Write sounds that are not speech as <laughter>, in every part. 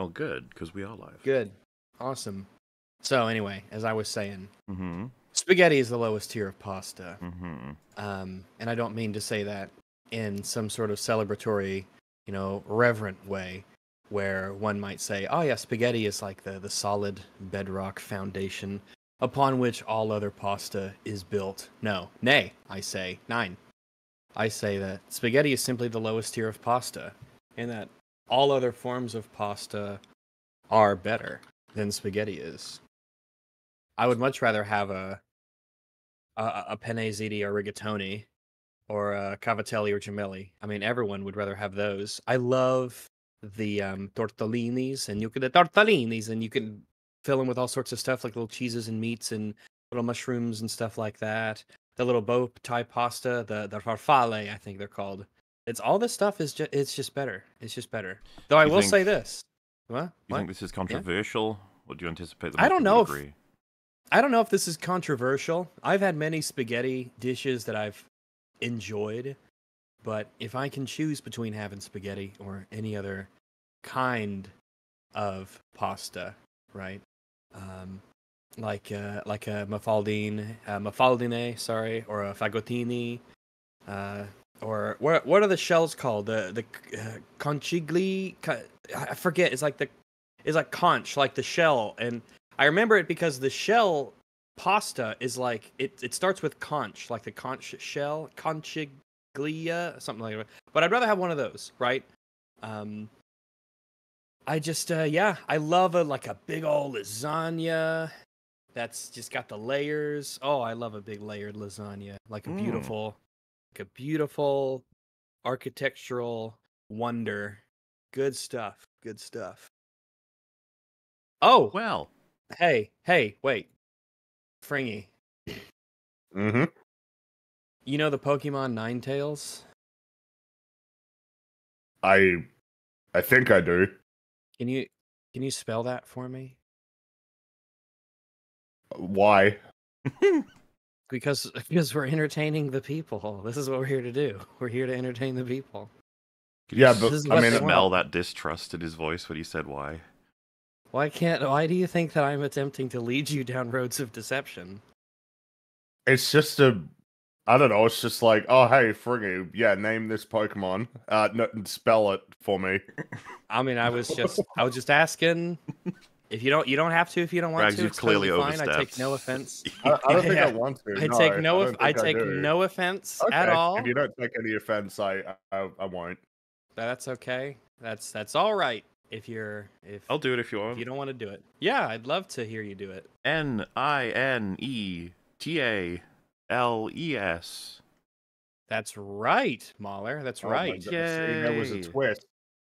Well, good because we are live. Good. Awesome. So anyway, as I was saying, Mm-hmm. spaghetti is the lowest tier of pasta. Mm-hmm. Um, and I don't mean to say that in some sort of celebratory, you know, reverent way where one might say, oh yeah, spaghetti is like the, the solid bedrock foundation upon which all other pasta is built. No. Nay, I say, nine. I say that spaghetti is simply the lowest tier of pasta, and that all other forms of pasta are better than spaghetti is. I would much rather have a a, a penne ziti or rigatoni or a cavatelli or gemelli. I mean, everyone would rather have those. I love the um, tortellinis, and you could the tortellinis, and you can fill them with all sorts of stuff like little cheeses and meats and little mushrooms and stuff like that. The little bow tie pasta, the the farfalle, I think they're called. It's all this stuff is just it's just better. It's just better. Though I You will think- say this. What? You What? think this is controversial? Or do you anticipate that I don't know if- agree? I don't know if this is controversial. I've had many spaghetti dishes that I've enjoyed, but if I can choose between having spaghetti or any other kind of pasta, right? Um, like uh, like a mafaldine, uh, mafaldine, sorry, or a fagottini, uh, or what what are the shells called? The the uh, conchigli, I forget. It's like the it's like conch, like the shell, and I remember it because the shell pasta is like it. It starts with conch, like the conch shell, conchiglia, something like that. But I'd rather have one of those, right? Um, I just, uh, yeah, I love a like a big old lasagna that's just got the layers. Oh, I love a big layered lasagna, like a Mm. beautiful, a beautiful architectural wonder. Good stuff. Good stuff. Oh, Well, hey, hey, wait, Fringy, Mm-hmm. you know the Pokemon Ninetales? I I think I do. Can you can you spell that for me? Why? <laughs> Because <laughs> because we're entertaining the people. This is what we're here to do. We're here to entertain the people. Yeah, but I mean, smell that distrust in his voice when he said why? Why can't? Why do you think that I'm attempting to lead you down roads of deception? it's just a. I don't know. It's just like, oh hey, Friggy, yeah, name this Pokemon. Uh, no, spell it for me. I mean, I was just I was just asking. <laughs> If you don't, you don't have to. If you don't want Rags, to, you've it's clearly totally fine. I take no offense. <laughs> I, I don't think I want to. I take no. I, off- don't I think take do. no offense Okay, at all. If you don't take any offense, I I, I won't. That's okay. That's that's all right. If you're if, I'll do it if you want. if you don't want to do it, yeah, I'd love to hear you do it. N I N E T A L E S. That's right, Mauler. That's Oh right. God, see, there was a twist.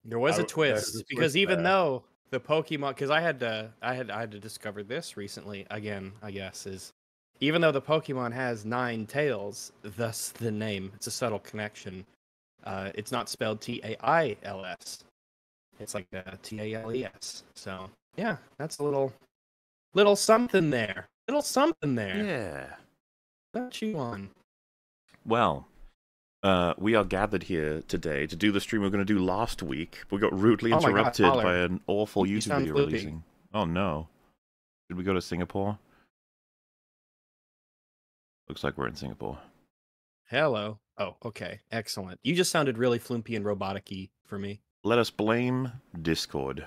There was I a w- there's twist a because twist even there. though the Pokemon, because I had to, I had, I had to discover this recently again. I guess is even though the Pokemon has nine tails, thus the name. It's a subtle connection. Uh, it's not spelled T A I L S. It's like T A L E S. So yeah, that's a little, little something there. Little something there. Yeah. Don't you on? Well, uh, we are gathered here today to do the stream we are going to do last week. We got rudely Oh my God, interrupted by an awful You YouTube sound video loopy. releasing. Oh no. Did we go to Singapore? Looks like we're in Singapore. Hello. Oh, okay. Excellent. You just sounded really flumpy and robotic-y for me. Let us blame Discord.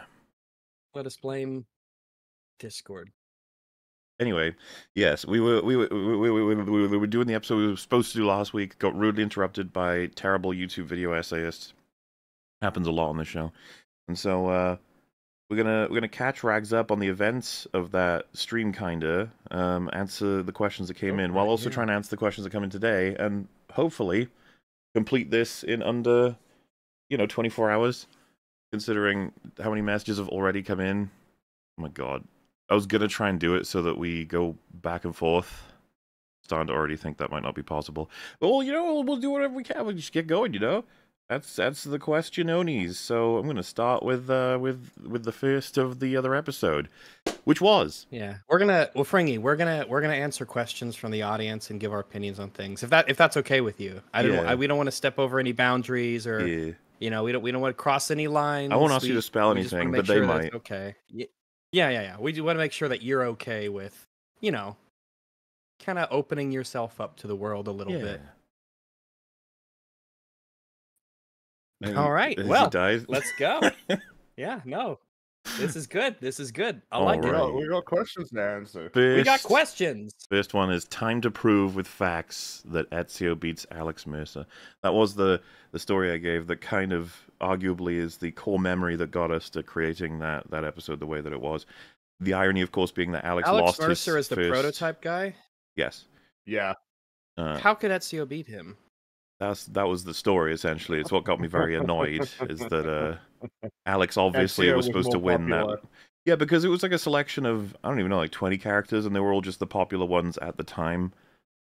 Let us blame Discord. Anyway, yes, we were we were we were, we were, we were doing the episode we were supposed to do last week. Got rudely interrupted by terrible YouTube video essayists. Happens a lot on this show, and so uh, we're gonna we're gonna catch Rags up on the events of that stream, kinda um, answer the questions that came in, while also yeah. trying to answer the questions that come in today, and hopefully complete this in under you know 24 hours, considering how many messages have already come in. Oh my god. I was gonna try and do it so that we go back and forth. Starting to already think that might not be possible. Well, you know, we'll, we'll do whatever we can. We'll just get going. You know, that's that's the question onies. So I'm gonna start with uh with with the first of the other episode, which was Yeah, we're gonna well, Fringy, we're gonna we're gonna answer questions from the audience and give our opinions on things. If that if that's okay with you, I don't Yeah. I, we don't want to step over any boundaries or yeah, You know, we don't we don't want to cross any lines. I won't ask we, you to spell we just wanna anything, but they sure it's might. Okay. Yeah, yeah, yeah. We do want to make sure that you're okay with, you know, kind of opening yourself up to the world a little bit. And All he well. Let's go. <laughs> yeah, no. This is good. This is good. I All like We it. right. we got questions to answer. We got questions. First one is time to prove with facts that Ezio beats Alex Mercer. That was the the story I gave that kind of arguably is the core memory that got us to creating that that episode the way that it was. The irony, of course, being that Alex, Alex lost Mercer his is the first- prototype guy. Yes, Yeah. uh, How could Ezio beat him? That's that was the story essentially. It's what got me very annoyed is that uh, Alex <laughs> obviously Ezio was supposed to win popular. that. Yeah, because it was like a selection of I don't even know, like twenty characters, and they were all just the popular ones at the time.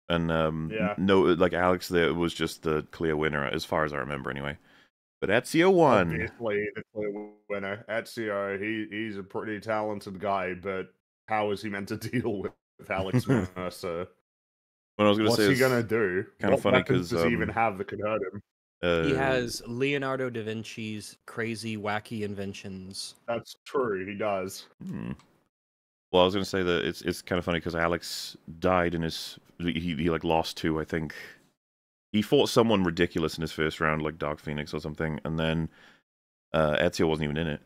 And um, Yeah. no, like Alex, there was just the clear winner as far as I remember, anyway. But Ezio won. Obviously, the clear winner. Ezio, he, he's a pretty talented guy, but how is he meant to <laughs> deal with, with Alex Mercer? What I was gonna What's he gonna do? kinda what funny weapons 'cause, does he even um, have that could hurt him? uh, He has Leonardo da Vinci's crazy, wacky inventions. That's true. He does. hmm. Well, I was gonna say that it's it's kind of funny because Alex died in his he he like lost to I think he fought someone ridiculous in his first round like Dark Phoenix or something, and then uh, Ezio wasn't even in it.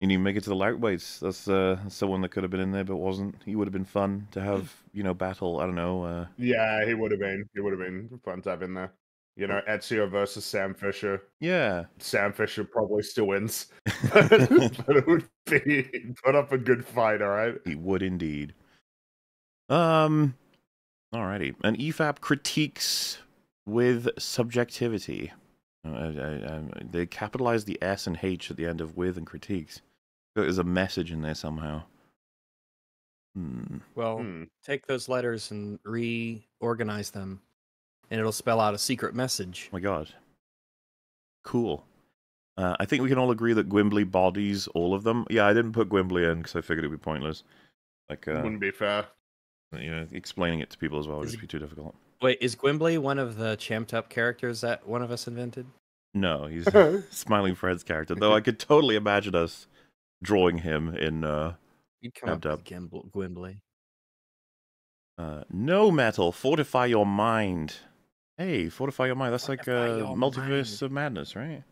He didn't make it to the lightweights. That's uh, someone that could have been in there but wasn't. He would have been fun to have, you know, battle. I don't know. Uh, Yeah, he would have been. He would have been fun to have in there. You know, Ezio versus Sam Fisher. yeah, Sam Fisher probably still wins, but, <laughs> <laughs> but it would be he'd put up a good fight. All right. he would indeed. Um, alrighty. And E EFAP critiques with subjectivity. Uh, I, I, I, they capitalize the S and H at the end of with and critiques. There's a message in there somehow. Hmm. Well, Hmm. take those letters and reorganize them, and it'll spell out a secret message. Oh my god. Cool. Uh, I think we can all agree that Gwimbly bodies all of them. Yeah, I didn't put Gwimbly in because I figured it'd be pointless. Like, uh, Wouldn't be fair. you know, explaining it to people as well would Is just be too difficult. Wait, is Gwimbly one of the champed up characters that one of us invented? No, he's <laughs> Smiling Fred's character. Though I could totally imagine us drawing him in uh, You'd come up Champed with Gimble- Gwimbly. uh, No Metal, Fortify Your Mind. Hey, Fortify Your Mind. That's like a uh, your Multiverse mind. of Madness, right?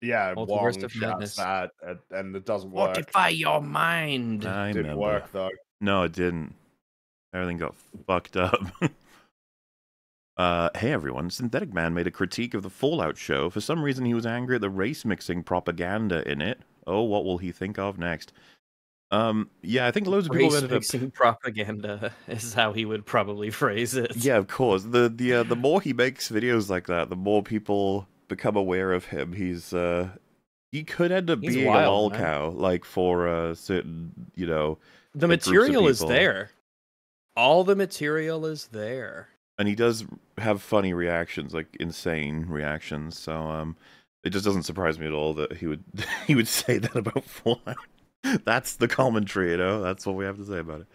Yeah, Multiverse Wong of shouts Madness. that, and, and it doesn't work. Fortify your mind. I Didn't remember. work though. No, it didn't. Everything got fucked up. <laughs> uh, hey everyone, Synthetic Man made a critique of the Fallout show. For some reason, he was angry at the race mixing propaganda in it. Oh, what will he think of next? Um, yeah, I think loads of people ended up. propaganda <laughs> is how he would probably <laughs> phrase it. Yeah, of course. The the uh, the more he makes videos like that, the more people become aware of him. He's uh he could end up He's being wild, a lol man. cow, like for uh certain, you know, the like groups of material is there. All the material is there. and he does have funny reactions, like insane reactions. So um, it just doesn't surprise me at all that he would <laughs> he would say that about <laughs> Fallout. That's the commentary, you know. That's what we have to say about it.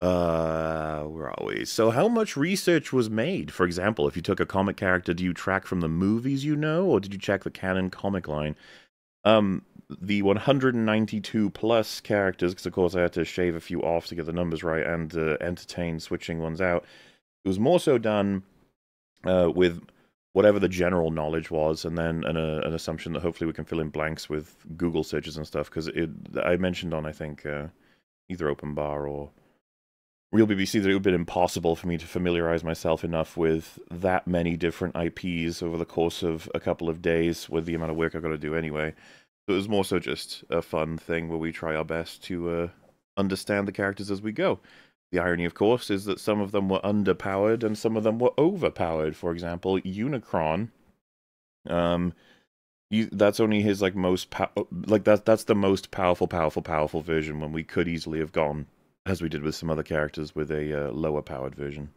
Uh, where are we? So, how much research was made? For example, if you took a comic character, do you track from the movies you know, or did you check the canon comic line? Um, the 192 plus characters, because of course I had to shave a few off to get the numbers right and uh, entertain switching ones out. It was more so done uh, with whatever the general knowledge was, and then an, uh, an assumption that hopefully we can fill in blanks with Google searches and stuff. Because I mentioned on I think uh, either Open Bar or Real BBC that it would have been impossible for me to familiarize myself enough with that many different IPs over the course of a couple of days with the amount of work I've got to do anyway. So it was more so just a fun thing where we try our best to uh, understand the characters as we go. The irony, of course, is that some of them were underpowered and some of them were overpowered. For example, Unicron. Um, you, that's only his like most pow- like that. That's the most powerful, powerful, powerful version. When we could easily have gone as we did with some other characters with a uh, lower powered version.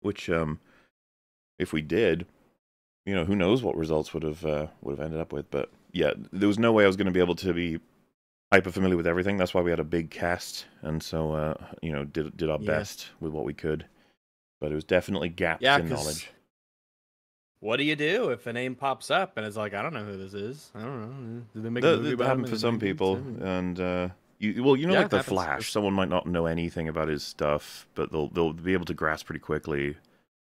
Which, um, if we did, you know, who knows what results would have uh, would have ended up with. But yeah, there was no way I was going to be able to be hyper familiar with everything. That's why we had a big cast, and so uh, you know, did did our Yeah. best with what we could. But it was definitely gaps Yeah, in 'cause knowledge. what do you do if a name pops up and it's like I don't know who this is? I don't know. Did they make a movie that about happened for some people, I and uh, you well, you know, Yeah, like the happens. Flash. Someone might not know anything about his stuff, but they'll they'll be able to grasp pretty quickly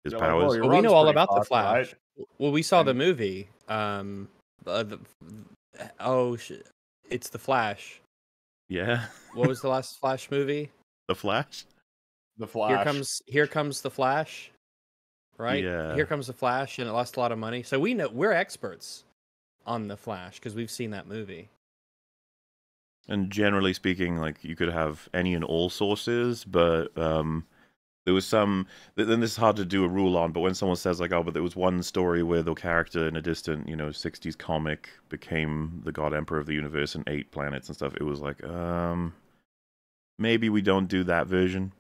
his They're powers. "Well, Well, we know all pretty about the Flash. right?" Well, we saw the movie. Um, uh, the, oh, sh- it's the Flash. yeah, What was the <laughs> last Flash movie? the Flash. The Flash. Here comes here comes the Flash. Right? Yeah. Here comes the Flash and it lost a lot of money. So we know we're experts on the Flash because we've seen that movie. And generally speaking, like you could have any and all sources, but um, there was some. Then this is hard to do a rule on. But when someone says like, "Oh, but there was one story where the character in a distant, you know, '60s comic became the God Emperor of the universe and ate planets and stuff," it was like, um, maybe we don't do that version.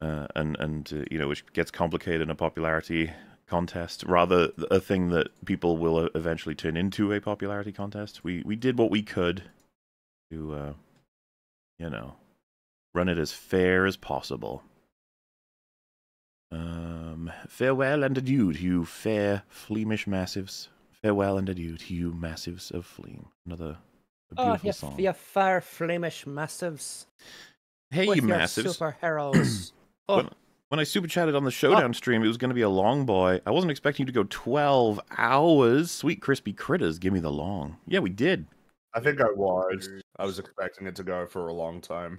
Uh, and and uh, you know, which gets complicated in a popularity contest, rather a thing that people will uh, eventually turn into a popularity contest. We we did what we could to uh you know run it as fair as possible um farewell and adieu to you fair fleamish massives farewell and adieu to you massives of fleam another a beautiful song fire flamish massives. hey you massives superheroes. <clears throat> When- when I super chatted on the showdown stream, it was going to be a long boy. I wasn't expecting you to go 12 hours. Sweet crispy critters, give me the long. Yeah, we did. I think I was. I was expecting it to go for a long time.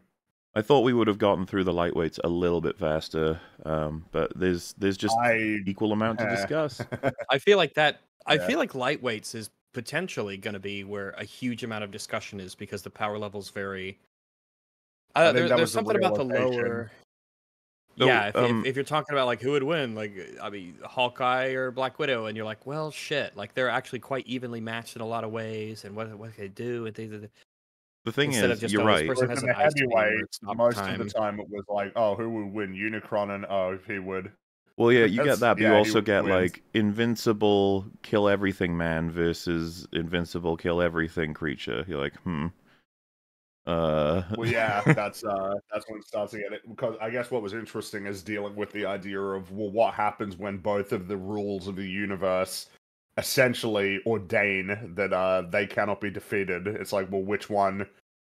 I thought we would have gotten through the lightweights a little bit faster, um, but there's there's just I equal amount to discuss. <laughs> I feel like that. I Yeah. feel like lightweights is potentially going to be where a huge amount of discussion is because the power levels vary. Uh, there, there's was the something about the realization. lower. So, yeah, if, if- um, if, you're talking about like who would win, like I mean Hawkeye or Black Widow, and you're like, well, shit, like they're actually quite evenly matched in a lot of ways, and what what they do and things. Like that. The thing Instead of is, just, you're oh, right. person- has in the an ice beam where heavyweight, most time. of the time it was like, oh, who would win? Unicron and oh, if he would. Well, yeah, <laughs> you That's- get that, but you yeah, he also get wins. like invincible kill everything man versus invincible kill everything creature. You're like, hmm. Uh, Well, yeah, <laughs> that's uh, that's when it starts to get it. Because I guess what was interesting is dealing with the idea of well, what happens when both of the rules of the universe essentially ordain that uh they cannot be defeated. It's like, well, which one,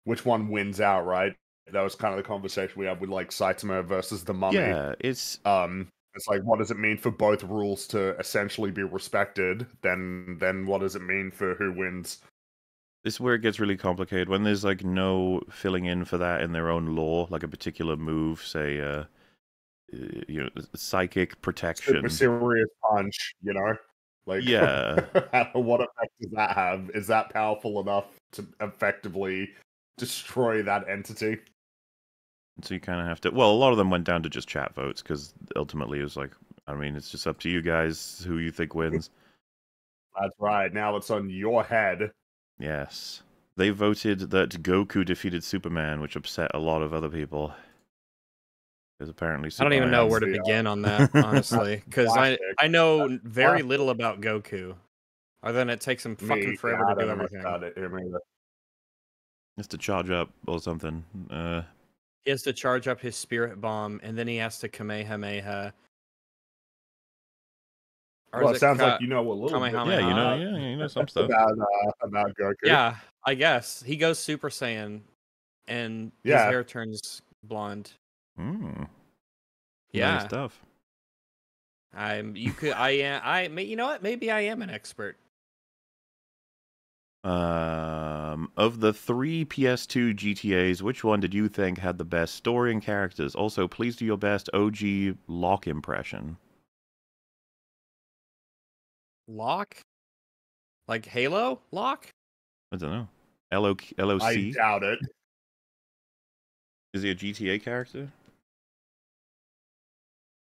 which one wins out, right? That was kind of the conversation we had with like Saitama versus the Mummy. yeah, it's Um, it's like, what does it mean for both rules to essentially be respected? Then, then what does it mean for who wins? this is where it gets really complicated when there's like no filling in for that in their own law, like a particular move, say, uh, you know, psychic protection. super serious punch, you know? Like, <laughs> Yeah. what effect does that have? Is that powerful enough to effectively destroy that entity? So you kind of have to. Well, a lot of them went down to just chat votes because ultimately it was like, I mean, it's just up to you guys who you think wins. That's right. Now it's on your head. Yes. They voted that Goku defeated Superman, which upset a lot of other people. Because apparently, I don't even know where to begin on that, <laughs> honestly, because I I know very little about Goku, other than it takes him fucking Me, forever yeah, to do don't know much everything. about it, him either. Just to charge up or something. Uh, He has to charge up his spirit bomb, and then he has to Kamehameha. Or Well, is it sounds Ka- like you know a little bit Kamehameha? yeah, you know, yeah, you know some stuff. about uh, about Goku. Yeah, I guess he goes Super Saiyan, and Yeah. his hair turns blonde. Mm, Yeah, nice stuff. I'm. You could. I am. I. may- You know what? Maybe I am an expert. Um, of the three PS2 GTAs, which one did you think had the best story and characters? Also, please do your best OG Loc impression. Lock, like Halo Lock. I don't know. LO, LOC? Doubt it. Is he a GTA character?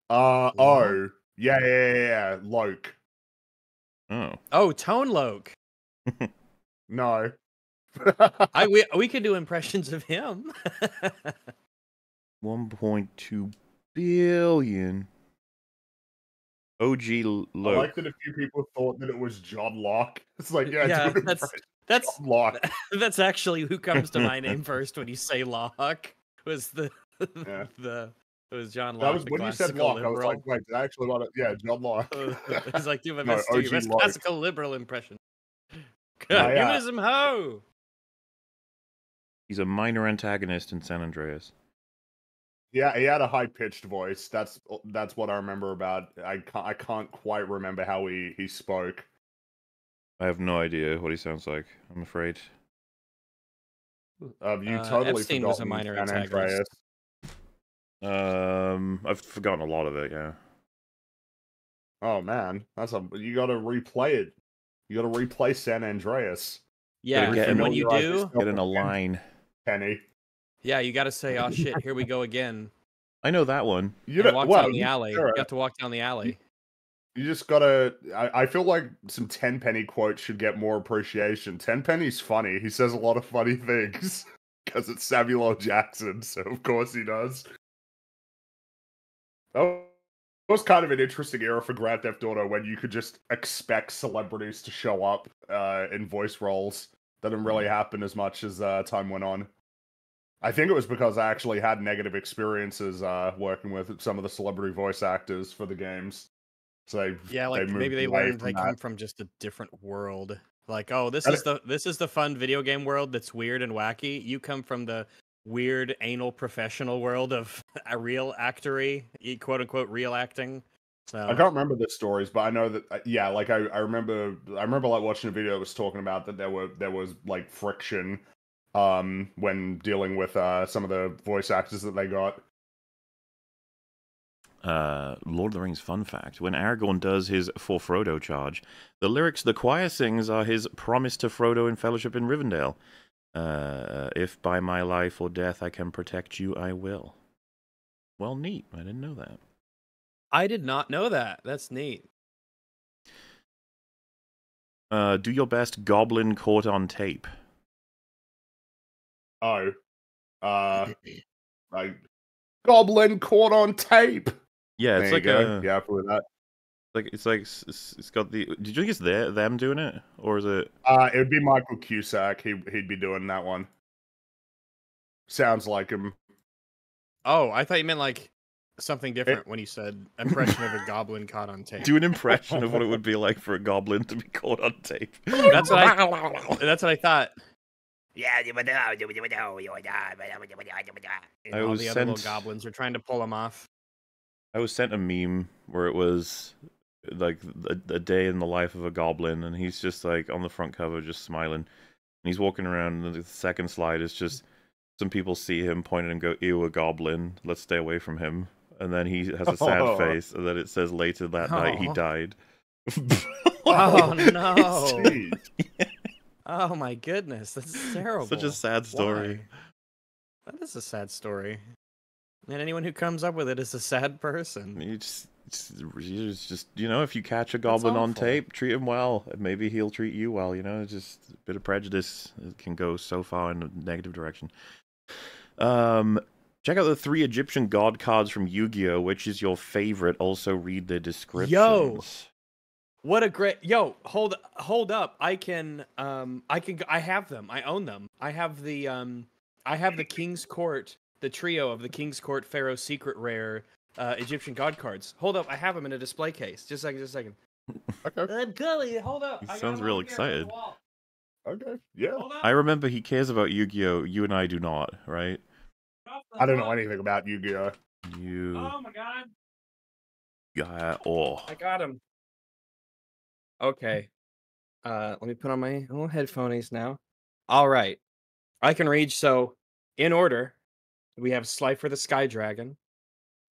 Uh oh, yeah, yeah, yeah, yeah. Loke. Oh. Oh, Tone Loc. <laughs> No. I <laughs> we we could do impressions of him. <laughs> 1.2 billion. OG L- I Loke. like that a few people thought that it was John Locke. It's like, yeah, Yeah, that's- That's of John Locke. that's actually who comes to my name first when you say Locke. Was the Yeah. the It was John Locke. That was when you said classical Locke. I was like, wait, did I actually want to? Yeah, John Locke. <laughs> He's like, do my <laughs> No, best, do OG best Locke. classical liberal impression. Yeah. Communism, ho! He's a minor antagonist in San Andreas. Yeah, he had a high pitched voice. That's that's what I remember about. I can't I can't quite remember how he he spoke. I have no idea what he sounds like. I'm afraid. Um, you Uh, totally Epstein was a minor San antagonist. Andreas. Um, I've forgotten a lot of it. Yeah. Oh man, that's a you got to replay it. You got to replay San Andreas, Yeah, get and when you do, Get in a line. Penny. yeah, you got to say, "Oh shit, here we go again." I know that one. You and know, walk well, down the alley. sure. You have to walk down the alley. You just gotta. I, I feel like some Tenpenny quotes should get more appreciation. Tenpenny's funny. He says a lot of funny <laughs> things because it's Samuel L. Jackson, so of course he does. That was kind of an interesting era for Grand Theft Auto when you could just expect celebrities to show up uh, in voice roles. That didn't really happen as much as uh, time went on. I think it was because I actually had negative experiences uh, working with some of the celebrity voice actors for the games. So they, Yeah, like moved maybe they learned they that. come from just a different world. Like, oh, this And is the this is the fun video game world that's weird and wacky. You come from the weird anal professional world of <laughs> a real actory, e- quote unquote real acting. So I can't remember the stories, but I know that uh, yeah, like I, I remember I remember like watching a video that was talking about that there were there was like friction um when dealing with uh some of the voice actors that they got. Uh, Lord of the Rings fun fact: When Aragorn does his for Frodo charge, the lyrics the choir sings are his promise to Frodo in Fellowship in Rivendell. Uh, if by my life or death I can protect you, I will. Well, neat. I didn't know that. I did not know that. That's neat. Uh, do your best goblin caught on tape. Oh. Uh like Goblin caught on tape. Yeah, it's there like you go. a, yeah, for that. Like it's like s- s- it's got the. Did you think it's there them doing it, or is it? Uh it would be Michael Cusack. He he'd be doing that one. Sounds like him. Oh, I thought you meant like something different when you said impression of a goblin caught on tape. Do an impression of what it <laughs> would be like for a goblin to be caught on tape. That's what I. That's what I thought. Yeah, you would know, you would know, you would know, And I all was the other little sent- goblins are trying to pull him off. I was sent a meme where it was like a, a day in the life of a goblin, and he's just like on the front cover, just smiling. And he's walking around, and the second slide is just some people see him pointing and go, "Ew, a goblin! Let's stay away from him." And then he has a sad Oh. <laughs> face, and then it says later that night he died. <laughs> Oh, <laughs> no. Jeez. Oh my goodness, that's terrible. Such a sad story. Why? That is a sad story. And anyone who comes up with it is a sad person. You just, it's, it's just, you know, if you catch a goblin on tape, treat him well. Maybe he'll treat you well. You know, it's just a bit of prejudice it can go so far in a negative direction. Um, check out the three Egyptian god cards from Yu-Gi-Oh. Which is your favorite? Also, read the descriptions. Yo, What a great yo! Hold hold up! I can um I can I have them. I own them. I have the um I have the King's Court, the trio of the King's Court Pharaoh Secret Rare uh, Egyptian God cards. Hold up! I have them in a display case. Just a second. Just a second. <laughs> Okay. I'm Gully. Hold up! He I sounds real over here on the excited. Okay. Yeah. I remember he cares about Yu-Gi-Oh. You and I do not, right? I don't know anything about Yu-Gi-Oh. You, Oh my god! yeah, oh, I got him. Okay. Uh, let me put on my little headphones now. All right. I can read. So, in order, we have Slifer the Sky Dragon,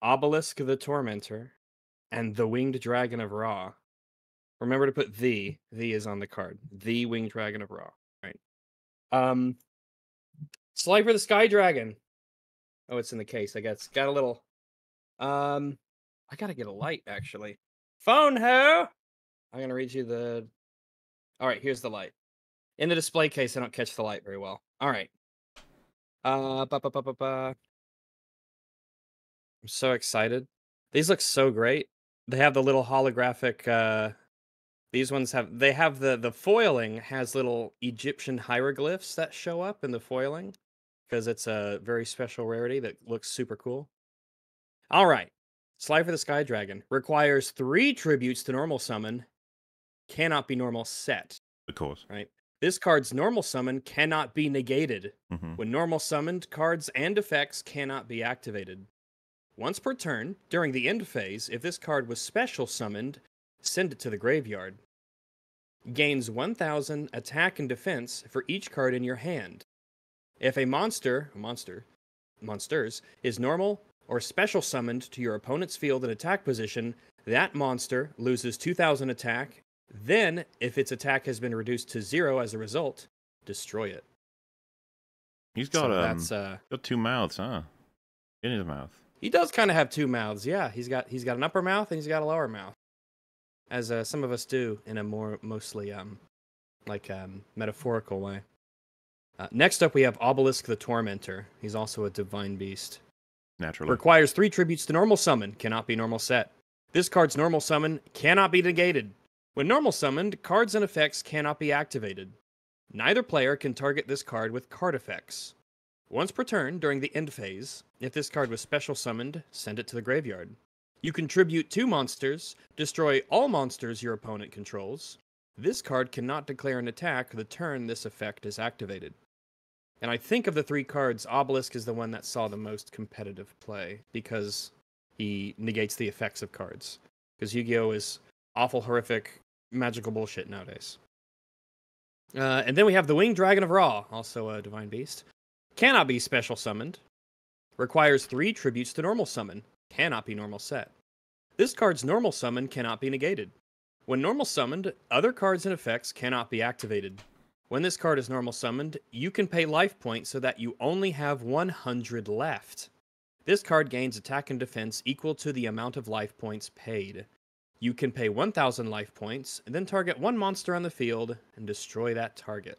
Obelisk the Tormentor, and the Winged Dragon of Ra. Remember to put the. The is on the card. The Winged Dragon of Ra. Right. Um, Slifer the Sky Dragon. Oh, it's in the case. I guess. Got a little. Um, I gotta get a light actually. Phone ho. I'm gonna read you the. All right, here's the light. In the display case, I don't catch the light very well. All right. Uh, ba, ba, ba, ba, ba. I'm so excited. These look so great. They have the little holographic. uh These ones have. They have the the foiling has little Egyptian hieroglyphs that show up in the foiling because it's a very special rarity that looks super cool. All right. Slifer the Sky Dragon requires three tributes to normal summon, cannot be normal set. Of course. Right. This card's normal summon cannot be negated. hmm When normal summoned, cards and effects cannot be activated. Once per turn, during the end phase, if this card was special summoned, send it to the graveyard. Gains 1000 attack and defense for each card in your hand. If a monster, monster, monsters, is normal or special summoned to your opponent's field and attack position, that monster loses 2000 attack. Then, if its attack has been reduced to zero as a result, destroy it. He's So got um, that's uh got two mouths, huh? In his mouth. He does kind of have two mouths. Yeah, he's got he's got an upper mouth and he's got a lower mouth, as uh, some of us do in a more mostly um like um metaphorical way. Uh, next up, we have Obelisk the Tormentor. He's also a divine beast. Naturally. Requires three tributes to normal summon. Cannot be normal set. This card's normal summon cannot be negated. When normal summoned, cards and effects cannot be activated. Neither player can target this card with card effects. Once per turn during the end phase, if this card was special summoned, send it to the graveyard. You contribute two monsters, destroy all monsters your opponent controls. This card cannot declare an attack the turn this effect is activated. And I think of the three cards, Obelisk is the one that saw the most competitive play because he negates the effects of cards. Because Yu Gi Oh! is awful, horrific, magical bullshit nowadays. Uh, and then we have the Winged Dragon of Ra, also a divine beast. Cannot be special summoned. Requires three tributes to normal summon. Cannot be normal set. This card's normal summon cannot be negated. When normal summoned, other cards and effects cannot be activated. When this card is normal summoned, you can pay life points so that you only have 100 left. This card gains attack and defense equal to the amount of life points paid. You can pay 1000 life points and then target one monster on the field and destroy that target.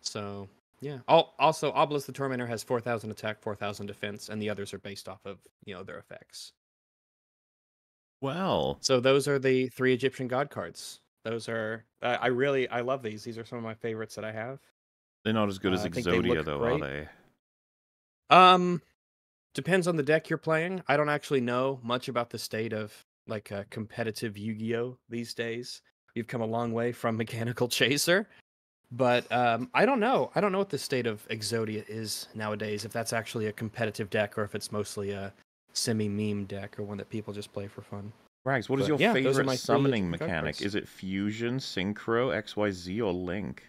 So, yeah. Also, Obelisk the Tormentor has 4000 attack, 4000 defense, and the others are based off of, you know, their effects. Well, So those are the three Egyptian god cards. Those are I I really I love these. These are some of my favorites that I have. they're not as good Uh, as I Exodia, though, great. are they? Um, depends on the deck you're playing. I don't actually know much about the state of like uh, competitive Yu-Gi-Oh these days. We've come a long way from <laughs> Mechanical Chaser, but um, I don't know. I don't know what the state of Exodia is nowadays. If that's actually a competitive deck or if it's mostly a semi-meme deck or one that people just play for fun. Rags, what is But your yeah, favorite my summoning mechanic? Is it Fusion, Synchro, XYZ, or Link?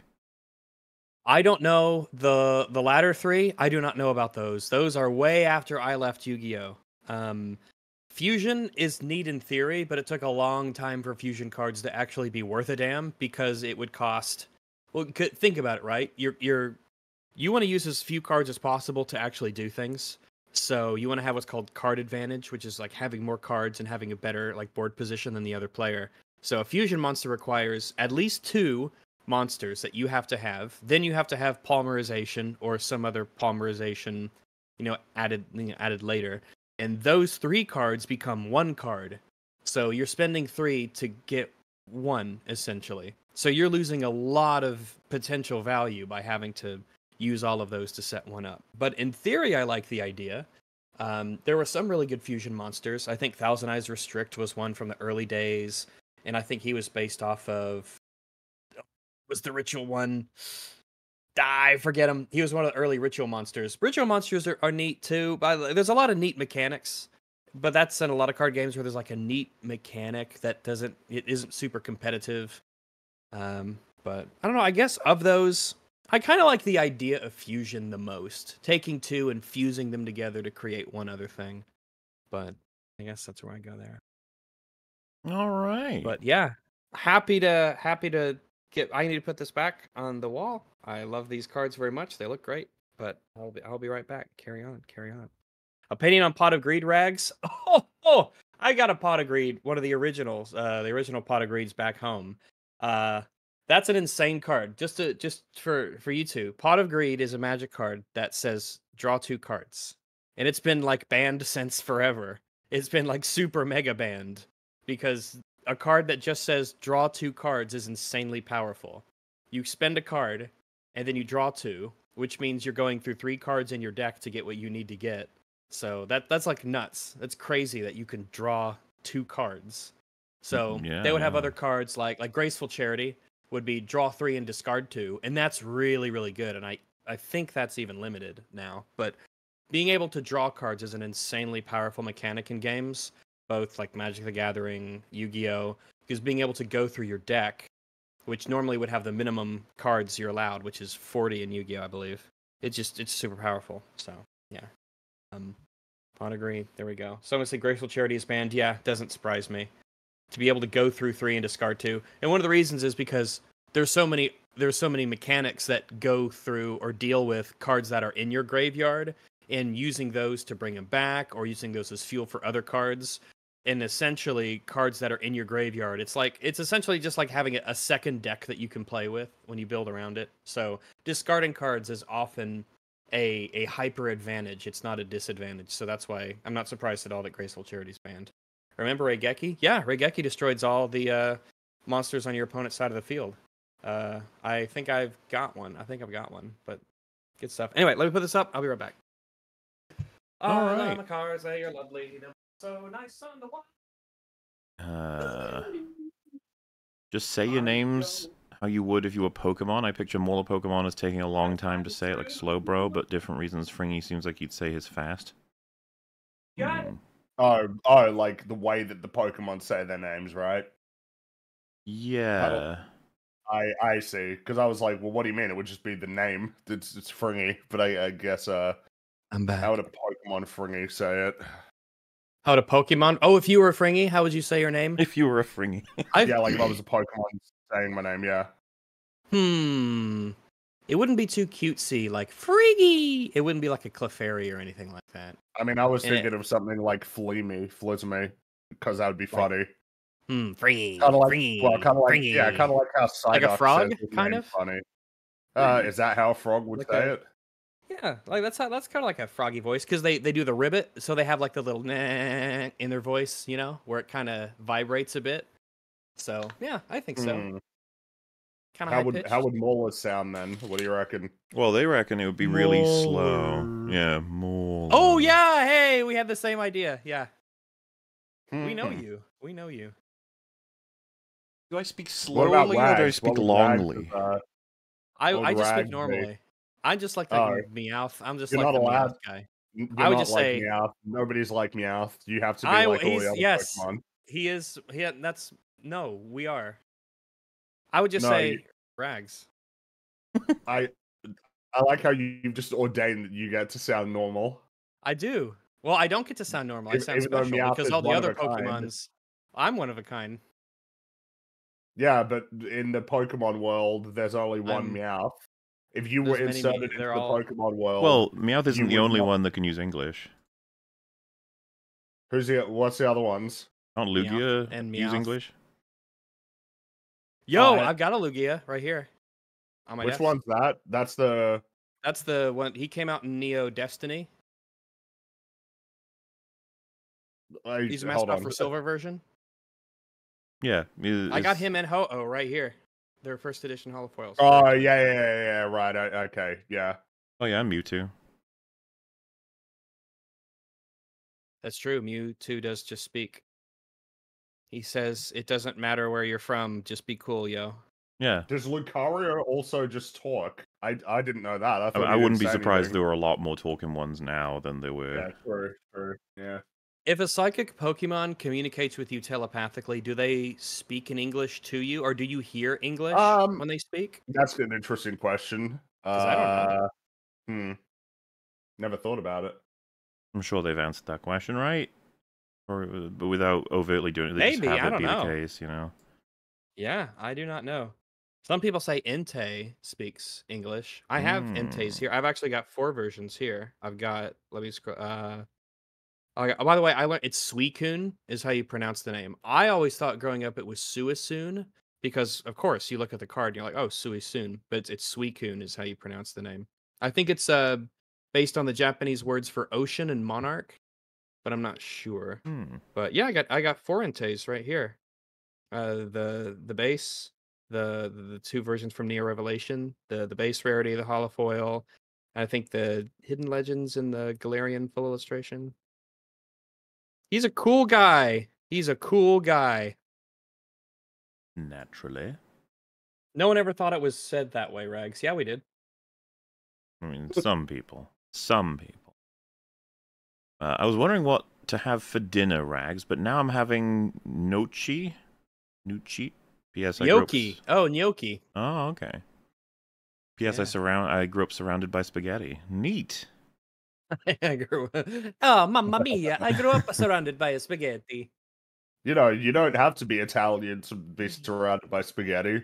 I don't know the the latter three. I do not know about those. Those are way after I left Yu-Gi-Oh. Um, Fusion is neat in theory, but it took a long time for Fusion cards to actually be worth a damn because it would cost. Well, think about it, right? You're you're you want to use as few cards as possible to actually do things. So you want to have what's called card advantage, which is like having more cards and having a better like board position than the other player. So a fusion monster requires at least two monsters that you have to have. Then you have to have polymerization or some other polymerization, you know, added you know, added later. And those three cards become one card. So you're spending three to get one essentially. So you're losing a lot of potential value by having to use all of those to set one up. But in theory, I like the idea. Um, there were some really good fusion monsters. I think Thousand Eyes Restrict was one from the early days, and I think he was based off of was the ritual one. I forget him. He was one of the early ritual monsters. Ritual monsters are, are neat too. By the way, there's a lot of neat mechanics, but that's in a lot of card games where there's like a neat mechanic that doesn't it isn't super competitive. Um, but I don't know. I guess of those, I kind of like the idea of fusion the most, taking two and fusing them together to create one other thing. But I guess that's where I go there. All right. But yeah, happy to happy to get. I need to put this back on the wall. I love these cards very much. They look great. But I'll be I'll be right back. Carry on, carry on. Opinion on Pot of Greed rags. <laughs> Oh, oh, I got a Pot of Greed, one of the originals, uh, the original Pot of Greeds back home. Uh, that's an insane card. Just to just for for you two, Pot of Greed is a magic card that says draw two cards, and it's been like banned <laughs> since forever. It's been like super mega banned because a card that just says draw two cards is insanely powerful. You spend a card and then you draw two, which means you're going through three cards in your deck to get what you need to get. So that that's like nuts. That's crazy that you can draw two cards. So mm, they would have other cards like like graceful charity would be draw three and discard two, and that's really really good. And I I think that's even limited now. But being able to draw cards is an insanely powerful mechanic in games, both like Magic the Gathering, Yu Gi Oh. Because being able to go through your deck, which normally would have the minimum cards you're allowed, which is 40 in Yu Gi Oh, I believe. It's just it's super powerful. So yeah. Um, on agree. There we go. Someone said Graceful Charity is banned. Yeah, doesn't surprise me. To be able to go through three and discard two, and one of the reasons is because there's so many there's so many mechanics that go through or deal with cards that are in your graveyard, and using those to bring them back, or using those as fuel for other cards, and essentially cards that are in your graveyard. It's like it's essentially just like having a second deck that you can play with when you build around it. So discarding cards is often a a hyper advantage. It's not a disadvantage. So that's why I'm not surprised at all that Graceful Charity's banned. Remember Raigeki? Yeah, Raigeki destroys all the uh, monsters on your opponent's side of the field. Uh, I think I've got one. I think I've got one, but good stuff. Anyway, let me put this up. I'll be right back. All Oh, right. the cars, they are lovely. They're so nice on the water. Uh, <laughs> just say your names how you would if you were Pokemon. I picture Mauler Pokemon as taking a long time to say it, like Slowbro, but different reasons. Fringy seems like you'd say his fast. Got it. Hmm. Oh, oh, like the way that the Pokemon say their names, right? Yeah. I I see. Because I was like, well, what do you mean? It would just be the name. It's it's Fringy, but I, I guess uh, I'm back. how would a Pokemon Fringy say it? How to Pokemon? Oh, if you were a Fringy, how would you say your name? If you were a Fringy. Yeah, like if I was a Pokemon saying my name, yeah. Hmm. It wouldn't be too cutesy, like Friggy. It wouldn't be like a Clefairy or anything like that. I mean, I was And it- thinking of something like Fleemy, Flizzme, because that would be Like- funny. Hmm. Free. Kind of like, free. well, kind of like, free. yeah, kind of like how Psyduck Like a frog, kind of? funny. Uh, is that how a frog would Like say a- it? Yeah, like that's how that's kind of like a froggy voice because they they do the ribbit, so they have like the little nah in their voice, you know, where it kind of vibrates a bit. So yeah, I think so. Hmm. Kind of How would pitched. how would Mauler sound then? What do you reckon? Well, they reckon it would be really slow. Yeah, more. Oh yeah, hey, we have the same idea. Yeah, we know Hmm. you. We know you. Do I speak What slowly or do I speak What longly? have, uh, I I just speak Rags be? normally. I just like the Oh. Meowth. I'm just like not the allowed- Meowth guy. You're I would not just like say- Meowth. Nobody's like Meowth. You have to be I- like all the other yes. Pokemon. He is. He. That's no. We are. I would just No, say you- Rags. I I like how you, you've just ordained that you get to sound normal. I do. Well, I don't get to sound normal. I sound special because all the other. Pokemons. I'm one of a kind. Yeah, but in the Pokemon world, there's only one I'm- Meowth. If you were There's many inserted Me- into they're the all- Pokemon world, Well, Meowth isn't the only not- one that can use English. who's the what's the other ones? Aren't Meowth Lugia and use English? Yo, I- I've got a Lugia right here. On my Which desk. one's that? That's the That's the one. He came out in Neo Destiny. I, He's a hold mascot for Silver version. Yeah. i- I got him and Ho-Oh right here. Their first edition holofoils. Oh yeah, yeah, yeah, yeah, right. I, okay, yeah. Oh yeah, I'm Mewtwo. That's true. Mewtwo does just speak. He says it doesn't matter where you're from, just be cool, yo. Yeah. Does Lucario also just talk? I I didn't know that. I, I, I wouldn't be surprised anything. there were a lot more talking ones now than there were. Yeah, true, true. Yeah. If a psychic Pokemon communicates with you telepathically, do they speak in English to you, or do you hear English Um, when they speak? That's an interesting question. 'Cause I don't know. Uh, Hmm. Never thought about it. I'm sure they've answered that question, right? Or, uh, but without overtly doing it, they Maybe, just have I it don't be know. the case, you know. Yeah, I do not know. Some people say Entei speaks English. I have Enteis Mm. here. I've actually got four versions here. I've got. Let me scroll. Uh, oh, by the way, I learned it's Suicune is how you pronounce the name. I always thought growing up it was Suicune because, of course, you look at the card and you're like, oh, Suicune, but it's, it's Suicune is how you pronounce the name. I think it's uh based on the Japanese words for ocean and monarch, but I'm not sure. Hmm. But yeah, I got I got four Enteis right here. Uh, the the base, the the two versions from Neo Revelation, the the base rarity, the holofoil, and I think the Hidden Legends and the Galarian full illustration. He's a cool guy. He's a cool guy. Naturally. No one ever thought it was said that way, Rags. Yeah, we did. I mean, <laughs> some people. Some people. Uh, I was wondering what to have for dinner, Rags, but now I'm having nochi. Nuchi? P.S. I Gnocchi. Oh, gnocchi. Oh, okay. P.S. I surround. I grew up surrounded by spaghetti. Neat. <laughs> I grew Oh, mamma mia. I grew up <laughs> surrounded by spaghetti. You know, you don't have to be Italian to be surrounded by spaghetti.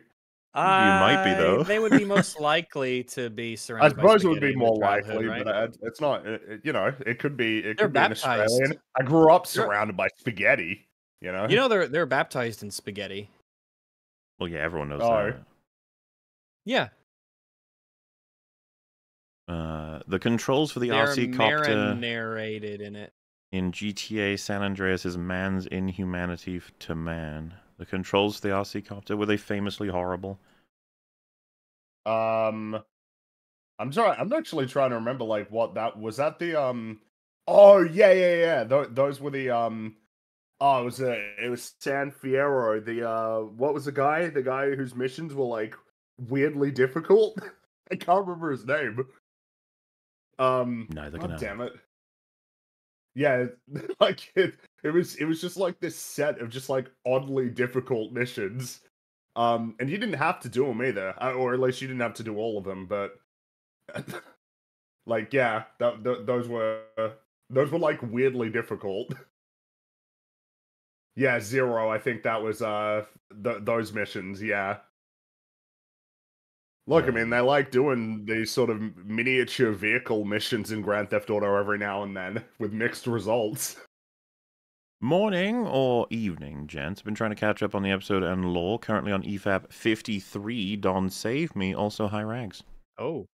Might be, though. They would be most <laughs> likely to be surrounded by suppose it would be more likely, right? but it's not. It, it- you know, it could be. It They're could be an baptized. Australian. I grew up They're- surrounded by spaghetti. You know. You know they're they're baptized in spaghetti. Well, yeah, everyone knows Oh. that. Yeah, Uh, the controls for the they're RC copter narrated in it. in GTA San Andreas is man's inhumanity to man. The controls for the RC copter were they famously horrible? Um, I'm sorry. I'm actually trying to remember like what that was. That the um. Oh yeah, yeah, yeah. Those, those were the um. Oh, it was uh, it was San Fierro. The uh, what was the guy? The guy whose missions were like weirdly difficult. <laughs> I can't remember his name. Um, Neither can God I. damn it. Yeah, <laughs> like it, it was it was just like this set of just like oddly difficult missions. Um, and you didn't have to do them either, uh, or at least you didn't have to do all of them. But <laughs> like, yeah, that, th- those were those were like weirdly difficult. <laughs> yeah, zero. I think that was uh th- those missions. Yeah. Look, I mean, they like doing these sort of miniature vehicle missions in Grand Theft Auto every now and then <laughs> with mixed results. Morning or evening, gents. Been trying to catch up on the episode and lore. Currently on EFAP 53. Don Save Me. Also, Hi Rags. Oh,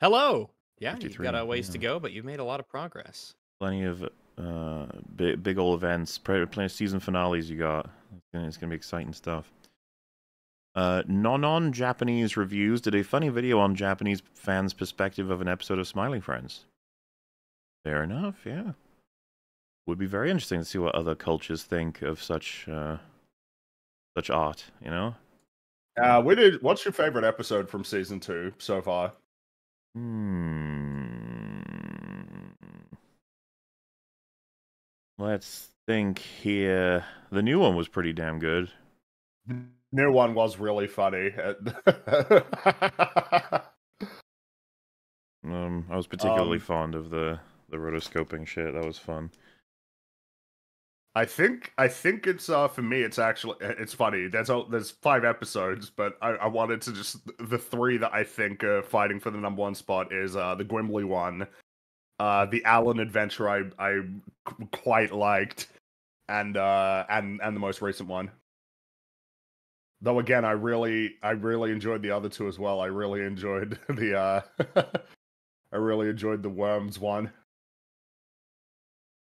hello. Yeah, you've got a ways to go, but you've made a lot of progress. Plenty of uh, big, big old events. Plenty plenty of season finales you got. It's gonna be exciting stuff. Uh, non Japanese reviews did a funny video on Japanese fans' perspective of an episode of Smiling Friends. Fair enough, yeah. Would be very interesting to see what other cultures think of such uh, such art. You know. Uh, we did. What's your favorite episode from season two so far? Hmm. Let's think here. The new one was pretty damn good. New one was really funny. <laughs> Um, I was particularly Um, fond of the the rotoscoping shit. That was fun. I think I think it's uh for me it's actually it's funny. There's a, there's five episodes, but I, I wanted to just the three that I think are fighting for the number one spot is uh the Gwimbly one, uh the Allen adventure I I qu- quite liked, and uh and and the most recent one. Though again, I really I really enjoyed the other two as well. I really enjoyed <laughs> the uh <laughs> I really enjoyed the worms one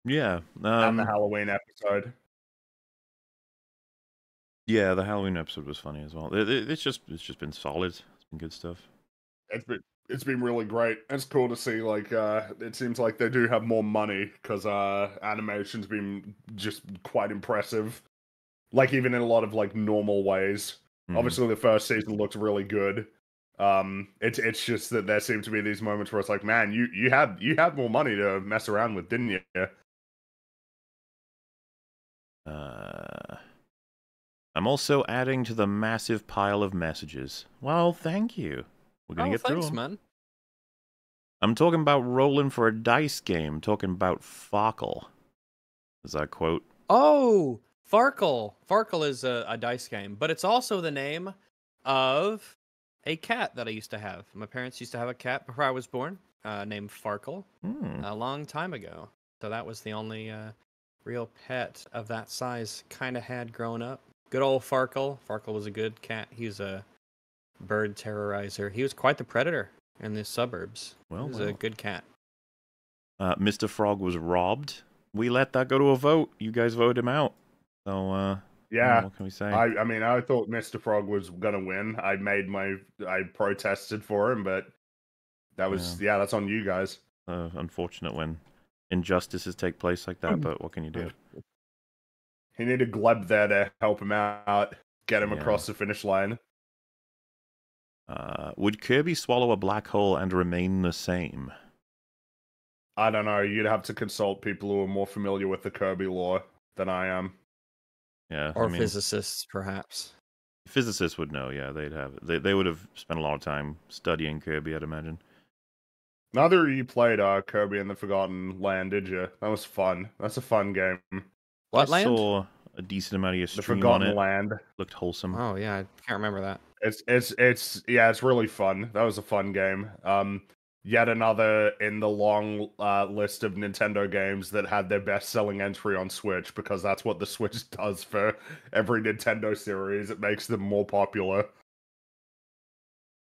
Yeah. and Um, the Halloween episode. yeah, the Halloween episode was funny as well. It, it- it's just it's just been solid. It's been good stuff. it's been it's been really great. It's cool to see like uh it seems like they do have more money because uh animation's been just quite impressive. Like even in a lot of like normal ways. Mhm. Obviously the first season looked really good. Um it's it's just that there seem to be these moments where it's like, man, you you had you had more money to mess around with, didn't you? Uh, I'm also adding to the massive pile of messages. Well, thank you. We're gonna oh, get through thanks, 'em. man. I'm talking about rolling for a dice game. Talking about Farkle. Is that quote? Oh, Farkle. Farkle is a, a dice game, but it's also the name of a cat that I used to have. My parents used to have a cat before I was born, uh, named Farkle, Hmm. a long time ago. So that was the only uh, real pet of that size kind of had grown up. Good old Farkle. Farkle was a good cat. He was a bird terrorizer. He was quite the predator in the suburbs. Well, he was well. a good cat. Uh, Mr. Frog was robbed. We let that go to a vote. You guys voted him out. So, uh, I don't know, Yeah. what can we say? I, I mean, I thought Mr. Frog was gonna win. I made my, I protested for him, but That was yeah, that's on you guys. Uh, unfortunate when injustices take place like that, but what can you do? He needed Gleb there to help him out, get him Yeah. across the finish line. Uh, would Kirby swallow a black hole and remain the same? I don't know. You'd have to consult people who are more familiar with the Kirby lore than I am. Yeah, Or I mean, physicists, perhaps. physicists would know. Yeah, they'd have. They they would have spent a lot of time studying Kirby. I'd imagine. Neither of you played uh, Kirby in the Forgotten Land, did you? That was fun. That's a fun game. What I land? saw a decent amount of your The stream on Forgotten it. Land. Looked wholesome. Oh yeah, I can't remember that. It's it's it's yeah, it's really fun. That was a fun game. Um, yet another in the long uh, list of Nintendo games that had their best-selling entry on Switch because that's what the Switch <laughs> does for every Nintendo series. It makes them more popular.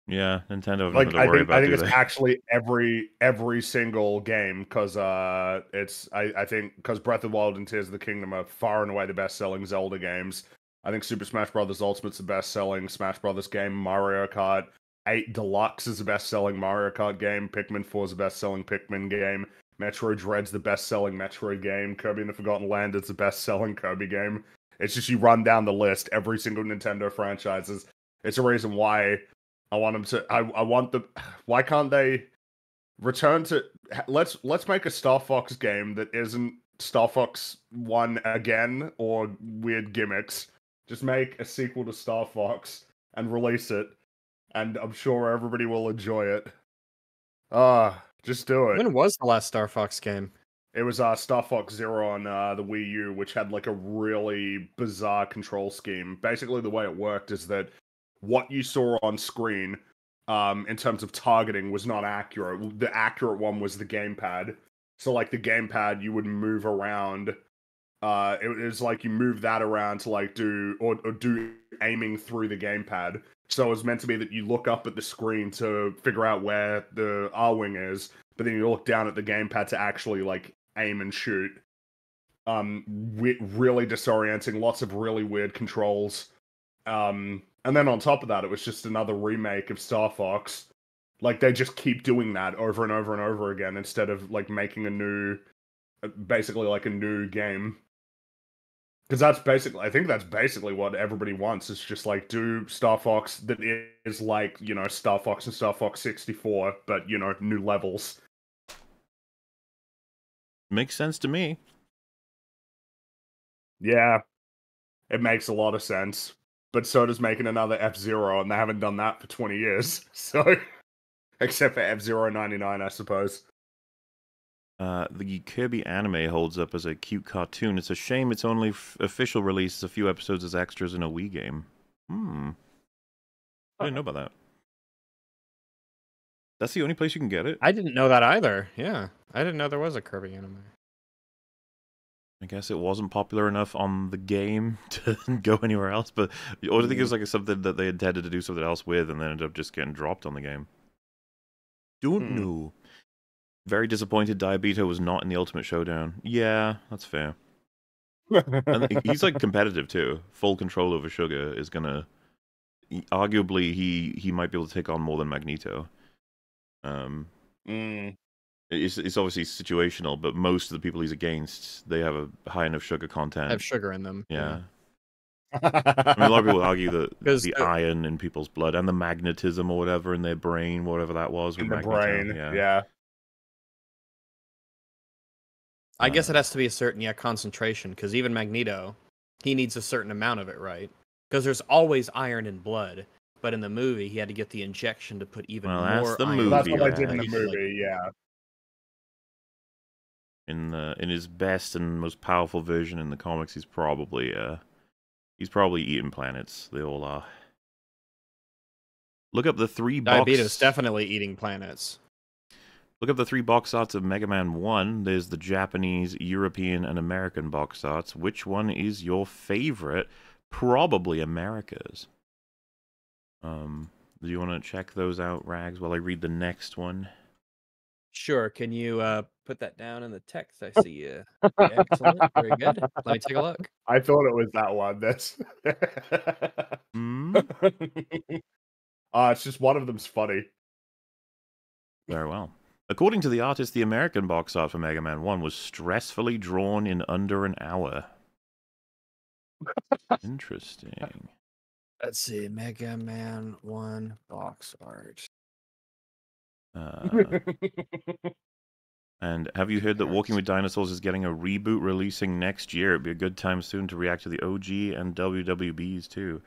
Yeah, Nintendo have Like to I worry think about. I think it's they? actually every every single game because uh it's I I think because Breath of the Wild and Tears of the Kingdom are far and away the best-selling Zelda games. I think Super Smash Bros. Ultimate's the best-selling Smash Bros. game. Mario Kart 8 Deluxe is the best-selling Mario Kart game. Pikmin 4 is the best-selling Pikmin game. Metroid Dread's the best-selling Metroid game. Kirby and the Forgotten Land is the best-selling Kirby game. It's just you run down the list, every single Nintendo franchises. It's a reason why I want them to. I I want the. <sighs> Why can't they return to? Let's let's make a Star Fox game that isn't Star Fox One again or weird gimmicks. Just make a sequel to Star Fox and release it, and I'm sure everybody will enjoy it. Ah, just do it. When was the last Star Fox game? It was uh, Star Fox Zero on uh, the Wii U, which had like a really bizarre control scheme. Basically, the way it worked is that what you saw on screen, um, in terms of targeting, was not accurate. The accurate one was the gamepad. So, like the gamepad, you would move around. Uh, it was like you move that around to like do or, or do aiming through the gamepad. So it was meant to be that you look up at the screen to figure out where the Arwing is, but then you look down at the gamepad to actually like aim and shoot. Um, wi- really disorienting. Lots of really weird controls. Um, and then on top of that, it was just another remake of Star Fox. Like they just keep doing that over and over and over again instead of like making a new, uh, basically like a new game. Because that's basically, I think that's basically what everybody wants. Is just like do Star Fox that is like you know Star Fox and Star Fox sixty four, but you know new levels. Makes sense to me. Yeah, it makes a lot of sense. But so does making another F Zero, and they haven't done that for 20 years. <laughs> So, except for F Zero 99, I suppose. Uh, the Kirby anime holds up as a cute cartoon. It's a shame its only f- official release is a few episodes as extras in a Wii game. Hmm. I didn't know about that. That's the only place you can get it. I didn't know that either. Yeah, I didn't know there was a Kirby anime. I guess it wasn't popular enough on the game <laughs> to go anywhere else, but or do you think it was like something that they intended to do something else with and then ended up just getting dropped on the game? Don't Hmm. know. Very disappointed Diabito was not in the Ultimate Showdown. Yeah, that's fair. And he's like competitive too. Full control over Sugar is gonna. Arguably, he he might be able to take on more than Magneto. Um, Mm. it's it's obviously situational, but most of the people he's against, they have a high enough sugar content. Have sugar in them. Yeah. <laughs> I mean, a lot of people argue that <laughs> 'Cause the the- iron in people's blood and the magnetism or whatever in their brain, whatever that was, In the Magneto, brain. Yeah. Yeah. I guess it has to be a certain yeah concentration because even Magneto, he needs a certain amount of it, right? Because there's always iron in blood, but in the movie he had to get the injection to put even Well, that's more the iron. movie, That's what they did in the movie, yeah. In the in his best and most powerful version in the comics, he's probably uh he's probably eating planets. They all are. Look up the three box. Diabetes definitely eating planets. Look up the three box arts of Mega Man 1. There's the Japanese, European, and American box arts. Which one is your favorite? Probably America's. Um, do you want to check those out, Rags, while I read the next one? Sure. Can you uh, put that down in the text? I see you. Excellent. Very good. Let me take a look. <laughs> I thought it was that one. That's. <laughs> Hmm? uh, it's just one of them's funny. Very well. According to the artist, the American box art for Mega Man 1 was stressfully drawn in under an hour. <laughs> Interesting. Let's see, Mega Man One box art. Uh, <laughs> and have you heard that Walking with Dinosaurs is getting a reboot releasing next year? It'd be a good time soon to react to the OG and WWBs too.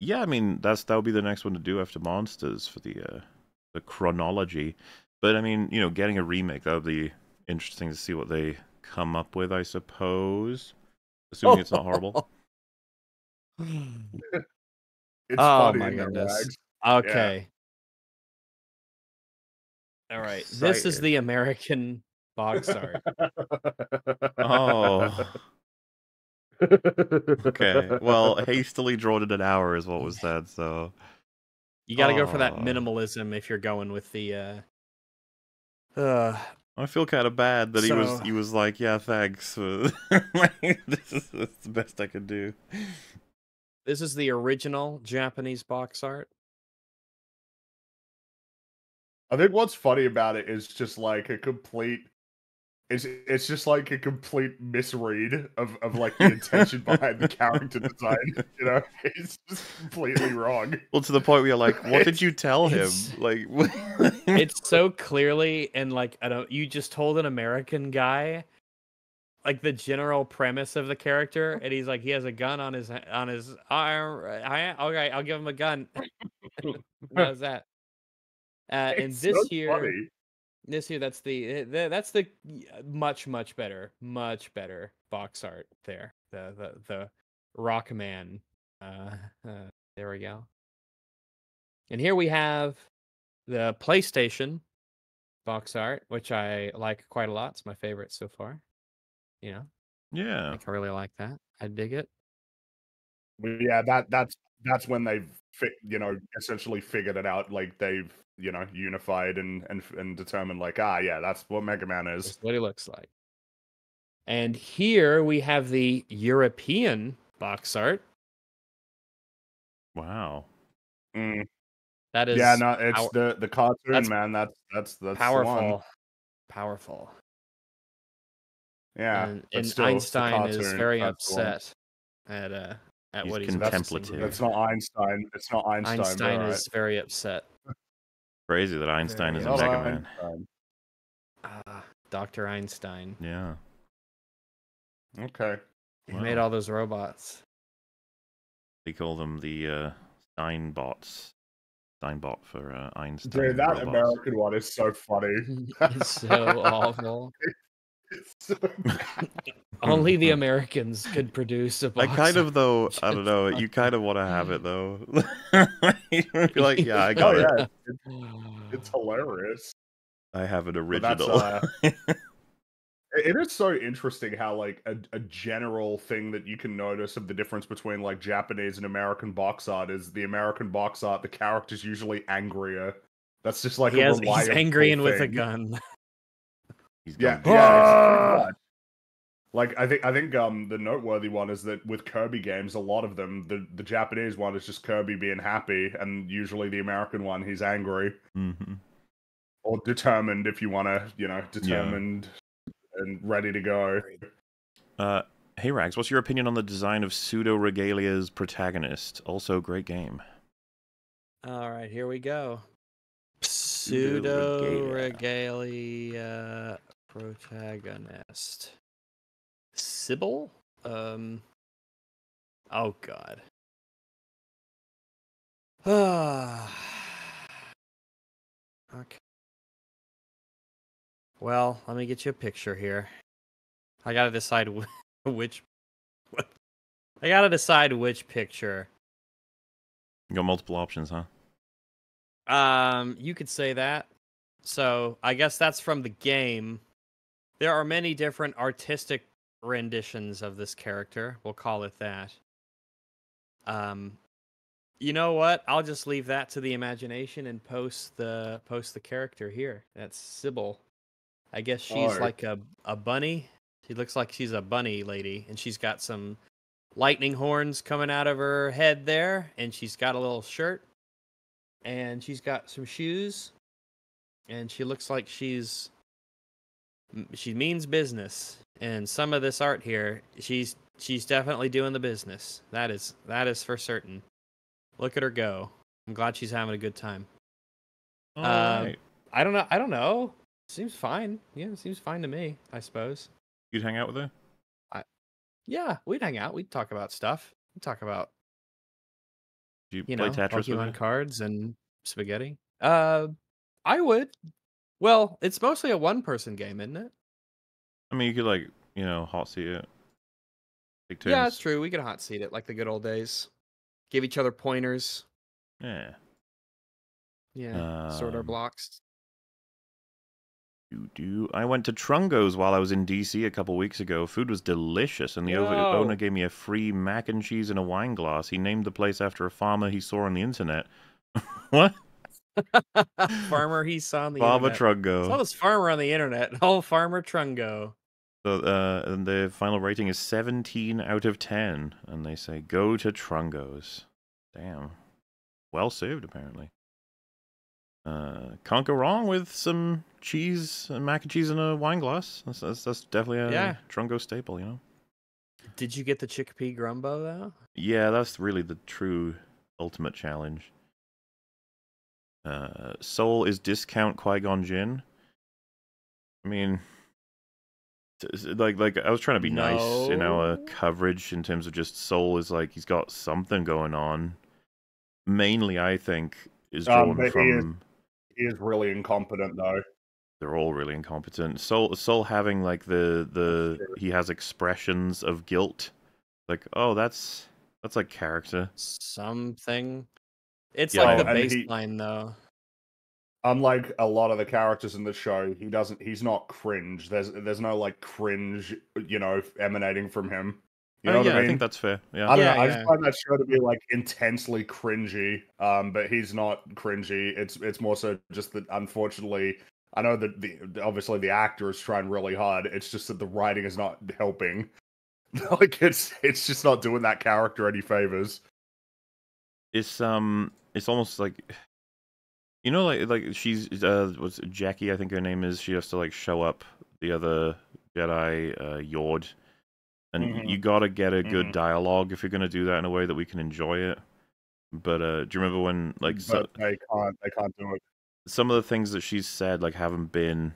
Yeah, I mean that's that would be the next one to do after Monsters for the uh, the chronology. But I mean, you know, getting a remake that would be interesting to see what they come up with. I suppose, assuming it's not horrible. <laughs> It's Oh, funny my in there, goodness. Wags. Okay. All right. This is the American box art. Oh, okay. Well, <laughs> hastily drawn in an hour is what was said. So You got to go for that Oh. minimalism if you're going with the. uh uh, I feel kind of bad that he was he was like, yeah, thanks. <laughs> this is that's the best I could do. this is the original Japanese box art. I think what's funny about it is just like a complete. It's it's just like a complete misread of, of like the intention <laughs> behind the character design. You know, <laughs> it's just completely wrong. Well, to the point where you're like, what did you tell him? Like, <laughs> It's so clearly and like I don't. You just told an American guy, like the general premise of the character, and he's like he has a gun on his on his arm. I, okay, I'll give him a gun. How's that? Uh, and this so year, funny. This here, that's the, eh, the that's the much much better much better box art there the the the Rockman uh, uh there we go. And here we have the playstation box art which i like quite a lot it's my favorite so far you know? Yeah, like i really like that i dig it. Yeah, that that's that's when they've fi- you know essentially figured it out. Like they've you know unified and and and determined like ah yeah that's what Mega Man is. that's what he looks like and here we have the european box art wow. Mm, that is yeah, no, it's pow- the the cartoon that's man. That's that's that's the one. powerful powerful Yeah, and, and still, it's the Einstein is very that's one. upset at uh at He's what he's contemplative. That's not Einstein. It's not Einstein. Einstein but is very upset. Crazy that Einstein is a Very. Mega Man. Einstein. Ah, Dr. Einstein. Yeah. Okay. He made all those robots. They call them the uh, Steinbots. Steinbot for uh, Einstein. Dude, that robots. American one is so funny. it's so <laughs> awful. It's <laughs> so. <laughs> Only the Americans could produce a I box. I kind of though. I don't know. You kind of want to have it <laughs> though. You're like, yeah, I got oh it. yeah, it's, <sighs> it's hilarious. I have an original. uh, it it is so interesting how like a, a general thing that you can notice of the difference between like Japanese and American box art is the American box art the character's usually angrier. That's just like he a has, he's angry and with a gun. He's Yeah, gone- yeah. it's Ah! pretty much. Like I think I think um the noteworthy one is that with Kirby games, a lot of them, the the Japanese one is just Kirby being happy, and usually the American one he's angry mm-hmm. or determined, if you want to, you know, determined and ready to go. Uh, hey Rags, what's your opinion on the design of Pseudoregalia's protagonist? Also, great game. All right, here we go. Pseudo Pseudoregalia. protagonist. Sybil? Um. Oh God. Ah. <sighs> okay. Well, let me get you a picture here. I gotta decide <laughs> which. What? I gotta decide which picture. You got multiple options, huh? Um, you could say that. So I guess that's from the game. There are many different artistic renditions of this character. We'll call it that. Um, you know what? I'll just leave that to the imagination and post the post the character here. That's Sybil. I guess she's Alright. like a a bunny. She looks like she's a bunny lady, and she's got some lightning horns coming out of her head there, and she's got a little shirt and she's got some shoes and she looks like she's she means business. And some of this art here, she's she's definitely doing the business. That is that is for certain. Look at her go. I'm glad she's having a good time. All Um, right. I don't know. I don't know. Seems fine. Yeah, it seems fine to me. I suppose. You'd hang out with her? I, Yeah, we'd hang out. We'd talk about stuff. We'd talk about Do you, you play know Tetris with cards and spaghetti. Uh, I would. Well, it's mostly a one-person game, isn't it? I mean, you could like, you know, hot seat it. Yeah, it's true. We could hot seat it like the good old days. Give each other pointers. Yeah. Yeah, sort our Um, blocks. Do do. I went to Trungo's while I was in DC a couple weeks ago. Food was delicious, and the Yo. owner gave me a free mac and cheese and a wine glass. He named the place after a farmer he saw on the internet. <laughs> what? <laughs> farmer he saw on the Farmer internet. Saw this farmer on the internet. <laughs> Oh, Farmer Trungo. So, uh, and the final rating is 17 out of 10, and they say go to Trungo's. Damn. Well served, apparently. Uh, can't go wrong with some cheese, and mac and cheese, in a wine glass. That's, that's, that's definitely a Yeah. Trungo staple, you know? Did you get the chickpea grumbo though? Yeah, that's really the true ultimate challenge. Uh, Sol is discount Qui Gon Jinn. I mean, like like I was trying to be nice in our coverage in terms of just Sol is like he's got something going on. Mainly, I think is Um, drawn but he is- from. He is really incompetent though. They're all really incompetent. Sol Sol having like the the he has expressions of guilt. Like oh that's that's like character. Something. It's Yeah, like yeah. the And he- baseline though. Unlike a lot of the characters in the show, he doesn't. He's not cringe. There's there's no like cringe, you know, emanating from him. You Oh, know yeah, what I mean? I, think that's fair. Yeah. I don't Yeah, know. I just find that show to be like intensely cringy. Um, but he's not cringy. It's it's more so just that unfortunately, I know that the obviously the actor is trying really hard. It's just that the writing is not helping. <laughs> like it's it's just not doing that character any favors. it's um it's almost like you know like like she's uh what's it, Jecki I think her name is she has to like show up the other Jedi uh Yord and y- Mhm. you got to get a good Mhm. dialogue if you're going to do that in a way that we can enjoy it but uh do you remember when like so, I can't I can't do it. some of the things that she's said like haven't been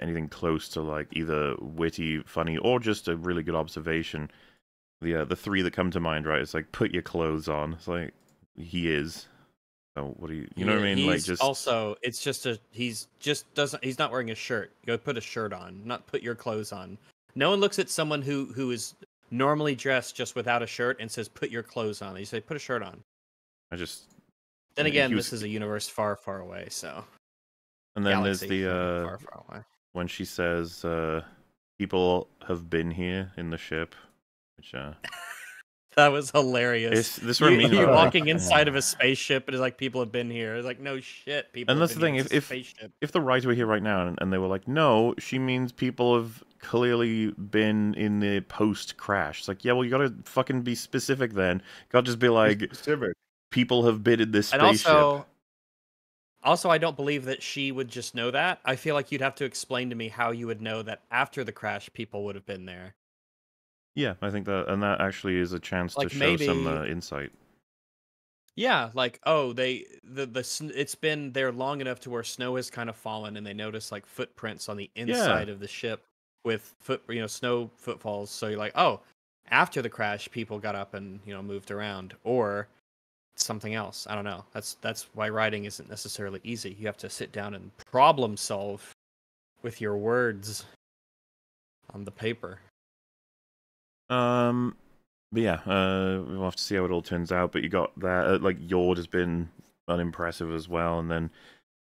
anything close to like either witty funny or just a really good observation the uh, the three that come to mind right it's like put your clothes on it's like he is so what do you you know what i mean like just also it's just a he's just doesn't he's not wearing a shirt. Go put a shirt on, not put your clothes on. No one looks at someone who who is normally dressed just without a shirt and says put your clothes on. They say put a shirt on. i just Then Yeah, he again, was- this is a universe far far away, so and then galaxy there's the uh far far away. when she says uh people have been here in the ship which uh <laughs> That was hilarious. it's this is You, mean you're walking <laughs> inside of a spaceship and it's like people have been here. It's like no shit, people. And have that's the thing, if- if- spaceship. if the writer were here right now and, and they were like, no, she means people have clearly been in the post crash. It's like, yeah, well, you gotta fucking be specific then. Gotta just be like, specific. people have been in this and spaceship. also also i don't believe that she would just know that i feel like you'd have to explain to me how you would know that after the crash people would have been there yeah, I think that, and that actually is a chance Like, to show some maybe- uh, insight. yeah like oh they the the sn- it's been there long enough to where snow has kind of fallen and they notice like footprints on the inside of the ship with foot you know snow footfalls. So you're like oh after the crash people got up and you know moved around or something else. I don't know. That's that's why writing isn't necessarily easy. You have to sit down and problem solve with your words on the paper Um, but yeah, uh, we'll have to see how it all turns out. But you got that, uh, like Yord has been unimpressive as well, and then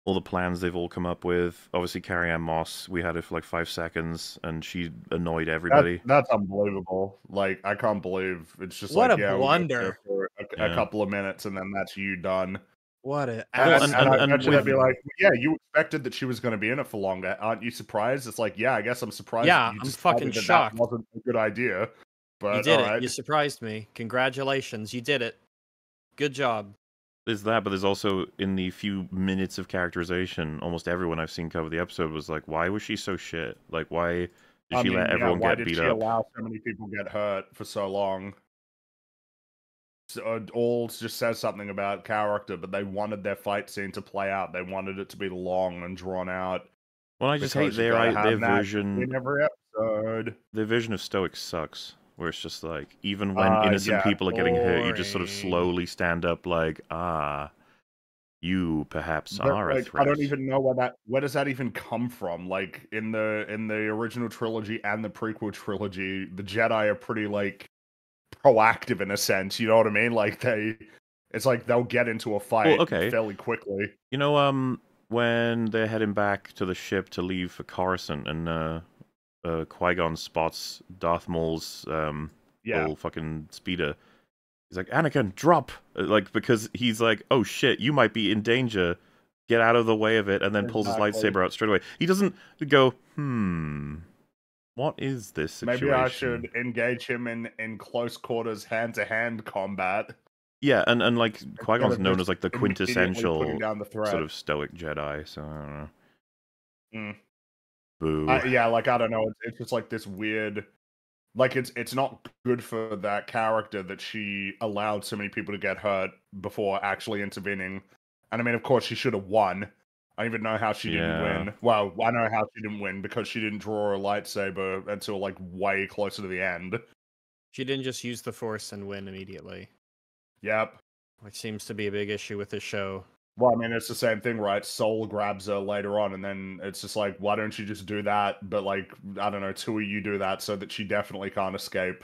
all the plans they've all come up with. Obviously, Carrie-Anne Moss, we had her for like five seconds, and she annoyed everybody. That, that's unbelievable. Like I can't believe it's just What like a yeah, blunder. for a, a couple of minutes and then that's you done. what a And, Well, and, and- I and imagine I'd be like, yeah, you expected that she was going to be in it for longer. Aren't you surprised? It's like, yeah, I guess I'm surprised. Yeah, you I'm just fucking that shocked. That wasn't a good idea. But you did all it right. you surprised me congratulations you did it good job There's that, but there's also in the few minutes of characterization, almost everyone I've seen cover the episode was like, "Why was she so shit? Like, why did I she mean, let yeah, everyone why get did beat she up?" allow so many people get hurt for so long? So, uh, all just says something about character, but they wanted their fight scene to play out. They wanted it to be long and drawn out. Well, I just hate their gotta their have that version. in every episode. Their vision of Stoic sucks. Where it's just like, even when Uh, innocent yeah, people are getting hurt, you just sort of slowly stand up, like, ah, you perhaps are a like, threat. I don't even know where that where does that even come from? Like in the in the original trilogy and the prequel trilogy, the Jedi are pretty like proactive in a sense. You know what I mean? Like they, it's like they'll get into a fight okay. fairly quickly. You know, um, when they're heading back to the ship to leave for Coruscant, and uh, uh, Qui Gon spots Darth Maul's um Yeah, little fucking speeder. He's like, Anakin, drop! Uh, Like because he's like, oh shit, you might be in danger. Get out of the way of it, and then pulls his lightsaber out straight away. He doesn't go, hmm, what is this situation? maybe I should engage him in in close quarters, hand to hand combat. Yeah, and and like Qui Gon's known as like the quintessential down the threat. sort of stoic Jedi. So I don't know. Mm. Boo. I, yeah, like I don't know. It's, it's just like this weird. Like it's it's not good for that character that she allowed so many people to get hurt before actually intervening. And I mean, of course, she should have won. I don't even know how she didn't win. Well, I know how she didn't win because she didn't draw a lightsaber until like way closer to the end. She didn't just use the force and win immediately, Yep. which seems to be a big issue with this show. Well, I mean, it's the same thing, right? Sol grabs her later on, and then it's just like, why don't you just do that? But like, I don't know, two of you do that so that she definitely can't escape.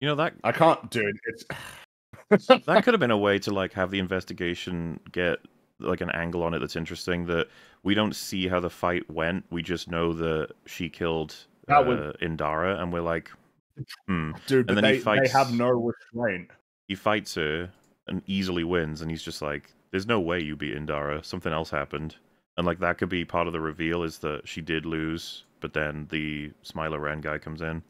you know that I can't, dude. It's <sighs> that could have been a way to like have the investigation get like an angle on it that's interesting. That we don't see how the fight went. We just know that she killed uh, would- Indara, and we're like, hmm. dude. But then they he fights- they have no restraint. He fights her and easily wins, and he's just like, "There's no way you beat Indara. Something else happened." And like that could be part of the reveal is that she did lose, but then the Kylo Ren guy comes in.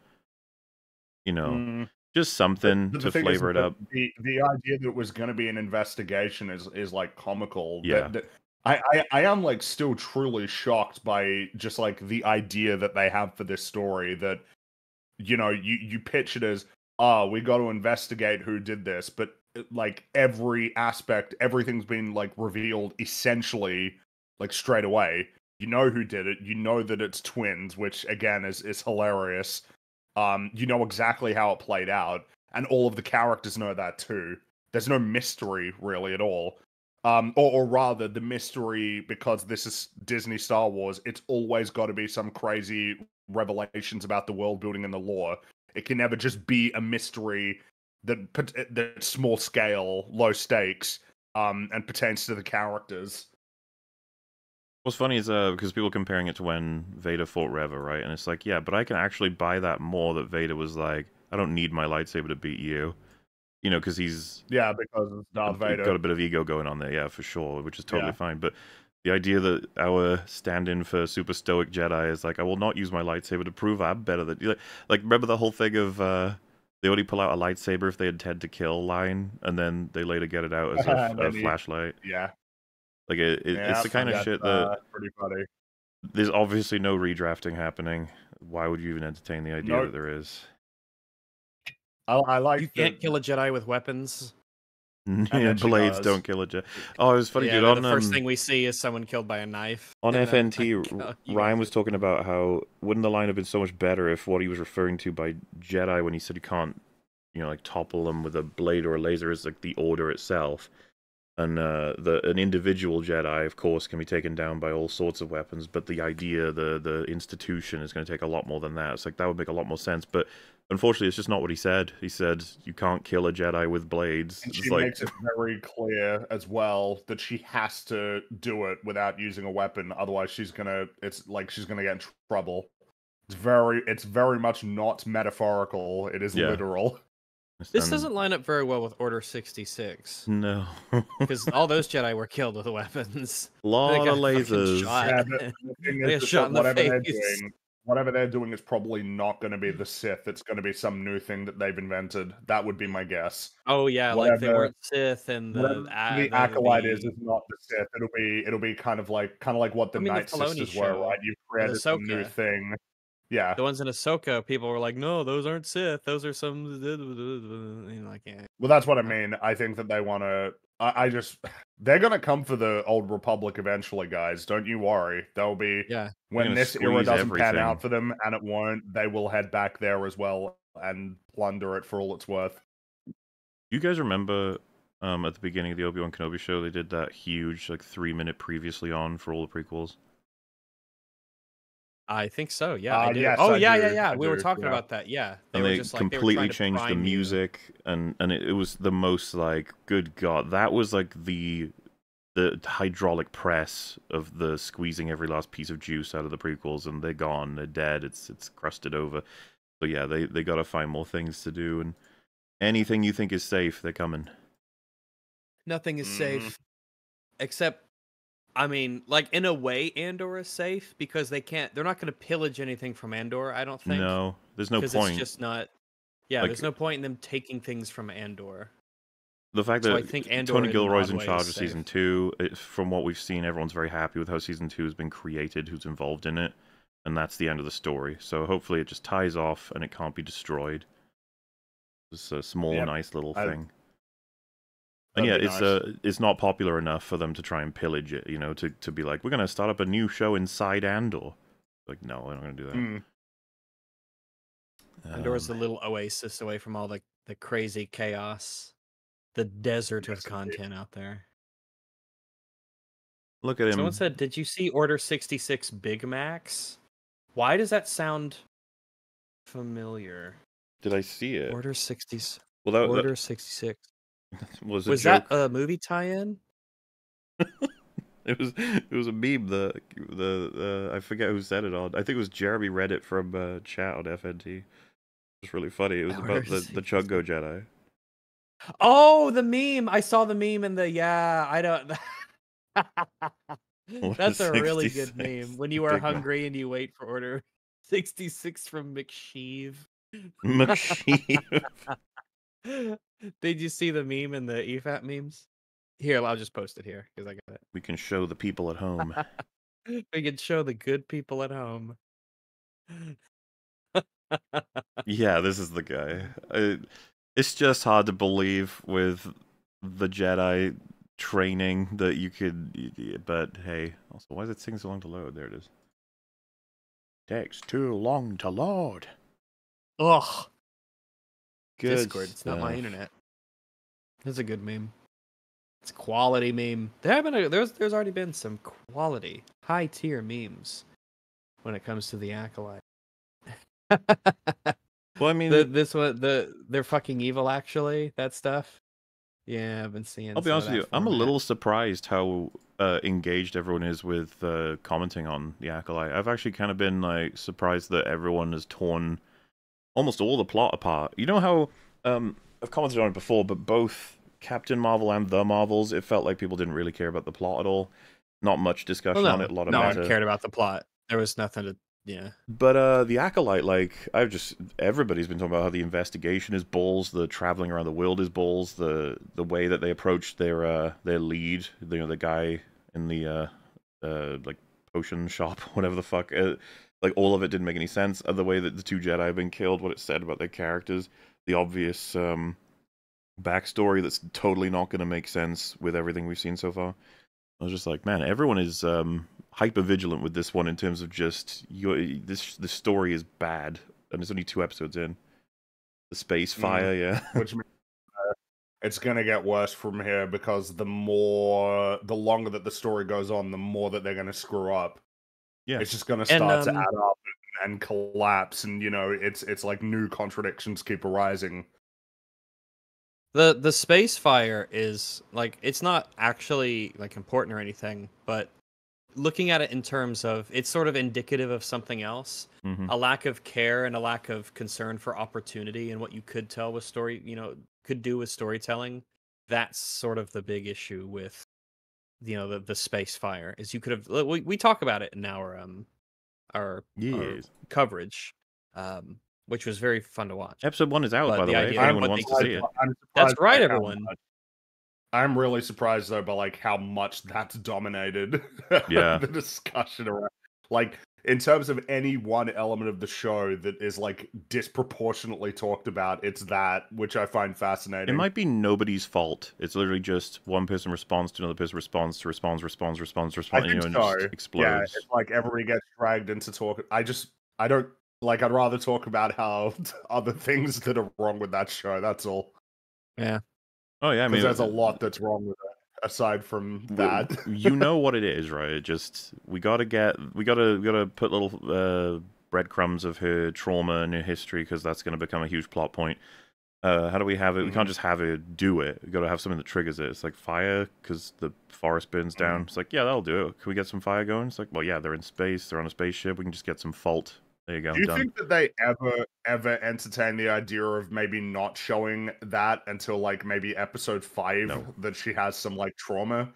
You know, Mm, just something to the thing is flavor it that up. The the idea that it was going to be an investigation is is like comical. Yeah. that- I, I I am like still truly shocked by just like the idea that they have for this story that you know you you pitch it as oh we got to investigate who did this but like every aspect everything's been like revealed essentially like straight away. You know who did it. You know that it's twins which again is is hilarious. Um you know exactly how it played out and all of the characters know that too. There's no mystery really at all. Um or, or rather the mystery because this is disney star wars it's always got to be some crazy revelations about the world building and the lore. It can never just be a mystery that that's small scale low stakes um and pertains to the characters What's funny is uh because people are comparing it to when Vader fought Reva, right? And it's like, yeah, but I can actually buy that more. That Vader was like, I don't need my lightsaber to beat you, you know, because he's yeah because darth got vader a bit of ego going on there, yeah, for sure, which is totally Yeah. fine. But the idea that our stand-in for super stoic Jedi is like, I will not use my lightsaber to prove I'm better than you. Like, like remember the whole thing of uh they only pull out a lightsaber if they intend to kill line, and then they later get it out as a, <laughs> a flashlight. yeah, Like it, it, yeah it's the kind of shit that uh, pretty funny there's obviously no redrafting happening. Why would you even entertain the idea Nope. that there is? I, I like You the- can't kill a Jedi with weapons. <laughs> Yeah, blades don't kill a jet. Oh, it was funny, yeah, dude. On the first um, thing we see is someone killed by a knife. on FNT, like, <laughs> oh, Ryan was talking about how wouldn't the line have been so much better if what he was referring to by Jedi when he said you can't, you know, like topple them with a blade or a laser is like the order itself, and uh, the an individual Jedi, of course, can be taken down by all sorts of weapons, but the idea, the the institution, is going to take a lot more than that. It's like that would make a lot more sense, but unfortunately, it's just not what he said. He said you can't kill a Jedi with blades. And It's she like makes it very clear as well that she has to do it without using a weapon, otherwise she's gonna. It's like she's gonna get in trouble. It's very, it's very much not metaphorical. It is Yeah. literal. This and- doesn't line up very well with Order 66 No. <laughs> because all those Jedi were killed with <laughs> weapons. lot of lasers. shot. Yeah, but the thing They is, got shot in the whatever they're face. doing, whatever they're doing is probably not going to be the Sith. It's going to be some new thing that they've invented. That would be my guess. Oh yeah, like they weren't Sith and the uh, the acolyte is the- is not the Sith. It'll be it'll be kind of like kind of like what the I mean, Night Filoni Sisters show, were, right? You've created some new thing. Yeah. the ones in Ahsoka. People were like, no, those aren't Sith. Those are some. <laughs> You know, like yeah. Well, that's what I mean. I think that they want to. I, I just <sighs> they're gonna come for the old Republic eventually, guys. Don't you worry. They'll be Yeah. when this era doesn't pan out for them, and it won't. They will head back there as well and plunder it for all it's worth. You guys remember um, at the beginning of the Obi Wan Kenobi show, they did that huge, like, three minute previously on for all the prequels? I think so. Yeah. Uh, I do. yes, oh I yeah, yeah, do, yeah. I we were talking yeah. about that. Yeah. and were they just, like, they were completely changed the prime you. music and and it, it was the most like good god that was like the the hydraulic press of the squeezing every last piece of juice out of the prequels and they're gone they're dead it's it's crusted over so yeah they they gotta find more things to do and anything you think is safe they're coming Nothing is Mhm. safe, except, I mean, like in a way, Andor is safe because they can't. They're not going to pillage anything from Andor. I don't think. no there's no point it's just not. Yeah, Like- there's no point in them taking things from Andor. the fact so that I think Andor Tony in an Gilroy's odd in charge is of season two. It, from what we've seen, everyone's very happy with how season two has been created, who's involved in it, and that's the end of the story. So hopefully it just ties off and it can't be destroyed. It's a small, Yep. nice little I- thing. And yeah, That'd be it's nice. uh, it's not popular enough for them to try and pillage it. You know, to to be like, we're gonna start up a new show inside Andor. Like, no, we're not gonna do that. Andor's Um, the little oasis away from all the the crazy chaos, the desert of content out there. look at him. Someone said, "Did you see Order sixty six Big Macs?" Why does that sound familiar? Did I see it? Order sixty. well, that, Order sixty six. <laughs> was Was joke. that a movie tie-in? <laughs> It was it was a meme. The the uh, I forget who said it on. I think it was Jeremy Reddit from uh, chat on FNT. It was really funny. It was about the the <laughs> 66. Chuggo Jedi. Oh, the meme! I saw the meme in the yeah. I don't. That's a really good 66 meme. When you are hungry and you wait for order sixty six from McSheev. Machine. Did you see the meme in the EFAP memes? Here, I'll just post it here because I got it. we can show the people at home. <laughs> we can show the good people at home. <laughs> yeah, this is the guy. I, it's just hard to believe with the Jedi training that you could. But hey, also, why is it taking so long to load? There it is. Takes too long to load. Ugh. Good Discord. It's not my internet. It's a good meme. It's a quality meme. There have been a, there's there's already been some quality, high tier memes when it comes to the acolyte. Well, I <laughs> mean, the, this one, the they're fucking evil. Actually, that stuff. Yeah, I've been seeing. I'll be honest with you. that I'm a little surprised how uh, engaged everyone is with uh, commenting on the acolyte. I've actually kind of been like surprised that everyone has torn almost all the plot apart. You know how um, I've commented on it before, but both Captain Marvel and the Marvels, it felt like people didn't really care about the plot at all. Not much discussion Well, on it. A lot of no meta. one cared about the plot. There was nothing to. Yeah. But uh the acolyte, like I've just everybody's been talking about how the investigation is balls, the traveling around the world is balls, the the way that they approach their uh their lead, you know, the guy in the uh uh like potion shop, <laughs> whatever the fuck. Uh, like all of it didn't make any sense. Of the way that the two Jedi have been killed, what it said about their characters, the obvious um backstory that's totally not going to make sense with everything we've seen so far. I was just like, man, everyone is um, hyper vigilant with this one in terms of just your this the story is bad, and it's only two episodes in. The space Mm. fire, yeah. which <laughs> means uh, it's going to get worse from here because the more the longer that the story goes on the more that they're going to screw up Yeah. it's just going to And, start to um, add up and, and collapse and you know it's it's like new contradictions keep arising The the space fire is like it's not actually like important or anything, but looking at it in terms of it's sort of indicative of something else. hmm A lack of care and a lack of concern for opportunity and what you could tell with story, you know, could do with storytelling. That's sort of the big issue with you know the the space fire is you could have we, we talk about it in our um our, our coverage, um, which was very fun to watch. Episode one is out, But by the, the way. If idea anyone wants to see it. That's right, everyone. I'm really surprised though by like how much that's dominated <laughs> Yeah. the discussion around like in terms of any one element of the show that is like disproportionately talked about, it's that which I find fascinating. It might be nobody's fault. It's literally just one person responds to another person responds to responds, responds, responds, I responds, you think know, and so. just Yeah, it's like everybody gets dragged into talk. I just I don't like. I'd rather talk about how <laughs> other things that are wrong with that show. That's all. Yeah. oh yeah, I Because mean, there's a uh, lot that's wrong with it aside from that. you know <laughs> what it is, right? Just we gotta get we gotta we gotta put little uh, breadcrumbs of her trauma and her history because that's gonna become a huge plot point. Uh, how do we have it? We can't Mhm. just have it do it. We gotta have something that triggers it. It's like fire because the forest burns Mm-hmm. down. It's like yeah, that'll do it. Can we get some fire going? It's like well, yeah, they're in space. They're on a spaceship. We can just get some fault. There you go. Do you done. think that they ever ever entertain the idea of maybe not showing that until like maybe episode five No. that she has some like trauma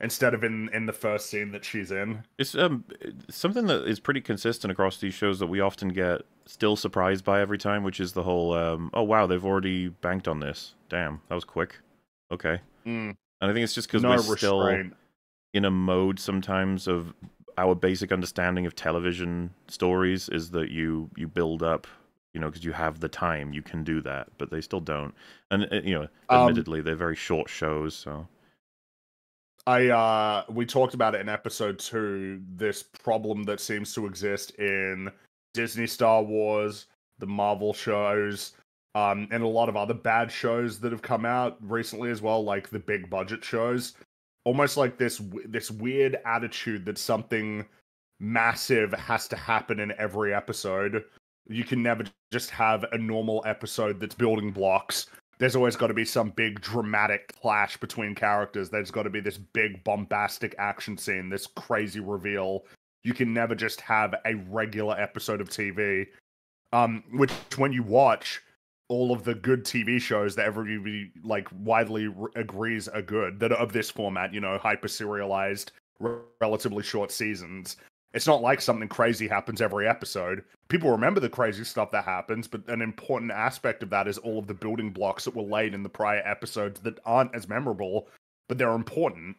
instead of in in the first scene that she's in? It's um something that is pretty consistent across these shows that we often get still surprised by every time, which is the whole um oh wow they've already banked on this. Damn, that was quick. Okay, and I think it's just because no we're still in a mode sometimes of our basic understanding of television stories is that you you build up you know because you have the time you can do that but they still don't and uh, you know Um, admittedly they're very short shows so I uh we talked about it in episode two, this problem that seems to exist in Disney Star Wars, the Marvel shows, um, and a lot of other bad shows that have come out recently as well, like the big budget shows. Almost like this this weird attitude that something massive has to happen in every episode. You can never just have a normal episode that's building blocks there's always got to be some big dramatic clash between characters. There's got to be this big bombastic action scene, this crazy reveal. You can never just have a regular episode of TV. Um, which when you watch all of the good TV shows that everybody like widely r- agrees are good that are of this format, you know, hyper serialized, r- relatively short seasons. It's not like something crazy happens every episode. People remember the crazy stuff that happens, but an important aspect of that is all of the building blocks that were laid in the prior episodes that aren't as memorable, but they're important.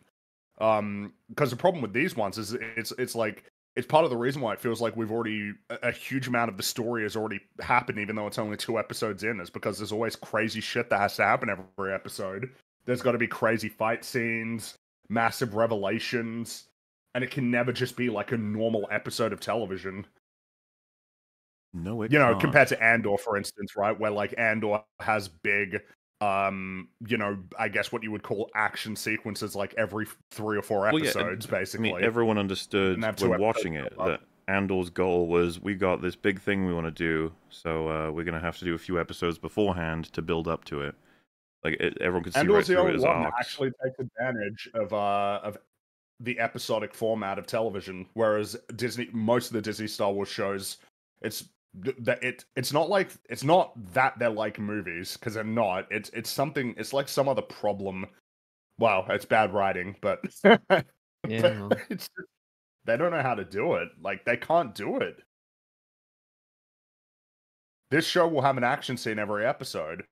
Um, because the problem with these ones is it's it's like it's part of the reason why it feels like we've already a, huge amount of the story has already happened, even though it's only two episodes in, is because there's always crazy shit that has to happen every episode. There's got to be crazy fight scenes, massive revelations, and it can never just be like a normal episode of television. no it You know, can't. compared to Andor, for instance, right? Where like Andor has big, um, you know, I guess what you would call action sequences like every three or four Well, yeah, episodes, I basically. mean, everyone understood And have two when watching it that Andor's goal was we got this big thing we want to do, so uh, we're gonna have to do a few episodes beforehand to build up to it. Like it, everyone could see right Andor's the through it only one arcs. actually takes advantage of uh of the episodic format of television, whereas Disney, most of the Disney Star Wars shows, it's that it it's not like it's not that they're like movies because they're not. It's it's something. It's like some other problem. Wow, it's bad writing, but <laughs> <laughs> Yeah, but <laughs> it's just, they don't know how to do it. Like they can't do it. This show will have an action scene every episode.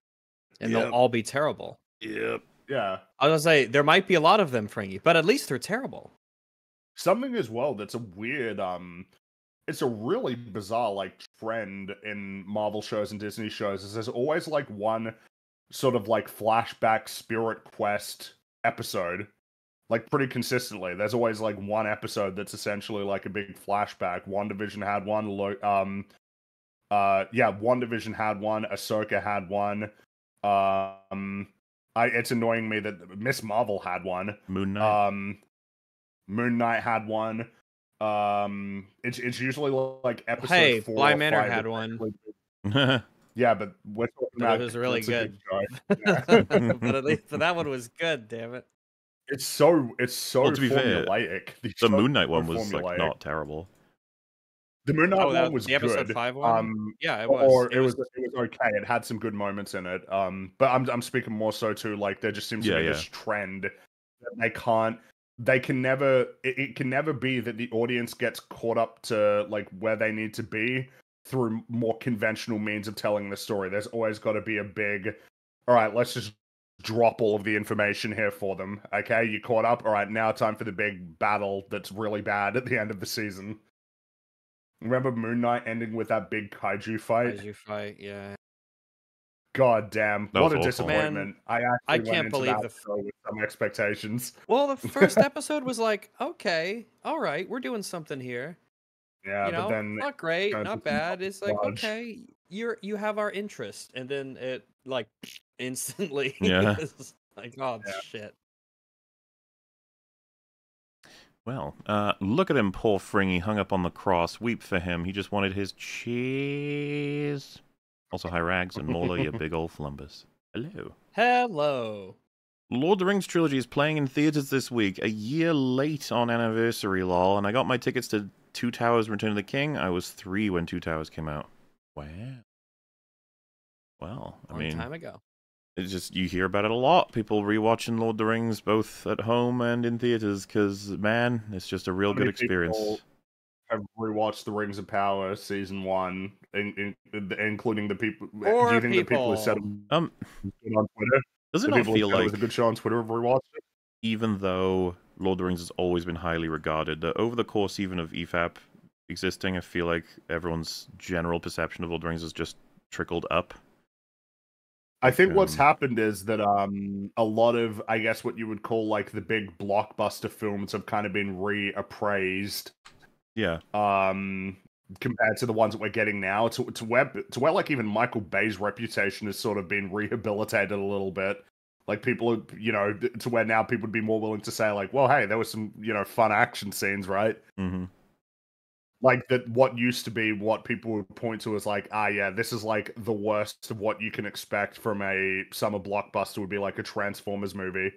and Yep. they'll all be terrible. Yep. Yeah. I was gonna say there might be a lot of them, Frankie, but at least they're terrible. something as well that's a weird um it's a really bizarre like trend in marvel shows and disney shows is there's always like one sort of like flashback spirit quest episode like pretty consistently there's always like one episode that's essentially like a big flashback WandaVision had one Lo- um uh yeah WandaVision had one ahsoka had one um I, it's annoying me that Miss Marvel had one. Moon Knight. Um, Moon Knight had one. Um, it's it's usually like episode Hey, four. Bly or Manor five had one. <laughs> Yeah, but we're talking it was really good. good. <laughs> Yeah. but at least but that one was good. Damn it. it's so it's so Well, to be formulaic. These the Moon Knight one was like not terrible. The Moon Knight Oh, that- one was the episode good. five one? Um, Yeah, it was. or it was it was okay. It had some good moments in it. Um, but I'm I'm speaking more so to like there just seems to be yeah. this trend that they can't they can never it, it can never be that the audience gets caught up to like where they need to be through more conventional means of telling the story. There's always got to be a big, all right, let's just drop all of the information here for them. Okay, you caught up. All right, now time for the big battle that's really bad at the end of the season. Remember Moon Knight ending with that big kaiju fight? Kaiju fight, yeah. God damn, That what a awful. disappointment. I actually I can't into believe that the- show with some expectations. <laughs> Well, the <laughs> first episode was like, okay, all right, we're doing something here. Yeah, you know, but then not great, not bad. It's like, dodge. okay, you're you have our interest, and then it like <laughs> instantly. Yeah. is like, oh Yeah. shit. Well, uh, look at him, poor Fringy, hung up on the cross. Weep for him. He just wanted his cheese. Also, hi, Rags and Mauler, you big old flumbus. Hello. Hello. Lord of the Rings trilogy is playing in theaters this week, a year late on anniversary, lol. And I got my tickets to Two Towers: Return of the King. I was three when Two Towers came out. Wow. Well, I Long mean, time ago. it's just you hear about it a lot. People rewatching Lord of the Rings both at home and in theaters because man, it's just a real good experience. people have rewatched The Rings of Power season one, in, in, including the people. do you think the people who said people. it Um, good on Twitter, Does it not people feel said it like was a good show on Twitter have rewatched it? even though Lord of the Rings has always been highly regarded, that over the course even of EFAP existing, I feel like everyone's general perception of Lord of the Rings has just trickled up. I think what's Um, happened is that um a lot of I guess what you would call like the big blockbuster films have kind of been reappraised Yeah, um compared to the ones that we're getting now to to where to where like even Michael Bay's reputation has sort of been rehabilitated a little bit. Like people, are, you know, to where now people would be more willing to say like, well, hey, there was some you know fun action scenes, right? Mm-hmm. Like that. What used to be what people would point to as like, ah, yeah, this is like the worst of what you can expect from a summer blockbuster would be like a Transformers movie.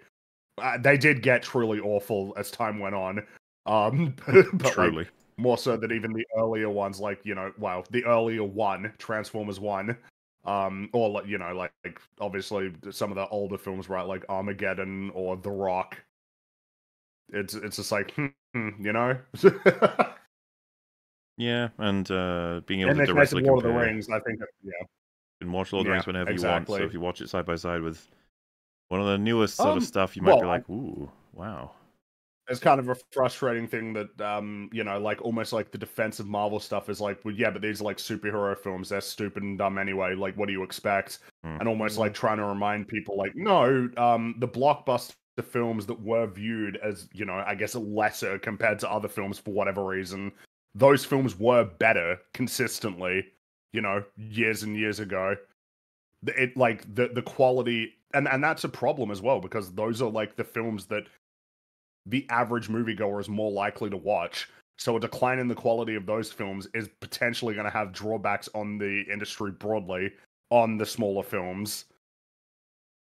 Uh, they did get truly awful as time went on. Um, <laughs> but like, truly. More so than even the earlier ones like you know well the earlier one transformers one um or like you know like, like obviously some of the older films right like armageddon or the rock it's it's just like hmm, hmm, you know <laughs> Yeah, and uh, being able in to the case of directly lord of the compare. rings i think that, yeah You can watch Lord of the Yeah, Rings whenever you want. So if you watch it side by side with one of the newest sort Um, of stuff, you might be well, I- like, "Ooh, wow." It's kind of a frustrating thing that um you know like almost like the defensive marvel stuff is like well yeah but these are like superhero films. They're stupid and dumb anyway. Like what do you expect? Hmm. and almost like trying to remind people like no um the blockbuster films that were viewed as you know i guess lesser compared to other films for whatever reason those films were better consistently you know years and years ago. It like the the quality and and that's a problem as well because those are like the films that the average moviegoer is more likely to watch. So a decline in the quality of those films is potentially going to have drawbacks on the industry broadly on the smaller films.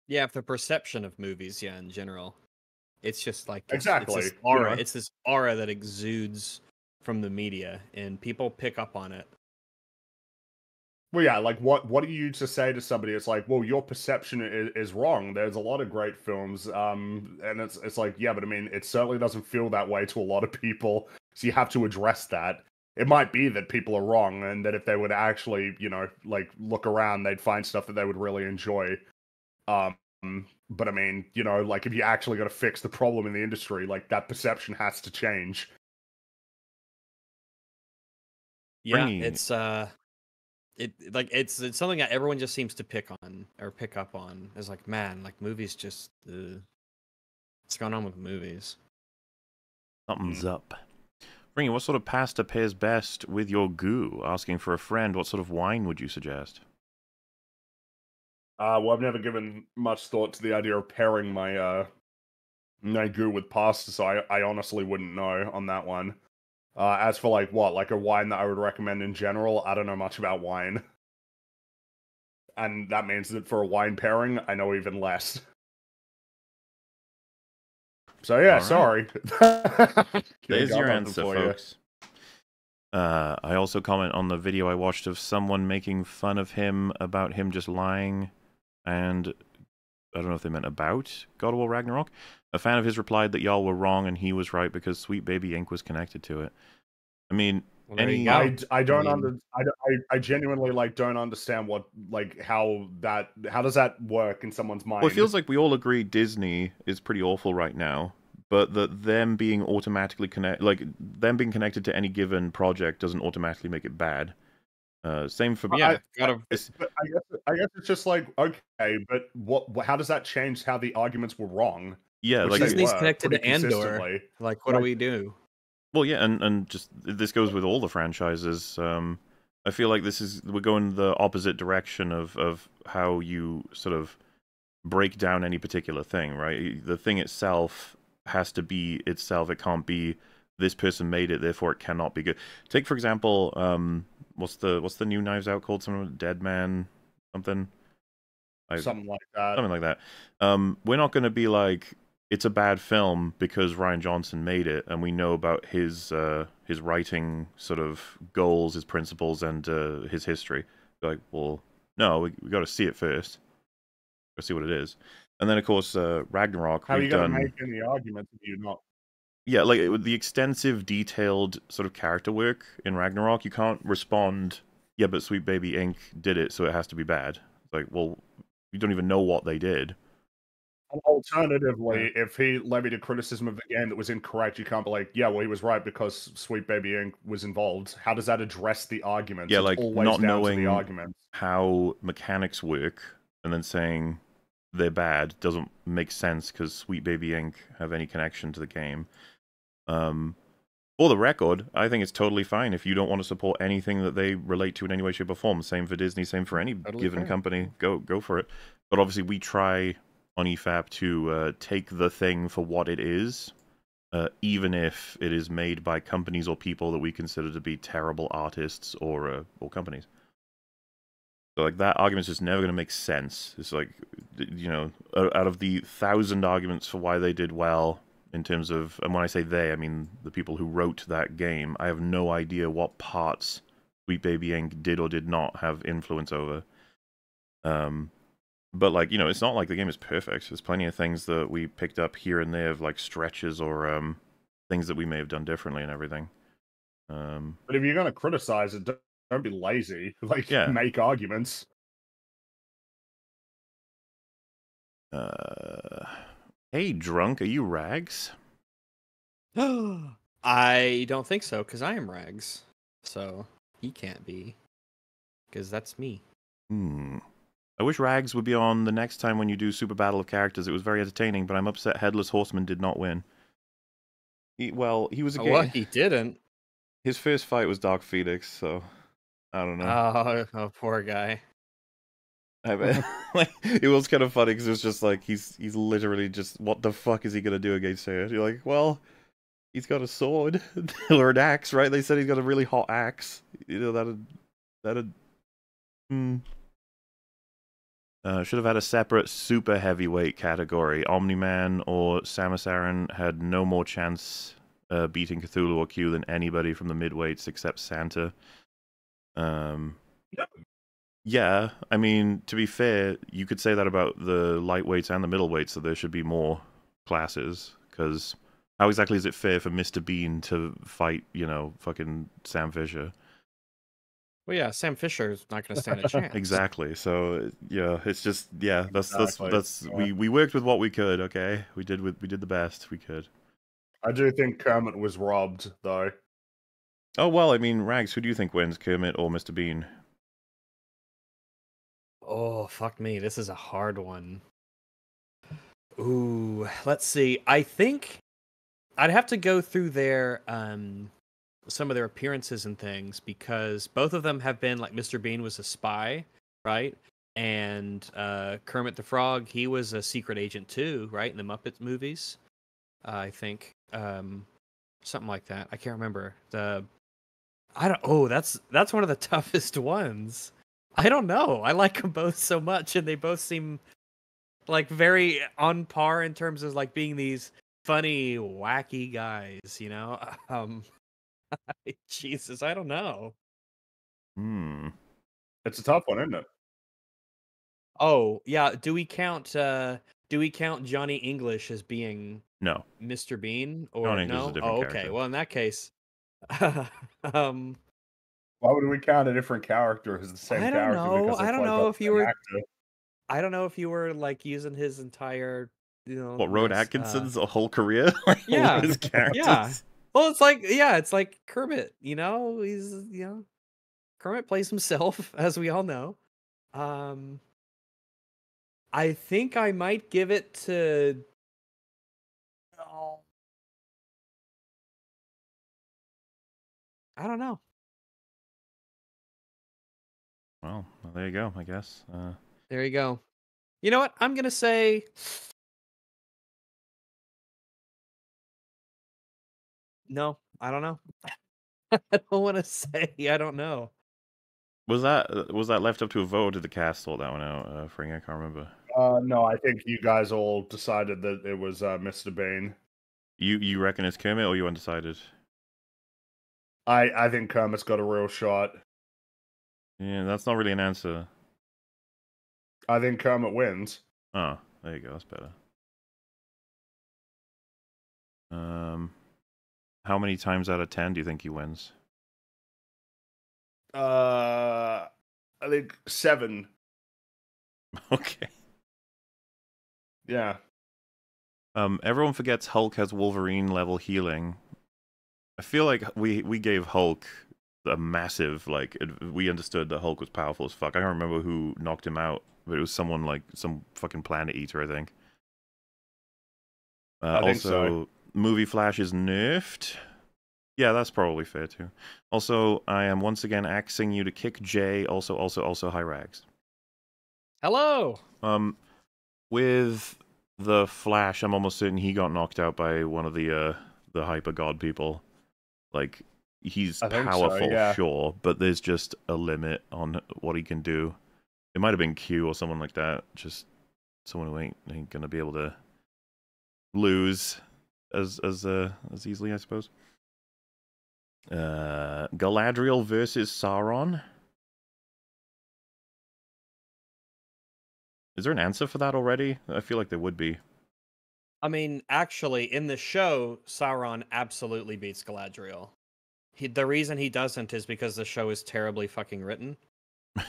Yeah, if the perception of movies, yeah, in general, it's just like it's- Exactly, It's this aura. know. It's this aura that exudes from the media, and people pick up on it. Well, yeah, like what what are you to say to somebody? It's like, well, your perception is, is wrong. There's a lot of great films, um, and it's it's like, yeah, but I mean, it certainly doesn't feel that way to a lot of people. So you have to address that. It might be that people are wrong, and that if they would actually, you know, like look around, they'd find stuff that they would really enjoy. Um, but I mean, you know, like if you actually got to fix the problem in the industry, like that perception has to change. Yeah, Bringing- it's uh, it like it's it's something that everyone just seems to pick on or pick up on. It's like, man, like movies just. Uh, what's going on with movies? Something's up. Fringy, what sort of pasta pairs best with your goo? Asking for a friend, what sort of wine would you suggest? Uh, well, I've never given much thought to the idea of pairing my uh my goo with pasta, so I, I honestly wouldn't know on that one. Uh, as for like what, like a wine that I would recommend in general, I don't know much about wine, and that means that for a wine pairing, I know even less. So yeah, right. sorry. <laughs> There's your answer, for you. folks. Uh, I also comment on the video I watched of someone making fun of him about him just lying and I don't know if they meant about God of War Ragnarok. A fan of his replied that y'all were wrong and he was right because Sweet Baby Inc was connected to it. I mean, Well, Any- go. I, d- I don't mean- under I, d- I- I genuinely like don't understand what like how that how does that work in someone's mind? well, it feels like we all agree Disney is pretty awful right now, but that them being automatically connect, like them being connected to any given project, doesn't automatically make it bad. Uh, same for I- yeah, God of it's- But I guess I guess it's just like okay, but what how does that change how the arguments were wrong? yeah, Which like they Disney's connected to Andor. like, what do we do? Well, yeah, and and just this goes with all the franchises. Um, I feel like this is we're going the opposite direction of of how you sort of break down any particular thing, right? The thing itself has to be itself. It can't be this person made it, therefore it cannot be good. Take for example, um, what's the what's the new Knives Out called? Something Dead Man, something. I- Something like that. something like that. Um, we're not going to be like it's a bad film because Rian Johnson made it, and we know about his uh, his writing sort of goals, his principles, and uh, his history. Be like, well, no, we, we got to see it first. Got to see what it is, and then of course uh, Ragnarok. How are you going to make any arguments if you're not? Yeah, like it- the extensive, detailed sort of character work in Ragnarok, you can't respond. Yeah, but Sweet Baby Inc. did it, so it has to be bad. It's like, well, you don't even know what they did. And Alternatively, if he levied a criticism of the game that was incorrect, you can't be like, yeah, well, he was right because Sweet Baby Inc. was involved. How does that address the argument? Yeah, It's like, not knowing- the argument. how mechanics work and then saying they're bad doesn't make sense because Sweet Baby Inc. have any connection to the game. Um, for the record, I think it's totally fine if you don't want to support anything that they relate to in any way, shape, or form. Same for Disney, same for any Totally given fair. company. Go go for it. But obviously, we try on EFAP to uh, take the thing for what it is, uh, even if it is made by companies or people that we consider to be terrible artists or uh, or companies. So like that argument's just never going to make sense. It's like, you know, out of the thousand arguments for why they did well in terms of, and when I say they, I mean the people who wrote that game. I have no idea what parts Sweet Baby Inc. did or did not have influence over. Um, but like you know, it's not like the game is perfect. There's plenty of things that we picked up here and there of like stretches or um things that we may have done differently and everything. Um, But if you're going to criticize it, don't, don't be lazy. <laughs> Like, Yeah. make arguments. uh, hey, drunk, are you Rags? <gasps> I don't think so, because I am Rags. So he can't be. Because that's me. Hmm. I wish Rags would be on the next time when you do Super Battle of Characters. It was very entertaining, but I'm upset Headless Horseman did not win. He, well, he was a Oh, game. well, he didn't. His first fight was Dark Phoenix, so I don't know. Oh, <laughs> oh, poor guy. I bet. <laughs> <laughs> like, it was kind of funny because it was just like he's he's literally just what the fuck is he gonna do against her? You're like, well, he's got a sword <laughs> or an axe, right? They said he's got a really hot axe. You know that'd that'd. Hmm. Uh, should have had a separate super heavyweight category. Omni Man or Samus Aran had no more chance uh, beating Cthulhu or Q than anybody from the midweights except Santa. Um, yeah, I mean, to be fair, you could say that about the lightweights and the middleweights, that there should be more classes. Because how exactly is it fair for Mr. Bean to fight, you know, fucking Sam Fisher? Well, yeah, Sam Fisher is not going to stand a <laughs> chance. Exactly. So yeah, it's just yeah, that's Exactly. that's that's Yeah. we we worked with what we could. Okay, we did with we did the best we could. I do think Kermit was robbed, though. Oh well, I mean, Rags, who do you think wins, Kermit or Mr. Bean? Oh, fuck me. This is a hard one. Ooh, let's see. I think I'd have to go through their um some of their appearances and things because both of them have been like Mr. Bean was a spy, right? And uh Kermit the Frog, he was a secret agent too, right? In the Muppet movies. Uh, I think um something like that. I can't remember. The I don't Oh, that's that's one of the <laughs> toughest ones. I don't know. I like them both so much, and they both seem like very on par in terms of like being these funny, wacky guys. You know, <laughs> um, <laughs> Jesus, I don't know. Hmm. It's a tough one, isn't it? Oh yeah. Do we count? uh Do we count Johnny English as being No. Mr. Bean or Johnny English is no? a different oh, okay. character. Well, in that case, <laughs> um, Why would we count a different character as the same I don't character? know. because I don't played know if you were- actor? I don't know if you were like using his entire, you know, What, Road this, uh, Atkinson's a whole career? <laughs> Yeah, his characters? yeah. Well, it's like yeah, it's like Kermit. You know, he's you know, Kermit plays himself, <laughs> as we all know. Um, I think I might give it to. Oh. I don't know. Well, well, there you go, I guess. Uh, There you go. You know what? I'm gonna say. No, I don't know. <laughs> I don't want to say. I don't know. was that was that left up to a vote? Or did the cast sort that one out? Uh, Fring, I can't remember. Uh, no, I think you guys all decided that it was uh, Mr. Bean. You you reckon it's Kermit or you undecided? I I think Kermit's got a real shot. Yeah, that's not really an answer. I think Kermit wins. Oh, there you go. That's better. Um, how many times out of ten do you think he wins? Uh, I think seven. <laughs> Okay. Yeah. Um, everyone forgets Hulk has Wolverine level healing. I feel like we we gave Hulk a massive like ad- we understood that Hulk was powerful as fuck. I don't remember who knocked him out, but it was someone like some fucking planet eater, I think. Uh, I think also, so. movie Flash is nerfed. Yeah, that's probably fair too. Also, I am once again axing you to kick Jay. Also, also, also, hi rags. Hello. Um, with the Flash, I'm almost certain he got knocked out by one of the uh the hyper god people. Like he's I think so, powerful, yeah. sure, but there's just a limit on what he can do. It might have been Q or someone like that. Just someone who ain't ain't gonna be able to lose as as uh as easily, I suppose. Uh, Galadriel versus Sauron. Is there an answer for that already? I feel like there would be. I mean, actually, in the show, Sauron absolutely beats Galadriel. He, the reason he doesn't is because the show is terribly fucking written.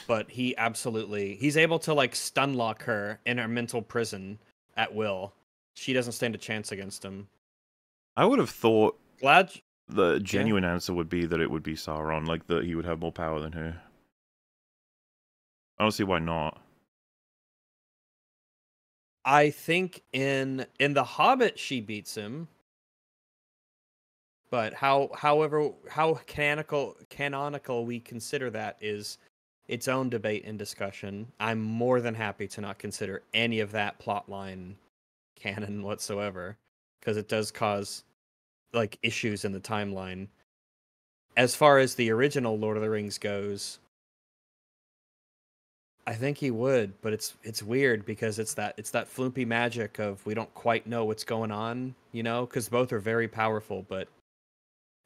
But he absolutely he's able to like stun lock her in her mental prison at will. She doesn't stand a chance against him. I would have thought Glad the genuine answer would be that it would be Sauron, like that he would have more power than her. I don't see why not. I think in in the Hobbit she beats him. But how however how canonical canonical we consider that is its own debate and discussion. I'm more than happy to not consider any of that plot line canon <laughs> whatsoever because it does cause like issues in the timeline. As far as the original Lord of the Rings goes, I think he would, but it's it's weird because it's that it's that floopy magic of we don't quite know what's going on, you know, because both are very powerful, but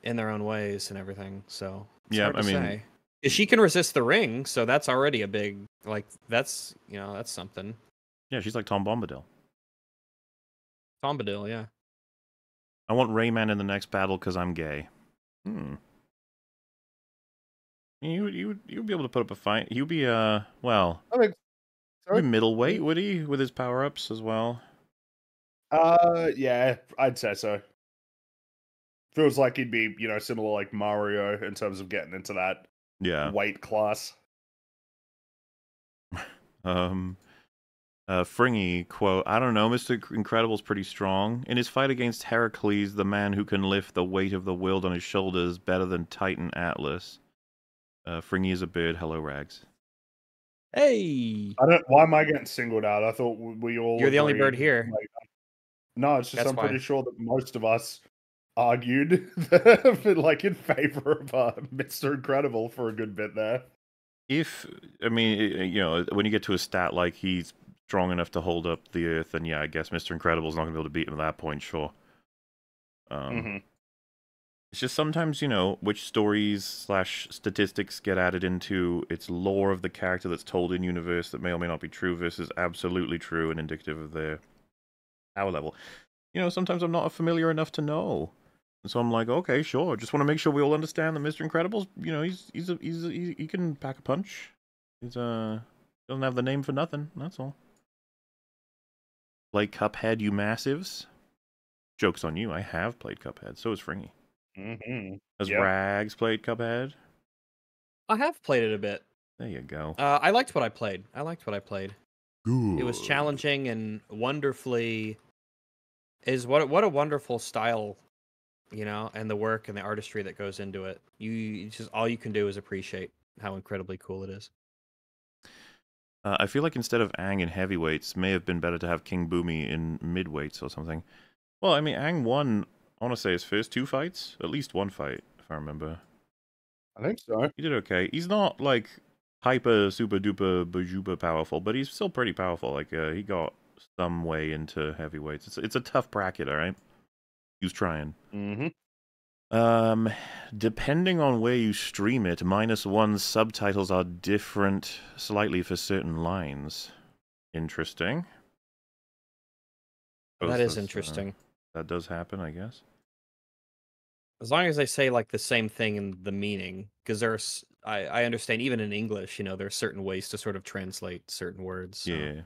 in their own ways and everything. So it's Yeah, hard I to mean- say. she can resist the ring, so that's already a big like that's you know that's something. Yeah, she's like Tom Bombadil. Tom Bombadil, yeah. I want Rayman in the next battle because I'm gay. Hmm. You would you would you would be able to put up a fight. He would be uh well I think. he'd be middleweight, would he, with his power ups as well? Uh, yeah, I'd say so. Feels like he'd be, you know, similar like Mario in terms of getting into that Yeah. weight class. <laughs> Um, uh, Fringy quote: "I don't know. Mister Incredible's pretty strong in his fight against Heracles, the man who can lift the weight of the world on his shoulders better than Titan Atlas." Uh, Fringy is a bird. Hello, Rags. Hey, I don't. Why am I getting singled out? I thought we- we all. You're the only bird here. like, no, it's just That's I'm pretty sure that most of us argued <laughs> like in favor of uh, Mr. Incredible for a good bit there. If I mean, you know, when you get to a stat like he's strong enough to hold up the Earth, then yeah, I guess Mister Incredible's not going to be able to beat him at that point. Sure. Um, Mhm. It's just sometimes, you know, which stories slash statistics get added into its lore of the character that's told in universe that may or may not be true versus absolutely true and indicative of their power level. You know, sometimes I'm not familiar enough to know. And so I'm like, okay, sure. Just want to make sure we all understand that Mr. Incredible's, you know, he's he's a, he's a, he, he can pack a punch. He's uh doesn't have the name for nothing. That's all. Play Cuphead, you massives. Joke's on you. I have played Cuphead. So is Fringy. Mm-hmm. Has Yep. Rags played Cuphead? I have played it a bit. There you go. Uh, I liked what I played. I liked what I played. Good. It was challenging and wonderfully is what what a wonderful style, you know, and the work and the artistry that goes into it. You, you just all you can do is appreciate how incredibly cool it is. Uh, I feel like instead of Aang in heavyweights, may have been better to have King Bumi in midweights or something. Well, I mean, Aang won, I want to say, his first two fights. At least one fight, if I remember. I think so. He did okay. He's not like hyper, super duper, bajuba powerful, but he's still pretty powerful. Like, uh, he got some way into heavyweights. It's, it's a tough bracket, all right? He was trying. Mm-hmm. Um, depending on where you stream it, minus one subtitles are different slightly for certain lines. Interesting. that is uh, interesting. that does happen, I guess. As long as they say like the same thing in the meaning, because there's I, I understand even in English, you know, there are certain ways to sort of translate certain words. so- Yeah.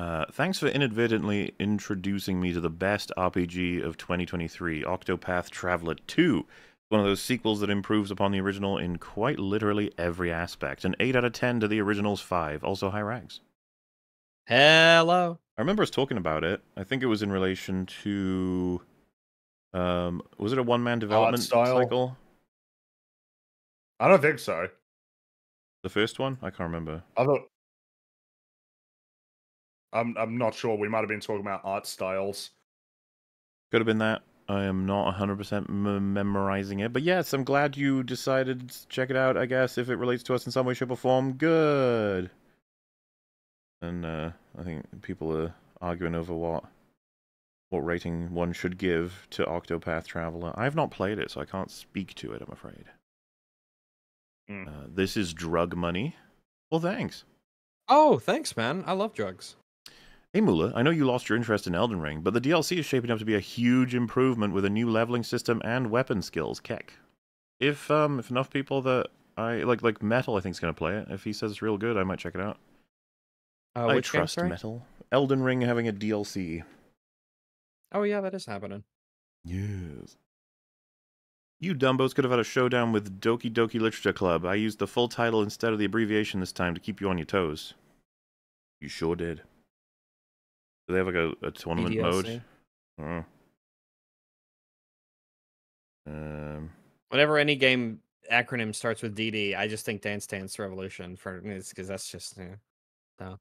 Uh, thanks for inadvertently introducing me to the best RPG of 2023, Octopath Traveler 2. One of those sequels that improves upon the original in quite literally every aspect. An 8 out of 10 to the original's 5. Also hi rags. Hello. I remember us talking about it. I think it was in relation to. Um, was it a one man development style? cycle? I don't think so. The first one? I can't remember. I thought. I'm I'm not sure. We might have been talking about art styles. Could have been that. I am not 100% m- memorizing it. But yes, I'm glad you decided to check it out, I guess, if it relates to us in some way, shape, or form. Good. And uh, I think people are arguing over what what rating one should give to Octopath Traveler. I have not played it, so I can't speak to it, I'm afraid. Hmm. Uh, this is drug money. Well, thanks. Oh, thanks, man. I love drugs. Hey Mauler, I know you lost your interest in Elden Ring, but the DLC is shaping up to be a huge improvement with a new leveling system and weapon skills. Keck. If um if enough people that I like like Metal I think is gonna play it. If he says it's real good, I might check it out. Uh, I trust game. Metal. Elden Ring having a DLC. Oh yeah, that is happening. Yes. You Dumbos could have had a showdown with Doki Doki Literature Club. I used the full title instead of the abbreviation this time to keep you on your toes. You sure did. Do they have like a, a tournament mode? DDLC. Oh. Um, Whenever any game acronym starts with DD, I just think Dance Dance Revolution for because that's just yeah.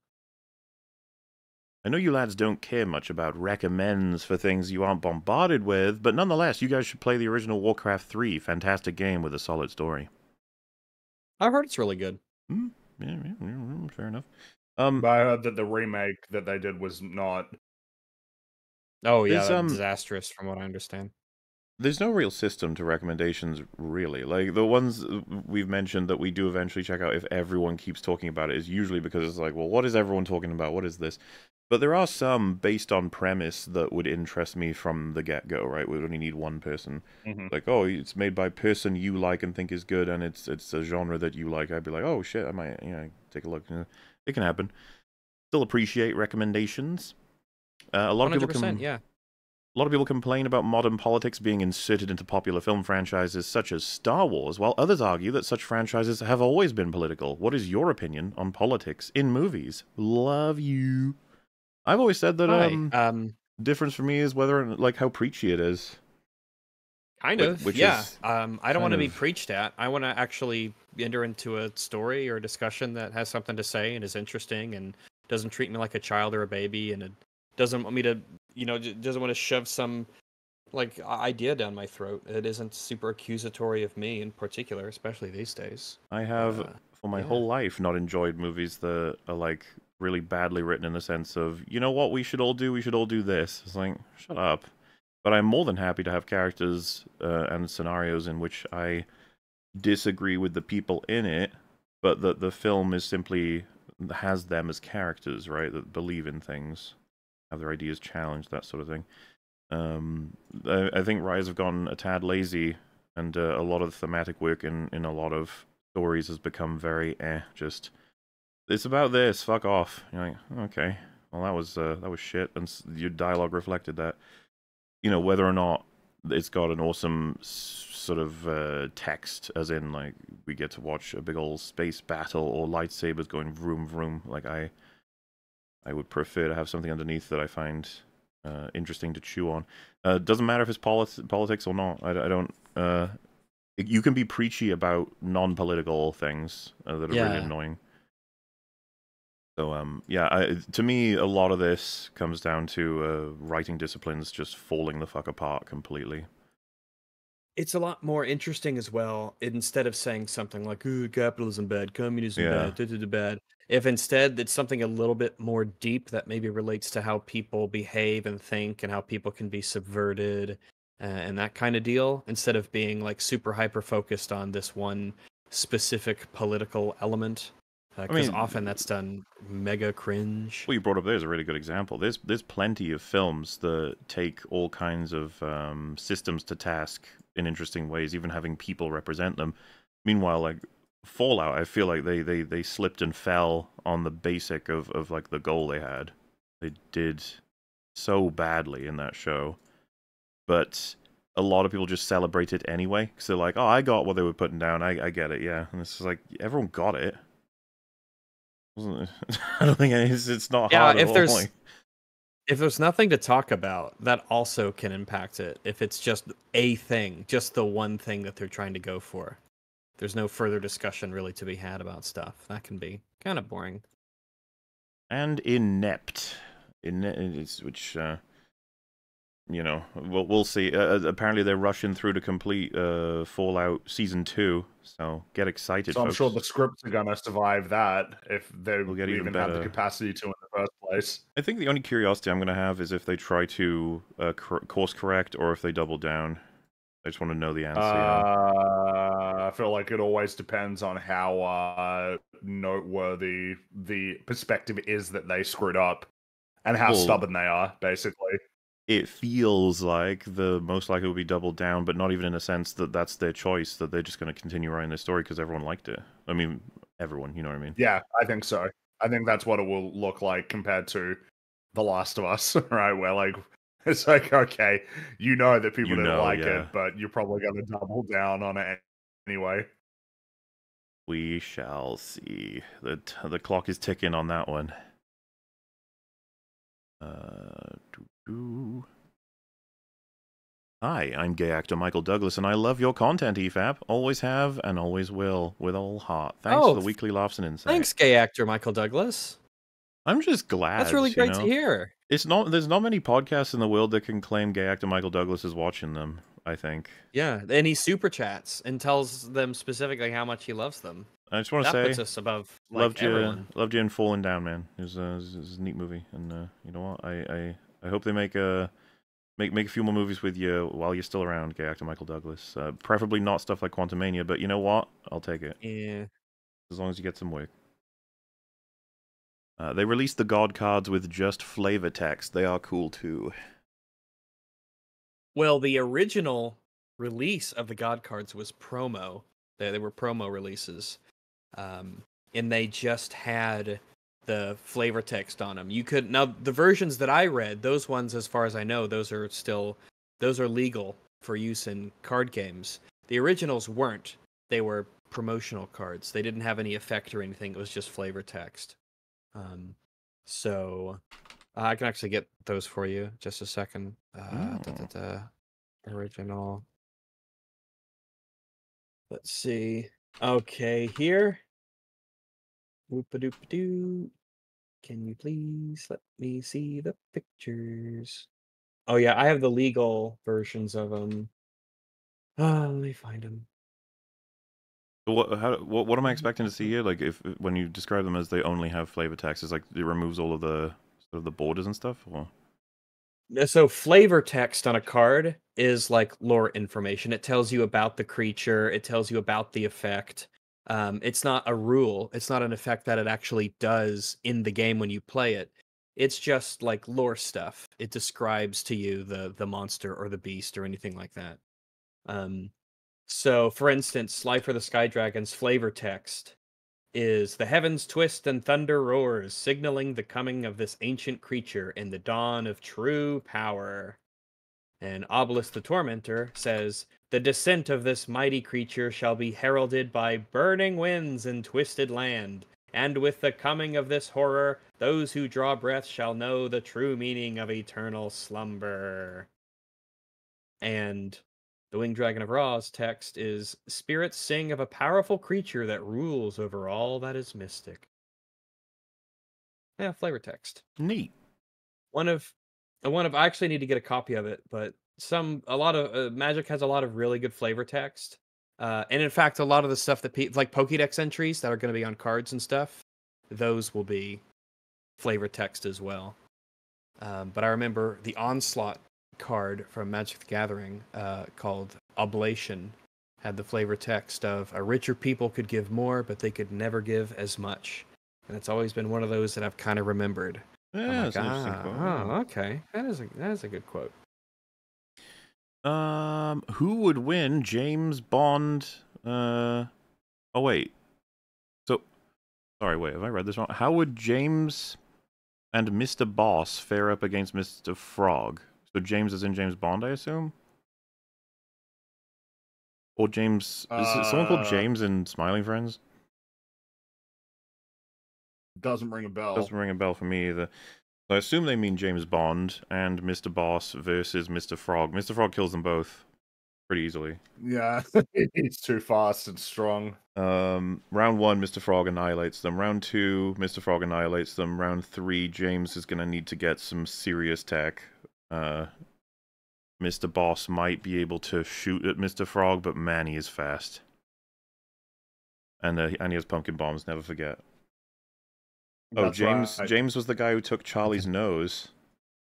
I know you lads don't care much about recommends for things you aren't bombarded with, but nonetheless, you guys should play the original Warcraft 3. Fantastic game with a solid story. I've heard it's really good. Yeah, yeah, yeah, yeah, fair enough. Um, But I heard that the remake that they did was not. Oh yeah, that's um, disastrous from what I understand. there's no real system to recommendations, really. Like the ones we've mentioned that we do eventually check out if everyone keeps talking about it is usually because it's like, well, what is everyone talking about? What is this? But there are some based on premise that would interest me from the get go, right? We only need one person. Mhm. Like, oh, it's made by person you like and think is good, and it's it's a genre that you like. I'd be like, oh shit, I might, you know, take a look. It can happen. Still appreciate recommendations. Uh, a lot of people can yeah. a lot of people complain about modern politics being inserted into popular film franchises such as Star Wars, while others argue that such franchises have always been political. What is your opinion on politics in movies? Love you. I've always said that Hi, um um, difference for me is whether like how preachy it is. Kind of, which yeah. is Um, I don't want to be preached at. I want to actually enter into a story or a discussion that has something to say and is interesting and doesn't treat me like a child or a baby and it doesn't want me to, you know, doesn't want to shove some like idea down my throat. It isn't super accusatory of me in particular, especially these days. I have Uh, for my yeah. whole life not enjoyed movies that are like really badly written in the sense of, you know what we should all do? We should all do this. It's like, shut up. But I'm more than happy to have characters uh, and scenarios in which I disagree with the people in it, but that the film is simply has them as characters, right? That believe in things, have their ideas challenged, that sort of thing. Um, I, I think Rise have gone a tad lazy, and uh, a lot of the thematic work in, in a lot of stories has become very eh. Just it's about this. Fuck off. You're like okay, well that was uh, that was shit, and your dialogue reflected that. You know whether or not it's got an awesome sort of uh, text, as in like we get to watch a big old space battle or lightsabers going vroom vroom. Like I, I would prefer to have something underneath that I find uh, interesting to chew on. Uh, doesn't matter if it's polit- politics or not. I, I don't. Uh, you can be preachy about non-political things uh, that are really annoying. So um yeah, I, to me a lot of this comes down to uh, writing disciplines just falling the fuck apart completely. It's a lot more interesting as well. Instead of saying something like "Ooh, capitalism bad, communism Yeah. bad, da, da, da, bad," if instead it's something a little bit more deep that maybe relates to how people behave and think and how people can be subverted uh, and that kind of deal, instead of being like super hyper focused on this one specific political element, because mean- often that's done mega cringe. What you brought up there is a really good example. There's there's plenty of films that take all kinds of um, systems to task in interesting ways, even having people represent them. Meanwhile, like Fallout, I feel like they, they, they slipped and fell on the basic of, of like the goal they had. They did so badly in that show, but a lot of people just celebrate it anyway because they're like, "Oh, I got what they were putting down. I I get it, yeah." And it's like everyone got it. <laughs> I don't think it's it's not Yeah, hard if there's- like- if there's nothing to talk about, that also can impact it. If it's just a thing, just the one thing that they're trying to go for, there's no further discussion really to be had about stuff. That can be kind of boring. and inept, Ine- it's, which uh, you know we'll we'll see. Uh, uh, apparently, they're rushing through to complete uh, Fallout season two, so get excited. So I'm folks. sure the scripts are gonna survive that if they We'll get even even have the capacity to in the first place. I think the only curiosity I'm going to have is if they try to uh, cor- course correct or if they double down. I just want to know the answer. Uh, I feel like it always depends on how uh, noteworthy the perspective is that they screwed up and how Well- stubborn they are, basically. It feels like the most likely will be doubled down, but not even in a sense that that's their choice. That they're just going to continue writing their story because everyone liked it. I mean, everyone. You know what I mean? Yeah, I think so. I think that's what it will look like compared to The Last of Us, <laughs> right? Where like it's like okay, you know that people You didn't know, like yeah. it, but you're probably going to double down on it anyway. We shall see. the t- The clock is ticking on that one. Uh, doo-doo. Hi, I'm gay actor Michael Douglas, and I love your content, E EFAP. Always have and always will, with all heart. Thanks Oh, for the weekly laughs and insights. Thanks, gay actor Michael Douglas. I'm just glad. That's really great know? to hear. It's not. There's not many podcasts in the world that can claim gay actor Michael Douglas is watching them. I think. Yeah, and he super chats and tells them specifically how much he loves them. I just want That to puts us above like, loved you, everyone. loved you in Falling Down, man. It was, uh, it was, it was a neat movie, and uh, you know what? I, I, I hope they make a make make a few more movies with you while you're still around, gay actor Michael Douglas. Uh, preferably not stuff like Quantumania, but you know what? I'll take it Yeah. as long as you get some work. Uh, they released the God cards with just flavor text. They are cool too. Well, the original release of the God cards was promo. They, they were promo releases. Um, and they just had the flavor text on them. You could now the versions that I read, those ones as far as I know, those are still those are legal for use in card games. The originals weren't. They were promotional cards. They didn't have any effect or anything. It was just flavor text. Um, so uh, I can actually get those for you. Just a second. Uh, da, da, da. Original. Let's see. Okay, here. Whoop-a-doop-a-doo. Can you please let me see the pictures? Oh yeah, I have the legal versions of them. Ah, let me find them. What, how, what, what am I expecting to see here? Like, if when you describe them as they only have flavor text, is like it removes all of the sort of the borders and stuff, or Uh, So flavor text on a card is like lore information. It tells you about the creature. It tells you about the effect. Um, it's not a rule. It's not an effect that it actually does in the game when you play it. It's just like lore stuff. It describes to you the the monster or the beast or anything like that. Um, so, for instance, Slifer the Sky Dragon's flavor text is the heavens twist and thunder roars, signaling the coming of this ancient creature in the dawn of true power. And Obelisk the Tormentor says, The descent of this mighty creature shall be heralded by burning winds and twisted land. And with the coming of this horror, those who draw breath shall know the true meaning of eternal slumber. And the Winged Dragon of Ra's text is Spirits sing of a powerful creature that rules over all that is mystic. Yeah, flavor text. Neat. One of uh, one of I actually need to get a copy of it, but some a lot of uh, Magic has a lot of really good flavor text. Uh, and in fact, a lot of the stuff that pe- like Pokédex entries that are going to be on cards and stuff, those will be flavor text as well. Um, but I remember the Onslaught card from Magic the Gathering uh, called Oblation had the flavor text of a richer people could give more, but they could never give as much. And it's always been one of those that I've kind of remembered. I'm Yeah, like, that's an interesting "Ah, quote, oh, okay. That is a that is a good quote. Um, who would win James Bond? Uh, oh wait. So, sorry, wait. Have I read this wrong? How would James and Mr. Boss fare up against Mr. Frog? So James is in James Bond, I assume. Or James is it someone called Uh, James in Smiling Friends? Doesn't ring a bell. Doesn't ring a bell for me either. So I assume they mean James Bond and Mr. Boss versus Mr. Frog. Mr. Frog kills them both pretty easily. Yeah, <laughs> he's too fast and strong. Um, round one, Mr. Frog annihilates them. Round two, Mr. Frog annihilates them. Round three, James is gonna need to get some serious tech. Uh, Mr. Boss might be able to shoot at Mr. Frog, but man, he is fast. And uh, and he has pumpkin bombs. Never forget. Oh, That's James. right. James was the guy who took Charlie's nose.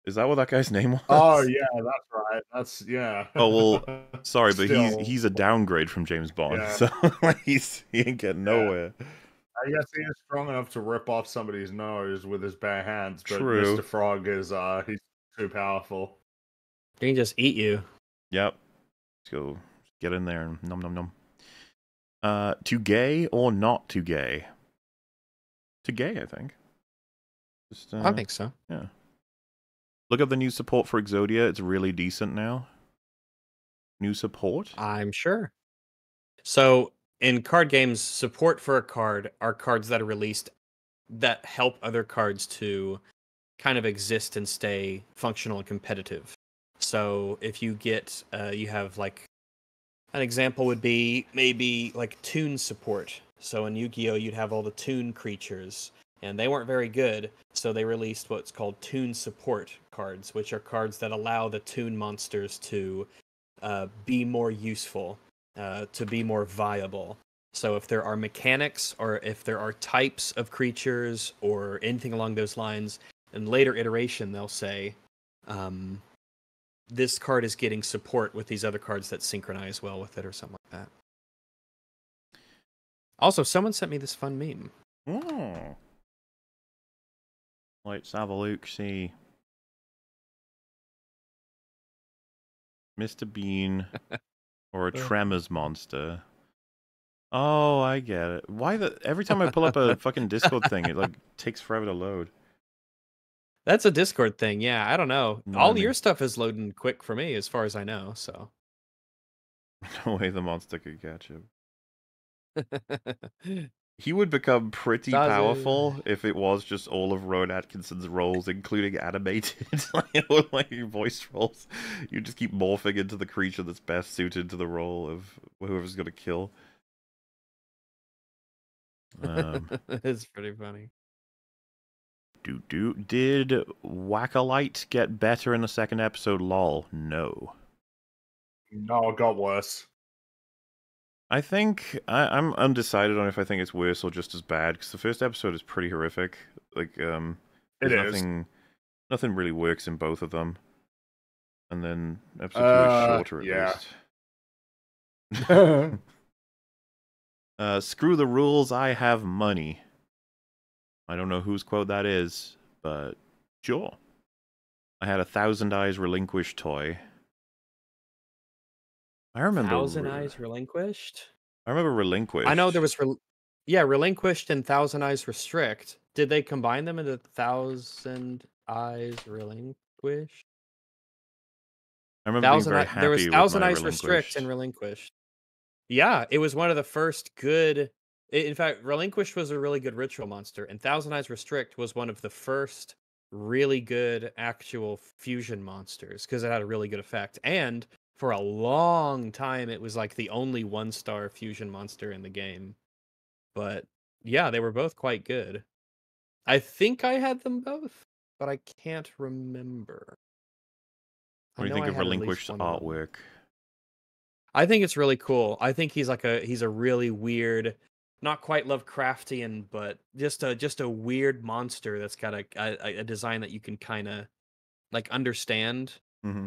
Is that what that guy's <laughs> name was? Oh yeah, that's right. That's yeah. Oh, well, <laughs> Sorry, but Still- he's he's a downgrade from James Bond, Yeah. <laughs> so like, he's he ain't getting nowhere. I guess he is strong enough to rip off somebody's nose with his bare hands, but True. Mr. Frog is uh he's too powerful. He can just eat you. Yep. Let's go get in there and num num num. Uh, too gay or not too gay? To gay, I think. Just, uh, I think so. Yeah. Look up the new support for Exodia. It's really decent now. New support? I'm sure. So in card games, support for a card are cards that are released that help other cards to kind of exist and stay functional and competitive. So if you get, uh, you have like an example would be maybe like tune support. So in Yu-Gi-Oh, you'd have all the tune creatures, and they weren't very good. So they released what's called tune support cards, which are cards that allow the tune monsters to uh, be more useful, uh, to be more viable. So if there are mechanics or if there are types of creatures or anything along those lines, in later iteration they'll say, um, this card is getting support with these other cards that synchronize well with it or something like that. Also, someone sent me this fun meme. Oh. Let's have a look, see. Mr. Bean <laughs> or a uh. Tremors monster. Oh, I get it. Why the every time I pull up a <laughs> fucking Discord thing, it like takes forever to load. That's a Discord thing. Yeah, I don't know. No, All I mean- your stuff is loading quick for me, as far as I know. So. <laughs> No way the monster could catch him. <laughs> He would become pretty Does it? powerful if it was just all of Rowan Atkinson's roles, including animated, <laughs> like, or, like voice roles. You just keep morphing into the creature that's best suited to the role of whoever's gonna kill. Um, <laughs> it's pretty funny. do do did Wackalite get better in the second episode? Lol, no. No, it got worse. I think I, I'm undecided on if I think it's worse or just as bad because the first episode is pretty horrific. Like, um, It is. nothing, nothing really works in both of them. and then episode two Uh, is shorter at yeah. least. <laughs> <laughs> Uh, screw the rules, I have money. I don't know whose quote that is, but sure. I had a Thousand Eyes relinquished toy. I remember. Thousand Eyes Relinquished. I remember relinquished. I know there was, rel- yeah, Relinquished and Thousand Eyes Restrict. Did they combine them into Thousand Eyes Relinquished? I remember being Thousand very Eye- happy there was Thousand Eyes Restrict and. Relinquished. Yeah, it was one of the first good. In fact, Relinquished was a really good ritual monster, and Thousand Eyes Restrict was one of the first really good actual fusion monsters because it had a really good effect. And for a long time, it was like the only one star fusion monster in the game. But yeah, they were both quite good. I think I had them both, but I can't remember. What do you think I of had at least relinquished of artwork? I think it's really cool. I think he's like a he's a really weird, not quite Lovecraftian, but just a just a weird monster that's got a a, a design that you can kind of like understand. mm-hmm.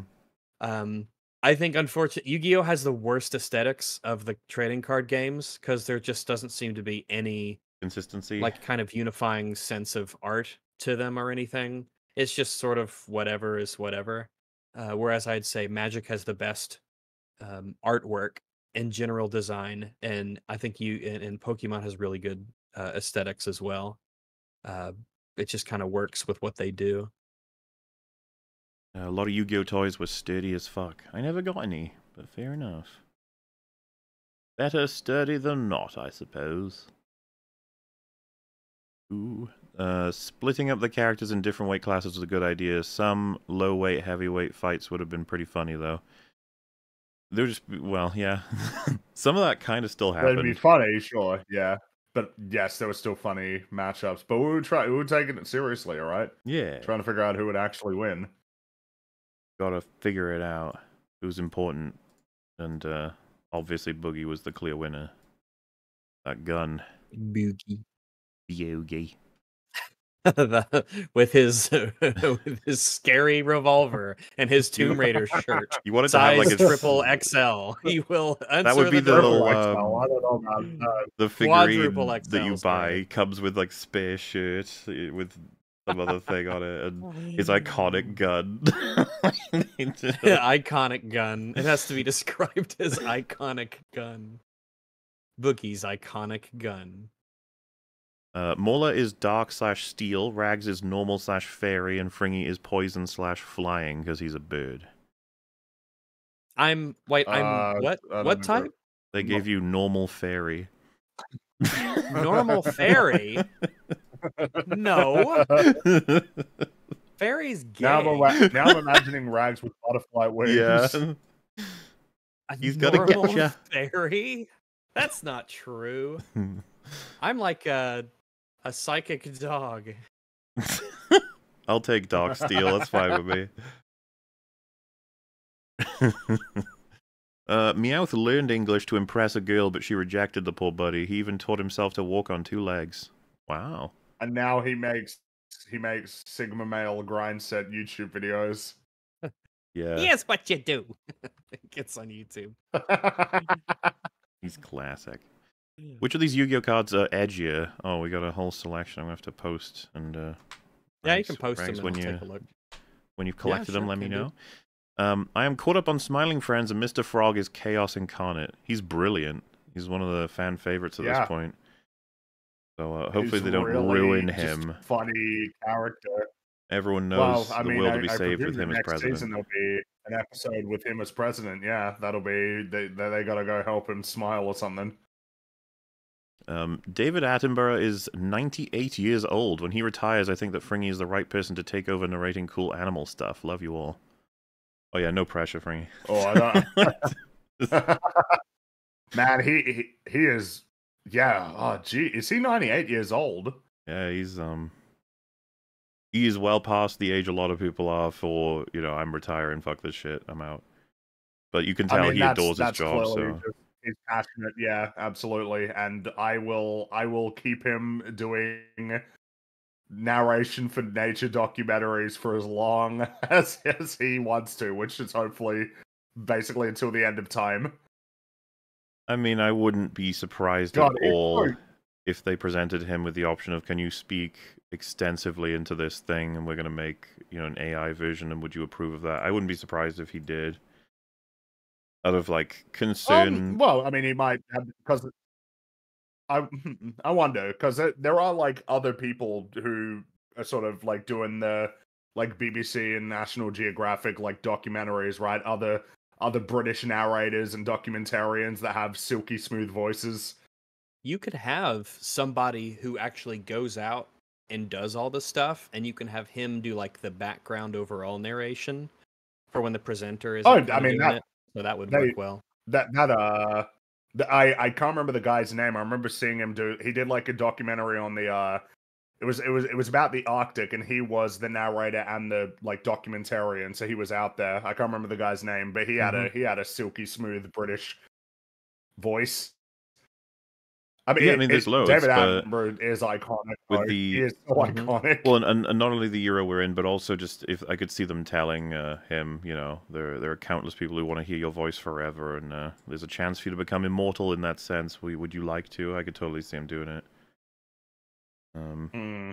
Um, I think unfortunately Yu-Gi-Oh has the worst aesthetics of the trading card games because there just doesn't seem to be any Consistency. like kind of unifying sense of art to them or anything. It's just sort of whatever is whatever. Uh, whereas I'd say Magic has the best um, artwork and general design, and I think you and, and Pokemon has really good uh, aesthetics as well. Uh, it just kind of works with what they do. A lot of Yu-Gi-Oh toys were sturdy as fuck. I never got any, but fair enough. Better sturdy than not, I suppose. Ooh. Uh, splitting up the characters in different weight classes was a good idea. Some low weight, heavyweight fights would have been pretty funny, though. They're just, well, yeah. <laughs> Some of that kind of still happened. That'd be funny, sure, yeah. But yes, there were still funny matchups. But we were trying, we were taking it seriously, all right. Yeah. Trying to figure out who would actually win. Gotta figure it out. It was important. And, uh, obviously Boogie was the clear winner. That gun. Boogie. Boogie. <laughs> with his <laughs> with his scary revolver and his Tomb Raider shirt, <laughs> You wanted to have like a triple XL. He will answer would be the door. little, um, XL, I don't know about that. the figurine Quadruple that you XL, buy comes with like spare shirt uh, with some other thing on it and his iconic gun. <laughs> <laughs> iconic gun. It has to be described as iconic gun. Boogie's iconic gun. uh, Mauler is dark slash steel, Rags is normal slash fairy, and Fringy is poison slash flying because he's a bird. I'm wait. I'm Uh, what? I don't What remember. type? They gave you normal fairy. Normal fairy. <laughs> No, fairy's gay. now, I'm, wa- now I'm imagining Rags with butterfly wings. yeah. A he's gonna get normal ya. Fairy? That's not true. <laughs> I'm like a a psychic dog. <laughs> I'll take dog Steel. That's fine with me. <laughs> uh, Meowth learned English to impress a girl, but she rejected the poor buddy. He even taught himself to walk on two legs. Wow. And now he makes he makes Sigma male grind set YouTube videos. Yeah, Here's what you do. <laughs> it gets on YouTube. <laughs> he's classic. Which of these Yu-Gi-Oh cards are edgier? Oh, we got a whole selection. I'm gonna have to post and uh, Yeah, you can post them when you take a look. when you've Yeah, collected them. Let me know. Um, I am caught up on Smiling Friends, and Mr. Frog is chaos incarnate. He's brilliant. He's one of the fan favorites at Yeah. this point. So uh, hopefully they don't really ruin him. Funny character. Everyone knows well, I the mean, world I, will be I saved with him as president. season there'll be an episode with him as president. Yeah, that'll be they. They, they gotta go help him smile or something. Um, David Attenborough is 98 years old. When he retires, I think that Fringy is the right person to take over narrating cool animal stuff. Love you all. Oh yeah, no pressure, Fringy. Oh, I don't. <laughs> <laughs> Man, he, he he is. Yeah. Oh, gee, is he ninety eight years old? yeah, he's um, he is well past the age a lot of people are for you know I'm retiring, fuck this shit, I'm out. But you can tell I mean, he adores his job. So he's passionate. Yeah, absolutely. And I will I will keep him doing narration for nature documentaries for as long <laughs> as, as he wants to, which is hopefully basically until the end of time. I mean, I wouldn't be surprised God, at all if they presented him with the option of can you speak extensively into this thing and we're going to make, you know, an AI version and would you approve of that? I wouldn't be surprised if he did. Out of like concern Um, well, I mean, he might have because I <laughs> I wonder because there are like other people who are sort of like doing the like BBC and National Geographic like documentaries, right? Other other British narrators and documentarians that have silky smooth voices. You could have somebody who actually goes out and does all the stuff, and you can have him do like the background overall narration for when the presenter is. Oh, I mean, that- so that would they- work well. That that uh, the, I I can't remember the guy's name. I remember seeing him do. He did like a documentary on the uh. It was it was it was about the Arctic, and he was the narrator and the like documentarian. So he was out there. I can't remember the guy's name, but he had a he had a silky smooth British voice. I mean, Yeah, I it- mean, there's it- loads, David Attenborough is iconic. with though. the- he is so Mhm. iconic. Well, and, and, and not only the era we're in, but also just if I could see them telling uh, him, you know, there there are countless people who want to hear your voice forever, and uh, there's a chance for you to become immortal in that sense. We, would you like to? I could totally see him doing it. Um, Hmm.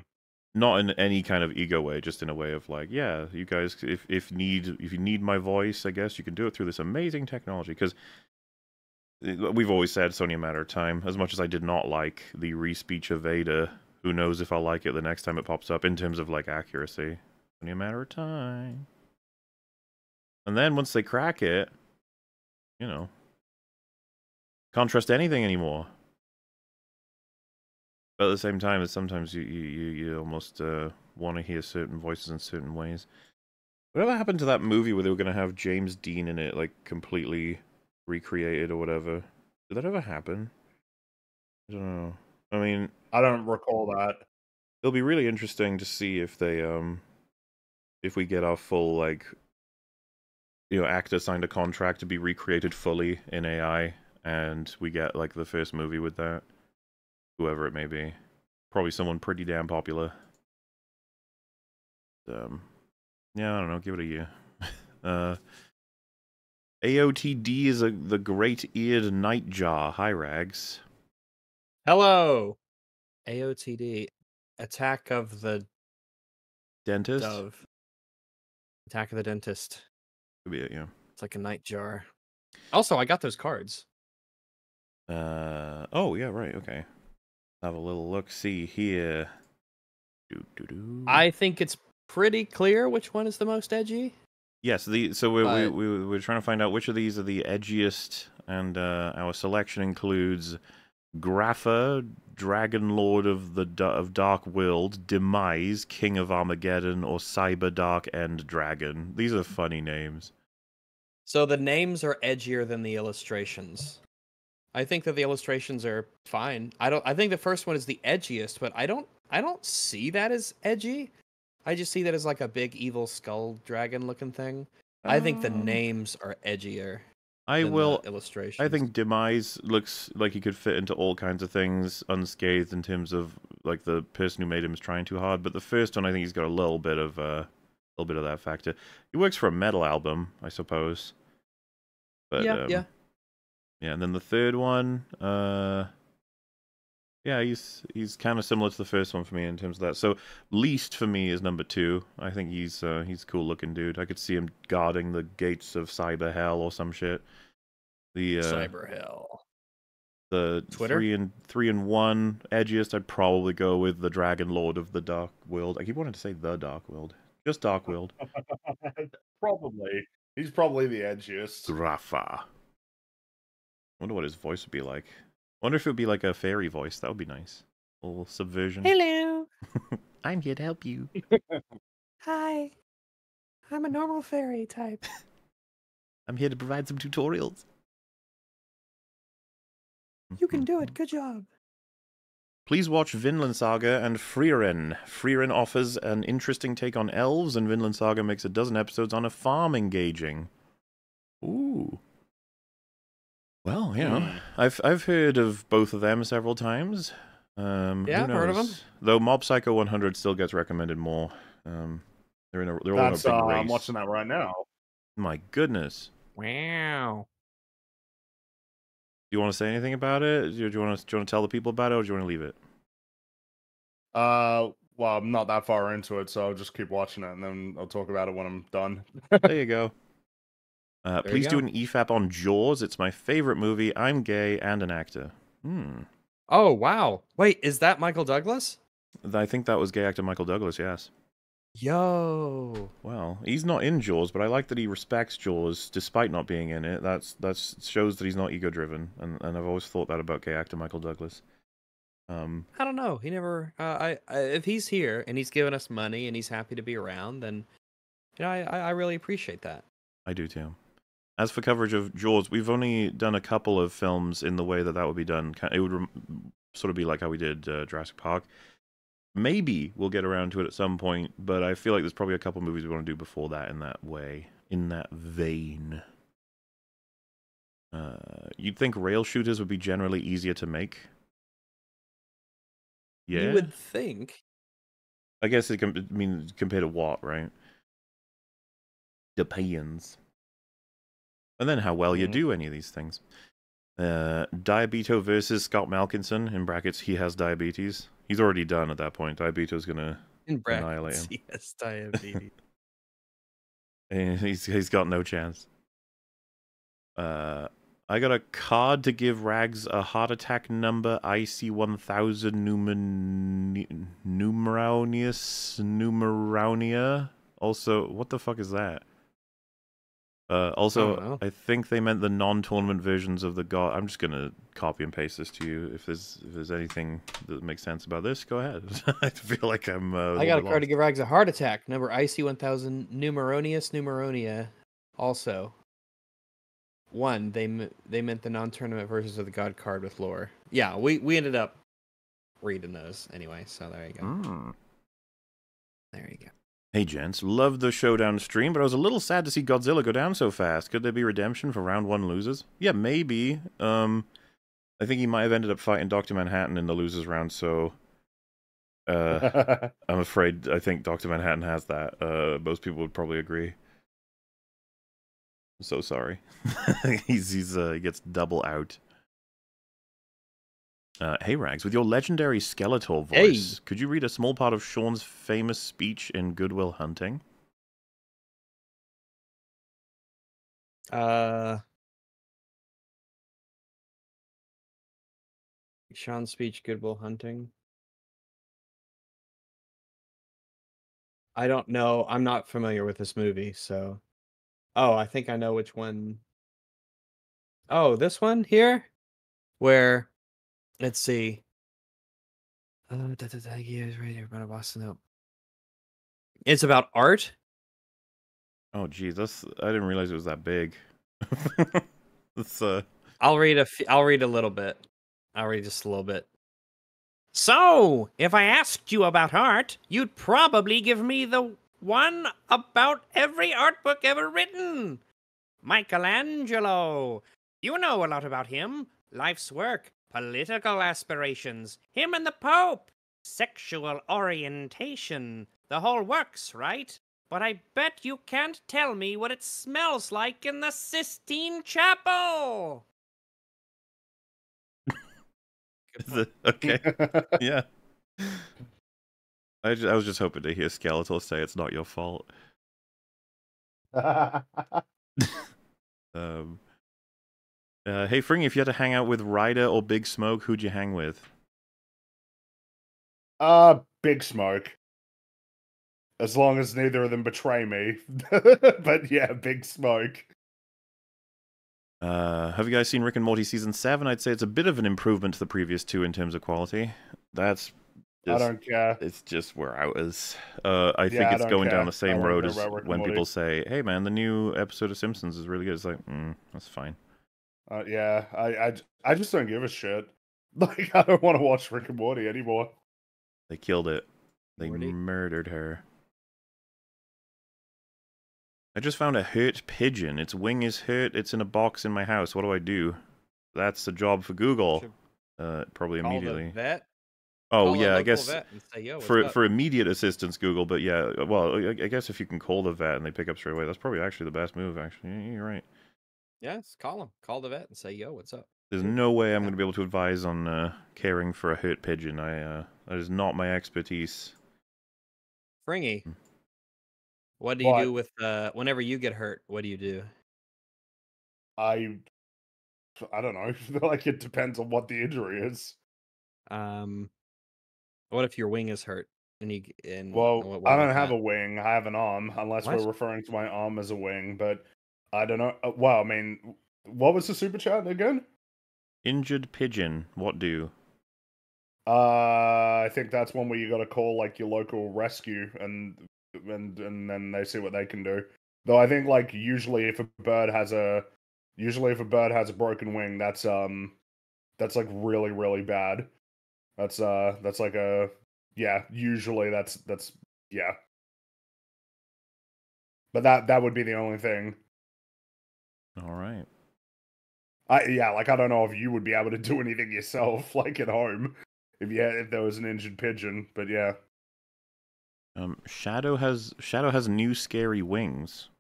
not in any kind of ego way, just in a way of like, yeah, you guys, if if need if you need my voice, I guess you can do it through this amazing technology. Because we've always said it's only a matter of time. As much as I did not like the re-speech of Ada, who knows if I'll like it the next time it pops up in terms of like accuracy. It's Only a matter of time. And then once they crack it, you know, can't trust anything anymore. But at the same time, sometimes you you you, you almost uh, want to hear certain voices in certain ways. Whatever happened to that movie where they were going to have James Dean in it, like completely recreated or whatever? Did that ever happen? I don't know. I mean, I don't recall that. it'll be really interesting to see if they um if we get our full like you know actor signed a contract to be recreated fully in AI and we get like the first movie with that whoever it may be. Probably someone pretty damn popular. Um yeah I don't know give it a year. <laughs> Uh AOTD is a the great eared nightjar hi rags. Hello, AOTD, Attack of the dentist? Dove, Attack of the Dentist. could be it yeah. It's like a nightjar. Also, I got those cards. Uh oh yeah right okay. Have a little look see here. Doo, doo, doo. I think it's pretty clear which one is the most edgy. yes the so we we but- we we're trying to find out which of these are the edgiest and uh, our selection includes Grapha, Dragon Lord of the of Dark World, Demise, King of Armageddon, or Cyber Dark End Dragon. These are funny names. So the names are edgier than the illustrations. I think that the illustrations are fine. I don't I think the first one is the edgiest, but I don't I don't see that as edgy. I just see that as like a big evil skull dragon looking thing. I think the Um, names are edgier. I than the will illustrations. I think Demise looks like he could fit into all kinds of things unscathed in terms of like the person who made him is trying too hard. But the first one, I think he's got a little bit of uh, a little bit of that factor. He works for a metal album, I suppose. But yeah, um, yeah. Yeah. And then the third one, uh, yeah, he's he's kind of similar to the first one for me in terms of that. So least for me is number two. I think he's uh, he's cool looking dude. I could see him guarding the gates of cyber hell or some shit. The uh, Cyber hell. the Twitter? three and three and one edgiest, I'd probably go with the Dragon Lord of the Dark World. I keep wanting to say the Dark World, just Dark World. <laughs> probably. He's probably the edgiest. Grapha. Wonder what his voice would be like. Wonder if it would be like a fairy voice. That would be nice. A little subversion. Hello. <laughs> I'm here to help you. <laughs> Hi. I'm a normal fairy type. <laughs> I'm here to provide some tutorials. You can do it. Good job. Please watch Vinland Saga and Frieren. Frieren offers an interesting take on elves, and Vinland Saga makes a dozen episodes on a farm engaging. Ooh. Well, you know, Hmm. I've I've heard of both of them several times. Um, Yeah, heard of 'em. knows? Though Mob Psycho 100 still gets recommended more. Um, they're in a they're all in a big uh, race. I'm watching that right now. My goodness. Wow. Do you want to say anything about it? Do you, do you want to do you want to tell the people about it, or do you want to leave it? Uh, well, I'm not that far into it, so I'll just keep watching it, and then I'll talk about it when I'm done. there you go. <laughs> Uh, please do an EFAP on Jaws. It's my favorite movie. I'm gay and an actor. Hmm. Oh wow. Wait, is that Michael Douglas? I think that was gay actor Michael Douglas. Yes. Yo. Well, he's not in Jaws, but I like that he respects Jaws despite not being in it. That's that's shows that he's not ego driven, and and I've always thought that about gay actor Michael Douglas. Um, I don't know. He never. Uh, I, I if he's here and he's giving us money and he's happy to be around, then you know I I really appreciate that. I do too. As for coverage of Jaws, we've only done a couple of films in the way that that would be done. It would sort of be like how we did uh, Jurassic Park. Maybe we'll get around to it at some point, but I feel like there's probably a couple movies we want to do before that in that way, in that vein. Uh, you'd think rail shooters would be generally easier to make. Yeah, You would think. I guess it can. I mean, compared to what, right? Depends. And then how well you Mhm. do any of these things. Uh, Diabito versus Scott Malkinson in brackets. He has diabetes. He's already done at that point. Diabito's gonna. In Annihilate brackets, <laughs> him. yes, diabetes. <laughs> eh, He's he's got no chance. Uh, I got a card to give Rags a heart attack number IC one thousand numer numeronius numeraunia. Also, what the fuck is that? Uh, also, know. I, think they meant the non-tournament versions of the god. I'm just gonna copy and paste this to you. If there's if there's anything that makes sense about this, go ahead. <laughs> I feel like I'm. Uh, I got a card to give Rags a heart attack. Number IC one thousand numeronius numeronia. Also, one they they meant the non-tournament versions of the God card with lore. Yeah, we we ended up reading those anyway. So there you go. Mm. There you go. Hey gents, loved the showdown stream, but I was a little sad to see Godzilla go down so fast. Could there be redemption for round one losers? Yeah, maybe. Um, I think he might have ended up fighting Doctor Manhattan in the losers round, so uh, <laughs> I'm afraid I think Doctor Manhattan has that. Uh, most people would probably agree. I'm so sorry. <laughs> he's he's uh, he gets double out. Uh, hey Rags, with your legendary Skeletor Hey. voice, could you read a small part of Sean's famous speech in Good Will Hunting? Uh, Sean's speech, Good Will Hunting. I don't know. I'm not familiar with this movie, so. Oh, I think I know which one. Oh, this one here, where, let's see. Uh, da, da, da, yeah, it's right here, about Boston. No. It's about art. Oh, geez, that's I didn't realize it was that big. <laughs> that's uh, I'll read a. f- I'll read a little bit. I'll read just a little bit. So, if I asked you about art, you'd probably give me the one about every art book ever written. Michelangelo. You know a lot about him, life's work, political aspirations, him and the Pope, sexual orientation, the whole works, right? But I bet you can't tell me what it smells like in the Sistine Chapel. <laughs> okay, <laughs> yeah. I, ju- I was just hoping to hear Skeletor say it's not your fault. <laughs> Um, uh, hey, Fring, if you had to hang out with Ryder or Big Smoke, who'd you hang with? uh, Big Smoke. As long as neither of them betray me. <laughs> but yeah, Big Smoke. Uh, have you guys seen Rick and Morty season seven? I'd say it's a bit of an improvement to the previous two in terms of quality. That's I don't care. it's just where I was. Uh, I think Yeah, I it's don't going down the same road as about Rick and when Morty. people say, "Hey, man, the new episode of Simpsons is really good." It's like, mm, that's fine. Uh, yeah, I just don't give a shit. <laughs> Like, I don't want to watch Rick and Morty anymore. They killed it. They Morty. murdered her. I just found a hurt pigeon. Its wing is hurt. It's in a box in my house. What do I do? That's a job for Google. Uh, probably Call the immediately. vet. Oh Call yeah, I guess say, for up?" for immediate assistance, Google. But yeah, well, I, I guess if you can call the vet and they pick up straight away, that's probably actually the best move. Actually, Yeah, you're right. Yes, call him. Call the vet and say, "Yo, what's up?" There's no way I'm going to be able to advise on uh, caring for a hurt pigeon. I uh, that is not my expertise. Fringy, Hmm. what do you What? do with uh whenever you get hurt? What do you do? I I don't know. <laughs> Feel like it depends on what the injury is. Um, what if your wing is hurt and you g- and Well, what- what I don't have that? a wing. I have an arm, unless What? we're referring to my arm as a wing. But I don't know. uh, Well, I mean, what was the super chat again? Injured pigeon. What do? Uh, I think that's one where you got to call like your local rescue and and and then they see what they can do. Though I think like usually if a bird has a usually if a bird has a broken wing, that's um that's like really really bad. That's uh that's like a yeah, usually that's that's yeah. But that that would be the only thing. All right. I yeah, like I don't know if you would be able to do <laughs> anything yourself like at home if you had, if there was an injured pigeon, but yeah. Um, Shadow has Shadow has new scary wings.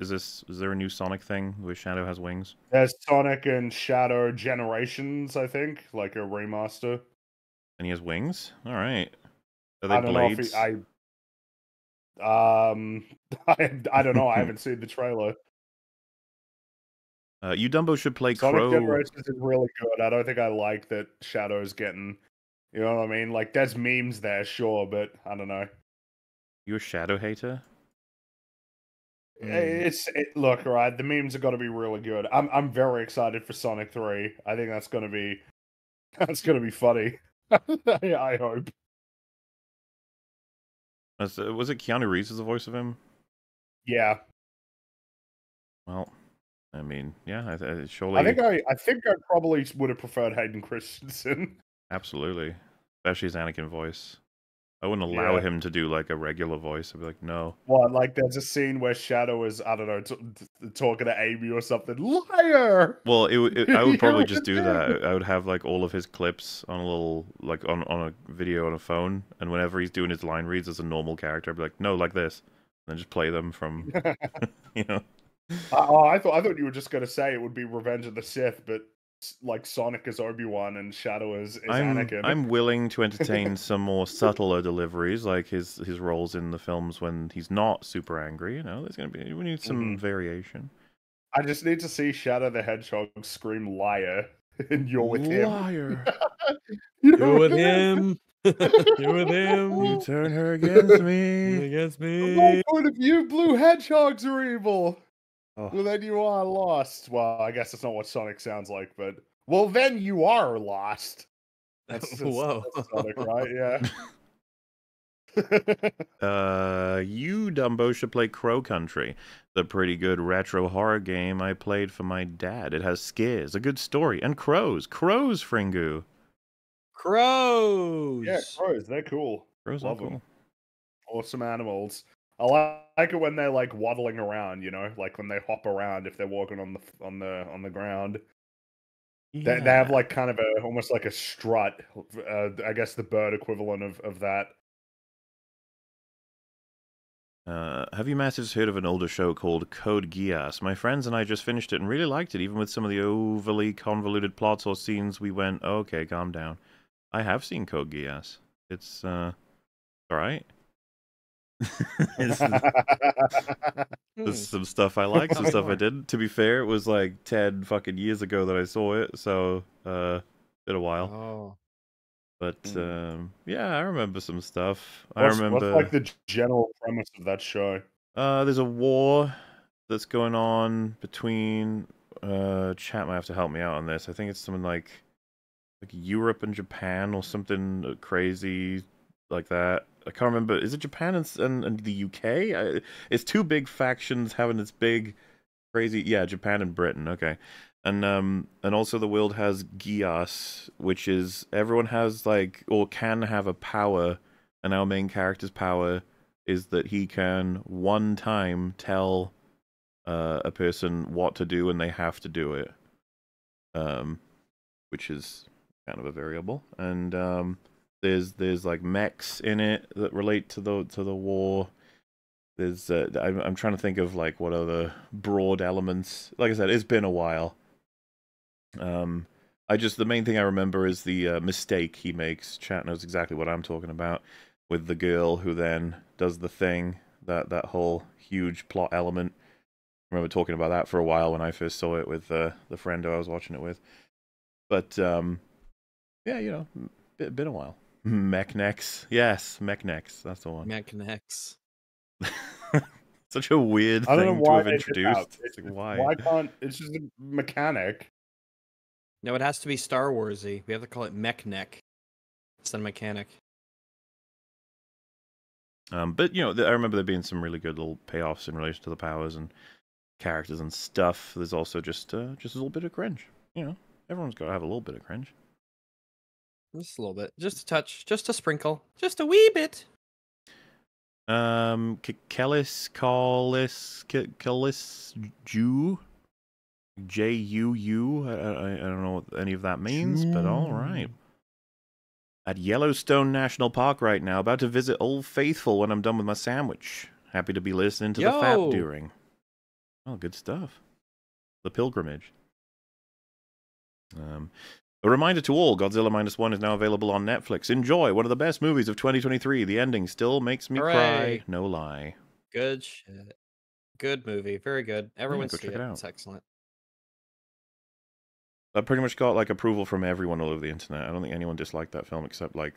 Is this is there a new Sonic thing where Shadow has wings? There's Sonic and Shadow Generations, I think, like a remaster. And he has wings. All right. Are they I don't blades? know if he, I um <laughs> I I don't know. I <laughs> haven't seen the trailer. Uh, you Dumbo should play Sonic Crow. Generations is really good. I don't think I like that Shadow's getting. You know what I mean? Like there's memes there, sure, but I don't know. You a Shadow hater? Eh, Mm. It's it, look, right. The memes are going to be really good. I'm I'm very excited for Sonic Three. I think that's going to be <laughs> that's going to be funny. <laughs> I hope. Was, uh, was it Keanu Reeves as the voice of him? Yeah, Well, I mean, yeah, I, I, surely, I think I I think I probably would have preferred Hayden Christensen. <laughs> absolutely, especially his Anakin voice. I wouldn't allow Yeah. him to do like a regular voice. I'd be like, no. Well, like there's a scene where Shadow is I don't know t- t- talking to Amy or something. Liar. Well, it, <laughs> it, I would probably just do that. I would have like all of his clips on a little, like on on a video on a phone, and whenever he's doing his line reads as a normal character, I'd be like, no, like this, and then just play them from, <laughs> you know. <laughs> oh, I thought I thought you were just gonna say it would be Revenge of the Sith, but like Sonic is Obi Wan and Shadow is, is I'm Anakin. I'm willing to entertain <laughs> some more subtler deliveries, like his his roles in the films when he's not super angry. You know, there's gonna be we need some Mhm. variation. I just need to see Shadow the Hedgehog scream liar, <laughs> and you're with him. Liar! You're with him. You're with him. you him. turn her against me. Against From me. my point of view, blue hedgehogs are evil. Oh. Well, then you are lost. Well, I guess that's not what Sonic sounds like, but well, then you are lost. <laughs> That's, that's, Whoa. that's Sonic, right? Yeah. <laughs> <laughs> Uh, you Dumbo should play Crow Country, the pretty good retro horror game I played for my dad. It has scares, a good story, and crows. Crows, Fringu. Crows. yeah, crows, they're cool. Crows are Love 'em. cool. Awesome animals. I like it when they're like waddling around, you know, like when they hop around if they're walking on the on the on the ground. They, they have like kind of a almost like a strut. Uh, I guess the bird equivalent of of that. Uh, have you masses heard of an older show called Code Geass? My friends and I just finished it and really liked it, even with some of the overly convoluted plots or scenes. We went, okay, calm down. I have seen Code Geass. It's uh, all right. <laughs> <laughs> It's- Hmm. There's some stuff I like, some stuff I <laughs> didn't. To be fair, it was like ten fucking years ago that I saw it, so uh, been a while. Oh. But Mm. um, yeah, I remember some stuff. I remember. what's like the general premise of that show? Uh, there's a war that's going on between. Uh, chat might have to help me out on this. I think it's something like, like Europe and Japan or something crazy like that. I can't remember. Is it Japan and, and, and the UK? I, it's two big factions having this big, crazy. Yeah, Japan and Britain. Okay, and um, and also the world has Geass, which is everyone has like or can have a power, and our main character's power is that he can one time tell uh, a person what to do and they have to do it um which is kind of a variable and um There's there's like mechs in it that relate to the to the war. There's uh, I'm I'm trying to think of like what other broad elements. Like I said, it's been a while. Um, I just the main thing I remember is the uh, mistake he makes. Chat knows exactly what I'm talking about with the girl who then does the thing that that whole huge plot element. I remember talking about that for a while when I first saw it with uh, the friend who I was watching it with. But um, yeah, you know, been, been a while. Mechnex, yes, Mechnex, that's the one. Mechnex. <laughs> Such a weird I don't know thing why to have they did that. introduced. It's- It's like, why? Why can't it's just a mechanic? No, it has to be Star Warsy. We have to call it Mechneck instead of mechanic. Um, but you know, I remember there being some really good little payoffs in relation to the powers and characters and stuff. There's also just uh, just a little bit of cringe. You know, everyone's got to have a little bit of cringe. Just a little bit. Just a touch. Just a sprinkle. Just a wee bit. Um, Kellis, Callis, Kellis, Jew, J U U. I, I I don't know what any of that means, but all right. At Yellowstone National Park right now, about to visit Old Faithful when I'm done with my sandwich. Happy to be listening to the Yo. fat during. Oh, good stuff. The pilgrimage. Um, a reminder to all: Godzilla minus one is now available on Netflix. Enjoy one of the best movies of 2023. The ending still makes me cry. No lie. Good shit. Good movie. Very good. Everyone go see it. it out. It's excellent. I pretty much got like approval from everyone all over the internet. I don't think anyone disliked that film except like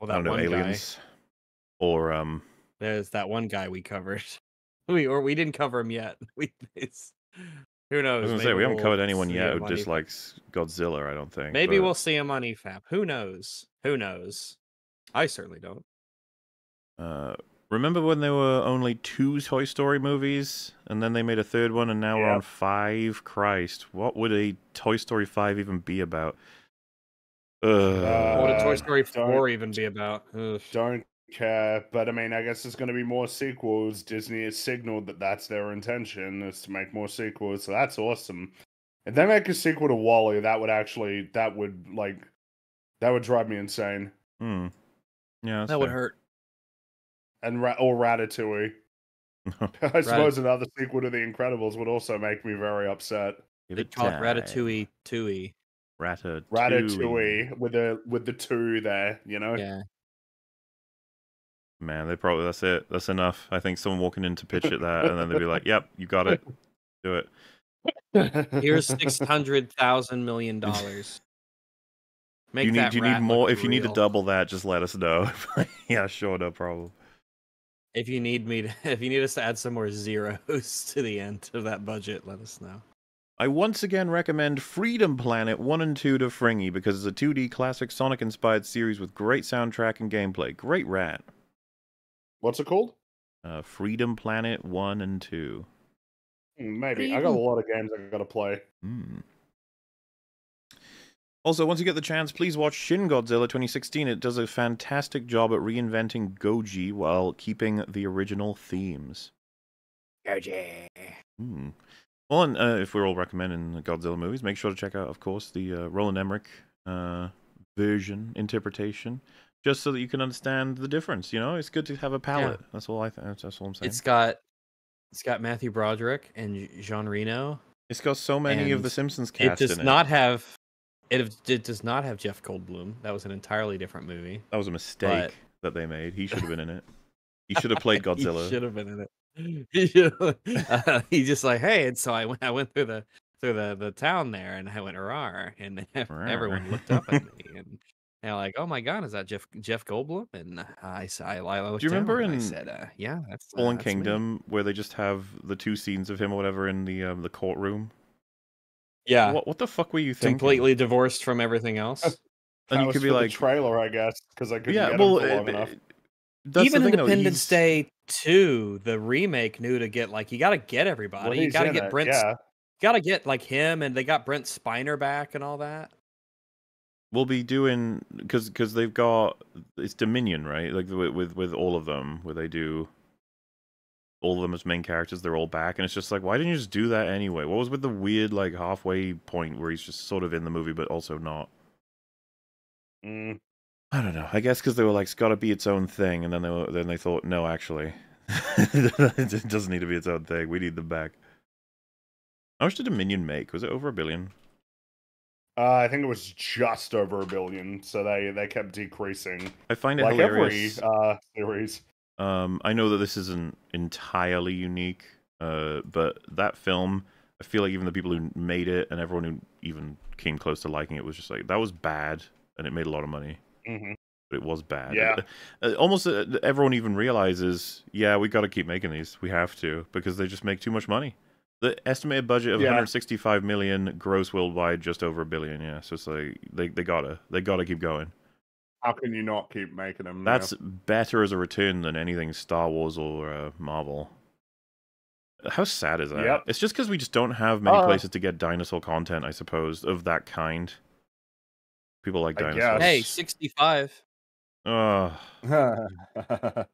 Well, I that don't know one aliens or um. There's that one guy we covered. <laughs> We or we didn't cover him yet. <laughs> We it's who I knows? was gonna say maybe we haven't we'll covered anyone yet who dislikes Godzilla. I don't think. Maybe but- we'll see him on E EFAP. Who knows? Who knows? I certainly don't. Uh, remember when there were only two Toy Story movies, and then they made a third one, and now we're on five? Christ, what would a Toy Story five even be about? Ugh. what would Uh, Toy Story 4 even be about? Ugh. Don't care, but I mean, I guess there's going to be more sequels. Disney has signaled that that's their intention is to make more sequels, so that's awesome. If they make a sequel to WALL-E, that would actually that would like that would drive me insane. Hmm. Yeah, that's That would hurt. And Ra- or Ratatouille. <laughs> <laughs> I suppose another sequel to The Incredibles would also make me very upset. Give They it call it time. Ratatouille Tui. Ratatouille. Ratatouille with the with the two there, you know. Yeah. Man, they probably that's it. That's enough. I think someone walking in to pitch it that, and then they'd be like, "Yep, you got it. Do it." Here's <laughs> six hundred thousand million <laughs> dollars. Make you need that you need more. If you need to double that, just let us know. <laughs> yeah, sure, no problem. If you need me to, if you need us to add some more zeros to the end of that budget, let us know. I once again recommend Freedom Planet 1 and 2 to Fringy because it's a 2D classic Sonic inspired series with great soundtrack and gameplay. Great rat. What's it called? Uh, Freedom Planet 1 and 2. Hmm, Maybe. I got a lot of games I got to play. Hmm. Also, once you get the chance, please watch Shin Godzilla 2016. It does a fantastic job at reinventing Goji while keeping the original themes. Goji. Hmm. Well, and uh, if we're all recommending the Godzilla movies, make sure to check out, of course, the uh, Roland Emmerich uh, version interpretation, just so that you can understand the difference. You know, it's good to have a palette. That's all I. Th- that's, all I'm saying. It's got, it's got Matthew Broderick and Jean Reno. it's got so many of the Simpsons It cast does in not have, it, it does not have Jeff Goldblum. That was an entirely different movie. That was a mistake that they made. He should have been in it. He should have played <laughs> Godzilla. he should have been in it. <laughs> He uh, he just like, hey, and so I went, I went through the through the the town there, and I went rar, and <laughs> everyone looked up at me, and they're like, oh my god, is that Jeff Jeff Goldblum? And I s- I, I looked you down remember and I in said, uh, yeah, that's uh, Fallen that's me." Kingdom where they just have the two scenes of him or whatever in the um, the courtroom. Yeah, What what the fuck were you thinking? completely divorced from everything <laughs> else. And you was could be like, the trailer, I guess, because I couldn't yeah, get well, it for long uh, enough. that's Even the thing, though, Independence Day two, the remake, knew to get like you got to get everybody. Well, you got to get Brent. Yeah, Got to get like him, and they got Brent Spiner back and all that. We'll be doing because because they've got it's Dominion, right? Like with, with with all of them, where they do all of them as main characters. They're all back, and it's just like, why didn't you just do that anyway? What was with the weird like halfway point where he's just sort of in the movie but also not? Mm. I don't know. I guess because they were like, it's got to be its own thing, and then they were, then they thought, no, actually, <laughs> it doesn't need to be its own thing. We need them back. How much did Dominion make? Was it over a billion? Uh, I think it was just over a billion, so they they kept decreasing, I find it like hilarious. every uh series. Um, I know that this isn't entirely unique, uh, but that film, I feel like even the people who made it and everyone who even came close to liking it was just like that was bad, and it made a lot of money, hmm but it was bad. Yeah. Uh, almost uh, everyone even realizes, yeah, we got to keep making these. We have to because they just make too much money. The estimated budget of Yeah. 165 million, gross worldwide just over a billion. Yeah, so it's like they they gotta they gotta keep going. How can you not keep making them? That's better as a return than anything Star Wars or uh, Marvel. How sad is that? Yep. It's just because we just don't have many Uh, places to get dinosaur content, I suppose, of that kind. People like I dinosaurs. guess. Hey, 65. <laughs> <laughs>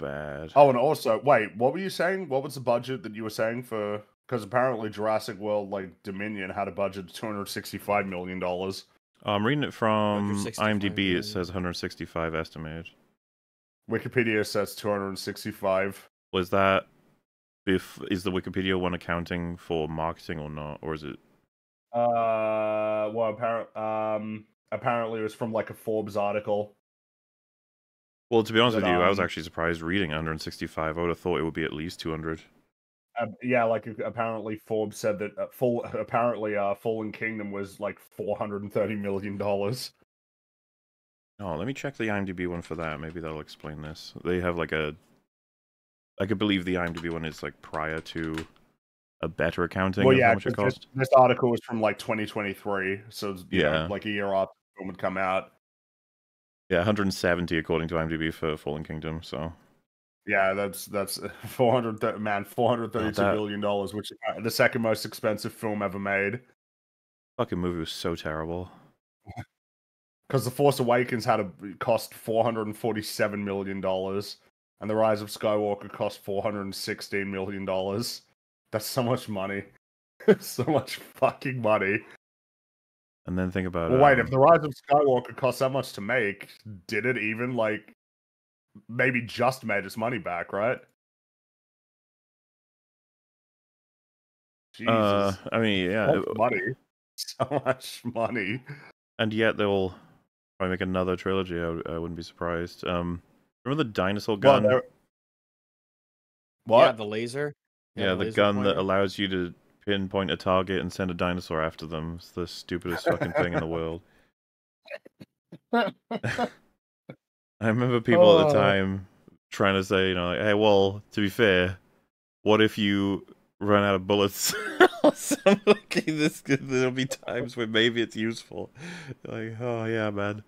Oh, oh, and also, wait, what were you saying? What was the budget that you were saying for? Because apparently Jurassic World, like Dominion, had a budget of two hundred sixty-five million dollars. Oh, I'm reading it from IMDb. million. It says 165 estimated. Wikipedia says two hundred sixty-five. Was that if is the Wikipedia one accounting for marketing or not, or is it? Uh, well, apparent, um, apparently it was from like a Forbes article. Well, to be honest But, with you, I was um, actually surprised reading 165. I would have thought it would be at least 200. Uh, yeah, like apparently Forbes said that uh, full <laughs> apparently uh Fallen Kingdom was like four hundred and thirty million dollars. Oh, let me check the IMDb one for that. Maybe that'll explain this. They have like a. I could believe the IMDb one is like prior to a better accounting Well, of yeah, how much it 'cause this, article was from like 2023, so you know, Yeah. like a year after the film would come out. Yeah, 170 according to IMDb for Fallen Kingdom. So Yeah, that's that's <laughs> 400 man, 432 that- billion dollars, which is uh, the second most expensive film ever made. fucking movie was so terrible. <laughs> Because The Force Awakens had a cost 447 million dollars, and The Rise of Skywalker cost 416 million dollars. That's so much money. <laughs> so much fucking money. And then think about Well, wait, if um, The Rise of Skywalker cost that much to make, did it even like maybe just made its money back, right? Jesus. uh, I mean, yeah, so much money. <laughs> So much money. and yet they'll probably make another trilogy. I, would- I wouldn't be surprised. Um, remember the dinosaur Well, gun? there- Yeah, what? the laser. yeah, the laser gun that allows you to pinpoint a target and send a dinosaur after them. It's the stupidest fucking thing in the world. <laughs> <laughs> I remember people at Oh. the time trying to say, you know, like, hey, well, to be fair, what if you run out of bullets? <laughs> so I'm like, this there'll be times where maybe it's useful. Like, oh yeah, man.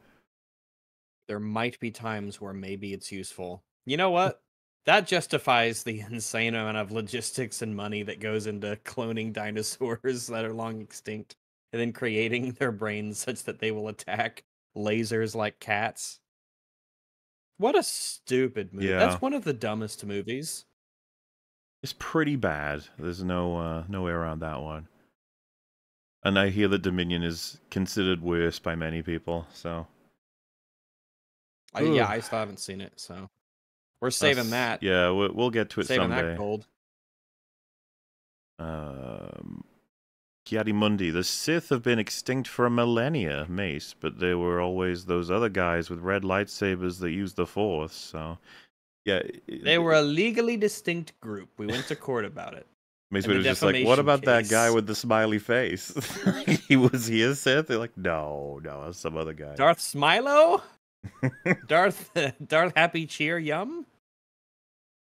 There might be times where maybe it's useful. You know what? That justifies the <laughs> insane amount of logistics and money that goes into cloning dinosaurs <laughs> that are long extinct and then creating <laughs> their brains such that they will attack lasers like cats. What a stupid movie. Yeah. That's one of the dumbest movies. It's pretty bad. There's no uh, no way around that one. And I hear that Dominion is considered worse by many people. So I, yeah, I still haven't seen it, so we're saving that's- that. Yeah, we'll, we'll get to it saving someday. that gold. Um, Mundi, the Sith have been extinct for a millennia, Mace, but there were always those other guys with red lightsabers that used the Force. So, yeah, They were a legally distinct group. We went to court about it. <laughs> Mace was just like, "What about that guy with the smiley face? <laughs> he was he a Sith?" They're like, "No, no, that's some other guy." Darth Smilo? <laughs> Darth Darth Happy Cheer Yum?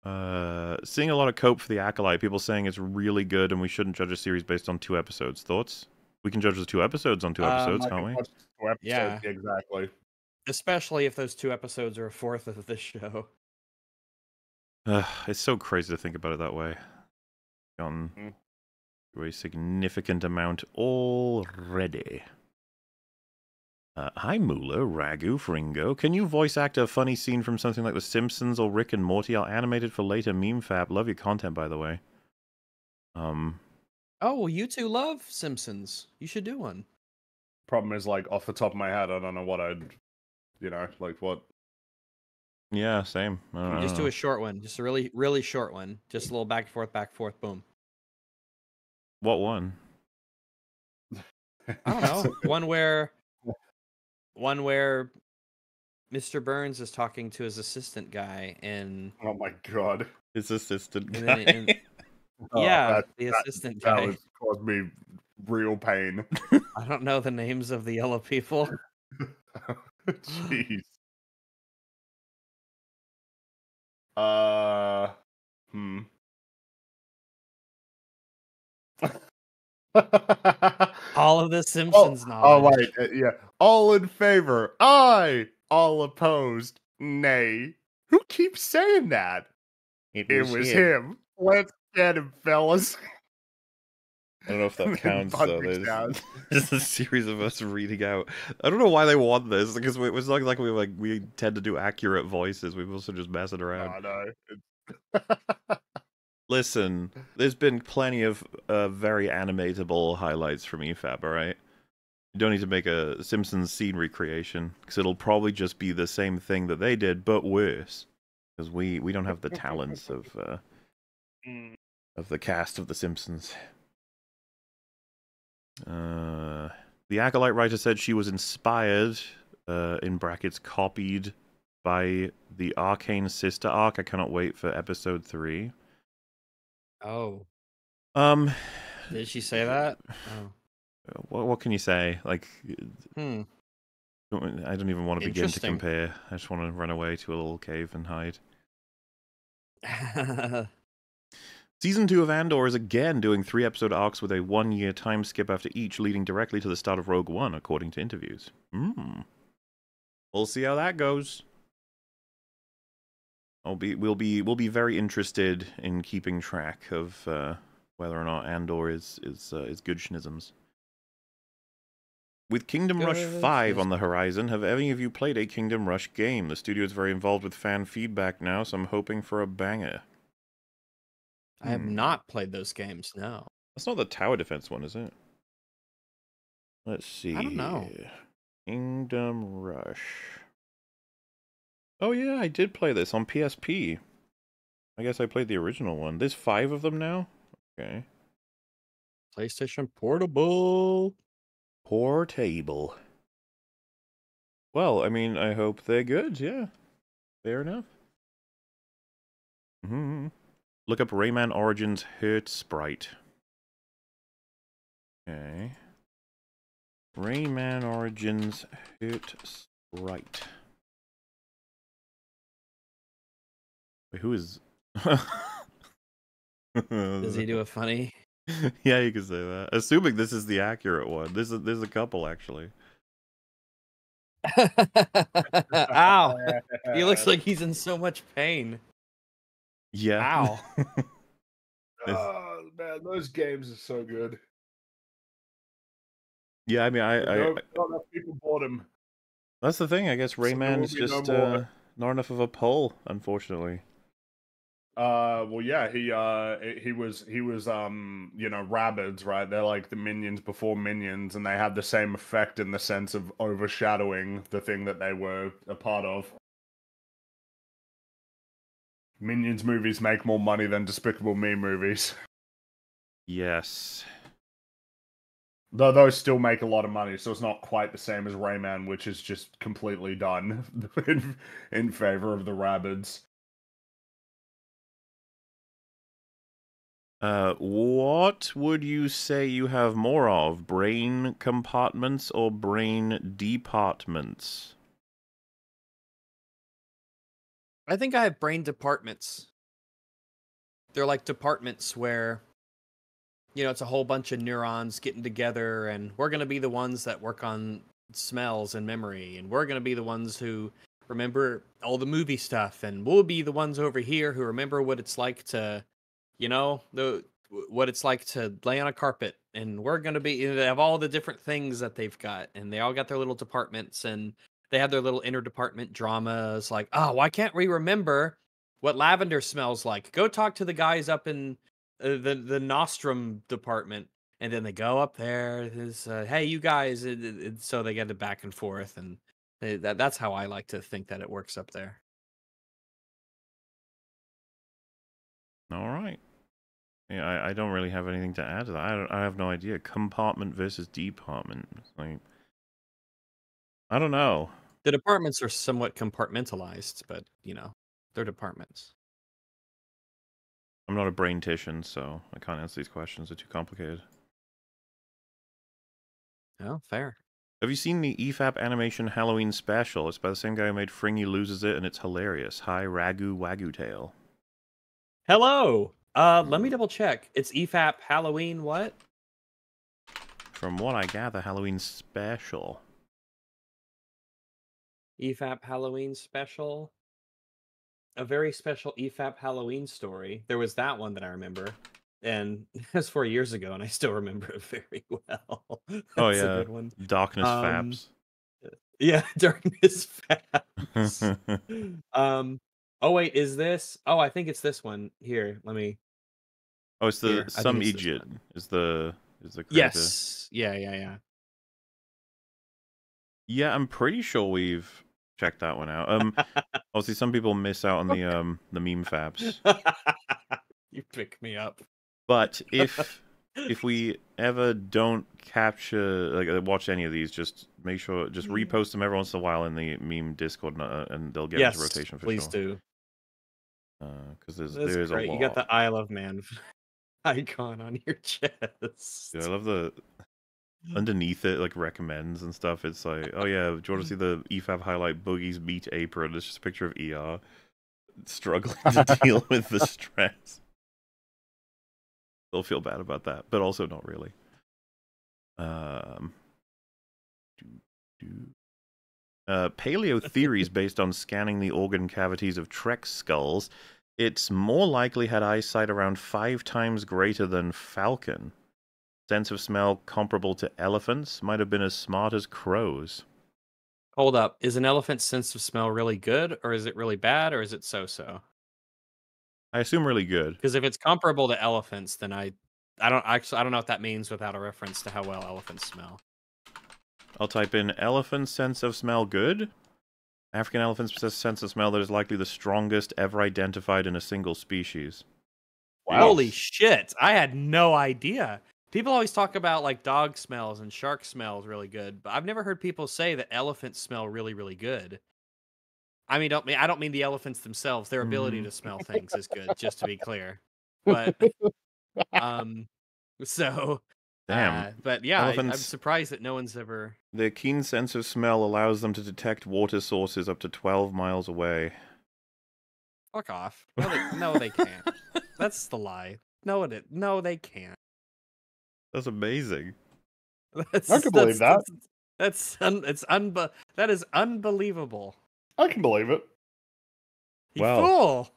Uh, seeing a lot of cope for the acolyte. People saying it's really good, and we shouldn't judge a series based on two episodes. Thoughts? We can judge the two episodes on two Um, episodes, I can't can we? watch two episodes, Yeah. exactly. Especially if those two episodes are a fourth of the <laughs> show. Ugh, it's so crazy to think about it that way. Gotten Mm. through a significant amount already. Uh, hi, Mula, Ragu, Fringo. Can you voice act a funny scene from something like The Simpsons or Rick and Morty? I'll animate it for later. Meme Fab. Love your content, by the way. Um, Oh, well, you two love Simpsons. You should do one. Problem is, like, off the top of my head, I don't know what I'd You know, like what? Yeah, same. I don't, I Just don't do know. a short one. Just a really, really short one. Just a little back and forth, back and forth, boom. What one? I don't know. <laughs> one where one where Mr. Burns is talking to his assistant guy and oh my god. His assistant And guy. then- <laughs> and- Oh, yeah, that- the assistant That guy. would caused me real pain. <laughs> I don't know the names of the yellow people. <laughs> Jeez. Uh, hmm. All of the Simpsons oh, knowledge. wait, uh, yeah. All in favor. Aye. All opposed. Nay. Who keeps saying that? It was him. Let's get him, fellas. I don't know if <laughs> that counts though. Patrick There's just <laughs> a series of us reading out. I don't know why they want this because it was not like we like we tend to do accurate voices. We've also just messing around. Oh, no. <laughs> Listen, there's been plenty of uh, very animatable highlights from EFAP, all right? You don't need to make a Simpsons scene recreation because it'll probably just be the same thing that they did, but worse. Because we, we don't have the talents of uh, Mm. of the cast of The Simpsons. Uh, the Acolyte writer said she was inspired, uh, in brackets, copied by the Arcane Sister arc. I cannot wait for episode three. Oh, Um, did she say <sighs> that? Oh, what, what can you say? Like, hmm. I don't even want to begin to Interesting. compare. I just want to run away to a little cave and hide. <laughs> Season 2 of Andor is again doing three episode arcs with a one year time skip after each, leading directly to the start of Rogue One, according to interviews. Hmm. We'll see how that goes. I'll be, we'll be, we'll be very interested in keeping track of uh, whether or not Andor is is uh, is good schnisms. With Kingdom Rush 5 on the horizon, have any of you played a Kingdom Rush game? The studio is very involved with fan feedback now, so I'm hoping for a banger. I have Hmm. not played those games. No. That's not the tower defense one, is it? Let's see. I don't know. Kingdom Rush. Oh yeah, I did play this on PSP. I guess I played the original one. There's five of them now. Okay. PlayStation Portable. Poor table. Well, I mean, I hope they're good. Yeah, fair enough. Mm-hmm. Look up Rayman Origins Hurt Sprite. Okay. Rayman Origins Hurt Sprite. Wait, who is? Does he do a funny? <laughs> yeah, you can say that. Assuming this is the accurate one. This is there's a couple actually. <laughs> Ow! He looks <laughs> like he's in so much pain. Yeah. Ow. Oh man, those games are so good. yeah, I mean, I, I, no, not enough people bought them. that's the thing. I guess there will Rayman's be no just more. uh, not enough of a pull, unfortunately. Uh, well, yeah, he uh, he was he was um, you know, rabbits, right? They're like the minions before minions, and they have the same effect in the sense of overshadowing the thing that they were a part of. Minions movies make more money than Despicable Me movies. Yes. Though those still make a lot of money, so it's not quite the same as Rayman, which is just completely done <laughs> in, in favor of the rabbits. Uh, what would you say you have more of, brain compartments or brain departments? I think I have brain departments. They're like departments where, you know, it's a whole bunch of neurons getting together, and we're going to be the ones that work on smells and memory, and we're going to be the ones who remember all the movie stuff, and we'll be the ones over here who remember what it's like to, you know, the what it's like to lay on a carpet, and we're going to be they have all the different things that they've got, and they all got their little departments, and they have their little interdepartment dramas like oh why can't we remember what lavender smells like go talk to the guys up in uh, the the nostrum department and then they go up there there's uh, hey you guys so they get it back and forth and Eh, That that's how I like to think that it works up there. All right. Yeah, I, I don't really have anything to add to that. I, don't, I have no idea. Compartment versus department. Like, I don't know. The departments are somewhat compartmentalized, but you know, they're departments. I'm not a brain tician, so I can't answer these questions. They're too complicated. Oh, fair. Have you seen the EFAP animation Halloween special? It's by the same guy who made Fringy Loses It, and it's hilarious. Hi, Ragu Wagyu Tail. Hello. Uh, let me double check. It's EFAP Halloween. What? From what I gather, Halloween special. EFAP Halloween special. A very special EFAP Halloween story. There was that one that I remember, and <laughs> it was four years ago, and I still remember it <laughs> very well. <laughs> Oh, yeah. good one. Darkness Um, Yeah, darkness fabs. Fabs. um. Oh wait, is this? Oh, I think it's this one. Here, let me. Oh, it's the Here, some Egypt is the is the creator. Yes. Yeah, yeah, Yeah, Yeah, I'm pretty sure we've checked that one out. Um, <laughs> obviously, some people miss out on the um the meme fabs, <laughs> you pick me up. but if <laughs> if we ever don't capture like uh, watch any of these, just make sure just Mm. repost them every once in a while in the meme Discord, and, uh, and they'll get yes, into rotation for please sure. do. Because there's That's there's great. a lot. You got the I love man icon on your <laughs> chest. Yeah, I love the underneath it like recommends and stuff. It's like, oh yeah, do you want to see <laughs> the E EFAP highlight Boogie's beat apron? It's just a picture of ER struggling <laughs> to deal with the stress. They'll feel bad about that, but also not really. Um. Uh, paleo theories based on scanning the organ cavities of T. rex skulls. It's more likely had eyesight around five times greater than Falcon. Sense of smell comparable to elephants, might have been as smart as crows. Hold up. Is an elephant's sense of smell really good, or is it really bad, or is it so-so? I assume really good. Because if it's comparable to elephants, then I, I don't actually I don't know what that means without a reference to how well elephants smell. I'll type in elephant sense of smell good. African elephants possess a sense of smell that is likely the strongest ever identified in a single species. Holy shit! I had no idea. People always talk about like dog smells and shark smells really good, but I've never heard people say that elephants smell really, really good. I mean, don't mean I don't mean the elephants themselves. Their ability Mhm. to smell things is good, just to be clear. <laughs> But <laughs> um, so Damn. uh, but yeah, I, I'm surprised that no one's ever. Their keen sense of smell allows them to detect water sources up to 12 miles away. Fuck off. No, they, <laughs> no, they can't. That's the lie. No, it. No, they can't. That's amazing. <laughs> That's, I can believe that. That's, that's un, it's unbe- that is unbelievable. I can believe it. You Wow. fool.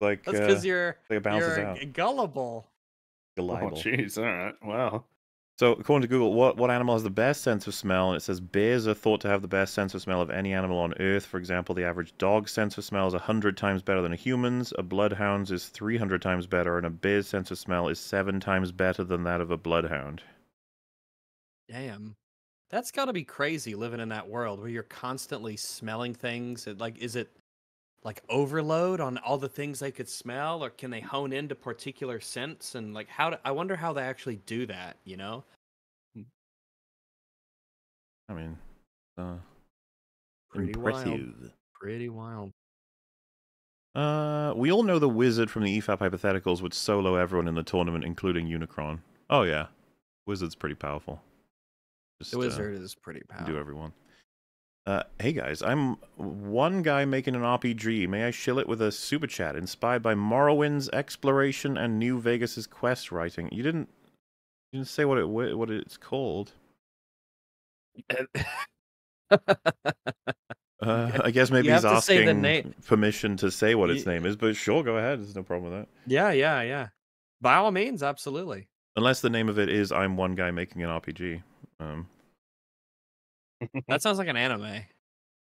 Like, That's uh, because you're like it you're out. g- gullible. Oh, Gullible. jeez. All right. Wow. So, according to Google, what, what animal has the best sense of smell? And it says bears are thought to have the best sense of smell of any animal on Earth. For example, the average dog's sense of smell is 100 times better than a human's, a bloodhound's is 300 times better, and a bear's sense of smell is seven times better than that of a bloodhound. Damn. That's got to be crazy living in that world where you're constantly smelling things. Like, is it like overload on all the things they could smell, or can they hone into particular scents? And like, how? Do, I wonder how they actually do that. You know? I mean, uh, Pretty wild. Pretty wild. Uh, we all know the wizard from the EFAP hypotheticals would solo everyone in the tournament, including Unicron. Oh yeah, wizard's pretty powerful. Just, The uh, wizard is pretty powerful. do everyone. Uh, hey guys, I'm one guy making an RPG. May I shill it with a super chat inspired by Morrowind's exploration and New Vegas's quest writing? You didn't, you didn't say what it what it's called. <laughs> Uh, I guess maybe he's have to say the asking permission to say what its name is, but sure, go ahead. There's no problem with that. yeah, yeah, yeah. By all means, absolutely. Unless the name of it is I'm one guy making an RPG. Um, That <laughs> sounds like an anime.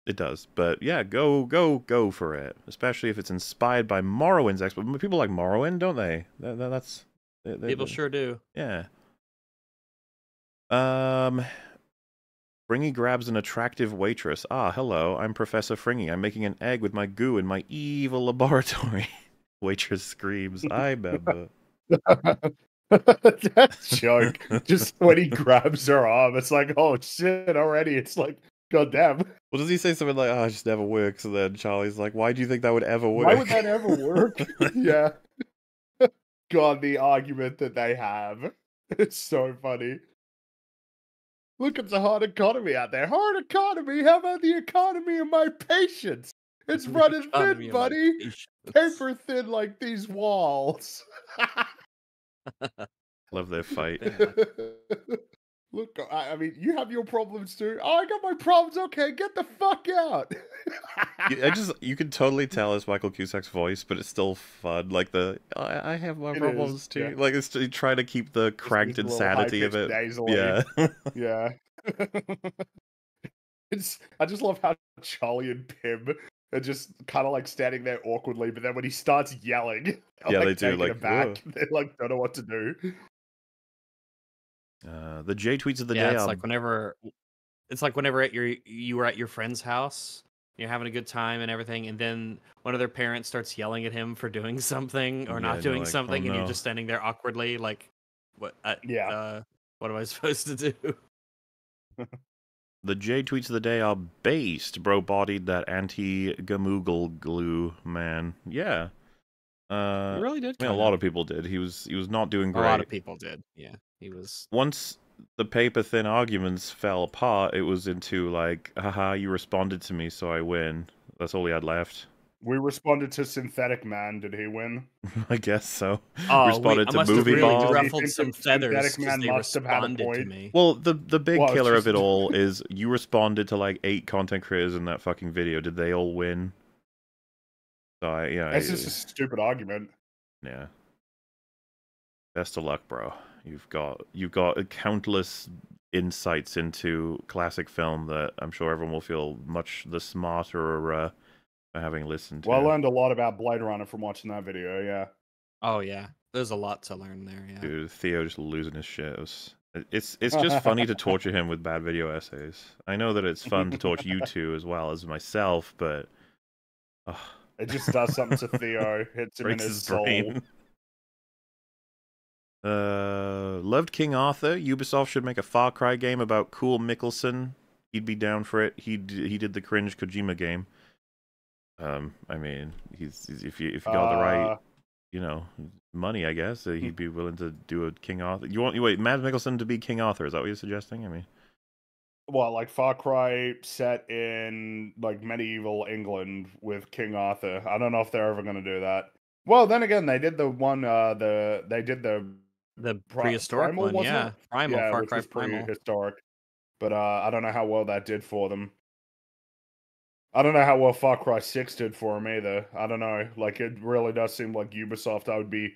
it does, but yeah, go go go for it. Especially if it's inspired by Morrowind's expert. People like Morrowind, don't they? That, that- that's they- they- People they- sure do. Yeah. Um, Fringy grabs an attractive waitress. Ah, hello, I'm Professor Fringy. I'm making an egg with my goo in my evil laboratory. <laughs> waitress screams, I <laughs> remember. That joke. Just when he grabs her arm, it's like, oh shit, already. It's like, god damn. Well, does he say something like, oh, it just never works? And then Charlie's like, why do you think that would ever work? Why would that ever work? <laughs> yeah. <laughs> God, the argument that they have. It's so funny. Look, it's a hard economy out there. Hard economy? How about the economy of my patience? It's running thin, buddy. Paper thin like these walls. <laughs> <laughs> Love their fight. <laughs> Look, I, I mean, you have your problems too. Oh, I got my problems. Okay, get the fuck out. I just <laughs> you can totally tell it's Michael Cusack's voice, but it's still fun. Like the I, I have my It problems is, too. yeah. Like it's to try to keep the cranked insanity of it. Yeah. Yeah. it's I just love how Charlie and Pim are just kind of like standing there awkwardly, but then when he starts yelling, they're, <laughs> Yeah, they like, do, taken like, aback. They like don't know what to do. Uh, the J tweets of the yeah, day. it's are- like whenever it's like whenever at your you were at your friend's house, you're having a good time and everything, and then one of their parents starts yelling at him for doing <laughs> something or Yeah, not doing like, "Oh, something, and no." you're just standing there awkwardly, like, what? Uh, Yeah. Uh, what am I <laughs> supposed to do? The J tweets of the day are based, bro bodied that anti Gamoogle glue man. Yeah. Uh, he really did. I mean, a lot of people did. He was he was not doing great. a lot of people did. Yeah, he was. Once the paper thin arguments fell apart, it was into like, haha, you responded to me, so I win. That's all he had left. We responded to Synthetic Man. Did he win? <laughs> I guess so. Oh, responded wait, to I must have movie really bomb. Ruffled some that Synthetic feathers Man they must have had a responded to point? me. Well, the the big Well, it's killer of it all is you responded to like eight content creators in that fucking video. Did they all win? So I, yeah, It's I- just a stupid argument. yeah. Best of luck, bro. You've got you've got countless insights into classic film that I'm sure everyone will feel much the smarter uh, by having listened to. Well, I learned a lot about Blade Runner from watching that video. Yeah. Oh yeah, there's a lot to learn there. Yeah. Dude, Theo just losing his shit. It was- it's it's just funny to <laughs> torture him with bad video essays. I know that it's fun to torture you <laughs> two as well as myself, but ugh, It just does something to Theo. <laughs> Hits him in breaks his, his soul. brain. Uh, loved King Arthur. Ubisoft should make a Far Cry game about Cool Mikkelsen. He'd be down for it. He d- he did the cringe Kojima game. Um, I mean, he's, he's- if you if you got the right Uh, you know, money, I guess. uh, He'd be willing to do a King Arthur. You want you wait, Mads Mikkelsen to be King Arthur? Is that what you're suggesting? I mean, well, like Far Cry set in like medieval England with King Arthur? I don't know if they're ever going to do that. Well, then again, they did the one. Uh, the they did the The prehistoric Primal, one, wasn't yeah. it? Primal, yeah, Far Cry Primal. prehistoric. But uh, I don't know how well that did for them. I don't know how well Far Cry Six did for them either. I don't know. Like it really does seem like Ubisoft. I would be.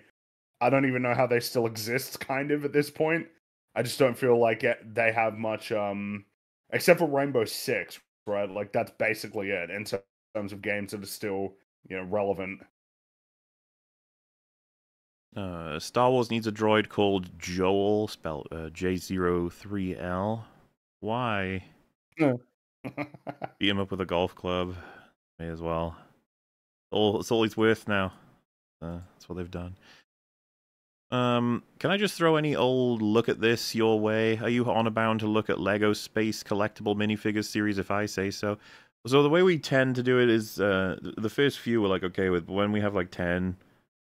I don't even know how they still exist, <laughs> kind of at this point. I just don't feel like it, they have much, um, except for Rainbow Six, right? Like that's basically it in terms of games that are still, you know, relevant. uh, Star Wars needs a droid called Joel, spelled uh, J03L. Why? <laughs> Beat him up with a golf club. May as well. All it's all he's worth now. Uh, that's what they've done. Um, can I just throw any old look at this your way? Are you honor bound to look at Lego Space Collectible Minifigures series if I say so? So the way we tend to do it is uh, the first few we're like okay with, but when we have like ten,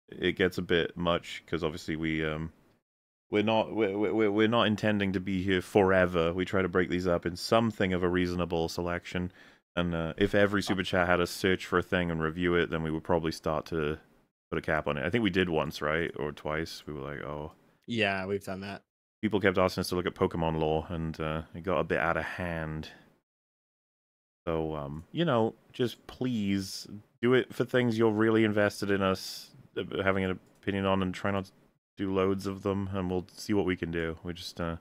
it gets a bit much because obviously we um we're not we're, we're we're not intending to be here forever. We try to break these up in something of a reasonable selection. And uh, if every super chat had us search for a thing and review it, then we would probably start to put a cap on it. I think we did once, right, or twice. We were like, oh, Yeah, we've done that. people kept asking us to look at Pokemon lore, and uh, it got a bit out of hand. So, um, you know, just please do it for things you're really invested in us uh, having an opinion on, and try not to do loads of them, and we'll see what we can do. We just, uh,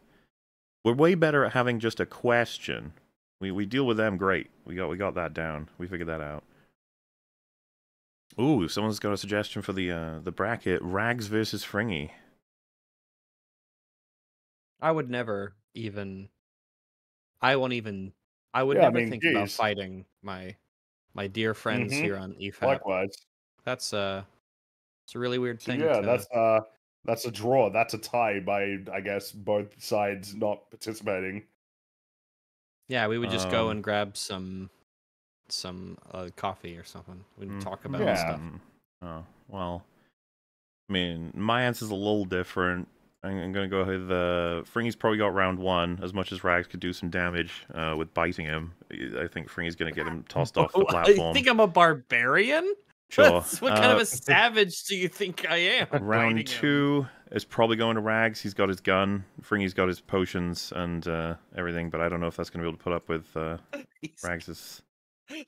we're way better at having just a question. We we deal with them great. We got we got that down. We figured that out. Ooh, someone's got a suggestion for the uh, the bracket: Rags versus Fringy. I would never even I won't even. I would Yeah, I never mean, think about fighting my my dear friends Mhm. here on E EFAP. Likewise. That's uh, it's a really weird So thing. yeah, to- that's uh that's a draw. That's a tie by I guess both sides not participating. yeah. We would just go Um, and grab some some uh, coffee or something. We'd Mm, talk about Yeah. stuff. Oh, well. I mean, my answer's a little different. I'm, I'm gonna go with uh, Fringy's probably got round one. As much as Rags could do some damage uh, with biting him, I think Fringy's gonna get him tossed off the <laughs> platform. I think I'm a barbarian. Sure. That's- what kind of Uh, a savage do you think I am? <laughs> Round biting him? two is probably going to Rags. He's got his gun. Fringy's got his potions and uh, everything, but I don't know if that's going to be able to put up with uh, <laughs> Rags's.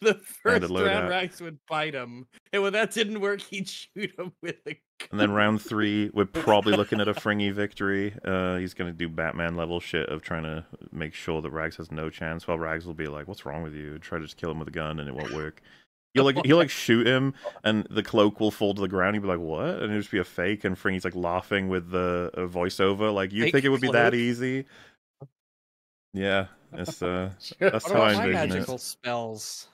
The first round, out. Rags would bite him, and when that didn't work, he'd shoot him <laughs> with a. Gun. And then round three, we're probably looking at a Fringy victory. Uh, he's going to do Batman level shit of trying to make sure that Rags has no chance. While Rags will be like, "What's wrong with you?" Try to just kill him with a gun, and it won't work. He'll like he'll like <laughs> shoot him, and the cloak will fall to the ground. He'll be like, "What?" And it'll just be a fake. And Fringy's like laughing with the uh, voiceover, like, "You Fake think it would be that easy?" Yeah, it's uh, <laughs> What that's how I about my envision magical spells?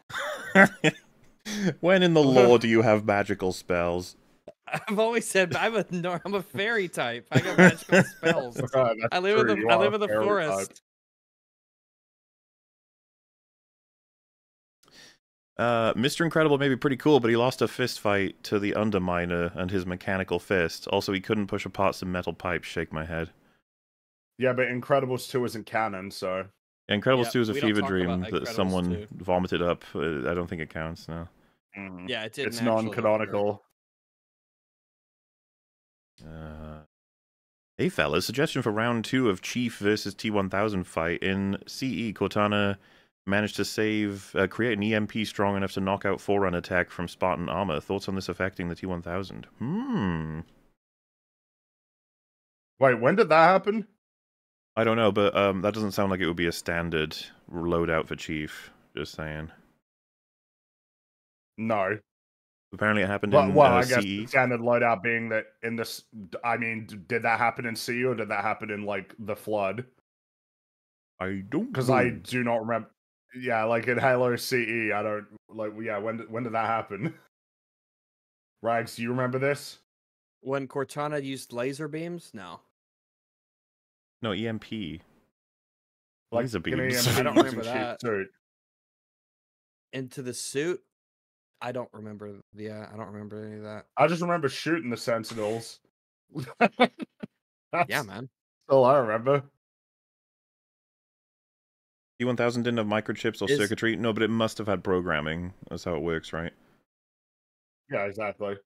<laughs> when in the lore do you have magical spells? I've always said I'm a nor- I'm a fairy type. I got magical spells. Uh, that's I live in true, the I live in the forest. type. Uh, Mr. Incredible may be pretty cool, but he lost a fist fight to the Underminer and his mechanical fist. Also, he couldn't push apart some metal pipes. Shake my head. Yeah, but Incredibles 2 isn't canon, so Incredibles Yeah, 2 is a fever dream that Incredibles someone 2. vomited up. Uh, I don't think it counts. No. mhm. Yeah, it didn't. it's non-canonical. Uh, hey, fellas. Suggestion for round two of Chief versus T1000 fight. In CE, Cortana managed to save, uh, create an EMP strong enough to knock out Forerunner tech from Spartan armor. Thoughts on this affecting the T1000? Hmm. Wait, when did that happen? I don't know, but um, that doesn't sound like it would be a standard loadout for Chief. Just saying. No. Apparently, it happened Well, in well uh, I guess CE. the standard loadout being that in this. I mean, did that happen in C or did that happen in like the flood? I don't Because I do not remember. Yeah, like in Halo CE, I don't like. Yeah, when did, when did that happen? <laughs> Rags, do you remember this? When Cortana used laser beams, no. no EMP. Like Laser beams. EMP I don't <laughs> remember that. suit. Into the suit, I don't remember. Yeah, I don't remember any of that. I just remember shooting the Sentinels. <laughs> Yeah, That's man. all I remember. T1000 didn't have microchips or circuitry. No, but it must have had programming. That's how it works, right? Yeah, exactly.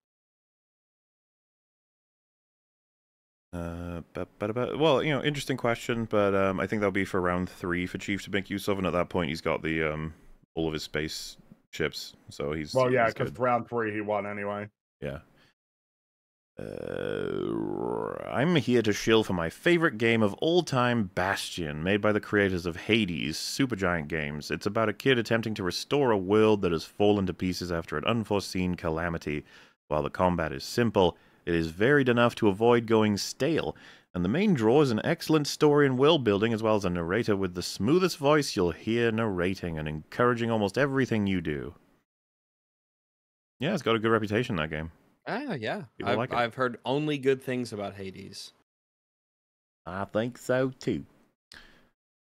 Uh, but, but, well, you know, interesting question, but um, I think that'll be for round three for Chief to make use of, and at that point, he's got the um, all of his space chips, so he's Well, yeah, because round three he won anyway. Yeah. Uh, I'm here to shill for my favorite game of all time, Bastion, made by the creators of Hades, Supergiant Games. It's about a kid attempting to restore a world that has fallen to pieces after an unforeseen calamity. While the combat is simple, it is varied enough to avoid going stale, and the main draw is an excellent story and world building, as well as a narrator with the smoothest voice you'll hear narrating and encouraging almost everything you do. Yeah, it's got a good reputation, that game. Ah, yeah. People I've, like. I've heard only good things about Hades. I think so too.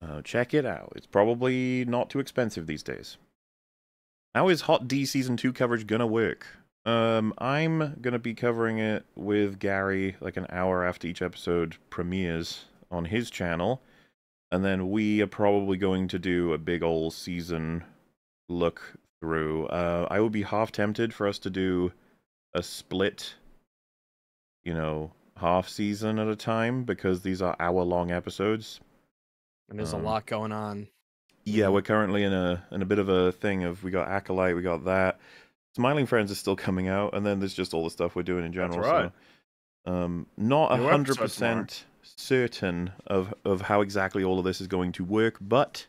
Uh, check it out. It's probably not too expensive these days. How is Hot D Season 2 coverage gonna work? Um, I'm gonna be covering it with Gary like an hour after each episode premieres on his channel. And then we are probably going to do a big old season look through. Uh, I would be half tempted for us to do a split, you know, half season at a time because these are hour long episodes. And there's Um, a lot going on. Yeah, Mhm. we're currently in a in a bit of a thing of we got Acolyte, we got that. Smiling Friends is still coming out, and then there's just all the stuff we're doing in general. right. So, um, not a hundred percent certain of of how exactly all of this is going to work, but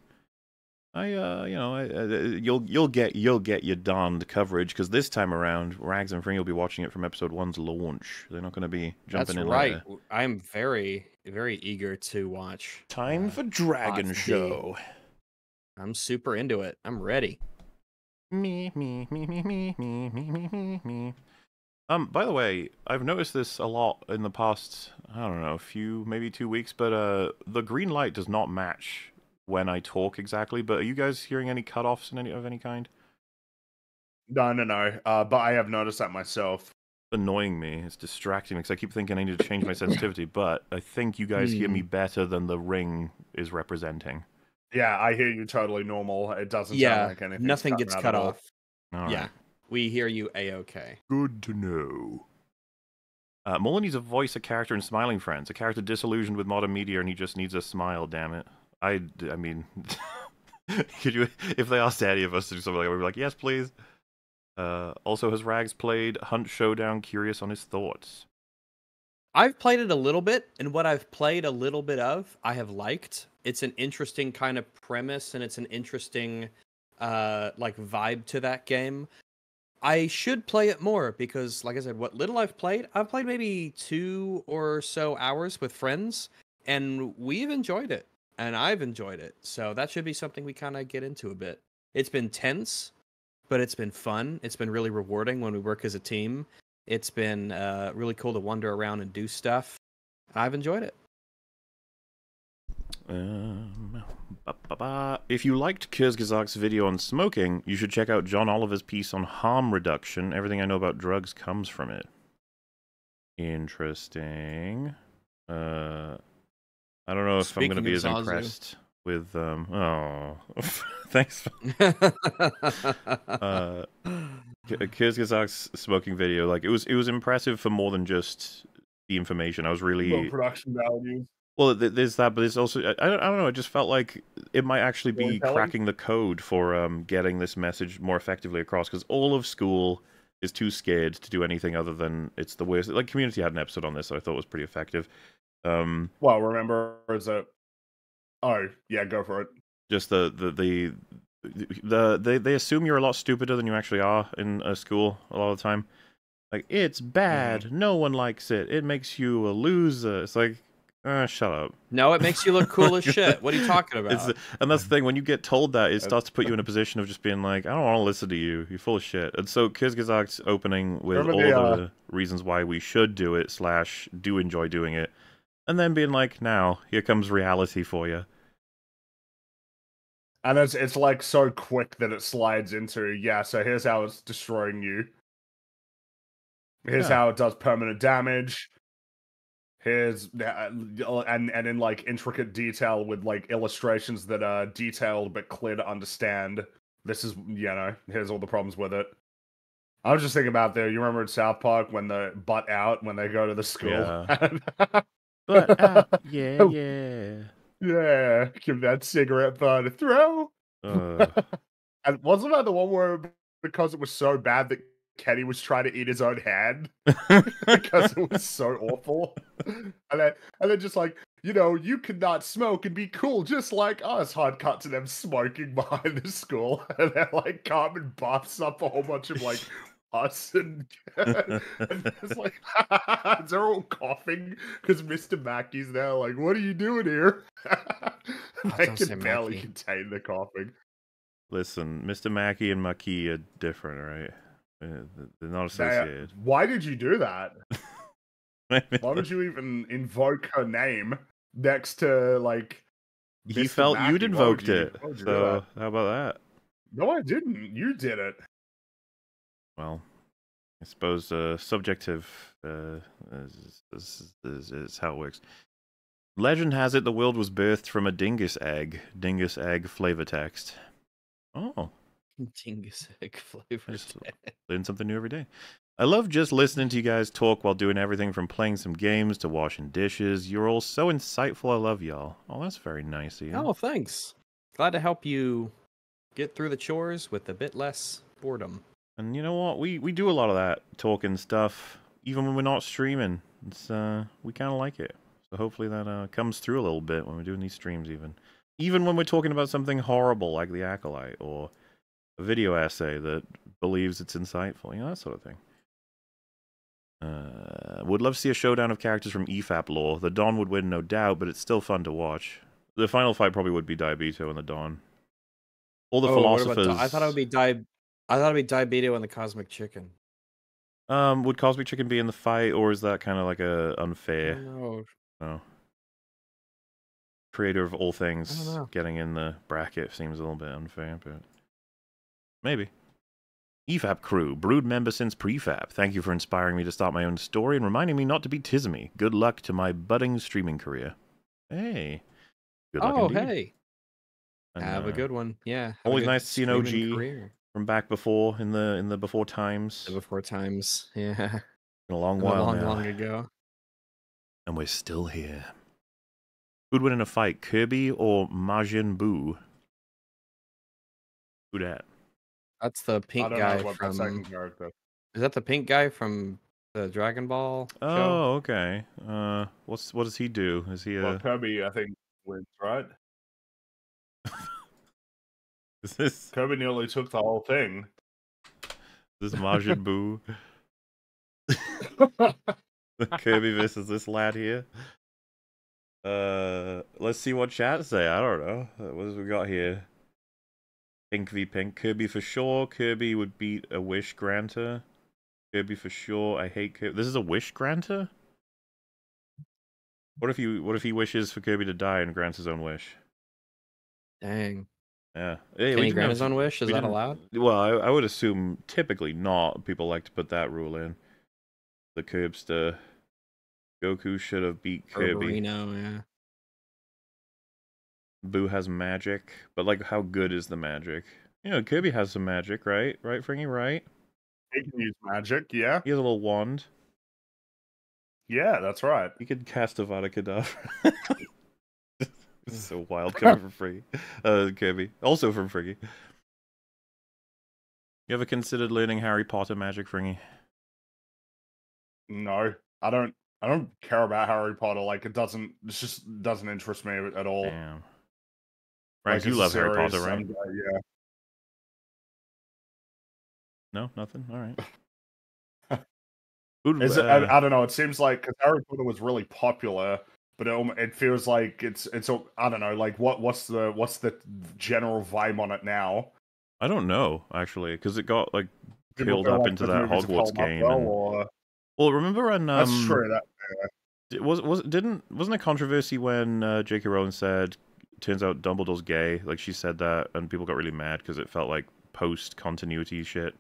I, uh, you know, I, uh, you'll you'll get you'll get your darned coverage because this time around, Rags and Fring will be watching it from episode one's launch. They're not going to be jumping That's in right. later. I'm very, very eager to watch. Time uh, for Dragon Show. I'm super into it. I'm ready. Me, me, me, me, me, me, me, me, me, me. Um, by the way, I've noticed this a lot in the past, I don't know, a few, maybe two weeks, but uh, the green light does not match when I talk exactly, but are you guys hearing any cutoffs in any, of any kind? No, no, no. Uh, but I have noticed that myself. annoying me. It's distracting me because I keep thinking I need to change my <laughs> sensitivity, but I think you guys hear me better than the ring is representing. Yeah, I hear you totally normal. It doesn't yeah, sound like anything. nothing gets cut off. All Yeah, we hear you a okay. Good to know. Uh, Mullen needs a voice, a character in Smiling Friends, a character disillusioned with modern media, and he just needs a smile. Damn it! I, I mean, <laughs> could you, if they asked any of us to do something like that, we'd be like, yes, please. Uh, also, has Rags played Hunt Showdown? Curious on his thoughts. I've played it a little bit, and what I've played a little bit of, I have liked. It's an interesting kind of premise, and it's an interesting, uh, like vibe to that game. I should play it more because, like I said, what little I've played, I've played maybe two or so hours with friends, and we've enjoyed it, and I've enjoyed it. So that should be something we kind of get into a bit. It's been tense, but it's been fun. It's been really rewarding when we work as a team. It's been uh, really cool to wander around and do stuff. I've enjoyed it. Um, ba, ba, ba. If you liked Kurzgesagt's video on smoking, you should check out John Oliver's piece on harm reduction. Everything I know about drugs comes from it. Interesting. Uh, I don't know if I'm going to be as Zazu. impressed with. Um, oh, <laughs> thanks. <laughs> Uh, K- smoking video, like it was, it was impressive for more than just the information. I was really Low production values. well, there's that, but there's also I, I don't, I don't know. It just felt like it might actually be cracking the code for um, getting this message more effectively across. Because all of school is too scared to do anything other than it's the worst. Like Community had an episode on this, so I thought was pretty effective. Um, Well, remember is that? Oh yeah, go for it. just the the the. The they they assume you're a lot stupider than you actually are in a school a lot of the time. Like it's bad, no one likes it. It makes you a loser. It's like, uh, shut up. no, it makes you look cool as <laughs> shit. What are you talking about? It's the, and that's the thing. When you get told that, it starts to put you in a position of just being like, I don't want to listen to you. You're full of shit. And so Kurzgesagt's opening with Remember all the, the reasons why we should do it slash do enjoy doing it, and then being like, now here comes reality for you. And it's it's like so quick that it slides into yeah. So here's how it's destroying you. Here's Yeah. how it does permanent damage. Here's uh, and and in like intricate detail with like illustrations that are detailed but clear to understand. This is you know here's all the problems with it. I was just thinking about there. You remember in South Park when the butt out when they go to the school. Yeah. <laughs> But <laughs> uh, yeah, yeah. yeah, give that cigarette butt a throw. Uh, <laughs> And wasn't that the one where because it was so bad that Kenny was trying to eat his own hand <laughs> because it was so awful? And then and then just like, you know, you could not smoke and be cool just like us. Hard cut to them smoking behind the school. And then like Cartman buffs up a whole bunch of like us and, <laughs> and it's like <laughs> they're all coughing because Mr. Mackey's now like, what are you doing here? <laughs> I don't can barely Mackey. contain the coughing. Listen, Mr. Mackey and Mackey are different, right? Uh, They're not They- associated. why did you do that? Why would you even invoke her name next to like? he Mr. felt Mackey? you'd invoked you- it. you So that? how about that? No, I didn't. You did it. Well, I suppose uh, subjective uh, is, is, is, is how it works. Legend has it the world was birthed from a dingus egg. Dingus egg flavor text. Oh, <laughs> Dingus egg flavor. Just- learn something new every day. I love just listening to you guys talk while doing everything from playing some games to washing dishes. You're all so insightful. I love y'all. Oh, that's very nice of you. Oh, thanks. Glad to help you get through the chores with a bit less boredom. And you know what? We we do a lot of that talking stuff, even when we're not streaming. It's uh we kind of like it. So hopefully that uh comes through a little bit when we're doing these streams, even even when we're talking about something horrible like the acolyte or a video essay that believes it's insightful, you know that sort of thing. Uh, would love to see a showdown of characters from EFAP lore. The Dawn would win, no doubt, but it's still fun to watch. The final fight probably would be Diabito and the Dawn. all the Oh, philosophers. I thought it would be di- I thought it'd be Diabeto and the Cosmic Chicken. Um, would Cosmic Chicken be in the fight, or is that kind of like a unfair? No. Creator of all things getting in the bracket seems a little bit unfair, but maybe. EFAP crew, brood member since prefab. Thank you for inspiring me to start my own story and reminding me not to be Tismy. Good luck to my budding streaming career. Hey. Good luck Oh, indeed. hey. And, Have a uh, good one. Yeah. always good nice to see an OG. career. From back before in the in the before times. The Before times. <laughs> Yeah. Been a long A while long, now. long ago. And we're still here. Who'd win in a fight, Kirby or Majin Buu? Who that? That's the pink guy from. Is that the pink guy from the Dragon Ball show? Oh, okay. Uh, what's what does he do? Is he a Well, Kirby, I think, wins, right? Is <laughs> this Kirby nearly took the whole thing. this Majin Buu? <laughs> Kirby versus this lad here. Uh, let's see what chat say. I don't know. Uh, What have we got here? Pink v Pink. Kirby for sure. Kirby would beat a Wish Granter. Kirby for sure. I hate Kirby. This is a Wish Granter. What if he What if he wishes for Kirby to die and grants his own wish? Dang. Yeah. Hey, Can we he didn't grant his own wish? Is that allowed? Well, I, I would assume typically not. People like to put that rule in. The Curbster. Goku should have beat Kirby. Reno, yeah. Boo has magic, but like, how good is the magic? You know, Kirby has some magic, right? Right, Fringy, right? He can use magic, yeah. He has a little wand. Yeah, that's right. He could cast Avada Kedavra. <laughs> this is so wild <laughs> coming from Fringy. Uh, Kirby. Also from Fringy. You ever considered learning Harry Potter magic, Fringy? No, I don't. I don't care about Harry Potter. Like it doesn't. It just doesn't interest me at all. Damn. Right, Like, you love Harry Potter, right? I'm- uh, yeah. No, nothing. All right. <laughs> Who'd- Is it, uh, I, I don't know. It seems like cause Harry Potter was really popular, but it, it feels like it's it's. a- I don't know. Like what what's the what's the general vibe on it now? I don't know actually, because it got like People killed up like into that Hogwarts game. well, and- or- Well, remember when um, that's true. That It was was didn't wasn't a controversy when uh, J.K. Rowling said, "Turns out Dumbledore's gay." Like she said that, and people got really mad because it felt like post continuity shit.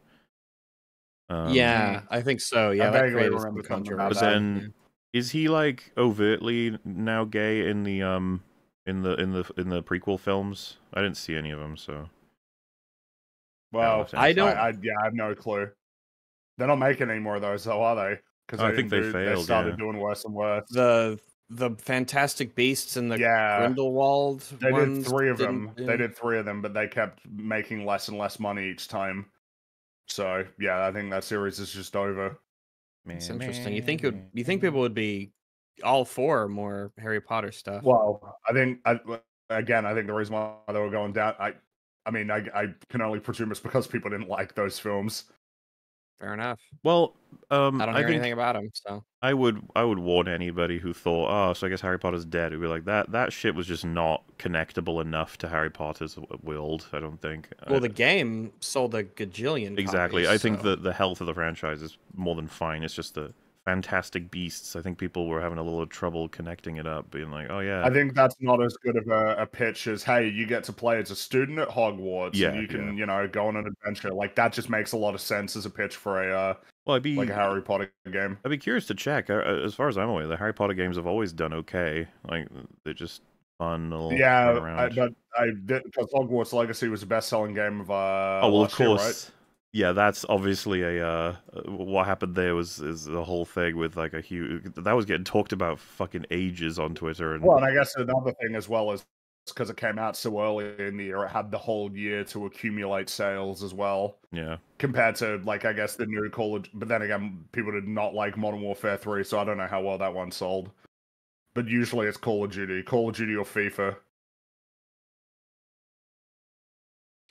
Um, yeah, I think so. Yeah, that vaguely created some remember something about controversy. But that. then, is he like overtly now gay in the um in the in the in the prequel films? I didn't see any of them, so well, makes. I don't- I, yeah, I have no clue. They're not making any more of those, though, are they? Because I think they failed. They started yeah. doing worse and worse. the the Fantastic Beasts and the yeah, Grindelwald they did three of them. do- They did three of them, but they kept making less and less money each time. So yeah, I think that series is just over. It's interesting. You think it would, you think people would be all for more Harry Potter stuff? Well, I think I, again, I think the reason why they were going down, I, I mean, I, I can only presume it's because people didn't like those films. Fair enough. Well, um, I don't I hear think anything about him, so I would I would warn anybody who thought, oh, so I guess Harry Potter's dead. It'd be like that that shit was just not connectable enough to Harry Potter's world. I don't think. well, I- the game sold a gajillion. exactly. copies, I think so- the the health of the franchise is more than fine. It's just the Fantastic Beasts. I think people were having a little trouble connecting it up, being like, oh yeah, I think that's not as good of a, a pitch as, hey, you get to play as a student at Hogwarts, Yeah, and you can, yeah. you know, go on an adventure. Like that just makes a lot of sense as a pitch for a uh, well, I'd be like a Harry Potter game. I'd be curious to check. Uh, uh, As far as I'm aware, the Harry Potter games have always done okay. Like they're just fun. Little Yeah, I, but I did because Hogwarts Legacy was the best-selling game of uh. oh well, of course. year, right? Yeah, that's obviously a. Uh, uh, what happened there was is the whole thing with like a huge. That was getting talked about fucking ages on Twitter and. Well, and I guess another thing as well is because it came out so early in the year, it had the whole year to accumulate sales as well. yeah. Compared to like I guess the new Call of, but then again, people did not like Modern Warfare Three, so I don't know how well that one sold. But usually it's Call of Duty, Call of Duty or FIFA,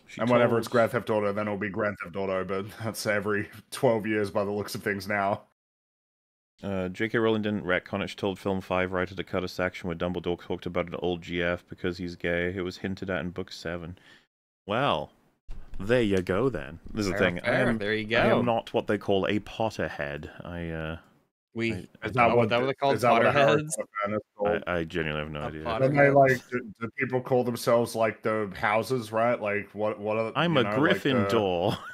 She and whenever told- it's Grand Theft Auto, then it'll be Grand Theft Auto. But that's every twelve years by the looks of things now. Uh, J.K. Rowling didn't retcon it. She told Film 5 writer to cut a section where Dumbledore talked about an old GF because he's gay. It was hinted at in Book 7. Well, there you go then. This is the Fair, thing. I am, there you go. I go. am not what they call a Potterhead. I uh, we I- Is that what, that what they called is that what a Harry Potterheads? Potter fan is called? I, I genuinely have no A idea. Potter- Then they like do, do people call themselves like the houses, right? Like what? What are I'm a know, like the- Gryffindor. <laughs>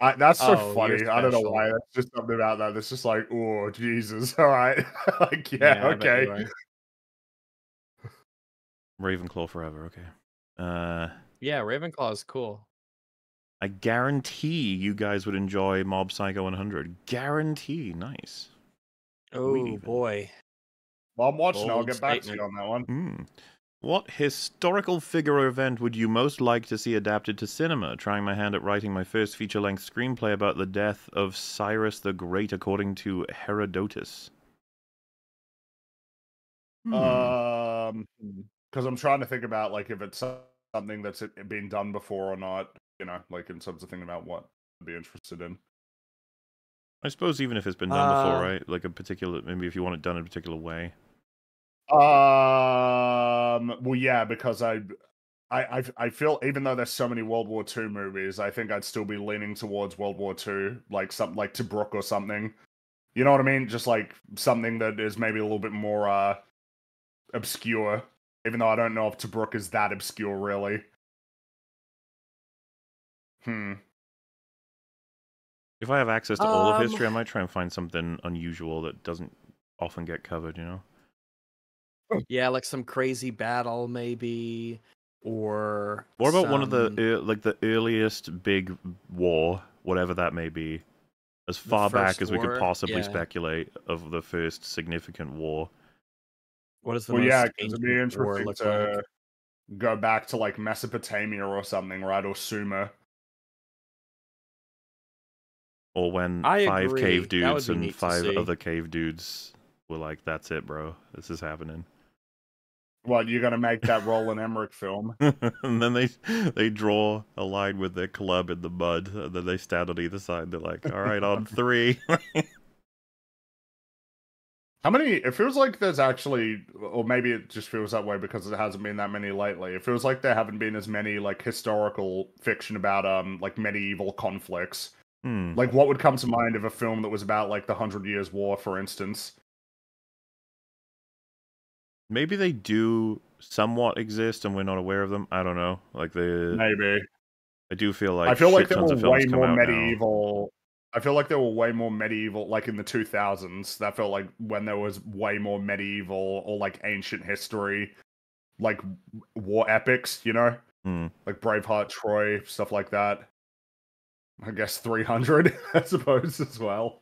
I, that's so Oh, funny. I don't know why. That's just something about that. That's just like, oh Jesus! <laughs> All right, <laughs> like yeah, I bet okay. you are. Ravenclaw forever. Okay. Uh, Yeah, Ravenclaw is cool. I guarantee you guys would enjoy Mob Psycho 100. Guarantee. Nice. Oh even. boy. Well, I'm watching. I'll get back to you on that one. Hmm. What historical figure or event would you most like to see adapted to cinema? Trying my hand at writing my first feature length screenplay about the death of Cyrus the Great, according to Herodotus. Hmm. Um, because I'm trying to think about like if it's something that's been done before or not. You know, like in terms of thinking about what I'd be interested in. I suppose even if it's been done before, Uh, right? Like a particular, maybe if you want it done in a particular way. Um. Well, yeah, because I, I, I, I feel even though there's so many World War II movies, I think I'd still be leaning towards World War II, like something like Tobruk or something. You know what I mean? Just like something that is maybe a little bit more uh obscure. Even though I don't know if Tobruk is that obscure, really. Hmm. If I have access to all of Um, history, I might try and find something unusual that doesn't often get covered, you know? Yeah, like some crazy battle maybe, or What about one of the like the earliest big war, whatever that may be, as far back first as we could possibly Yeah. speculate of the first significant war? what is the Well, most yeah, because it'd be interesting to like? go back to like Mesopotamia or something, right? Or Sumer. Or when I five agree. cave dudes would be neat and five other cave dudes were like, "That's it, bro. This is happening." What you're gonna make that <laughs> Roland Emmerich film? and then they they draw a line with their club in the mud, and then they stand on either side. They're like, "All right, on <laughs> three. How many? It feels like there's actually, or maybe it just feels that way because it hasn't been that many lately. It feels like there haven't been as many like historical fiction about um like medieval conflicts. Hmm. Like, what would come to mind of a film that was about like the Hundred Years' War, for instance? Maybe they do somewhat exist and we're not aware of them. I don't know. Like the Maybe. I do feel like I feel like there were way more out now. medieval. I feel like there were way more medieval, like in the 2000s. That felt like when there was way more medieval or like ancient history, like war epics, you know, Hmm. like Braveheart, Troy, stuff like that. I guess 300, <laughs> I suppose, as well.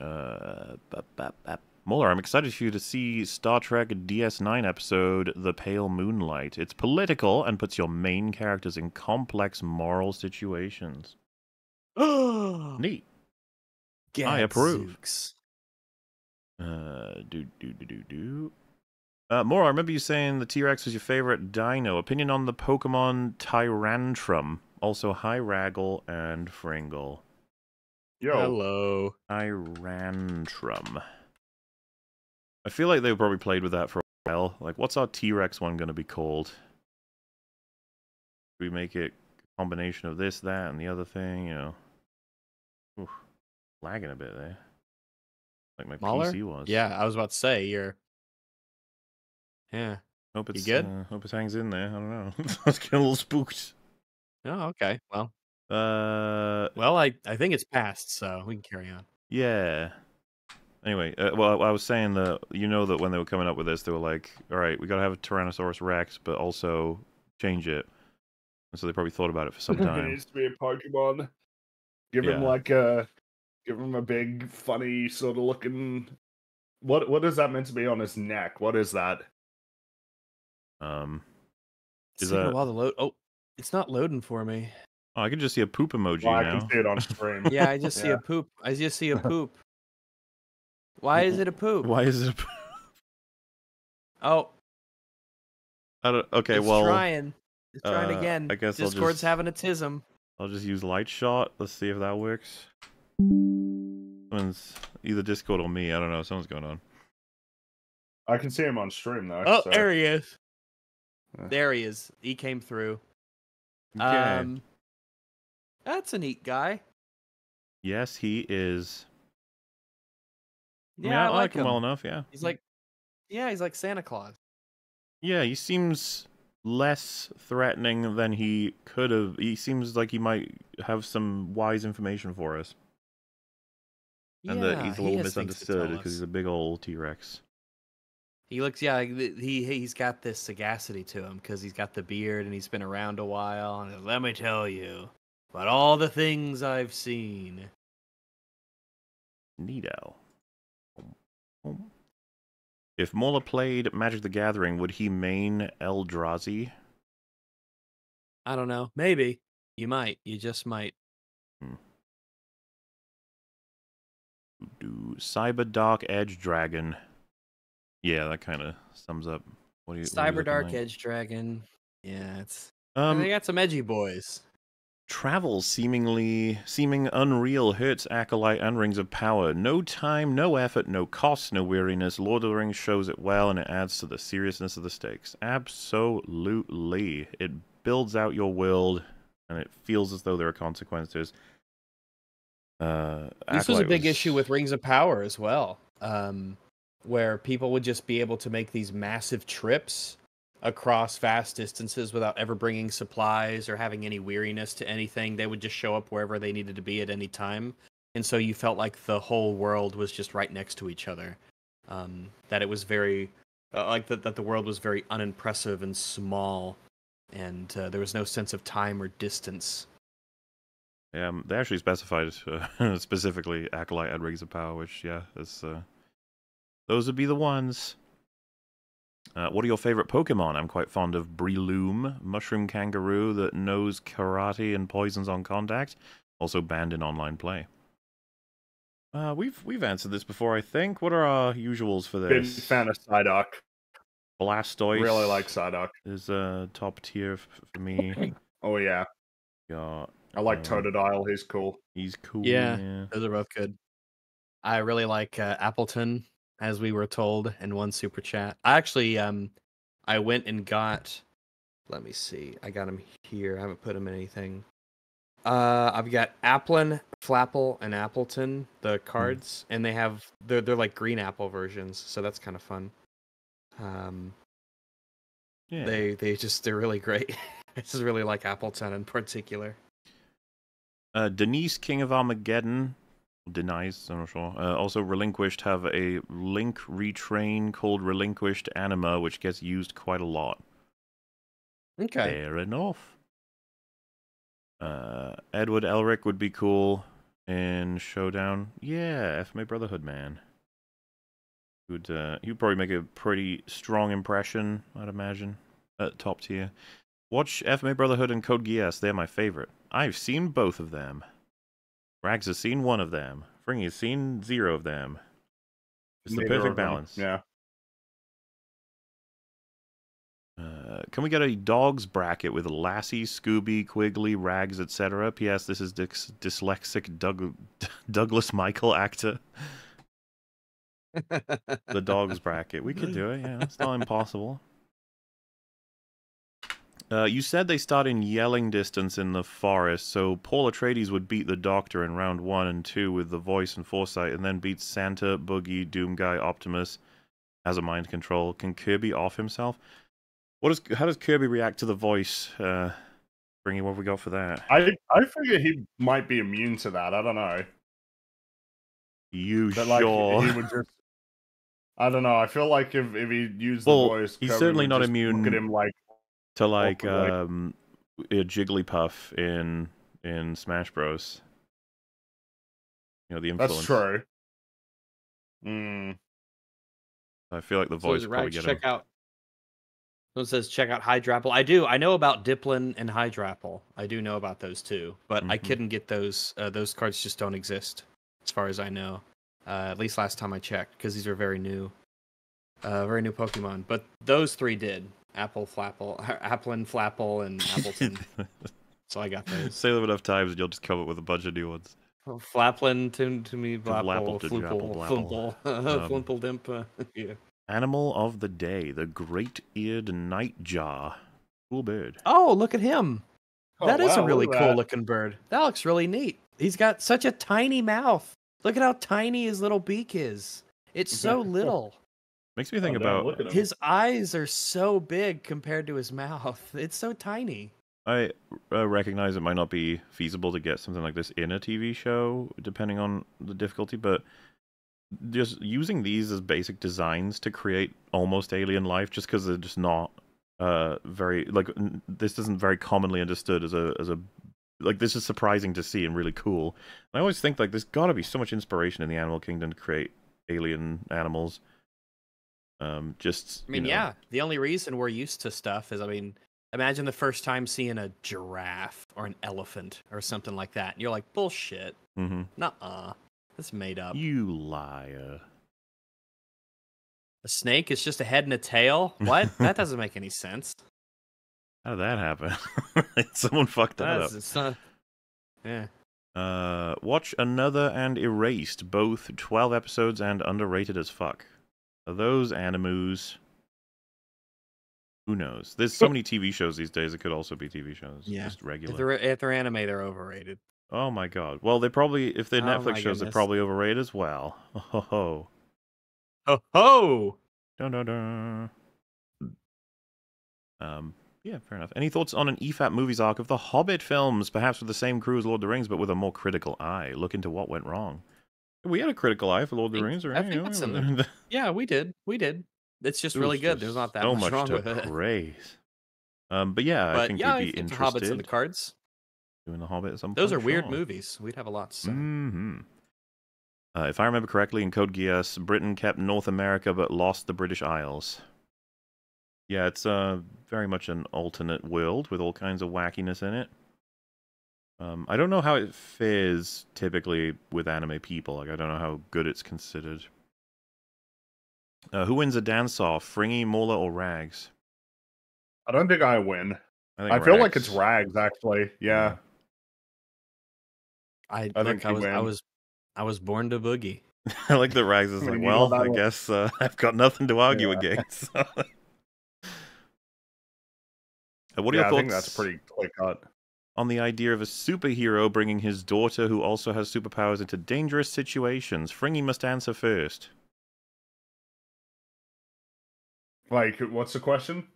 Uh, bap, bap, bap. Mauler, I'm excited for you to see Star Trek DS9 episode The Pale Moonlight. It's political and puts your main characters in complex moral situations. <gasps> Neat. I approve. Uh, do do do do do. Uh, more. I remember you saying the T Rex was your favorite dino. Opinion on the Pokemon Tyrantrum. Also, hi Raggle and Fringle. Yo, Hello. Tyrantrum. I feel like they probably played with that for a while. Like, what's our T Rex one going to be called? we make it a combination of this, that, and the other thing? You know, Oof, lagging a bit there. Like my Mahler? PC was. Yeah, I was about to say you're. Yeah. Hope it's good? Uh, hope it hangs in there. I don't know. I was getting a little spooked. Oh, okay. Well, Uh, well, I I think it's passed, so we can carry on. yeah. Anyway, uh, well, I was saying that you know that when they were coming up with this, they were like, "All right, we got to have a Tyrannosaurus Rex, but also change it." And so they probably thought about it for some <laughs> it time. needs to be a Pokemon. Give him like a, give him a big, funny sort of looking. What what is that meant to be on his neck? What is that? Um, It's Is taking that- a while to load. Oh, it's not loading for me. oh, I can just see a poop emoji Well, I now. can see it on <laughs> screen. Yeah, I just see Yeah. a poop. I just see a <laughs> poop. Why is it a poop? Why is it? A poop? Oh, I don't, okay, it's well, trying. It's trying uh, again. I guess I'll Discord's just- having a tism. I'll just use light shot. Let's see if that works. Someone's either Discord or me. I don't know. Something's going on. I can see him on stream though. Oh, so- there he is. There he is. He came through. Okay. Um, that's a neat guy. yes, he is. I Yeah, mean, I, I, like him him. well enough. Yeah. He's like, yeah, he's like Santa Claus. Yeah, he seems less threatening than he could have. He seems like he might have some wise information for us, and that he's a little to misunderstood because he's a big old T Rex. He looks, yeah, he he's got this sagacity to him because he's got the beard and he's been around a while. And let me tell you about all the things I've seen. Neato. If Mauler played Magic the Gathering, would he main Eldrazi? I don't know. Maybe you might. You just might. Hmm. Do Cyber Dark Edge Dragon? Yeah, that kind of sums up what he. what he's Cyber looking Dark like. Edge Dragon. Yeah, it's. Um, they got some edgy boys. Travel seemingly seeming unreal hurts Acolyte and Rings of Power. No time, no effort, no cost, no weariness. Lord of the Rings shows it well and it adds to the seriousness of the stakes. Absolutely. It builds out your world and it feels as though there are consequences. Uh, This was a Acolyte big issue with Rings of Power as well, um, where people would just be able to make these massive trips across vast distances without ever bringing supplies or having any weariness to anything. They would just show up wherever they needed to be at any time, and so you felt like the whole world was just right next to each other. Um, that it was very uh, like that, that the world was very unimpressive and small, and uh, there was no sense of time or distance. Um, they actually specified uh, <laughs> specifically Acolyte and Rings of Power, which, yeah, is, uh, those would be the ones. Uh, what are your favorite Pokemon? I'm quite fond of Breloom, Mushroom Kangaroo that knows karate and poisons on contact, also banned in online play. Uh, we've we've answered this before, I think. What are our usuals for this? Big this? fan of Psyduck. Blastoise Really like Psyduck. is uh, top tier for me. <laughs> Oh yeah, Got I like Um, Totodile. He's cool. he's cool. Yeah. yeah. Those are both good. I really like uh, Appletun, as we were told in one super chat. I actually, um, I went and got. Let me see. I got him here. I haven't put him in anything. Uh, I've got Applin, Flapple, and Appletun, the cards, and they have they're they're like green apple versions, so that's kind of fun. Um, yeah. they they just they're really great. <laughs> I just really like Appletun in particular. Uh, Demise, King of Armageddon, denies, I'm not sure. Uh, also, Relinquished have a link retrain called Relinquished Anima, which gets used quite a lot. Okay. Fair enough. Uh, Edward Elric would be cool in Showdown. Yeah, FMA Brotherhood man. He would uh, would probably make a pretty strong impression, I'd imagine, at top tier. Watch FMA Brotherhood and Code Geass. They're my favorite. I've seen both of them. Rags has seen one of them. Fringy has seen zero of them. It's the perfect balance. Yeah. Uh, can we get a dogs bracket with Lassie, Scooby, Quigley, Rags, etc.? P.S. This is dys- dyslexic Doug- <laughs> Douglas Michael actor. <laughs> The dogs bracket. We could do it. Yeah, it's not <laughs> impossible. Uh, you said they start in yelling distance in the forest, so Paul Atreides would beat the Doctor in round one and two with the voice and foresight, and then beat Santa, Boogie, Doomguy, Optimus as a mind control. Can Kirby off himself? What is? How does Kirby react to the voice? Uh, Fringy, what we got for that? I I figure he might be immune to that. I don't know. You But like sure? he would just. I don't know. I feel like if if he used Well, the voice, he's Kirby certainly not immune Look at him like to like um a Jigglypuff in in Smash Bros. You know the influence. that's true. Mm. I feel like the voice is it probably right? get check him. out. Someone says check out Hydrapple. I do. I know about Dipplin and Hydrapple. I do know about those two, but I Mhm. couldn't get those. Uh, those cards just don't exist, as far as I know. Uh, at least last time I checked, because these are very new, uh, very new Pokemon. But those three did. Apple, Flapple, <laughs> Applin, Flapple, and Appletun. <laughs> so I got those. Say them enough times and you'll just come up with a bunch of new ones. Flaplin to, to me, Flapple Blapple, to Floople, Drapple, Flumple, <laughs> Um, Flimple, Dimp. uh, yeah. animal of the day, the great-eared nightjar. Cool bird. Oh, look at him. Oh, That is wow, a really look cool that. looking bird. That looks really neat. He's got such a tiny mouth. Look at how tiny his little beak is. It's so little. Makes me think Oh, about look at him. His eyes are so big compared to his mouth. <laughs> It's so tiny. I uh, recognize it might not be feasible to get something like this in a TV show, depending on the difficulty, but just using these as basic designs to create almost alien life, just because they're just not uh very like n- this isn't very commonly understood as a as a like this is surprising to see and really cool. And I always think like there's got to be so much inspiration in the animal kingdom to create alien animals. Um, just I mean, you know, yeah. The only reason we're used to stuff is, I mean, imagine the first time seeing a giraffe or an elephant or something like that. And you're like, bullshit. mhm. Nuh-uh. That's made up. You liar. A snake is just a head and a tail? What? <laughs> that doesn't make any sense. How did that happen? <laughs> Someone fucked that That's, up. it's not. Yeah. Uh, watch Another and Erased, both 12 episodes and underrated as fuck. Are those animus? Who knows? There's so many TV shows these days. It could also be TV shows. Yeah. Just If regular. they're, if they're anime, they're overrated. Oh my god. Well, they probably, if they're Oh Netflix shows, they're probably overrated as well. <laughs> Ho ho ho. Oh ho! Dun dun dun. Um, yeah, fair enough. Any thoughts on an E EFAP movies arc of the Hobbit films, perhaps with the same crew as Lord of the Rings, but with a more critical eye? Look into what went wrong. We had a critical eye for Lord of the Rings, I right? think that's in it <laughs> Yeah, we did. We did. It's just really good. just There's not that so much, <laughs> wrong with it. praise. Um, but yeah, I think yeah, we'd be think the Hobbits and the Cards. doing the Hobbit at some point. Those point, are weird sure. movies. We'd have a lot to say. hmm Uh, if I remember correctly, in Code Geass, Britain kept North America but lost the British Isles. Yeah, it's uh, very much an alternate world with all kinds of wackiness in it. Um, I don't know how it fares typically with anime people. Like, I don't know how good it's considered. Uh, who wins a dance off, Fringy, Mauler, or Rags? I don't think I win. I, think I feel like it's Rags. Rags, actually. Yeah. I, I think I was I was I was born to boogie. <laughs> I like the Rags is <laughs> like, mean, you know well, I one- guess uh, <laughs> I've got nothing to argue Yeah. against. Uh, what are yeah, your I thoughts think that's pretty clear cut. On the idea of a superhero bringing his daughter, who also has superpowers, into dangerous situations? Fringy must answer first. Like, what's the question?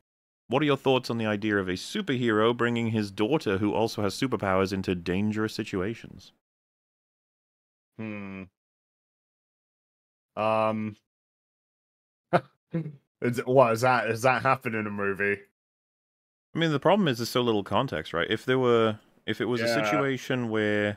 What are your thoughts on the idea of a superhero bringing his daughter, who also has superpowers, into dangerous situations? Hmm. Um. <laughs> is it, what is that? Does that happen in a movie? I mean, the problem is there's so little context, right? If there were, if it was a situation where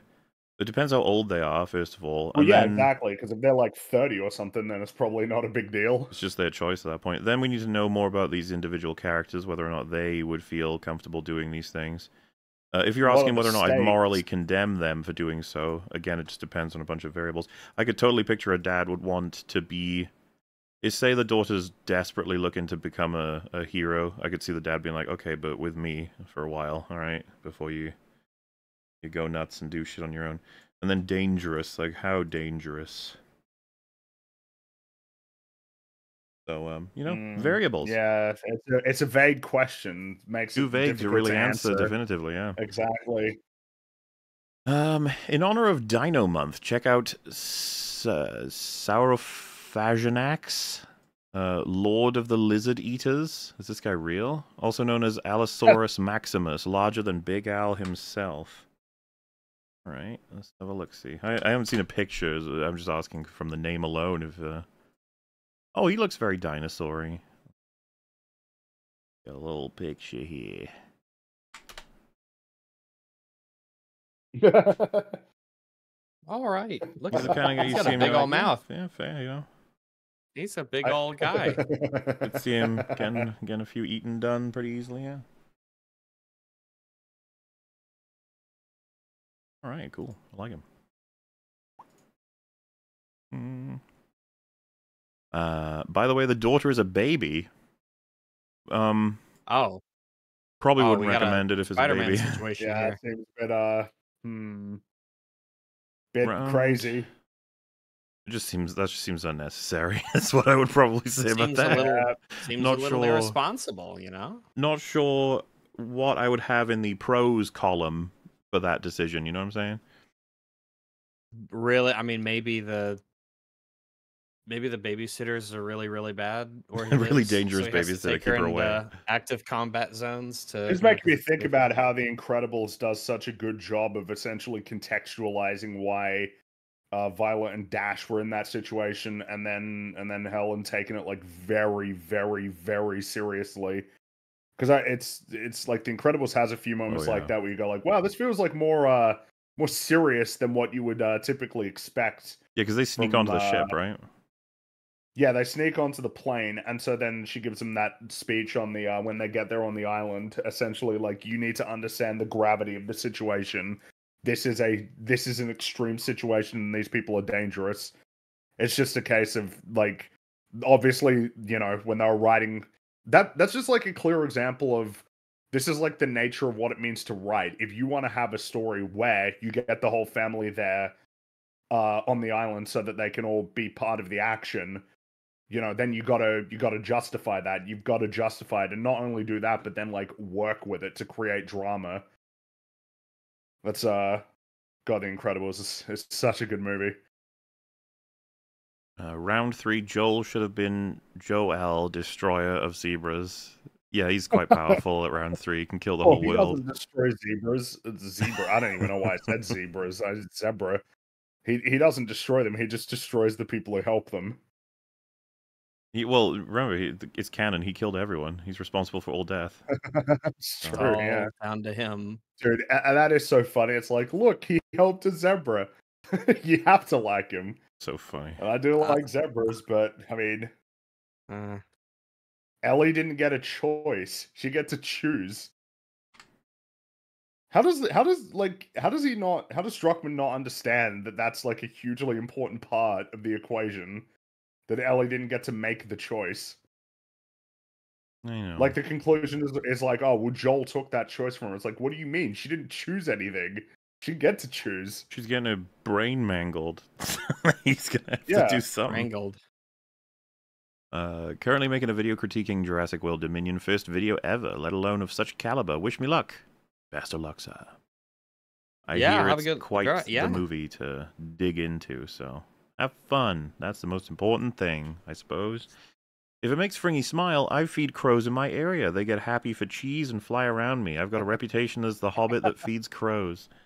it depends how old they are, first of all, Well, yeah, then exactly. Because if they're like thirty or something, then it's probably not a big deal. it's just their choice at that point. Then we need to know more about these individual characters, whether or not they would feel comfortable doing these things. Uh, if you're asking whether or not I'd morally condemn them for doing so, again, it just depends on a bunch of variables. I could totally picture a dad would want to be. Is say the daughter's desperately looking to become a, a hero. I could see the dad being like, okay, but with me for a while, all right, before you you go nuts and do shit on your own. And then dangerous, like how dangerous? So um, you know, Mm, variables. Yeah, it's a, it's a vague question. Makes Too it vague to really to answer, answer. definitively, yeah. Exactly. Um, in honor of Dino Month, check out uh, Saurophaganax, uh, Lord of the Lizard Eaters. Is this guy real? Also known as Allosaurus <laughs> maximus, larger than Big Al himself. All right, let's have a look. See, I, I haven't seen a picture. so I'm just asking from the name alone. If uh... oh, he looks very dinosaur-y. Got a little picture here. <laughs> All right. Look at the kind of guy He's you got see a big old like, mouth. Yeah, fair, you know. He's a big I- old <laughs> guy. Could see him getting getting a few eaten done pretty easily, yeah. All right, cool. I like him. Hmm. Uh, by the way, the daughter is a baby. Um, Oh, probably Oh, wouldn't we got a recommend it if it's a Spider-Man baby. <laughs> situation yeah, here. it seems a bit uh, hmm, bit Round. crazy. It just seems that just seems unnecessary. <laughs> That's what I would probably say about that. a little, seems not a little sure. irresponsible, you know. Not sure what I would have in the pros column for that decision. You know what I'm saying? Really, I mean, maybe the maybe the babysitters are really, really bad, or <laughs> Really lives, dangerous so he has babysitter, take keep her into away. active combat zones to. It's you making me think go about how The Incredibles does such a good job of essentially contextualizing why uh, Violet and Dash were in that situation, and then and then Helen taking it like very, very, very seriously. Because it's it's like The Incredibles has a few moments yeah. like that where you go like, wow, this feels like more uh more serious than what you would uh, typically expect. Yeah, because they sneak From, onto the ship, uh, right? Yeah, they sneak onto the plane, and so then she gives them that speech on the uh, when they get there on the island. Essentially, like you need to understand the gravity of the situation. This is a this is an extreme situation, and these people are dangerous. It's just a case of like, obviously, you know, when they were writing that. That's just like a clear example of this is like the nature of what it means to write. If you want to have a story where you get the whole family there uh, on the island so that they can all be part of the action, you know, then you gotta you gotta justify that. You've got to justify it, and not only do that, but then like work with it to create drama. That's uh, God, The Incredibles is, is such a good movie. Uh, round three, Joel should have been Joel, destroyer of zebras. Yeah, he's quite powerful at round <laughs> three. He can kill the oh, whole he world. doesn't destroy zebras. It's zebra. I don't even know why I said <laughs> zebras. I said zebra. He he doesn't destroy them. He just destroys the people who help them. He, well, remember, he, it's canon. He killed everyone. He's responsible for all death. <laughs> It's true, all yeah. down to him. Dude, and that is so funny. It's like, look, he helped a zebra. <laughs> you have to like him. So funny. And I do Uh, like zebras, but I mean, Uh, Ellie didn't get a choice. She get to choose. How does how does like how does he not how does Druckmann not understand that that's like a hugely important part of the equation that Ellie didn't get to make the choice? I know. Like the conclusion is is like, oh, well, Joel took that choice from her. It's like, what do you mean? She didn't choose anything. She get to choose. She's getting her brain mangled. <laughs> He's gonna have Yeah, to do something. wrangled. Uh, currently making a video critiquing Jurassic World Dominion, first video ever, let alone of such caliber. Wish me luck. Best of luck, sir. I Yeah, hear have a it's good- quite gra- yeah. the movie to dig into, so have fun. That's the most important thing, I suppose. If it makes Fringy smile, I feed crows in my area. They get happy for cheese and fly around me. I've got a reputation as the hobbit that feeds crows. <laughs>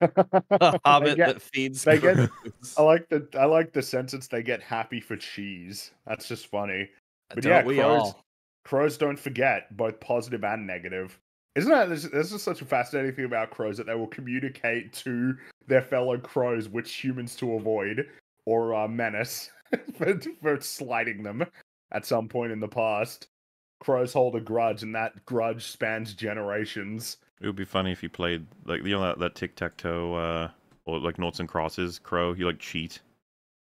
The hobbit get- that feeds. they get- I like the I like the sentence. They get happy for cheese. That's just funny. But Don't yeah, we crows- all? crows don't forget both positive and negative. Isn't that this, this is such a fascinating thing about crows that they will communicate to their fellow crows which humans to avoid or uh, menace <laughs> for, for slighting them at some point in the past. Crows hold a grudge, and that grudge spans generations. It would be funny if you played like you know that, that tic tac toe uh, or like noughts and crosses crow. You like cheat,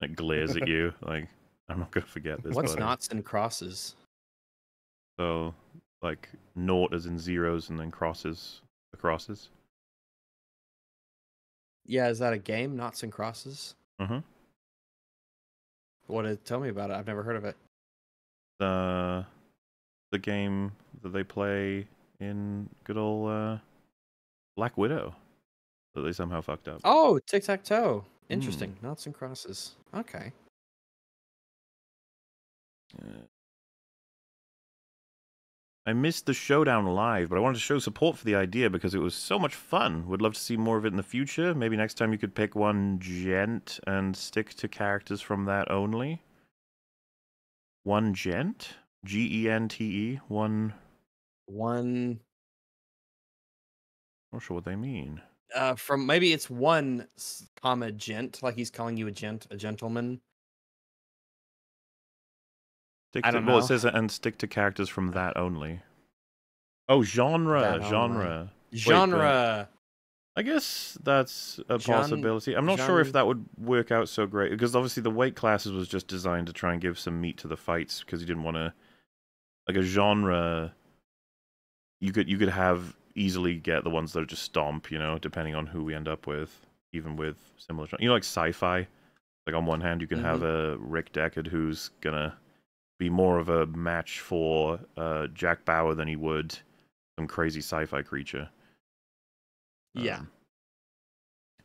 like glares at you. <laughs> Like I'm not gonna forget this. What's buddy. knots and crosses? So like naught as in zeros and then crosses the crosses. Yeah, is that a game? Knots and crosses. Uh-huh. What? Did tell me about it. I've never heard of it. The the game that they play in good old uh, Black Widow that they somehow fucked up. Oh, tic tac toe. Hmm. Interesting. Knots and crosses. Okay. Uh, I missed the showdown live, but I wanted to show support for the idea because it was so much fun. Would love to see more of it in the future. Maybe next time you could pick one gent and stick to characters from that only. One gent? G E N T E? One. One I'm Not sure what they mean. uh from maybe it's one comma gent, like he's calling you a gent, a gentleman. Stick I don't well, it says and stick to characters from that only. Oh, genre, That only. genre. but- Genre. I guess that's a Gen- possibility. I'm not sure if that would work out so great because obviously the weight classes was just designed to try and give some meat to the fights because you didn't want to like a genre. You could you could have easily get the ones that are just stomp, you know, depending on who we end up with, even with similar. gen- You know, like sci-fi. Like on one hand, you can have mm-hmm. a Rick Deckard who's gonna be more of a match for uh, Jack Bauer than he would some crazy sci-fi creature. Yeah. Um,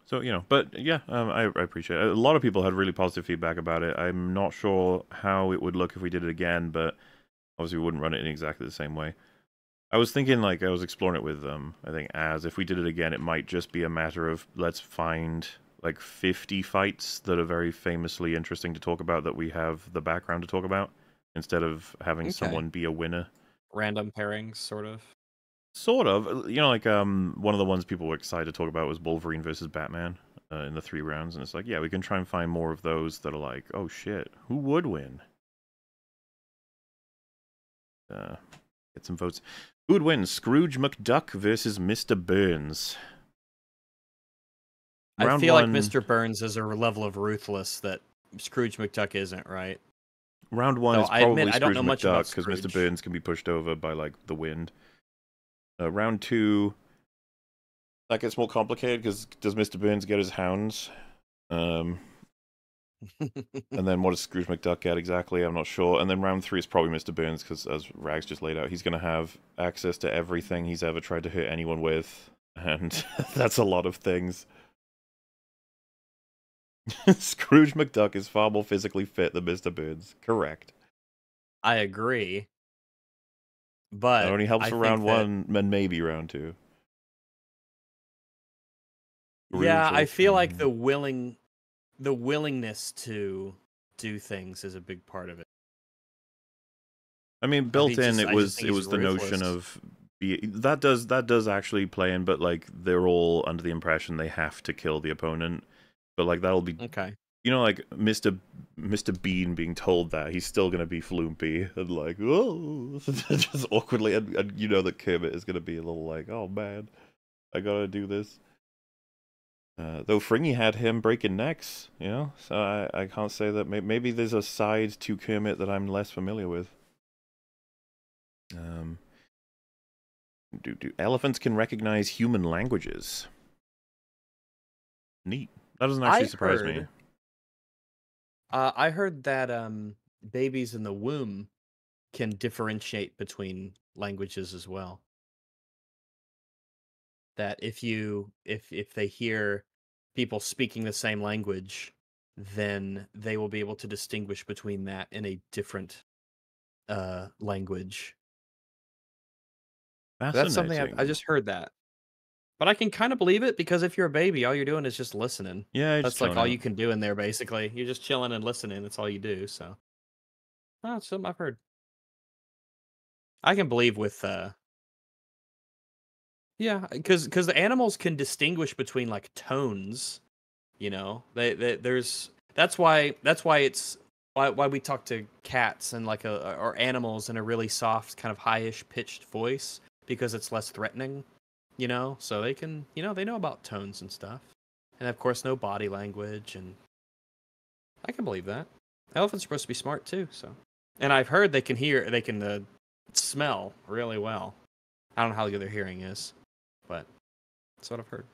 so you know, but yeah, um, I, I appreciate it. A lot of people had really positive feedback about it. I'm not sure how it would look if we did it again, but obviously we wouldn't run it in exactly the same way. I was thinking, like, I was exploring it with um, I think as if we did it again, it might just be a matter of let's find like 50 fights that are very famously interesting to talk about that we have the background to talk about instead of having Okay. someone be a winner. Random pairings, sort of. Sort of, uh, you know, like um, one of the ones people were excited to talk about was Wolverine versus Batman uh, in the three rounds, and it's like, yeah, we can try and find more of those that are like, oh shit, who would win? Uh, get some votes. Who would win? Scrooge McDuck versus Mr. Burns. I feel one- like Mr. Burns is a level of ruthless that Scrooge McDuck isn't, right? Round one Though is I probably admit I don't Scrooge know much about McDuck because Mr. Burns can be pushed over by like the wind. Uh, round two, that gets more complicated because does Mr. Burns get his hounds? Um, <laughs> and then what does Scrooge McDuck get exactly? I'm not sure. And then round three is probably Mr. Burns because, as Rags just laid out, he's going to have access to everything he's ever tried to hit anyone with, and <laughs> that's a lot of things. <laughs> Scrooge McDuck is far more physically fit than Mr. Burns. Correct. I agree. But That only helps I for round that- one and maybe round two. Yeah, I feel like mm-hmm. the willing the willingness to do things is a big part of it. I mean, built just- in, it was it was the notion of be, that does that does actually play in, but like they're all under the impression they have to kill the opponent. But like that'll be Okay. you know like Mister Mister Bean being told that he's still gonna be flumpy and like oh <laughs> just awkwardly and, and you know that Kermit is gonna be a little like oh man I gotta do this. Uh, though Fringy had him breaking necks, you know, so I, I can't say that. May- maybe there's a side to Kermit that I'm less familiar with. Um, do, do elephants can recognize human languages? Neat. That doesn't actually I surprise me. Uh, I heard that um, babies in the womb can differentiate between languages as well. That if you if if they hear people speaking the same language, then they will be able to distinguish between that and a different uh, language. That's something I, I just heard that, but I can kind of believe it because if you're a baby, all you're doing is just listening. yeah, That's just like all out. you can do in there, basically. You're just chilling and listening. That's all you do. So, oh, it's something I've heard. I can believe with, uh, yeah, because because the animals can distinguish between like tones. You know, they, they there's that's why that's why it's why why we talk to cats and like a or animals in a really soft kind of highish pitched voice because it's less threatening. You know, so they can you know they know about tones and stuff and of course no body language and i can believe that elephants are supposed to be smart too so and i've heard they can hear they can uh, smell really well i don't know how good their hearing is but that's what i've heard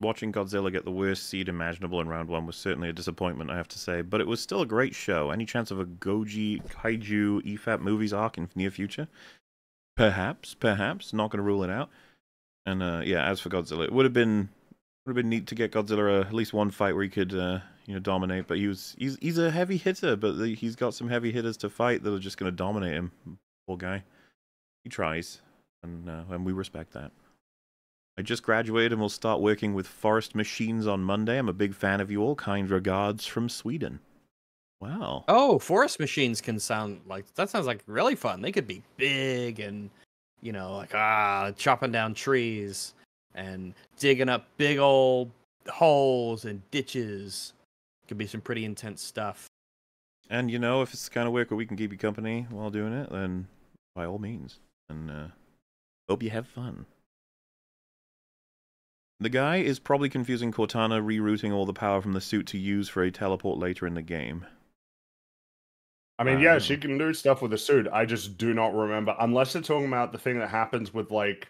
Watching Godzilla get the worst seed imaginable in round one was certainly a disappointment, I have to say, but it was still a great show. Any chance of a Goji Kaiju EFAP movies arc in the near future? Perhaps, perhaps. Not going to rule it out. And uh, yeah, as for Godzilla, it would have been would have been neat to get Godzilla uh, at least one fight where he could uh, you know dominate. But he was he's he's a heavy hitter, but the, he's got some heavy hitters to fight that are just going to dominate him. Poor guy. He tries, and uh, and we respect that. I just graduated and will start working with Forest Machines on Monday. I'm a big fan of you all. Kind regards from Sweden. Wow. oh forest machines can sound like that sounds like really fun they could be big and you know like ah chopping down trees and digging up big old holes and ditches could be some pretty intense stuff And you know, if it's the kind of work where we can keep you company while doing it, then by all means. And uh, hope you have fun. The guy is probably confusing Cortana rerouting all the power from the suit to use for a teleport later in the game. I mean, I yeah, she can do stuff with a suit. I just do not remember, unless they're talking about the thing that happens with like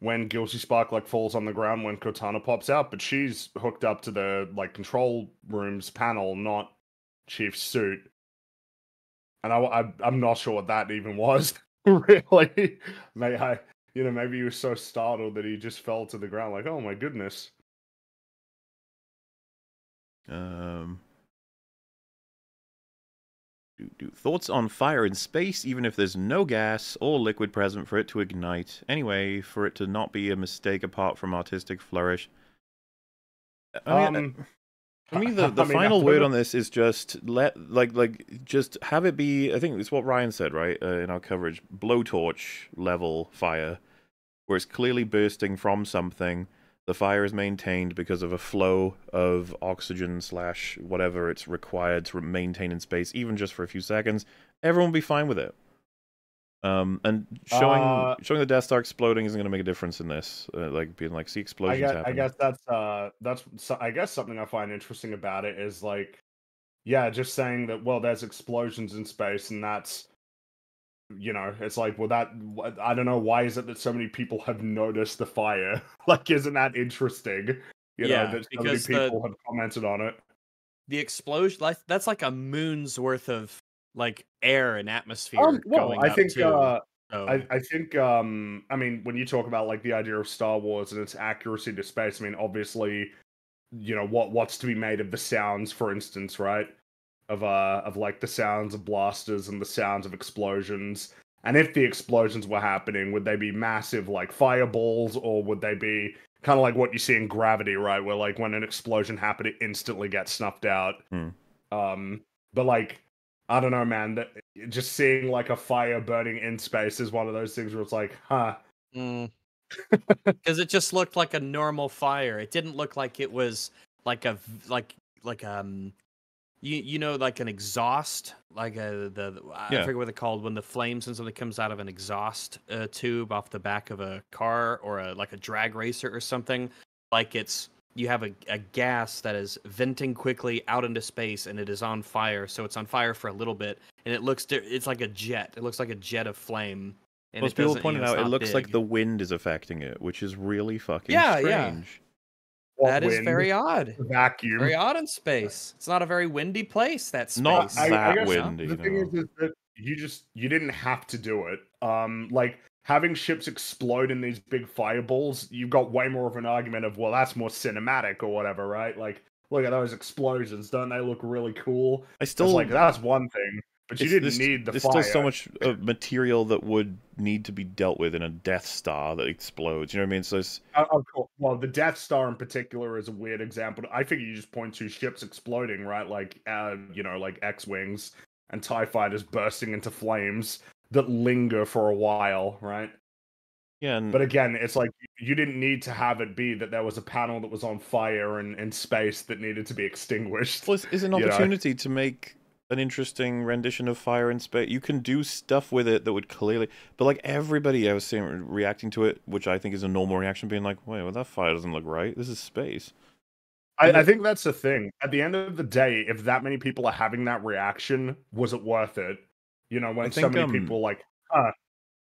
when Guilty Spark like falls on the ground when Cortana pops out, but she's hooked up to the like control room's panel, not Chief's suit. And I, I I'm not sure what that even was. <laughs> really, may I, you know, maybe he was so startled that he just fell to the ground, like, oh my goodness. Um, do, do. Thoughts on fire in space, even if there's no gas or liquid present for it to ignite. Anyway, for it to not be a mistake apart from artistic flourish. I mean, Um, I mean, the, <laughs> the I mean, final word on this is just let like like just have it be. I think it's what Ryan said right uh, in our coverage. Blowtorch level fire, where it's clearly bursting from something. The fire is maintained because of a flow of oxygen slash whatever it's required to maintain in space, even just for a few seconds. Everyone will be fine with it. Um, and showing Uh, showing the Death Star exploding isn't going to make a difference in this. Uh, like being like, see I explosions guess, I guess that's uh that's so I guess something I find interesting about it is like yeah, just saying that well there's explosions in space and that's you know, it's like well that I don't know why is it that so many people have noticed the fire? <laughs> like isn't that interesting? You Yeah, know, that so many because the- people have commented on it. The explosion, like that's like a moon's worth of like air and atmosphere Um, well, I think too. uh I, I think um I mean when you talk about like the idea of Star Wars and its accuracy to space, I mean obviously you know what what's to be made of the sounds, for instance, right? Of uh of like the sounds of blasters and the sounds of explosions. And if the explosions were happening, would they be massive like fireballs or would they be kind of like what you see in gravity, right? Where like when an explosion happened it instantly gets snuffed out. Hmm. Um but like I don't know, man. That just seeing like a fire burning in space is one of those things where it's like, huh? <laughs> because it just looked like a normal fire. It didn't look like it was like a like like um you you know like an exhaust like a the, the- I Yeah. forget what they're called when the flames and something comes out of an exhaust uh, tube off the back of a car or a like a drag racer or something. Like it's you have a, a gas that is venting quickly out into space and it is on fire. So it's on fire for a little bit and it looks it's like a jet. It looks like a jet of flame. And Most people you pointed know, out it looks like the wind is affecting it, which is really fucking Yeah, yeah. strange. What That is very odd. vacuum. Very odd in space. It's not a very windy place. That's space. Not I, I that guess windy, The you thing is, is that you just you didn't have to do it. Um, like having ships explode in these big fireballs, you've got way more of an argument of well, that's more cinematic or whatever, right? Like, look at those explosions, don't they look really cool? I It's still like that's one thing, but you didn't there's- need the There's fire. still so much uh, material that would need to be dealt with in a Death Star that explodes. You know what I mean? So it's, Uh, of course. Well, the Death Star in particular is a weird example. I figure you just point to ships exploding, right? Like, uh, you know, like X wings and Tie fighters bursting into flames that linger for a while, right? yeah, and But again, it's like you didn't need to have it be that there was a panel that was on fire and in space that needed to be extinguished. well, it's, it's an <laughs> you know. opportunity to make an interesting rendition of Fire in Space. You can do stuff with it that would clearly, but like everybody I was seeing reacting to it, which I think is a normal reaction, being like, "Wait, well, that fire doesn't look right. This is space." I, I think that's the thing. At the end of the day, if that many people are having that reaction, was it worth it? You know, when I so many um, people like,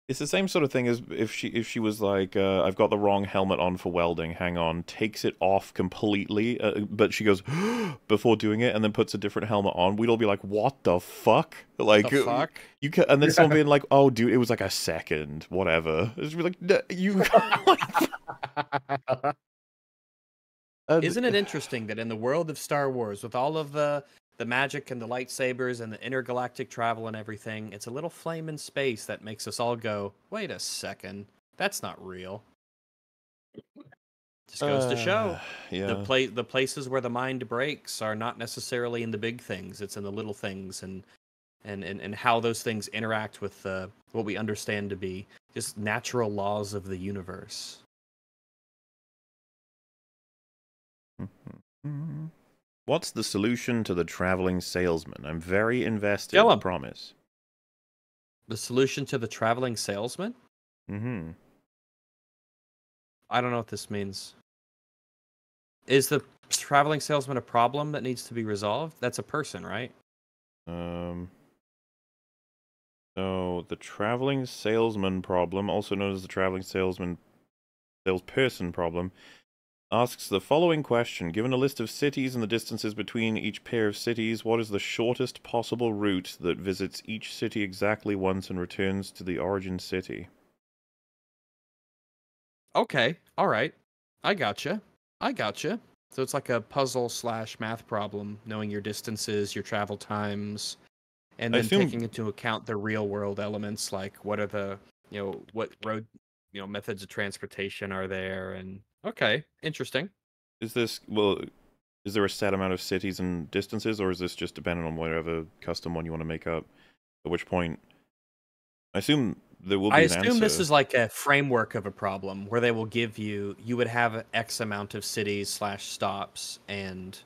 It's the same sort of thing as if she if she was like, uh, "I've got the wrong helmet on for welding. Hang on," takes it off completely, uh, but she goes <gasps> before doing it, and then puts a different helmet on. We'd all be like, "What the fuck?" Like, the fuck? you can, and then someone being like, "Oh, dude, it was like a second, whatever." It's be like, "You." <laughs> <laughs> Isn't it interesting that in the world of Star Wars, with all of the the magic and the lightsabers and the intergalactic travel and everything, it's a little flame in space that makes us all go, "Wait a second, that's not real." Just goes to show Uh, yeah. the pla- the places where the mind breaks are not necessarily in the big things; it's in the little things and and and, and how those things interact with uh, what we understand to be just natural laws of the universe. Mhm. What's the solution to the traveling salesman? I'm very invested. Tell I him. promise. The solution to the traveling salesman? Mm-hmm. I don't know what this means. Is the traveling salesman a problem that needs to be resolved? That's a person, right? Um. So the traveling salesman problem, also known as the traveling salesman salesperson problem, asks the following question: Given a list of cities and the distances between each pair of cities, what is the shortest possible route that visits each city exactly once and returns to the origin city? Okay, all right, I gotcha. I gotcha. So it's like a puzzle slash math problem, knowing your distances, your travel times, and then assume- taking into account the real world elements, like what are the you know what road you know methods of transportation are there, and okay, interesting. Is this well? Is there a set amount of cities and distances, or is this just dependent on whatever custom one you want to make up? At which point, I assume there will be I assume this is like a framework of a problem where they will give you you would have X amount of cities slash stops, and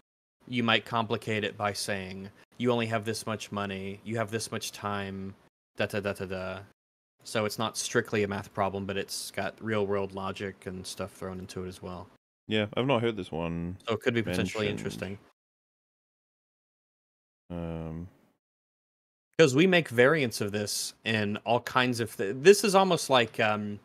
you might complicate it by saying you only have this much money, you have this much time, da da da da da. So it's not strictly a math problem, but it's got real world logic and stuff thrown into it as well. Yeah, I've not heard this one. So it could be potentially Mentioned. interesting. Um, because we make variants of this in all kinds of th- this is almost like um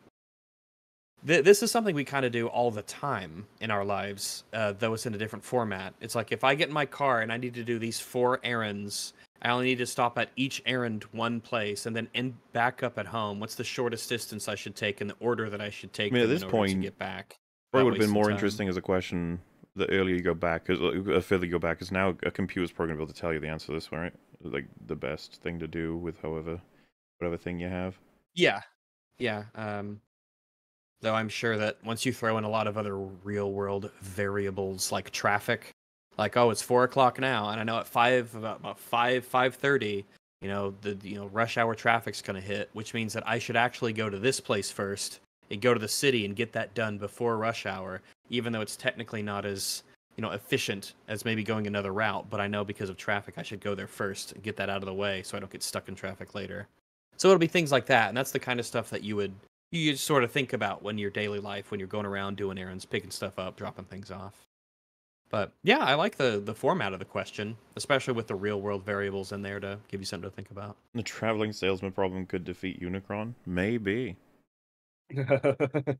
th- this is something we kind of do all the time in our lives uh, though it's in a different format it's like if i get in my car and i need to do these four errands i only need to stop at each errand one place and then end back up at home what's the shortest distance i should take and the order that i should take I mean, at this point, get back probably would have been more time. interesting as a question the earlier you go back, because uh, further you go back, because now a computer's probably going to be able to tell you the answer to this one, right? Like the best thing to do with however, whatever thing you have. Yeah, yeah. Um, though I'm sure that once you throw in a lot of other real world variables like traffic, like oh it's four o'clock now, and I know at five about, about five five thirty, you know the you know rush hour traffic's gonna hit, which means that I should actually go to this place first and go to the city and get that done before rush hour, even though it's technically not as you know efficient as maybe going another route. But I know because of traffic, I should go there first and get that out of the way so I don't get stuck in traffic later. So it'll be things like that, and that's the kind of stuff that you would you sort of think about when your daily life, when you're going around doing errands, picking stuff up, dropping things off. But yeah, I like the the format of the question, especially with the real world variables in there to give you something to think about. The traveling salesman problem could defeat Unicron? Maybe. <laughs>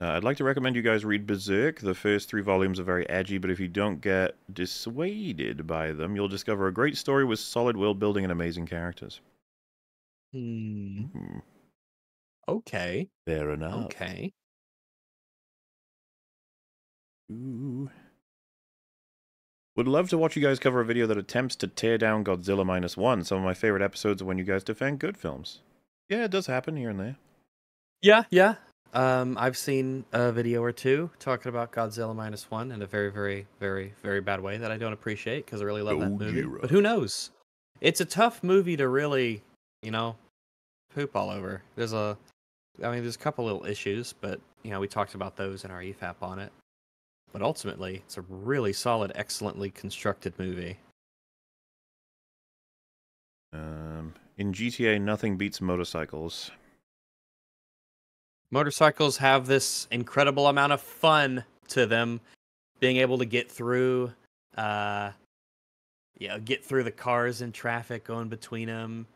Uh, I'd like to recommend you guys read Berserk. The first three volumes are very edgy, but if you don't get dissuaded by them, you'll discover a great story with solid world building and amazing characters. Hmm. Hmm, Okay. fair enough. Okay. Ooh. Would love to watch you guys cover a video that attempts to tear down Godzilla minus one. Some of my favorite episodes are when you guys defend good films. Yeah, it does happen here and there. Yeah, yeah. Um, I've seen a video or two talking about Godzilla minus one in a very, very, very, very bad way that I don't appreciate because I really love that movie. But who knows? It's a tough movie to really, you know, poop all over. There's a, I mean, there's a couple little issues, but you know, we talked about those in our EFAP on it. But ultimately, it's a really solid, excellently constructed movie. Um, in GTA, nothing beats motorcycles. motorcycles have this incredible amount of fun to them being able to get through uh you know get through the cars and traffic going between them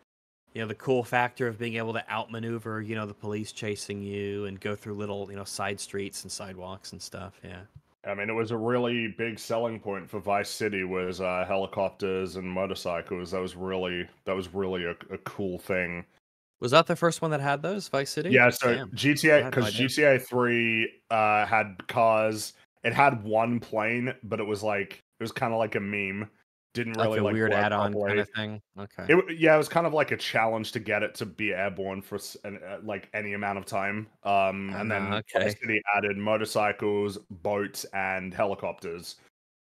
you know the cool factor of being able to outmaneuver you know the police chasing you and go through little you know side streets and sidewalks and stuff yeah I mean, it was a really big selling point for Vice City was uh, helicopters and motorcycles. That was really that was really a, a cool thing. was that the first one that had those vice city Yeah, so Damn. GTA because. GTA three uh, had cars. It had one plane, but it was like it was kind of like a meme. Didn't like really a like weird add-on kind of thing okay It, yeah, it was kind of like a challenge to get it to be airborne for an, uh, like any amount of time. Um, and then Ah, okay. City added motorcycles, boats, and helicopters.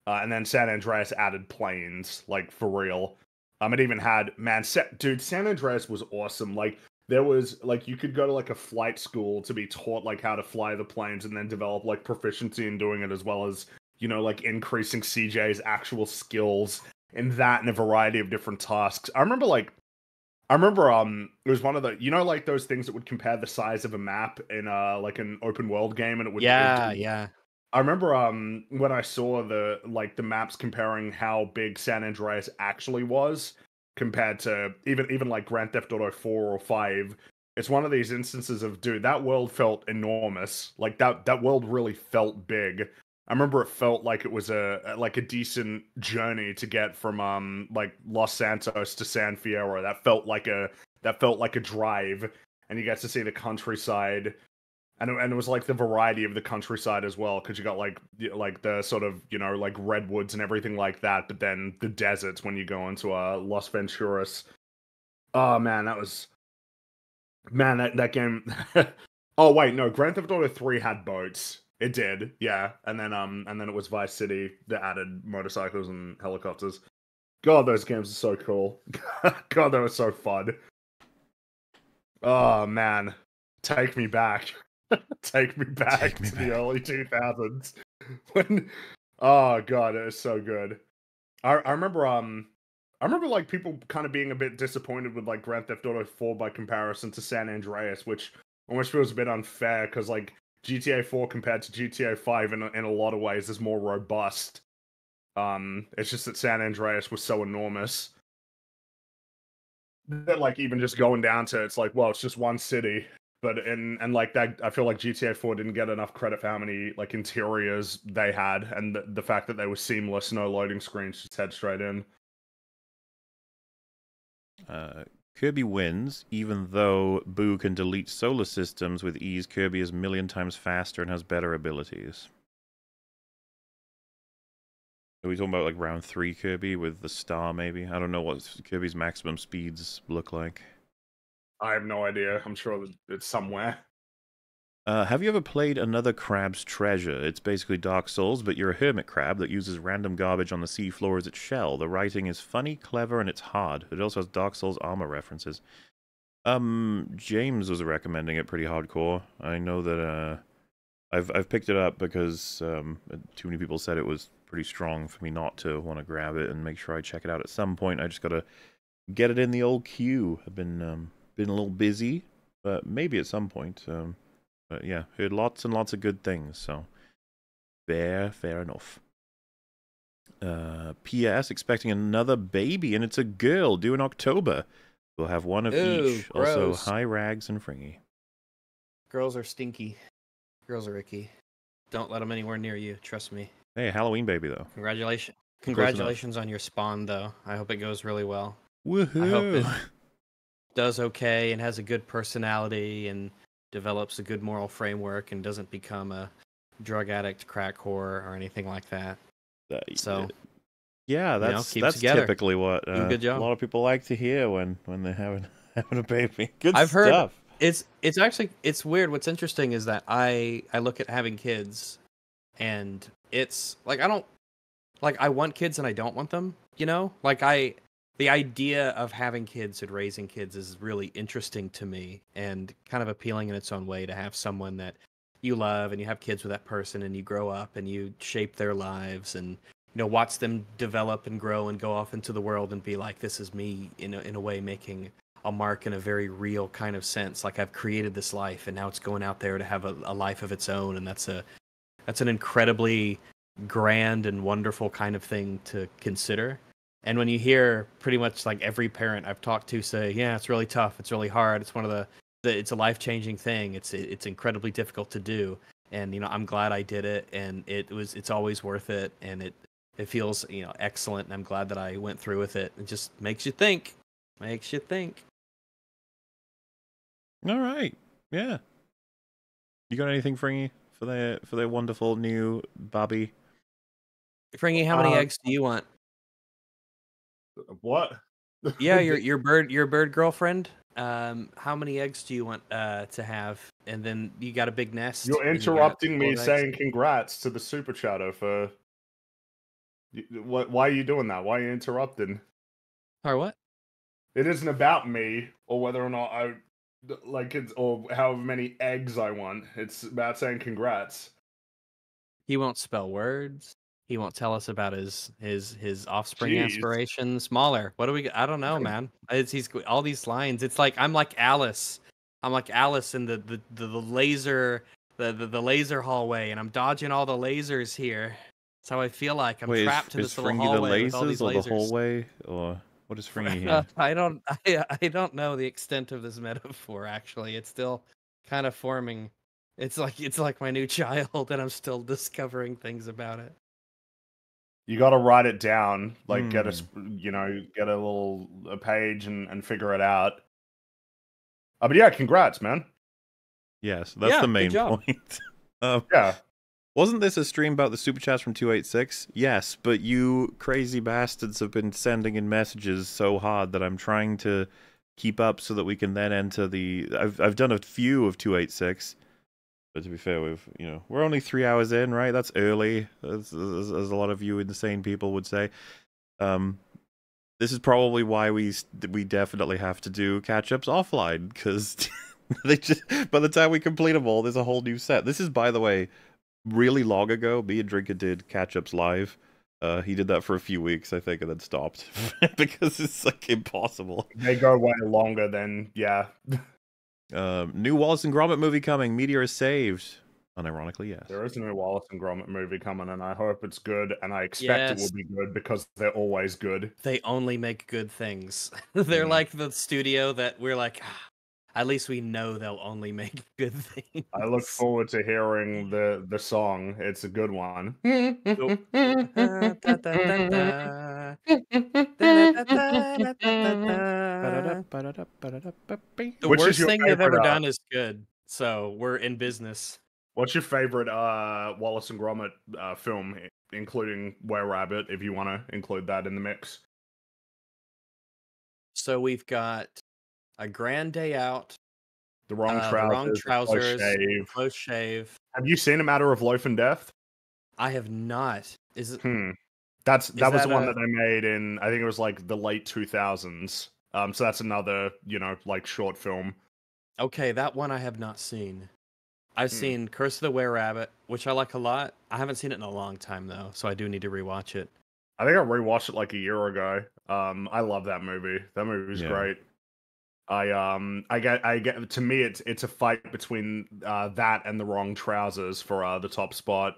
Uh, and then San Andreas added planes, like for real. Um, it even had man, Sa- dude, San Andreas was awesome. Like there was like you could go to like a flight school to be taught like how to fly the planes, and then develop like proficiency in doing it, as well as you know like increasing CJ's actual skills in that and a variety of different tasks. I remember like I remember um it was one of the you know like those things that would compare the size of a map in uh like an open world game and it would yeah yeah I remember um when I saw the like the maps comparing how big San Andreas actually was compared to even even like Grand Theft Auto 4 or 5 it's one of these instances of dude, that world felt enormous. Like that that world really felt big. I remember it felt like it was a like a decent journey to get from um like Los Santos to San Fierro. That felt like a that felt like a drive, and you get to see the countryside, and it, and it was like the variety of the countryside as well, because you got like like the sort of you know like redwoods and everything like that, but then the deserts when you go into uh Los Venturas. Oh man, that was man that that game. <laughs> oh wait, no, Grand Theft Auto Three had boats. It did, yeah, and then um and then it was Vice City that added motorcycles and helicopters. God, those games are so cool. <laughs> God, they were so fun. Oh man, take me back. <laughs> take me back Take me to back. the early 2000s. <laughs> When oh god, it was so good. I I remember um I remember like people kind of being a bit disappointed with like Grand Theft Auto 4 by comparison to San Andreas, which almost feels a bit unfair because like GTA 4 compared to GTA 5 in a, in a lot of ways is more robust. Um, it's just that San Andreas was so enormous. That like even just going down to it's like well it's just one city. But and and like that i feel like gta 4 didn't get enough credit for how many like interiors they had and the, the fact that they were seamless no loading screens just head straight in. Uh, Kirby wins, even though Boo can delete solar systems with ease. Kirby is a million times faster and has better abilities. Are we talking about like round three Kirby with the star? Maybe I don't know what Kirby's maximum speeds look like. i have no idea i'm sure it's somewhere Uh, have you ever played another Crab's Treasure? It's basically Dark Souls, but you're a hermit crab that uses random garbage on the seafloor as its shell. The writing is funny, clever, and it's hard. It also has Dark Souls armor references. Um, James was recommending it pretty hardcore. I know that uh, I've I've picked it up because um, too many people said it was pretty strong for me not to want to grab it and make sure I check it out at some point. I just gotta get it in the old queue. I've been um been a little busy, but maybe at some point. Um, but yeah, heard lots and lots of good things. So fair, fair enough. Uh, P.S. Expecting another baby, and it's a girl due in October. We'll have one of Ew, each. Also, gross. hi Rags and Fringy. Girls are stinky. Girls are icky. Don't let them anywhere near you. Trust me. Hey, Halloween baby though. Congratulations. Congratulations on your spawn, though. I hope it goes really well. Woohoo! I hope it- <laughs> Does okay and has a good personality and develops a good moral framework and doesn't become a drug addict, crack whore, or anything like that. That- So, yeah, know, that's keep that's together. typically what a uh, good job. a lot of people like to hear when when they're having <laughs> having a baby. Good I've heard- stuff. It's it's actually it's weird. What's interesting is that I I look at having kids, and it's like I don't like I want kids and I don't want them. You know, like I the idea of having kids and raising kids is really interesting to me and kind of appealing in its own way to have someone that you love and you have kids with that person and you grow up and you shape their lives and you know watch them develop and grow and go off into the world and be like this is me in a, in a way making a mark in a very real kind of sense like i've created this life and now it's going out there to have a, a life of its own and that's a that's an incredibly grand and wonderful kind of thing to consider and when you hear pretty much like every parent i've talked to say yeah it's really tough it's really hard it's one of the, the it's a life-changing thing it's it's incredibly difficult to do and you know i'm glad i did it and it was it's always worth it and it it feels you know excellent and i'm glad that i went through with it it just makes you think makes you think All right. Yeah. You got anything, Fringy, for their for their wonderful new Bobby? Fringy, how many Uh, eggs do you want? What Yeah, your <laughs> your bird your bird girlfriend. Um, how many eggs do you want uh to have? And then you got a big nest. you're and you interrupting me eggs. saying congrats to the super chatter for what why are you doing that why are you interrupting or what? It isn't about me or whether or not I like it's or however many eggs I want. It's about saying congrats. He won't spell words. He won't tell us about his his his offspring Jeez. aspirations. Smaller. What do we? I don't know, man. It's he's all these lines. It's like I'm like Alice. I'm like Alice in the the the, the laser the, the the laser hallway, and I'm dodging all the lasers here. That's how I feel like I'm Wait, trapped is, in is this little Fringy the hallway with all lasers these or lasers. the hallway or What is Fringy <laughs> here? I don't <laughs> I, I don't know the extent of this metaphor actually. It's still kind of forming. It's like it's like my new <laughs> child and I'm still discovering things about it. You got to write it down, like get a, you know, get a little a page and, and figure it out. Uh, but yeah, congrats, man. Yes, that's Yeah, the main point. <laughs> um, Yeah, wasn't this a stream about the super chats from 286? Yes, but you crazy bastards have been sending in messages so hard that I'm trying to keep up so that we can then enter the. I've I've done a few of 286, but to be fair, we've you know we're only three hours in, right? That's early, as, as, as a lot of you insane people would say. Um, this is probably why we we definitely have to do catch ups offline because <laughs> they just by the time we complete them all, there's a whole new set. This is, by the way, really long ago. Me and Drinker did catch ups live. Uh, he did that for a few weeks, I think, and then stopped <laughs> because it's like impossible. they go way longer than yeah. Um, new Wallace and Gromit movie coming. Meteor is saved. Unironically, yes. There is a new Wallace and Gromit movie coming, and I hope it's good, and I expect it will be good because they're always good. They only make good things. <laughs> They're Mm. like the studio that we're like "Ah, at least we know they'll only make <laughs> good things. I look forward to hearing the the song. It's a good one. The Which worst thing they've ever uh, done is good. So we're in business. What's your favorite uh, Wallace and Gromit uh, film, including Were Rabbit, if you want to include that in the mix? So we've got a grand day out, The Wrong uh, the Trousers. wrong The Close Shave. close shave. Have you seen A Matter of Life and Death? I have not. Is it? Hmm. That's that was that the one a- that they made in I think it was like the late two thousands. Um, so that's another you know like short film. Okay, that one I have not seen. I've Hmm. seen Curse of the Were Rabbit, which I like a lot. I haven't seen it in a long time though, so I do need to rewatch it. I think I rewatched it like a year ago. Um, I love that movie. That movie's Yeah. great. I um I get I get to me it's it's a fight between uh that and the wrong trousers for uh the top spot.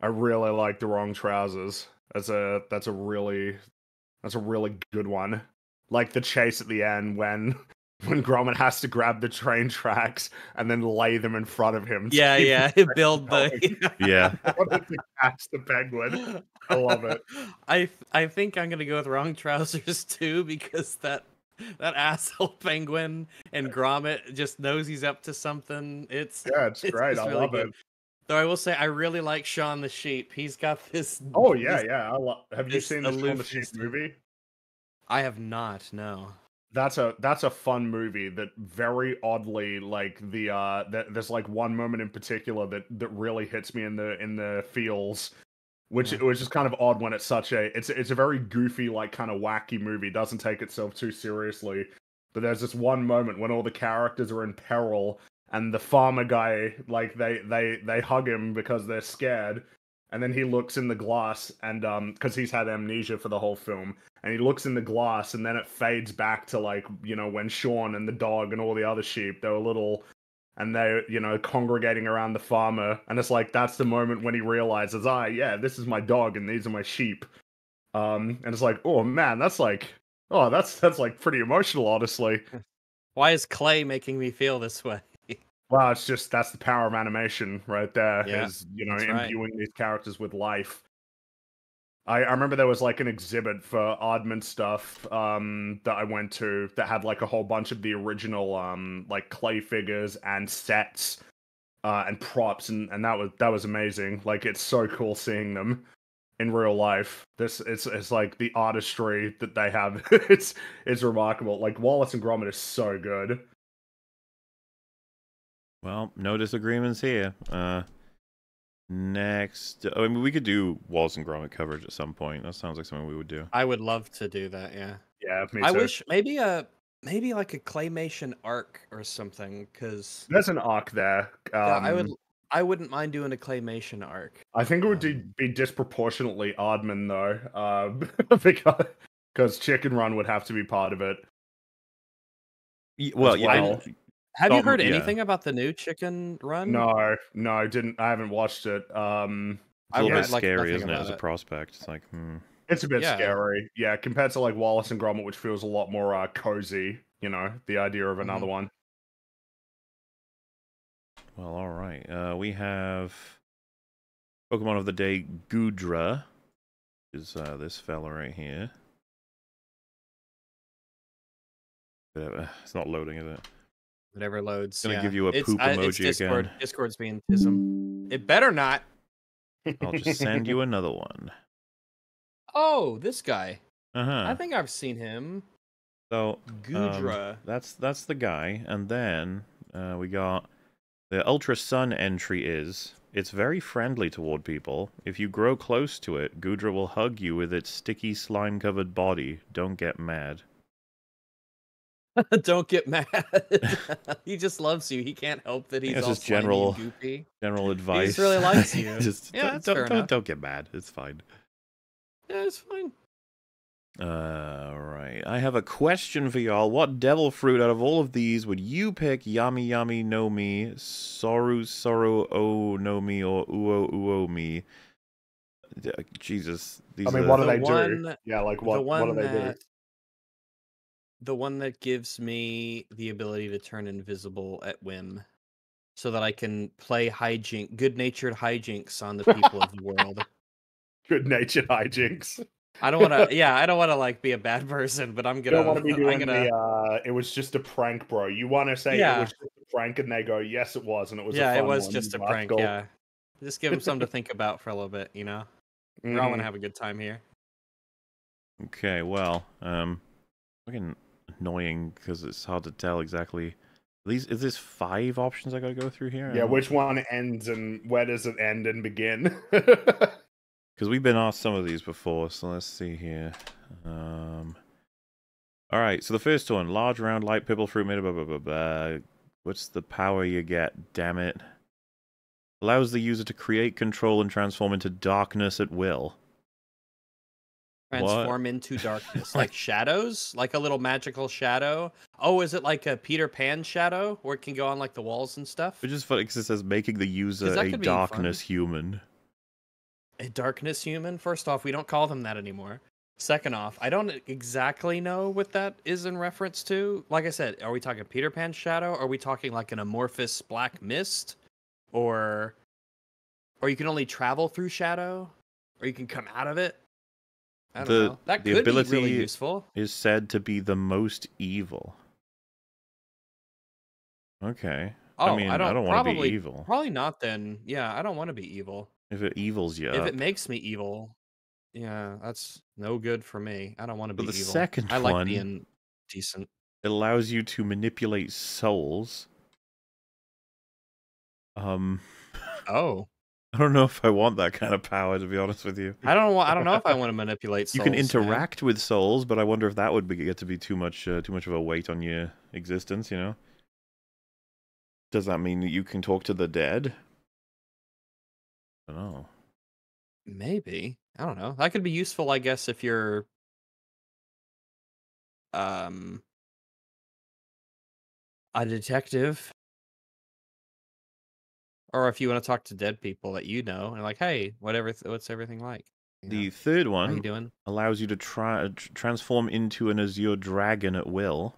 I really like the wrong trousers. That's a that's a really that's a really good one. Like the chase at the end when <laughs> when Gromit has to grab the train tracks and then lay them in front of him. <laughs> Yeah, yeah. him Build going. the. Yeah. To catch the penguin. I love it. <laughs> I I think I'm gonna go with wrong trousers too because that <laughs> that asshole <laughs> penguin and Gromit just knows he's up to something. It's Yeah, it's It's- great. it's I really love good. it. though I will say I really like Shaun the Sheep. He's got <laughs> this. Oh yeah, this- yeah. I lo- have you seen the Shaun the Sheep movie? I have not. No. That's a that's a fun movie that very oddly like the uh that there's like one moment in particular that that really hits me in the in the feels which Yeah. which is kind of odd when it's such a it's it's a very goofy like kind of wacky movie. Doesn't take itself too seriously. But there's this one moment when all the characters are in peril and the farmer guy like they they they hug him because they're scared. And then he looks in the glass and um because he's had amnesia for the whole film. And he looks in the glass and then it fades back to like you know when sean and the dog and all the other sheep they were little and they're you know congregating around the farmer and it's like that's the moment when he realizes ah yeah this is my dog and these are my sheep um and it's like oh man that's like oh that's that's like pretty emotional honestly <laughs> Why is Clay making me feel this way? <laughs> Well, it's just that's the power of animation right there. Yeah, is you know that's right. imbuing these characters with life. I, I remember there was like an exhibit for Aardman stuff um, that I went to that had like a whole bunch of the original um, like clay figures and sets uh, and props, and, and that was that was amazing. Like it's so cool seeing them in real life. This it's it's like the artistry that they have. <laughs> it's it's remarkable. Like Wallace and Gromit is so good. Well, no disagreements here. Uh, next, I mean, we could do Wallace and Gromit coverage at some point. That sounds like something we would do. I would love to do that. Yeah. Yeah, me I too. wish maybe a maybe like a claymation arc or something because There's an arc there. Um, I would I wouldn't mind doing a claymation arc. I think it would um, be- be disproportionately Aardman though, uh, <laughs> because because Chicken Run would have to be part of it. Y- Well, yeah, I- well. Have you Um, heard yeah. anything about the new Chicken Run? No, no, I didn't. I haven't watched it. Um, it's a little I've bit heard, like, scary, isn't it, about as a prospect? It's like, hmm. It's a bit Yeah. scary, yeah, compared to like Wallace and Gromit, which feels a lot more uh, cozy. You know, the idea of another one. Well, all right. Uh, we have Pokemon of the day, Goodra, is uh, this fella right here. Uh, It's not loading, is it? Whatever loads. Gonna yeah. give you a It's- poop I- emoji Discord. again. Discord's being tism. It better not. I'll just send you <laughs> another one. Oh, this guy. Uh huh. I think I've seen him. So Goodra. that's that's the guy, and then uh, we got the Ultra Sun entry is it's very friendly toward people. If you grow close to it, Goodra will hug you with its sticky slime covered body. Don't get mad. <laughs> Don't get mad. <laughs> he just loves you. He can't help that he's it's <laughs> just slimy and general- goopy. General advice. he really likes you. just Yeah, don't, that's don't, fair don't, don't get mad. It's fine. Yeah, it's fine. Uh, right. I have a question for y'all. What devil fruit out of all of these would you pick? Yami Yami no Mi, Soru Soru O no me, or Uo Uo me? Jesus. These I mean, are... what do The they do? Yeah, like the what? What do one they do? That- The one that gives me the ability to turn invisible at whim. So that I can play hijink, good-natured hijinks on the people of the world. <laughs> Good natured hijinks. I don't want to. <laughs> Yeah, I don't want to like be a bad <laughs> person, but I'm gonna. don't want to be I'm doing gonna. the. Uh, it was just a prank, bro. You want to say it was just a prank, and they go, "Yes, it was," and it was. a yeah, it was one, just a prank. rascal. Yeah, just give them something to think about for a little bit. You know, we're all gonna have a good time here. Okay, well, um, fucking annoying because it's hard to tell exactly. These is this five options I gotta go through here? Yeah, which one ends and where does it end and begin? <laughs> Because we've been asked some of these before, so let's see here. Um, all right, so the first one, large round light purple fruit made blah, blah, blah, blah. What's the power you get? Damn it! Allows the user to create, control, and transform into darkness at will. What? Transform into darkness, <laughs> like shadows, like a little magical shadow. Oh, is it like a Peter Pan shadow where it can go on like the walls and stuff? Which is funny because it says making the user a be fun. darkness human. A darkness human. First off, we don't call them that anymore. Second off, I don't exactly know what that is in reference to. Like I said, are we talking Peter Pan shadow? Are we talking like an amorphous black mist, or, or you can only travel through shadow, or you can come out of it? I don't The- know. That the could be really ability- useful. Is said to be the most evil. Okay. Oh, I mean, I don't, want to be evil. Probably not. Then, yeah, I don't want to be evil. If it evils you, If up. it makes me evil, yeah, that's no good for me. I don't want to be But the evil. second I like one- being decent. it allows you to manipulate souls. Um, <laughs> Oh, I don't know if I want that kind of power, to be honest with you. I don't. wa- I don't know if I <laughs> want to manipulate. you Souls, can man. interact with souls, but I wonder if that would be, get to be too much, uh, too much of a weight on your existence. You know? Does that mean that you can talk to the dead? I don't know. Maybe I don't know. That could be useful, I guess, if you're um a detective, or if you want to talk to dead people that you know, and like, hey, whatever, what's everything like? You The know, third how one you doing? allows you to try uh, transform into an azure dragon at will.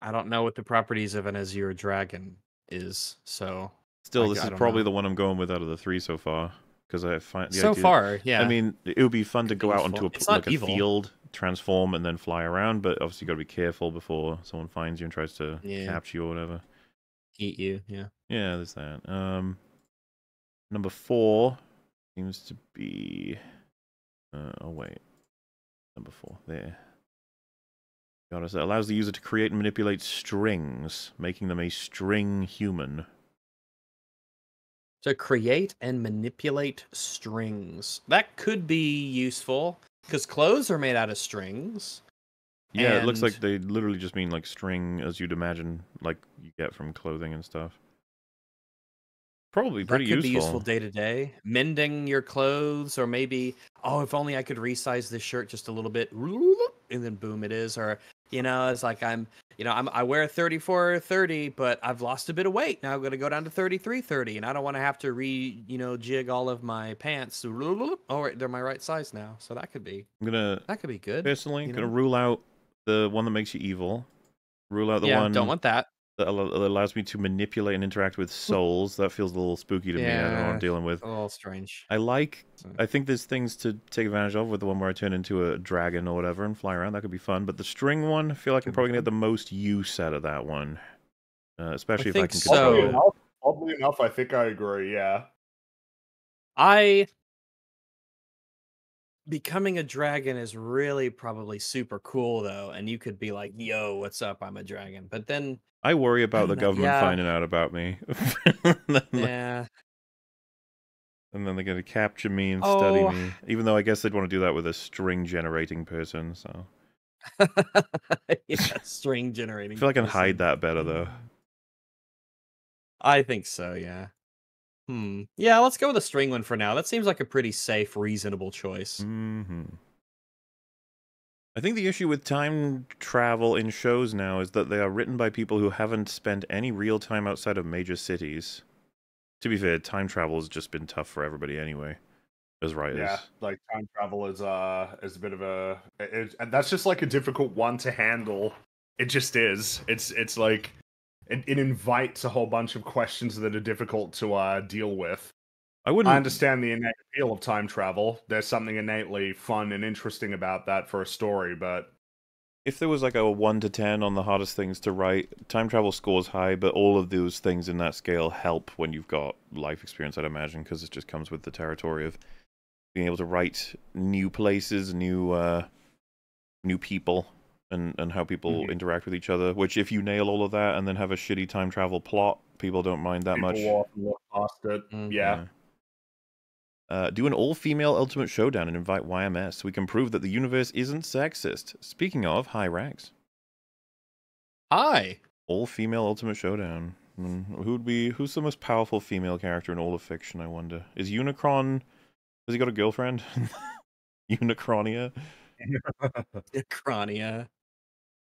I don't know what the properties of an Azure Dragon is, so Still, I- this is probably know. the one I'm going with out of the three so far because I find the so idea- far, yeah. I mean, it would be fun to go out onto a, It's pl- not like a field, transform, and then fly around. But obviously, you got to be careful before someone finds you and tries to Yeah. capture you or whatever. Eat you, yeah. Yeah, there's that. Um, number four seems to be. Uh, oh wait, number four there. Got us. It allows the user to create and manipulate strings, making them a string human. To create and manipulate strings. That could be useful because clothes are made out of strings. Yeah, it looks like they literally just mean like string as you'd imagine, like you get from clothing and stuff. Probably That pretty could be useful. useful day to day. Mending your clothes, or maybe, oh, if only I could resize this shirt just a little bit, and then boom, it is. Or you know, it's like I'm, you know, I'm I wear 34 30, but I've lost a bit of weight. Now I'm gonna go down to 33 30, and I don't want to have to re, you know, jig all of my pants. Oh, right, they're my right size now, so that could be I'm gonna that could be good. personally you gonna rule out the one that makes you evil. Rule out the yeah, one don't want that. that allows me to manipulate and interact with souls. That feels a little spooky to me. I don't know what I'm dealing with. A little strange. I like. I think there's things to take advantage of with the one where I turn into a dragon or whatever and fly around. That could be fun. But the string one, I feel like I'm probably gonna get the most use out of that one. Uh, especially if I can so. Control it. oddly enough, I think I agree. Yeah. I becoming a dragon is really probably super cool though, and you could be like, "Yo, what's up? I'm a dragon." But then, I worry about the know, <clears throat> government yeah. finding out about me. and, <laughs> then, yeah, and then they're gonna capture me and study Oh. me. Even though I guess they'd want to do that with a string generating person. So <laughs> yeah, <laughs> string generating. I feel like I can hide that better though. I think so. Yeah. Hmm. Yeah, let's go with the string one for now. That seems like a pretty safe, reasonable choice. hmm I think the issue with time travel in shows now is that they are written by people who haven't spent any real time outside of major cities. To be fair, time travel has just been tough for everybody anyway, as writers. Yeah, like time travel is uh is a bit of a it, and that's just like a difficult one to handle. It just is. It's it's like it, it invites a whole bunch of questions that are difficult to uh deal with. I wouldn't. I understand the innate appeal of time travel. There's something innately fun and interesting about that for a story, but If there was like a 1 to 10 on the hardest things to write, time travel scores high, but all of those things in that scale help when you've got life experience, I'd imagine, because it just comes with the territory of being able to write new places, new uh, new people, and, and how people Mhm. interact with each other. Which, if you nail all of that and then have a shitty time travel plot, people don't mind that people much. will often look past it. Mhm. Yeah. Uh, do an all-female ultimate showdown and invite YMS so we can prove that the universe isn't sexist. Speaking of, hi Rags. Hi. All female Ultimate Showdown. Mm, Who would be? Who's the most powerful female character in all of fiction? I wonder. Is Unicron? Has he got a girlfriend? <laughs> Unicronia. <laughs> Crania.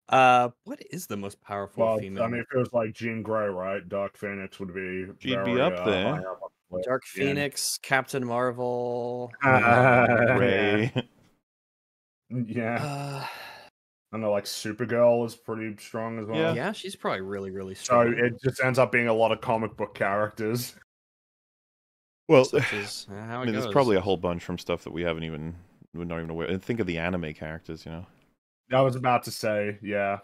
Uh, what is the most powerful Well, female? I mean, if it feels like Jean Grey, right? Dark Phoenix would be. She'd be up uh, there. up on the list. Dark Yeah. Phoenix, Captain Marvel. <laughs> Rey. <laughs> Yeah, Uh, I know, like Supergirl is pretty strong as well. Yeah. yeah, she's probably really, really strong. So it just ends up being a lot of comic book characters. well, such <sighs> as uh, I it mean, there's probably a whole bunch from stuff that we haven't even we're not even aware. And think of the anime characters, you know. I was about to say, yeah.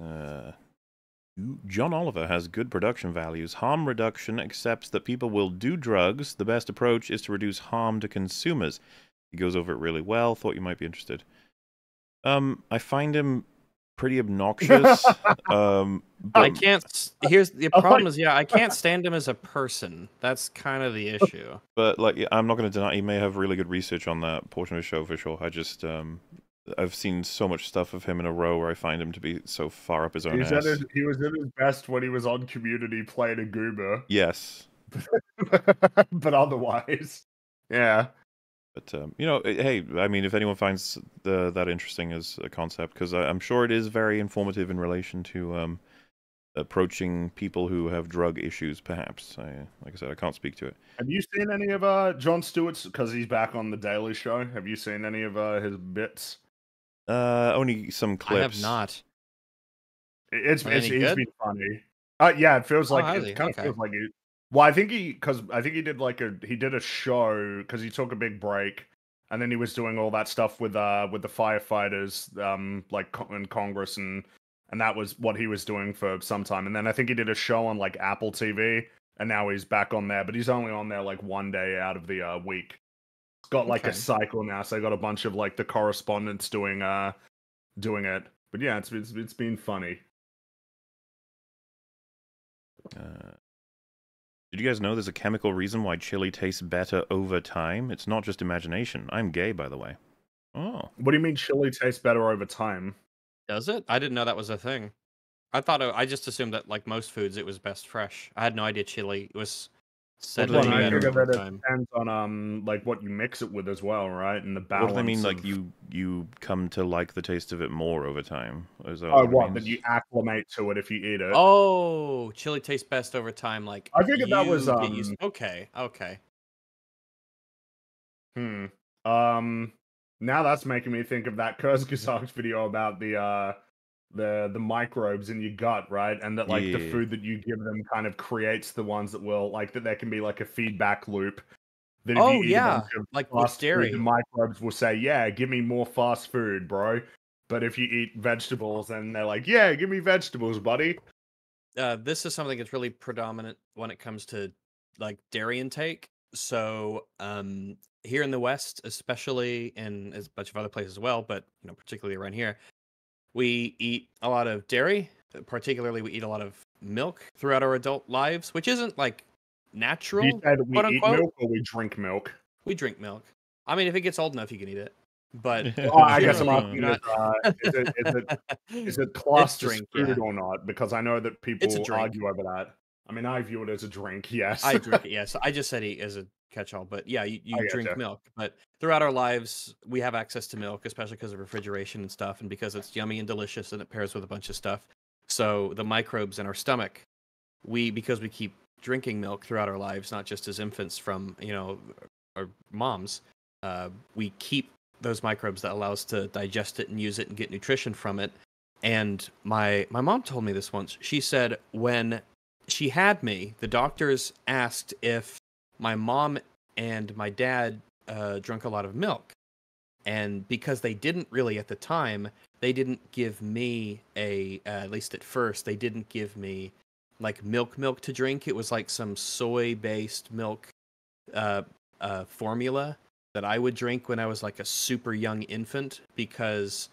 Uh, John Oliver has good production values. Harm reduction accepts that people will do drugs. The best approach is to reduce harm to consumers. He goes over it really well. Thought you might be interested. Um, I find him pretty obnoxious. <laughs> um, but... I can't. Here's the <laughs> problem: is yeah, I can't stand him as a person. That's kind of the issue. but like I'm not going to deny he may have really good research on that portion of the show for sure. I just um I've seen so much stuff of him in a row where I find him to be so far up his own He's ass. his, he was at his best when he was on Community playing a goober, Yes, <laughs> but otherwise, yeah. But um, you know, eh, hey, I mean, if anyone finds the that interesting as a concept, because I'm sure it is very informative in relation to um approaching people who have drug issues. Perhaps, I, like I said, I can't speak to it. Have you seen any of uh Jon Stewart's? Because he's back on the Daily Show. Have you seen any of uh, his bits? Uh, only some clips. I have not. It- It's Are it's, any it's good? been funny. Uh, yeah, it feels Oh, like has it he? kind of feels like it. Well, I think he because I think he did like a he did a show because he took a big break and then he was doing all that stuff with uh with the firefighters um like in Congress and and that was what he was doing for some time and then I think he did a show on like Apple TV and now he's back on there but he's only on there like one day out of the uh, week. It's got like a cycle now, so they got a bunch of like the correspondents doing uh doing it. But yeah, it's it's, it's been funny. Uh, did you guys know there's a chemical reason why chili tastes better over time? It's not just imagination. I'm gay, by the way. Oh, What do you mean chili tastes better over time? Does it? I didn't know that was a thing. I thought it, I just assumed that like most foods, it was best fresh. I had no idea chili was said Well, to do be they I mean- better figure that it time. depends on um like what you mix it with as well, right? And the balance. What balance. do they mean? Like you you come to like the taste of it more over time? Is that Oh, it what? That you acclimate to it if you eat it. Oh, chili tastes best over time. Like I figured that was, you get used- um, okay, okay. Hmm. Um. Now that's making me think of that Kurzgesagt <laughs> video about the uh the the microbes in your gut, right? And that like the food that you give them kind of creates the ones that will like that. There can be like a feedback loop. That if Oh you eat a yeah, like fast food, the microbes will say, "Yeah, give me more fast food, bro." But if you eat vegetables, and they're like, "Yeah, give me vegetables, buddy." uh, this is something that's really predominant when it comes to like dairy intake. So um, here in the West, especially in a bunch of other places as well, but you know particularly around here, we eat a lot of dairy. Particularly, we eat a lot of milk throughout our adult lives, which isn't like natural. you say that we eat unquote. milk or we drink milk? We drink milk. I mean, if it gets old enough, you can eat it. But <laughs> Well, I guess I'm generally, asking: you're is, uh, is it is it <laughs> is it classed as drink, food yeah. or not? Because I know that people drink. argue over that. I mean, I view it as a drink. Yes, I drink it. <laughs> Yes, I just said eat as a catch-all, but yeah, you, you drink milk. But throughout our lives, we have access to milk, especially because of refrigeration and stuff, and because it's yummy and delicious, and it pairs with a bunch of stuff. So the microbes in our stomach, we because we keep drinking milk throughout our lives, not just as infants from you know our moms, uh, we keep those microbes that allow us to digest it and use it and get nutrition from it. And my my mom told me this once. She said when she had me, the doctors asked if my mom and my dad uh, drank a lot of milk. And because they didn't really at the time, they didn't give me a, uh, at least at first, they didn't give me like milk milk to drink. It was like some soy based milk uh, uh, formula that I would drink when I was like a super young infant because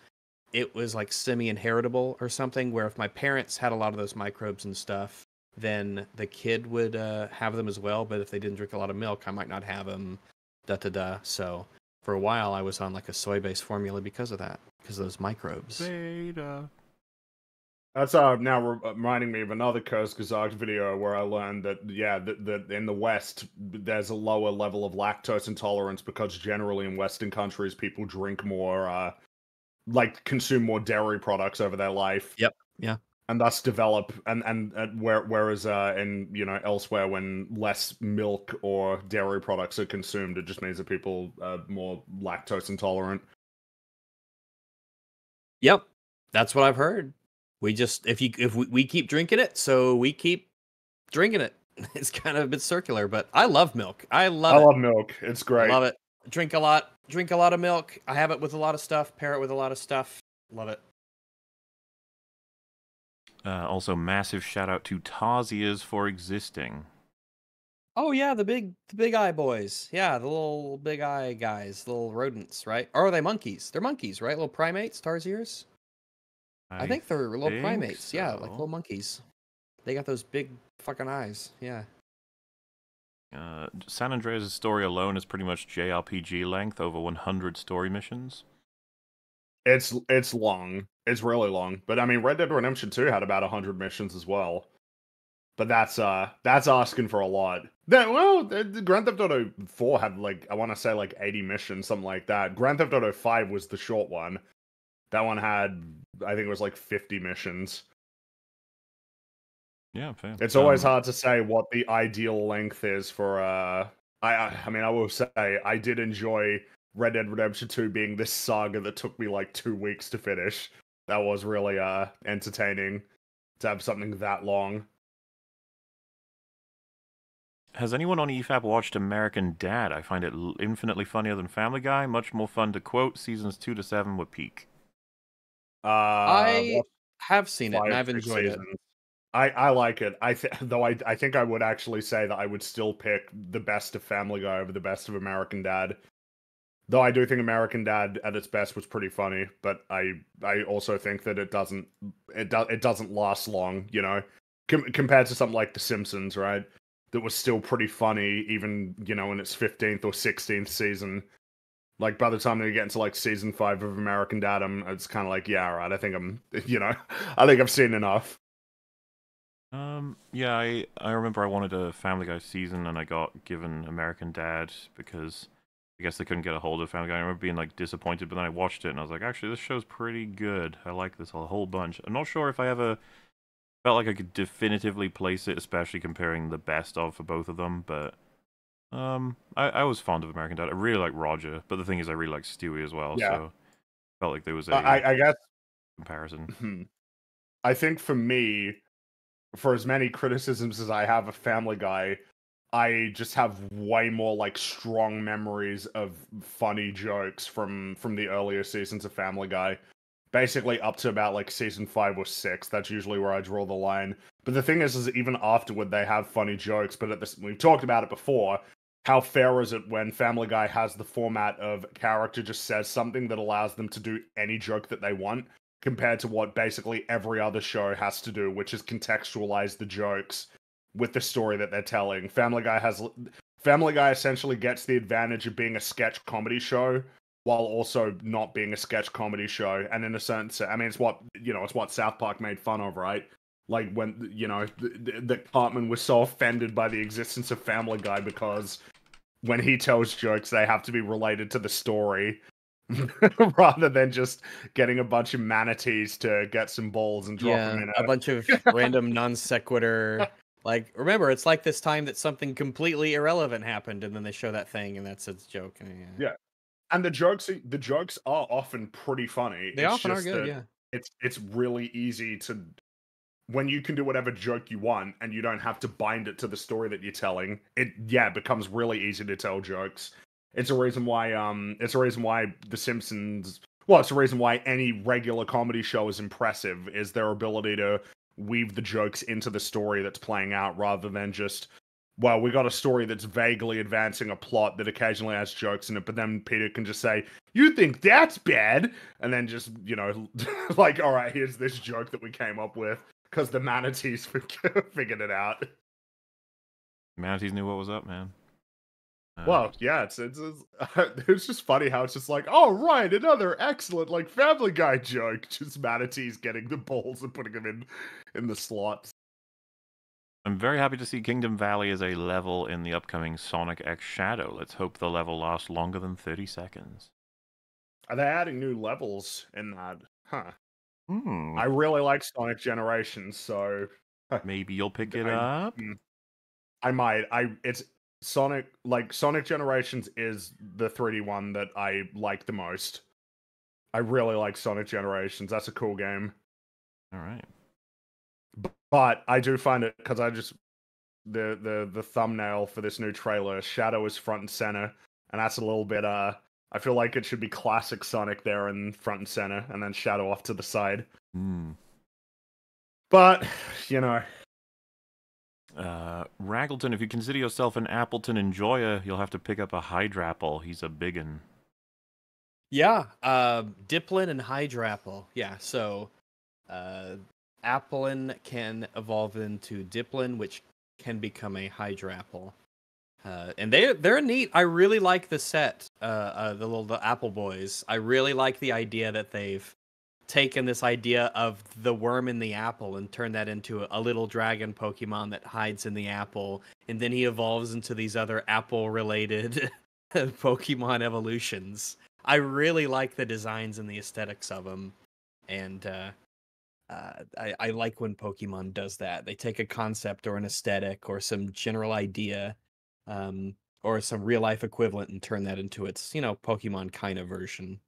it was like semi inheritable or something. Where if my parents had a lot of those microbes and stuff, then the kid would uh, have them as well. But if they didn't drink a lot of milk, I might not have them. Da da da. So for a while, I was on like a soy-based formula because of that, because of those microbes. Beta. That's uh, now reminding me of another Kurzgesagt video where I learned that yeah, that, that in the West there's a lower level of lactose intolerance because generally in Western countries people drink more, uh, like consume more dairy products over their life. Yep, yeah. And thus develop and and, and where, whereas uh, in you know elsewhere when less milk or dairy products are consumed, it just means that people are more lactose intolerant. Yep, that's what I've heard. We just if you if we, we keep drinking it, so we keep drinking it. <laughs> It's kind of a bit circular, but I love milk. I love I it. love milk. It's great. Love it. Drink a lot. Drink a lot of milk. I have it with a lot of stuff. Pair it with a lot of stuff. Love it. Uh, also, massive shout out to Tarsiers for existing. Oh yeah, the big the big eye boys. Yeah, the little big eye guys, little rodents, right? Or are they monkeys? They're monkeys, right? Little primates, tarsiers. I, think they're little think primates. Yeah, like little monkeys. They got those big fucking eyes. Yeah. Uh, San Andreas' story alone is pretty much JRPG length, over 100 story missions. It's it's long. It's really long. But I mean, Red Dead Redemption 2 had about 100 missions as well. But that's uh that's asking for a lot. That well, Grand Theft Auto 4 had like I want to say like 80 missions, something like that. Grand Theft Auto 5 was the short one. That one had I think it was like 50 missions. Yeah, fair. It's always Um, hard to say what the ideal length is for uh I I I mean I will say I did enjoy Red Dead Redemption 2 being this saga that took me like 2 weeks to finish. That was really uh entertaining to have something that long. Has anyone on EFAP watched American Dad? I find it l- infinitely funnier than Family Guy. Much more fun to quote. Seasons 2 to 7 were peak. Uh I have seen it and I've six enjoyed it. I, I like it. I th- <laughs> though I I think I would actually say that I would still pick the best of Family Guy over the best of American Dad. Though I do think American Dad at its best was pretty funny, but I I also think that it doesn't it do, it doesn't last long, you know, Com- compared to something like The Simpsons, right? That was still pretty funny, even you know in its fifteenth or sixteenth season. Like by the time they get into like season five of American Dad, I'm, it's kind of like yeah, all right. I think I'm <laughs> you know I think I've seen enough. Um, yeah, I I remember I wanted a Family Guy season, and I got given American Dad because I guess they couldn't get a hold of Family Guy. I remember being like disappointed, but then I watched it and I was like, actually, this show's pretty good. I like this a whole bunch. I'm not sure if I ever felt like I could definitively place it, especially comparing the best of for both of them, but um, I, I was fond of American Dad. I really like Roger, but the thing is, I really like Stewie as well. Yeah. So felt like there was a I, I guess comparison. Hmm. I think for me, for as many criticisms as I have of Family Guy, I just have way more like strong memories of funny jokes from from the earlier seasons of Family Guy. Basically up to about like season 5 or 6. That's usually where I draw the line. But the thing is is even afterward they have funny jokes, but at this we've talked about it before. How fair is it when Family Guy has the format of character just says something that allows them to do any joke that they want? compared to what basically every other show has to do, which is contextualize the jokes with the story that they're telling. Family Guy has Family Guy essentially gets the advantage of being a sketch comedy show while also not being a sketch comedy show. And in a sense, I mean, it's what you know, it's what South Park made fun of, right? Like when you know that Cartman was so offended by the existence of Family Guy because when he tells jokes, they have to be related to the story. <laughs> rather than just getting a bunch of manatees to get some balls and drop yeah, them in a bunch of <laughs> random non sequitur. Like, remember, it's like this time that something completely irrelevant happened, and then they show that thing, and that's its joke. and Yeah, Yeah. and the jokes the jokes are often pretty funny. they It's often are good. Yeah, It's it's really easy to when you can do whatever joke you want and you don't have to bind it to the story that you're telling. It yeah, it becomes really easy to tell jokes. It's a reason why um it's a reason why The Simpsons well, it's a reason why any regular comedy show is impressive is their ability to weave the jokes into the story that's playing out rather than just well, we got a story that's vaguely advancing a plot that occasionally has jokes in it, but then Peter can just say, You think that's bad? And then just, you know, <laughs> like, all right, here's this joke that we came up with because the manatees <laughs> figured it out. Manatees knew what was up, man. Well, yeah, it's, it's it's <laughs> it's just funny how it's just like, oh right, another excellent like Family Guy joke. <laughs> Just manatees getting the balls and putting them in in the slots. I'm very happy to see Kingdom Valley as a level in the upcoming Sonic X Shadow. Let's hope the level lasts longer than 30 seconds. Are they adding new levels in that? Huh. Hmm. I really like Sonic Generations, so <laughs> Maybe you'll pick it I- up. I might. I it's Sonic like Sonic Generations is the 3D one that I like the most. I really like Sonic Generations. That's a cool game. All right. But I do find it because I just the the the thumbnail for this new trailer, Shadow is front and center, and that's a little bit uh I feel like it should be classic Sonic there in front and center, and then Shadow off to the side. Hmm. But you know, Uh, Raggleton, if you consider yourself an Appletun enjoyer, you'll have to pick up a Hydrapple. He's a biggin. yeah. Uh, Dipplin and Hydrapple. Yeah, so uh, Applin can evolve into Dipplin, which can become a Hydrapple. Uh, and they they're neat. I really like the set. Uh, uh, the little the Apple Boys. I really like the idea that they've taken this idea of the worm in the apple and turned that into a, little dragon Pokemon that hides in the apple, and then he evolves into these other apple-related <laughs> Pokemon evolutions. I really like the designs and the aesthetics of them, and uh, uh, I, I like when Pokemon does that. They take a concept or an aesthetic or some general idea, um, or some real life equivalent, and turn that into its you know Pokemon kind of version.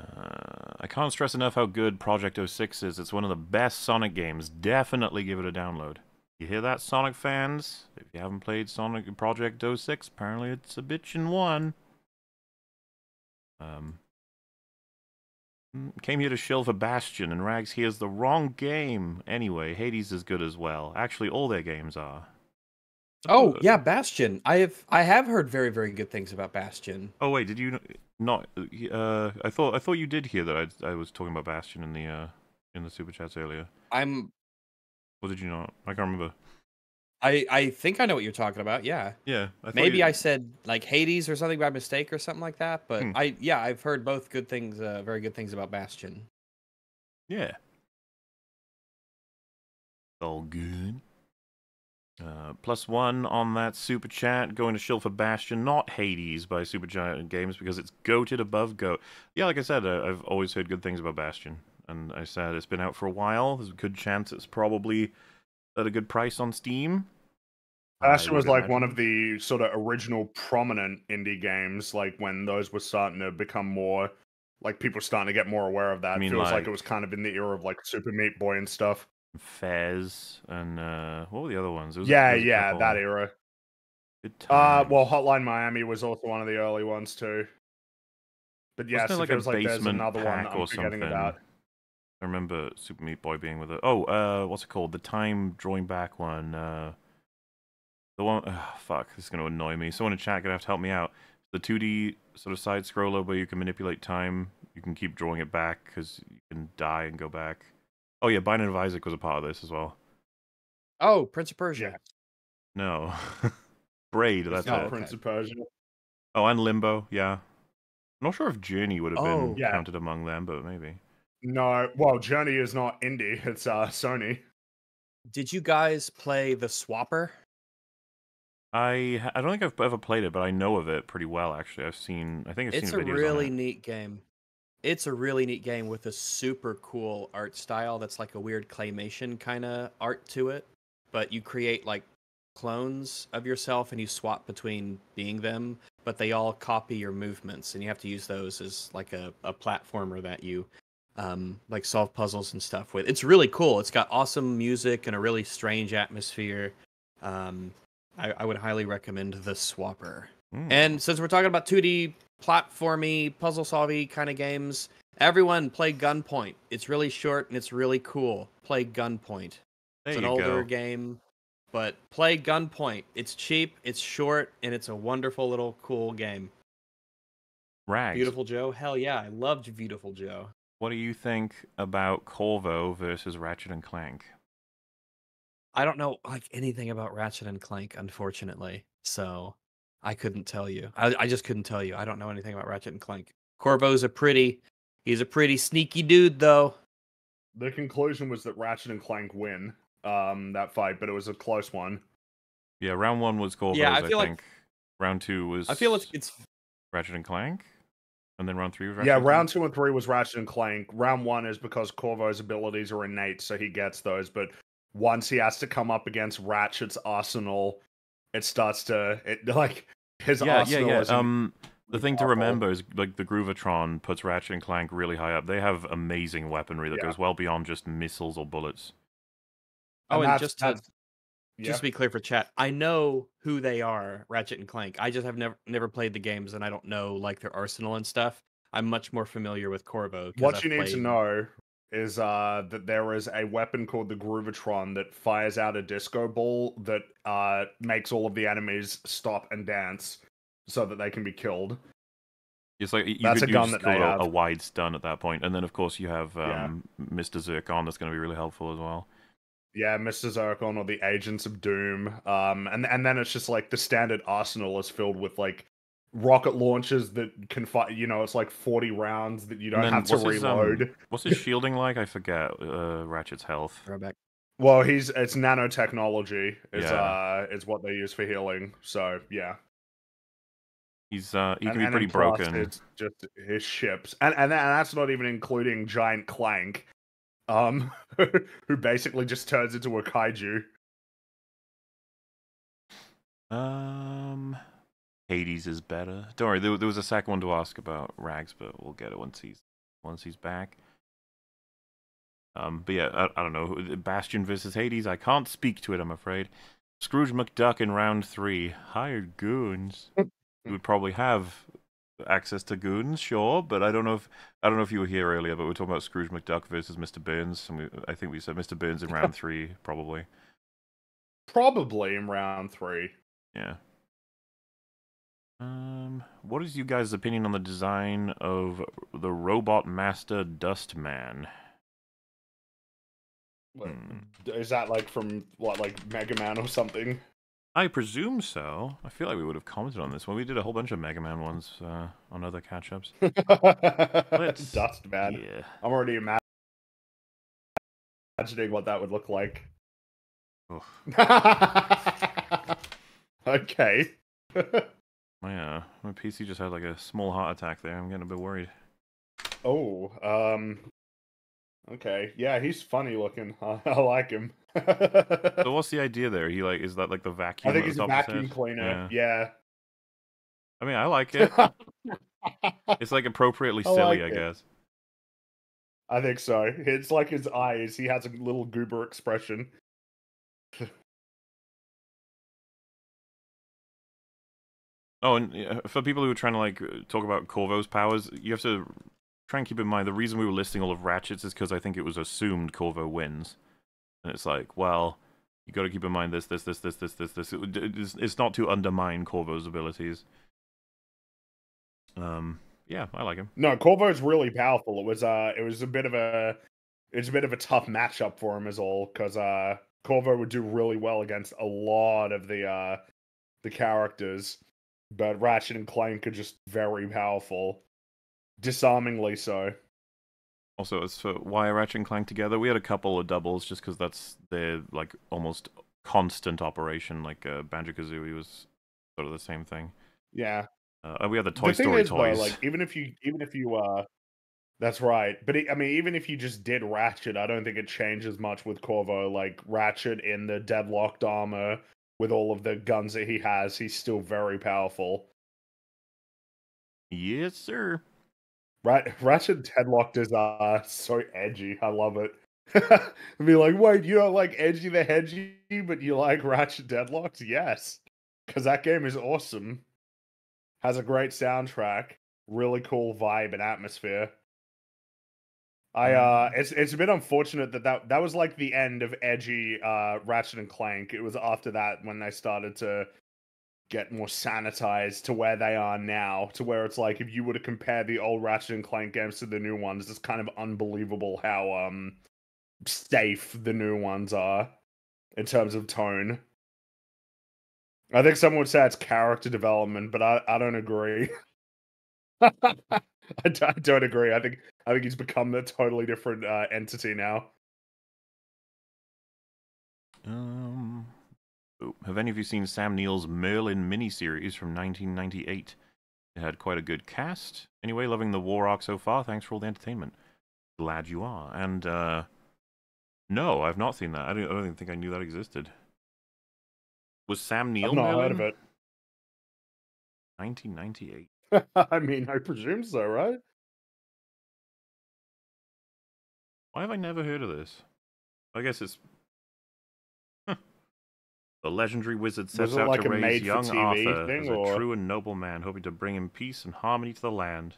Uh, I can't stress enough how good Project 06 is. It's one of the best Sonic games. Definitely give it a download. You hear that, Sonic fans? If you haven't played Sonic Project 06, apparently it's a bitchin' one. Um, mm, came here to shill for Bastion, and Rags hears the wrong game. Anyway, Hades is good as well. Actually, all their games are. Oh Uh, yeah, Bastion. I have I have heard very very good things about Bastion. Oh wait, did you not? Uh, I thought I thought you did hear that I I was talking about Bastion in the uh in the super chats earlier. I'm Or did you not? I can't remember. I I think I know what you're talking about. Yeah. Yeah, I Maybe you- I said like Hades or something by mistake or something like that, but Hmm. I yeah, I've heard both good things uh very good things about Bastion. Yeah, All good. Uh, plus one on that super chat going to shill for Bastion, not Hades by Supergiant Games because it's goated above goat. Yeah, like I said, uh, I've always heard good things about Bastion, and I said it's been out for a while. There's a good chance it's probably at a good price on Steam. I Bastion was like one of the sort of original prominent indie games, like when those were starting to become more like people starting to get more aware of that. mean, Feels like... like- it was kind of in the era of like Super Meat Boy and stuff. Fez and uh, what were the other ones? Was- yeah, was a yeah, that era. Uh, well, Hotline Miami was also one of the early ones too. But there it like feels like there's another one I'm or forgetting something? about. I remember Super Meat Boy being with it. Oh, uh, what's it called? The time drawing back one. Uh, the one. Uh, fuck, this is gonna annoy me. Someone in chat gonna have to help me out. The 2D sort of side scroller where you can manipulate time. You can keep drawing it back because you can die and go back. Oh yeah, Binding of Isaac was a part of this as well. Oh, Prince of Persia. Yeah. No, <laughs> Braid. It's That's not it. Prince of Persia. Oh, and Limbo. Yeah. I'm not sure if Journey would have Oh. been Yeah. counted among them, but maybe. No, well, Journey is not indie. It's uh Sony. Did you guys play the Swapper? I I don't think I've ever played it, but I know of it pretty well. Actually, I've seen. I think I've It's seen a videos really on it. neat game. It's a really neat game with a super cool art style that's like a weird claymation kind of art to it. But you create like clones of yourself and you swap between being them, but they all copy your movements and you have to use those as like a, a platformer that you um, like solve puzzles and stuff with. It's really cool. It's got awesome music and a really strange atmosphere. Um, I, I would highly recommend the Swapper. Mm. And since we're talking about 2D platformy, puzzle solving kind of games, everyone play Gunpoint. It's really short and it's really cool. Play Gunpoint. there It's an older go. game, but play Gunpoint. It's cheap, it's short, and it's a wonderful little cool game. Rags. Beautiful Joe? Hell yeah, I loved Beautiful Joe. What do you think about Corvo versus Ratchet and Clank? I don't know like anything about Ratchet and Clank, unfortunately. So I couldn't tell you. I, I just couldn't tell you. I don't know anything about Ratchet and Clank. Corvo's a pretty he's a pretty sneaky dude though. The conclusion was that Ratchet and Clank win um that fight, but it was a close one. Yeah, round one was Corvo's. Yeah, I I, feel like- think. Round two was. I feel it's it's Ratchet and Clank, and then round three was. Ratchet yeah, and round Clank? two and three was Ratchet and Clank. Round one is because Corvo's abilities are innate, so he gets those. But once he has to come up against Ratchet's arsenal, it starts to it <laughs> like his Yeah, yeah, arsenal yeah. is Um, the thing to remember is like the Groovatron puts Ratchet and Clank really high up. They have amazing weaponry that Yeah. goes well beyond just missiles or bullets. Oh, and that's- just to that's- yeah. just to be clear for chat, I know who they are, Ratchet and Clank. I just have never never played the games and I don't know like their arsenal and stuff. I'm much more familiar with Corvo. What I've you need to know is uh, that there is a weapon called the Groovatron that fires out a disco ball that uh, makes all of the enemies stop and dance so that they can be killed. It's like you That's could a gun that they of a, wide stun at that point, and then of course you have Yeah. um, Mr. Zircon that's going to be really helpful as well. Yeah, Mr. Zircon or the Agents of Doom. Um, and and then it's just like the standard arsenal is filled with like rocket launchers that can fight. You know, it's like forty rounds that you don't have to what's his, um, reload. What's his shielding like? I forget. Uh, Ratchet's health. Throwback. Well, he's it's nanotechnology is Yeah. uh is what they use for healing. So yeah. He's uh, he and, can be and pretty broken. It's just his ships, and and, and that's not even including Giant Clank, um, <laughs> who basically just turns into a kaiju. Um, Hades is better. Don't worry, there, there was a second one to ask about Rags, but we'll get it once he's once he's back. Um, but yeah, I, I don't know. Bastion versus Hades. I can't speak to it. I'm afraid. Scrooge McDuck in round three. Hired goons. <laughs> you would probably have access to goons, sure, but I don't know if I don't know if you were here earlier, but we are talking about Scrooge McDuck versus Mr. Burns, and we, I think we said Mr. Burns in <laughs> round three, probably. Probably in round three. Yeah. Um, what is you guys' opinion on the design of the Robot Master Dustman? What- Hmm. Is that like from what, like Mega Man or something? I presume so. I feel like we would have commented on this when we did a whole bunch of Mega Man ones uh, on other catch-ups. <laughs> Let's- Dust man. Yeah. I'm already ima- imagining what that would look like. <laughs> Okay. <laughs> My uh, my PC just had like a small heart attack there. I'm getting a bit worried. oh, um. Okay. Yeah, he's funny looking. <laughs> I, I like him. So <laughs> what's the idea there? He like is that like the vacuum? I think he's a top of his vacuum cleaner. Yeah. Yeah. I mean, I like it. <laughs> it's like appropriately I silly, like I guess. I think so. It's like his eyes. He has a little goober expression. Oh, and for people who are trying to like talk about Corvo's powers, you have to try and keep in mind the reason we were listing all of Ratchet's is because I think it was assumed Corvo wins, and it's like, well, you got to keep in mind this, this, this, this, this, this, this. It, it's, it's not to undermine Corvo's abilities. Um, yeah, I like him. No, Corvo's really powerful. It was uh it was a bit of a it's a bit of a tough matchup for him as all because uh Corvo would do really well against a lot of the uh the characters. But Ratchet and Clank are just very powerful. Disarmingly so. Also, as for why are Ratchet and Clank together, we had a couple of doubles just because that's their like almost constant operation. Like uh, Banjo Kazooie was sort of the same thing. Yeah. Uh, we had the Toy the Story is, toys. though, like even if you even if you uh that's right. But it, I mean, even if you just did Ratchet, I don't think it changes much with Corvo. Like Ratchet in the deadlocked armor with all of the guns that he has, he's still very powerful. yes, sir. Rat- Ratchet Deadlocked is uh so edgy. I love it. <laughs> Be like, wait, you don't like Edgy the Hedgy, but you like Ratchet Deadlocked? Yes, because that game is awesome. Has a great soundtrack, really cool vibe and atmosphere. I uh, it's it's a bit unfortunate that that that was like the end of edgy uh Ratchet and Clank. It was after that when they started to get more sanitized to where they are now, to where it's like if you were to compare the old Ratchet and Clank games to the new ones, it's kind of unbelievable how um safe the new ones are in terms of tone. I think someone would say it's character development, but I, I don't agree. <laughs> <laughs> I, d- I don't agree. I think I think he's become a totally different uh, entity now. Um, oh, have any of you seen Sam Neill's Merlin miniseries from 1998? It had quite a good cast. Anyway, loving the war arc so far. Thanks for all the entertainment. Glad you are. And uh, no, I've not seen that. I don't, I don't even think I knew that existed. Was Sam Neill I've not Merlin? heard of it. 1998. <laughs> I mean, I presume so, right? Why have I never heard of this? I guess it's. Huh. The legendary wizard sets out like to raise young Arthur thing, as a or- true and noble man, hoping to bring him peace and harmony to the land.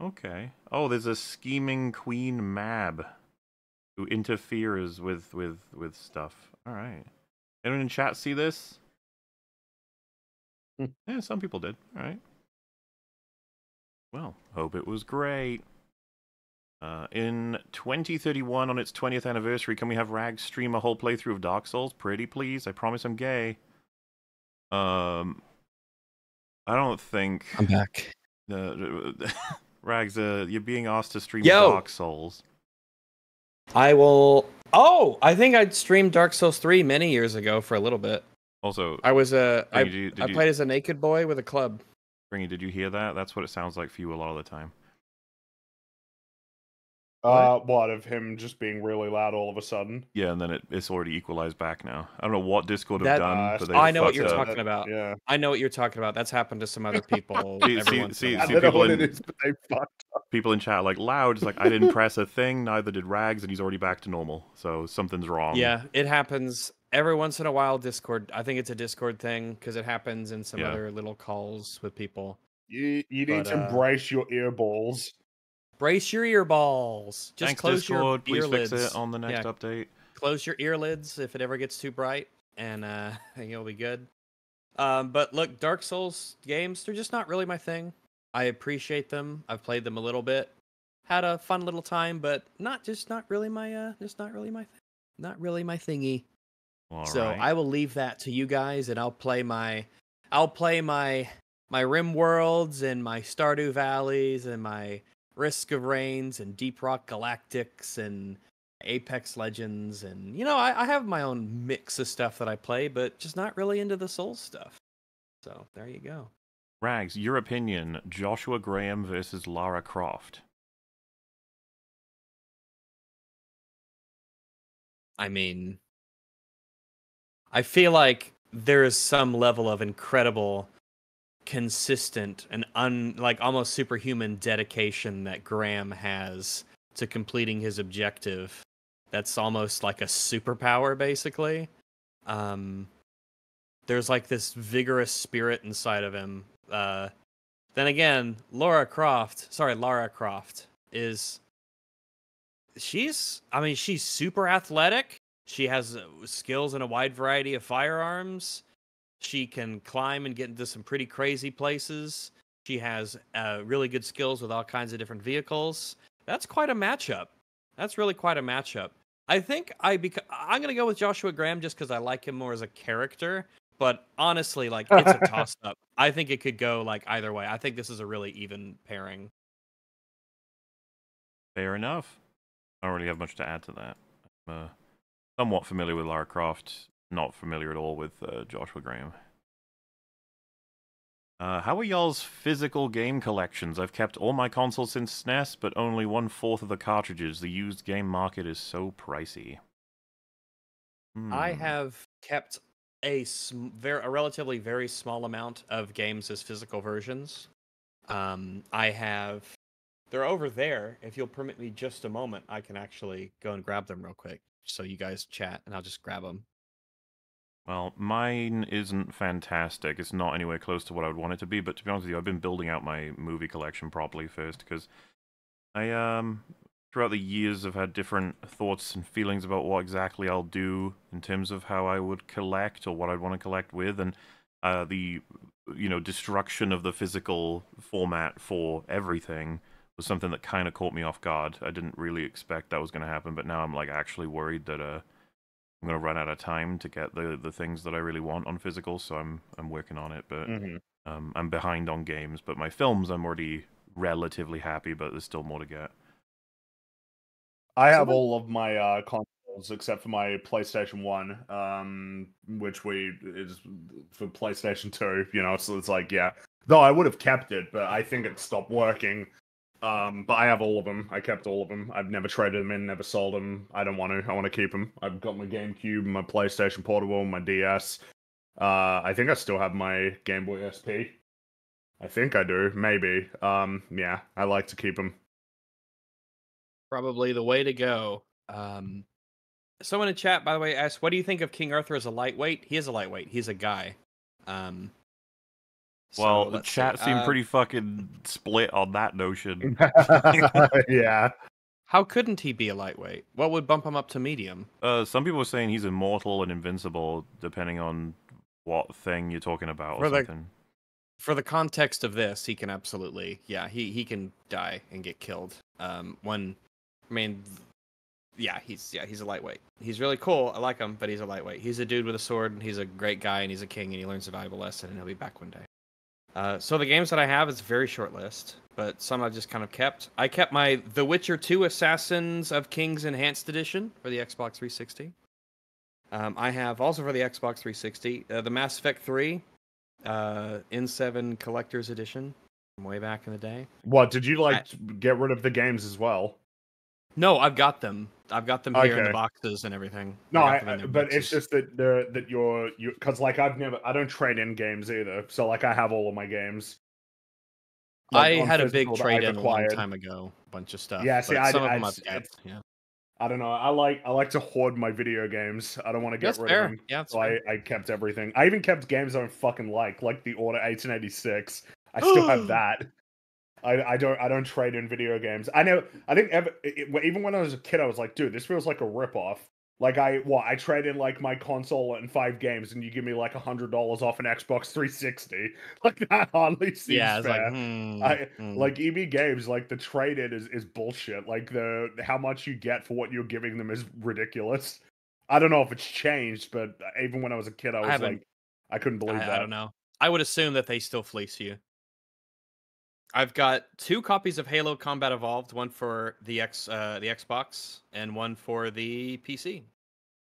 Okay. Oh, there's a scheming Queen Mab who interferes with with with stuff. All right. Anyone in chat see this? <laughs> Yeah, some people did. All right. Well, hope it was great. Uh, in 2031, on its 20th anniversary, can we have Rag stream a whole playthrough of Dark Souls? Pretty please. I promise I'm gay. Um, I don't think I'm back. uh, Rags, uh, you're being asked to stream Yo! Dark Souls. I will. Oh, I think I'd streamed Dark Souls 3 many years ago for a little bit. Also, I was a. I, you, I you, played as a naked boy with a club. Fringy, did you hear that? That's what it sounds like for you a lot of the time. Uh, what of him just being really loud all of a sudden? Yeah, and then it, it's already equalized back now. I don't know what Discord have That- done, Uh, but they I know what you're up. talking about. Yeah, I know what you're talking about. That's happened to some other <laughs> people. See- see- see- in a I while. see, people in- it is, but they fucked. People in chat are like loud. It's like I didn't press a thing, neither did Rags, and he's already back to normal. So something's wrong. Yeah, it happens every once in a while. Discord. I think it's a Discord thing because it happens in some Yeah. other little calls with people. You you need But, to uh, embrace your earballs. Brace your ear balls. Just Thanks, close Discord. Please your fix earlids. it on the next Yeah. update. close your earlids if it ever gets too bright, and uh, <laughs> you'll be good. Um, but look, Dark Souls games, they're just not really my thing. I appreciate them. I've played them a little bit, had a fun little time, but not just not really my uh, just not really my thing. Not really my thingy. All so right. I will leave that to you guys, and I'll play my, I'll play my my Rim Worlds and my Stardew Valleys and my Risk of Rains and Deep Rock Galactics and Apex Legends, and you know, I, I have my own mix of stuff that I play, but just not really into the Souls stuff. So there you go. Rags, your opinion: Joshua Graham versus Lara Croft. I mean, I feel like there is some level of incredible, consistent, and un like almost superhuman dedication that Graham has to completing his objective. That's almost like a superpower, basically. Um, there's like this vigorous spirit inside of him. Uh, then again, Laura Croft, sorry, Lara Croft is she's I mean she's super athletic. She has uh, skills in a wide variety of firearms. She can climb and get into some pretty crazy places. She has uh, really good skills with all kinds of different vehicles. That's quite a matchup. That's really quite a matchup. I think I bec- I'm gonna go with Joshua Graham just because I like him more as a character. But honestly, like it's a <laughs> toss up. I think it could go like either way. I think this is a really even pairing. Fair enough. I don't really have much to add to that. I'm uh, somewhat familiar with Lara Croft, not familiar at all with uh, Joshua Graham. Uh, how are y'all's physical game collections? I've kept all my consoles since SNES, but only one fourth of the cartridges. The used game market is so pricey. I Hmm. have kept a sm- very a relatively very small amount of games as physical versions. Um, I have they're over there. If you'll permit me just a moment, I can actually go and grab them real quick, so you guys chat, and I'll just grab them. Well, mine isn't fantastic. It's not anywhere close to what I would want it to be. But to be honest with you, I've been building out my movie collection properly first because I um throughout the years have had different thoughts and feelings about what exactly I'll do in terms of how I would collect or what I'd want to collect with, and uh, the you know destruction of the physical format for everything was something that kind of caught me off guard. I didn't really expect that was going to happen, but now I'm like actually worried that uh I'm gonna run out of time to get the the things that I really want on physical, so I'm I'm working on it. But Mhm. um, I'm behind on games. But my films, I'm already relatively happy, but there's still more to get. I have all of my uh, consoles except for my PlayStation One, um, which we is for PlayStation Two. You know, so it's like yeah. Though I would have kept it, but I think it stopped working. Um, but I have all of them. I kept all of them. I've never traded them in, never sold them. I don't want to. I want to keep them. I've got my GameCube, my PlayStation Portable, my DS. Uh, I think I still have my Game Boy SP. I think I do. Maybe. Um, yeah, I like to keep them. Probably the way to go. Um, someone in chat, by the way, asked, "What do you think of King Arthur as a lightweight?" He is a lightweight. He's a guy. Um, so Well, the let's see. chat seemed Uh, pretty fucking split on that notion. <laughs> <laughs> yeah. How couldn't he be a lightweight? What would bump him up to medium? Uh, some people were saying he's immortal and invincible, depending on what thing you're talking about or For the- For the context of this, he can absolutely, yeah, he he can die and get killed. Um, when, I mean, yeah, he's yeah he's a lightweight. He's really cool. I like him, but he's a lightweight. He's a dude with a sword. And he's a great guy, and he's a king, and he learns a valuable lesson, and he'll be back one day. Uh, so the games that I have is a very short list, but some I've just kind of kept. I kept my The Witcher 2 Assassins of Kings Enhanced Edition for the Xbox 360. Um, I have also for the Xbox 360 uh, the Mass Effect 3 uh, N7 Collector's Edition from way back in the day. What did you like get rid of the games as well? No, I've got them. I've got them here in the boxes and everything. No, I, I- but it's just that the that you're you because like I've never I don't trade in games either. So like I have all of my games. Like, I had a big trade in a long time ago. A bunch of stuff. Yeah, see, I- some of I- them I've it's- kept. it's- Yeah, I don't know. I like I like to hoard my video games. I don't want to get that's rid fair. of them. Yeah, that's So I. I kept everything. I even kept games I don't fucking like, like the Order 1886. I still have <gasps> that. I, I don't I don't trade in video games. I know I think ever, it, even when I was a kid, I was like, dude, this feels like a ripoff. Like I what I trade in like my console and five games, and you give me like a hundred dollars off an Xbox 360. <laughs> Like that hardly seems yeah, fair. like, hmm, I- hmm. Like EB Games, like the trade in is, is bullshit. Like the how much you get for what you're giving them is ridiculous. I don't know if it's changed, but even when I was a kid, I was haven't- like, I couldn't believe I, that. I don't know. I would assume that they still fleece you. I've got two copies of Halo Combat Evolved, one for the X, uh, the Xbox, and one for the PC.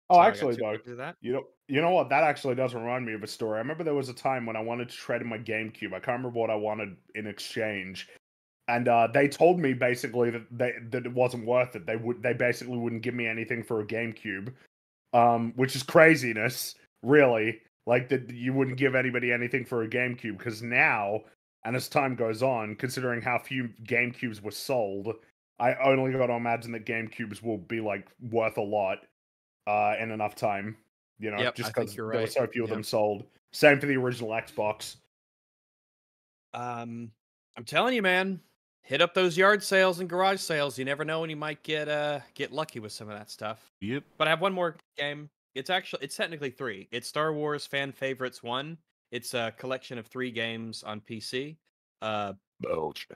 Oh, So actually, though, that. you know, you know what? That actually does remind me of a story. I remember there was a time when I wanted to trade in my GameCube. I can't remember what I wanted in exchange, and uh, they told me basically that they that it wasn't worth it. They would they basically wouldn't give me anything for a GameCube, um, which is craziness, really. Like that you wouldn't give anybody anything for a GameCube because now, and as time goes on, considering how few GameCubes were sold, I only got to imagine that GameCubes will be like worth a lot uh, in enough time. You know, Yep, just because you're there were so few of Yep. them sold. Same for the original Xbox. Um, I'm telling you, man, hit up those yard sales and garage sales. You never know when you might get uh get lucky with some of that stuff. Yep. But I have one more game. It's actually it's technically three. It's Star Wars Fan Favorites One. It's a collection of three games on PC. Uh,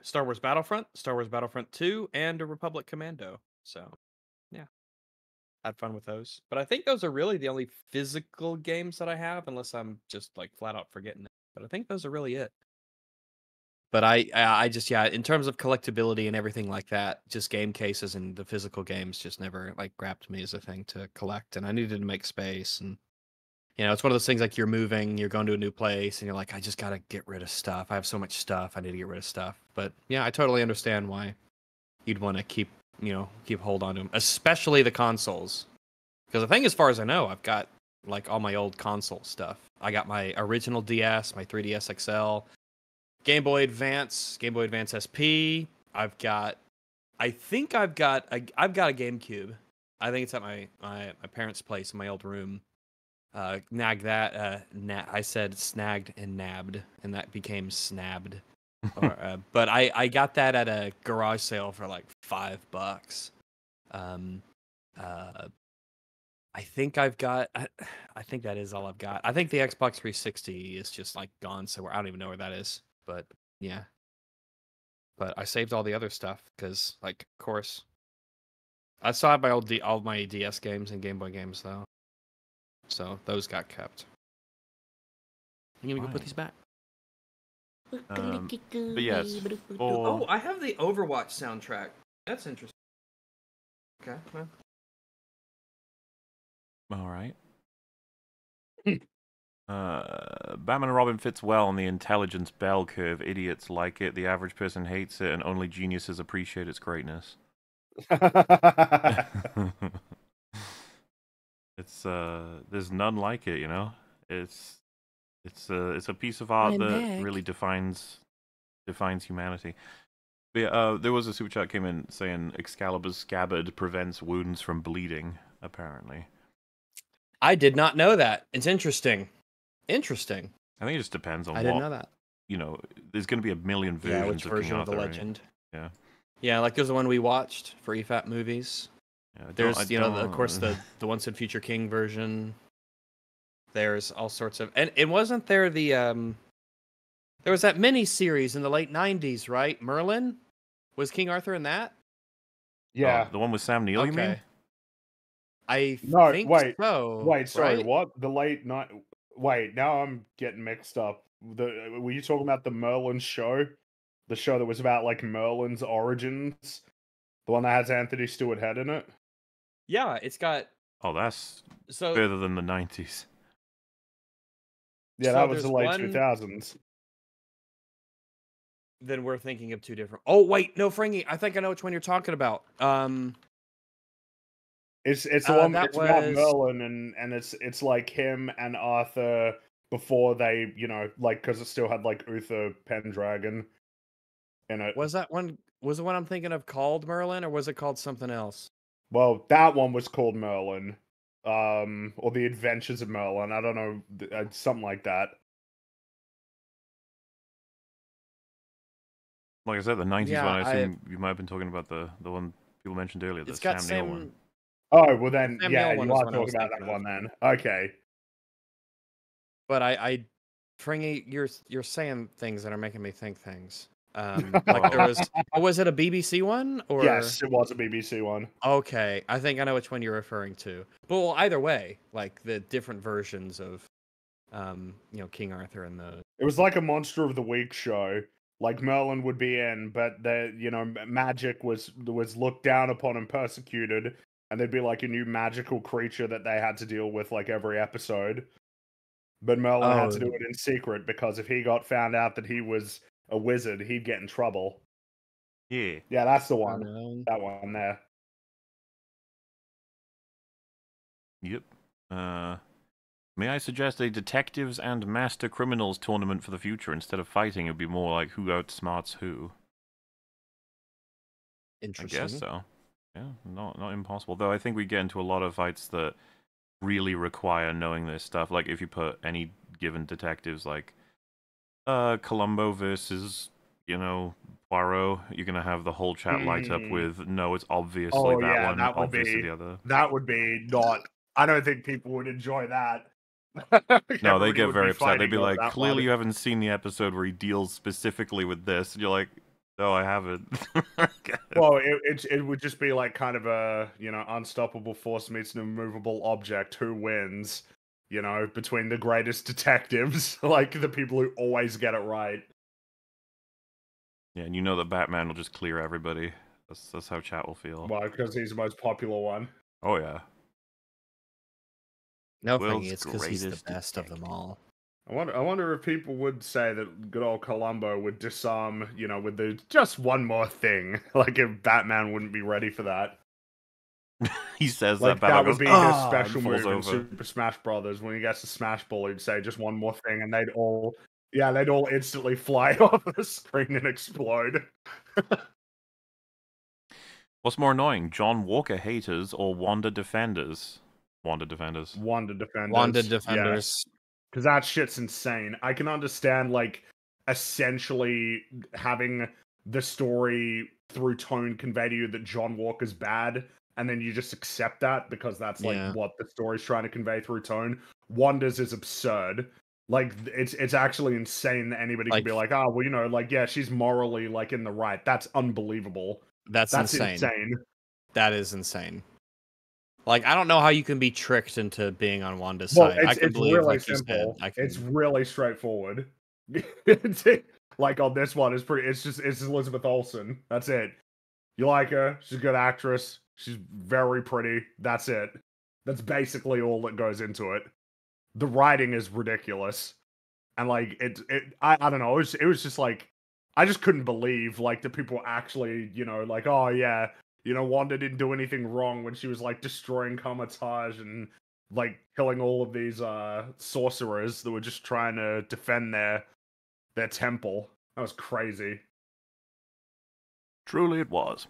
Star Wars Battlefront, Star Wars Battlefront Two, and a Republic Commando. So, yeah, had fun with those. But I think those are really the only physical games that I have, unless I'm just like flat out forgetting it. But I think those are really it. But I, I I just yeah, in terms of collectability and everything like that, just game cases and the physical games just never like grabbed me as a thing to collect, and I needed to make space, and you know, it's one of those things like you're moving, you're going to a new place, and you're like, I just gotta get rid of stuff. I have so much stuff, I need to get rid of stuff. But yeah, I totally understand why you'd want to keep you know keep hold on to them, especially the consoles, because the thing, as far as I know, I've got like all my old console stuff. I got my original DS, my 3DS XL. Game Boy Advance, Game Boy Advance SP. I've got, I think I've got, a, I've got a GameCube. I think it's at my my, my parents' place in my old room. Uh, nagged that. Uh, na- I said snagged and nabbed, and that became snabbed. <laughs> or, uh, but I I got that at a garage sale for like five bucks. Um, uh, I think I've got. I, I think that is all I've got. I think the Xbox 360 is just like gone somewhere. I don't even know where that is. But yeah. But I saved all the other stuff because, like, of course, I still have my old D- all my DS games and Game Boy games though. So those got kept. I'm gonna go put these back. Um, but yes, Oh, I have the Overwatch soundtrack. That's interesting. Okay. Well. all right. Uh, Batman and Robin fits well on the intelligence bell curve. Idiots like it. The average person hates it, and only geniuses appreciate its greatness. <laughs> <laughs> <laughs> it's uh, there's none like it. You know, it's it's a it's a piece of art I'm that back. really defines defines humanity. But yeah, uh, there was a super chat came in saying Excalibur's scabbard prevents wounds from bleeding. Apparently, I did not know that. It's interesting. Interesting. I think it just depends on I what didn't know that. you know. There's going to be a million versions Yeah, which of version King of the Arthur, right? legend? Yeah. Yeah, like there's the one we watched for E EFAP movies. Yeah, There's, you know, the, of course, the <laughs> the Once and Future King version. There's all sorts of, and it wasn't there the um. There was that mini series in the late '90s, right? Merlin was King Arthur in that. yeah. Oh, the one with Sam Neill. You mean? I No, think wait, so. Wait, sorry, right? what? The late night. Wait, now I'm getting mixed up. The were you talking about the Merlin show? The show that was about like Merlin's origins, the one that has Anthony Stewart Head in it. Yeah, it's got Oh, that's so further than the '90s. Yeah, So that was the late two thousands. then we're thinking of two different. Oh wait, no, Frankie, I think I know which one you're talking about. Um, It's it's the Uh, one that it's about was- Merlin and and it's it's like him and Arthur before they you know like because it still had like Uther Pendragon in it. was that one? Was the one I'm thinking of called Merlin, or was it called something else? Well, that one was called Merlin, um, or the Adventures of Merlin. I don't know, uh, something like that. Like I said, the '90s Yeah, one. I I- assume you might have been talking about the the one people mentioned earlier. The It's got Sam Neill Sam. one. Oh well, then Sam yeah, Neill you is are what I talking about that of. one then. Okay, But I, I, Frankie, you're you're saying things that are making me think things. Um, <laughs> like there was, oh, was it a BBC one or? yes, it was a BBC one. Okay, I think I know which one you're referring to. But well, either way, like the different versions of, um, you know, King Arthur and the. It was like a Monster of the Week show like Merlin would be in, but the you know magic was was looked down upon and persecuted, and there'd be like a new magical creature that they had to deal with like every episode. But Merlin had to do Oh. it in secret because if he got found out that he was a wizard, he'd get in trouble. Yeah. Yeah, that's the one. know. That one there. Yep. Uh, may I suggest a detectives and master criminals tournament for the future? Instead of fighting, it'd be more like who outsmarts who. Interesting. I guess so. Yeah, not not impossible. Though I think we get into a lot of fights that really require knowing this stuff. Like if you put any given detectives, like uh Columbo versus you know Poirot, you're gonna have the whole chat light up Mm. with no, it's obviously Oh, that yeah, one, that would obviously be- the other. That would be not. I don't think people would enjoy that. <laughs> No, they get very upset. They'd be like, clearly one. you haven't seen the episode where he deals specifically with this. And you're like, no, I haven't. <laughs> Well, it, it it would just be like kind of a you know unstoppable force meets an immovable object. Who wins? You know, between the greatest detectives, <laughs> like the people who always get it right. yeah, and you know that Batman will just clear everybody. That's that's how chat will feel. Why? Because he's the most popular one. Oh yeah. No, World's it's because he's the greatest best of them all. I wonder. I wonder if people would say that good old Columbo would disarm. You know, with the just one more thing. <laughs> Like if Batman wouldn't be ready for that. <laughs> He says Like that that, would goes, be "Ah," his special falls move in. Super Smash Brothers. When he gets to Smash Ball, he'd say just one more thing, and they'd all, yeah, they'd all instantly fly <laughs> off the screen and explode. <laughs> What's more annoying, John Walker haters or Wanda defenders? Wanda defenders. Wanda defenders. Wanda defenders. Because that shit's insane. I can understand like essentially having the story through tone convey to you that John Walker's bad, and then you just accept that because that's like Yeah. what the story's trying to convey through tone. Wanda's is absurd. Like it's it's actually insane that anybody Like- can be like, oh well, you know, like yeah, she's morally like in the right. That's unbelievable. That's, That's insane. insane. That is insane. Like I don't know how you can be tricked into being on Wanda's Well, side. I can it's believe, really like simple. said, can, It's really straightforward. It's- <laughs> like on this one, it's pretty. It's just it's Elizabeth Olsen. That's it. You like her? She's a good actress. She's very pretty. That's it. That's basically all that goes into it. The writing is ridiculous, and like it. It. I. I don't know. It was. It was just like I just couldn't believe like that people actually you know like oh yeah you know Wanda didn't do anything wrong when she was like destroying Kamar-Taj and like killing all of these uh sorcerers that were just trying to defend their their temple. That was crazy. Truly it was.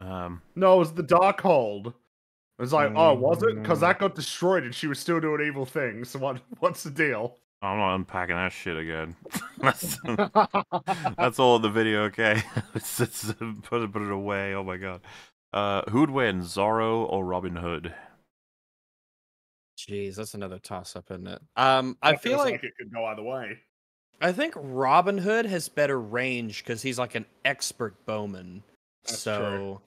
Um, No, it was the Darkhold. It was like, oh, was it? Because Mm. that got destroyed and she was still doing evil things. So what? What's the deal? I'm not unpacking that shit again. <laughs> that's, that's all in the video, okay? <laughs> it's, it's, <laughs> put, it, put it away. Oh my god. Uh, who'd win, Zorro or Robin Hood? Jeez, that's another toss up, isn't it? Um, I That feel feels like it could go either way. I think Robin Hood has better range because he's like an expert bowman. That's so, true.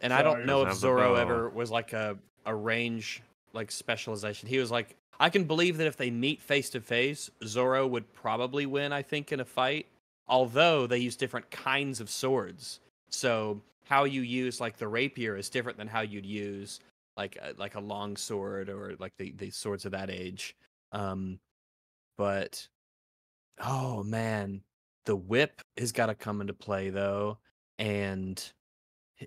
And I don't know if does have the Zorro ever was like a a range like specialization. He was like, I can believe that if they meet face to face, Zorro would probably win. I think in a fight, although they use different kinds of swords. So how you use like the rapier is different than how you'd use like a, like a long sword or like the the swords of that age. Um, but oh man, the whip has got to come into play though, and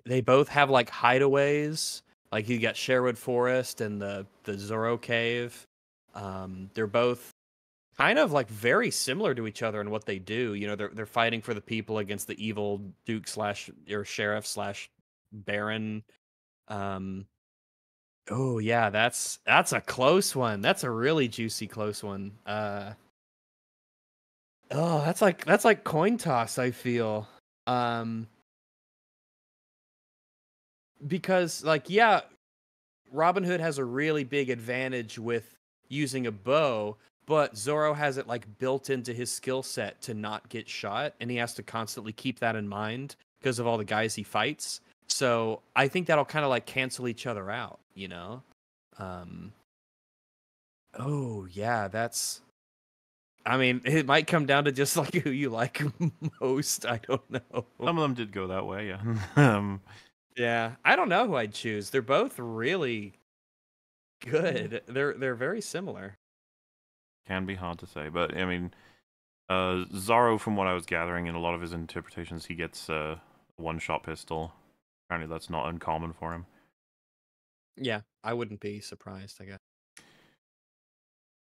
they both have like hideaways. Like you got Sherwood Forest and the the Zorro Cave. Um, they're both kind of like very similar to each other in what they do. You know, they're they're fighting for the people against the evil Duke slash or Sheriff slash Baron. Um, oh yeah, that's that's a close one. That's a really juicy close one. Uh, oh, that's like that's like coin toss. I feel. Um, because like yeah robin hood has a really big advantage with using a bow but zoro has it like built into his skill set to not get shot and he has to constantly keep that in mind because of all the guys he fights so i think that'll kind of like cancel each other out you know um oh yeah that's I mean, <laughs> it might come down to just like who you like <laughs> most. I don't know. Some of them did go that way, yeah. <laughs> um, Yeah, I don't know who I'd choose. They're both really good. They're they're very similar. can be hard to say, but I mean, uh, Zorro, from what I was gathering in a lot of his interpretations, he gets a one-shot pistol. Apparently, that's not uncommon for him. Yeah, I wouldn't be surprised. I guess.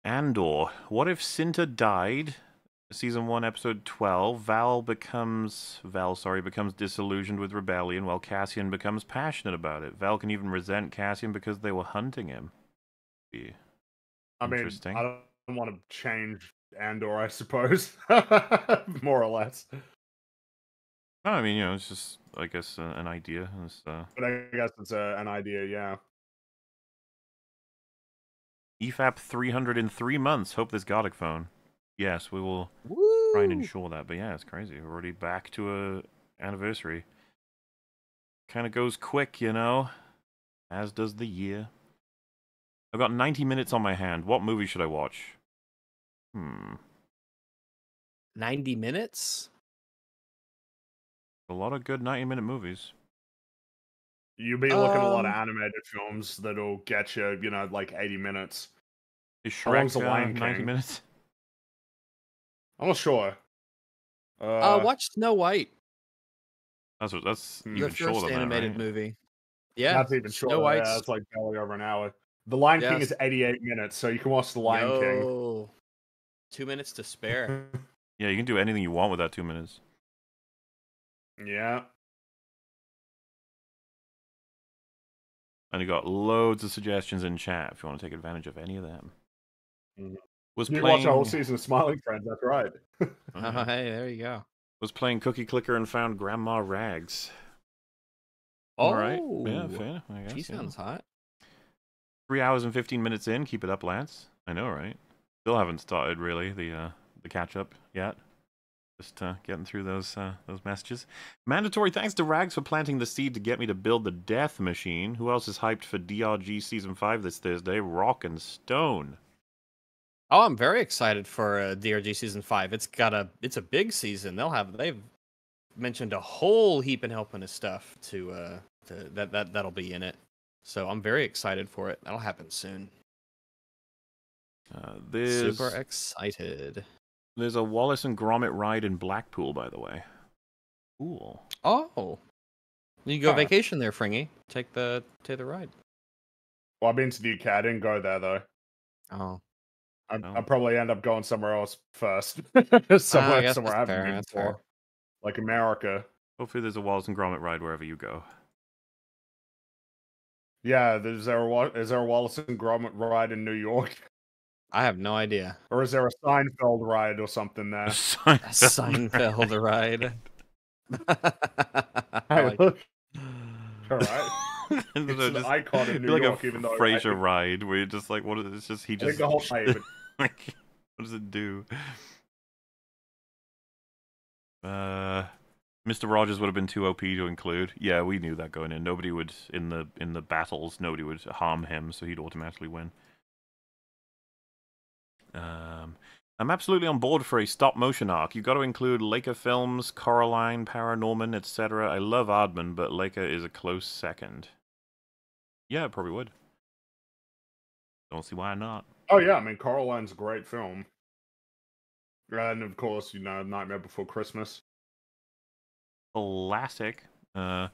Andor. What if Cinta died? Season one, episode twelve. Val becomes Val, sorry, becomes disillusioned with rebellion, while Cassian becomes passionate about it. Val can even resent Cassian because they were hunting him. Be I mean, Interesting. I don't want to change Andor, I suppose, <laughs> more or less. No, I mean, you know, it's just, I guess, uh, an idea. Uh, But I guess it's a, an idea, yeah. EFAP 300 in three months. Hope this Gartic Phone. Yes, we will Woo! try and ensure that. But yeah, it's crazy. We're already back to a anniversary. Kind of goes quick, you know, as does the year. I've got 90 minutes on my hand. What movie should I watch? Hmm. Ninety minutes. A lot of good 90 minute movies. You'll be looking at a lot of Um, animated films that'll get you, you know, like 80 minutes. Is How long's Shrek The uh, Lion 90 King? minutes? I'm not sure. Uh, Uh, watch Snow White, That's what, that's The the even first shorter than that, animated right? movie. Yeah, that's even shorter. Snow shorter. White's Yeah, it's like barely over an hour. The Lion King is 88 minutes, so you can watch The Lion Yo, Two minutes to spare. <laughs> Yeah, you can do anything you want with that two minutes. yeah. And you got loads of suggestions in chat if you want to take advantage of any of them. Mhm. Was You playing watch a whole season of Smiling Friends, that's right. Oh, <laughs> hey, there you go. was playing Cookie Clicker and found Grandma Rags. Oh, All right, yeah, fair. I guess, She yeah. sounds hot. Three hours and fifteen minutes in. Keep it up, Lance. I know, right? Still haven't started really the uh, the catch up yet. Just uh, getting through those uh, those messages. Mandatory thanks to Rags for planting the seed to get me to build the Death Machine. Who else is hyped for DRG season five this Thursday? Rock and Stone. Oh, I'm very excited for uh, DRG season five. It's got a it's a big season. They'll have they've mentioned a whole heap and helping of stuff to uh to, that that that'll be in it. So I'm very excited for it. That'll happen soon. Uh, there's Super excited. there's a Wallace and Gromit ride in Blackpool, by the way. Cool. Oh, you go Huh. vacation there, Fringy. Take the take the ride. Well, I've been to the UK. I didn't go there, though. Oh, I, Oh. I'll probably end up going somewhere else first. <laughs> Ah, somewhere, guess somewhere I haven't been that's before. Like America. Hopefully, there's a Wallace and Gromit ride wherever you go. Yeah, there's there a, is there a Wallace and Gromit ride in New York? <laughs> I have no idea. Or is there a Seinfeld ride or something there? A <laughs> Seinfeld ride. I Hey, like- all right. it's It's an icon in New like York, a even though I Frasier think- ride where you're just like, what is it's just he I think just the whole time. Like, <laughs> what does it do? Uh, Mr. Rogers would have been too OP to include. Yeah, we knew that going in. Nobody would in the in the battles. Nobody would harm him, so he'd automatically win. Um, I'm absolutely on board for a stop motion arc. You've got to include Laika Films, Coraline, Paranorman, etc. I love Aardman, but Laika is a close second. Yeah, probably would. Don't see why not. Oh yeah, I mean Coraline's a great film. And of course, you know, Nightmare Before Christmas. Classic. Uh,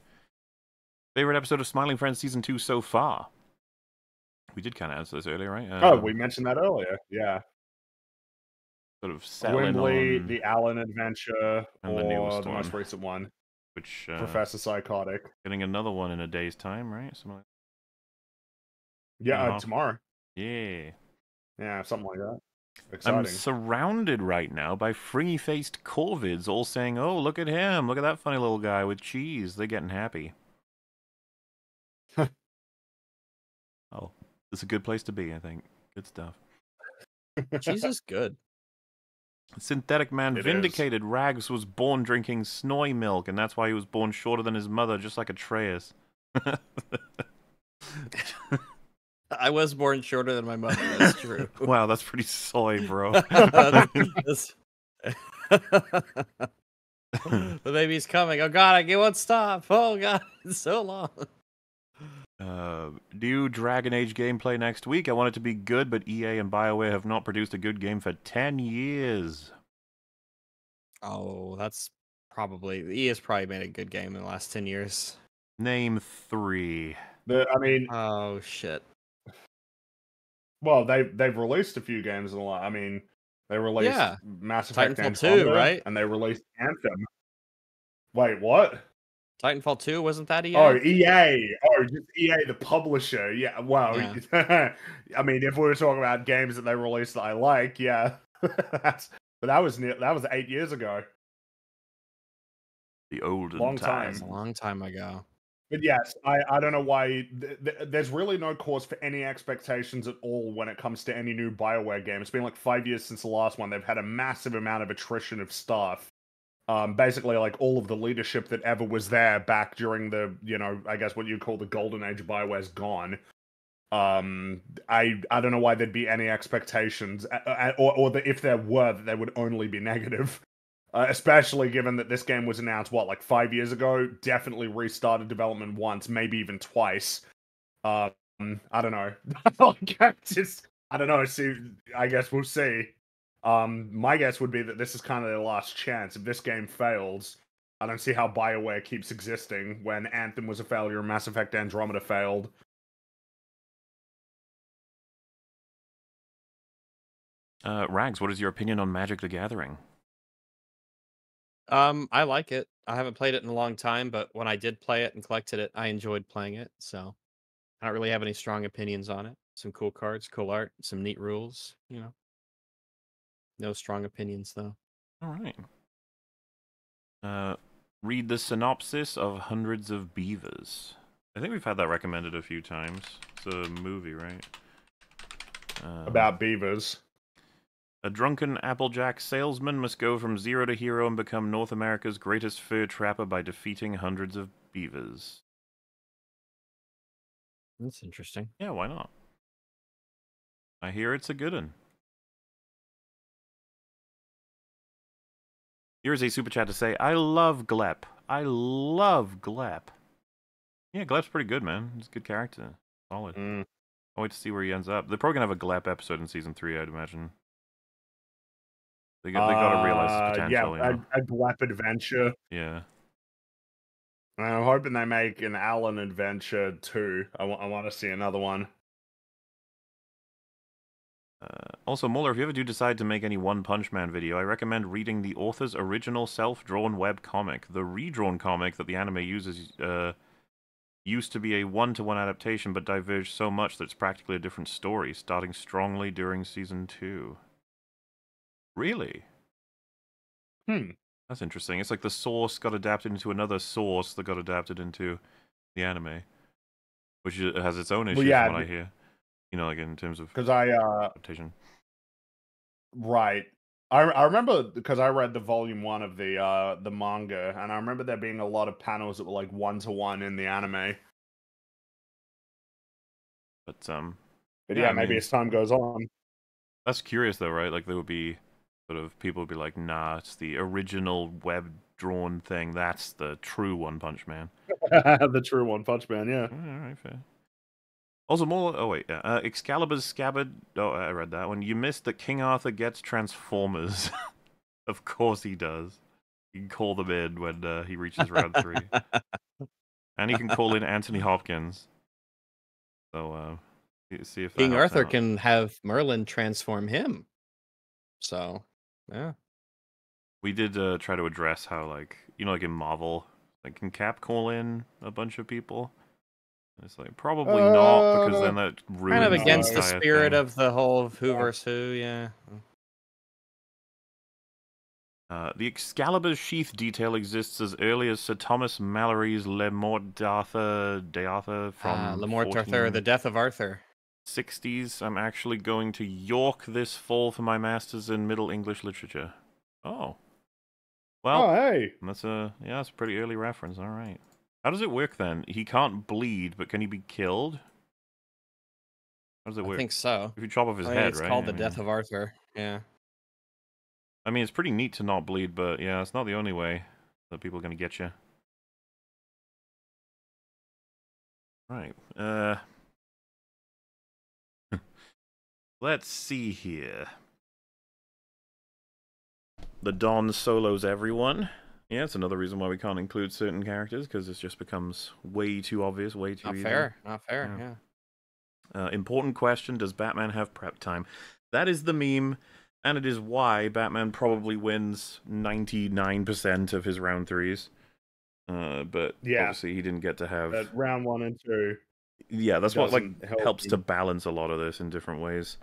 favorite episode of Smiling Friends season two so far? We did kind of answer this earlier, right? oh, Um, we mentioned that earlier. Yeah. sort of Wembley, the Allan Adventure, And the or newest the most recent one, which uh, Professor Psychotic. getting another one in a day's time, right? Something like Yeah, uh, Uh-huh. tomorrow. Yeah. Yeah, something like that. I'm surrounded right now by fringy faced corvids all saying, Oh, look at him. Look at that funny little guy with cheese. They're getting happy. <laughs> oh, it's a good place to be, I think. Good stuff. Cheese is good. <laughs> Synthetic Man It is. vindicated. Rags was born drinking snoy milk, and that's why he was born shorter than his mother, just like Atreus. <laughs> I was born shorter than my mother. That's <laughs> true. Wow, that's pretty soy, bro. <laughs> That's- <laughs> the baby's coming. Oh god, I get won't stop. Oh god, it's so long. Uh, new Dragon Age gameplay next week. I want it to be good, but EA and BioWare have not produced a good game for 10 years. Oh, that's probably EA has probably made a good game in the last ten years. Name three. The, I mean, Oh shit. Well, they they've released a few games in the lot. I mean, they released Yeah. Mass Effect Titanfall 2, right? And they released Anthem. Wait, what? Titanfall 2 wasn't that EA? Oh, EA. Oh, just EA, the publisher. Yeah. Well, <laughs> I mean, if we were talking about games that they released that I like, yeah. <laughs> That's, but that was near, that was eight years ago. The olden Long times. time. a long time ago. But yes, I, I don't know why. Th- th- there's really no cause for any expectations at all when it comes to any new Bioware game. It's been like five years since the last one. They've had a massive amount of attrition of staff. Um, basically, like all of the leadership that ever was there back during the, you know, I guess what you call the golden age of Bioware's gone. Um, I I don't know why there'd be any expectations, or or that if there were, that they would only be negative. Uh, especially given that this game was announced what like five years ago? Definitely restarted development once maybe even twice. Um i don't know. <laughs> I just i don't know. See i guess we'll see. Um my guess would be that this is kind of their last chance. If this game fails i don't see how bioware keeps existing when anthem was a failure mass effect andromeda failed. Uh, Rags, what is your opinion on Magic the Gathering? Um, I like it. I haven't played it in a long time, but when I did play it and collected it, I enjoyed playing it. So I don't really have any strong opinions on it. Some cool cards, cool art, some neat rules, you know. No strong opinions though. All right. Uh, read the synopsis of Hundreds of Beavers. I think we've had that recommended a few times. It's a movie, right? Um, about beavers A drunken Applejack salesman must go from zero to hero and become North America's greatest fur trapper by defeating hundreds of beavers. That's interesting. Yeah, why not? I hear it's a good one. Here's a super chat to say, I love Glep. I love Glep. Yeah, Glep's pretty good, man. He's a good character. Solid. Mm. I'll wait to see where he ends up. They're probably gonna have a Glep episode in season three, I'd imagine. They got, they got to realize Uh, potential, yeah you know? a, a adventure Yeah. I'm hoping they make an Allan adventure too. I want to see another one. Uh, also, Mauler, if you ever do decide to make any One Punch Man video, I recommend reading the author's original self-drawn web comic. The redrawn comic that the anime uses uh, used to be a one-to-one adaptation, but diverged so much that it's practically a different story, starting strongly during season two. Really? Hmm. That's interesting. It's like the source got adapted into another source that got adapted into the anime, which has its own issues. yeah, from what I hear, you know, like in terms of Because I, uh, adaptation. right. I, I remember because I read the volume one of the uh the manga, and I remember there being a lot of panels that were like one to one in the anime. But um, But Yeah, yeah, I maybe mean- as time goes on. That's curious though, right? Like there would be sort of people would be like, nah, it's the original web drawn thing. That's the true One Punch Man. <laughs> the true One Punch Man, yeah. All right, fair. Also, more. Oh wait, yeah. Uh, Excalibur's scabbard. Oh, I read that one. You missed that King Arthur gets Transformers. <laughs> of course he does. You can call them in when uh, he reaches round three, <laughs> and he can call in Anthony Hopkins. So, uh, see- see if King Arthur out. can have Merlin transform him. So, yeah. We did uh, try to address how, like, you know, like in Marvel, like, can Cap call in a bunch of people? And It's like probably not because then that ruins Kind of Ruins the against the spirit thing. of the whole who Yeah. versus who, yeah. Uh, the Excalibur's sheath detail exists as early as Sir Thomas Malory's Le Morte d'Arthur d'Arthur from Uh, Le Morte d'Arthur, the death of Arthur. 60s. I'm actually going to York this fall for my masters in Middle English literature. Oh, well, oh, hey. That's a yeah, that's a pretty early reference. All right. How does it work then? He can't bleed, but can he be killed? How does it work? I think so. If you chop off his I mean, head, it's right? called I the mean, Death of Arthur. Yeah. I mean, it's pretty neat to not bleed, but yeah, it's not the only way that people are gonna get you. Right. Uh. Let's see here. The Don solos everyone. Yeah, it's another reason why we can't include certain characters because it just becomes way too obvious, way too Not easy. fair. Not fair. Yeah. Yeah. Uh, important question Does Batman have prep time? That is the meme, and it is why Batman probably wins 99% of his round threes. Uh, but Yeah. obviously, he didn't get to have. But round one and two yeah, that's what like help helps to balance a lot of this in different ways.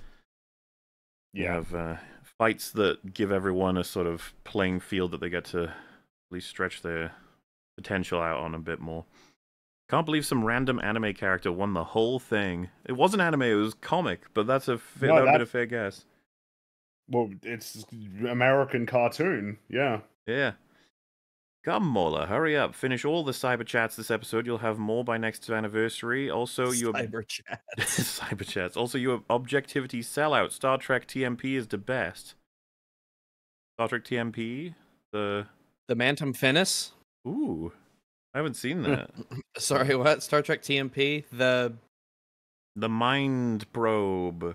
You have uh, fights that give everyone a sort of playing field that they get to at least stretch their potential out on a bit more. Can't believe some random anime character won the whole thing. It wasn't anime; it was comic. But that's a fa- No, that a fair guess. Well, it's American cartoon. Yeah. Yeah. Come, Mauler, hurry up. Finish all the cyber chats this episode. You'll have more by next anniversary. Also, you Cyber <laughs> chat. cyber chats. Also, you have objectivity sellout. Star Trek TMP is the best. Star Trek TMP. The The Mantum Finis. ooh, I haven't seen <laughs> that. Sorry, what? Star Trek TMP. The the Mind Probe.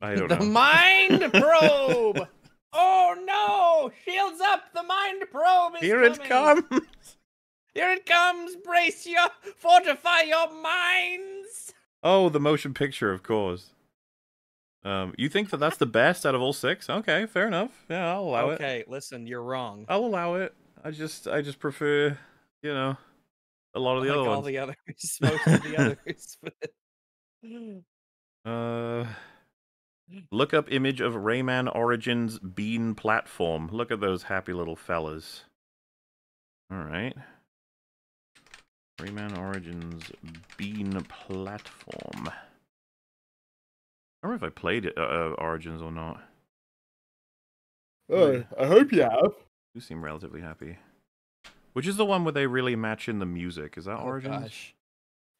I <laughs> don't the know. Mind Probe. Oh no! Shields up! The Mind Probe is Here it comes. <laughs> Here it comes! Brace your, fortify your minds. Oh, the motion picture, of course. Um, you think that that's the best out of all six? Okay, fair enough. Yeah, I'll allow it. okay, listen, you're wrong. I'll allow it. I just, I just prefer, you know, a lot of the like other all ones. the others, <laughs> most of the <laughs> others. but- Uh, look up image of Rayman Origins bean platform. Look at those happy little fellas. All right. Rayman Origins bean platform. I don't know if I played it, uh, uh, Origins or not. Oh, I hope you have. You seem relatively happy. Which is the one where they really match in the music? Is that oh Origins? gosh.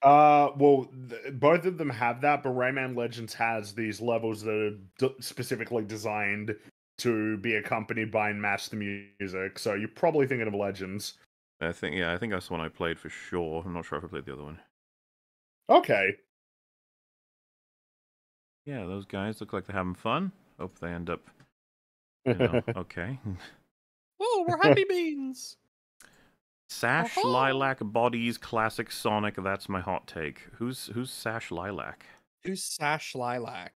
Uh, well, th- both of them have that, but Rayman Legends has these levels that are d- specifically designed to be accompanied by and match the music. So you're probably thinking of Legends. I think yeah, I think that's the one I played for sure. I'm not sure if I played the other one. Okay. Yeah, those guys look like they're having fun. Hope they end up, you know, <laughs> okay. <laughs> Oh, we're happy beans. Sash Oh-ho. Lilac Bodies Classic Sonic. That's my hot take. Who's who's Sash Lilac? Who's Sash Lilac?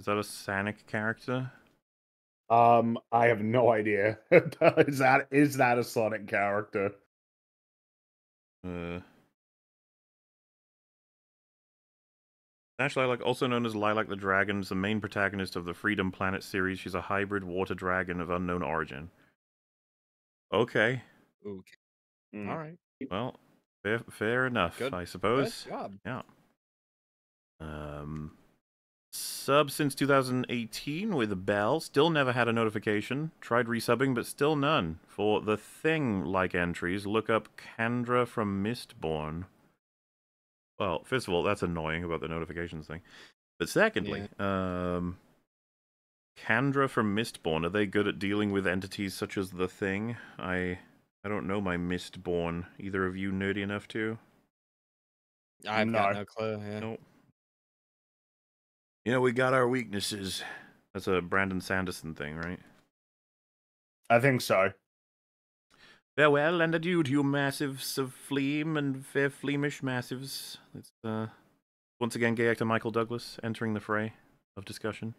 Is that a Sonic character? Um, I have no idea. <laughs> is that is that a Sonic character? Uh, Sash Lilac, also known as Lilac the Dragon, is the main protagonist of the Freedom Planet series. She's a hybrid water dragon of unknown origin. Okay, Okay. Mm. All right. well, fair, fair enough, Good. I Good suppose. job. Yeah. Um, sub since 2018 with Bell. Still never had a notification. Tried resubbing, but still none. For the thing like entries, look up Kandra from Mistborn. Well, first of all, that's annoying about the notifications thing. But secondly, um, Kandra from Mistborn, are they good at dealing with entities such as the thing? I I don't know my Mistborn. Either of you nerdy enough to? I've got No. no clue. Yeah. Nope. You know, we got our weaknesses. That's a Brandon Sanderson thing, right? I think so. Farewell and adieu to you massives of Fleam and fair Fleamish massives. It's uh, once again gay actor Michael Douglas entering the fray of discussion.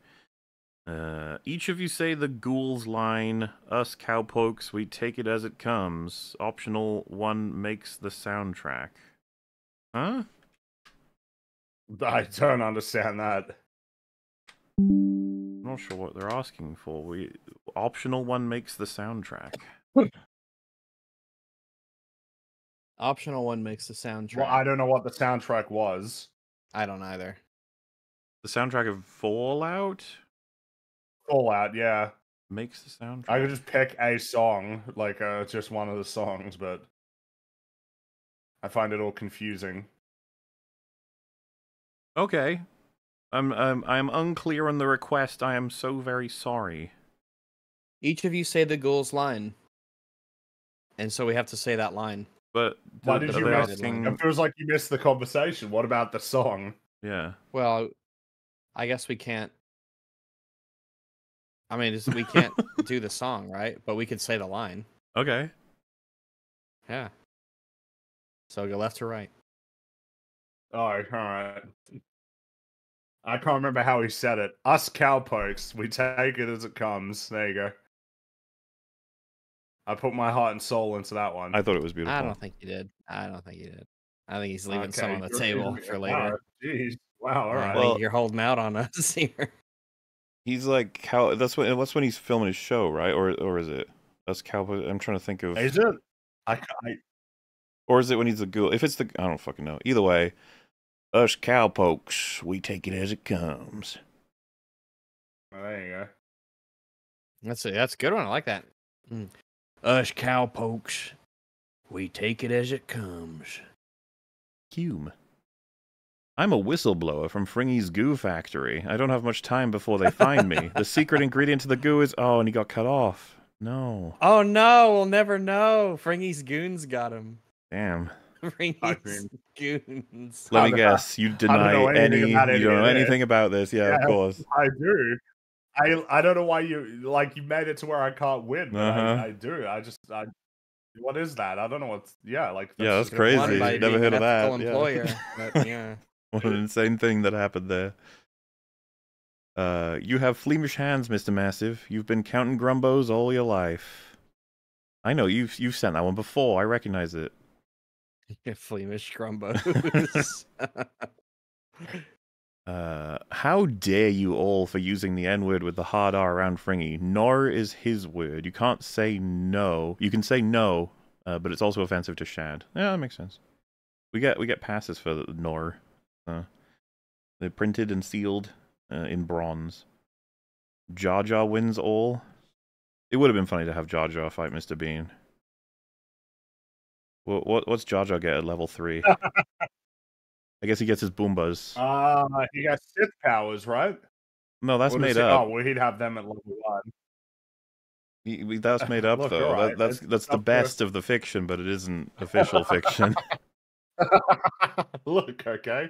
Uh, each of you say the ghouls line. Us cowpokes, we take it as it comes. Optional one makes the soundtrack. Huh? I don't understand that. I'm not sure what they're asking for. We optional one makes the soundtrack. <laughs> Optional one makes the soundtrack. Well, I don't know what the soundtrack was. I don't either. The soundtrack of Fallout Fallout, yeah. makes the soundtrack. I could just pick a song, like uh, just one of the songs, but I find it all confusing. Okay. I'm I'm I'm unclear on the request. I am so very sorry. Each of you say the ghoul's line. And so we have to say that line. But Why th- did you they're miss? asking- It feels like you missed the conversation. What about the song? Yeah. Well, I guess we can't. I mean, it's- we can't do the song, right? But we could say the line. Okay. Yeah. So go left to right. Oh, all right. I can't remember how he said it. Us cowpokes, we take it as it comes. There you go. I put my heart and soul into that one. I thought it was beautiful. I don't think you did. I don't think you did. I think he's leaving some on the good. table for later. Wow, Jeez. Wow. All Yeah, I think Well- you're holding out on us <laughs> here. He's like how that's when that's when he's filming his show, right? Or or is it? That's cowboy. I'm trying to think of. Is it? I, ca- I Or is it when he's a ghoul? If it's the, I don't fucking know. Either way, us cowpokes, we take it as it comes. well, there you go. That's a, that's a good one. I like that. Mm. Us cowpokes, we take it as it comes. Hume. I'm a whistleblower from Fringy's Goo Factory. I don't have much time before they find me. the secret ingredient to the goo is oh, and he got cut off. No, Oh no, we'll never know. Fringy's goons got him. damn. <laughs> Fringy's goons. Let I me don't- guess. You don't deny know anything any. about You don't know this. anything about this. Yeah, of course. I do. I I don't know why you like you made it to where I can't win. But Uh-huh. I, I do. I just I. What is that? I don't know what's. Yeah, like Yeah, that's crazy. Won by Never heard of that, ethical yeah. But <laughs> yeah. <laughs> What an insane thing that happened there. Uh, you have fleamish hands, Mister Massive. You've been counting grumbos all your life. I know you've you've sent that one before. I recognize it. <laughs> Fleamish Grumbos. <laughs> Uh, how dare you all for using the N word with the hard R around Fringy? Nor is his word. You can't say no. You can say no, uh, but it's also offensive to Shad. Yeah, that makes sense. We get we get passes for the nor. Uh, they're printed and sealed uh, in bronze. Jar Jar wins all. It would have been funny to have Jar Jar fight Mr. Bean. What what what's Jar Jar get at level three? <laughs> I guess he gets his Boombas. Uh, he got Sith powers, right? No, that's made he- up. Oh, well, he'd have them at level one. We- That's made <laughs> up Look, though. alright, That, that's it's that's the to- best of the fiction, but it isn't <laughs> official fiction. Look, okay.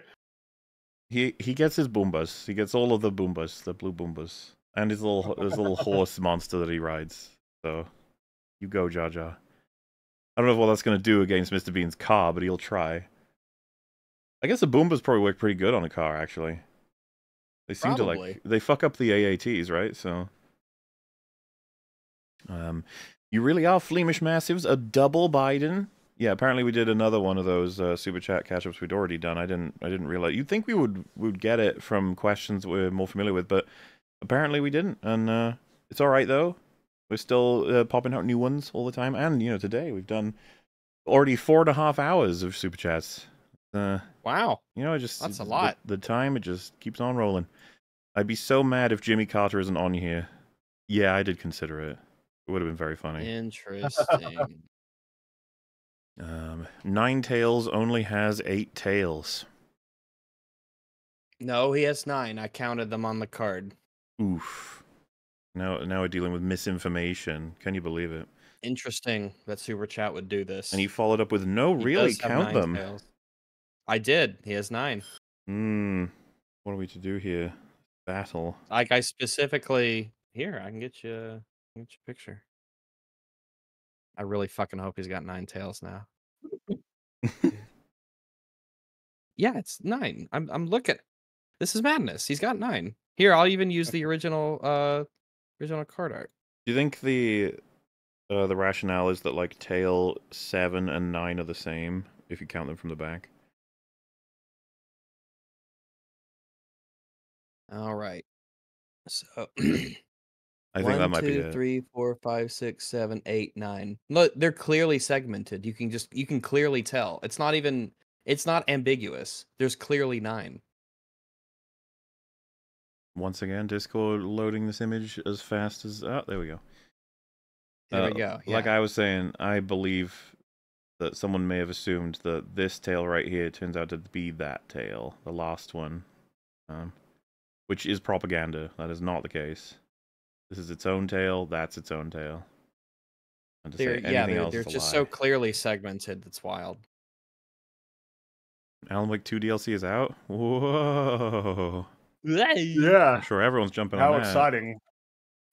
He he gets his boombas. He gets all of the boombas, the blue boombas, and his little his little <laughs> horse monster that he rides. So, you go, Jar Jar. I don't know what that's gonna do against Mr. Bean's car, but he'll try. I guess the boombas probably work pretty good on a car, actually. They seem to like they fuck up the AATs, right? So, um, you really are Flemish Massives, a double Biden. Yeah, apparently we did another one of those uh, super chat catch ups we'd already done. I didn't I didn't realize. You'd think we would would get it from questions that we're more familiar with, but apparently we didn't. And uh, it's all right though. We're still uh, popping out new ones all the time. And you know, today we've done already four and a half hours of super chats. Uh, wow. you know, it just That's a the- lot. The, time it just keeps on rolling. I'd be so mad if Jimmy Carter isn't on here. Yeah, I did consider it. It would have been very funny. Interesting. Um, Ninetales only has eight tails. no, he has nine. I counted them on the card. Oof. Now, now we're dealing with misinformation. Can you believe it? Interesting that Super Chat would do this. And he followed up with, "No, He really, count them." tails. I did. He has nine. Hmm. What are we to do here? Battle. Like I specifically here, I can get you I can get you a picture. I really fucking hope he's got nine tails now. <laughs> <laughs> Yeah, it's nine. I'm I'm looking. This is madness. He's got nine. Here, I'll even use the original uh original card art. Do you think the uh, the rationale is that like tail seven and nine are the same if you count them from the back? All right. So <clears throat> I think that might be two, it. three, four, five, six, seven, eight, nine. Look, they're clearly segmented. You can just you can clearly tell. It's not even it's not ambiguous. There's clearly nine. Once again, Discord loading this image as fast as. Oh, there we go. There Uh, we go. Like. I was saying, I believe that someone may have assumed that this tail right here turns out to be that tail, the last one. Um, which is propaganda. That is not the case. This is its own tail. That's its own tail. To They're, anything yeah, they're, else they're just lie. so clearly segmented. That's wild. Alan Wake 2 DLC is out. Whoa! Yeah. I'm sure everyone's jumping How on that. How exciting.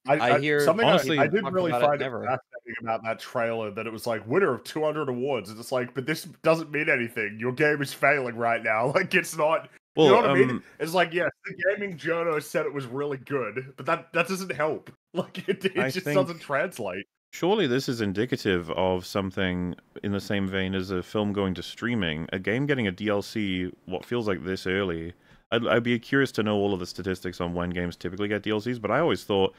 I hear- something honestly, I, I didn't really find it never. fascinating about that trailer that it was like winner of 200 awards. And it's like, but this doesn't mean anything. Your game is failing right now. <laughs> Like it's not. Well, you know what I mean? um, It's like, yes, the gaming journal said it was really good, but that that doesn't help. <laughs> Like it, it just doesn't translate. surely this is indicative of something in the same vein as a film going to streaming. A game getting a DLC, what feels like this early. I'd, I'd be curious to know all of the statistics on when games typically get DLCs, but I always thought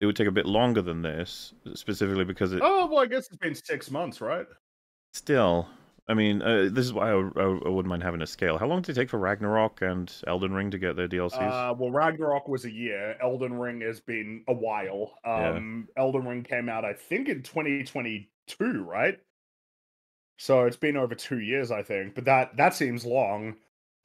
it would take a bit longer than this, specifically because it Oh well, I guess it's been six months, right? still. I mean, uh, this is why I, I, I wouldn't mind having a scale. How long did it take for Ragnarok and Elden Ring to get their DLCs? Uh, well, Ragnarok was a year. Elden Ring has been a while. Yeah. Um, Elden Ring came out, I think, in 2022, right? So it's been over two years, I think. But that that seems long.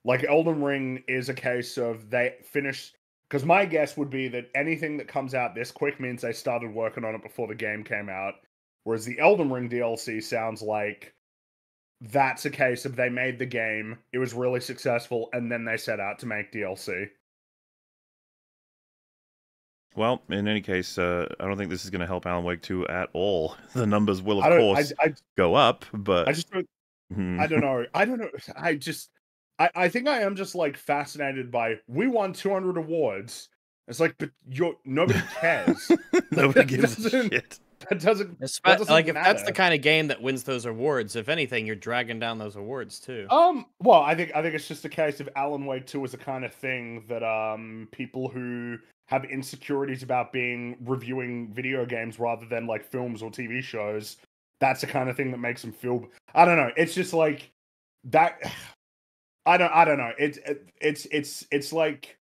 Like Elden Ring is a case of they finished. Because my guess would be that anything that comes out this quick means they started working on it before the game came out. Whereas the Elden Ring DLC sounds like that's a case of they made the game, it was really successful, and then they set out to make DLC. well, in any case, uh, I don't think this is going to help Alan Wake 2 at all. <laughs> The numbers will, of course, I, I, go up, but I just don't. Hmm. I don't know. I don't know. I just. I, I think I am just like fascinated by we won 200 awards. It's like, but you're nobody <laughs> cares. Nobody <laughs> gives a shit. That doesn't. Espe- doesn't like if that's the kind of game that wins those awards, if anything, you're dragging down those awards too. Um. Well, I think I think it's just a case of Alan Wake 2 is the kind of thing that um people who have insecurities about being reviewing video games rather than like films or TV shows. That's the kind of thing that makes them feel. I don't know. It's just like that. <sighs> I don't. I don't know. It's it's it's it's like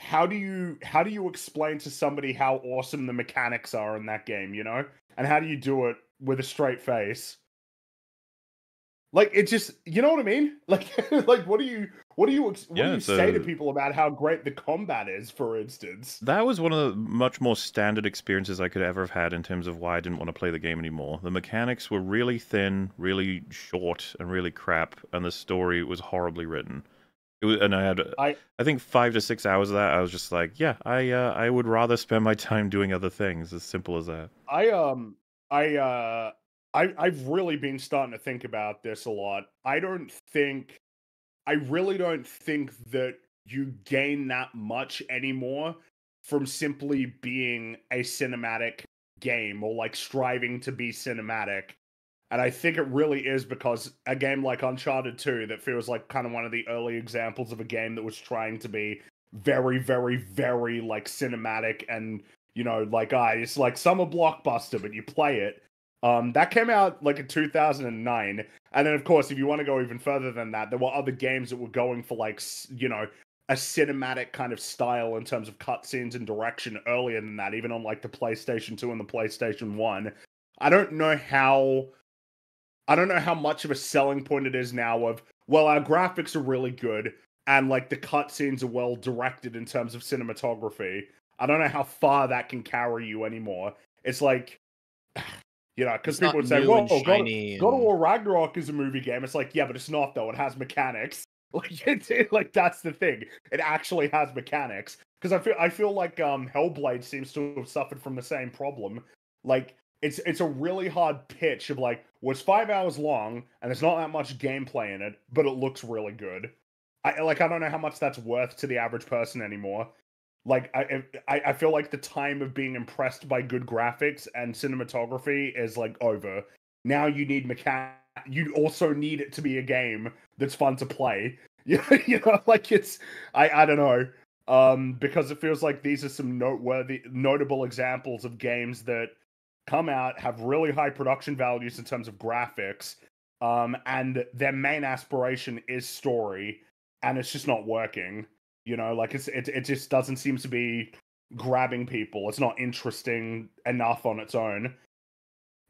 how do you how do you explain to somebody how awesome the mechanics are in that game? You know, and how do you do it with a straight face? Like it just, you know what I mean? <laughs> Like, like what do you, what do you, what Yeah, do you say to people about how great the combat is, for instance? That was one of the much more standard experiences I could ever have had in terms of why I didn't want to play the game anymore. The mechanics were really thin, really short, and really crap, and the story was horribly written. It was, and I had, I- I think, five to six hours of that. I was just like, yeah, I, uh, I would rather spend my time doing other things. As simple as that. I um, I uh, I I've really been starting to think about this a lot. I don't think, I really don't think that you gain that much anymore from simply being a cinematic game or like striving to be cinematic. And I think it really is because a game like Uncharted 2 that feels like kind of one of the early examples of a game that was trying to be very, very, very like cinematic and you know, like ah, it's like summer blockbuster, but you play it. Um, that came out like in 2009, and then of course, if you want to go even further than that, there were other games that were going for like you know a cinematic kind of style in terms of cutscenes and direction earlier than that, even on like the PlayStation 2 and the PlayStation 1. I don't know how I don't know how much of a selling point it is now of well, our graphics are really good and like the cutscenes are well directed in terms of cinematography. I don't know how far that can carry you anymore. It's like <sighs> you know, because people would say, well, "Whoa, and God, God of War Ragnarok is a movie game." It's like, yeah, but it's not though. It has mechanics. <laughs> Like, <laughs> it, like that's the thing. It actually has mechanics. Because I feel I feel like um Hellblade seems to have suffered from the same problem. Like, it's it's a really hard pitch of like, well, five hours long and there's not that much gameplay in it, but it looks really good. I like I don't know how much that's worth to the average person anymore. Like I I, I feel like the time of being impressed by good graphics and cinematography is like over. Now you need mechanic. You also need it to be a game that's fun to play. <laughs> You know, like it's I I don't know. Um, because it feels like these are some noteworthy, notable examples of games that come out have really high production values in terms of graphics, um, and their main aspiration is story, and it's just not working. You know, like it's it it just doesn't seem to be grabbing people. It's not interesting enough on its own.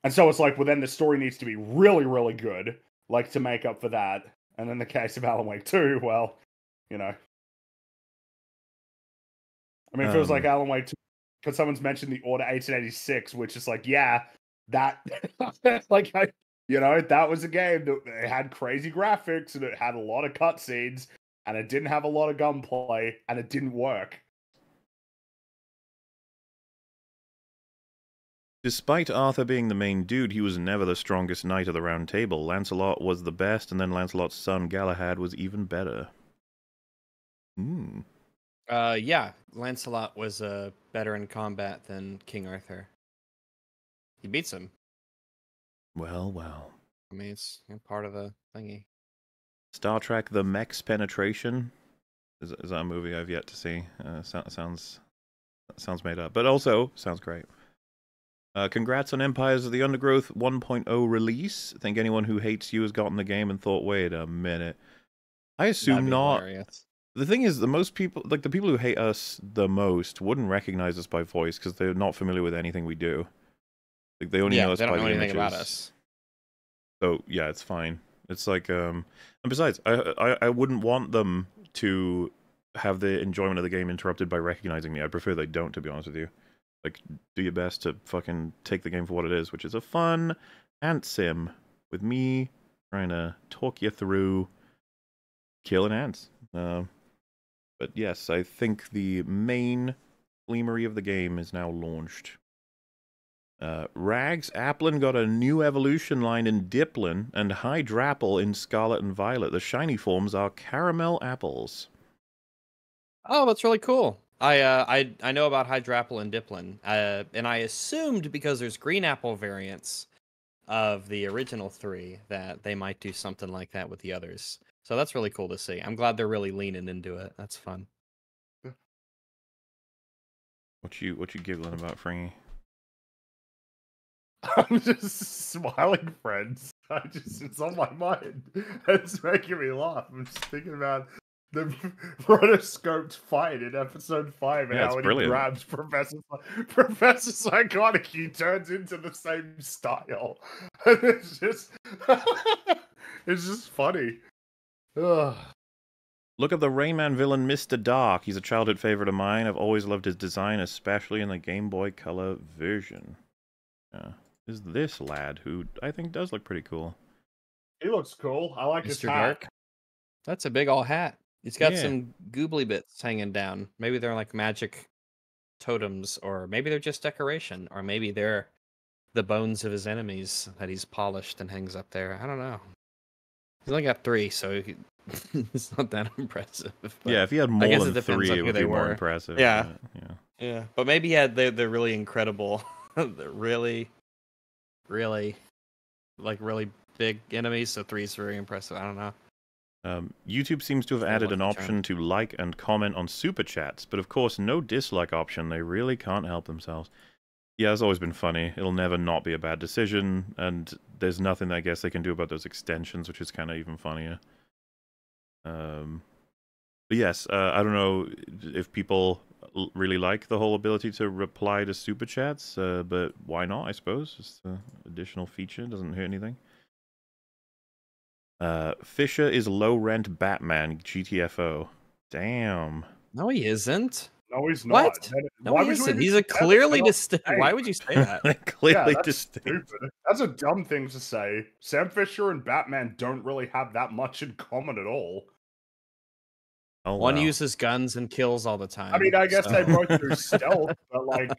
And so it's like, well, then the story needs to be really, really good, like to make up for that. And in the case of Alan Wake 2, well, you know, I mean, it was like Um, Alan Wake, because someone's mentioned the Order 1886, which is like, yeah, that, <laughs> <laughs> like, I, you know, that was a game that it had crazy graphics and it had a lot of cutscenes and it didn't have a lot of gunplay and it didn't work. Despite Arthur being the main dude, he was never the strongest knight of the round table. Lancelot was the best, and then Lancelot's son Galahad was even better. Hmm. Uh, yeah, Lancelot was uh, better in combat than King Arthur. He beats him. Well, well. I mean, it's part of the thingy. Star Trek: The Mex Penetration is, is that a movie I've yet to see. Uh, so, sounds sounds made up, but also sounds great. Uh, congrats on Empires of the Undergrowth 1.0 release. I think anyone who hates you has gotten the game and thought, wait a minute. I assume not. hilarious. The thing is, the most people, like the people who hate us the most, wouldn't recognize us by voice because they're not familiar with anything we do. Like they only yeah, know us they don't by know the anything images. about us. So yeah, it's fine. It's like um and besides, I I, I wouldn't want them to have the enjoyment of the game interrupted by recognizing me. I prefer they don't to be honest with you. Like do your best to fucking take the game for what it is, which is a fun ant sim with me trying to talk you through killing ants. Um but yes, I think the main fleamery of the game is now launched. Uh, Rags Applin got a new evolution line in Dipplin and Hydrapple in Scarlet and Violet. The shiny forms are caramel apples. Oh, that's really cool. I uh, I I know about Hydrapple and Dipplin, uh, and I assumed because there's green apple variants of the original three that they might do something like that with the others. So that's really cool to see. I'm glad they're really leaning into it. That's fun. What you what you giggling about, Fringy? <laughs> I'm just smiling, friends. <laughs> I just it's on my mind. <laughs> It's making me laugh. I'm just thinking about the rotoscoped fight in episode five and Yeah, how it's when brilliant. he grabs Professor Professor Psychotic, he turns into the same style. And it's just it's just funny. Ugh. Look at the Rayman villain, Mr. Dark. He's a childhood favorite of mine. I've always loved his design, especially in the Game Boy Color version. Uh, is this lad who I think does look pretty cool? He looks cool. I like his Mr. hat. Dark. That's a big old hat. It's got Yeah. some goobly bits hanging down. Maybe they're like magic totems, or maybe they're just decoration, or maybe they're the bones of his enemies that he's polished and hangs up there. I don't know. He's only got three, so he, <laughs> it's not that impressive. yeah, if he had more than three, it would they be more impressive. Yeah. yeah. yeah. But maybe he had the the really incredible, <laughs> the really, really, like really big enemies. So three is very impressive. I don't know. Um, YouTube seems to have added an option to like and comment on super chats, but of course, no dislike option. They really can't help themselves. Yeah, it's always been funny. It'll never not be a bad decision, and there's nothing I guess they can do about those extensions, which is kind of even funnier. Um, but yes, uh, I don't know if people really like the whole ability to reply to super chats, uh, but why not? I suppose it's an additional feature doesn't hurt anything. Uh, Fisher is low rent Batman GTFO. Damn. No, he isn't. No, he's not. What? Then- No, why he would isn't. He's a clearly distinct. <laughs> Why would you say that? <laughs> <laughs> Clearly that's distinct. Stupid. That's a dumb thing to say. Sam Fisher and Batman don't really have that much in common at all. Oh, One wow. uses guns and kills all the time. I mean, I guess so- they both do stealth, but like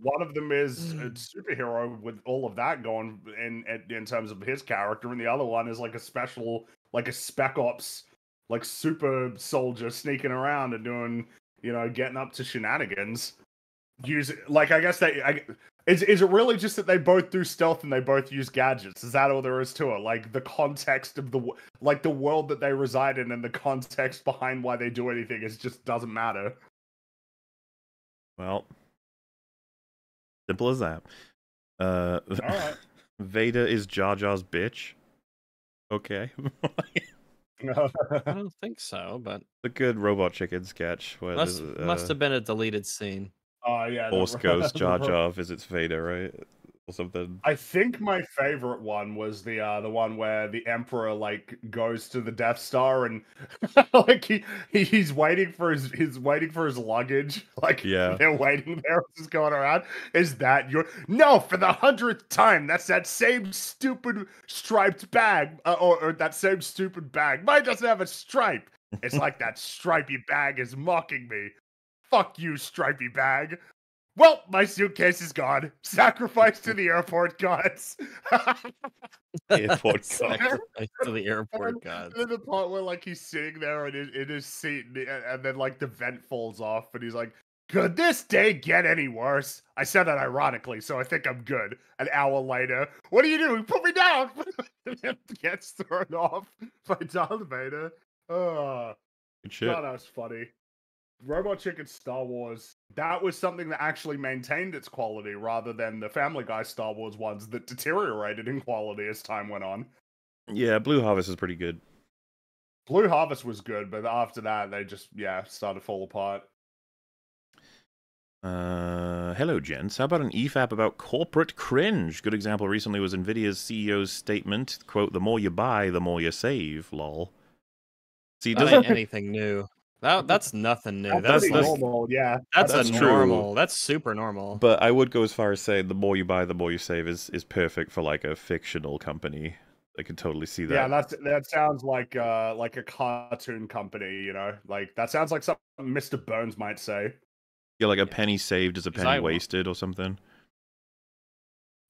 one of them is a superhero with all of that going in, in in terms of his character, and the other one is like a special, like a spec ops, like super soldier sneaking around and doing, you know, getting up to shenanigans. Use like I guess they. I, is is it really just that they both do stealth and they both use gadgets? Is that all there is to it? Like the context of the like the world that they reside in and the context behind why they do anything is just doesn't matter. Well, simple as that. Uh, All right. <laughs> Vader is Jar Jar's bitch. Okay. <laughs> I <laughs> don't think so, but the good Robot Chicken sketch where must there's, must uh, have been a deleted scene. Oh yeah. the Force <laughs> ro- Ghost the Jar Jar visits Vader, right? Or something. I think my favorite one was the uh the one where the emperor like goes to the Death Star and <laughs> like he, he he's waiting for his he's waiting for his luggage. <laughs> Like Yeah. they're waiting there it's going around. Is that your no for the hundredth time? That's that same stupid striped bag uh, or, or that same stupid bag. Mine doesn't have a stripe. It's like <laughs> that stripy bag is mocking me. Fuck you, stripy bag. Well, my suitcase is gone. <laughs> Sacrifice to the airport gods. <laughs> Airport <laughs> god. Sacrifice to the airport And gods. then the part where like he's sitting there in his, in his seat, and, and- and then like the vent falls off, and he's like, "Could this day get any worse?" I said that ironically, so I think I'm good. An hour later, what are you doing? Put me down. gets thrown off by Darth Vader. Oh, Good shit. God, that was funny. Robot Chicken Star Wars, that was something that actually maintained its quality rather than the Family Guy Star Wars ones that deteriorated in quality as time went on. Yeah, Blue Harvest is pretty good. Blue Harvest was good, but after that, they just, yeah, started to fall apart. Uh, hello, gents. How about an EFAP about corporate cringe? Good example recently was Nvidia's CEO's statement, quote, the more you buy, the more you save, lol. See, That doesn't anything new. That that's nothing new. That's, That's pretty like, normal, yeah. that's, that's a true. normal. That's super normal. but I would go as far as saying the more you buy, the more you save is, is perfect for like a fictional company. I can totally see that. Yeah, that's that sounds like uh like a cartoon company, you know, like that sounds like something Mr. Burns might say. Yeah, like a penny saved is a penny I wasted or something.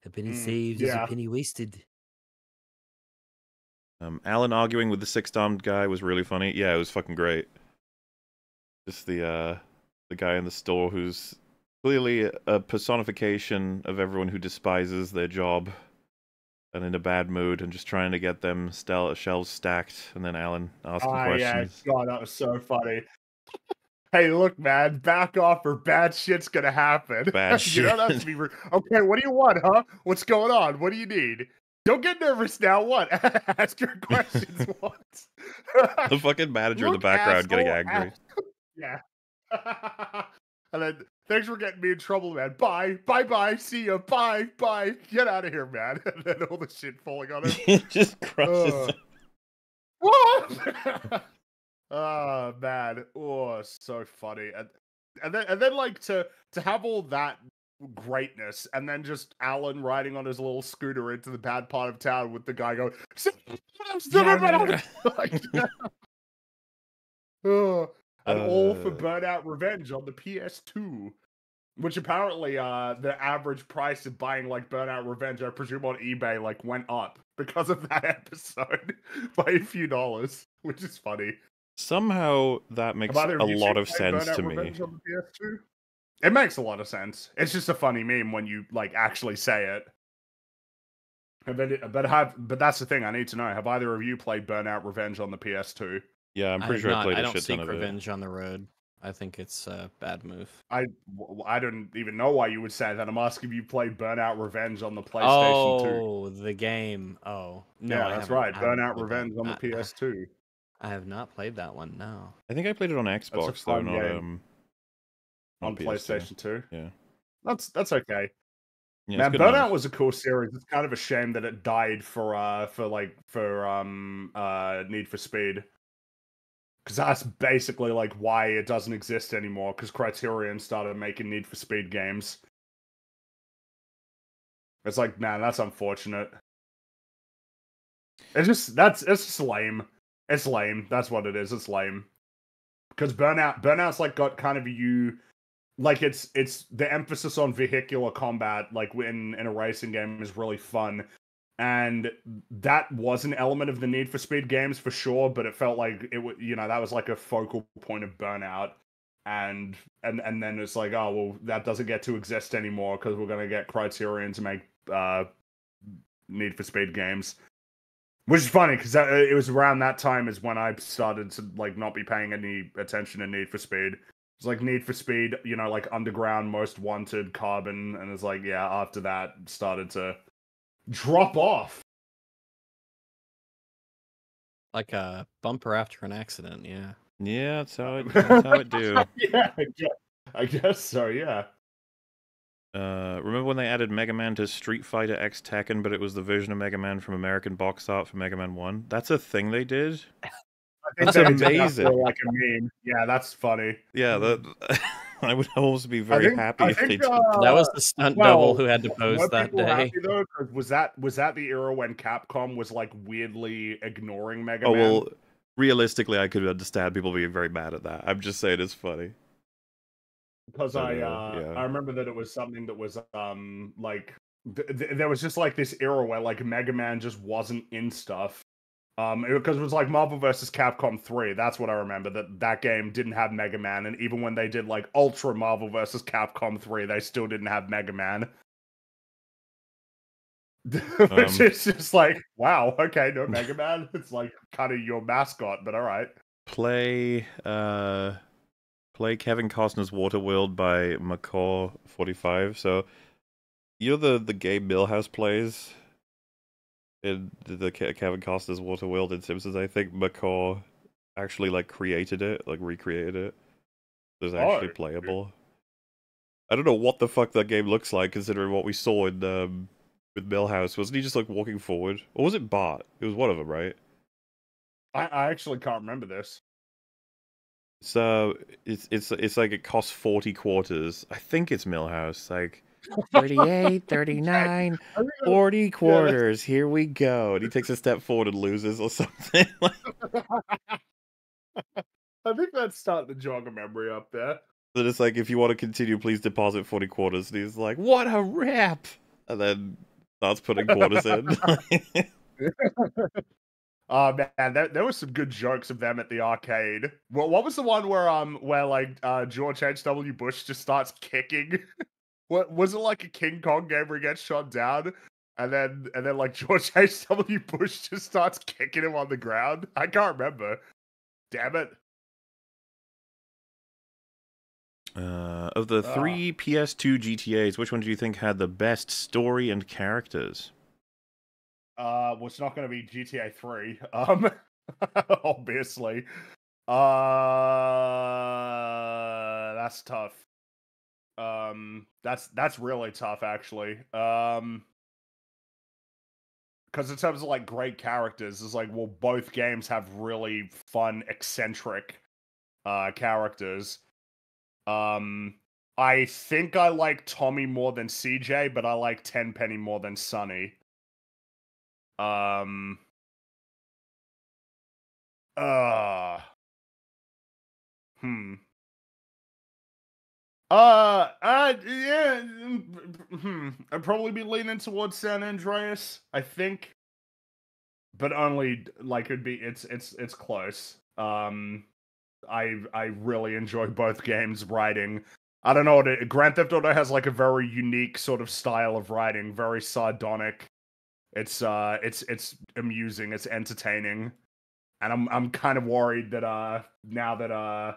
a penny Mm, saved is a penny wasted. Um, Alan arguing with the six-armed guy was really funny. Yeah, it was fucking great. Just the uh, the guy in the store who's clearly a personification of everyone who despises their job and in a bad mood and just trying to get them stel- shelves stacked. And then Alan asking Ah, yeah, questions. God, that was so funny. hey, look, man, back off or bad shit's gonna happen. <laughs> Bad you don't have shit. to be. Re- okay, what do you want, huh? What's going on? What do you need? Don't get nervous now. What? <laughs> Ask your <laughs> questions. what? The fucking manager in the Look, background getting asshole, angry. Yeah. <laughs> and then thanks for getting me in trouble, man. Bye. Bye bye. See ya. Bye. Bye. Get out of here, man. <laughs> And then all the shit falling on him. it <laughs> just crushes. Him. What? oh man. Oh, so funny. And and then and then like to to have all that greatness and then just Alan riding on his little scooter into the bad part of town with the guy going like, oh, and all for Uh. Burnout Revenge on the PS2. Which apparently uh the average price of buying like Burnout Revenge, I presume on eBay, like went up because of <laughs> that episode by a few dollars, which is funny. Somehow that makes a lot of sense Burnout to me. Revenge on the PS2? It makes a lot of sense. It's just a funny meme when you like actually say it. And then it- but have but that's the thing I need to know. Have either of you played Burnout Revenge on the PS2? Yeah, I'm pretty have sure I played I a don't shit ton seek of it. revenge on the road. I think it's a bad move. I I don't even know why you would say that. I'm asking if you played Burnout Revenge on the PlayStation 2. oh, the game. Oh, no, yeah, that's right. Burnout. Revenge on the I- I- PS2. I have not played that one. No. I think I played it on Xbox though, not um on PS2. PlayStation 2. Yeah. That's that's okay. Yeah, Man, Burnout enough. was a cool series. It's kind of a shame that it died for uh for like for um uh Need for Speed. Cuz that's basically like why it doesn't exist anymore cuz Criterion started making Need for Speed games. It's like, man, that's unfortunate. It's just that's it's just lame. It's lame. That's what it is. It's lame. Because Burnout Burnout's like got kind of you like it's it's the emphasis on vehicular combat like in in a racing game is really fun and that was an element of the need for speed games for sure but it felt like it was, you know that was like a focal point of burnout. And and and then it's like oh well that doesn't get to exist anymore because we're going to get criterion to make uh need for speed games. Which is funny because it was around that time is when i started to like not be paying any attention to need for speed. It's like Need for Speed, you know, like Underground, Most Wanted, Carbon, and it's like, yeah, after that started to drop off. Like a bumper after an accident. Yeah. Yeah, that's how it <laughs> that's how it do. <laughs> yeah, I guess, I guess so, yeah. Uh, remember when they added Mega Man to Street Fighter X Tekken, but it was the version of Mega Man from American Box Art for Mega Man One? That's a thing they did. <laughs> I That's they amazing. for, like a meme. Yeah, that's funny. Yeah, that <laughs> I would almost be very think- happy I if they think, did. uh, that was the stunt well, double who had to pose that people day. happy, though? 'Cause was that was that the era when Capcom was like weirdly ignoring Mega Oh Man? well, realistically, I could understand people being very mad at that. I'm just saying it's funny. because But, I uh, uh, yeah. I remember that it was something that was um like th- th- there was just like this era where like Mega Man just wasn't in stuff. Um, because it was like Marvel vs. Capcom 3. That's what I remember. That that game didn't have Mega Man, and even when they did like Ultra Marvel vs. Capcom 3, they still didn't have Mega Man. <laughs> Which Um, is just like, wow, okay, no Mega Man. <laughs> It's like kind of your mascot, but all right. Play uh play Kevin Costner's Waterworld by Macaw 45. So you know the the game Milhouse plays in the, the Ke- Kevin Costner's Waterworld in Simpsons. I think Macaw actually like created it, like recreated it. It's actually Oh, playable. I don't know what the fuck that game looks like considering what we saw in um with Milhouse. Wasn't he just like walking forward? Or was it Bart? It was one of them, right? I, I actually can't remember this. So it's it's it's like it costs 40 quarters. I think it's Milhouse. Like 38, <laughs> 39, 40 quarters. Here we go. And he takes a step forward and loses or <laughs> something. <laughs> I think that's starting to jog a memory up there. then it's like if you want to continue, please deposit 40 quarters. And he's like, "What a rap!" And then starts putting quarters in. Oh man, there, there was some good jokes of them at the arcade. What what was the one where um where like uh George H W Bush just starts kicking? What was it like a King Kong game where he gets shot down, and then and then like <laughs> George H W Bush just starts kicking him on the ground? I can't remember. Damn it! uh, of the Ah. three PS2 GTA's, which one do you think had the best story and characters? Uh, well, it's not going to be GTA Three. <laughs> Um, <laughs> obviously. Uh, that's tough. Um, that's that's really tough, actually. Um, because in terms of like great characters, it's like well, both games have really fun, eccentric, uh, characters. Um, I think I like Tommy more than CJ, but I like Tenpenny more than Sonny. Um. Uh. Hmm. Uh, uh, yeah. mm, Hmm. I'd probably be leaning towards San Andreas. I think, but only like it'd be. It's it's it's close. Um, I I really enjoy both games writing. I don't know what it, Grand Theft Auto has like a very unique sort of style of writing, very sardonic. It's uh it's it's amusing, it's entertaining. And I'm I'm kind of worried that uh now that uh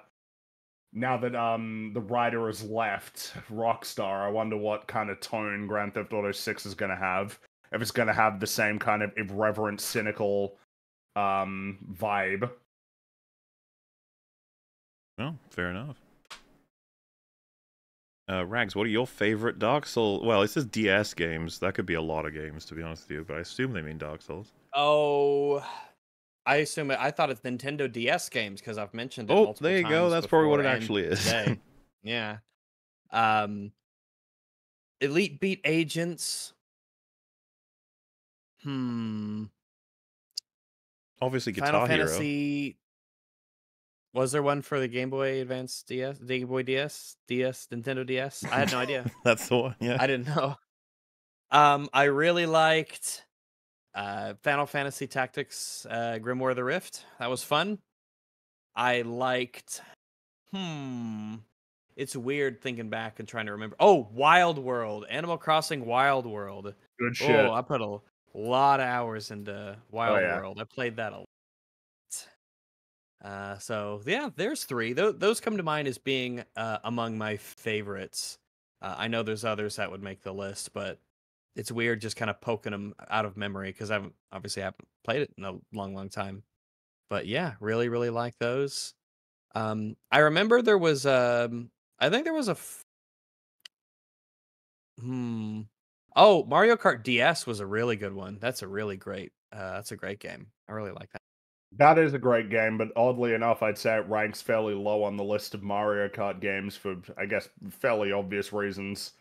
now that um the writer has left Rockstar, I wonder what kind of tone Grand Theft Auto 6 is going to have. If it's going to have the same kind of irreverent, cynical um vibe. Oh, fair enough. Uh, Rags, what are your favorite Dark Souls? Well, it says DS games. That could be a lot of games, to be honest with you, but I assume they mean Dark Souls. Oh, I assume it. I thought it's Nintendo DS games because I've mentioned it. Oh, there you go. That's probably what it actually is. <laughs> yeah. Um, Elite Beat Agents. Hmm. Obviously, Guitar Final Hero. Fantasy. Was there one for the Game Boy Advance DS, the Game Boy DS, DS, Nintendo DS? I had no idea. <laughs> That's the one. Yeah. I didn't know. Um, I really liked uh, Final Fantasy Tactics uh, Grimoire of the Rift. That was fun. I liked. Hmm. It's weird thinking back and trying to remember. Oh, Wild World, Animal Crossing Wild World. Good shit. Oh, I put a lot of hours into Wild yeah. World. I played that a lot. Uh, so yeah, there's three. Those those come to mind as being uh, among my favorites. Uh, I know there's others that would make the list, but it's weird just kind of poking them out of memory because I haven't obviously haven't played it in a long, long time. But yeah, really, really like those. Um, I remember there was um, I think there was a f- Oh, Mario Kart DS was a really good one. That's a really great. Uh, that's a great game. I really like that. That is a great game, but oddly enough, I'd say it ranks fairly low on the list of Mario Kart games for, I guess, fairly obvious reasons.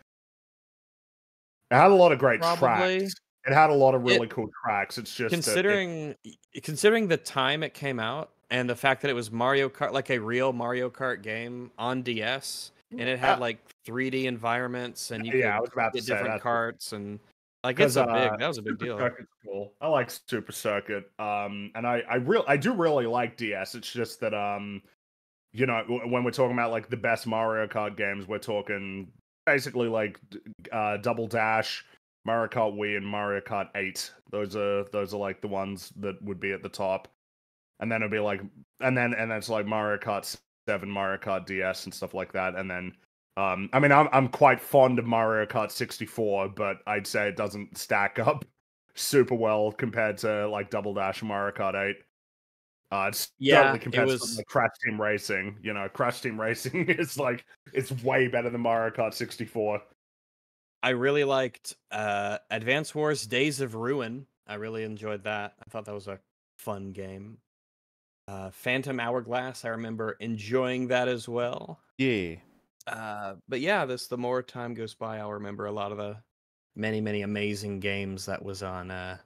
It had a lot of great Probably. tracks. It had a lot of It- really cool tracks. It's just that it- considering considering the time it came out and the fact that it was Mario Kart, like a real Mario Kart game on DS, and it had Uh, like 3D environments and you yeah, I could to get different that. carts and like it's a big. uh, That was a big Super deal. Circuit's cool. I like Super Circuit. Um, and I, I real, I do really like DS. It's just that, um, you know, when we're talking about like the best Mario Kart games, we're talking basically like uh, Double Dash, Mario Kart Wii, and Mario Kart Eight. Those are those are like the ones that would be at the top. And then it'd be like, and then and then it's like Mario Kart Seven, Mario Kart DS, and stuff like that. And then um, I mean, I'm I'm quite fond of Mario Kart 64, but I'd say it doesn't stack up <laughs> super well compared to like Double Dash Mario Kart 8. Uh, it's Yeah, certainly it compared to was- like Crash Team Racing. You know, Crash Team <laughs> Racing is like it's way better than Mario Kart 64. I really liked uh, Advance Wars: Days of Ruin. I really enjoyed that. I thought that was a fun game. Uh, Phantom Hourglass. I remember enjoying that as well. Yeah. Uh, but yeah, this the more time goes by, I'll remember a lot of the many, many amazing games that was on uh,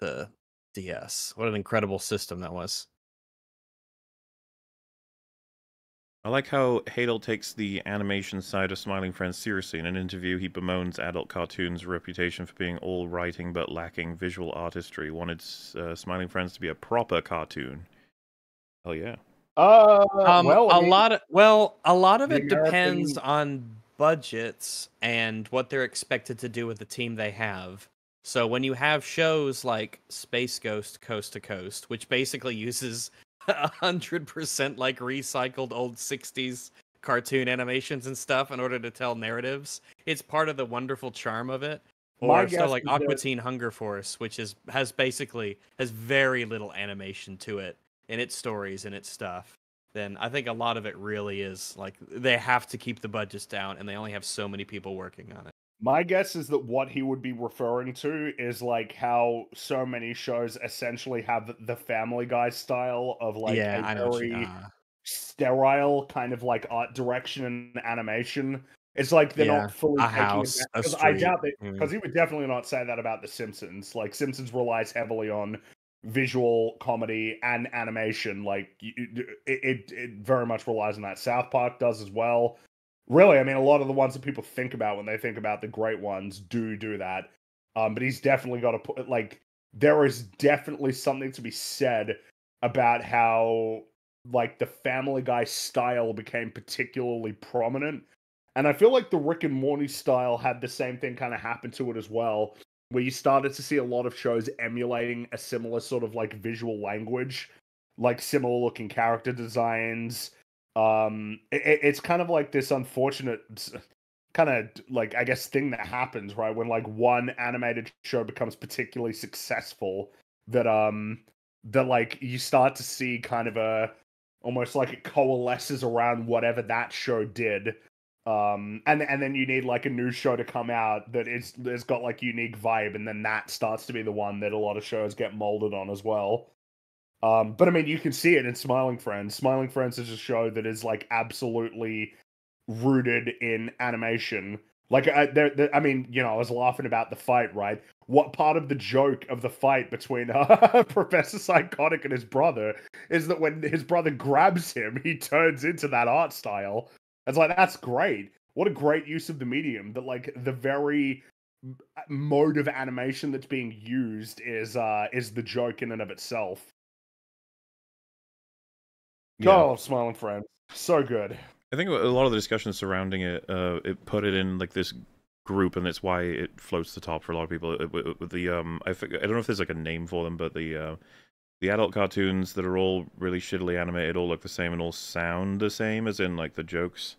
the DS. What an incredible system that was. I like how Hadel takes the animation side of Smiling Friends seriously. In an interview, he bemoans adult cartoons' reputation for being all writing but lacking visual artistry. Wanted uh, Smiling Friends to be a proper cartoon. Oh yeah. Uh, Um, well, I a mean, lot of well, a lot of it depends American- on budgets and what they're expected to do with the team they have. So when you have shows like Space Ghost Coast to Coast, which basically <laughs> uses a hundred percent like recycled old '60s cartoon animations and stuff in order to tell narratives, it's part of the wonderful charm of it. My Or stuff like that- Aqua Teen Hunger Force, which is has basically has very little animation to it in its stories and its stuff then I think a lot of it really is like they have to keep the budgets down and they only have so many people working on it. My guess is that what he would be referring to is like how so many shows essentially have the Family Guy style of like yeah, a I know. you- very uh, sterile kind of like art direction and animation. It's like they're Yeah, not fully a taking house, it a because I doubt that mm. because he would definitely not say that about The Simpsons. Like Simpsons relies heavily on visual comedy and animation. Like it, it, it very much relies on that. South Park does as well. Really, I mean, a lot of the ones that people think about when they think about the great ones do do that. Um, but he's definitely got to put like there is definitely something to be said about how like the Family Guy style became particularly prominent. And I feel like the Rick and Morty style had the same thing kind of happen to it as well, where you started to see a lot of shows emulating a similar sort of like visual language, like similar looking character designs. Um, it, it's kind of like this unfortunate kind of like I guess thing that happens right when like one animated show becomes particularly successful that um that like you start to see kind of a almost like it coalesces around whatever that show did. Um and and then you need like a new show to come out that is has got like unique vibe and then that starts to be the one that a lot of shows get molded on as well um but i mean you can see it in smiling friends smiling friends is a show that is like absolutely rooted in animation like I, there, there- I mean you know i was laughing about the fight right what part of the joke of the fight between <laughs> uh, professor psychotic and his brother is that when his brother grabs him he turns into that art style it's like that's great. What a great use of the medium. That like the very mode of animation that's being used is uh is the joke in and of itself. Yeah. Oh, smiling friend, so good. I think a lot of the discussion surrounding it, uh, it put it in like this group, and it's why it floats the top for a lot of people. With the um, I I don't know if there's like a name for them, but the uh, the adult cartoons that are all really shittily animated, all look the same and all sound the same, as in like the jokes,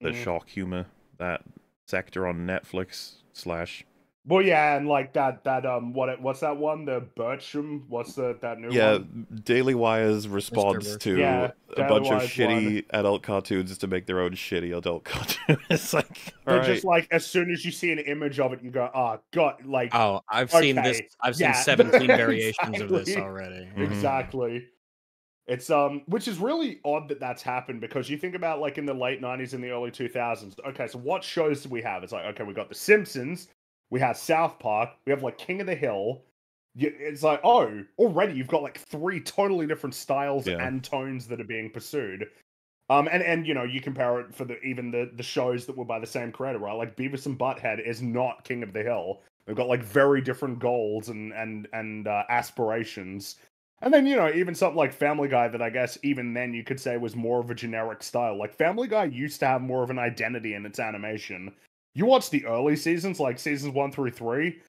the Mm. shock humor, that sector on Netflix slash Well, yeah, and like that that um what what's that one? The Birchum? What's the that new Yeah, one? Daily Wire's response to Yeah, a Daily bunch of Wire's shitty adult cartoons is to make their own shitty adult <laughs> cartoon. it's like, They're alright. just like as soon as you see an image of it, you go, "Oh God!" Like Oh, I've seen this. I've seen yeah, <laughs> 17 variations of this exactly. already. Mhm. exactly. It's um, which is really odd that that's happened because you think about like in the late '90s and the early 2000s. Okay, so what shows do we have? It's like okay, we got The Simpsons, we have South Park, we have like King of the Hill. It's like oh, already you've got like three totally different styles Yeah. and tones that are being pursued. Um, and and you know you compare it for the even the the shows that were by the same creator, right? Like Beavis and Butthead is not King of the Hill. They've got like very different goals and and and uh, aspirations. And then you know even something like Family Guy that I guess even then you could say was more of a generic style. Like Family Guy used to have more of an identity in its animation. You watch the early seasons, like seasons one through three.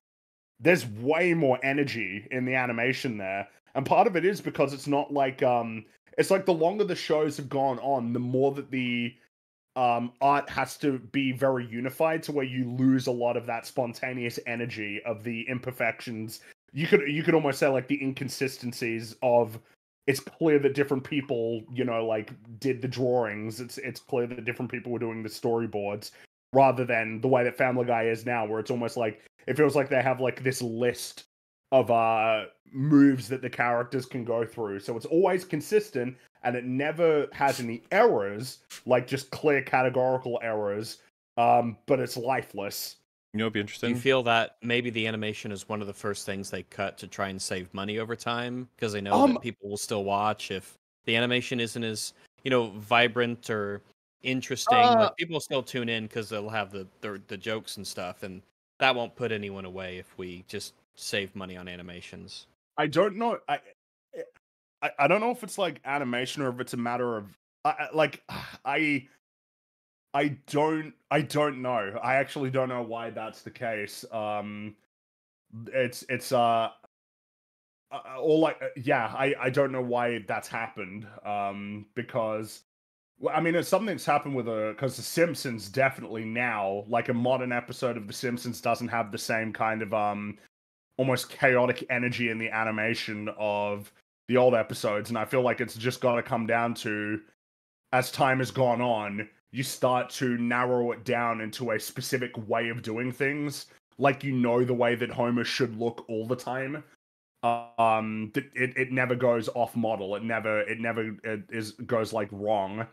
There's way more energy in the animation there, and part of it is because it's not like um it's like the longer the shows have gone on, the more that the um, art has to be very unified to where you lose a lot of that spontaneous energy of the imperfections. You could you could almost say like the inconsistencies of it's clear that different people, you know, like did the drawings. It's it's clear that different people were doing the storyboards rather than the way that Family Guy is now, where it's almost like it feels like they have like this list of uh moves that the characters can go through. So it's always consistent and it never has any errors, like just clear categorical errors. Um, but it's lifeless. You know, it'd be Do interesting. you feel that maybe the animation is one of the first things they cut to try and save money over time because they know Um, that people will still watch if the animation isn't as you know vibrant or interesting. Uh, like, people still tune in because they'll have the, the the jokes and stuff, and that won't put anyone away if we just save money on animations. I don't know. I, I I don't know if it's like animation or if it's a matter of I, I- like <sighs> I I don't I don't know. I actually don't know why that's the case. Um it's it's uh uh, or like uh, yeah, I I don't know why that's happened. Um because well, I mean, it's something that's happened with a because The Simpsons definitely now, like a modern episode of The Simpsons, doesn't have the same kind of um almost chaotic energy in the animation of the old episodes, and I feel like it's just got to come down to as time has gone on, you start to narrow it down into a specific way of doing things, like you know the way that Homer should look all the time. Um, it, it never goes off model. It never it never it is goes like wrong.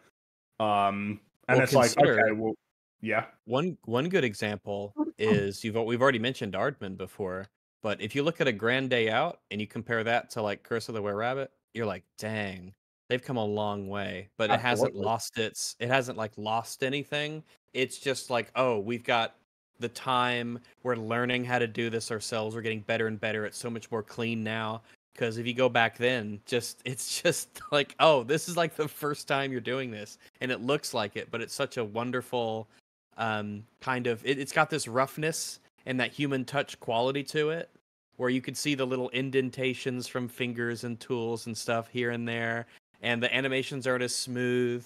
Um, and Well, it's like okay, well, yeah. One one good example is you've we've already mentioned Aardman before, but if you look at a Grand Day Out and you compare that to like Curse of the Were Rabbit, you're like, dang, they've come a long way. But it hasn't lost its it hasn't like lost anything. It's just like, oh, we've got the time, we're learning how to do this ourselves, we're getting better and better. It's so much more clean now. Because if you go back then, just <laughs> it's just like, oh, this is like the first time you're doing this, and it looks like it, but it's such a wonderful um, kind of it, it's got this roughness and that human touch quality to it where you could see the little indentations from fingers and tools and stuff here and there and the animations aren't as smooth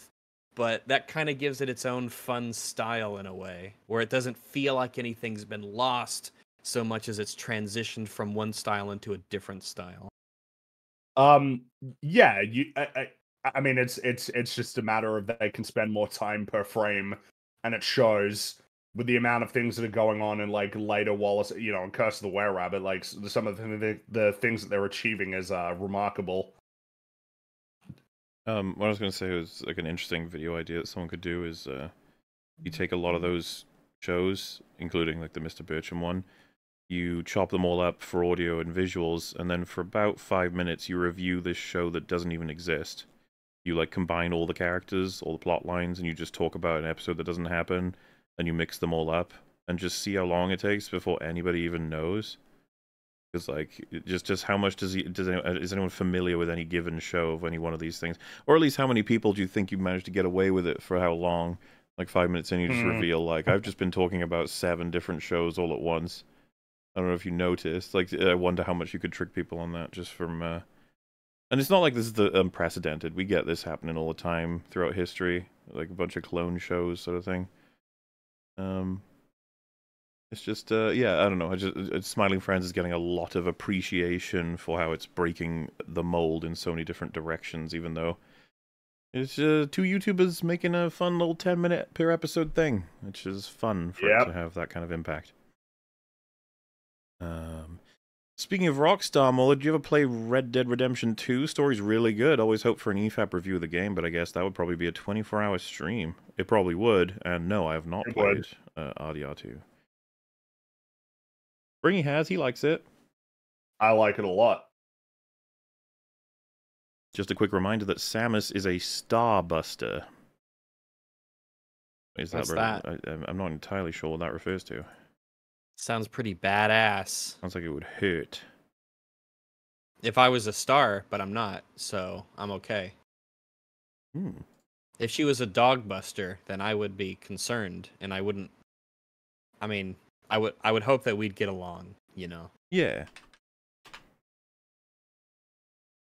but that kind of gives it its own fun style in a way where it doesn't feel like anything's been lost so much as it's transitioned from one style into a different style Um, yeah, you. I, I, I mean, it's it's it's just a matter of they can spend more time per frame, and it shows with the amount of things that are going on in like later Wallace, you know, in Curse of the Were Rabbit. Like some of the the, things that they're achieving is uh remarkable. Um, what I was going to say was like an interesting video idea that someone could do is uh, you take a lot of those shows, including like the Mr. Birchum one, you chop them all up for audio and visuals, and then for about five minutes you review this show that doesn't even exist. You like combine all the characters, all the plot lines, and you just talk about an episode that doesn't happen, and you mix them all up, and just see how long it takes before anybody even knows. Because like, just just how much does he does anyone, is anyone familiar with any given show of any one of these things? or at least how many people do you think you managed to get away with it for how long? Like five minutes in, you just Hmm. reveal like I've just been talking about seven different shows all at once. I don't know if you noticed. Like I wonder how much you could trick people on that just from. Uh... And it's not like this is the unprecedented. We get this happening all the time throughout history, like a bunch of clone shows, sort of thing. Um, It's just, uh, yeah, I don't know. I just, uh, Smiling Friends is getting a lot of appreciation for how it's breaking the mold in so many different directions, even though it's uh, two YouTubers making a fun little 10 minute per episode thing, which is fun for Yep. it to have that kind of impact. Um, speaking of Rockstar, Mauler, did you ever play Red Dead Redemption 2? Story's really good. Always hope for an EFAP review of the game, but I guess that would probably be a 24 hour stream. It probably would, and no, I have not It played would. uh, RDR2. Fringy has, he likes it. I like it a lot. Just a quick reminder that Samus is a starbuster. Is What's that, re- I, I'm- I'm not entirely sure what that refers to. Sounds pretty badass. Sounds like it would hurt. If I was a star, but I'm not, so I'm okay. Hmm. If she was a dog buster, then I would be concerned, and I wouldn't. I mean, I would. I would hope that we'd get along. You know. Yeah.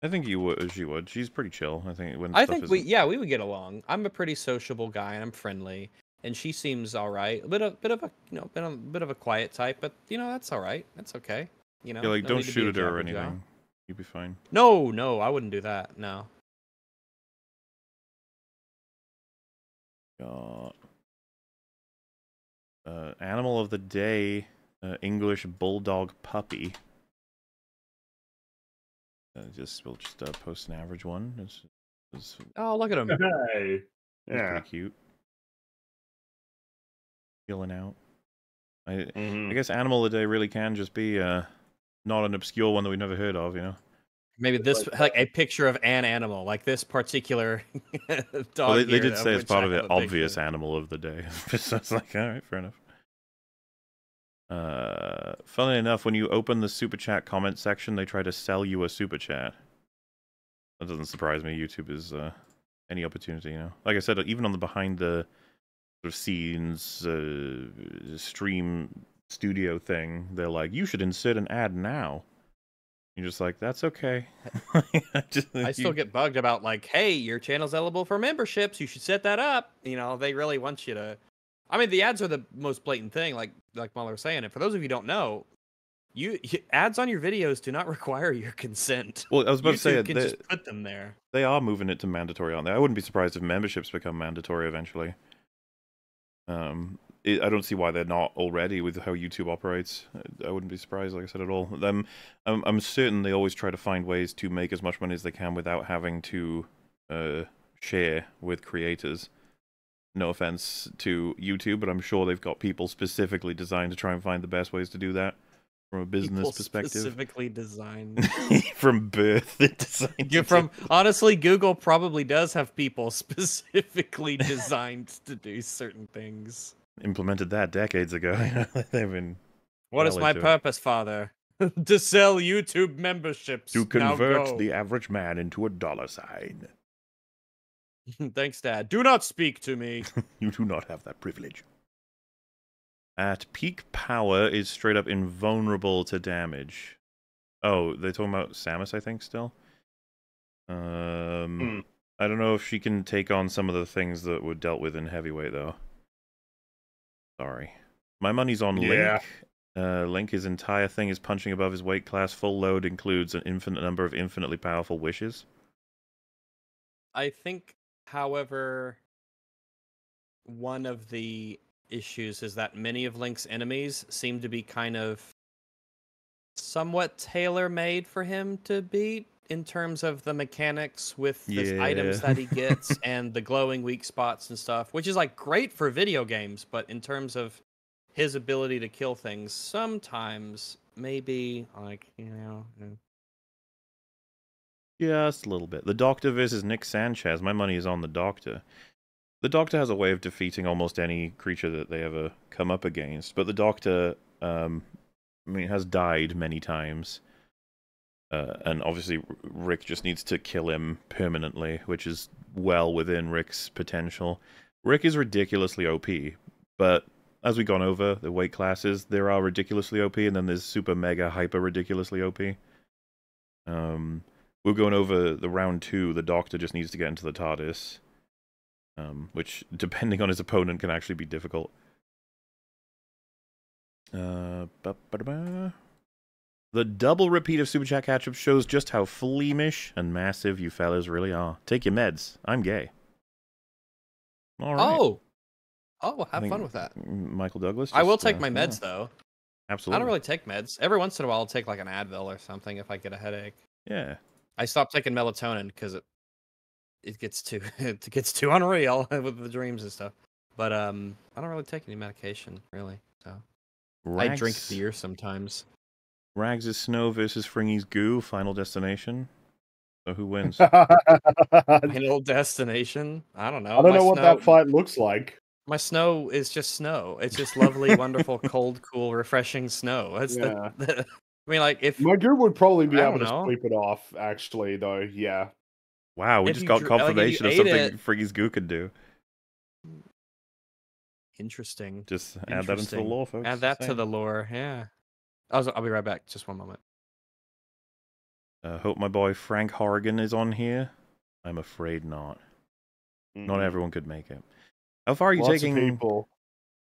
I think you would. She would. She's pretty chill. I think when I stuff think we. Yeah, we would get along. I'm a pretty sociable guy, and I'm friendly, and she seems all right. A bit of, bit of a, you know, bit of, bit of a quiet type, but you know, that's all right. That's okay. You know. Yeah, like no don't need to be shoot at her or jabber jaw. anything. You'd be fine. No, no, I wouldn't do that. No. Got uh, animal of the day, uh, English bulldog puppy. Uh, just we'll just uh, post an average one. It's, it's, it's Oh, look at him. <laughs> Hey. Yeah. pretty cute. Chilling out. I I Mhm. guess animal of the day really can just be uh not an obscure one that we've never heard of. You know. Maybe this, like like a picture of an animal, like this particular <laughs> dog. Well, they, they here, did say it's part of the obvious picture. animal of the day. <laughs> so it's like, all right, fair enough. Uh, funnily enough, when you open the super chat comment section, they try to sell you a super chat. That doesn't surprise me. YouTube is uh, any opportunity, you know. Like I said, even on the behind the sort of scenes uh, stream studio thing, they're like, you should insert an ad now. You're just like, that's okay. <laughs> Just- I still you- get bugged about like, hey, your channel's eligible for memberships. You should set that up. You know, they really want you to. I mean, the ads are the most blatant thing, like like Mauler was saying. And for those of you who don't know, you, you ads on your videos do not <laughs> require your consent. Well, I was about to say YouTube can they, just put them there. they are moving it to mandatory on there. I wouldn't be surprised if memberships become mandatory eventually. Um, it, I don't see why they're not already with how YouTube operates. I- I wouldn't be surprised, like I said, at all. Them, I'm, I'm certain they always try to find ways to make as much money as they can without having to uh, share with creators. No offense to YouTube, but I'm sure they've got people specifically designed to try and find the best ways to do that from a business People perspective. specifically designed. <laughs> from birth, designed from honestly, Google probably does have people <laughs> specifically designed to do certain things. implemented that decades ago. <laughs> They've been What is my into it. purpose, Father? to sell YouTube memberships. to convert the average man into a dollar sign. Thanks, Dad. Do not speak to me. You do not have that privilege. At peak power is straight up invulnerable to damage. Oh, they're talking about Samus, I think, still. Um, Hmm. I don't know if she can take on some of the things that were dealt with in heavyweight, though. Sorry, my money's on Yeah. Link. Uh, Link, his entire thing is punching above his weight class. Full load includes an infinite number of infinitely powerful wishes. I think, however, one of the issues is that many of Link's enemies seem to be kind of somewhat tailor made for him to beat in terms of the mechanics with the items that he gets <laughs> and the glowing weak spots and stuff, which is like great for video games, but in terms of his ability to kill things, sometimes maybe like, you know, uh, Just a little bit. The Doctor versus Rick Sanchez. My money is on the Doctor. The Doctor has a way of defeating almost any creature that they ever come up against, but the Doctor, um, I mean, has died many times. Uh, and obviously, Rick just needs to kill him permanently, which is well within Rick's potential. Rick is ridiculously OP, but as we've gone over the weight classes, there are ridiculously OP, and then there's super mega hyper ridiculously OP. Um, we're going over the round two. The Doctor just needs to get into the TARDIS, um, which, depending on his opponent, can actually be difficult. Uh, ba-ba-da-ba. the double repeat of Super Chat Catch Up shows just how fleamish and massive you fellas really are. Take your meds. I'm gay. All right. Oh, oh, have fun with that. Michael Douglas. I will take uh, my yeah, meds though. Absolutely. I don't really take meds. Every once in a while, I'll take like an Advil or something if I get a headache. Yeah. I stopped taking melatonin because it it gets too <laughs> it gets too unreal <laughs> with the dreams and stuff. But um, I don't really take any medication really. So I drink beer sometimes. Rags is Snow versus Fringy's Goo. Final destination. So who <laughs> wins? Final destination. I don't know. I don't My know what snow- that fight looks like. My snow is just snow. It's just lovely, wonderful, cold, cool, refreshing snow. That's the, the. I mean, like if My group would probably be I able don't to know. sleep it off, actually, though. Yeah. Wow, we If just you got dr- like, confirmation of something it- Fringy's Goo could do. interesting. Just add that into the Interesting. lore, folks. Add that to the lore. Yeah. I'll, I'll be right back. Just one moment. Uh, hope my boy Frank Horrigan is on here. I'm afraid not. Not Mhm. everyone could make it. How far are you Lots of taking? people.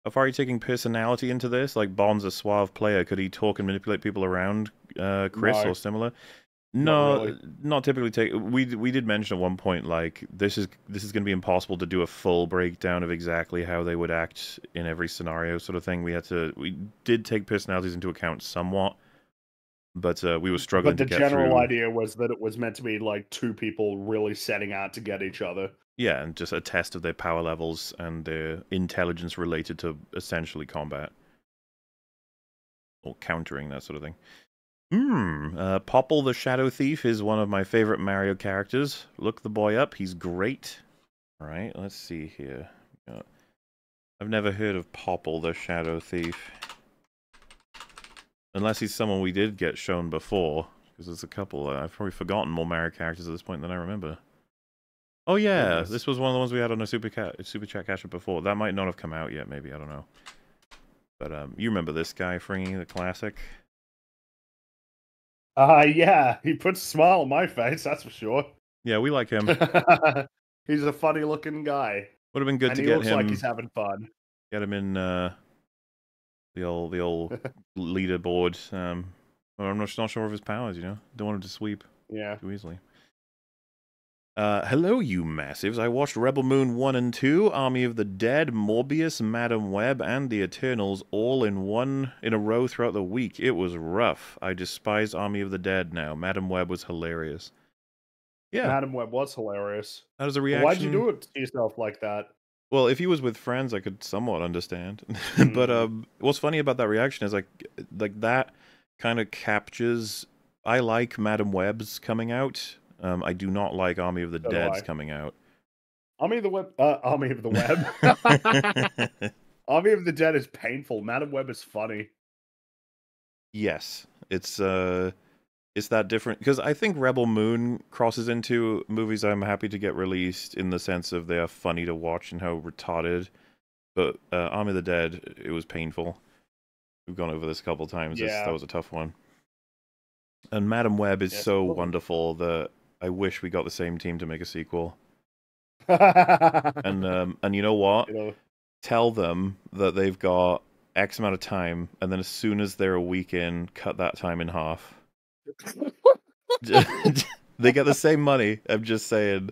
How far are you taking personality into this? Like Bond's a suave player. Could he talk and manipulate people around uh, Chris No. or similar? Not No, really. not typically. Take we we did mention at one point like this is this is going to be impossible to do a full breakdown of exactly how they would act in every scenario, sort of thing. We had to we did take personalities into account somewhat, but uh, we were struggling But the to get general through. idea was that it was meant to be like two people really setting out to get each other. Yeah, and just a test of their power levels and their intelligence related to essentially combat. Or countering, that sort of thing. Hmm. Uh, Popple the Shadow Thief is one of my favorite Mario characters. Look the boy up, he's great. Alright, let's see here. I've never heard of Popple the Shadow Thief. Unless he's someone we did get shown before. Because there's a couple. Uh, I've probably forgotten more Mario characters at this point than I remember. Oh yeah, Goodness. this was one of the ones we had on a super cat super chat up before. That might not have come out yet, maybe I don't know. But um, you remember this guy, Fringy, the classic? Uh yeah, he puts a smile on my face, that's for sure. Yeah, we like him. <laughs> he's a funny looking guy. Would have been good and to he get looks him like he's having fun. get him in uh, the old the old <laughs> leaderboard. Um, well, I'm not, not sure of his powers. You know, don't want him to sweep Yeah. too easily. Uh, hello, you massives. I watched Rebel Moon 1 and 2, Army of the Dead, Morbius, Madame Web, and The Eternals all in one in a row throughout the week. It was rough. I despise Army of the Dead now. Madame Web was hilarious. Yeah, Madame Web was hilarious. that was a reaction. Why'd you do it to yourself like that? Well, if he was with friends, I could somewhat understand. <laughs> but Mhm. um, what's funny about that reaction is like, like that kind of captures. I like Madame Web's coming out. Um, I do not like Army of the So Dead's coming out. Army of the Web uh, Army of the Web. <laughs> Army of the Dead is painful. Madame Web is funny. yes, it's uh, it's that different because I think Rebel Moon crosses into movies I'm happy to get released in the sense of they are funny to watch and how retarded. But uh, Army of the Dead, it was painful. We've gone over this a couple times. Yeah. that was a tough one. And Madame Web is Yes, so wonderful that I wish we got the same team to make a sequel. and And um, and you know what? <laughs> you know, Tell them that they've got X amount of time, and then as soon as they're a week in, cut that time in half. <laughs> <laughs> they get the same money. I'm just saying.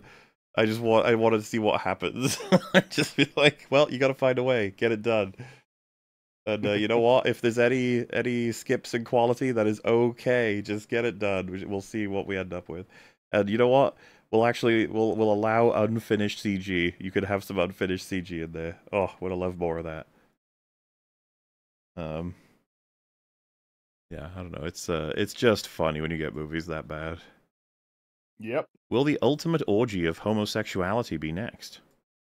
I just want I wanted to see what happens. I just be like, well, you got to find a way, get it done. And uh, you know what? If there's any any skips in quality, that is okay. Just get it done. We'll see what we end up with. And you know what? We'll actually we'll we'll allow unfinished CG. You could have some unfinished CG in there. Oh, would I love more of that. Um. Yeah, I don't know. It's uh, it's just funny when you get movies that bad. Yep. Will the ultimate orgy of homosexuality be next?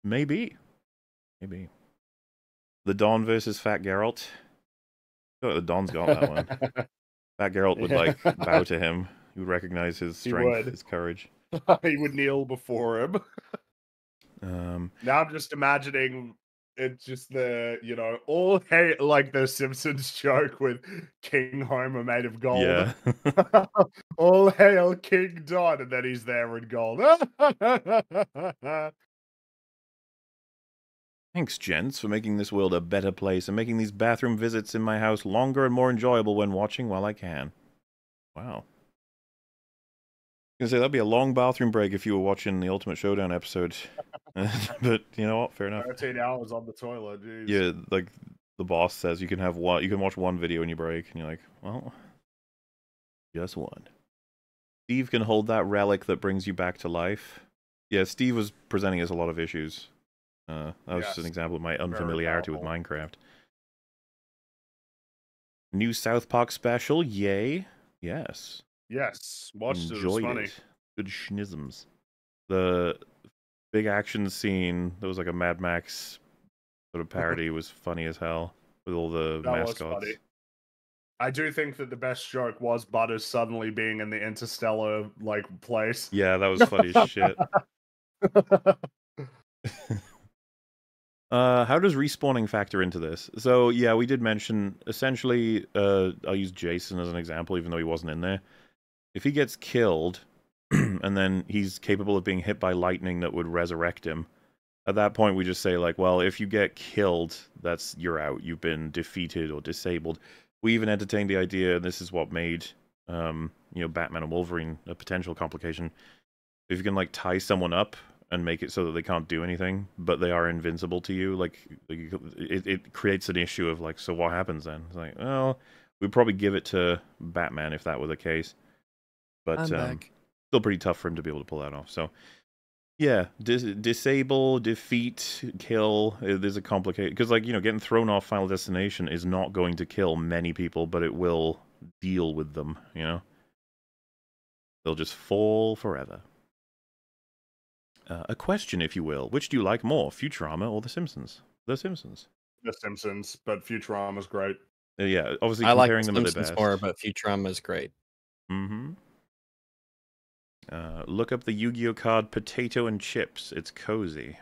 Maybe. Maybe. The Don versus Fat Geralt. I feel like the Don's got that one. <laughs> Fat Geralt would like bow to him. He would recognize his strength, his courage. <laughs> he would kneel before him. Um, Now I'm just imagining it's just the you know all hate like the Simpsons <laughs> joke with King Homer made of gold. yeah. <laughs> all hail King Don, and then he's there in gold. Thanks, gents, for making this world a better place and making these bathroom visits in my house longer and more enjoyable when watching while I can. Wow. I was gonna say that'd be a long bathroom break if you were watching the Ultimate Showdown episode. <laughs> <laughs> but you know what? Fair enough. 13 hours on the toilet, jeez. Yeah, like the boss says you can have one you can watch one video in your break and you're like, well just one. Steve can hold that relic that brings you back to life. Yeah, Steve was presenting us a lot of issues. Uh, that was just an example of my unfamiliarity with. Minecraft. New South Park special, yay. Yes. Yes, watched it. It was funny. it. Good schisms. The big action scene that was like a Mad Max sort of <laughs> parody was funny as hell with all the That mascots. I do think that the best joke was Butters suddenly being in the interstellar like place. Yeah, that was funny as shit. <laughs> <laughs> Uh, how does respawning factor into this? So yeah, we did mention essentially. Uh, I'll use Jason as an example, even though he wasn't in there. If he gets killed, <clears throat> and then he's capable of being hit by lightning that would resurrect him, at that point we just say like, well, if you get killed, that's you're out. You've been defeated or disabled. We even entertained the idea, and this is what made um, you know Batman and Wolverine a potential complication. If you can like tie someone up and make it so that they can't do anything, but they are invincible to you. Like, it, it creates an issue of like, so what happens then? It's like, well, we'd probably give it to Batman if that were the case, but I'm um, back. still pretty tough for him to be able to pull that off. So, yeah, dis- disable, defeat, kill. uh, There's a complicated because, like, you know, getting thrown off Final Destination is not going to kill many people, but it will deal with them. You know, they'll just fall forever. Uh, a question, if you will. Which do you like more, Futurama or The Simpsons? The Simpsons. The Simpsons, but Futurama's great. Uh, yeah, obviously I like comparing The them at their Simpsons best. more, but Futurama is great. Mm-hmm. Uh, look up the Yu-Gi-Oh card Potato and Chips. It's cozy.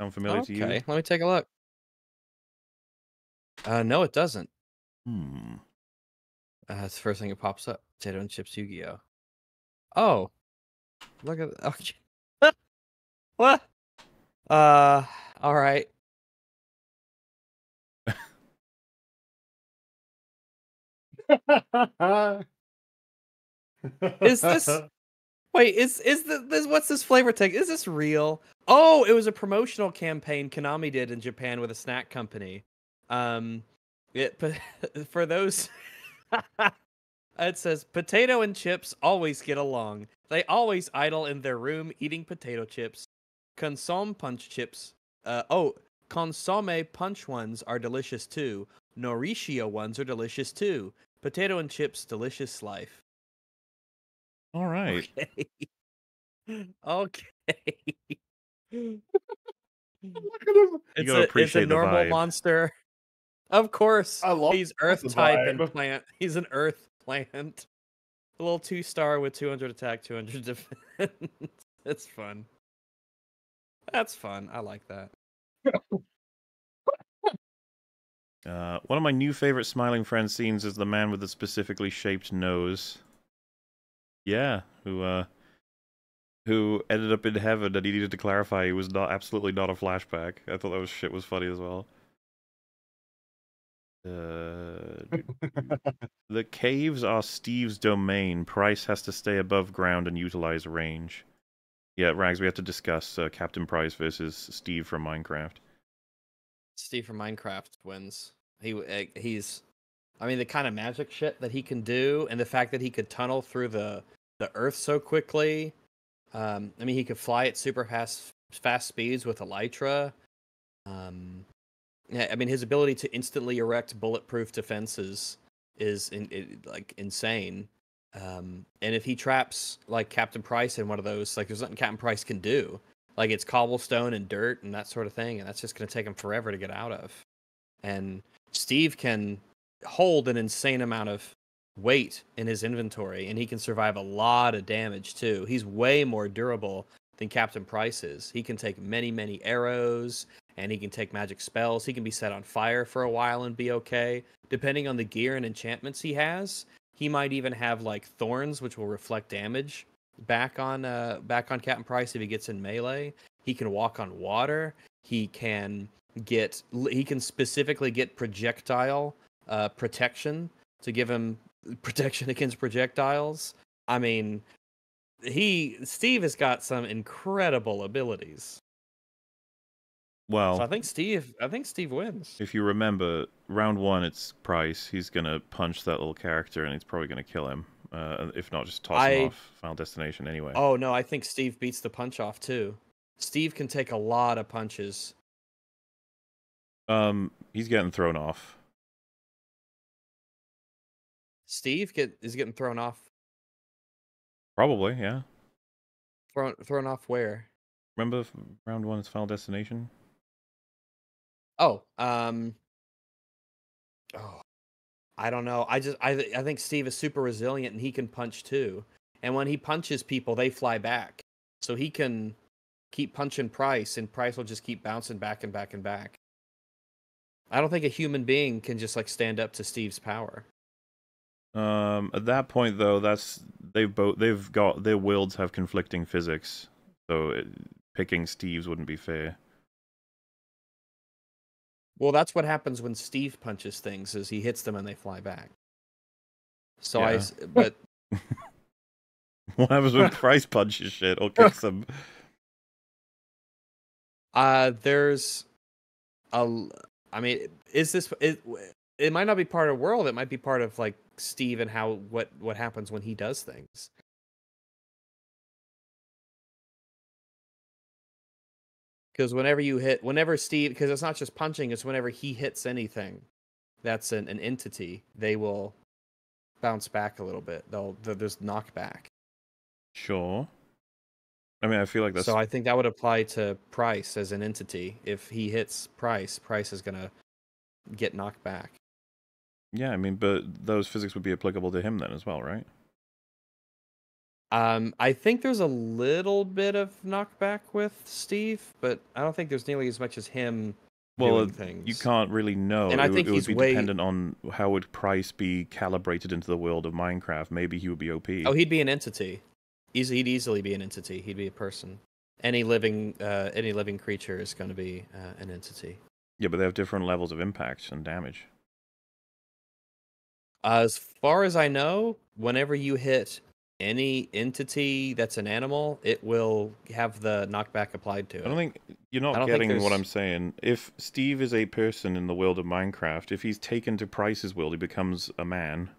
Sound familiar to you? Okay, let me take a look. Uh, no, it doesn't. Hmm. Uh, that's the first thing that pops up. Potato and chips Yu-Gi-Oh. Oh, look at <laughs> okay. what? Uh, all right. <laughs> Is this- <laughs> Wait, is is the, this what's this flavor tag? Is this real? Oh, it was a promotional campaign Konami did in Japan with a snack company. Um, it <laughs> for those, <laughs> it says potato and chips always get along. They always idle in their room eating potato chips. Consomme punch chips. Uh oh, consomme punch ones are delicious too. Norishio ones are delicious too. Potato and chips, delicious life. All <laughs> right. Okay. <laughs> okay. <laughs> Look at him. It's gotta a, it's a the normal vibe. monster. Of course. I love He's earth type and plant. He's an earth plant. A little two star with 200 attack, 200 defense. It's fun. That's fun. I like that. Uh, one of my new favorite Smiling friend scenes is the man with the specifically shaped nose. Yeah, who uh, who ended up in heaven and he needed to clarify he was not absolutely not a flashback. I thought that was shit was funny as well. Uh, <laughs> the caves are Steve's domain. Price has to stay above ground and utilize range. Yeah, Rags, we have to discuss uh, Captain Price versus Steve from Minecraft. Steve from Minecraft wins. He uh, he's, I mean, the kind of magic shit that he can do, and the fact that he could tunnel through the the Earth so quickly. Um, I mean, he could fly at super fast fast speeds with Elytra. Um, yeah, I mean, his ability to instantly erect bulletproof defenses is in, it, like insane. Um, and if he traps like Captain Price in one of those, like there's nothing Captain Price can do. Like it's cobblestone and dirt and that sort of thing, and that's just going to take him forever to get out of. And Steve can hold an insane amount of weight in his inventory, and he can survive a lot of damage too. He's way more durable than Captain Price is. He can take many, many arrows, and he can take magic spells. He can be set on fire for a while and be okay. Depending on the gear and enchantments he has, he might even have like thorns, which will reflect damage back on uh back on Captain Price if he gets in melee. He can walk on water. he can get he can specifically get projectile uh, protection to give him <laughs> protection against projectiles. I mean, he Steve has got some incredible abilities. Well, So I think Steve I think Steve wins. if you remember, round one, it's Price. He's gonna punch that little character, and he's probably gonna kill him. Uh, if not, just toss I- him off Final Destination anyway. Oh no, I think Steve beats the punch off too. Steve can take a lot of punches. Um, he's getting thrown off. Steve get is getting thrown off. Probably, yeah. Thrown thrown off where? Remember round one's Final Destination? Oh, um Oh. I don't know. I just I I think Steve is super resilient and he can punch too. And when he punches people, they fly back. So he can keep punching Price and Price will just keep bouncing back and back and back. I don't think a human being can just like stand up to Steve's power. Um, at that point though, that's they've both they've got their worlds have conflicting physics, so it, picking Steve's wouldn't be fair. Well, that's what happens when Steve punches things is he hits them and they fly back. So I Yeah. s- but <laughs> What happens when <laughs> Price punches shit or kicks them? Uh, there's a. I mean, is this it? It might not be part of world. It might be part of like Steve and how what what happens when he does things. Because whenever you hit, whenever Steve, because it's not just punching, it's whenever he hits anything, that's an, an entity. They will bounce back a little bit. They'll th- there's knockback. Sure. I mean, I feel like that's So I think that would apply to Price as an entity. If he hits Price, Price is gonna get knocked back. Yeah. I mean, but those physics would be applicable to him then as well, right? Um, I think there's a little bit of knockback with Steve, but I don't think there's nearly as much as him Well, doing things. you can't really know. And it I would- think it would be way- dependent on how would Price be calibrated into the world of Minecraft. Maybe he would be OP. Oh, he'd be an entity. Easy, he'd easily be an entity. He'd be a person. Any living, uh, any living creature is going to be uh, an entity. Yeah, but they have different levels of impact and damage. As far as I know, whenever you hit any entity that's an animal, it will have the knockback applied to it. I don't think you're not I don't think getting what I'm saying. If Steve is a person in the world of Minecraft, if he's taken to Price's world, he becomes a man.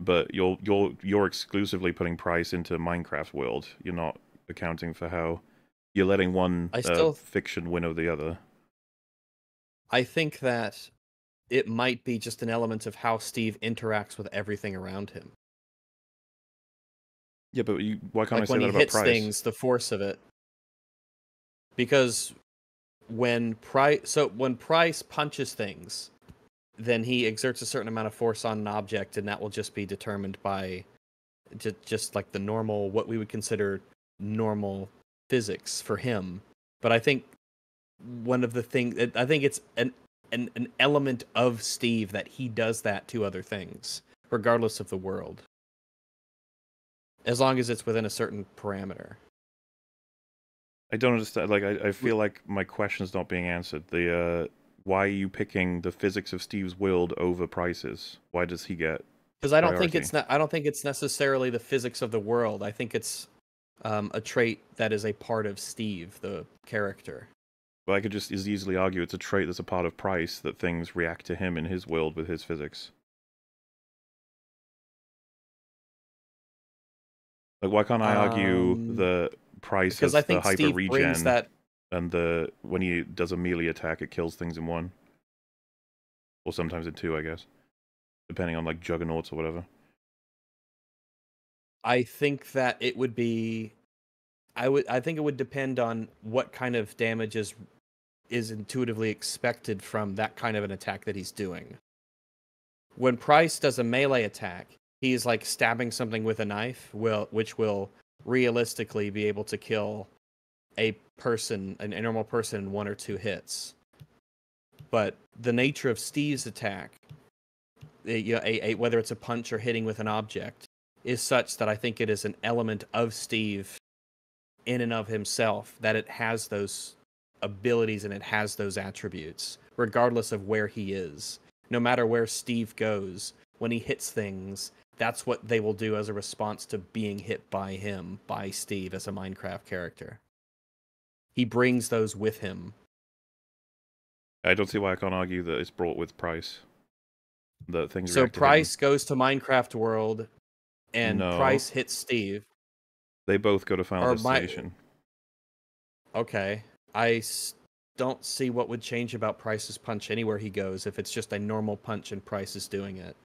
But you're you're you're exclusively putting Price into Minecraft world. You're not accounting for how you're letting one I uh, fiction win over the other. I think that it might be just an element of how Steve interacts with everything around him. Yeah, but you, why can't like I say when that he about hits Price? things, the force of it. Because when Price, so when Price punches things, then he exerts a certain amount of force on an object, and that will just be determined by just, just like the normal, what we would consider normal physics for him. But I think one of the things, I think it's an an, an element of Steve that he does that to other things, regardless of the world as long as it's within a certain parameter. I don't understand. Like, I, I feel like my question's not being answered. The uh, why are you picking the physics of Steve's world over Price's? Why does he get? Because I don't think it's not. I don't think it's necessarily the physics of the world. I think it's um, a trait that is a part of Steve, the character. Well, I could just as easily argue it's a trait that's a part of Price that things react to him in his world with his physics. Like, why can't I argue Um, the Price Because has I think the hyper Steve regen brings that. and the when he does a melee attack, it kills things in one, or sometimes in two, I guess, depending on like juggernauts or whatever. I think that it would be. I would. I think it would depend on what kind of damage is is intuitively expected from that kind of an attack that he's doing. When Price does a melee attack, he's like stabbing something with a knife, will which will realistically be able to kill a person, an normal person, in one or two hits. But the nature of Steve's attack, a, a, a, whether it's a punch or hitting with an object, is such that I think it is an element of Steve in and of himself that it has those abilities and it has those attributes, regardless of where he is. No matter where Steve goes, when he hits things, that's what they will do as a response to being hit by him, by Steve as a Minecraft character. He brings those with him. I don't see why I can't argue that it's brought with Price. The things. So react to him. Price goes to Minecraft World, and No. Price hits Steve. They both go to Final or my- Destination. Okay, I s- don't see what would change about Price's punch anywhere he goes if it's just a normal punch and Price is doing it.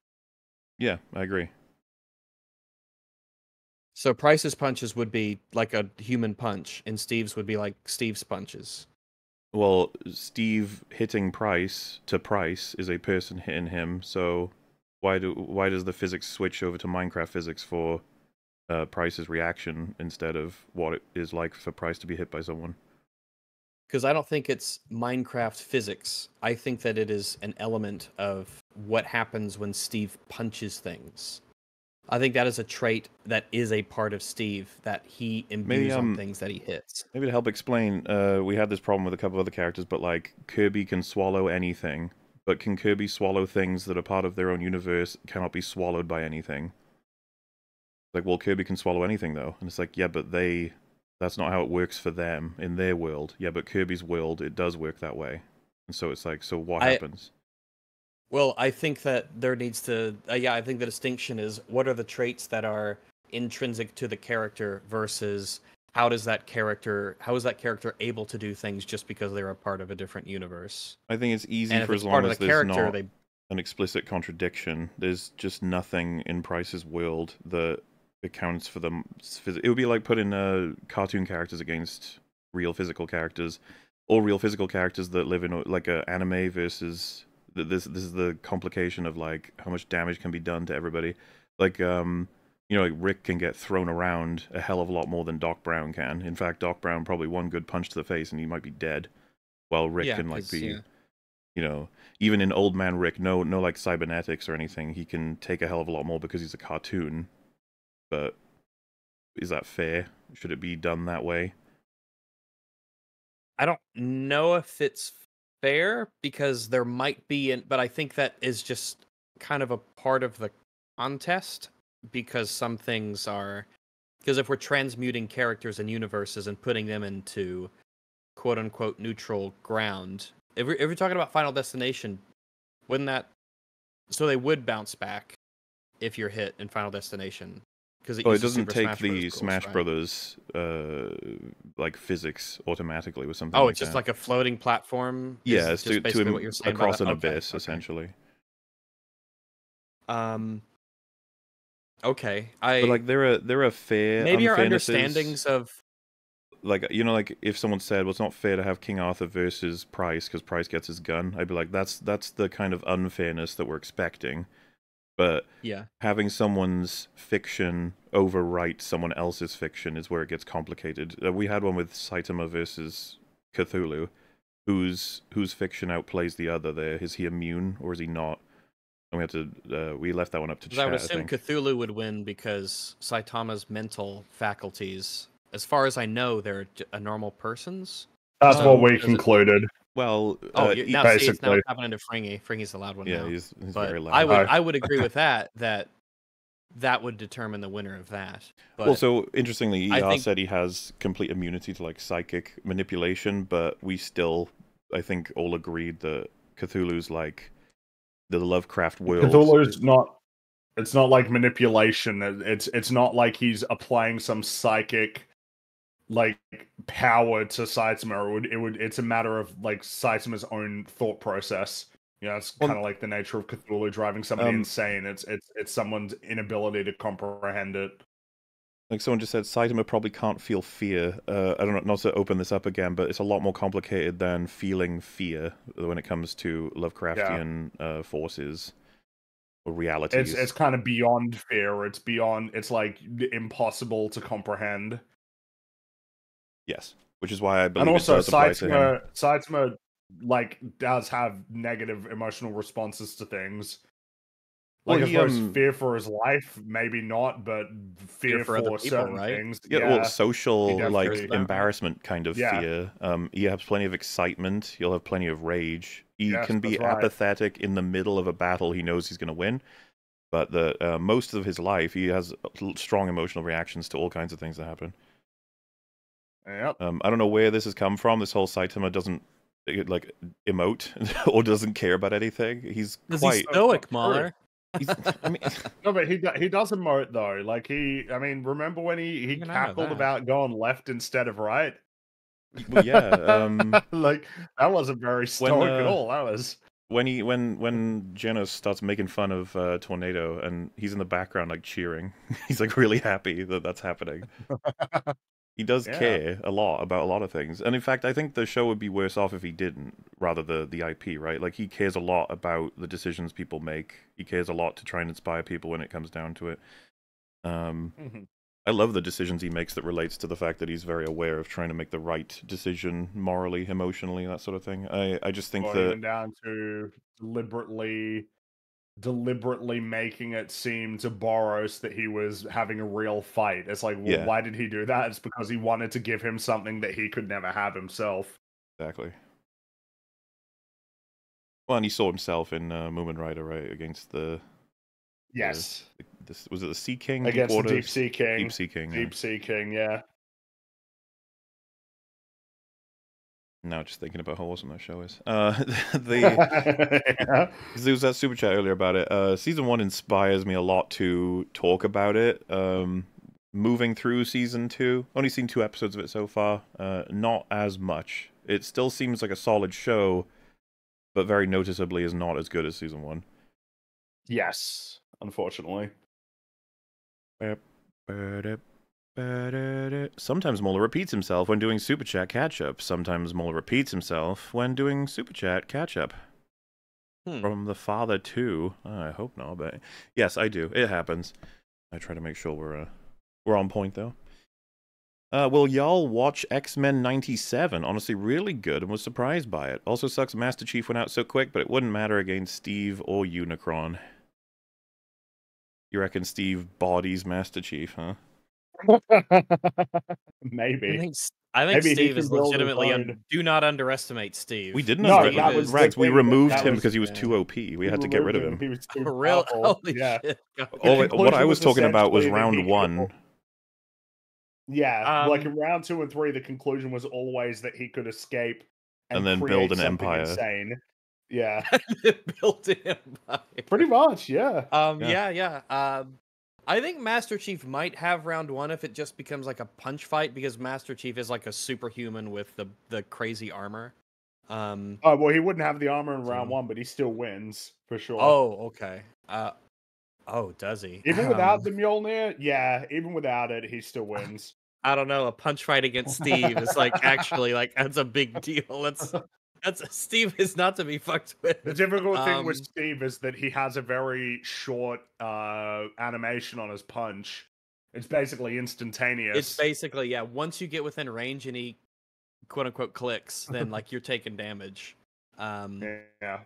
Yeah, I agree. So Price's punches would be like a human punch, and Steve's would be like Steve's punches. Well, Steve hitting Price to Price is a person hitting him, so why do why does the physics switch over to Minecraft physics for uh, Price's reaction instead of what it is like for Price to be hit by someone? Because I don't think it's Minecraft physics. I think that it is an element of what happens when Steve punches things. I think that is a trait that is a part of Steve that he imbues um, on things that he hits. Maybe to help explain, uh, we had this problem with a couple of other characters, but like Kirby can swallow anything, but can Kirby swallow things that are part of their own universe cannot be swallowed by anything? Like, well, Kirby can swallow anything though, and it's like, yeah, but they, that's not how it works for them in their world. Yeah, but Kirby's world, it does work that way, and so it's like, so what I- happens? Well, I think that there needs to, uh, yeah, I think the distinction is what are the traits that are intrinsic to the character versus how does that character, how is that character able to do things just because they're a part of a different universe? I think it's easy And for as long as the there's character, not they an explicit contradiction. There's just nothing in Price's world that accounts for them. It would be like putting uh, cartoon characters against real physical characters, or real physical characters that live in like a anime versus th- this. This is the complication of like how much damage can be done to everybody. Like um, you know, like Rick can get thrown around a hell of a lot more than Doc Brown can. In fact, Doc Brown probably one good punch to the face and he might be dead, while Rick Yeah, can like be yeah. you know, even in Old Man Rick, no, no like cybernetics or anything. He can take a hell of a lot more because he's a cartoon. But is that fair? Should it be done that way? I don't know if it's fair because there might be, an, but I think that is just kind of a part of the contest because some things are because if we're transmuting characters and universes and putting them into quote unquote neutral ground, if we're, if we're talking about Final Destination, wouldn't that so they would bounce back if you're hit in Final Destination because it, Oh, it doesn't take Smash the Bros. Smash right? Brothers uh like physics automatically with something. Oh, like it's just that. like a floating platform. yeah, it's just to, to what you're saying across an Okay, abyss okay. essentially. Um. Okay, I But like there are there are fair maybe our understandings of like you know like if someone said well it's not fair to have king arthur versus price because price gets his gun i'd be like that's that's the kind of unfairness that we're expecting but yeah. having someone's fiction overwrite someone else's fiction is where it gets complicated uh, we had one with saitama versus cthulhu whose whose fiction outplays the other there is he immune or is he not and we had to uh, we left that one up to chat I would I assume think. Cthulhu would win because Saitama's mental faculties, as far as I know, they're a normal person's. That's So, what we does it- concluded. Well Oh, uh, you, now see, it's now basically- happening to Fringy. Fringy's the loud one yeah now. he's, he's but very loud I would Hi. I would agree <laughs> with that. That that would determine the winner of that. But well, so interestingly, I ER think- said he has complete immunity to like psychic manipulation, but we still, I think, all agreed that Cthulhu's like the Lovecraft world. Cthulhu's not. It's not like manipulation. It's it's not like he's applying some psychic like power to Saitama. It would, it would it's a matter of like Saitama's own thought process. You know, it's kind of like the nature of Cthulhu driving somebody Um, insane. It's it's it's someone's inability to comprehend it. Like someone just said, Saitama probably can't feel fear. Uh, I don't know, not to open this up again, but it's a lot more complicated than feeling fear when it comes to Lovecraftian uh, forces or realities. It's it's kind of beyond fear. It's beyond. It's like impossible to comprehend. Yes, which is why I believe and also it does apply to him. Saitama, Saitama like does have negative emotional responses to things. Like, Well, I he, suppose um, fear for his life, maybe not, but fear, for for, people, certain right? things. Yeah, well, social like that, embarrassment kind of Yeah. fear. Um, you have plenty of excitement. You'll have plenty of rage. He Yes, can be that's right. apathetic in the middle of a battle. He knows he's going to win, but the uh, most of his life he has strong emotional reactions to all kinds of things that happen. Yep. Um, I don't know where this has come from. This whole Saitama doesn't like emote <laughs> or doesn't care about anything. He's Because quite. he's stoic, True. Mauler. I mean, <laughs> No, but he do- he does emote though. Like he, I mean, remember when he he Even cackled about going left instead of right? well, yeah. Um, <laughs> like that wasn't very stoic at uh, all. That was when he when when Genos starts making fun of uh, Tornado and he's in the background like cheering, he's like really happy that that's happening. He does Yeah. care a lot about a lot of things, and in fact, I think the show would be worse off if he didn't. Rather the the IP, right? Like he cares a lot about the decisions people make. He cares a lot to try and inspire people when it comes down to it. Um, Mhm. I love the decisions he makes that relates to the fact that he's very aware of trying to make the right decision morally, emotionally, that sort of thing. I I just think or that down to deliberately deliberately making it seem to Boros that he was having a real fight. It's like, well, Yeah. why did he do that? It's because he wanted to give him something that he could never have himself. Exactly. Well, and he saw himself in uh, Mumen Rider, right, against the, Yes. this was it the Sea King Against the Deep Sea King. Deep Sea King. yeah. Deep Sea King, yeah. Now just thinking about how awesome that show is. Uh, <laughs> the yeah. 'cause <laughs> there was that super chat earlier about it. Uh, season one inspires me a lot to talk about it. Um, moving through season two, only seen two episodes of it so far. Uh, not as much. It still seems like a solid show, but very noticeably is not as good as season one. Yes, unfortunately. Sometimes Mauler repeats himself when doing Super Chat catch up. Sometimes Mauler repeats himself when doing Super Chat catch up. Hmm. From the father too. I hope not, but yes, I do. It happens. I try to make sure we're uh, we're on point though. Uh, will y'all watch X Men '97? Honestly, really good and was surprised by it. Also sucks Master Chief went out so quick, but it wouldn't matter against Steve or Unicron. You reckon Steve bodies Master Chief, huh? <laughs> I Maybe. think, S- I think Maybe Steve is legitimately. Un- do not underestimate Steve. We didn't No, underestimate that him. was the Rex. We removed that him was- because he was yeah. too OP. We had to get rid of him. He was too <laughs> Real holy yeah. shit. God. All, what I was was talking about was essentially that he round one. Yeah, like Um, in round two and three, the conclusion was always that he could escape And then build an empire. Insane. Yeah, <laughs> built an empire. pretty much. Yeah. Um, Yeah. yeah, yeah. Um, I think Master Chief might have round one if it just becomes like a punch fight because Master Chief is like a superhuman with the the crazy armor. Um, Oh well, he wouldn't have the armor in round So- one, but he still wins for sure. oh, okay. Uh, oh, does he? even without Um, the Mjolnir, yeah, even without it, he still wins. I don't know. A punch fight against Steve is like actually like that's a big deal. That's that's Steve is not to be fucked with. The difficult thing with Um, Steve is that he has a very short uh animation on his punch. It's basically instantaneous. It's basically yeah. Once you get within range and he quote unquote clicks, then <laughs> like you're taking damage. Um, yeah.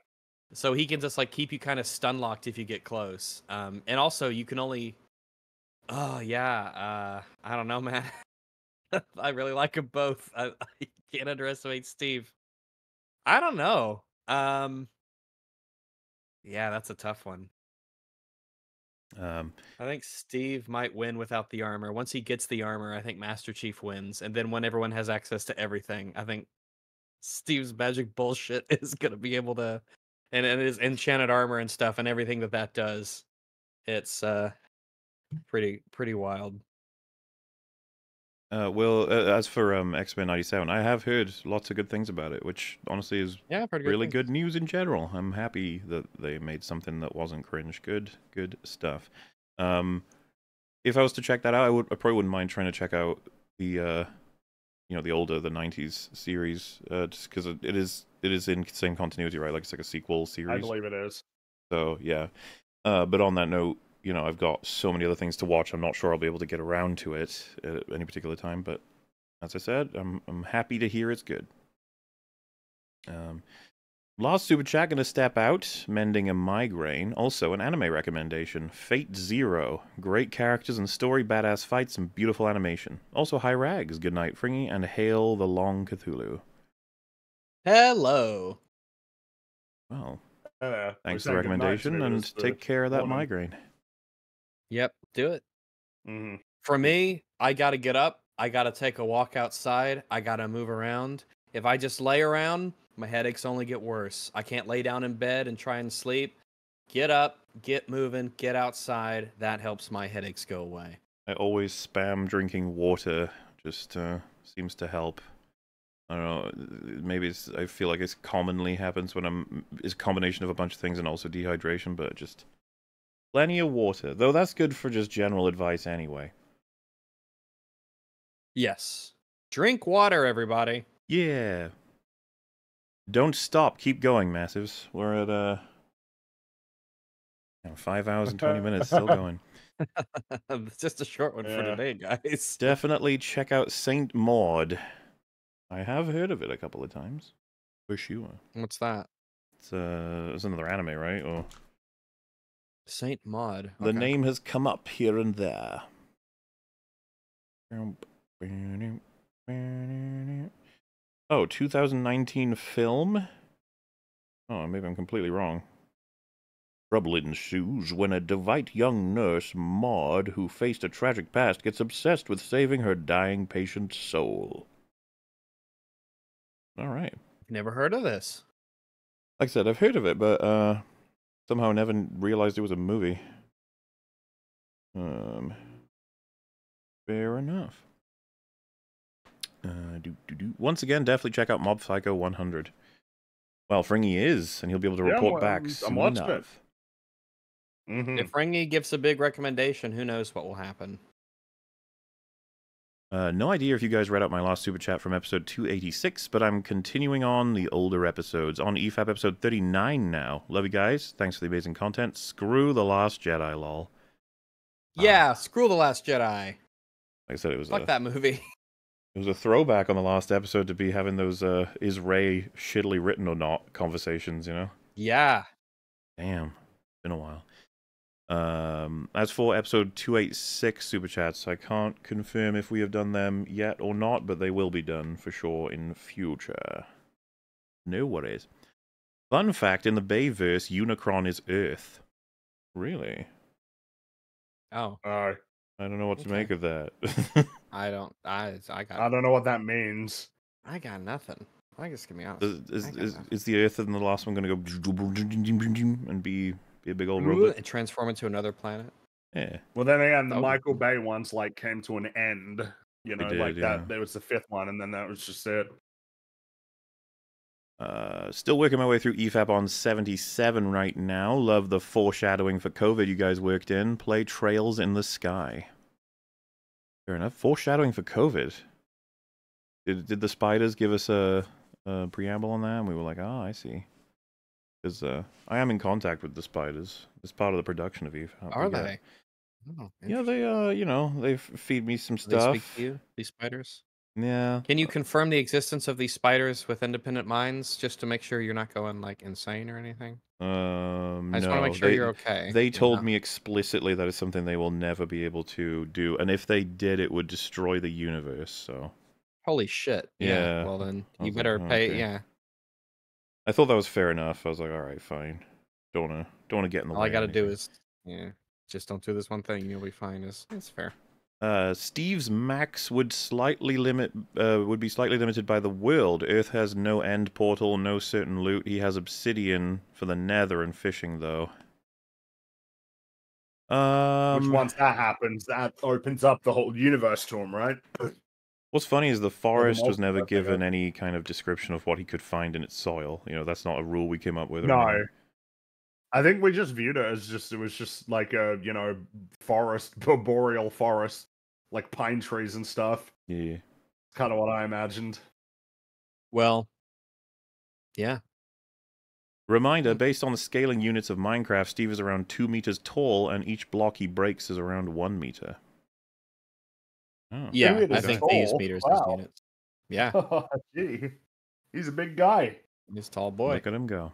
so he can just like keep you kind of stun locked if you get close. Um, and also you can only. Oh yeah. Uh, I don't know, man. <laughs> I really like them both. I, <laughs> I can't underestimate Steve. I don't know. Um, yeah, that's a tough one. Um, I think Steve might win without the armor. Once he gets the armor, I think Master Chief wins. And then when everyone has access to everything, I think Steve's magic bullshit <laughs> is going to be able to and, and his enchanted armor and stuff and everything that that does. It's uh pretty pretty wild. Uh, well, uh, as for um, X Men '97, I have heard lots of good things about it, which honestly is Yeah, pretty really good news in general. I'm happy that they made something that wasn't cringe. Good, good stuff. Um, if I was to check that out, I would I probably wouldn't mind trying to check out the uh, you know, the older the '90s series, uh, just because it it is it is in same continuity, right? Like it's like a sequel series. I believe it is. So yeah. Uh, but on that note, you know, I've got so many other things to watch. I'm not sure I'll be able to get around to it at any particular time. But as I said, I'm I'm happy to hear it's good. Um, Last super chat gonna step out, mending a migraine. Also, an anime recommendation: Fate Zero. Great characters and story, badass fights, and beautiful animation. Also, hi rags. Good night, Fringy, and hail the long Cthulhu. Hello. Well, Uh, thanks for the recommendation, and take care of that morning. migraine. Yep, do it. hmm For me, I got to get up. I got to take a walk outside. I got to move around. If I just lay around, my headaches only get worse. I can't lay down in bed and try and sleep. Get up, get moving, get outside. That helps my headaches go away. I always spam drinking water. Just uh, seems to help. I don't know. Maybe it's, I feel like it commonly happens when I'm. It's a combination of a bunch of things and also dehydration, but just plenty of water. Though that's good for just general advice anyway. Yes. Drink water, everybody. Yeah. Don't stop. Keep going, massives. We're at uh, you know, five hours and twenty minutes, still <laughs> going. it's just a short one for today, guys. <laughs> Definitely check out Saint Maud. I have heard of it a couple of times. For sure. What's that? It's uh, it's another anime, right? Or Saint Maud. the Okay. name has come up here and there. Oh, 2019 film? Oh, maybe I'm completely wrong. Trouble ensues when a devout young nurse, Maud, who faced a tragic past, gets obsessed with saving her dying patient's soul. All right. Never heard of this. Like I said, I've heard of it, but uh, somehow never realized it was a movie. Um, fair enough. Uh, do, do, do. Once again, definitely check out Mob Psycho 100. Well, Fringy is, and he'll be able to Yeah, report well, back I'm- I'm soon watching it. enough. hmm If Fringy gives a big recommendation, who knows what will happen? Uh, no idea if you guys read out my last super chat from episode 286, but I'm continuing on the older episodes. On EFAP episode 39 now. Love you guys. Thanks for the amazing content. Screw The Last Jedi, lol. Ah. Yeah, screw the Last Jedi. Like I said, it was Fuck a, that movie. <laughs> It was a throwback on the last episode to be having those uh, is Rey shittily written or not conversations, you know? yeah. Damn. Been a while. Um, as for episode 286 super chats, I can't confirm if we have done them yet or not, but they will be done for sure in future. No worries. Fun fact in the Bayverse, Unicron is Earth. Really? Oh, Uh, I don't know what to make of that. <laughs> I don't. I I got. I don't know what that means. I got nothing. I just gonna be honest. Is, is, is, is the Earth in the last one going to go <laughs> and be, be a big old robot? and transform into another planet. Yeah. Well, then again, the That would be Michael. Bay ones like came to an end. You know, did, like yeah. that. There was the fifth one, and then that was just it. Uh, still working my way through E EFAP on 77 right now. Love the foreshadowing for COVID you guys worked in. Play Trails in the Sky. Fair enough. Foreshadowing for COVID. Did, did the spiders give us a, a preamble on that? And we were like, oh, I see. Because uh, I am in contact with the spiders. It's part of the production of Eve. Are they? Oh, Yeah, they, uh, you know, they feed me some Do they stuff. speak to you? These spiders. Yeah. Can you confirm the existence of these spiders with independent minds, just to make sure you're not going like insane or anything? Um, I just no, want to make sure they, you're okay. They you told know? me explicitly that it's something they will never be able to do, and if they did, it would destroy the universe. So Holy shit. Yeah, Well then, you like, better "Oh, pay. okay." Yeah. I thought that was fair enough. I was like, all right, fine. Don't wanna, don't wanna get in the All way. I gotta do anything. is, yeah, just don't do this one thing. You'll be fine. Is it's fair. Uh, Steve's max would slightly limit, uh, would be slightly limited by the world. Earth has no end portal, no certain loot. He has obsidian for the Nether and fishing, though. Um, Which once that happens, that opens up the whole universe to him, right? What's funny is the forest was never given guess. any kind of description of what he could find in its soil. You know, that's not a rule we came up with. No. anything. I think we just viewed it as just it was just like a you know forest, <laughs> boreal forest, like pine trees and stuff. Yeah. It's kind of what I imagined. Well, yeah. Reminder: Hmm. based on the scaling units of Minecraft, Steve is around two meters tall, and each block he breaks is around one meter. Oh. Yeah, I think tall. they use meters as units. Yeah. <laughs> Gee, he's a big guy. He's a tall boy. Look at him go.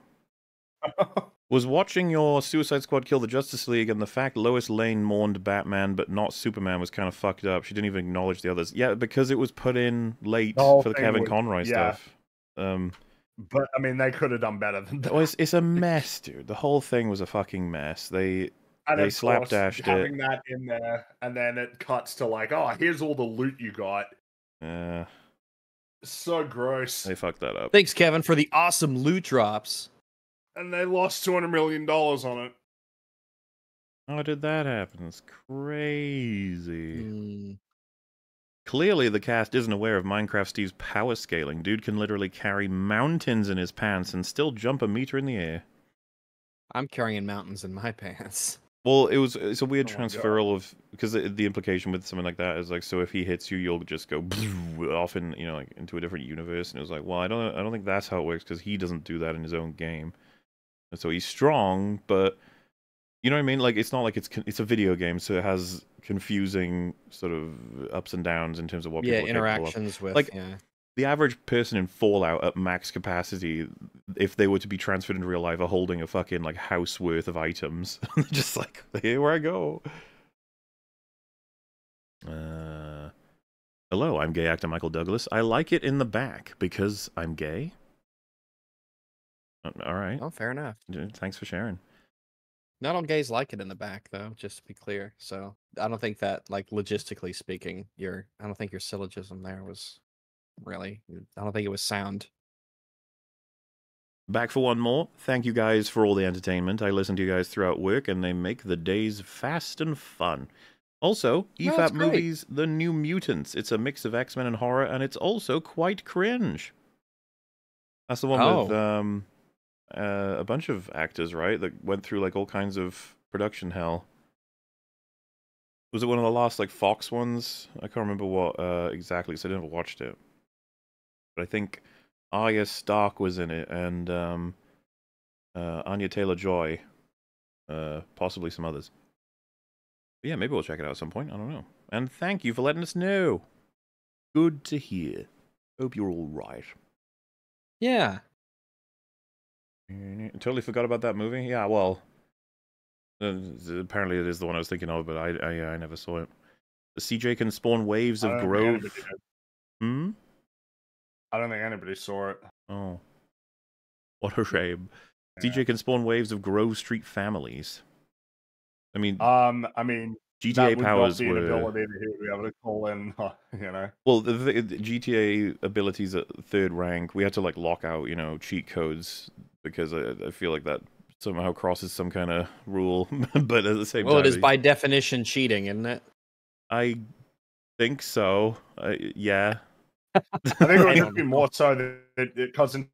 <laughs> Was watching your Suicide Squad kill the Justice League and the fact Lois Lane mourned Batman but not Superman was kind of fucked up. She didn't even acknowledge the others. Yeah, because it was put in late The for the Kevin was- Conroy yeah. stuff. Um, But I mean, they could have done better than that. well, it's, it's a <laughs> mess, dude. The whole thing was a fucking mess. They And they of course, slapdashed it. having that in there, and then it cuts to like, oh, here's all the loot you got. uh, So gross. they fucked that up. Thanks, Kevin, for the awesome loot drops. and they lost two hundred million dollars on it. How did that happen? It's crazy. Mm, Clearly, the cast isn't aware of Minecraft Steve's power scaling. Dude can literally carry mountains in his pants and still jump a meter in the air. I'm carrying mountains in my <laughs> pants. Well, it was it's a weird Oh transferal of because the, the implication with something like that is like so if he hits you, you'll just go <laughs> off in you know like into a different universe, and it was like, well, I don't I don't think that's how it works because he doesn't do that in his own game, and so he's strong, but you know what I mean? Like it's not like it's it's a video game, so it has confusing sort of ups and downs in terms of what yeah, people interactions with Like, yeah. The average person in Fallout at max capacity, if they were to be transferred into real life, are holding a fucking like house worth of items. <laughs> Just like here where I go. Uh, hello, I'm gay actor Michael Douglas. I like it in the back because I'm gay. Uh, All right, Oh, fair enough. Thanks for sharing. Not all gays like it in the back, though. Just to be clear. So I don't think that, like logistically speaking, your I don't think your syllogism there was really. I don't think it was sound. Back for one more. Thank you guys for all the entertainment. I listen to you guys throughout work, and they make the days fast and fun. Also, No, EFAP movies The New Mutants. It's a mix of X Men and horror, and it's also quite cringe. That's the one with Oh. um, uh, a bunch of actors, right? That went through like all kinds of production hell. Was it one of the last like Fox ones? I can't remember what uh, exactly, so I never watched it. But I think Arya Stark was in it, and um, uh, Anya Taylor Joy, uh, possibly some others. But yeah, maybe we'll check it out at some point. I don't know. And thank you for letting us know. Good to hear. Hope you're all right. Yeah. Totally forgot about that movie. Yeah, well, uh, apparently it is the one I was thinking of, but I I, I never saw it. The CJ can spawn waves of don't think grove. anybody did. Hmm. I don't think anybody saw it. Oh, what a shame. Yeah. CJ can spawn waves of Grove Street families. I mean, Um, I mean, that GTA would powers not be an were ability that he would be able to call in. <laughs> You know, well. The, the, the GTA abilities at third rank, we had to like lock out, you know, cheat codes because I, I feel like that somehow crosses some kind of rule. <laughs> but at the same Well, time, it is by definition cheating, isn't it? I think so. Uh, yeah. I think it would just be more so that because in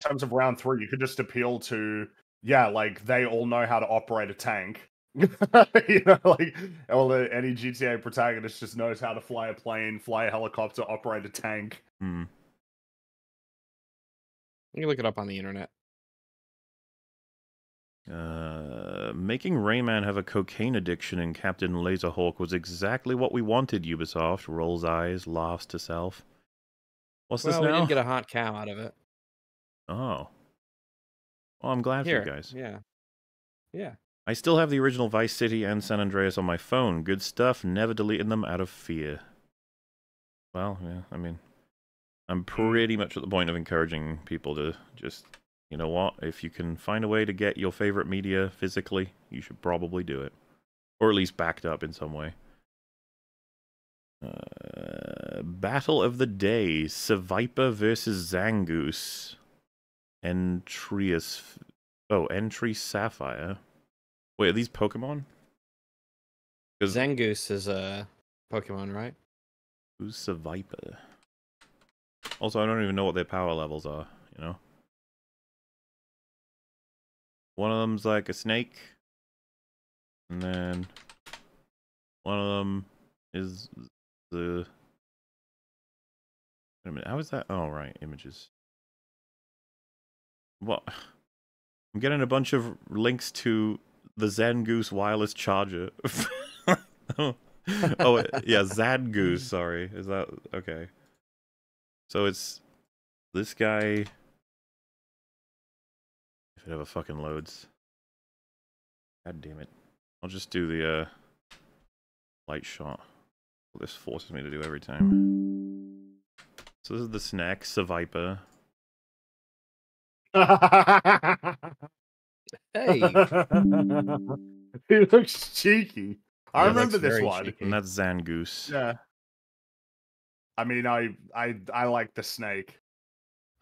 terms of round three, you could just appeal to yeah, like they all know how to operate a tank. <laughs> you know, like all the, any GTA protagonist just knows how to fly a plane, fly a helicopter, operate a tank. Hmm. You can look it up on the internet. Uh, making Rayman have a cocaine addiction in Captain Laserhawk was exactly what we wanted. Ubisoft rolls eyes, laughs to self. What's well, this we now? did get a hot cow out of it. Oh. Well, I'm glad Here, for you guys. yeah, yeah. I still have the original Vice City and San Andreas on my phone. Good stuff. Never deleting them out of fear. Well, yeah, I mean, I'm pretty much at the point of encouraging people to just, you know what? If you can find a way to get your favorite media physically, you should probably do it. Or at least backed up in some way. Uh, Battle of the Day Seviper versus Zangoose. Entrius. Oh, Entry Sapphire. Wait, are these Pokemon? 'Cause- Zangoose is a Pokemon, right? Who's the Viper? Also, I don't even know what their power levels are, you know? One of them's like a snake. And then one of them is the. Wait a minute, how is that? Oh, right, images. What? I'm getting a bunch of links to the Zen Goose wireless charger. oh, <laughs> oh, yeah, Zangoose, sorry. Is that okay? So it's this guy If it ever fucking loads. God damn it. I'll just do the uh, light shot. What this forces me to do every time. So this is the snack, Viper. <laughs> Hey, <laughs> he looks cheeky. I Yeah, remember this one. cheeky. And that's Zangoose. Yeah. I mean, I I I like the snake.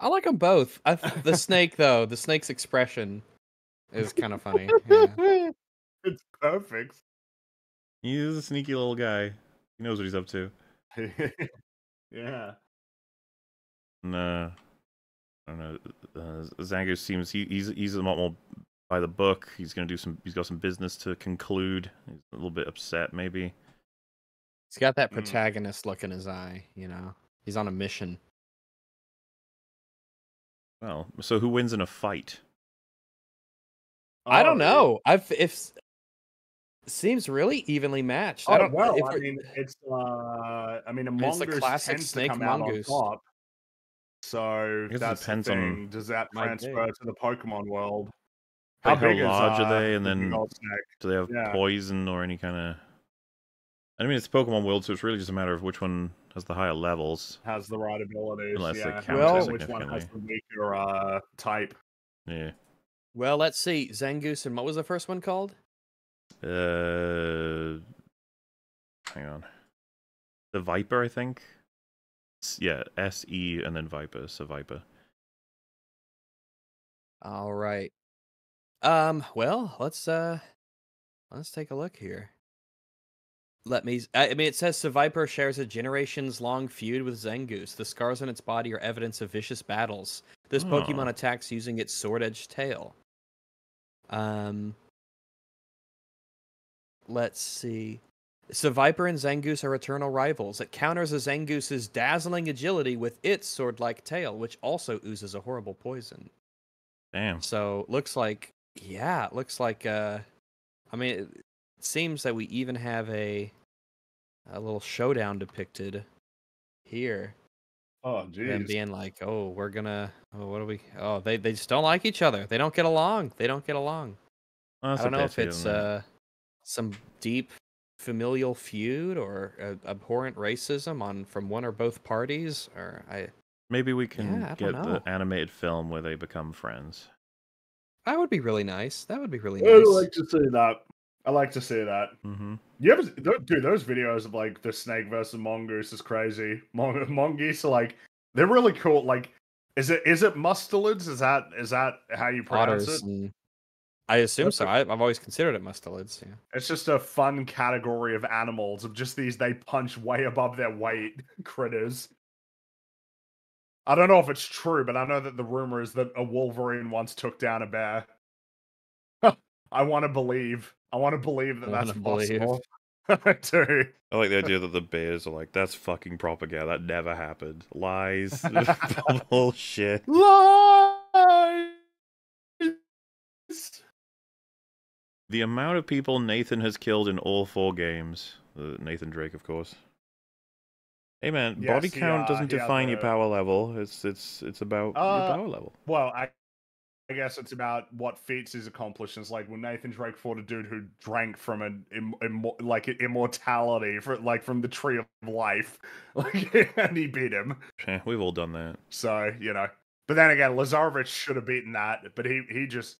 I like them both. I th- the snake though, the snake's expression is kind of funny. <laughs> Yeah. it's perfect. He's a sneaky little guy. He knows what he's up to. <laughs> yeah. And, uh, I don't know. Uh, Zangoose seems he, he's he's a lot more by the book. He's gonna do some. He's got some business to conclude. He's a little bit upset, maybe. He's got that Mm. protagonist look in his eye. You know, he's on a mission. Well, so who wins in a fight? I don't Oh, know. I've if seems really evenly matched. Oh, I don't. well, if I mean, it's uh, I mean, a it's the classic tends snake to come out mongoose. on top. So guess it that's depends on- Does that transfer to the Pokemon world? Like, how is, large are uh, they, and then- Do they have Yeah. poison or any kind of? I mean, it's Pokemon World, so it's really just a matter of which one has the higher levels. has the right abilities. Unless they yeah. count Well- which one has the weaker uh, type? Yeah. well, let's see. Zangoose and what was the first one called? Uh, hang on. The Viper, I think. Yeah, S E and then Viper, so Viper. All right. Um. Well, let's uh, let's take a look here. Let me. I mean, it says Seviper shares a generations-long feud with Zangoose. The scars on its body are evidence of vicious battles. This Pokemon Oh. attacks using its sword-edged tail. Um. Let's see. Seviper and Zangoose are eternal rivals. It counters a Zangoose's dazzling agility with its sword-like tail, which also oozes a horrible poison. Damn. So looks like yeah, it looks like uh I mean it seems that we even have a a little showdown depicted here. Oh, Them And being like, "Oh, we're gonna oh, what do we Oh, they they just don't like each other. They don't get along. They don't get along." Well, that's I a don't know if it's uh some deep familial feud or uh, abhorrent racism on from one or both parties or I Maybe we can yeah, get don't the animated film where they become friends. that would be really nice. That would be really nice I like to see that. I like to see that. Mm-hmm. You ever th- dude? Those videos of like the snake versus mongoose is crazy. Mon- <laughs> mongoose are like they're really cool. Like, is it is it mustelids? Is that is that how you pronounce Otters it? and I assume That's so. I, I've always considered it mustelids. Yeah. It's just a fun category of animals of just these they punch way above their weight <laughs> critters. I don't know if it's true, but I know that the rumor is that a wolverine once took down a bear. <laughs> I want to believe. I want to believe that I that's possible. <laughs> I do. I like the idea that the bears are like, that's fucking propaganda. That never happened. Lies. Bullshit. Lies. The amount of people Nathan has killed in all four games. Uh, Nathan Drake, of course. Hey man, Yes, body count uh, doesn't had define your power level. It's it's it's about your Uh, power level. Well, I, I guess it's about what feats he's accomplished. It's like when Nathan Drake fought a dude who drank from an Im- immo- like immortality for like from the tree of life, <laughs> like and he beat him. Eh, we've all done that. So you know, but then again, Lazarevich should have beaten that, but he he just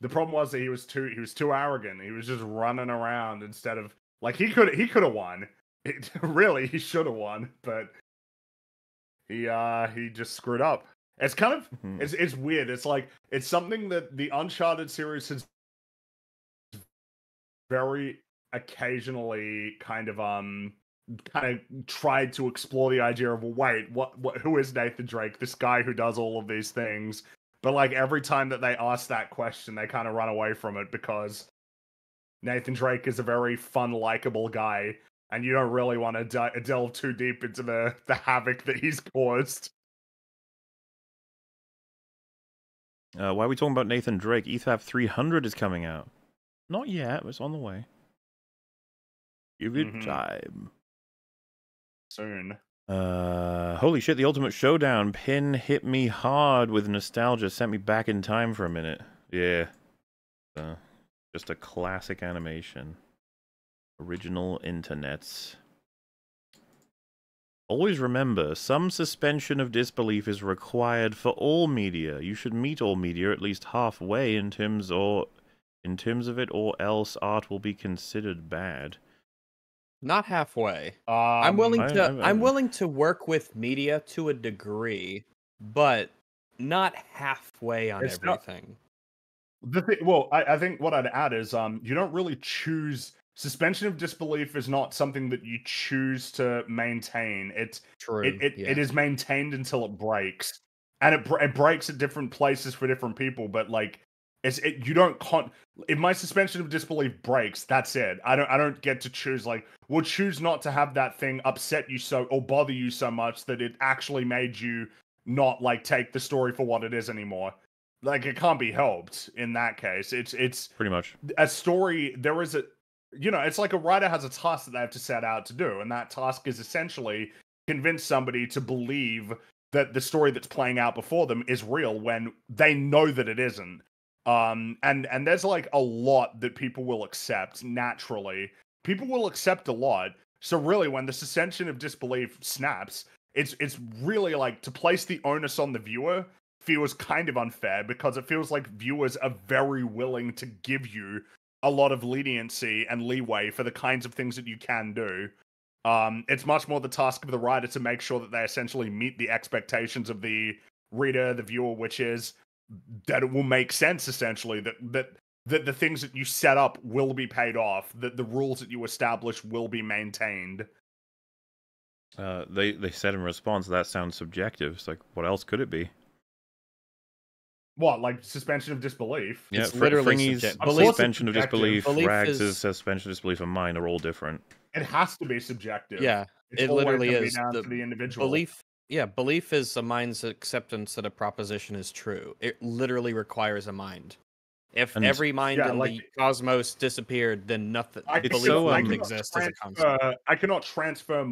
the problem was that he was too he was too arrogant. He was just running around instead of like he could he could have won. <laughs> It, really, he should have won, but he uh he just screwed up. It's kind of Mhm. it's it's weird. It's like it's something that the Uncharted series has very occasionally kind of um kind of tried to explore the idea of well, wait, what what who is Nathan Drake? This guy who does all of these things. But like every time that they ask that question, they kind of run away from it because Nathan Drake is a very fun, likable guy, and you don't really want to de- delve too deep into the the havoc that he's caused. Uh, why are we talking about Nathan Drake? EFAP 300 is coming out. Not yet, but it's on the way. Give it Mhm. time. Soon. Uh, holy shit! The Ultimate Showdown pin hit me hard with nostalgia. Sent me back in time for a minute. Yeah, uh, just a classic animation. Original internets. Always remember, some suspension of disbelief is required for all media. You should meet all media at least halfway in terms or in terms of it, or else art will be considered bad. Not halfway. Um, I'm willing I- to. I- I, am willing to work with media to a degree, but not halfway on It's not- everything. The thing, well, I, I think what I'd add is um, you don't really choose suspension of disbelief is not something that you choose to maintain. It's True. it it, yeah. it is maintained until it breaks, and it it breaks at different places for different people. But like, it's it, you don't con. If my suspension of disbelief breaks, that's it. I don't I don't get to choose. Like, we'll choose not to have that thing upset you so or bother you so much that it actually made you not like take the story for what it is anymore. Like, it can't be helped in that case. It's it's Pretty much. a story there is a you know it's like a writer has a task that they have to set out to do and that task is essentially convince somebody to believe that the story that's playing out before them is real when they know that it isn't um and and there's like a lot that people will accept naturally people will accept a lot so really when the suspension of disbelief snaps it's it's really like to place the onus on the viewer feels kind of unfair because it feels like viewers are very willing to give you a lot of leniency and leeway for the kinds of things that you can do. Um, it's much more the task of the writer to make sure that they essentially meet the expectations of the reader, the viewer, which is that it will make sense essentially that that that the things that you set up will be paid off, that the rules that you establish will be maintained. Uh, they they said in response that sounds subjective. It's like, what else could it be? What, like suspension of disbelief? Yeah, It's Fr- literally Fringy's subject- Of course it's suspension of disbelief, Belief Rags' is- suspension of disbelief, and mine are all different. It has to be subjective. yeah. It's it literally gonna be is. down The to the individual. Belief. Yeah, belief is a mind's acceptance that a proposition is true. It literally requires a mind. If And- every mind Yeah, in like- the cosmos disappeared, then nothing. I It's belief so, wouldn't um, exist as a concept. I cannot transfer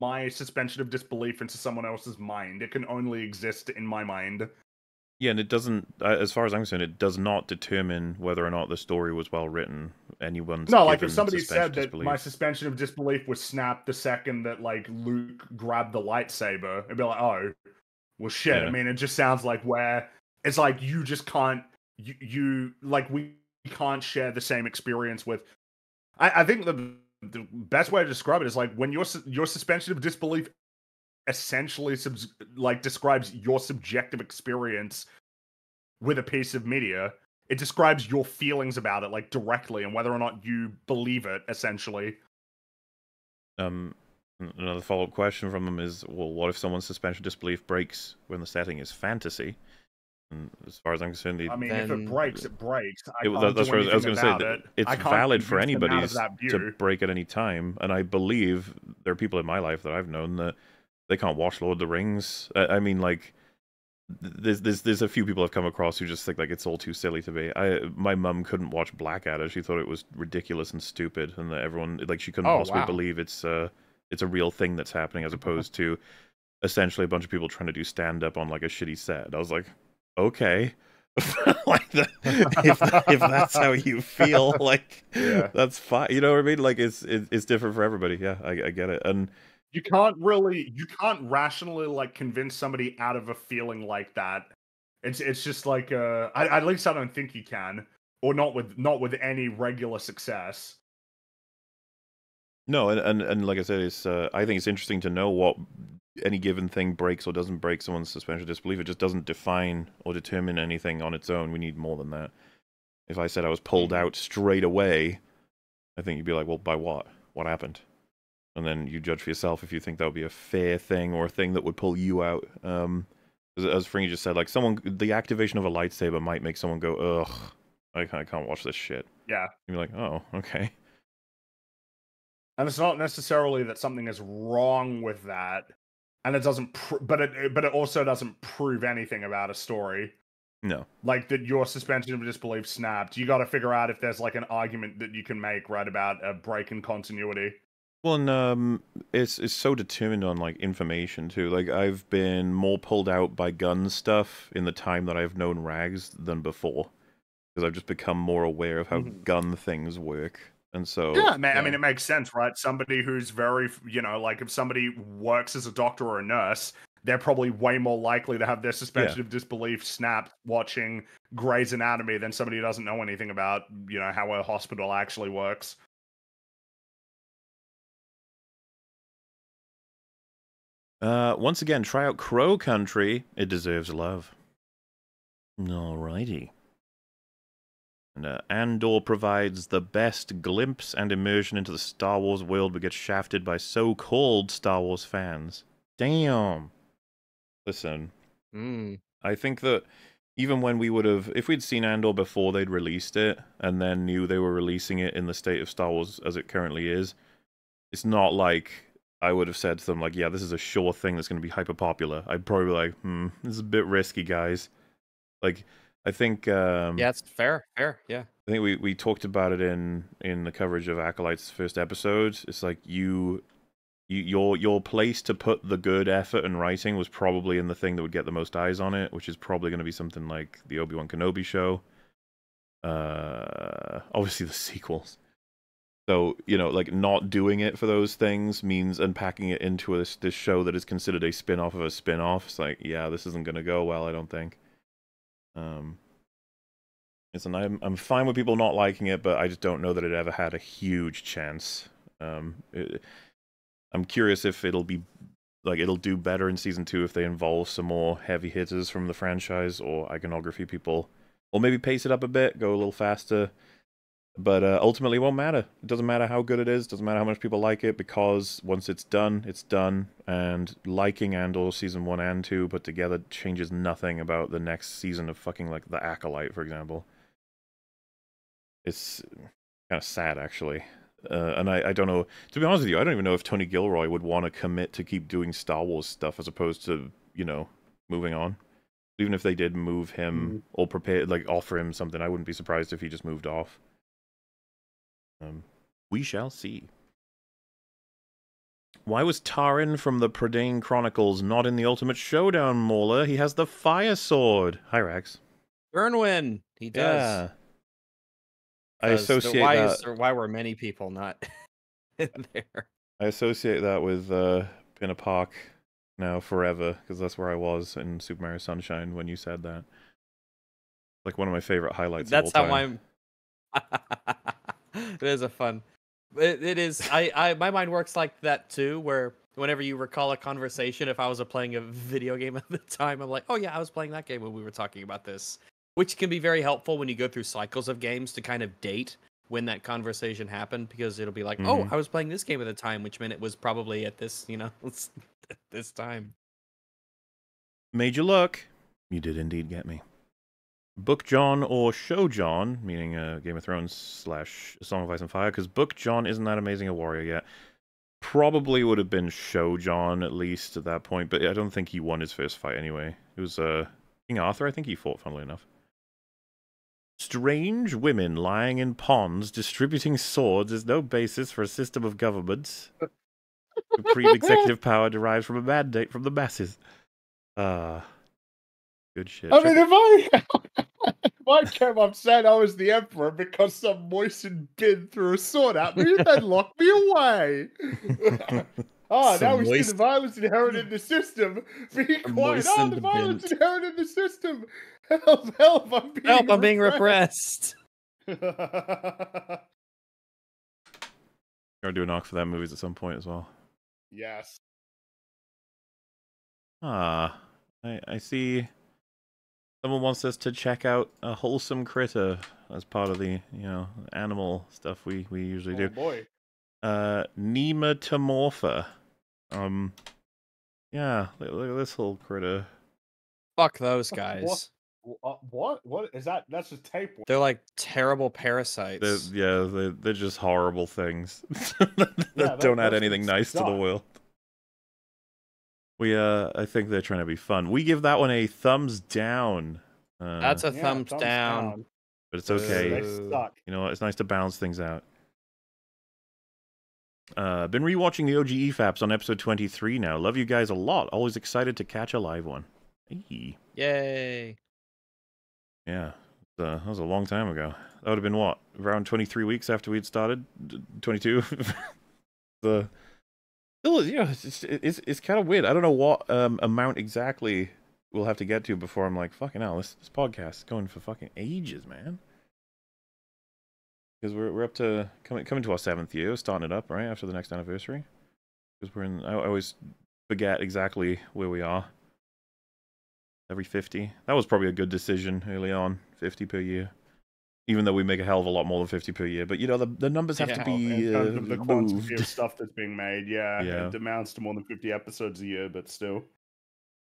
my suspension of disbelief into someone else's mind. It can only exist in my mind. Yeah, and it doesn't, uh, as far as I'm concerned, it does not determine whether or not the story was well written. Anyone's No, like if somebody said that disbelief. my suspension of disbelief was snapped the second that like Luke grabbed the lightsaber, it'd be like, oh, well, shit. Yeah. I mean, it just sounds like where it's like you just can't, you, you like we can't share the same experience with. I, I think the the best way to describe it is like when your your suspension of disbelief essentially subs- like describes your subjective experience with a piece of media it describes your feelings about it like directly and whether or not you believe it essentially Um, another follow up question from them is, well, what if someone's suspension of disbelief breaks when the setting is fantasy? And as far as I'm concerned, it, i mean if it breaks it breaks I it- can't that- that's do what I was going to say. about that it. It's valid for convince them out of anybody's that to break at any time, and I believe there are people in my life that I've known that they can't watch Lord of the Rings. I, I mean, like, th- there's there's there's a few people I've come across who just think like it's all too silly to be. I my mum couldn't watch Blackadder; she thought it was ridiculous and stupid, and that everyone like she couldn't Oh, possibly wow. believe it's uh it's a real thing that's happening, as <laughs> opposed to essentially a bunch of people trying to do stand up on like a shitty set. I was like, okay. <laughs> like the, <laughs> if if that's how you feel, like Yeah. that's fine. You know what I mean? Like it's it's, it's different for everybody. Yeah, I, I get it. And you can't really you can't rationally like convince somebody out of a feeling like that it's it's just like uh I, at least i don't think you can or not with not with any regular success no, and and, and like I said, it's uh, I think it's interesting to know what any given thing breaks or doesn't break someone's suspension of disbelief. It just doesn't define or determine anything on its own. We need more than that. If I said I was pulled out straight away, I think you'd be like, well, by what? What happened? And then you judge for yourself if you think that would be a fair thing or a thing that would pull you out. Um, as, as Fringy just said, like someone, the activation of a lightsaber might make someone go, ugh, I can't, I can't watch this shit. yeah You'd be like, oh, okay. and it's not necessarily that something is wrong with that and it doesn't pr- but it but it also doesn't prove anything about a story No. like that your suspension of disbelief snapped you got to figure out if there's like an argument that you can make right about a break in continuity Well, and um, it's it's so determined on like information too. Like I've been more pulled out by gun stuff in the time that I've known Rags than before, because I've just become more aware of how Mhm. gun things work, and so Yeah, man. I mean, it makes sense, right? Somebody who's very, you know, like if somebody works as a doctor or a nurse, they're probably way more likely to have their suspension of disbelief snapped watching Grey's Anatomy than somebody who doesn't know anything about, you know, how a hospital actually works. Uh, once again, try out Crow Country. It deserves love. Alrighty. And uh, Andor provides the best glimpse and immersion into the Star Wars world, but gets shafted by so-called Star Wars fans. Damn. Listen, Mm. I think that even when we would have, if we'd seen Andor before they'd released it, and then knew they were releasing it in the state of Star Wars as it currently is, it's not like I would have said to them like, "Yeah, this is a sure thing that's going to be hyper popular." I'd probably be like, "Hmm, this is a bit risky, guys." Like, I think, um, Yeah, it's fair. Fair. Yeah. I think we, we talked about it in in the coverage of Acolyte's first episode. It's like you, you your your place to put the good effort and writing was probably in the thing that would get the most eyes on it, which is probably going to be something like the Obi Wan Kenobi show. Uh, obviously the <laughs> sequels. So you know, like not doing it for those things means unpacking it into this this show that is considered a spin off of a spin off. It's like, yeah, this isn't going to go well. I don't think. Um, Listen, I'm I'm fine with people not liking it, but I just don't know that it ever had a huge chance. Um, it, I'm curious if it'll be like it'll do better in season two if they involve some more heavy hitters from the franchise or iconography people, or maybe pace it up a bit, go a little faster. But uh, ultimately, it won't matter. It doesn't matter how good it is. Doesn't matter how much people like it because once it's done, it's done. And liking Andor season one and two put together changes nothing about the next season of fucking like the Acolyte, for example it's kind of sad actually. Uh, and I, I don't know. To be honest with you, I don't even know if Tony Gilroy would want to commit to keep doing Star Wars stuff as opposed to you know moving on. Even if they did move him or prepare like offer him something, I wouldn't be surprised if he just moved off. Um, we shall see. Why was Taran from the Prydain Chronicles not in the Ultimate Showdown, Mauler? He has the Fire Sword. Hi, Rax. Dyrnwyn. He does. Yeah. I 'Cause the- associate why that. is there, why were many people not <laughs> in there? I associate that with uh, Pinna Park now forever because that's where I was in Super Mario Sunshine when you said that. Like one of my favorite highlights. That's of all how time. I'm. <laughs> <laughs> it is a fun. It, it is. I, I. My mind works like that too. Where whenever you recall a conversation, if I was playing a video game <laughs> at the time, I'm like, oh yeah, I was playing that game when we were talking about this, which can be very helpful when you go through cycles of games to kind of date when that conversation happened because it'll be like, oh, Mhm. I was playing this game at the time, which meant it was probably at this, you know, <laughs> at this time. Made you look. You did indeed get me. Book Jon or Show Jon, meaning uh, Game of Thrones slash Song of Ice and Fire, because Book Jon isn't that amazing a warrior yet. Probably would have been Show Jon at least at that point, but I don't think he won his first fight anyway. It was uh, King Arthur, I think he fought, funnily enough. Strange women lying in ponds distributing swords is no basis for a system of government. Supreme <laughs> executive power derives from a mandate from the masses. Ah, good shit. I Check mean, if I <laughs> I came up saying I was the emperor because some moistened bin threw a sword at me, they'd lock me away. <laughs> Ah, Some now we see the violence inherent in the system. <laughs> Be quiet. Oh, moistened the violence bin. inherent in the system. Help! Help! I'm being Help! I'm being repressed. repressed. <laughs> Gotta do a knock for that movies at some point as well. yes. Ah, I, I see. Someone wants us to check out a wholesome critter as part of the you know animal stuff we we usually Oh do. boy. Uh, Nematomorpha. Um, yeah, look, look at this little critter. Fuck those What? guys. W- uh, what? What is that? That's just tape. They're like terrible parasites. They're, yeah, they're, they're just horrible things <laughs> that that- don't add anything things nice to the suck. world. We uh, I think they're trying to be fun. We give that one a thumbs down. Uh, That's a Yeah, thumbs, thumbs down. but it's okay. Uh. You know what? It's nice to balance things out. Uh, been rewatching the OG EFAPs on episode 23 now. Love you guys a lot. Always excited to catch a live one. Hey. Yay! Yeah, uh, that was a long time ago. That would have been what around 23 weeks after we'd started. 22. <laughs> the still, you know, it's it's, it's kind of weird. I don't know what um, amount exactly we'll have to get to before I'm like, fucking hell, this this podcast is going for fucking ages, man. Because we're we're up to coming coming to our seventh year, starting it up right after the next anniversary. Because we're in, I I always forget exactly where we are. Every 50. That was probably a good decision early on, 50 per year. Even though we make a hell of a lot more than 50 per year. But, you know, the, the numbers have to be in terms uh, of the quantity moved. of <laughs> stuff that's being made, yeah, Yeah. it amounts to more than 50 episodes a year, but still.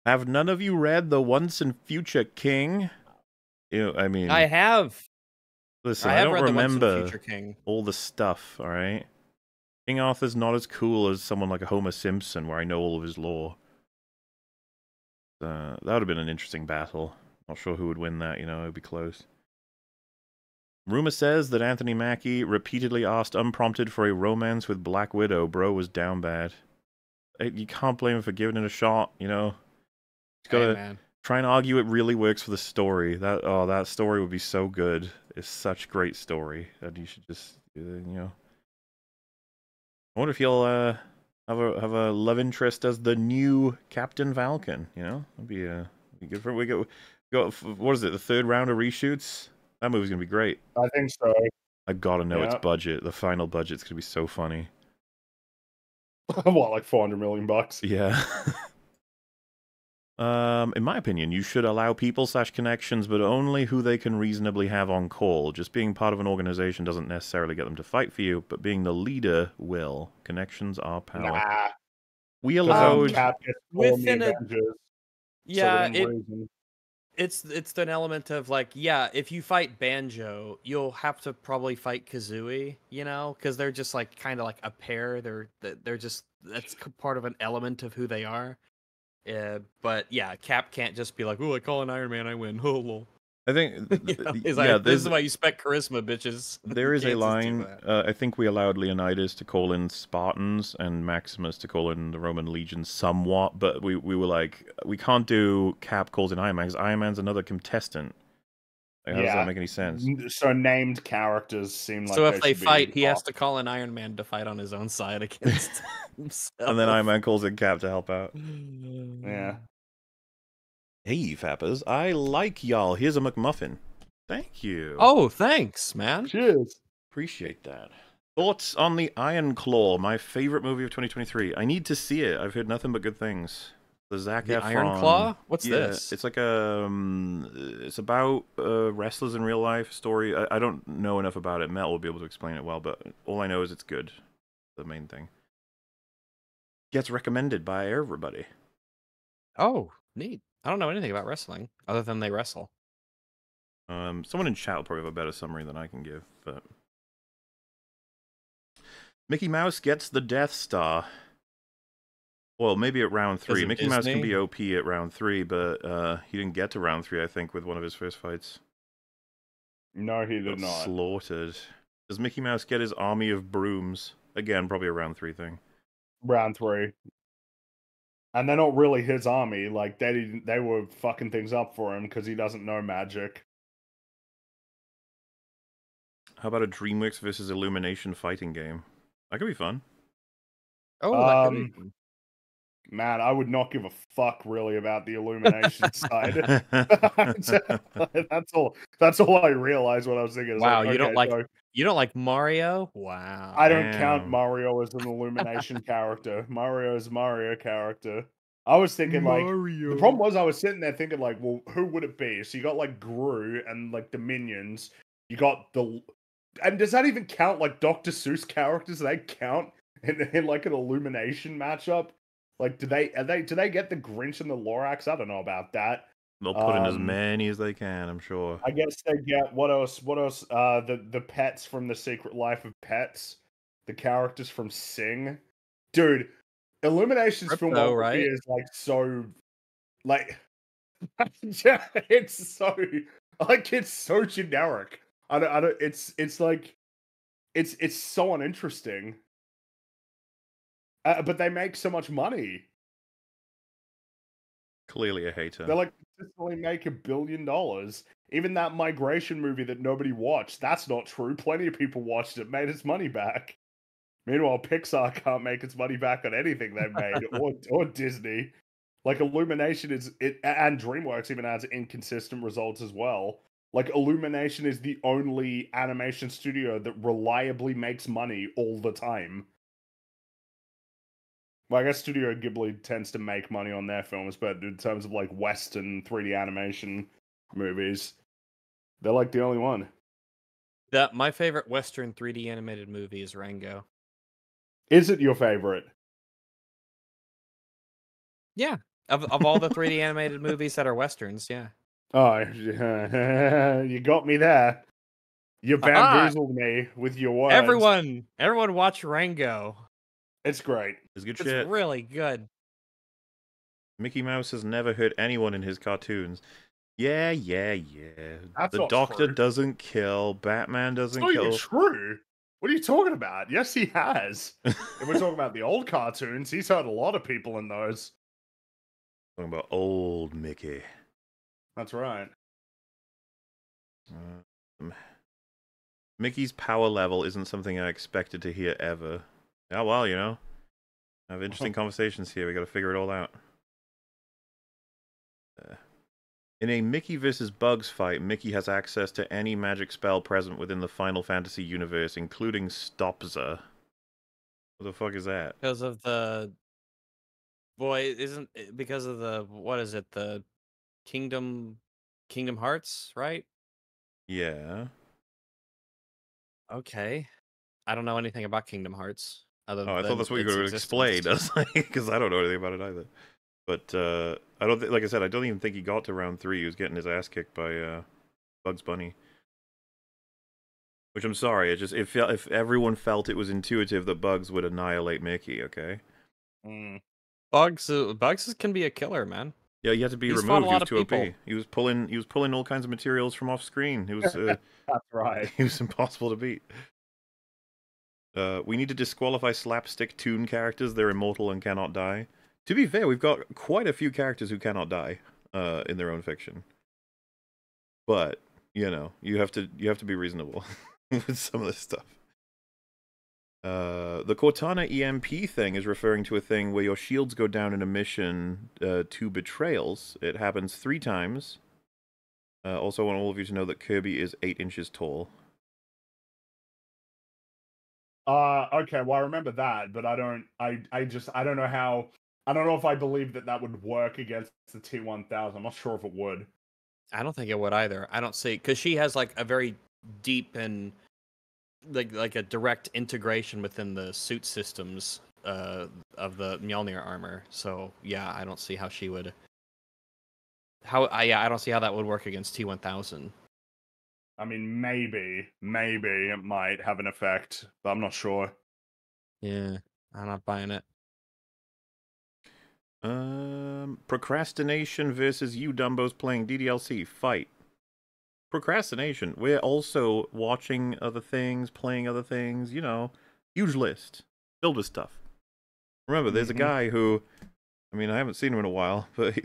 Have none of you read The Once and Future King? You know, I mean, I have. listen, I I, don't read the Once and remember Future King. all the stuff, all right? King Arthur's not as cool as someone like a Homer Simpson, where I know all of his lore. Uh, that would have been an interesting battle. Not sure who would win that, you know, it would be close. Rumor says that Anthony Mackie repeatedly asked unprompted for a romance with Black Widow. Bro was down bad. You can't blame him for giving it a shot, you know? He's Hey, gotta man. try and argue it really works for the story. That oh, that story would be so good. It's such great story that you should just uh, you know. I wonder if he'll uh have a have a love interest as the new Captain Falcon. You know, that'd be uh be good for we go go. What is it? The third round of reshoots. That movie's gonna be great. I think so. I gotta know its budget. The final budget's gonna be so funny. <laughs> what, like 400 million bucks? Yeah. <laughs> um, in my opinion, you should allow people slash connections, but only who they can reasonably have on call. Just being part of an organization doesn't necessarily get them to fight for you, but being the leader will. Connections are power. Nah. We Um, allowed. Cap gets called in the within a- Avengers, so Yeah, it, reason. It's it's an element of like yeah if you fight banjo you'll have to probably fight kazooie you know because they're just like kind of like a pair. They're they're just that's part of an element of who they are. Uh, but yeah cap can't just be like oh i call an iron man i win. <laughs> Oh I think. <laughs> you know? yeah, like, this is why you spec charisma bitches <laughs> There is a Can't just do line. Uh, I think we allowed Leonidas to call in Spartans and Maximus to call in the Roman legion somewhat, but we, we were like, we can't do Cap calls in Iron Man because Iron Man's another contestant. Like, how does Yeah. that make any sense? So named characters seem like so if they should be fight he has to call an iron man to fight on his own side against <laughs> himself And then Iron Man calls in Cap to help out. <sighs> Yeah. Hey, fappers, I like y'all. Here's a McMuffin. Thank you. oh thanks man Cheers. Appreciate that. Thoughts on the Iron Claw, my favorite movie of 2023. I need to see it. I've heard nothing but good things. The Zac the Efron. iron claw what's yeah, this It's like a. Um, it's about uh, wrestlers in real life story. I, I don't know enough about it. Matt will be able to explain it well, but all I know is it's good. The main thing. Gets recommended by everybody. Oh, neat. I don't know anything about wrestling other than they wrestle. Um, someone in chat will probably have a better summary than I can give, but Mickey Mouse gets the Death Star. Well, maybe at round three. of Mickey Mouse can be OP at round three, but uh, he didn't get to round three. I think with one of his first fights, No, he got did not. slaughtered. Does Mickey Mouse get his army of brooms again? Probably a round three thing. Round three. And they're not really his army. Like they didn't, they were fucking things up for him because he doesn't know magic. How about a DreamWorks versus Illumination fighting game? That could be fun. Oh, that could Um, be fun. Man, I would not give a fuck really about the illumination <laughs> side. <laughs> that's all. That's all I realized when I was thinking. It's Wow, you don't like- so You don't like Mario? Wow. I don't count Mario as an <laughs> illumination character. Mario is Mario character. I was thinking like Mario. the problem was I was sitting there thinking like, well, who would it be? So you got like Gru and like the minions. You got the and does that even count like Dr. Seuss characters? Do they count in, in like an illumination matchup? Like, do they are they do they get the Grinch and the Lorax? I don't know about that. They'll put in as Um, many as they can. I'm sure. I guess they get what else? What else? Uh, the the pets from the Secret Life of Pets, the characters from Sing, dude. Illumination's Crypto, filmography right? is like so, like, <laughs> yeah, it's so like it's so generic. I don't, I don't. It's it's like, it's it's so uninteresting. uh, but they make so much money. Clearly a hater. They're like consistently make a billion dollars. Even that migration movie that nobody watched, that's not true. Plenty of people watched it, made its money back. Meanwhile, Pixar can't make its money back on anything they've made, <laughs> or or Disney. Like Illumination is it, and DreamWorks even has inconsistent results as well. Like Illumination is the only animation studio that reliably makes money all the time. Well, I guess Studio Ghibli tends to make money on their films, but in terms of like Western 3D animation movies, they're like the only one. That my favorite Western 3D animated movie is Rango. Is it your favorite? Yeah, of of all the 3D animated movies that are westerns, yeah. Oh, <laughs> you got me there. You Aha! bamboozled me with your words. Everyone, everyone, watch Rango. It's great. It's good It's shit. really good. Mickey Mouse has never hurt anyone in his cartoons. Yeah, yeah, yeah. That's the Doctor true. doesn't kill. Batman doesn't kill. true. What are you talking about? Yes, he has. <laughs> if we're talking about the old cartoons, he's hurt a lot of people in those. Talking about old Mickey. That's right. Um, Mickey's power level isn't something I expected to hear ever. Yeah, well, you know, I have interesting conversations here. We got to figure it all out. Uh, in a Mickey versus Bugs fight, Mickey has access to any magic spell present within the Final Fantasy universe, including Stopza. What the fuck is that? Because of the boy, isn't it because of the what is it? The Kingdom Kingdom Hearts, right? Yeah. Okay. I don't know anything about Kingdom Hearts. Other Oh, I thought that's what you its were going to explain. <laughs> I was like, because I don't know anything about it either. But uh, I don't think, like I said, I don't even think he got to round three. He was getting his ass kicked by uh, Bugs Bunny. Which I'm sorry, it just it felt if everyone felt it was intuitive that Bugs would annihilate Mickey. Okay. Mm. Bugs, uh, Bugs can be a killer, man. Yeah, he had to be He's fought a removed. He lot was of too OP. people. He was pulling. He was pulling all kinds of materials from off screen. It was. Uh, <laughs> That's right. <laughs> he was impossible to beat. Uh, we need to disqualify slapstick toon characters. They're immortal and cannot die. To be fair, we've got quite a few characters who cannot die uh, in their own fiction. But you know, you have to you have to be reasonable <laughs> with some of this stuff. Uh, the Cortana EMP thing is referring to a thing where your shields go down in a mission uh, to betrayals. It happens three times. Uh, also, I want all of you to know that Kirby is eight inches tall. Uh, okay. Well, I remember that, but I don't. I I just I don't know how. I don't know if I believe that that would work against the T one thousand. I'm not sure if it would. I don't think it would either. I don't see because she has like a very deep and like like a direct integration within the suit systems uh, of the Mjolnir armor. So yeah, I don't see how she would. How I yeah, I don't see how that would work against T one thousand. I mean, maybe, maybe it might have an effect, but I'm not sure. Yeah, I'm not buying it. Um, procrastination versus you Dumbos playing DDLC. Fight. Procrastination. We're also watching other things, playing other things. You know, huge list filled with stuff. Remember, there's Mhm. a guy who, I mean, I haven't seen him in a while, <laughs> but he,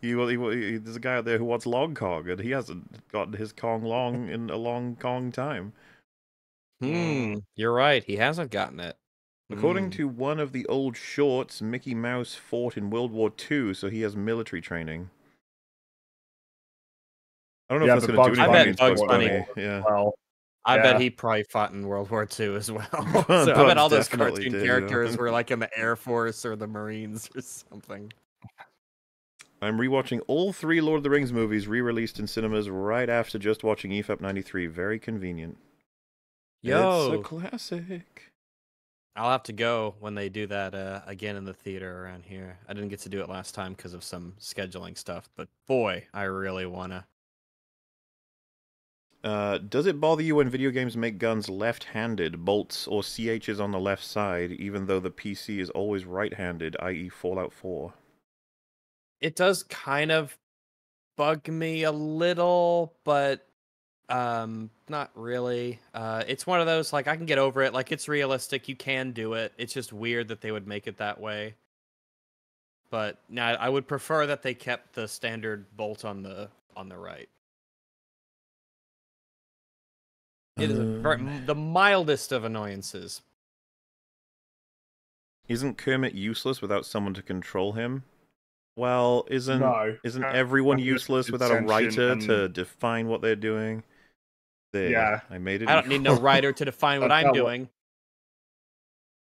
he, he, he- there's a guy out there who wants Long Kong, and he hasn't gotten his Kong long in a long Kong time. Hmm, you're right. He hasn't gotten it. According Hmm. to one of the old shorts, Mickey Mouse fought in World War II, so he has military training. I don't know Yeah, if that's going to do Bugs anything Bunny- against Bugs Bugs Bunny- Bunny. Yeah. Well, I Yeah. bet he probably fought in World War II as well. <laughs> <laughs> so I bet all those cartoon did, characters were like in the Air <laughs> Force or the Marines or something. I'm rewatching all three Lord of the Rings movies re-released in cinemas right after just watching EFAP 93. Very convenient. It's Yo, a classic. I'll have to go when they do that uh, again in the theater around here. I didn't get to do it last time because of some scheduling stuff, but boy, I really wanna. Uh, does it bother you when video games make guns left-handed, bolts or CHs on the left side, even though the PC is always right-handed, i.e. Fallout 4? It does kind of bug me a little, but Um, not really. Uh, it's one of those like I can get over it. Like it's realistic. You can do it. It's just weird that they would make it that way. But now I would prefer that they kept the standard bolt on the on the right. It is a very, Um, the mildest of annoyances. Isn't Kermit useless without someone to control him? Well, isn't no. isn't Uh, everyone useless without a sentient writer to define what they're doing? There, Yeah. I made it. I don't need no <laughs> writer to define what I'm doing.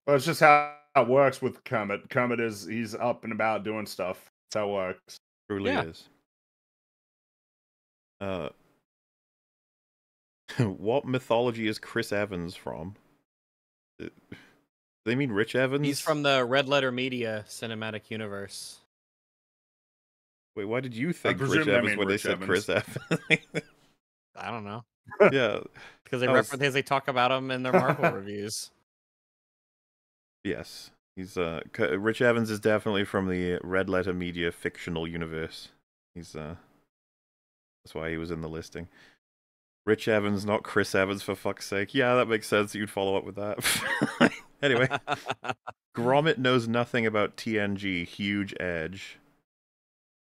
Well, it's just how it works with Kermit. Kermit is he's up and about doing stuff. That's how it works. Truly Yeah. is. Uh, <laughs> what mythology is Chris Evans from? Uh, They mean Rich Evans? He's from the Red Letter Media cinematic universe. Wait, why did you think Rich Evans mean when they Rich said Chris Evans? <laughs> I don't know yeah. <laughs> because they was- refer- because they talk about him in their Marvel reviews. Yes. He's uh Rich Evans is definitely from the Red Letter Media fictional universe. He's uh that's why he was in the listing. Rich Evans, not Chris Evans for fuck's sake. Yeah, that makes sense. You'd follow up with that. <laughs> anyway, <laughs> Gromit knows nothing about TNG Huge Edge.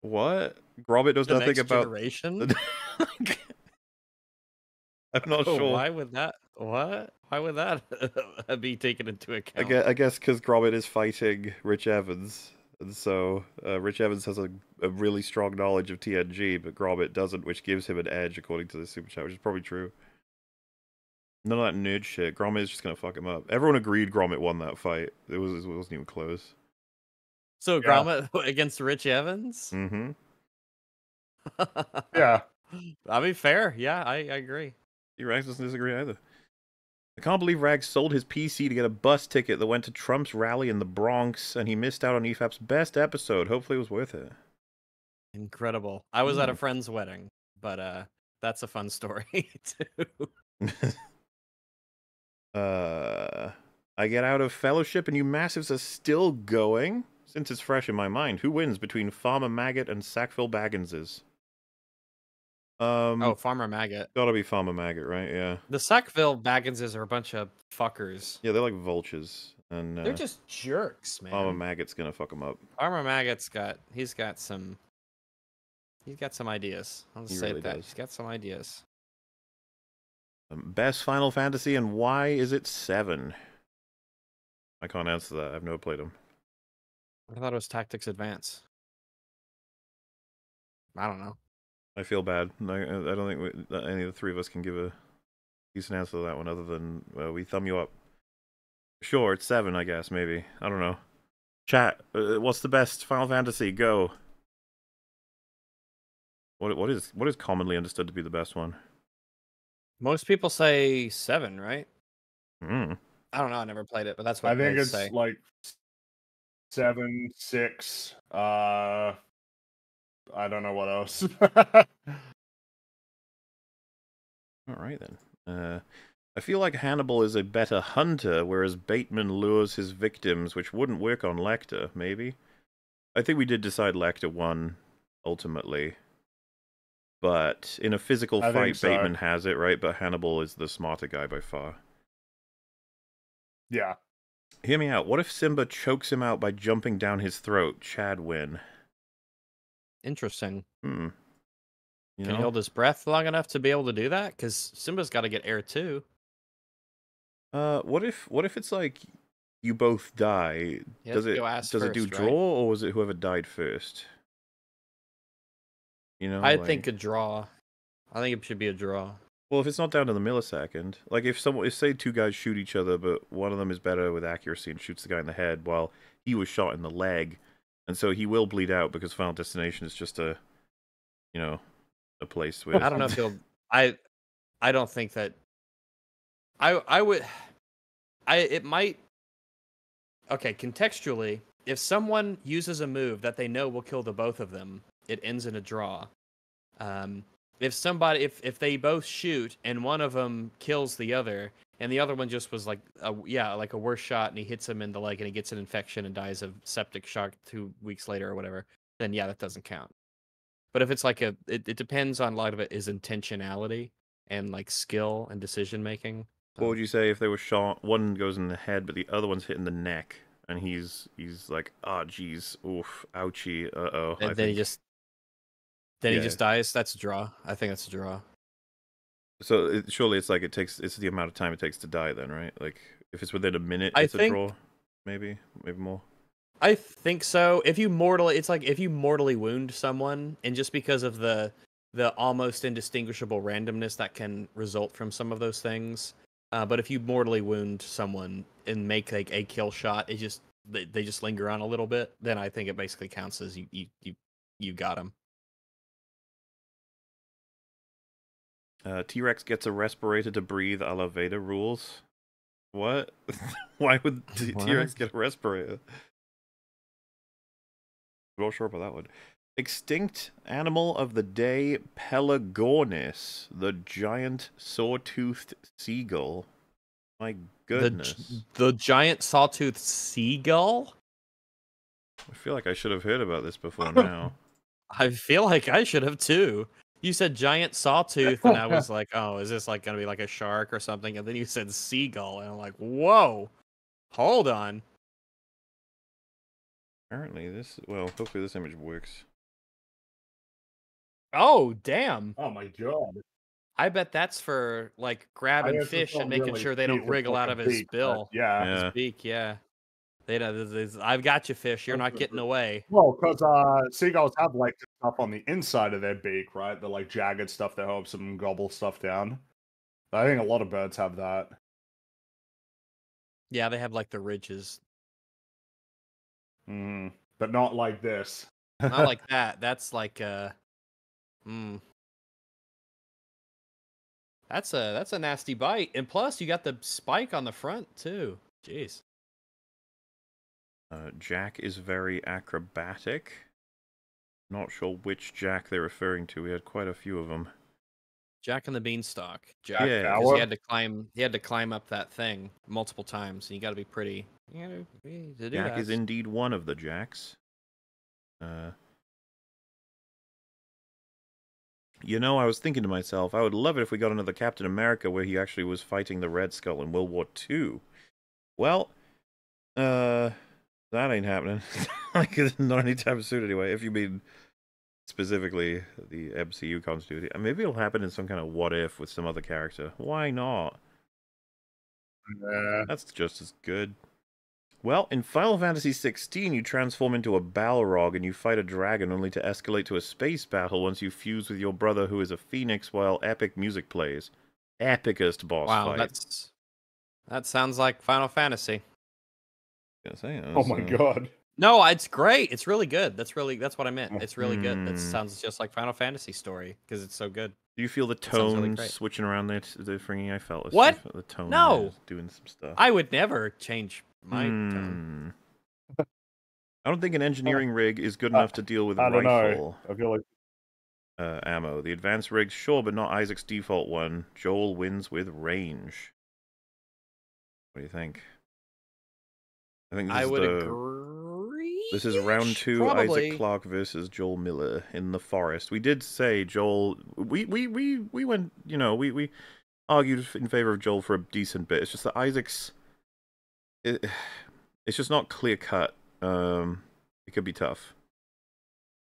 What? Gromit knows the nothing next about generation. <laughs> I'm not Oh, sure. Why would that? What? Why would that be taken into account? I guess because Gromit is fighting Rich Evans, and so uh, Rich Evans has a, a really strong knowledge of TNG, but Gromit doesn't, which gives him an edge according to the super chat, which is probably true. None of that nerd shit. Gromit is just gonna fuck him up. Everyone agreed Gromit won that fight. It was it wasn't even close. So Yeah. Gromit <laughs> against Rich Evans? Mm-hmm. <laughs> Yeah. I mean, fair. Yeah, I, I agree. Rags doesn't disagree either. I can't believe Rags sold his PC to get a bus ticket that went to Trump's rally in the Bronx, and he missed out on EFAP's best episode. Hopefully, it was worth it. Incredible. I was at a Mm. friend's wedding, but uh, that's a fun <laughs> story too. <laughs> uh, I get out of fellowship, and you massives are still going. Since it's fresh in my mind, who wins between Farmer Maggot and Sackville Bagginses? Um, oh, Farmer Maggot. gotta be Farmer Maggot, right? Yeah, The Sackville Bagginses are a bunch of fuckers. yeah, they're like vultures, and uh, They're just jerks, man. Farmer Maggot's gonna fuck them up. Farmer Maggot's got he's got some he's got some ideas. I'll just He say really that does. he's got some ideas. Um, best Final Fantasy, and why is it seven? I can't answer that. I've never played them. I thought it was Tactics Advance. I don't know. I feel bad. I, I don't think we, any of the three of us can give a decent answer to that one, other than well, we thumb you up. Sure, it's seven, I guess. Maybe I don't know. Chat. Uh, what's the best Final Fantasy? Go. What what is what is commonly understood to be the best one? Most people say seven, right? Hmm. I don't know. I never played it, but that's what I think they it's say. like seven, six. Uh, I don't know what else. <laughs> All right then. Uh, I feel like Hannibal is a better hunter, whereas Bateman lures his victims, which wouldn't work on Lecter. Maybe. I think we did decide Lecter won ultimately, but in a physical I fight, so. Bateman has it right, but Hannibal is the smarter guy by far. yeah. Hear me out. What if Simba chokes him out by jumping down his throat? Chad win. Interesting. Hmm. You Can he hold his breath long enough to be able to do that? Because Simba's got to get air too. Uh, what if what if it's like you both die? Does it does it do draw right? or was it whoever died first? You know, I like- think a draw. I think it should be a draw. Well, if it's not down to the millisecond, like if someone, if say two guys shoot each other, but one of them is better with accuracy and shoots the guy in the head, while he was shot in the leg, and so he will bleed out because Final Destination is just a, you know, a place where I don't know if <laughs> he'll. I, I don't think that. I I would. I it might. Okay, contextually, if someone uses a move that they know will kill the both of them, it ends in a draw. Um, if somebody, if if they both shoot and one of them kills the other, and the other one just was like, a, yeah, like a worse shot, and he hits him in the leg, and he gets an infection and dies of septic shock two weeks later or whatever, then yeah, that doesn't count. But if it's like a, it, it depends on a lot of it is intentionality. and like skill and decision making. What would you say if they were shot? One goes in the head, but the other one's hitting the neck, and he's he's like, ah, oh, geez, oof, ouchie, uh oh. And then he just then Yeah. he just dies. That's a draw. I think that's a draw. So it, surely it's like it takes it's the amount of time it takes to die, then, right? Like if it's within a minute, I it's think- a draw, maybe, maybe more. I think so. If you mortally, it's like if you mortally wound someone, and just because of the the almost indistinguishable randomness that can result from some of those things. Uh, but if you mortally wound someone and make like a kill shot, it just they, they just linger on a little bit. Then I think it basically counts as you you you, you got him. Uh, T Rex gets a respirator to breathe, a la Vader rules. What? <laughs> Why would T Rex get a respirator? Not sure about that one. Extinct animal of the day, Pelagornis, the giant saw-toothed seagull. My goodness. The the giant sawtooth seagull. I feel like I should have heard about this before <laughs> now. I feel like I should have too. You said giant sawtooth, and I was <laughs> like, "Oh, is this like gonna be like a shark or something?" And then you said seagull, and I'm like, "Whoa, hold on." Apparently, this. Well, hopefully this image works. Oh, damn! Oh my god. I bet that's for like grabbing I guess it's fish and making really sure they don't wriggle out of his beak, bill, Yeah. Yeah. his beak. Yeah, they know. this is- I've got you, fish. You're not getting away. Well, because uh, seagulls have like stuff on the inside of their beak, right? The like jagged stuff that helps them gobble stuff down. I think a lot of birds have that. Yeah, they have like the ridges. Mm, but not like this. Not like <laughs> that. That's like uh, mm. That's a that's a nasty bite, and plus you got the spike on the front too. Jeez. Uh, Jack is very acrobatic. Not sure which Jack they're referring to. We had quite a few of them. Jack and the Beanstalk. Jack Yeah, 'cause 'Cause Bauer. he had to climb. He had to climb up that thing multiple times, and you got to be pretty. You be to do Jack that. is indeed one of the Jacks. Uh, you know, I was thinking to myself, I would love it if we got another Captain America where he actually was fighting the Red Skull in World War II. Well, uh, that ain't happening. <laughs> like, not anytime soon, anyway. If you mean specifically the MCU continuity, Uh, maybe it'll happen in some kind of what if with some other character. Why not? Yeah. That's just as good. Well, in Final Fantasy XVI, you transform into a Balrog and you fight a dragon only to escalate to a space battle once you fuse with your brother who is a phoenix while epic music plays. Epicest boss wow, fight. that's that sounds like Final Fantasy. Gonna say, Oh my uh, god. No, it's great. It's really good. That's really that's what I meant. It's really good. That Mm. sounds just like Final Fantasy story because it's so good. Do you feel the sounds really tone switching around there? t- The fringy I felt. What? I felt The tone. No. doing some stuff. I would never change my tone. Hmm. I don't think an <laughs> engineering rig is good Uh, enough to deal with a I don't rifle. know. I feel like uh, ammo. The advanced rigs, sure, but not Isaac's default one. Joel wins with range. What do you think? I think this I is would the, agree. This is round two. Probably. Isaac Clarke versus Joel Miller in the forest. We did say Joel. We we we we went. You know, we we argued in favor of Joel for a decent bit. It's just that Isaac's. It, <sighs> it's just not clear cut. Um, it could be tough.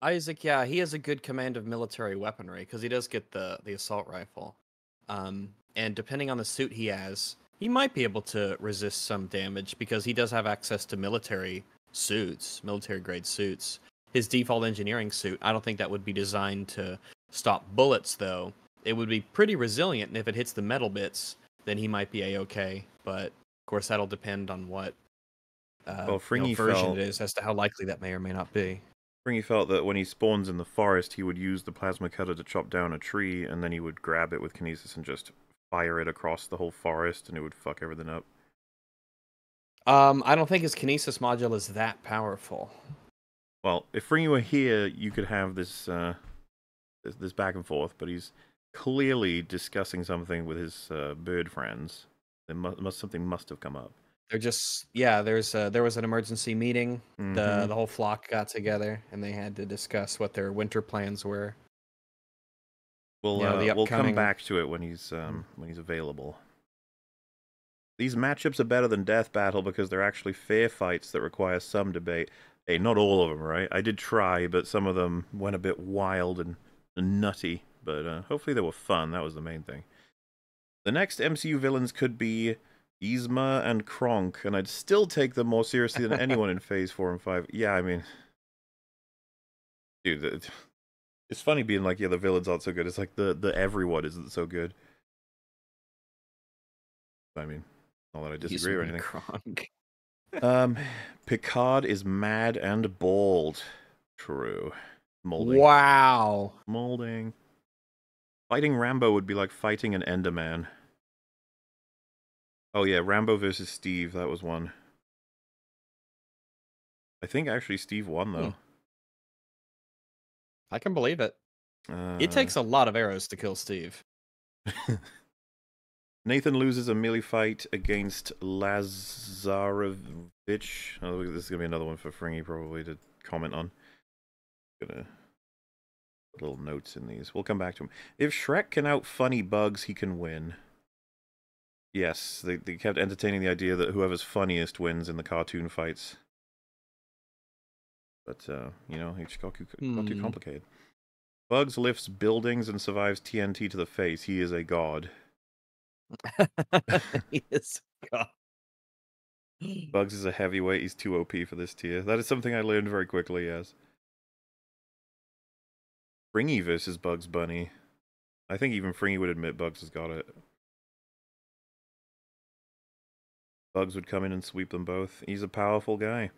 Isaac, yeah, he has a good command of military weaponry because he does get the the assault rifle. Um, and depending on the suit he has, he might be able to resist some damage because he does have access to military suits, military grade suits. His default engineering suit, I don't think that would be designed to stop bullets though. It would be pretty resilient, and if it hits the metal bits, then he might be a okay. But of course, that'll depend on what uh, Well, you know, version felt- it is as to how likely that may or may not be. Fringy felt that when he spawns in the forest, he would use the plasma cutter to chop down a tree, and then he would grab it with kinesis and just fire it across the whole forest, and it would fuck everything up. Um, I don't think his kinesis module is that powerful. Well, if Fringy were here, you could have this, uh, this this back and forth, but he's clearly discussing something with his uh, bird friends. There must, must something must have come up. They're just yeah. There's uh there was an emergency meeting. The Mhm. the whole flock got together and they had to discuss what their winter plans were. We'll Yeah, uh, the we'll come back to it when he's um when he's available. These matchups are better than Death Battle because they're actually fair fights that require some debate. Hey, not all of them, right? I did try, but some of them went a bit wild and, and nutty. But uh, hopefully they were fun. That was the main thing. The next MCU villains could be Yzma and Kronk, and I'd still take them more seriously than anyone in <laughs> Phase Four and Five. Yeah, I mean, dude, the- it's funny being like, yeah, the villains aren't so good. It's like the the everyone isn't so good. I mean, not that I disagree or anything. Kronk. <laughs> Um, Picard is mad and bald. True. Molding. Wow. Molding. Fighting Rambo would be like fighting an Enderman. Oh yeah, Rambo versus Steve. That was one. I think actually Steve won though. I can believe it. Uh, It takes a lot of arrows to kill Steve. <laughs> Nathan loses a melee fight against Lazarevich. Oh, this is gonna be another one for Fringy probably to comment on. Gonna put little notes in these. We'll come back to him. If Shrek can out funny bugs, he can win. Yes, they they kept entertaining the idea that whoever's funniest wins in the cartoon fights. But uh, you know, it just got, too- got too Hmm. complicated. Bugs lifts buildings and survives TNT to the face. He is a god. <laughs> yes. <laughs> God. Bugs is a heavyweight. He's too OP for this tier. That is something I learned very quickly, yes. Fringy versus Bugs Bunny. I think even Fringy would admit Bugs has got it. Bugs would come in and sweep them both. He's a powerful guy.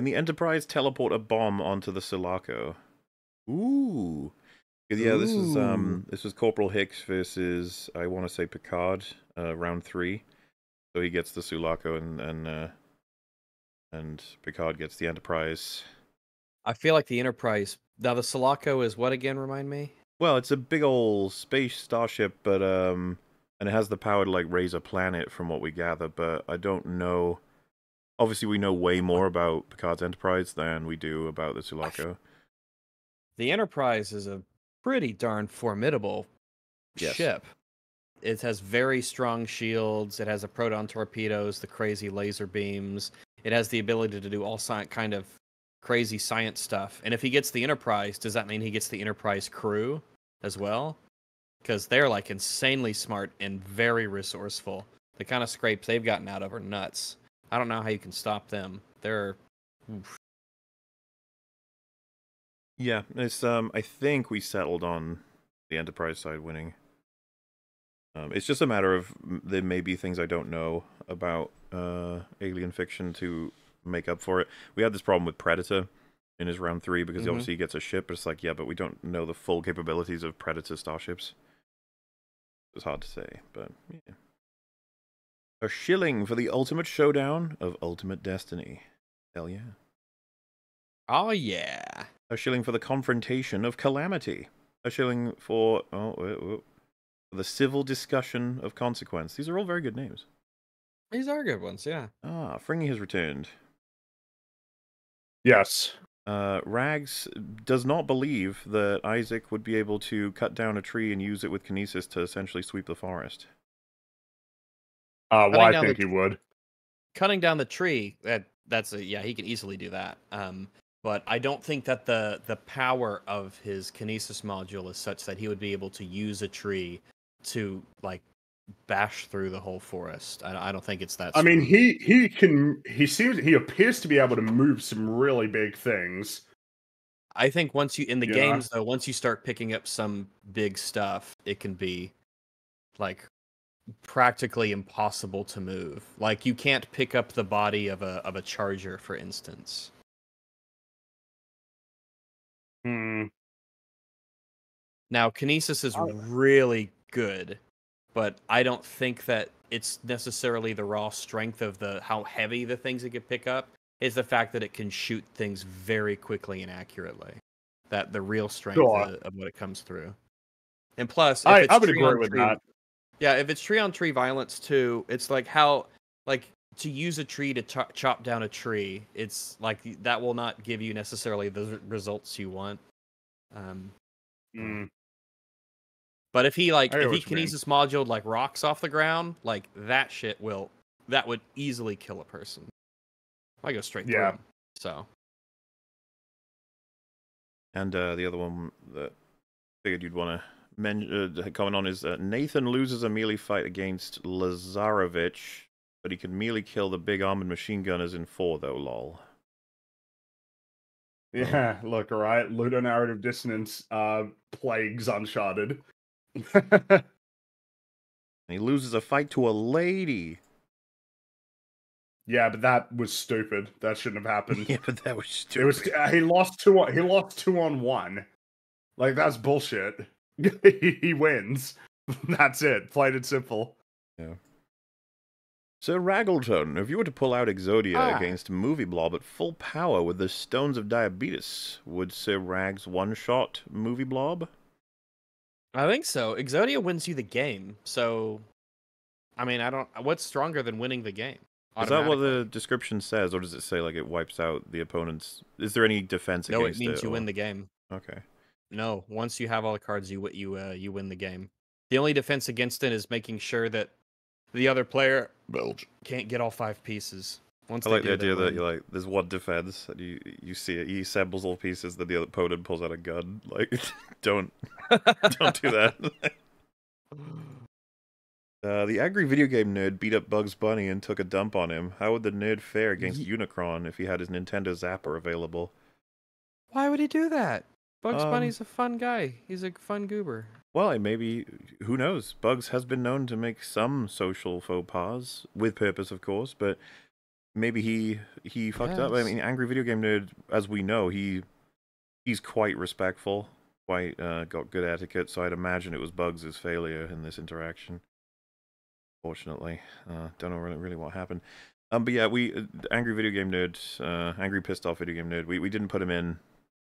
Can the Enterprise teleport a bomb onto the Sulaco? Ooh. Yeah, this is um this was Corporal Hicks versus I want to say Picard, uh, round three. So he gets the Sulaco and and uh, and Picard gets the Enterprise. I feel like the Enterprise. Now the Sulaco is what again? Remind me. Well, it's a big old space starship, but um, and it has the power to like raise a planet, from what we gather. But I don't know. Obviously, we know way more about Picard's Enterprise than we do about the Sulaco. The Enterprise is a pretty darn formidable Yes. ship. It has very strong shields. It has the proton torpedoes, the crazy laser beams. It has the ability to do all kind of crazy science stuff. And if he gets the Enterprise, does that mean he gets the Enterprise crew as well? Because they're like insanely smart and very resourceful. The kind of scrapes they've gotten out of are nuts. I don't know how you can stop them. They're oof. Yeah, it's um. I think we settled on the Enterprise side winning. Um, it's just a matter of there may be things I don't know about uh alien fiction to make up for it. We had this problem with Predator in his round three because Mhm. obviously he gets a ship, but it's like yeah, but we don't know the full capabilities of Predator starships. It's hard to say, but yeah. A shilling for the ultimate showdown of Ultimate Destiny. Hell yeah. oh yeah. A shilling for the confrontation of calamity. A shilling for oh wait, wait, the civil discussion of consequence. These are all very good names. These are good ones, yeah. Ah, Fringy has returned. Yes. Uh, Rags does not believe that Isaac would be able to cut down a tree and use it with kinesis to essentially sweep the forest. Uh, well, I think the- he would. cutting down the tree that that's a yeah he can easily do that um but i don't think that the the power of his kinesis module is such that he would be able to use a tree to like bash through the whole forest i, I don't think it's that I mean, he he can. He seems. He appears to be able to move some really big things. i think once you in the Yeah. games though once you start picking up some big stuff it can be like practically impossible to move like you can't pick up the body of a of a charger for instance Hmm. Now, Kinesis is Oh. really good, but I don't think that it's necessarily the raw strength of the how heavy the things it could pick up. Is the fact that it can shoot things very quickly and accurately. That the real strength Sure. of, of what it comes through. And plus, I, I would agree with that. Yeah, if it's tree on tree violence too, it's like how like to use a tree to cho- chop down a tree. It's like that will not give you necessarily the results you want. Um, Hmm. But if he like if he what you mean. kinesis moduled like rocks off the ground, like that shit will that would easily kill a person. I go straight through Yeah. 'em. So And uh, the other one that figured you'd want to men- uh, comment on is uh, Nathan loses a melee fight against Lazarevich, but he can melee kill the big armored machine gunners in four, though. Lol. Yeah, <laughs> look, all right. Ludonarrative dissonance uh, plagues Uncharted. <laughs> And he loses a fight to a lady. yeah, but that was stupid. That shouldn't have happened. <laughs> Yeah, but that was stupid. It was uh, he lost two. On, he lost two on one. Like that's bullshit. He, <laughs> he wins. <laughs> That's it. Plain and simple. Yeah. Sir Raggleton, if you were to pull out Exodia Ah. against Movie Blob at full power with the Stones of Diabetes, would Sir Rags one shot Movie Blob? I think so. Exodia wins you the game. So I mean, I don't what's stronger than winning the game? Is that what the description says, or does it say like it wipes out the opponent's? Is there any defense No, it against means you or- win the game. Okay. No, once you have all the cards, you you uh, you win the game. The only defense against it is making sure that the other player can't get all five pieces. Once I like the idea that you're like, there's one defense, and you you see it, he assembles all pieces, then the other opponent pulls out a gun. Like, <laughs> don't don't do that. <laughs> <laughs> Uh, the angry video game nerd beat up Bugs Bunny and took a dump on him. How would the nerd fare against Ye- Unicron if he had his Nintendo Zapper available? Why would he do that? Bugs Um, Bunny's a fun guy. He's a fun goober. Well, maybe who knows? Bugs has been known to make some social faux pas with purpose, of course, but maybe he he fucked up. I mean, angry video game nerd, as we know, he he's quite respectful, quite uh, got good etiquette. So I'd imagine it was Bugs' failure in this interaction. Fortunately, uh, don't know really, really what happened. Um, but yeah, we uh, angry video game nerd, uh, angry pissed off video game nerd. We we didn't put him in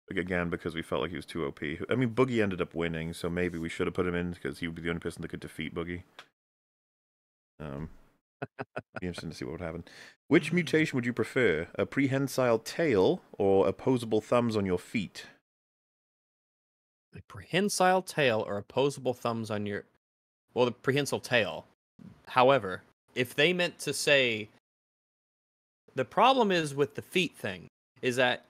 again because we felt like he was too OP. I mean, Boogie ended up winning, so maybe we should have put him in because he would be the only person that could defeat Boogie. Um, be interesting to see what would happen. Which mutation would you prefer? A prehensile tail or opposable thumbs on your feet? A prehensile tail or opposable thumbs on your well, the prehensile tail. However, if they meant to say the problem is with the feet thing is that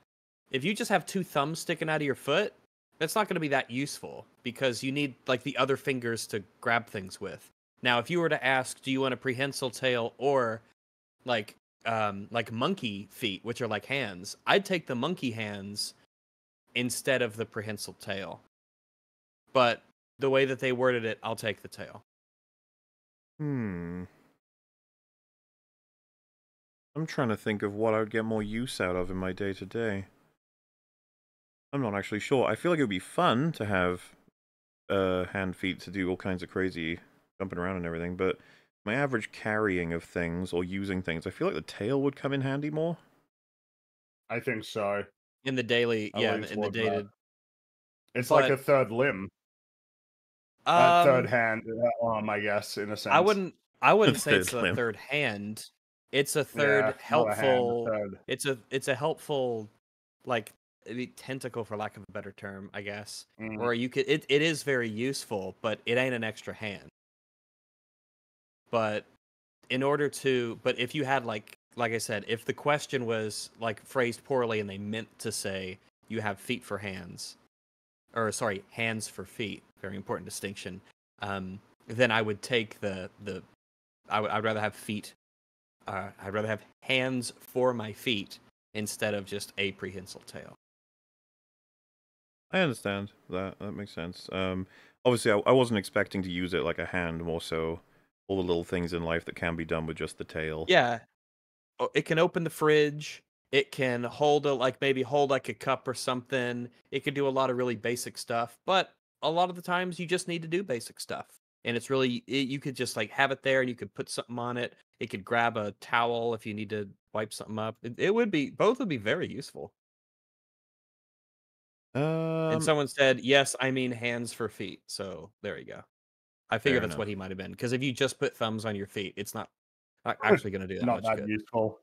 if you just have two thumbs sticking out of your foot, that's not going to be that useful because you need like the other fingers to grab things with. Now, if you were to ask, do you want a prehensile tail or like um like monkey feet, which are like hands, I'd take the monkey hands instead of the prehensile tail. But the way that they worded it, I'll take the tail. Hmm. I'm trying to think of what I would get more use out of in my day to day. I'm not actually sure. I feel like it would be fun to have uh, hand feet to do all kinds of crazy jumping around and everything, but my average carrying of things or using things, I feel like the tail would come in handy more. I think so. In the daily, I yeah, lean in the towards that. dated. It's like a third limb, a third Um, hand uh, arm, I guess, in a sense. I wouldn't. I <laughs> wouldn't say third it's a limb. third hand. It's a Yeah, third a hand, a helpful. third. It's a it's a helpful, like the tentacle for lack of a better term, I guess. Mm. Or you could. It it is very useful, but it ain't an extra hand. But in order to, but if you had like like I said, if the question was like phrased poorly and they meant to say you have feet for hands, or sorry, hands for feet, very important distinction. Um, then I would take the the, I would I'd rather have feet. Uh, I'd rather have hands for my feet instead of just a prehensile tail. I understand that. That makes sense. Um, obviously, I, I wasn't expecting to use it like a hand, more so all the little things in life that can be done with just the tail. Yeah. It can open the fridge. It can hold a like maybe hold like a cup or something. It can do a lot of really basic stuff, but a lot of the times you just need to do basic stuff. And it's really it, you could just like have it there and you could put something on it. It could grab a towel if you need to wipe something up. It, it would be both would be very useful. Um, and someone said, "Yes, I mean hands for feet." So there you go. I figure Fair that's what he might have been because if you just put thumbs on your feet, it's not not actually going to do that Not much that good. useful.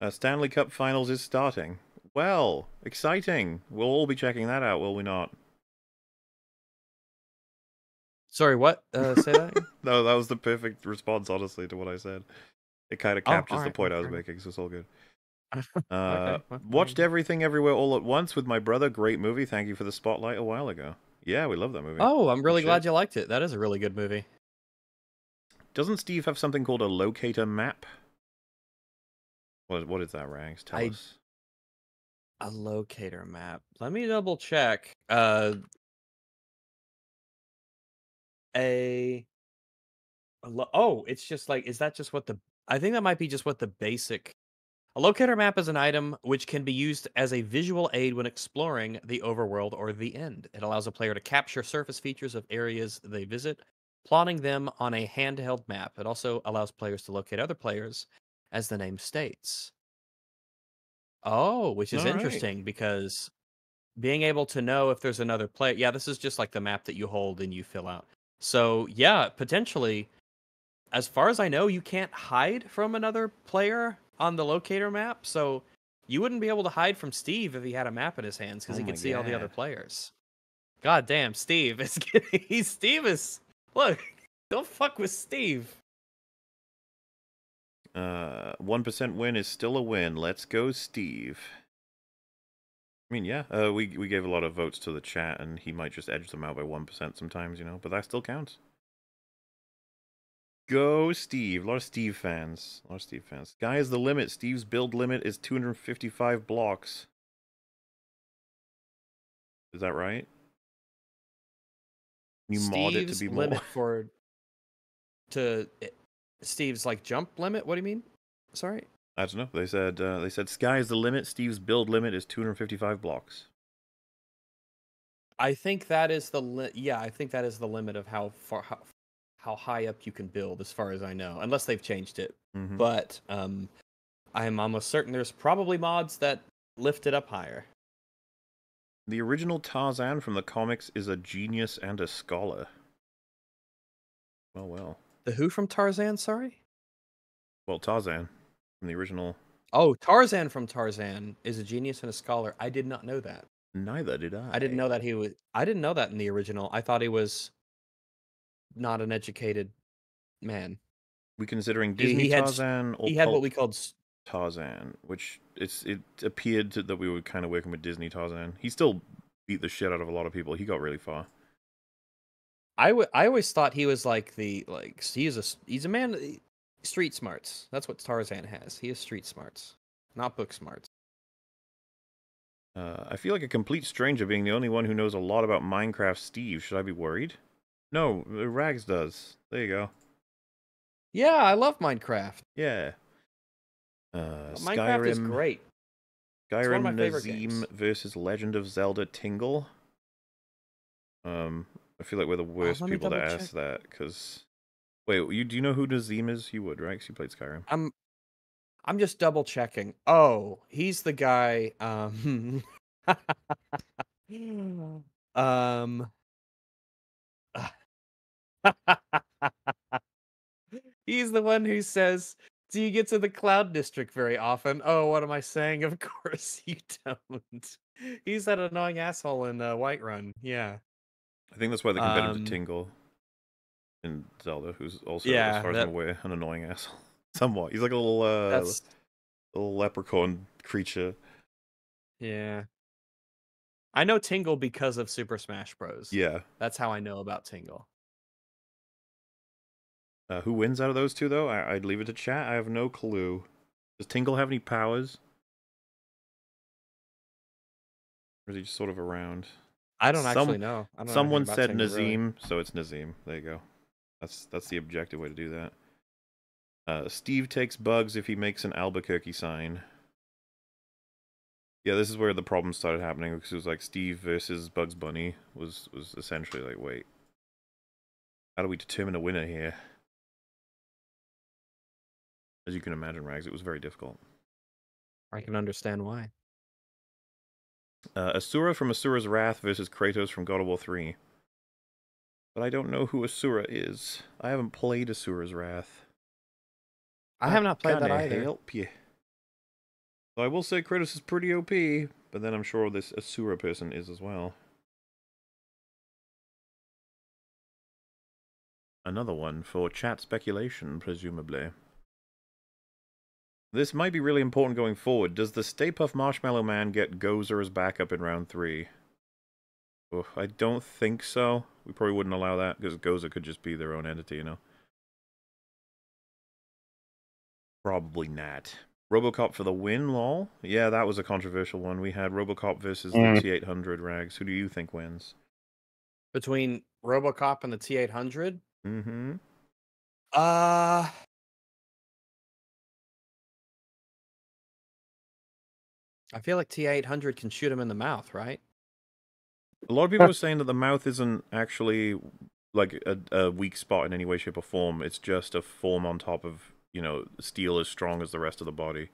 Uh, Stanley Cup Finals is starting. Well, exciting. We'll all be checking that out, will we not? Sorry, what? Uh, say that. <laughs> No, that was the perfect response, honestly, to what I said. It kind of Oh, captures the alright, point I was okay. making, so it's all good. Okay, Uh, watched everything everywhere all at once with my brother. Great movie. Thank you for the spotlight a while ago. Yeah, we love that movie. Oh, I'm really glad you liked it. That is a really good movie. Doesn't Steve have something called a locator map? What what is that, Rags? Tell I- us. A locator map. Let me double check. Uh, a, a lo- oh, it's just like is that just what the I think that might be just what the basic a locator map is an item which can be used as a visual aid when exploring the overworld or the end. It allows a player to capture surface features of areas they visit, plotting them on a handheld map. It also allows players to locate other players, as the name states. Oh, which is Alright. interesting because being able to know if there's another player. Yeah, this is just like the map that you hold and you fill out. So, yeah, potentially, as far as I know, you can't hide from another player on the locator map. So, you wouldn't be able to hide from Steve if he had a map in his hands because Oh he could see all the other players. God damn, Steve is <laughs> getting. He's Steve is. Look, <laughs> don't fuck with Steve. Uh, one percent win is still a win. Let's go, Steve. I mean, yeah, uh, we we gave a lot of votes to the chat, and he might just edge them out by one percent sometimes, you know. But that still counts. Go, Steve! A lot of Steve fans. A lot of Steve fans. Sky is the limit. Steve's build limit is two hundred fifty-five blocks. Is that right? You mod it to be more. limit for to Steve's like jump limit. What do you mean? Sorry. I don't know. They said uh, they said sky is the limit. Steve's build limit is 255 blocks. I think that is the li- yeah. I think that is the limit of how far how, how high up you can build, as far as I know, unless they've changed it. Mhm. But um, I am almost certain there's probably mods that lift it up higher. The original Tarzan from the comics is a genius and a scholar. Well, well. The who from Tarzan? Sorry. Well, Tarzan from the original. Oh, Tarzan from Tarzan is a genius and a scholar. I did not know that. Neither did I. I didn't know that he was. I didn't know that in the original. I thought he was not an educated man. We considering Disney he had Tarzan or he had what we called. Tarzan, which it's it appeared to, that we were kind of working with Disney Tarzan. He still beat the shit out of a lot of people. He got really far. I I always thought he was like the like he's a he's a man eh, street smarts. That's what Tarzan has. He has street smarts, not book smarts. Uh, I feel like a complete stranger being the only one who knows a lot about Minecraft. Steve, should I be worried? No, uh, Rags does. There you go. Yeah, I love Minecraft. Yeah. Uh, Minecraft is great. one of Skyrim Nazeem versus Legend of Zelda Tingle. Um, I feel like we're the worst Oh, people to ask check. that because. Wait, you do you know who Nazeem is? You would, right? 'Cause you played Skyrim. I'm I'm just double checking. Oh, he's the guy. Um, <laughs> <laughs> um, <laughs> he's the one who says, "Do you get to the Cloud District very often?" Oh, what am I saying? <laughs> Of course you don't. He's that annoying asshole in uh, Whiterun. Yeah. I think that's why they compared him Um, to Tingle in Zelda, who's also, Yeah, as far as that- I'm aware, an annoying asshole. <laughs> Somewhat. He's like a little, uh, little leprechaun creature. yeah. I know Tingle because of Super Smash Bros. Yeah. That's how I know about Tingle. Uh, who wins out of those two, though? I- I'd leave it to chat. I have no clue. Does Tingle have any powers? Or is he just sort of around? I don't Some- actually know. I don't Someone about said Tingle, really. Nazeem, so it's Nazeem. There you go. That's that's the objective way to do that. Uh, Steve takes bugs if he makes an Albuquerque sign. Yeah, this is where the problem started happening because it was like Steve versus Bugs Bunny was was essentially like, wait, how do we determine a winner here? As you can imagine, Rags, it was very difficult. I can understand why. Uh, Asura from Asura's Wrath versus Kratos from God of War 3. But I don't know who Asura is. I haven't played Asura's Wrath. I have not played that either. Help you. So I will say Kratos is pretty OP, but then I'm sure this Asura person is as well. another one for chat speculation, presumably. This might be really important going forward. Does the Stay Puft Marshmallow Man get Gozer as backup in round three? Ugh, I don't think so. We probably wouldn't allow that because Gozer could just be their own entity, you know. Probably not. Robocop for the win, lol. Yeah, that was a controversial one. We had Robocop versus Mm. the T800 Rags. Who do you think wins? Between RoboCop and the T800, Mm-hmm. uh I feel like T800 can shoot him in the mouth, right? A lot of people are saying that the mouth isn't actually like a, a weak spot in any way, shape, or form. It's just a form on top of, you know, steel as strong as the rest of the body.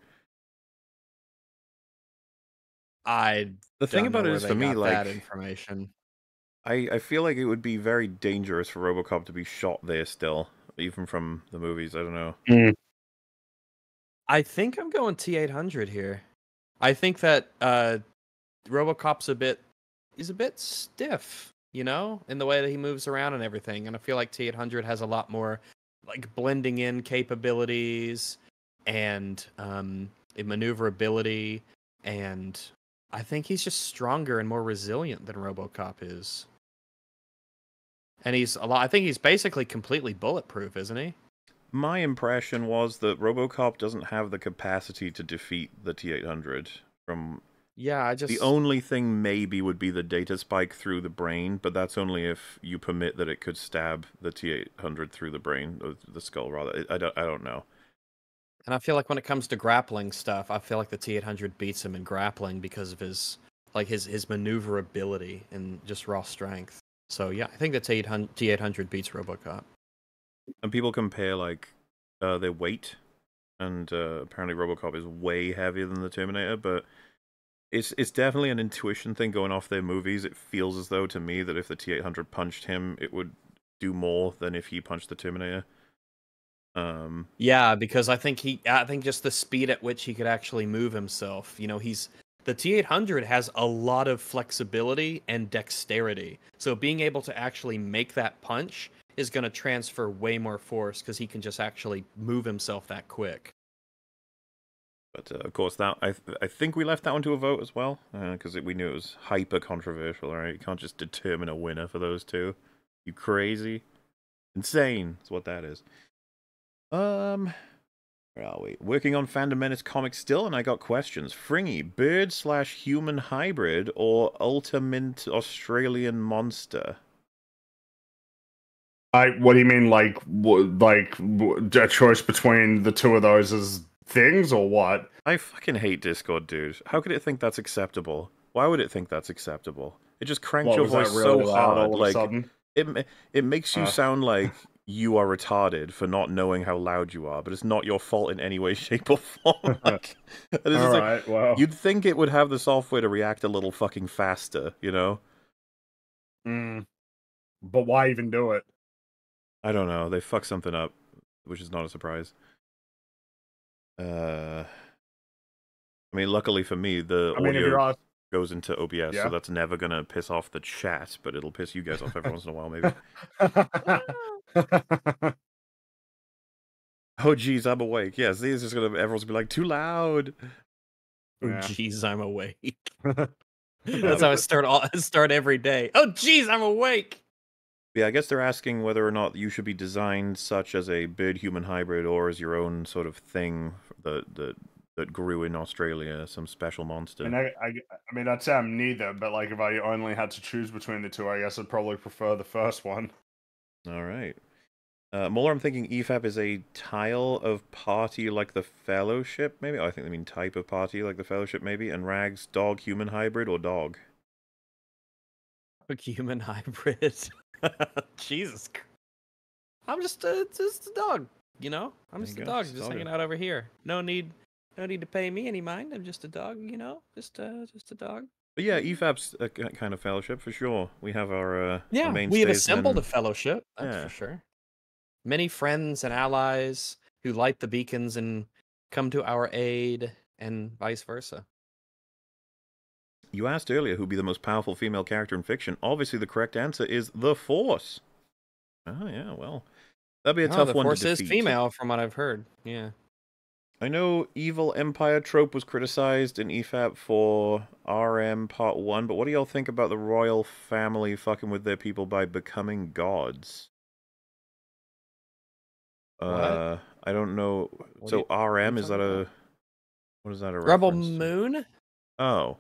I The thing don't know about it where is, they for me, got that like, information. I, I feel like it would be very dangerous for Robocop to be shot there still, even from the movies. I don't know. Hmm. I think I'm going T800 here. I think that uh, RoboCop's a bit he's a bit stiff, you know, in the way that he moves around and everything. And I feel like T800 has a lot more like blending in capabilities and um, maneuverability, and I think he's just stronger and more resilient than RoboCop is. And he's a lot. I think he's basically completely bulletproof, isn't he? My impression was that Robocop doesn't have the capacity to defeat the T800 from Yeah, I just The only thing maybe would be the data spike through the brain, but that's only if you permit that it could stab the T800 through the brain, or the skull rather. I don't, I don't know. And I feel like when it comes to grappling stuff, I feel like the T800 beats him in grappling because of his like his his maneuverability and just raw strength. So yeah, I think the T800 T800 beats RoboCop. And people compare like uh, their weight, and uh, apparently Robocop is way heavier than the Terminator, but it's it's definitely an intuition thing going off their movies. It feels as though to me that if the T800 punched him, it would do more than if he punched the Terminator. Um, Yeah, because I think he I think just the speed at which he could actually move himself. You know, he's the T800 has a lot of flexibility and dexterity. So being able to actually make that punch is going to transfer way more force because he can just actually move himself that quick. But uh, of course, that I th- I think we left that one to a vote as well because we knew it was hyper controversial. Right, you can't just determine a winner for those two. You crazy? Insane is what that is. Um, where are we? Working on Fandom Menace comics still, and I got questions. Fringy, bird slash human hybrid or ultimate Australian monster? I, what do you mean, like, w- like w- a choice between the two of those is things, or what? I fucking hate Discord, dude. How could it think that's acceptable? Why would it think that's acceptable? It just cranks What your voice really so loud hard, all of a like sudden? it it makes you Uh. sound like you are retarded for not knowing how loud you are, but it's not your fault in any way, <laughs> shape, or form. <laughs> like, <laughs> All just like, right, well, you'd think it would have the software to react a little fucking faster, you know? mm. but why even do it? I don't know. They fucked something up, which is not a surprise. Uh, I mean, luckily for me, the I mean, if audio you're goes into OBS, Yeah. so that's never gonna piss off the chat, but it'll piss you guys off every once in a while, maybe. <laughs> Oh, geez, I'm awake. Yes, these just gonna everyone's gonna be like too loud. Oh, Yeah. jeez, I'm awake. <laughs> That's how I start all <laughs> start every day. Oh, jeez, I'm awake. Yeah, I guess they're asking whether or not you should be designed such as a bird human hybrid or as your own sort of thing that that that grew in Australia, some special monster. and I, I, I mean, I'd say I'm neither, but like, if I only had to choose between the two, I guess I'd probably prefer the first one. All right. Uh, Mauler, I'm thinking EFAP is a tile of party like the Fellowship, maybe. Oh, I think they mean type of party like the Fellowship, maybe. And Rags, dog, human hybrid, or dog. A human <laughs> hybrid. <laughs> Jesus. I'm just a just a dog, you know. I'm just a go, dog, just hanging out over here. No need, no need to pay me any mind. I'm just a dog, you know. Just uh, just a dog. But yeah, E EFAP's a kind of Fellowship for sure. We have our uh, our Yeah, we have assembled a fellowship. That's Yeah. for sure. Many friends and allies who light the beacons and come to our aid, and vice versa. You asked earlier who'd be the most powerful female character in fiction. Obviously, the correct answer is the Force. Oh yeah, well, That'd be a No, tough the one The force to is female, from what I've heard. Yeah. I know Evil Empire trope was criticized in EFAP for RM Part 1, but what do y'all think about the royal family fucking with their people by becoming gods? Uh, I don't know. What so you- RM is that a what is that a Rebel reference? Moon. Oh,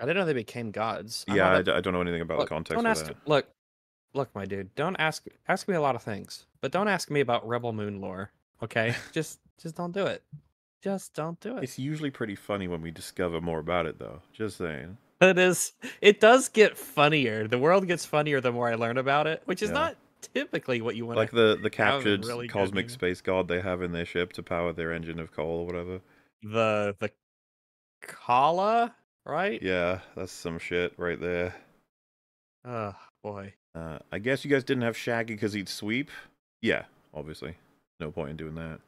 I didn't know they became gods. I'm yeah, I, a- d- I don't know anything about look, the context don't ask. that. Look, look, my dude. Don't ask. Ask me a lot of things, but don't ask me about Rebel Moon lore. Okay, <laughs> just just don't do it. Just don't do it. It's usually pretty funny when we discover more about it, though. Just saying. It is. It does get funnier. The world gets funnier the more I learn about it, which is Yeah. not typically what you want. Like the the captured really cosmic meaning. space god they have in their ship to power their engine of coal or whatever. the the Kala, right? Yeah, that's some shit right there. Oh boy. Uh, I guess you guys didn't have Shaggy because he'd sweep. Yeah, obviously. No point in doing that.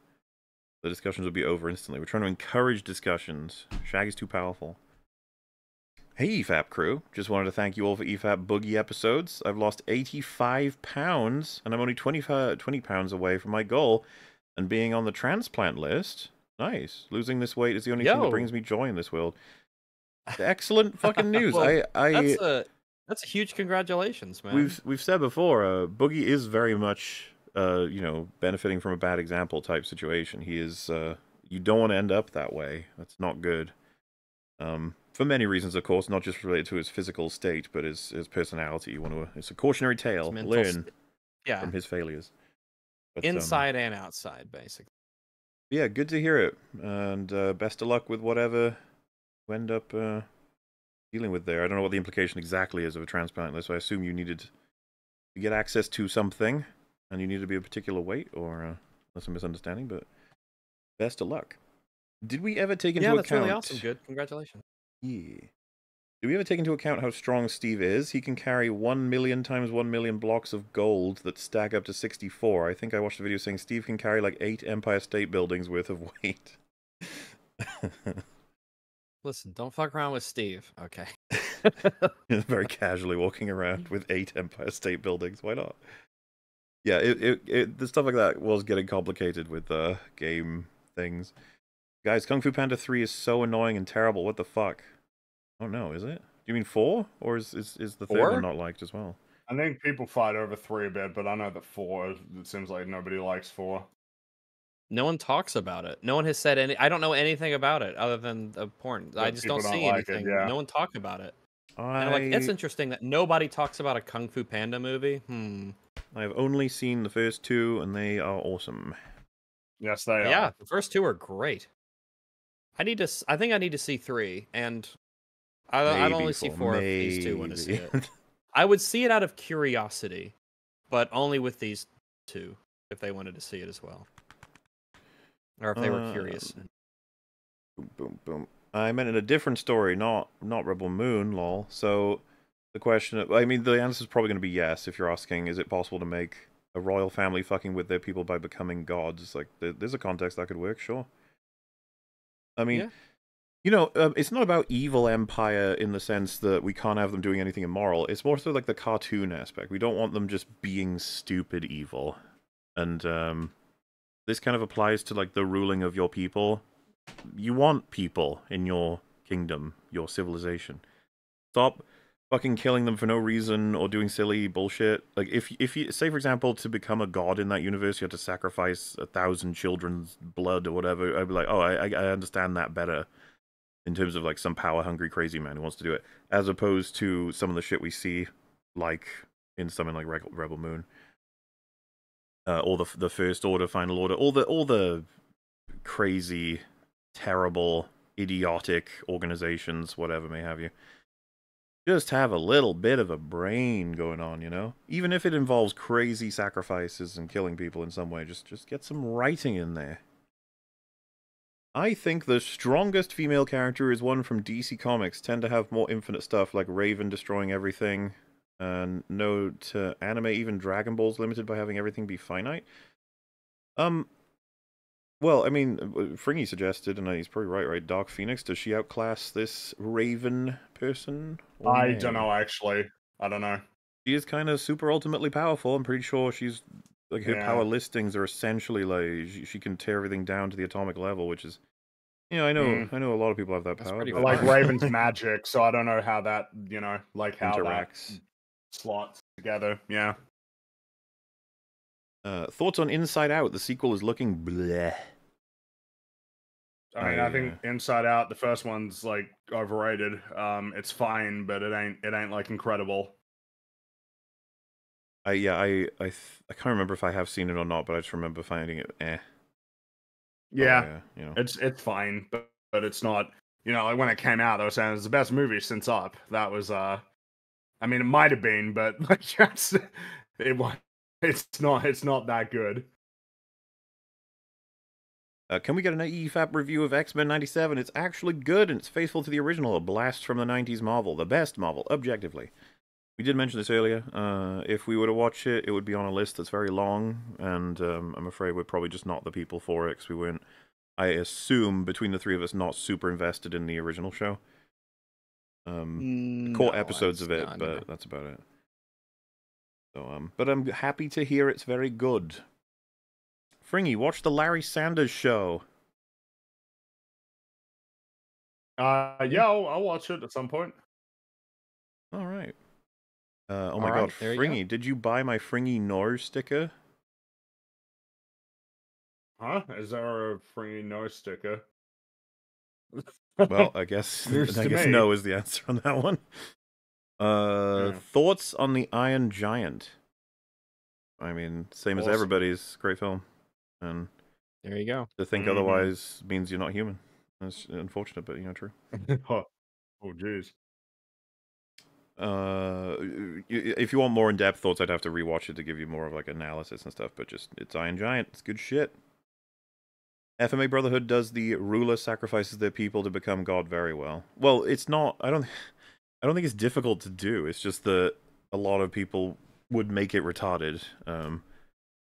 The discussions would be over instantly. We're trying to encourage discussions. Shaggy's too powerful. Hey, EFAP crew. Just wanted to thank you all for EFAP Boogie episodes. I've lost 85 pounds, and I'm only 20, 20 pounds away from my goal and being on the transplant list. Nice. Losing this weight is the only thing that brings me joy in this world. Excellent fucking <laughs> news. Well, I, I, That's a that's a huge congratulations, man. We've we've said before, uh, Boogie is very much, uh, you know, benefiting from a bad example type situation. He is. Uh, you don't want to end up that way. That's not good. Um, for many reasons, of course, not just related to his physical state, but his his personality. You want to. It's a cautionary tale. Learn st- yeah, from his failures. But, um, inside and outside, basically. yeah, good to hear it, and uh, best of luck with whatever you end up uh, dealing with there. I don't know what the implication exactly is of a transplant list. So I assume you needed to get access to something, and you need to be a particular weight, or uh, that's a misunderstanding. But best of luck. Did we ever take into Yeah, that's account? really awesome. Good, congratulations. Yeah. Did we ever take into account how strong Steve is? He can carry 1 million times 1 million blocks of gold that stack up to 64. I think I watched a video saying Steve can carry like 8 Empire State Buildings worth of <laughs> weight. <laughs> Listen, don't fuck around with Steve. Okay. <laughs> <laughs> Very casually walking around with 8 Empire State Buildings. Why not? Yeah, it, it, it the stuff like that was getting complicated with uh, game things. Guys, Kung Fu Panda 3 is so annoying and terrible. What the fuck? Oh no, is it? Do you mean 4? Or is, is, is the third Four? one not liked as well? I think people fight over three a bit, but I know that four. It seems like nobody likes four. No one talks about it. No one has said any. I don't know anything about it other than the porn. I just don't don't see like it, anything. yeah. No one talk about it. I, And like, it's interesting that nobody talks about a Kung Fu Panda movie. Hmm. I've only seen the first two, and they are awesome. Yes, they Yeah, are. Yeah, the first two are great. I need to. I think I need to see three, and I, I'd Maybe only see four of these two when to see it. <laughs> I would see it out of curiosity, but only with these two if they wanted to see it as well, or if they were curious. Um, boom, boom, boom. I meant in a different story, not not Rebel Moon, lol. So the question, I mean, the answer is probably going to be yes. If you're asking, is it possible to make a royal family fucking with their people by becoming gods? Like, there's a context that could work, sure. I mean, Yeah. you know, um, it's not about evil empire in the sense that we can't have them doing anything immoral. It's more so like the cartoon aspect. We don't want them just being stupid evil, and um, this kind of applies to like the ruling of your people. You want people in your kingdom, your civilization. Stop fucking killing them for no reason or doing silly bullshit. Like if if you say for example to become a god in that universe, you have to sacrifice a thousand children's blood or whatever. I'd be like, oh, I I understand that better in terms of like some power hungry crazy man who wants to do it, as opposed to some of the shit we see like in something like Rebel Moon. Uh, or the the First Order, Final Order, all the all the crazy, terrible, idiotic organizations, whatever may have you. Just have a little bit of a brain going on, you know. Even if it involves crazy sacrifices and killing people in some way, just just get some writing in there. I think the strongest female character is one from DC Comics. Tend to have more infinite stuff like Raven destroying everything, and no to anime. Even Dragon Ball's limited by having everything be finite. Um, well, I mean, uh, Fringy suggested, and he's probably right. Right, Dark Phoenix. Does she outclass this Raven person? I no? don't know actually. I don't know. she is kind of super ultimately powerful. I'm pretty sure she's like her Yeah. power listings are essentially like she, she can tear everything down to the atomic level, which is, you know, I know Mm. I know a lot of people have that That's power. pretty but- like Raven's <laughs> magic, so I don't know how that you know, like how interacts. that slots together. Yeah. Uh, thoughts on Inside Out? The sequel is looking bleh. I mean, I, I think Inside Out, the first one's like overrated. Um, it's fine, but it ain't it ain't like incredible. I yeah I I th- I can't remember if I have seen it or not, but I just remember finding it eh. Oh, Yeah, you know. it's it's fine, but but it's not. You know, like when it came out, I was saying it's the best movie since Up. That was uh, I mean, it might have been, but <laughs> like that's it. It's not. It's not that good. Uh, can we get an EFAP review of X Men '97? It's actually good and it's faithful to the original, a blast from the '90s Marvel, the best Marvel, objectively. We did mention this earlier. Uh, if we were to watch it, it would be on a list that's very long, and um, I'm afraid we're probably just not the people for it because we weren't. I assume between the three of us, not super invested in the original show. Um, caught episodes of it, but no. that's about it. So, um, but I'm happy to hear it's very good. Fringy, watch the Larry Sanders Show. Uh, yeah, I'll, I'll watch it at some point. All right. Uh, oh my All god, right, there you go. Fringy, did you buy my Fringy Nor sticker? Huh? Is there a free no sticker? <laughs> Well, I guess <laughs> I guess me. no is the answer on that one. Uh, Yeah. thoughts on the Iron Giant? I mean, same as everybody's great film, and There you go. to think Mhm. otherwise means you're not human. That's unfortunate, but you know, true. oh, <laughs> oh, jeez. Uh, y- y- if you want more in-depth thoughts, I'd have to rewatch it to give you more of like analysis and stuff. But just it's Iron Giant. It's good shit. FMA Brotherhood does the ruler sacrifices their people to become God very well. Well, it's not. I don't. I don't think it's difficult to do. It's just that a lot of people would make it retarded. Um,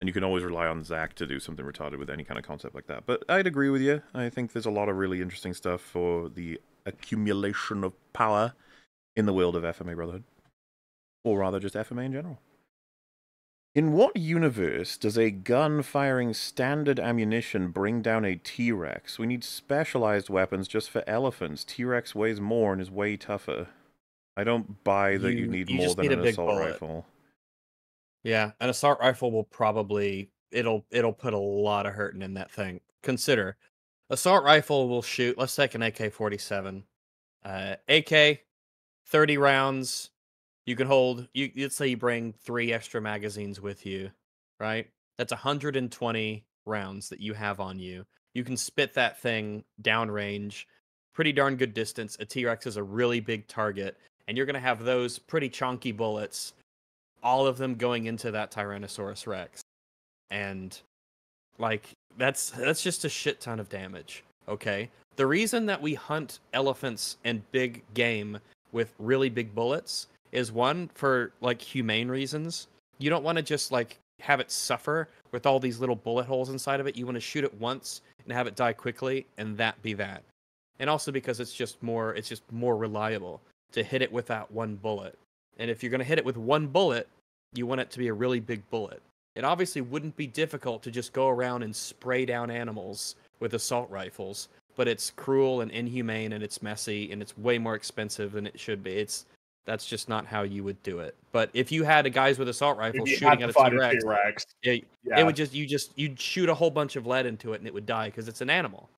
and you can always rely on Zack to do something retarded with any kind of concept like that. But I'd agree with you. I think there's a lot of really interesting stuff for the accumulation of power in the world of FMA Brotherhood. Or rather, just FMA in general. In what universe does a gun firing standard ammunition bring down a T Rex? We need specialized weapons just for elephants. T Rex weighs more and is way tougher. I don't buy that you, You- need you more than need a an big assault bullet. rifle. Yeah, an assault rifle will probably it'll it'll put a lot of hurting in that thing. Consider assault rifle will shoot. Let's take an AK-47. Uh, AK, thirty rounds. You can hold. You let's say you bring three extra magazines with you, right? That's 120 rounds that you have on you. You can spit that thing downrange, pretty darn good distance. A T-Rex is a really big target, and you're gonna have those pretty chunky bullets all of them going into that Tyrannosaurus Rex. And like that's that's just a shit ton of damage. Okay? The reason that we hunt elephants and big game with really big bullets is one for like humane reasons. You don't want to just like have it suffer with all these little bullet holes inside of it. You want to shoot it once and have it die quickly and that be that. And also because it's just more it's just more reliable to hit it with that one bullet. And if you're going to hit it with one bullet, you want it to be a really big bullet. It obviously wouldn't be difficult to just go around and spray down animals with assault rifles, but it's cruel and inhumane and it's messy and it's way more expensive than it should be. It's that's just not how you would do it. But if you had a guys with assault rifles If you had shooting at a fight a T-Rex, T-Rex, yeah, yeah, it would just you just you'd shoot a whole bunch of lead into it and it would die because it's an animal.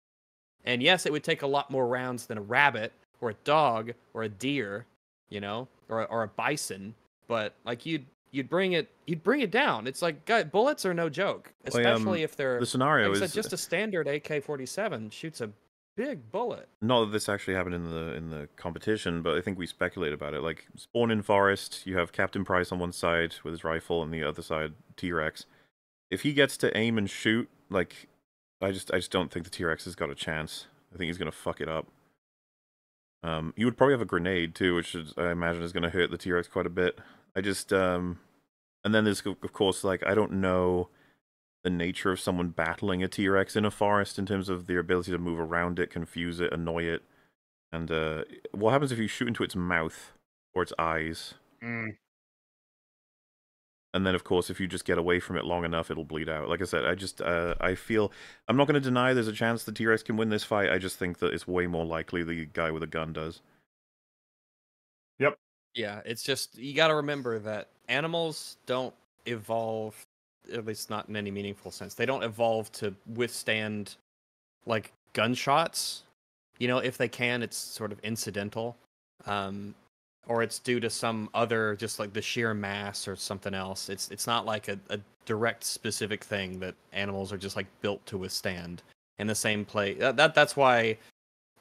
And yes, it would take a lot more rounds than a rabbit or a dog or a deer, you know, or a, or a bison. But like you'd you'd bring it you'd bring it down. It's like guy, bullets are no joke, Well, um, especially if they're The scenario like is said, just a standard AK-47 shoots a big bullet. not that this actually happened in the in the competition, but I think we speculate about it. Like spawn in forest, you have Captain Price on one side with his rifle, and the other side T Rex. If he gets to aim and shoot, like I just I just don't think the T Rex has got a chance. I think he's gonna fuck it up. Um, you would probably have a grenade too, which is, I imagine is gonna hurt the T Rex quite a bit. I just um, and then there's of course like I don't know the nature of someone battling a T-Rex in a forest in terms of their ability to move around it, confuse it, annoy it. And uh, what happens if you shoot into its mouth or its eyes? Mm. and then of course if you just get away from it long enough, it'll bleed out. Like I said, I just uh, I feel I'm not going to deny there's a chance the T Rex can win this fight. I just think that it's way more likely the guy with a gun does. Yep. Yeah, it's just you got to remember that animals don't evolve, at least not in any meaningful sense. They don't evolve to withstand like gunshots. You know, if they can, it's sort of incidental, um, or it's due to some other, just like the sheer mass or something else. It's it's not like a, a direct specific thing that animals are just like built to withstand in the same place. That, that that's why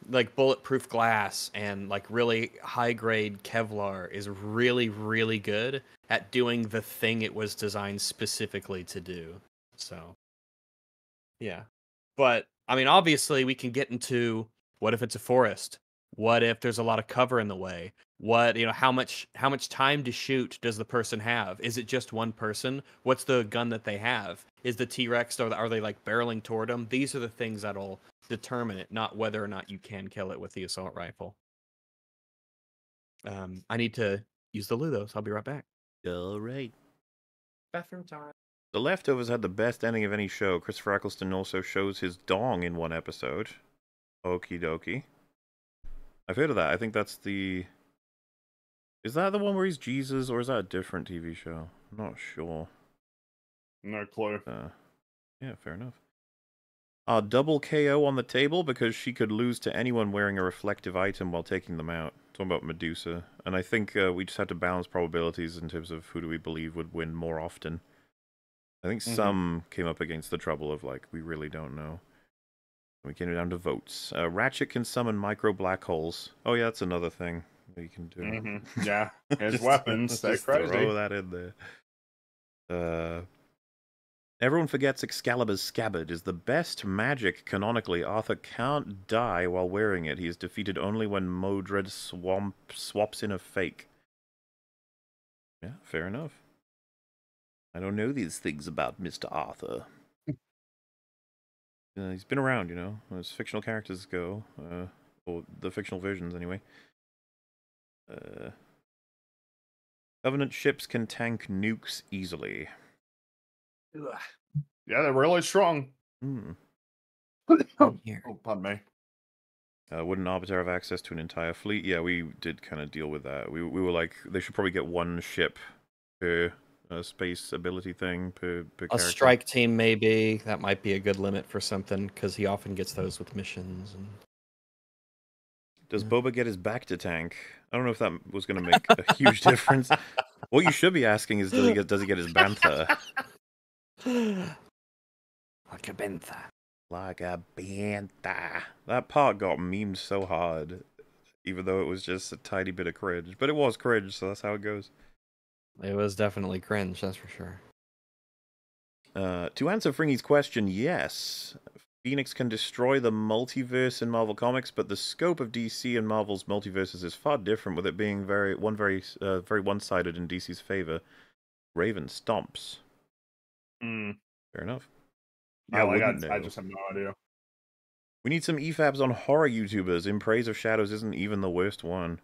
like bulletproof glass and like really high grade Kevlar is really really good at doing the thing it was designed specifically to do. So yeah. But I mean obviously we can get into what if it's a forest? What if there's a lot of cover in the way? What, you know, how much how much time to shoot does the person have? Is it just one person? What's the gun that they have? Is the T-Rex or are they like barreling toward them? These are the things that'll determine it, not whether or not you can kill it with the assault rifle. Um, I need to use the loo though, so I'll be right back. All right. Bathroom time. The Leftovers had the best ending of any show. Christopher Eccleston also shows his dong in one episode. Okie dokie. I've heard of that. I think that's the. Is that the one where he's Jesus, or is that a different TV show? I'm not sure. No clue. Uh, yeah, fair enough. Uh, double KO on the table because she could lose to anyone wearing a reflective item while taking them out. Talking about Medusa. And I think uh, we just had to balance probabilities in terms of who do we believe would win more often. I think Mhm. some came up against the trouble of, like, we really don't know. We came down to votes. Uh, Ratchet can summon micro black holes. Oh, yeah, that's another thing that you can do. hmm <laughs> Yeah, his weapons. They're crazy. Throw that in there. Uh, everyone forgets Excalibur's scabbard is the best magic canonically. Arthur can't die while wearing it. He is defeated only when Modred swamp swaps in a fake. Yeah, fair enough. I don't know these things about Mr. Arthur. <laughs> Uh, he's been around, you know, as fictional characters go, uh, or the fictional versions anyway. Uh, Covenant ships can tank nukes easily. Yeah, they're really strong. Hmm. <coughs> oh, Here. pardon me. Uh, would an arbiter have access to an entire fleet? Yeah, we did kind of deal with that. We we were like, they should probably get one ship per uh, space ability thing per per A character. strike team maybe that might be a good limit for something because he often gets those with missions and Does Yeah. Boba get his back to tank? I don't know if that was going to make a huge <laughs> difference. What you should be asking is, does he get does he get his bantha? <laughs> <sighs> like a bantha. Like a bantha. That part got memed so hard, even though it was just a tiny bit of cringe. But it was cringe, so that's how it goes. It was definitely cringe, that's for sure. Uh, to answer Fringy's question, yes. Phoenix can destroy the multiverse in Marvel Comics, but the scope of DC and Marvel's multiverses is far different, with it being very one very uh, very one-sided in DC's favor. Raven stomps. Mm. Fair enough. Yeah, I like I, I just have no idea. We need some EFAPs on horror YouTubers. In Praise of Shadows isn't even the worst one.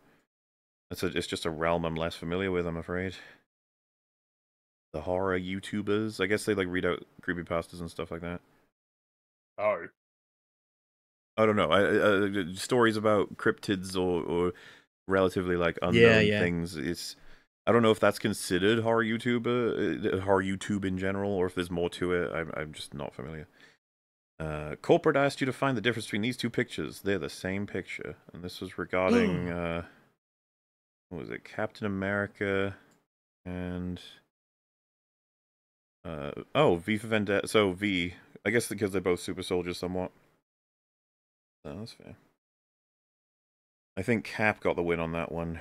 It's, a, it's just a realm I'm less familiar with, I'm afraid. The horror YouTubers. I guess they like read out creepy creepypastas and stuff like that. Oh, I don't know. I, I, uh, stories about cryptids or, or relatively like unknown Yeah, yeah. things. It's I don't know if that's considered horror YouTube, uh, horror YouTube in general, or if there's more to it. I'm I'm just not familiar. Uh, Corporate asked you to find the difference between these two pictures. They're the same picture, and this was regarding uh, what was it? Captain America and uh oh V for Vendetta. So V, I guess because they're both super soldiers, somewhat. No, that's fair. I think Cap got the win on that one.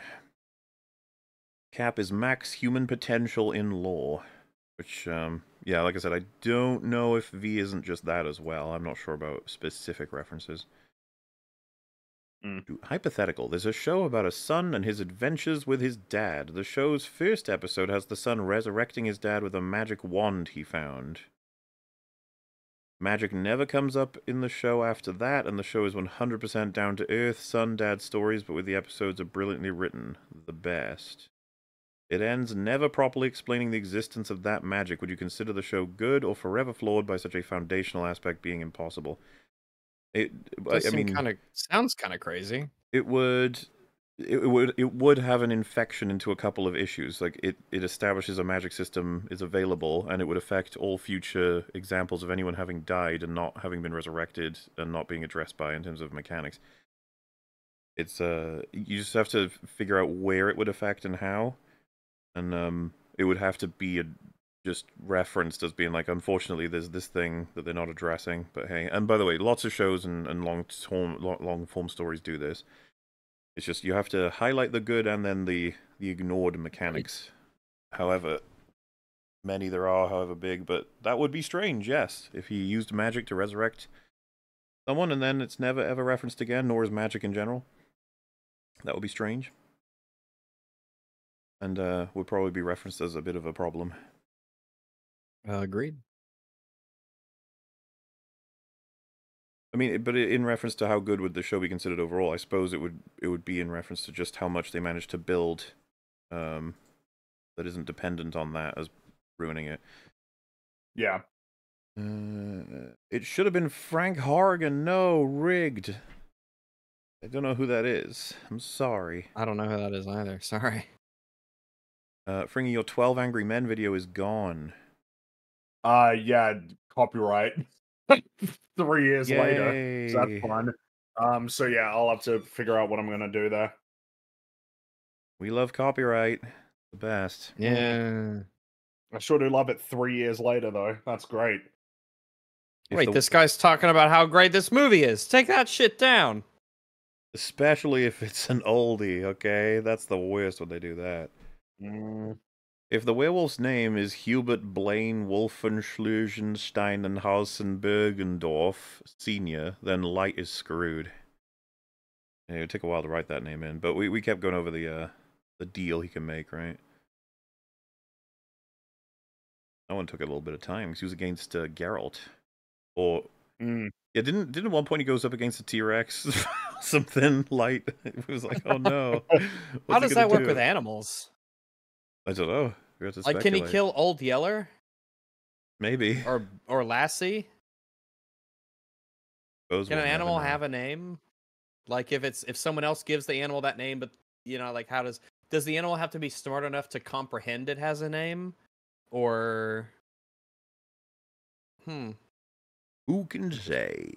Cap is max human potential in lore. Which, um, yeah, like I said, I don't know if V isn't just that as well. I'm not sure about specific references. Mm. Hypothetical. There's a show about a son and his adventures with his dad. The show's first episode has the son resurrecting his dad with a magic wand he found. Magic never comes up in the show after that, and the show is 100% down to earth, son dad stories, but with the episodes are brilliantly written. The best. It ends never properly explaining the existence of that magic. Would you consider the show good or forever flawed by such a foundational aspect being impossible? It, I, I mean, kind of sounds kind of crazy. it would it would it would have an infection into a couple of issues like it it establishes a magic system is available and it would affect all future examples of anyone having died and not having been resurrected and not being addressed by in terms of mechanics it's uh you just have to figure out where it would affect and how and um it would have to be a, just referenced as being like unfortunately there's this thing that they're not addressing but hey and by the way lots of shows and, and long form long form stories do this it's just you have to highlight the good and then the the ignored mechanics. However many there are, however big, but that would be strange, yes, if he used magic to resurrect someone and then it's never ever referenced again, nor is magic in general. That would be strange. And uh would probably be referenced as a bit of a problem. Uh, agreed. I mean, but in reference to how good would the show be considered overall, I suppose it would it would be in reference to just how much they managed to build, um, that isn't dependent on that as ruining it. Yeah. Uh, it should have been Frank Horrigan. No, rigged. I don't know who that is. I'm sorry. I don't know who that is either. Sorry. Uh, Fringy, your 12 Angry Men video is gone. Uh yeah, copyright. <laughs> Three years later. Yay. So that's fun. Um so yeah, I'll have to figure out what I'm gonna do there. We love copyright. The best. Yeah. I sure do love it three years later though. That's great. If Wait, the- this guy's talking about how great this movie is. Take that shit down. Especially if it's an oldie, okay? That's the worst when they do that. Mm, If the werewolf's name is Hubert Blaine Wolfenschlugensteinenhausen Bergendorf Senior, then Light is screwed. Yeah, it would take a while to write that name in, but we, we kept going over the uh the deal he can make, right? That one took a little bit of time because he was against uh, Geralt, or mm. yeah, didn't didn't at one point he goes up against a T Rex, something light. <laughs> It was like, oh no, <laughs> How does that work with animals? I don't know. We have to Like, can he kill Old Yeller Maybe. or or Lassie? Suppose Can an animal know. have a name? Like if it's if someone else gives the animal that name, but you know, like how does does the animal have to be smart enough to comprehend it has a name, or hmm? Who can say?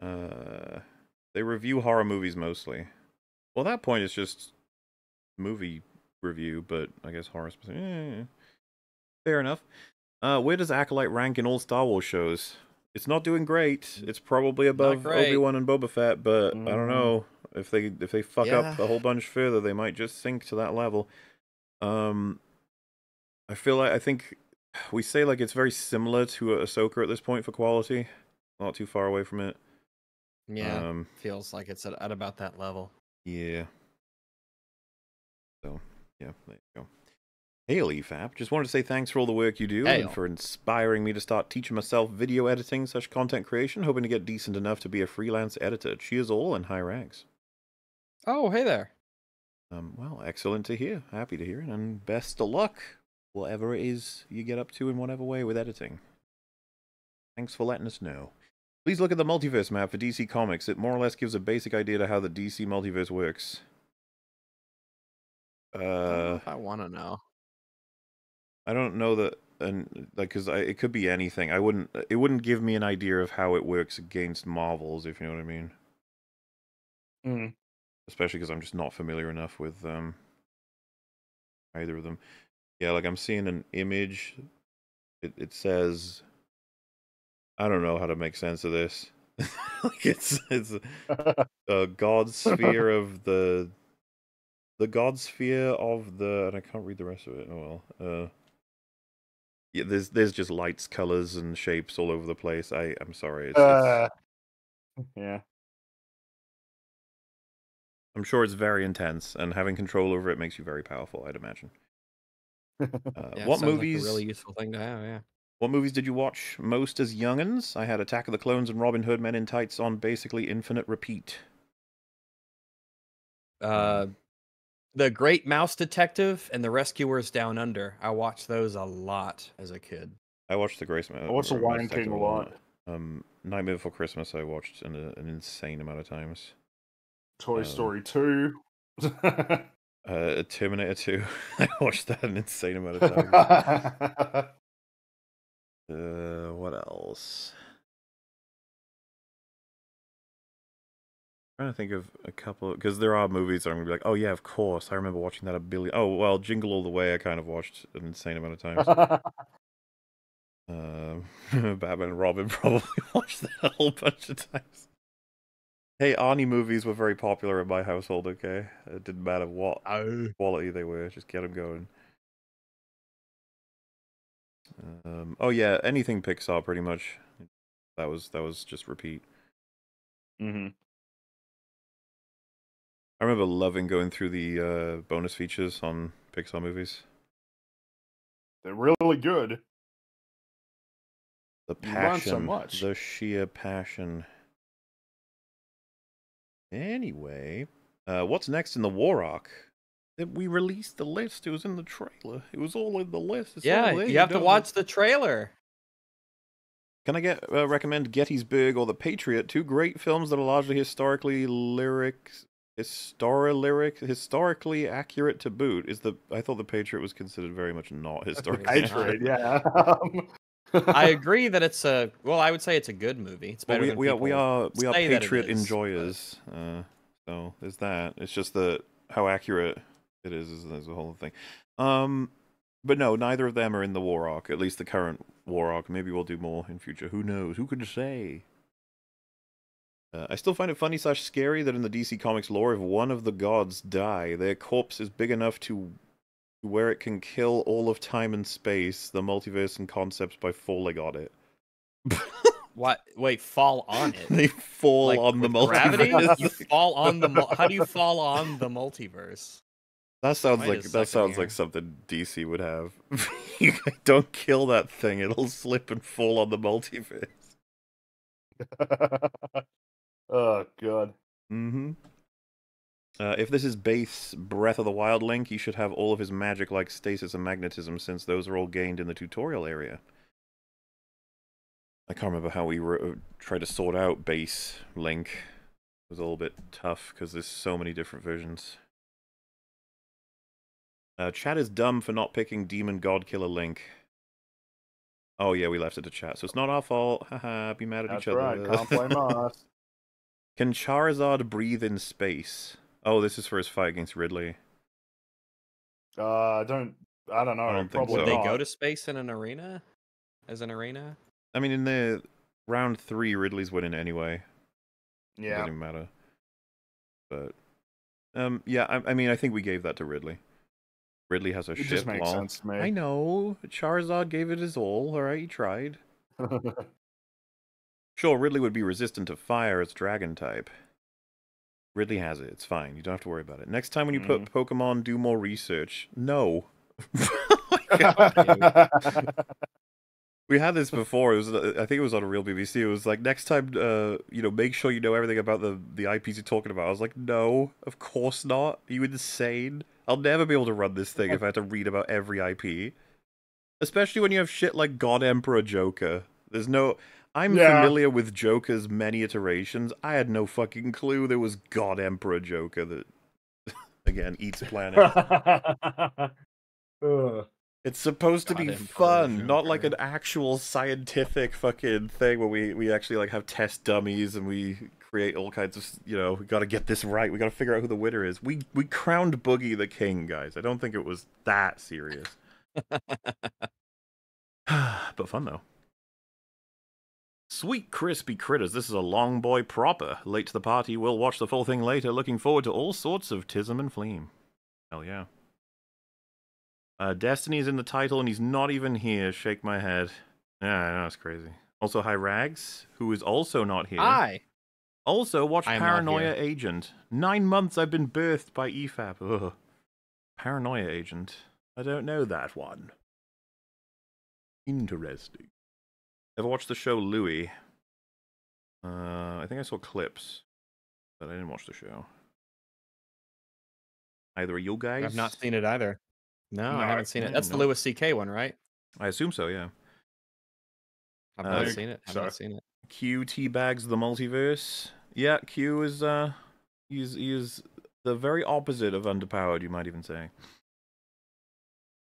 Uh, they review horror movies mostly. Well, at that point, it's just movie review, but I guess horror specific. eh, fair enough. Uh, where does Acolyte rank in all Star Wars shows? It's not doing great. It's probably above. Obi Wan and Boba Fett, but I don't Mhm. know if they if they fuck up a whole bunch further, they might just sink to that level. Um, I feel like I think we say like it's very similar to a Ahsoka at this point for quality. Not too far away from it. Yeah, Um, feels like it's at, at about that level. yeah. So, yeah, there you go. Hail EFAP. Just wanted to say thanks for all the work you do and for inspiring me to start teaching myself video editing such content creation, hoping to get decent enough to be a freelance editor. Cheers all and hi Rags. Oh, hey there. Um, well, excellent to hear. Happy to hear it, and best of luck, whatever it is you get up to in whatever way with editing. Thanks for letting us know. Please look at the multiverse map for DC Comics. It more or less gives a basic idea to how the DC multiverse works. Uh, I want to know. I don't know that, and like, cause I, it could be anything. I wouldn't. It wouldn't give me an idea of how it works against Marvels, if you know what I mean. Mm. especially because I'm just not familiar enough with um either of them. Yeah, like I'm seeing an image. It it says, I don't know how to make sense of this. <laughs> like it's it's <laughs> a god sphere of the the god sphere of the and I can't read the rest of it. Oh well. Uh yeah, there's there's just lights, colors, and shapes all over the place. I I'm sorry. It's, it's Uh, <laughs> yeah. I'm sure it's very intense, and having control over it makes you very powerful. I'd imagine. <laughs> Uh, Yeah, what sounds like a movies? really useful thing to have. Yeah. What movies did you watch most as youngins? I had Attack of the Clones and Robin Hood Men in Tights on basically infinite repeat. Uh, The Great Mouse Detective and The Rescuers Down Under. I watched those a lot as a kid. I watched the Grace. I watched The Lion King a lot. Um, Nightmare Before Christmas. I watched an, an insane amount of times. Toy Um, Story 2. <laughs> Uh, Terminator 2. <laughs> I watched that an insane amount of times. <laughs> uh, what else? Trying to think of a couple because there are movies that I'm gonna be like, oh yeah, of course, I remember watching that a billion. Oh well, Jingle All the Way, I kind of watched an insane amount of times. <laughs> Um, <laughs> Batman and Robin <laughs> probably watched that a whole bunch of times. Hey, Arnie movies were very popular in my household. Okay, it didn't matter what Oh. quality they were, just get them going. Um, oh yeah, anything Pixar, pretty much. That was that was just repeat. hmm I remember loving going through the uh, bonus features on Pixar movies. They're really good. The You learn so passion, much. the sheer passion. Anyway, uh, what's next in the War arc? That We released the list. It was in the trailer. It was all in the list. It's Yeah, all there, you have to don't- watch the trailer. Can I get uh, recommend Gettysburg or The Patriot? Two great films that are largely historically lyric, histori historically accurate to boot. Is the I thought The Patriot was considered very much not <laughs> historically. Patriot, yeah. Um, <laughs> I agree that it's a well, I would say it's a good movie. It's Well, better we, than we are we are we are say that it patriot is, but- enjoyers. Uh, so there's that. It's just that how accurate it is is, is the whole thing. Um, but no, neither of them are in the war arc. At least the current war arc. Maybe we'll do more in future. Who knows? Who could say? Uh, I still find it funny slash scary that in the DC Comics lore, if one of the gods die, their corpse is big enough to where it can kill all of time and space, the multiverse and concepts by falling on it. <laughs> What? Wait, fall on it? <laughs> they fall Like, on the with gravity? multiverse. you fall on the. Mul- How do you fall on the multiverse? That sounds Wait like that sounds here. like something DC would have. <laughs> don't kill that thing; it'll slip and fall on the multiverse. Oh god. Mm-hmm. Uh, if this is base Breath of the Wild link, he should have all of his magic like stasis and magnetism, since those are all gained in the tutorial area. I can't remember how we tried to sort out base link. It was a little bit tough because there's so many different versions. Uh, chat is dumb for not picking Demon God Killer Link. Oh yeah, we left it to chat, so it's not our fault. <laughs> Haha, be mad at That's each other. That's right. Can't blame <laughs> us. Can Charizard breathe in space? Oh, this is for his fight against Ridley. Uh, I don't. I don't know. I don't think Probably so. Would they go to space in an arena? As an arena? I mean, in the round three, Ridley's winning anyway. Yeah. It Yeah. doesn't matter. But, um, yeah, I, I mean, I think we gave that to Ridley. Ridley has a It ship. just makes lol. sense to me. I know. Charizard gave it his all. All right, he tried. <laughs> Sure, Ridley would be resistant to fire as dragon type. Ridley has it. It's fine. You don't have to worry about it. Next time when you put Pokemon, do more research. No. <laughs> we had this before. It was, uh, I think it was on a real BBC. It was like next time, uh, you know, make sure you know everything about the the IPs you're talking about. I was like, no, of course not. Are you insane? I'll never be able to run this thing if I had to read about every IP. Especially when you have shit like God Emperor Joker. There's no. I'm Yeah. familiar with Joker's many iterations. I had no fucking clue there was God Emperor Joker that, <laughs> again, eats planet. <laughs> It's supposed to be Emperor fun, not like an actual scientific fucking thing where we, we actually like have test dummies and we create all kinds of you know we got to get this right. We got to figure out who the winner is. We we crowned Boogie the king, guys. I don't think it was that serious, <laughs> <sighs> but fun though. Sweet crispy critters. This is a long boy proper. Late to the party. We'll watch the full thing later. Looking forward to all sorts of tism and fleam. Hell yeah. Uh, Destiny is in the title and he's not even here. Shake my head. Yeah, I know, it's crazy. Also, hi Rags, who is also not here. Hi. Also, watch I am Paranoia. Agent. Nine months I've been birthed by EFAP. Ugh. Paranoia Agent. I don't know that one. Interesting. Ever watched the show Louis? Uh, I think I saw clips, but I didn't watch the show. Either of you guys? I've not seen it either. No, No, I haven't seen it. no, That's the. Louis C.K. one, right? I assume so. Yeah. I've Uh, not seen it. I've not seen it. Q T bags the multiverse. Yeah, Q is uh, he's he's the very opposite of underpowered. You might even say.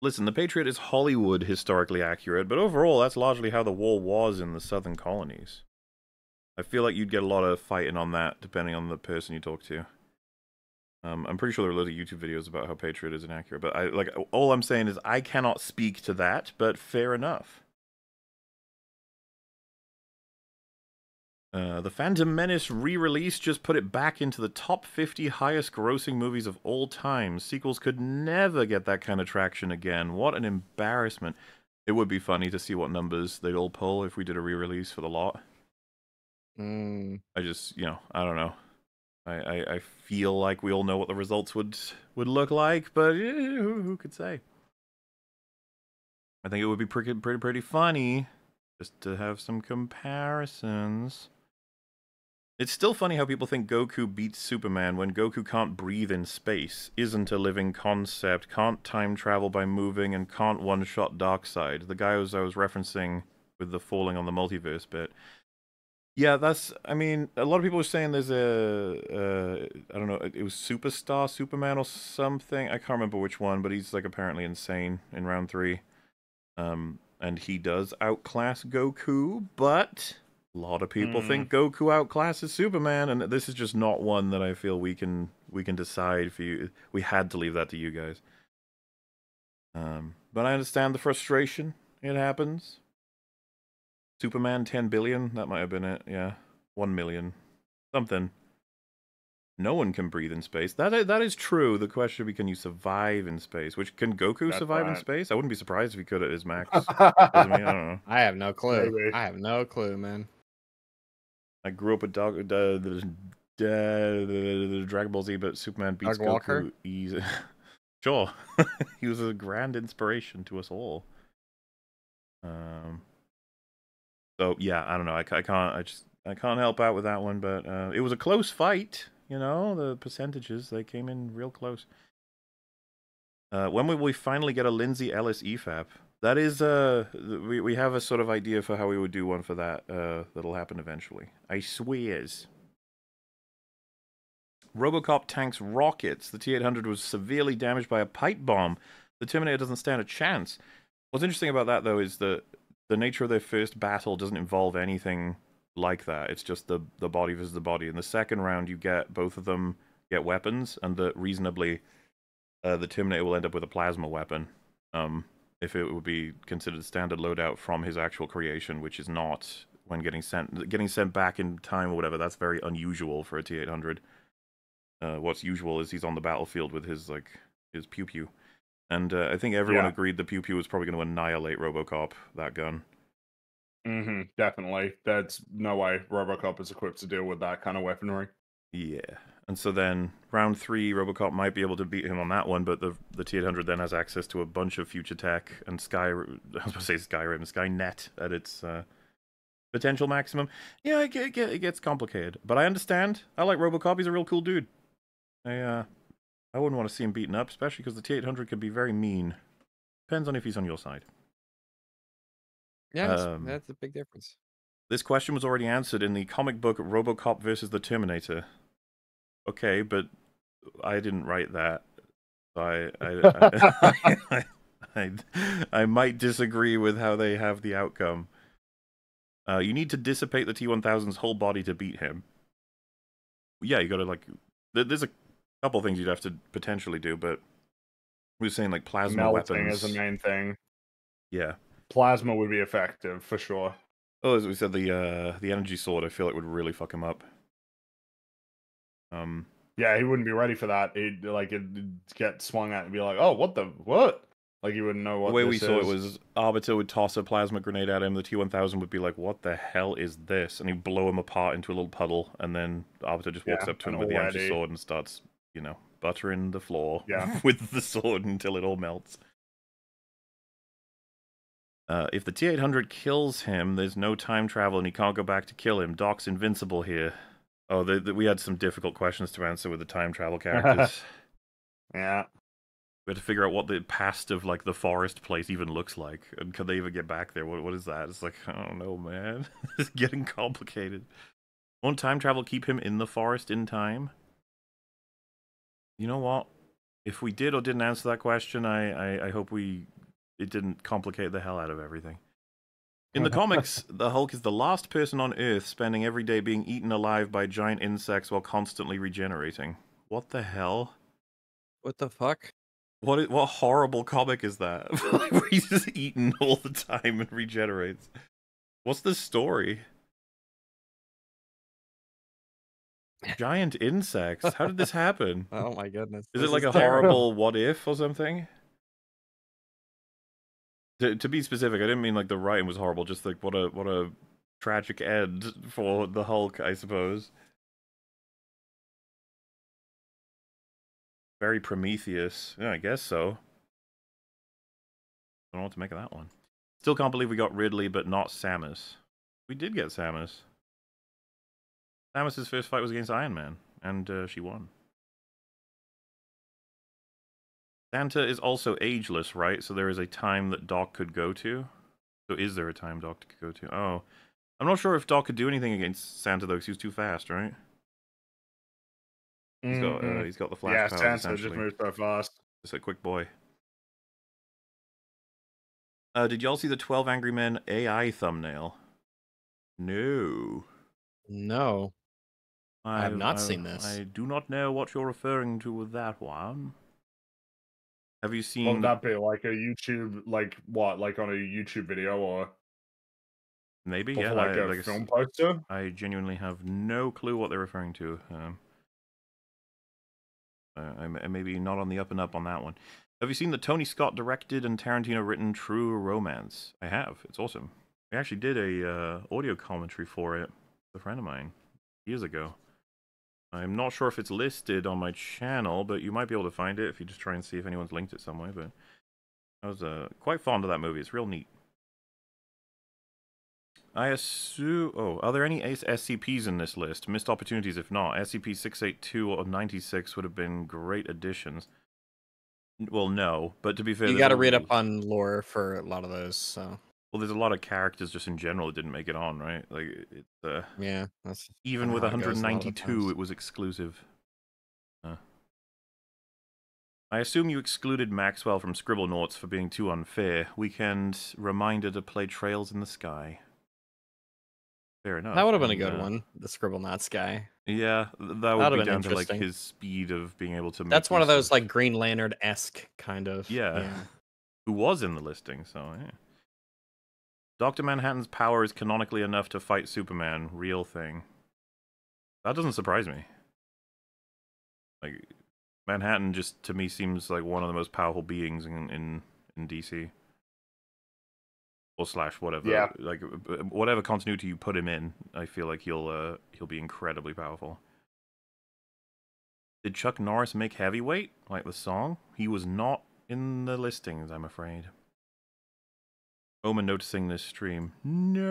Listen, the Patriot is Hollywood historically accurate, but overall, that's largely how the war was in the southern colonies. I feel like you'd get a lot of fighting on that, depending on the person you talk to. Um, I'm pretty sure there are lot of YouTube videos about how Patriot is inaccurate, but I like all I'm saying is I cannot speak to that, but fair enough. Uh, the Phantom Menace re-release just put it back into the top 50 highest grossing movies of all time. Sequels could never get that kind of traction again. What an embarrassment. It would be funny to see what numbers they'd all pull if we did a re-release for the lot. Mm, I just, you know, I don't know. I, I, I feel like we all know what the results would would look like, but eh, who, who could say? I think it would be pretty pretty pretty funny just to have some comparisons. It's still funny how people think Goku beats Superman when Goku can't breathe in space, isn't a living concept, can't time travel by moving, and can't one-shot Darkseid. The guy I was referencing with the falling on the multiverse bit. Yeah, that's. I mean, a lot of people were saying there's a. Uh, I don't know. It was Superstar Superman or something. I can't remember which one, but he's like apparently insane in round three. Um, and he does outclass Goku, but a lot of people Hmm. think Goku outclasses Superman, and this is just not one that I feel we can we can decide for you. We had to leave that to you guys. Um, but I understand the frustration. It happens. Superman 10 billion, that might have been it. Yeah. 1 million. Something. No one can breathe in space. That that is true. The question would be can you survive in space? Which can Goku That's survive in space? I wouldn't be surprised if he could at his max. <laughs> Doesn't mean- I don't know. I have no clue. Maybe. I have no clue, man. I grew up with dog, uh, the, the, the Dragon Ball Z, but Superman beats Walker? Goku easy. <laughs> sure, <laughs> he was a grand inspiration to us all. Um. So yeah, I don't know. I, I can't. I just I can't help out with that one. But uh, it was a close fight. You know, the percentages they came in real close. Uh, when will we finally get a Lindsay Ellis EFAP? That is, uh, we we have a sort of idea for how we would do one for that. Uh, that'll happen eventually. I swears. Robocop tanks rockets. The T-800 was severely damaged by a pipe bomb. The Terminator doesn't stand a chance. What's interesting about that, though, is that the nature of their first battle doesn't involve anything like that. It's just the the body versus the body. In the second round, you get both of them get weapons, and that reasonably, uh, the Terminator will end up with a plasma weapon. Um, if it would be considered standard loadout from his actual creation, which is not when getting sent getting sent back in time or whatever. That's very unusual for a T eight hundred. Uh, what's usual is he's on the battlefield with his like his pew pew, and uh, I think everyone Yeah. agreed the pew pew was probably going to annihilate RoboCop. That gun. hmm definitely. That's no way RoboCop is equipped to deal with that kind of weaponry. Yeah. And so then round three, RoboCop might be able to beat him on that one, but the the T eight hundred then has access to a bunch of future tech and Sky. <laughs> I was going to say Skyrim, Skynet at its uh, potential maximum. Yeah, it, get, it gets complicated, but I understand. I like RoboCop. He's a real cool dude. I uh, I wouldn't want to see him beaten up, especially because the T eight hundred can be very mean. Depends on if he's on your side. Yeah, that's, Um, that's a big difference. This question was already answered in the comic book RoboCop versus the Terminator. Okay, but I didn't write that. So I I, I, <laughs> <laughs> I, I might disagree with how they have the outcome. Uh, you need to dissipate the T1000's whole body to beat him. Yeah, you gotta like. There's a couple things you'd have to potentially do, but we were saying like plasma Melting weapons. is the main thing. Yeah. Plasma would be effective for sure. Oh, as we said, the uh, the energy sword. I feel like would really fuck him up. Um, Yeah, he wouldn't be ready for that. He'd like it'd get swung at and be like, "Oh, what the what?" Like he wouldn't know what. the way we this saw it was Arbiter would toss a plasma grenade at him. The T1000 would be like, "What the hell is this?" And he'd blow him apart into a little puddle. And then Arbiter just walks Yeah, up to him with the energy already- sword and starts, you know, buttering the floor Yeah. <laughs> with the sword until it all melts. Uh, if the T800 kills him, there's no time travel and he can't go back to kill him. Doc's invincible here. Oh, the, the, we had some difficult questions to answer with the time travel <laughs> characters. Yeah. We had to figure out what the past of like the forest place even looks like, and can they even get back there? What what is that? It's like I don't know, man. <laughs> it's getting complicated. Won't time travel keep him in the forest in time? You know what? If we did or didn't answer that question, I I, I hope we it didn't complicate the hell out of everything. In the <laughs> comics, the Hulk is the last person on Earth spending every day being eaten alive by giant insects while constantly regenerating. What the hell? What the fuck? What what horrible comic is that? <laughs> like where he's just eaten <laughs> all the time and regenerates. What's the story? Giant insects. How did this happen? Oh my goodness. Is This it like a terrible. horrible what if or something? To, to be specific, I didn't mean like the writing was horrible. Just like what a what a tragic end for the Hulk, I suppose. Very Prometheus. Yeah, I guess so. I don't know what to make of that one. Still can't believe we got Ridley, but not Samus. We did get Samus. Samus's first fight was against Iron Man, and uh, she won. Santa is also ageless, right? So there is a time that Doc could go to. So is there a time Doc could go to? Oh, I'm not sure if Doc could do anything against Santa though, because he was too fast, right? He's got uh, Mhm. he's got the flash yeah, powers Santa just essentially. moved so fast. Just a quick boy. Uh, did y'all see the 12 Angry Men AI thumbnail? No. No. I have I've- not I- seen this. I do not know what you're referring to with that one. Have you seen? Wouldn't that be like a YouTube, like what, like on a YouTube video or maybe, yeah. like I, a like I film poster? I genuinely have no clue what they're referring to. Um, I'm I'm maybe not on the up and up on that one. Have you seen the Tony Scott directed and Tarantino written True Romance? I have. It's awesome. I actually did a uh, audio commentary for it with a friend of mine years ago. I'm not sure if it's listed on my channel, but you might be able to find it if you just try and see if anyone's linked it somewhere. But I was uh, quite fond of that movie. It's real neat. I assume. Oh, are there any SCPs in this list? Missed opportunities if not. SCP 682 or 96 would have been great additions. Well, no, but to be fair, you got to read up on lore for a lot of those. So Well, there's a lot of characters just in general that didn't make it on, right? Like, it's uh, yeah, that's even with how it goes a lot of the 192, it was exclusive. Huh. I assume you excluded Maxwell from Scribble Scribblenauts for being too unfair. Weekend reminder to play Trails in the Sky. Fair enough. that would have been a good uh, one. The Scribblenauts guy. Yeah, that would That'd be have been down to like his speed of being able to. Make That's one of those like Green Lantern esque kind of. Yeah. who was in the listing. So yeah. Doctor Manhattan's power is canonically enough to fight Superman. Real thing. That doesn't surprise me. Like Manhattan, just to me seems like one of the most powerful beings in in, in DC. Or slash whatever, Yeah. like whatever continuity you put him in, I feel like he'll uh, he'll be incredibly powerful. Did Chuck Norris make Heavyweight like the song? He was not in the listings, I'm afraid. Omen noticing this stream. Nerds.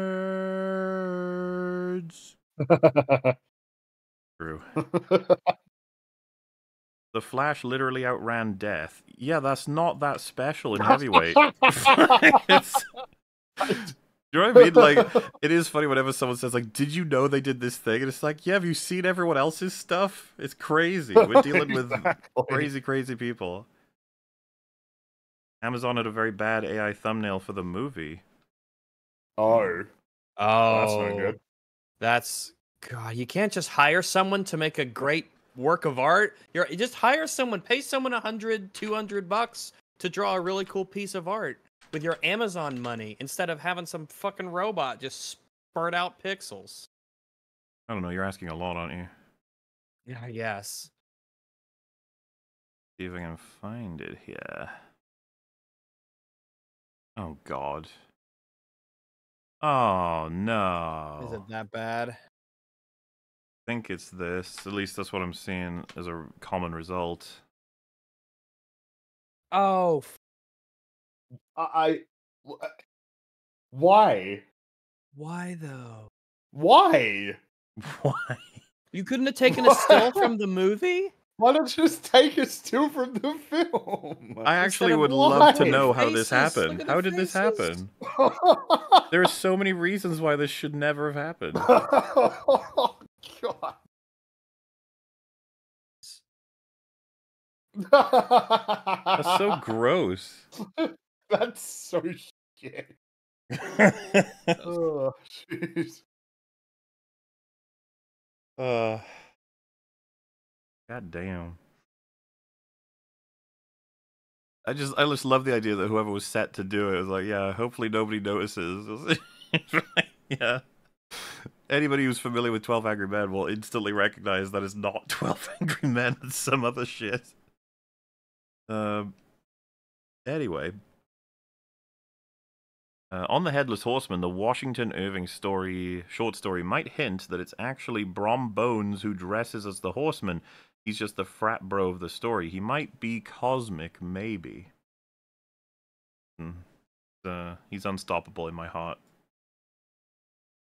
<laughs> True. <laughs> The Flash literally outran death. Yeah, that's not that special in heavyweight. <laughs> It's- you know what I mean? Like, it is funny whenever someone says, like, did you know they did this thing? And it's like, yeah, have you seen everyone else's stuff? It's crazy. We're dealing with Exactly. crazy, crazy people. Amazon had a very bad AI thumbnail for the movie. Oh, Oh, that's no oh. good. That's God. You can't just hire someone to make a great work of art. You're you just hire someone, pay someone a hundred, two hundred bucks to draw a really cool piece of art with your Amazon money instead of having some fucking robot just spurt out pixels. I don't know, you're asking a lot, aren't you? Yeah, yes. See if I can find it here. Oh god. Oh no. Is it that bad? I think it's this. At least that's what I'm seeing as a common result. Oh, f- I, I w- uh, why? why though? Why? <laughs> Why? You couldn't have taken a still <laughs> from the movie? Why don't you just take a still from the film? I actually of would love to know how this Faces, look happened. How did this happen? <laughs> There are so many reasons why this should never have happened. <laughs> oh, God. That's so <laughs> gross. That's so shit. Oh, jeez. uh, God damn. I just I just love the idea that whoever was set to do it was like, yeah, hopefully nobody notices. <laughs> Yeah. Anybody who's familiar with 12 Angry Men will instantly recognize that it's not <laughs> 12 Angry Men, it's some other shit. Um anyway. Uh, on the Headless Horseman, the Washington Irving story, short story, might hint that it's actually Brom Bones who dresses as the Horseman. He's just the frat bro of the story. He might be cosmic, maybe. Hmm. Uh, he's unstoppable in my heart.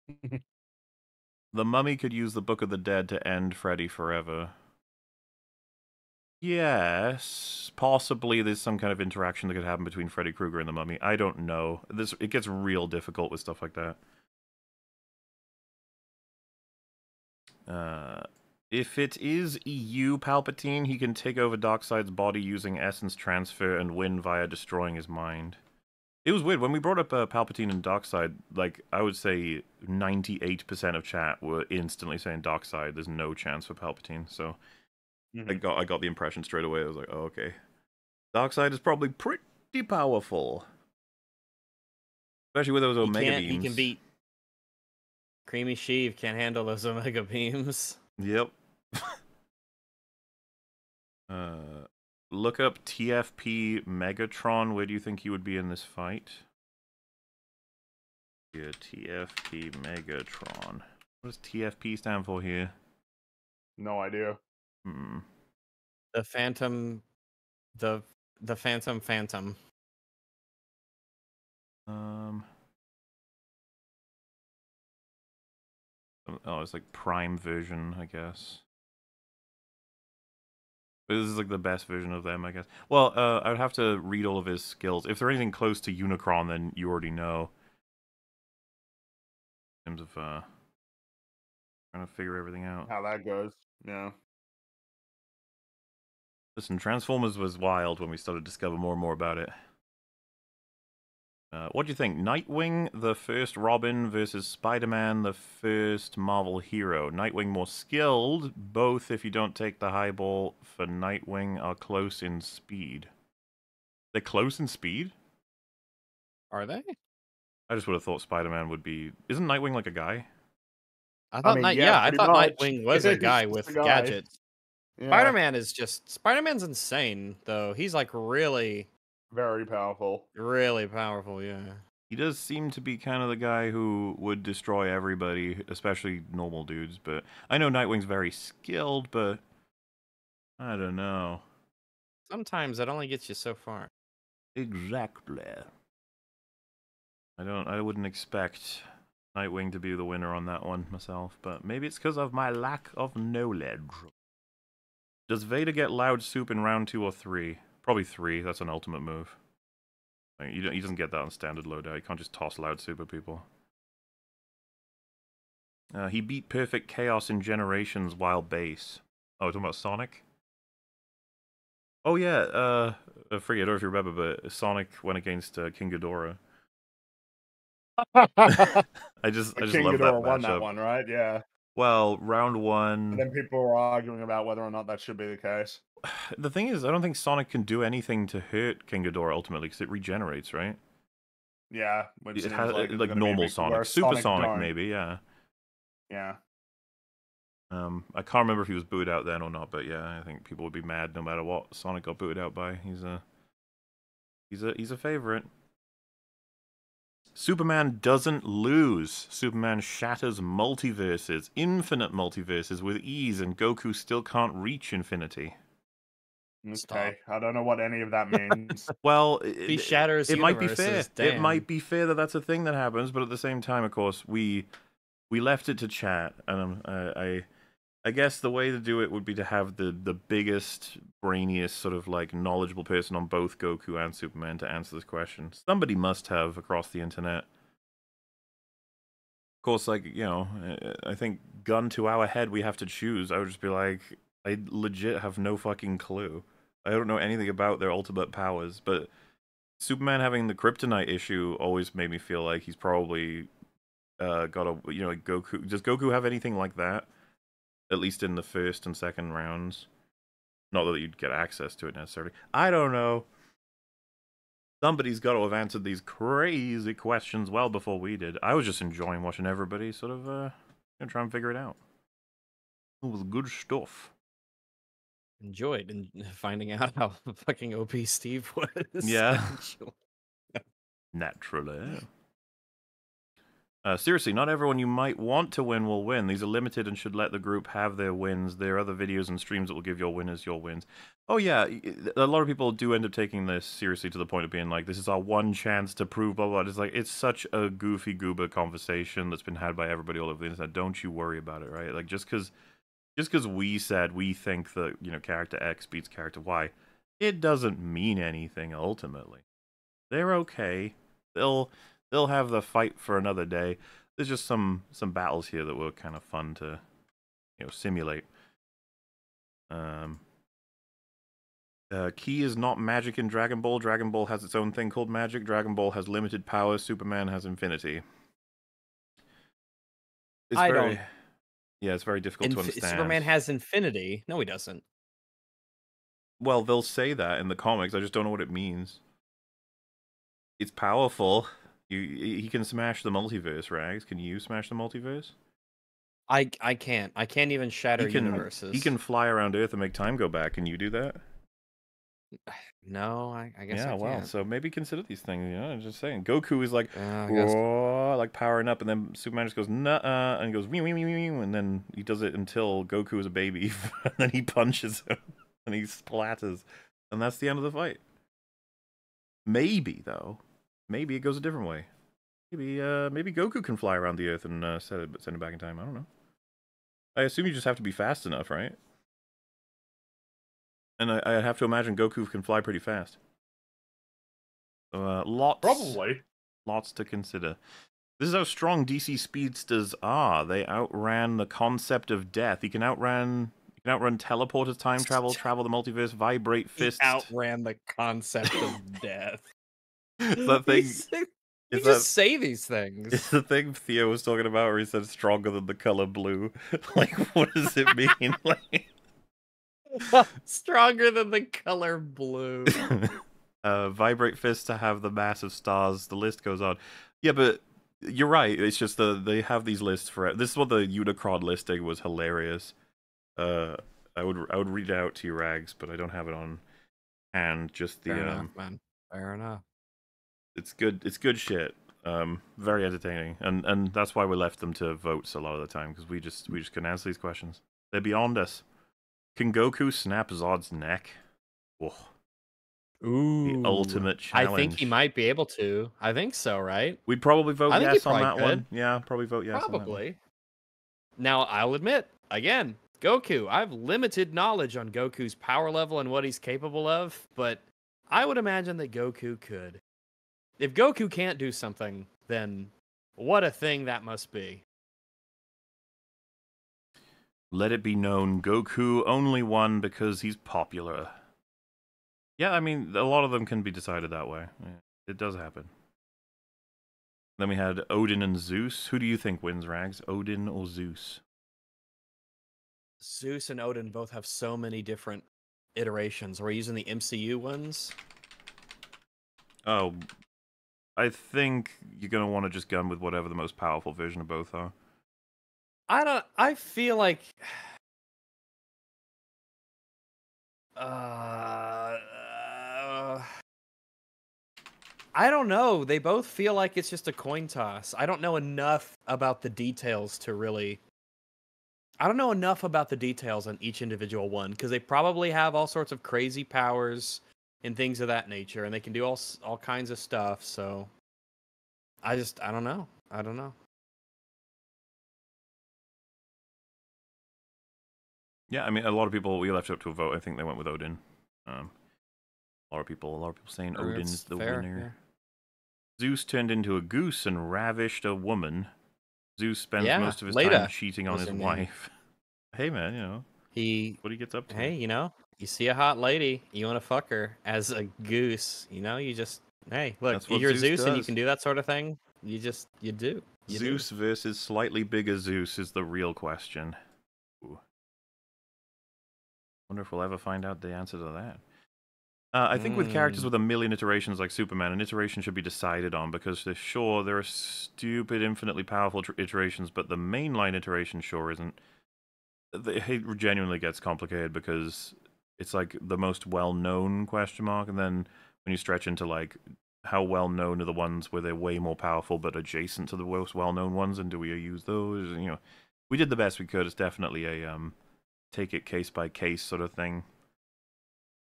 <laughs> the Mummy could use the Book of the Dead to end Freddy forever. Yes, possibly there's some kind of interaction that could happen between Freddy Krueger and the Mummy. I don't know. This it gets real difficult with stuff like that. Uh, if it is EU Palpatine, he can take over Darkseid's body using essence transfer and win via destroying his mind. It was weird when we brought up uh, Palpatine and Darkseid. Like I would say, ninety-eight percent of chat were instantly saying Darkseid. There's no chance for Palpatine. So I Mhm. got I got the impression straight away. I was like, oh, okay. Darkseid is probably pretty powerful, especially with those He Omega beams. He can beat. Creamy Sheev can't handle those <laughs> Omega beams. Yep. <laughs> uh, look up TFP Megatron. Where do you think he would be in this fight? Yeah, TFP Megatron. What does TFP stand for here? No idea. Hmm. The Phantom, the the Phantom Phantom. Um. Oh, it's like Prime version, I guess. But This is like the best version of them, I guess. Well, uh, I would have to read all of his skills. If they're anything close to Unicron, then you already know. In terms of uh, trying to figure everything out. How that goes. Yeah. Listen, Transformers was wild when we started to discover more and more about it. Uh, what do you think? Nightwing, the first Robin, versus Spider-Man, the first Marvel hero. Nightwing more skilled. Both, if you don't take the highball for Nightwing, are close in speed. They're close in speed? Are they? I just would have thought Spider-Man would be. Isn't Nightwing like a guy? I thought mean, Night. yeah, Yeah, I thought much. Nightwing was a guy with a guy. gadgets. yeah. Spider Man is just Spider Man's insane though. He's like really, Very powerful. really powerful. Yeah. He does seem to be kind of the guy who would destroy everybody, especially normal dudes. But I know Nightwing's very skilled, but I don't know. Sometimes it only gets you so far. Exactly. I don't. I wouldn't expect Nightwing to be the winner on that one myself, but maybe it's because of my lack of knowledge. Does Vader get loud soup in round two or three? Probably three. That's an ultimate move. Like, you don't, he doesn't get that on standard loadout. You can't just toss loud super people. Uh, he beat Perfect Chaos in Generations while base. Oh, talking about Sonic? Oh yeah, uh, I forget, I don't know if you remember, but Sonic went against uh, King Ghidorah. <laughs> <laughs> I just, I just King love that Ghidorah won that one, right? Yeah. Well, round one. And then people were arguing about whether or not that should be the case. <sighs> The thing is, I don't think Sonic can do anything to hurt King Ghidorah ultimately because it regenerates, right? Yeah. It has like, like, it's gonna be normal Sonic, Super Sonic, maybe, yeah. Yeah. Um, I can't remember if he was booted out then or not, but yeah, I think people would be mad no matter what Sonic got booted out by. He's a, he's a, he's a favorite. Superman doesn't lose. Superman shatters multiverses, infinite multiverses with ease, and Goku still can't reach infinity. Okay. Stop. I don't know what any of that means. <laughs> Well, If he it- shatters it might be fair. universes, It might be fair that that's a thing that happens, but at the same time, of course, we we left it to chat, and um, I, I I guess the way to do it would be to have the the biggest, brainiest, sort of like knowledgeable person on both Goku and Superman to answer this question. Somebody must have across the internet. Of course, like you know, I think gun to our head, we have to choose. I would just be like, I legit have no fucking clue. I don't know anything about their ultimate powers, but Superman having the kryptonite issue always made me feel like he's probably uh, got a you know like Goku. Does Goku have anything like that? At least in the first and second rounds. Not that you'd get access to it necessarily. I don't know. Somebody's got to have answered these crazy questions well before we did. I was just enjoying watching everybody sort of uh, you know, try and figure it out. It was good stuff. Enjoyed and <laughs> finding out how <laughs> fucking OP Steve <laughs> was. Yeah. Naturally. Uh, seriously, not everyone you might want to win will win. These are limited and should let the group have their wins. There are other videos and streams that will give your winners your wins. Oh yeah, a lot of people do end up taking this seriously to the point of being like, "This is our one chance to prove blah blah." blah. It's like it's such a goofy goober conversation that's been had by everybody all over the internet. Don't you worry about it, right? Like just because, just because we said we think that you know character X beats character Y, it doesn't mean anything ultimately. They're okay. They'll they'll have the fight for another day. There's just some some battles here that were kind of fun to you know simulate. Um, uh, key is not magic in Dragon Ball. Dragon Ball has its own thing called magic. Dragon Ball has limited power. Superman has infinity. It's I very, don't- Yeah, it's very difficult to understand. Superman has infinity. No, he doesn't. Well, they'll say that in the comics. I just don't know what it means. It's powerful. You, he can smash the multiverse, Rags. Can you smash the multiverse? I I can't. I can't even shatter he can, universes. He can fly around Earth and make time go back. Can you do that? <sighs> No, I, I guess yeah, I well, so maybe consider these things. You know, I'm just saying. Goku is like, Uh, like powering up, and then Superman just goes, nah, and goes, wee, wee, wee, wee, wee, and then he does it until Goku is a baby, <laughs> and then he punches him, <laughs> and he splatters, and that's the end of the fight. Maybe though, maybe it goes a different way. Maybe, uh, maybe Goku can fly around the Earth and uh, send it, send it back in time. I don't know. I assume you just have to be fast enough, right? And I, I have to imagine Goku can fly pretty fast. So, uh, lots, Probably. lots to consider. This is how strong DC speedsters are. They outran the concept of death. You can outrun, you can outrun teleporters, time travel, <laughs> travel the multiverse, vibrate he fists. outran the concept of <laughs> death. It's that thing. He's- You It's just that, say these things. it's the thing Theo was talking about, where he said stronger than the color blue. <laughs> like, what does it mean? like, <laughs> Stronger than the color blue. <laughs> uh, vibrate fists to have the massive stars. The list goes on. Yeah, but you're right. It's just the they have these lists for this is what the Unicron listing was hilarious. Uh, I would I would read it out to you, Rags, but I don't have it on hand. Just the Fair um, enough, man. Fair enough. it's good it's good shit. Um, very entertaining, and and that's why we left them to votes a lot of the time because we just we just couldn't answer these questions. They're beyond us. Can Goku snap Zod's neck? Oh, Ooh. the ultimate challenge. I think he might be able to. I think so, right? We'd probably vote I yes on that could. one. Yeah, probably vote yes. on that one. Probably. Now, I'll admit, again, Goku, I have limited knowledge on Goku's power level and what he's capable of, but I would imagine that Goku could. If Goku can't do something, then what a thing that must be. Let it be known Goku only won because he's popular. Yeah, I mean, a lot of them can be decided that way. It does happen. Then we had Odin and Zeus. Who do you think wins, Rags? Odin or Zeus? Zeus and Odin both have so many different iterations. Are we using the MCU ones? Oh, I think you're going to want to just gun with whatever the most powerful version of both are. I don't. I feel like. <sighs> Uh, I don't know. They both feel like it's just a coin toss. I don't know enough about the details to really. I don't know enough about the details on each individual one because they probably have all sorts of crazy powers and things of that nature, and they can do all all kinds of stuff. So, I just I don't know. I don't know. Yeah, I mean, a lot of people we left it up to a vote. I think they went with Odin. Um, a lot of people, a lot of people saying Or Odin's the fair, winner. Zeus turned into a goose and ravished a woman. Zeus spends Yeah, most of his Leda time cheating on his wife. <laughs> Hey man, you know He what he gets up to. hey, you know, you see a hot lady, you want to fuck her as a goose. You know, you just hey, look, you're Zeus Zeus and you can do that sort of thing. You just you do. You do. Zeus versus slightly bigger Zeus is the real question. Wonder if we'll ever find out the answer to that. Uh, I think with characters Mm. with a million iterations like Superman, an iteration should be decided on because they're sure there are stupid, infinitely powerful iterations, but the mainline iteration sure isn't. The- It genuinely gets complicated because it's like the most well-known question mark, and then when you stretch into like how well known are the ones where they're way more powerful but adjacent to the most well known ones, and do we use those? You know, we did the best we could. It's definitely a um, take it case by case sort of thing.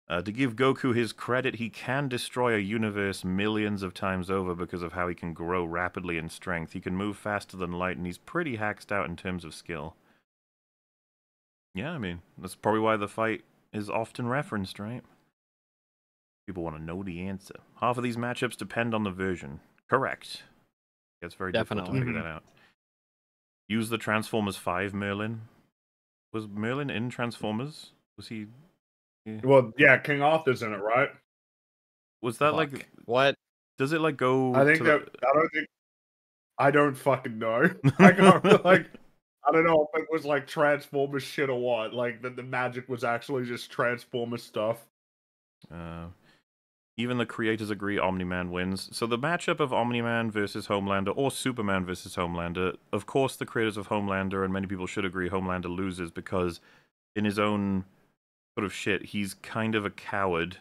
Uh, to give Goku his credit, he can destroy a universe millions of times over because of how he can grow rapidly in strength. He can move faster than light, and he's pretty hacked out in terms of skill. Yeah, I mean, that's probably why the fight is often referenced, right? People want to know the answer. Half of these matchups depend on the version. Correct. It's very difficult to Definitely. figure that out. Use the Transformers 5 Merlin. Was Merlin in Transformers? Was he. Well, yeah, King Arthur's in it, right? Was that Fuck. like. what? Does it like go. I think to that the- I don't think I don't fucking know. <laughs> <laughs> I can't like I don't know if it was like Transformers shit or what. Like that the magic was actually just Transformers stuff. Uh, even the creators agree Omni Man wins. So the matchup of Omni Man versus Homelander or Superman versus Homelander, of course, the creators of Homelander and many people should agree Homelander loses because in his own sort of shit, he's kind of a coward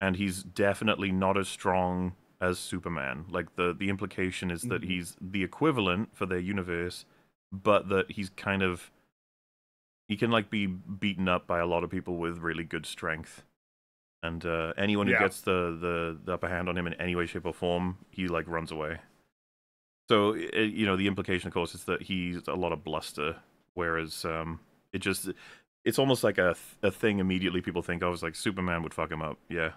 and he's definitely not as strong as Superman. Like the the implication is that Mhm. he's the equivalent for their universe, but that he's kind of he can like be beaten up by a lot of people with really good strength and uh, anyone who Yeah. gets the, the the upper hand on him in any way, shape, or form, he like runs away. So i you know the implication, of course, is that he's a lot of bluster, whereas um, it just it's almost like a th- a thing immediately people think of is like Superman would fuck him up, yeah.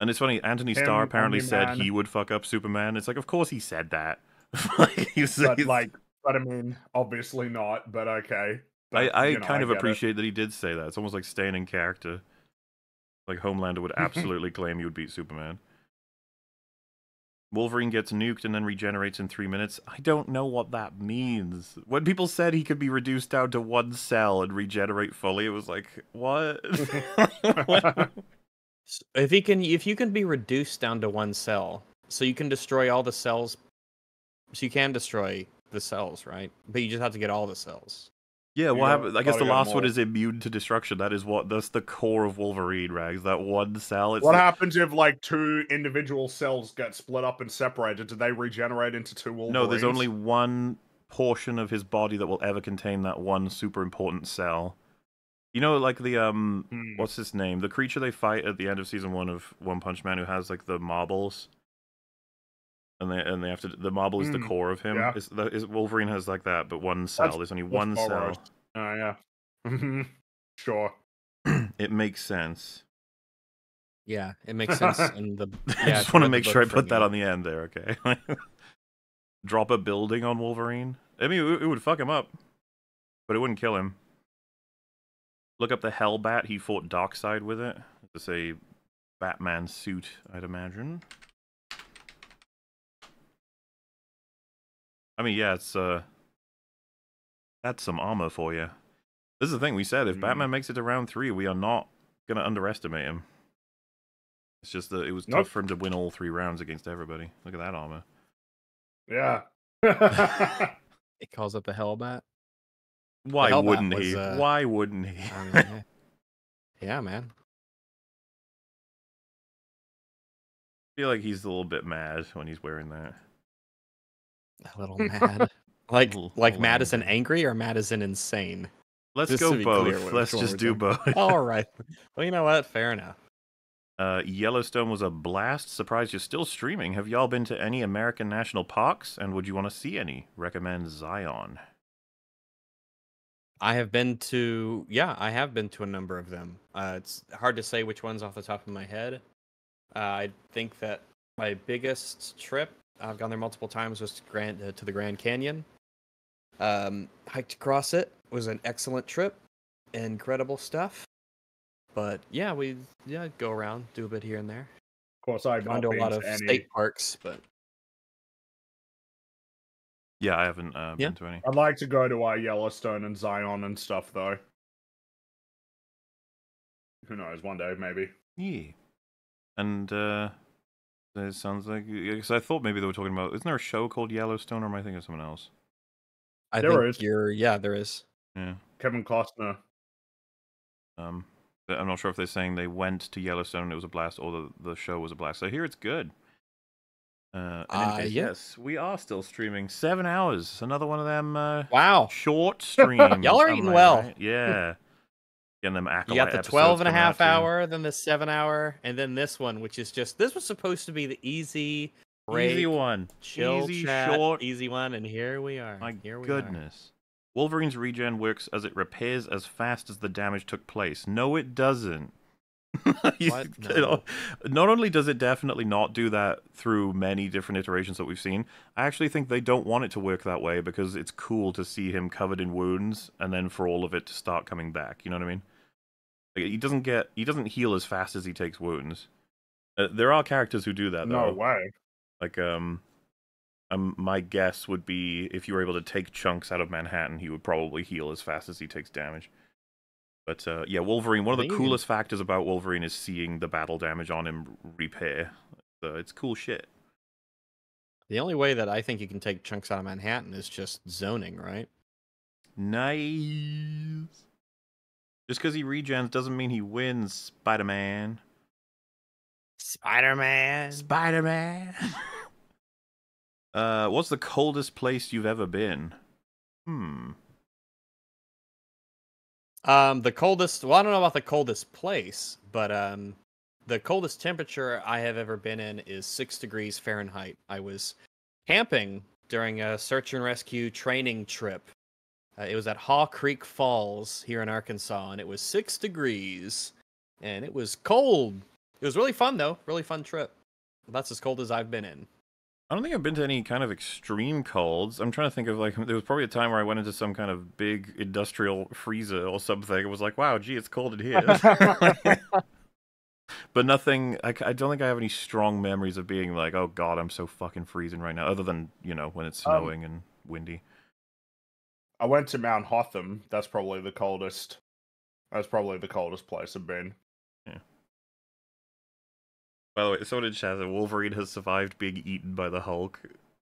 And it's funny, Anthony Starr Him, apparently said Omni-Man. he would fuck up Superman. It's like, of course he said that. <laughs> like, But like but I mean, obviously not, but okay. But, I, I you know, kind of get it. appreciate that he did say that. It's almost like staying in character. Like Homelander would <laughs> mm-hmm. absolutely claim you would beat Superman. Wolverine gets nuked and then regenerates in three minutes. I don't know what that means. When people said he could be reduced down to one cell and regenerate fully, it was like, what? <laughs> <laughs> What? If he can, if you can be reduced down to one cell, so you can destroy all the cells. So you can destroy the cells, right? But you just have to get all the cells. Yeah, You what gotta- I guess the last one is immune to destruction. That is what that's the core of Wolverine, Rags. That one cell. It's What the- happens if like two individual cells get split up and separated? Do they regenerate into two Wolverines? No, there's only one portion of his body that will ever contain that one super important cell. You know, like the um, Hmm. what's his name? The creature they fight at the end of season one of One Punch Man, who has like the marbles, and they and they have to. The marble is the Hmm, core of him. yeah. Is, the, is Wolverine has like that, but one cell. That's- There's only That's one cell. Boros. Oh yeah. Mhm. sure. <clears throat> it makes sense. Yeah, it makes <laughs> sense. in the <laughs> I just want to you read the make sure I put that on the end there, okay? <laughs> Drop a building on Wolverine. I mean, it, it would fuck him up, but it wouldn't kill him. Look up the Hellbat. He fought Darkseid with it. It's a Batman suit, I'd imagine. I mean, yeah, it's uh, that's some armor for you. This is the thing we said. If Mm. Batman makes it to round three, we are not gonna underestimate him. It's just that it was Nope. tough for him to win all three rounds against everybody. Look at that armor. Yeah. <laughs> It calls up the Hellbat. Why Hellbat wouldn't was, he? uh, Why wouldn't he? I mean, <laughs> yeah. yeah, man. feel like he's a little bit mad when he's wearing that. A little mad. <laughs> Like Little- like little mad as in angry. angry or mad as in insane. Let's Just go to be clear both. Let's just do doing. both. <laughs> All <laughs> right. Well, you know what? Fair enough. Uh, Yellowstone was a blast. Surprised you're still streaming. Have y'all been to any American national parks? And would you want to see any? Recommend Zion. I have been to yeah, I have been to a number of them. Uh, it's hard to say which ones off the top of my head. Uh, I think that my biggest trip I've gone there multiple times was to Grand uh, to the Grand Canyon. Um, hiked across it was an excellent trip, incredible stuff. But yeah, we yeah go around, do a bit here and there. Of course, I've Gone to a lot of any. state parks, but Yeah, I haven't uh, Yeah. been to any. I'd like to go to uh, Yellowstone and Zion and stuff, though. Who knows? One day, maybe. Yeah. And uh it sounds like because I thought maybe they were talking about isn't there a show called Yellowstone or am I thinking of someone else? I There think is. you're yeah, there is. Yeah. Kevin Costner. Um but I'm not sure if they're saying they went to Yellowstone and it was a blast or the, the show was a blast. So here it's good. Uh, in Uh, case, yeah. yes, we are still streaming. Seven hours. Another one of them uh, Wow. short <laughs> streams. Y'all are eating well. right? Yeah. Getting them You got the episodes 12 and a half hour, then the 7 hour, and then this one, which is just this was supposed to be the easy break, Easy one. chill Easy, chat, short. easy one, and here we are. My here we goodness. Wolverine's regen works as it repairs as fast as the damage took place. No, it doesn't. <laughs> You- <laughs> know, Not only does it definitely not do that through many different iterations that we've seen, I actually think they don't want it to work that way because it's cool to see him covered in wounds and then for all of it to start coming back. You know what I mean? Like, he doesn't get he doesn't heal as fast as he takes wounds. Uh, there are characters who do that though. No way. Like um, um, my guess would be if you were able to take chunks out of Manhattan, he would probably heal as fast as he takes damage. But uh, yeah, Wolverine. One of the think you can- coolest factors about Wolverine is seeing the battle damage on him repair. So it's cool shit. The only way that I think you can take chunks out of Manhattan is just zoning, right? Nice. Just because he regens doesn't mean he wins, Spider Man. Spider Man. Spider Man. <laughs> uh, what's the coldest place you've ever been? Hmm. Um, the coldest. Well, I don't know about the coldest place, but um, the coldest temperature I have ever been in is six degrees Fahrenheit. I was camping during a search and rescue training trip. Uh, it was at Haw Creek Falls here in Arkansas, and it was six degrees, and it was cold. It was really fun though. Really fun trip. That's as cold as I've been in. I don't think I've been to any kind of extreme colds. I'm trying to think of like there was probably a time where I went into some kind of big industrial freezer or something. It was like, wow, gee, it's cold in here. <laughs> but nothing. I don't think I have any strong memories of being like, oh god, I'm so fucking freezing right now. Other than you know when it's Um, snowing and windy. I went to Mount Hotham. That's probably the coldest. That's probably the coldest place I've been. Yeah. By the way, someone so did Shazza. Wolverine has survived being eaten by the Hulk.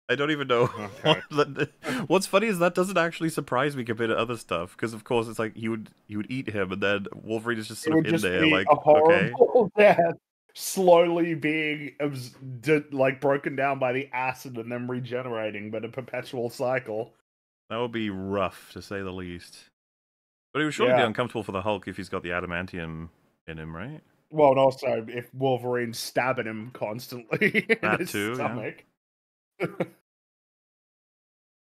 I don't even know. <laughs> Okay. what the- What's funny is that doesn't actually surprise me compared to other stuff, because of course it's like he would he would eat him, and then Wolverine is just It sort would of in there, like a okay. <laughs> death, slowly being like broken down by the acid and then regenerating, but a perpetual cycle. That would be rough, to say the least. But it would surely be uncomfortable for the Hulk if he's got the adamantium in him, right? Well, and also if Wolverine's stabbing him constantly <laughs> in That his too, yeah. stomach. <laughs>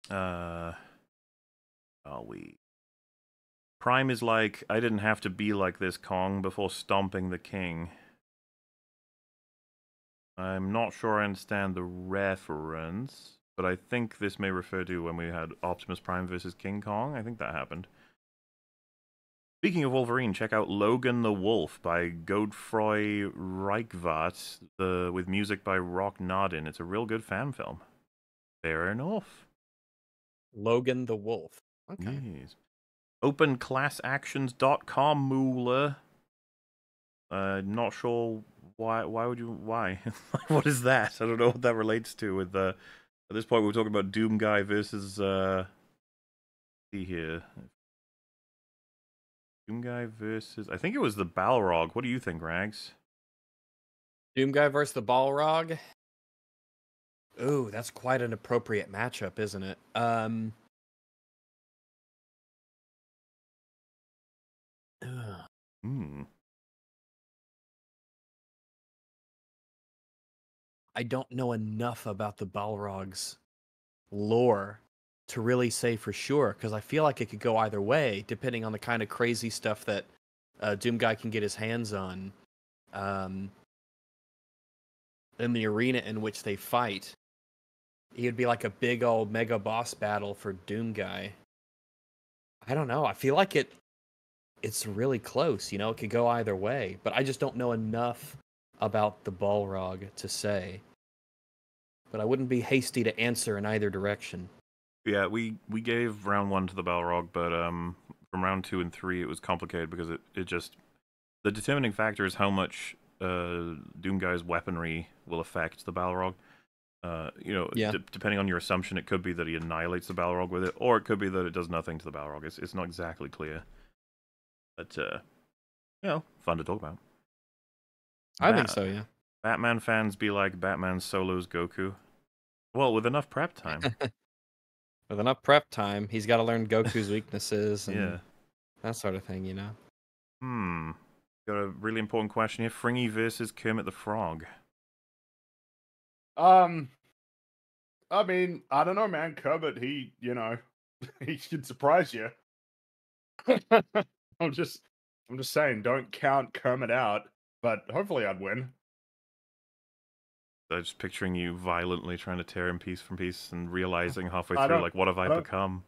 Uh, are we? Prime is like, I didn't have to be like this, Kong, before stomping the king. I'm not sure I understand the reference, but I think this may refer to when we had Optimus Prime versus King Kong. I think that happened. Speaking of Wolverine, check out Logan the Wolf by Godfroy Reichwart, the, with music by Rock Nodin. It's a real good fan film. Fair enough. Logan the Wolf. Okay. Yes. OpenClassActions.com, Moolah. Uh, not sure why. Why would you? Why? <laughs> what is that? I don't know what that relates to. With uh, at this point, we're talking about Doom Guy versus. Uh, see here. Doom Guy versus. I think it was the Balrog. What do you think, Rags? Doom Guy versus the Balrog. Ooh, that's quite an appropriate matchup, isn't it? Um. Hmm. I don't know enough about the Balrog's lore to really say for sure because I feel like it could go either way depending on the kind of crazy stuff that uh, Doom Guy can get his hands on. Um, in the arena in which they fight, it would be like a big old mega boss battle for Doom Guy. I don't know. I feel like it it's really close, you know, it could go either way, but I just don't know enough about the Balrog to say. But I wouldn't be hasty to answer in either direction. Yeah, we we gave round one to the Balrog, but um, from round two and three, it was complicated because it, it just the determining factor is how much uh, Doom Guy's weaponry will affect the Balrog. Uh, you know, Yeah. d- depending on your assumption, it could be that he annihilates the Balrog with it, or it could be that it does nothing to the Balrog. It's it's not exactly clear, but uh, you know, fun to talk about. I think so, yeah. Batman fans be like Batman solos Goku. Well, with enough prep time. <laughs> With enough prep time, he's got to learn Goku's <laughs> weaknesses and yeah. that sort of thing, you know. Hmm. Got a really important question here. Fringy versus Kermit the Frog. Um, I mean, I don't know, man. Kermit, he, you know, <laughs> he should surprise you. I'm just, I'm just saying, don't count Kermit out. But hopefully, I'd win. I'm just picturing you violently trying to tear him piece from piece and <laughs> realizing halfway through, like, what have I, I become?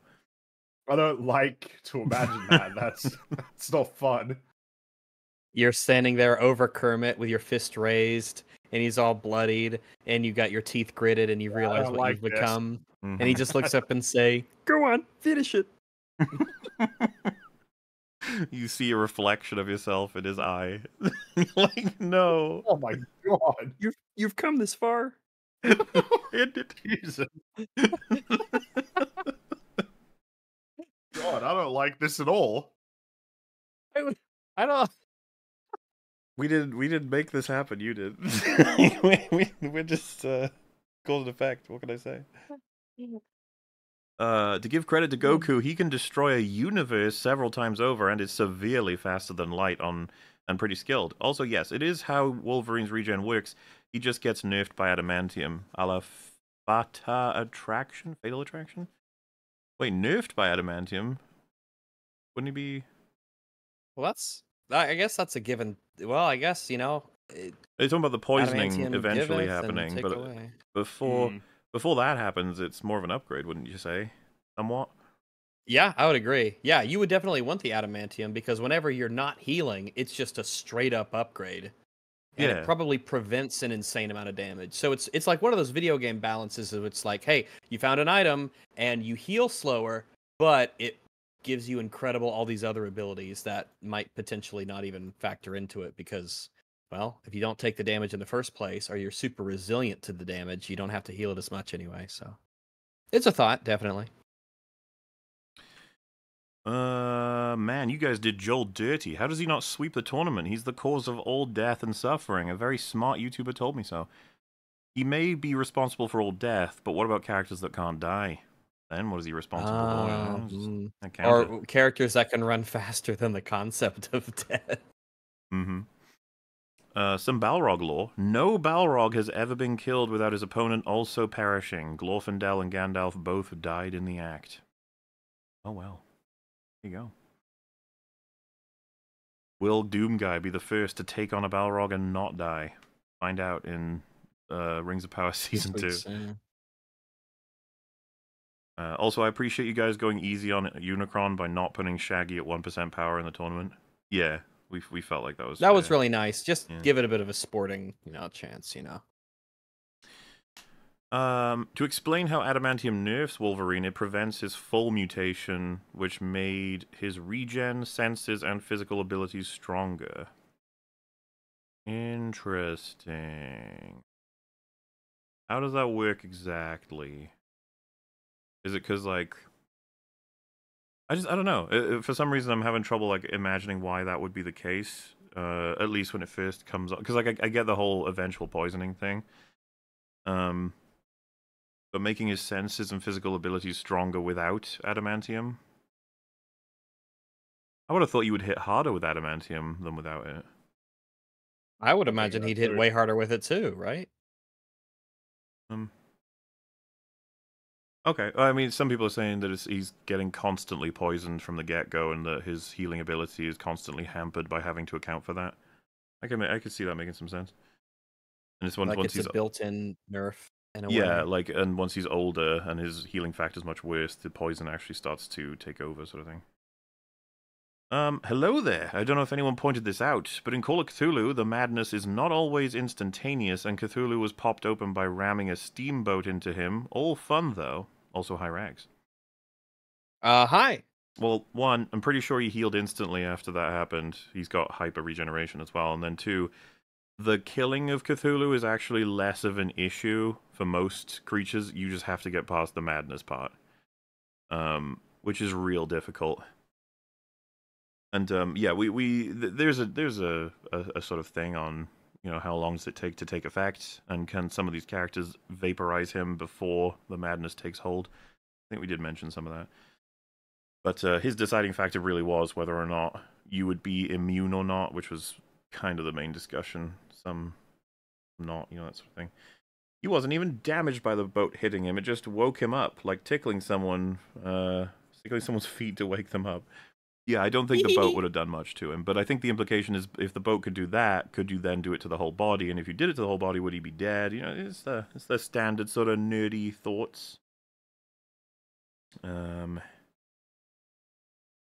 I don't like to imagine that. That's <laughs> that's not fun. You're standing there over Kermit with your fist raised, and he's all bloodied, and you got your teeth gritted, and you Yeah, realize what like you've this. become. And he just looks mm-hmm. up and say, "Go on, finish it." <laughs> <laughs> you see a reflection of yourself in his eye. <laughs> Like, no. Oh my god, You've you've come this far. <laughs> Jesus! God, I don't like this at all. I don't. We didn't We didn't make this happen. You did. we, we, we're just uh, cause and effect. What can I say? Uh, to give credit to Goku, he can destroy a universe several times over and is severely faster than light on and pretty skilled. Also, yes, it is how Wolverine's regen works. He just gets nerfed by adamantium, a la Fata Attraction, Fatal Attraction. Wait, nerfed by adamantium? Wouldn't he be? Well, that's. I guess that's a given. Well, I guess you know. It, Are talking about the poisoning eventually happening? But away. before Mm. Before that happens, it's more of an upgrade, wouldn't you say? Somewhat. Yeah, I would agree. Yeah, you would definitely want the adamantium because whenever you're not healing, it's just a straight up upgrade. And Yeah. it probably prevents an insane amount of damage. So it's it's like one of those video game balances of it's like, hey, you found an item and you heal slower, but it gives you incredible all these other abilities that might potentially not even factor into it because well, if you don't take the damage in the first place or you're super resilient to the damage, you don't have to heal it as much anyway. So it's a thought, definitely. Uh, man, you guys did Joel dirty. How does he not sweep the tournament? He's the cause of all death and suffering. A very smart YouTuber told me so. He may be responsible for all death, but what about characters that can't die? Then what is he responsible for? Mm. that counts or characters that can run <laughs> faster than the concept of death. Mm-hmm. Uh, some Balrog lore. No Balrog has ever been killed without his opponent also perishing. Glorfindel and Gandalf both died in the act. Oh well. There you go. Will Doomguy be the first to take on a Balrog and not die? Find out in uh, Rings of Power <laughs> Season 2. Uh, also, I appreciate you guys going easy on Unicron by not putting Shaggy at 1% power in the tournament. Yeah, we, we felt like that was That was really nice. Just Yeah. give it a bit of a sporting, you know, chance. You know. Um, to explain how adamantium nerfs Wolverine, it prevents his full mutation, which made his regen, senses, and physical abilities stronger. Interesting. How does that work exactly? Is it because like I just I don't know. For some reason, I'm having trouble like imagining why that would be the case. Uh, at least when it first comes up, because like I, I get the whole eventual poisoning thing. Um, but making his senses and physical abilities stronger without adamantium. I would have thought you would hit harder with adamantium than without it. I would imagine that's he'd hit way harder with it too, right? Um, Okay, I mean, some people are saying that it's, he's getting constantly poisoned from the get go, and that his healing ability is constantly hampered by having to account for that. I can I can see that making some sense. And it's once like once it's he's a built-in nerf in a yeah, way. like and once he's older and his healing factor is much worse, the poison actually starts to take over, sort of thing. Um, hello there. I don't know if anyone pointed this out, but in Call of Cthulhu, the madness is not always instantaneous, and Cthulhu was popped open by ramming a steamboat into him. All fun, though. Also, hi Rags. Uh, hi. Well, one, I'm pretty sure he healed instantly after that happened. He's got hyper regeneration as well. And then two, the killing of Cthulhu is actually less of an issue for most creatures. You just have to get past the madness part, um, which is real difficult. And um, yeah, we we th- there's a there's a, a a sort of thing on you know how long does it take to take effect, and can some of these characters vaporize him before the madness takes hold? I think we did mention some of that. But uh, his deciding factor really was whether or not you would be immune or not, which was kind of the main discussion. Some not, you know, that sort of thing. He wasn't even damaged by the boat hitting him. It just woke him up, like tickling someone, uh, tickling someone's <laughs> feet to wake them up. Yeah, I don't think the boat would have done much to him, but I think the implication is if the boat could do that, could you then do it to the whole body? And if you did it to the whole body, would he be dead? You know, it's the it's the standard sort of nerdy thoughts. Um,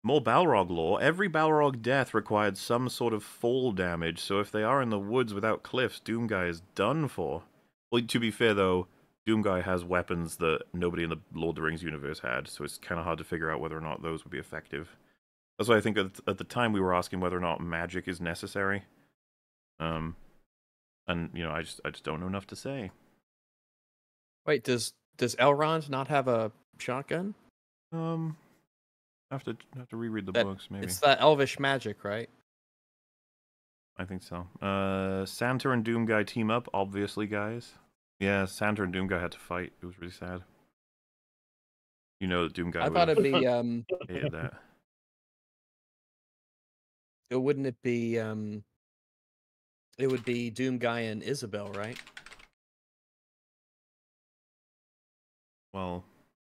more Balrog lore. Every Balrog death required some sort of fall damage, so if they are in the woods without cliffs, Doomguy is done for. Well, to be fair though, Doomguy has weapons that nobody in the Lord of the Rings universe had, so it's kind of hard to figure out whether or not those would be effective. That's why I think at, at the time we were asking whether or not magic is necessary. Um, and you know, I just I just don't know enough to say. Wait, does does Elrond not have a shotgun? Um, I have to I have to reread the That- books maybe. It's that elvish magic, right? I think so. Uh, Santa and Doomguy team up, obviously, guys. Yeah, Santa and Doomguy had to fight. It was really sad. You know that Doomguy I thought it'd be <laughs> um. hated that. It wouldn't it be um. It would be Doom Guy and Isabel, right? Well,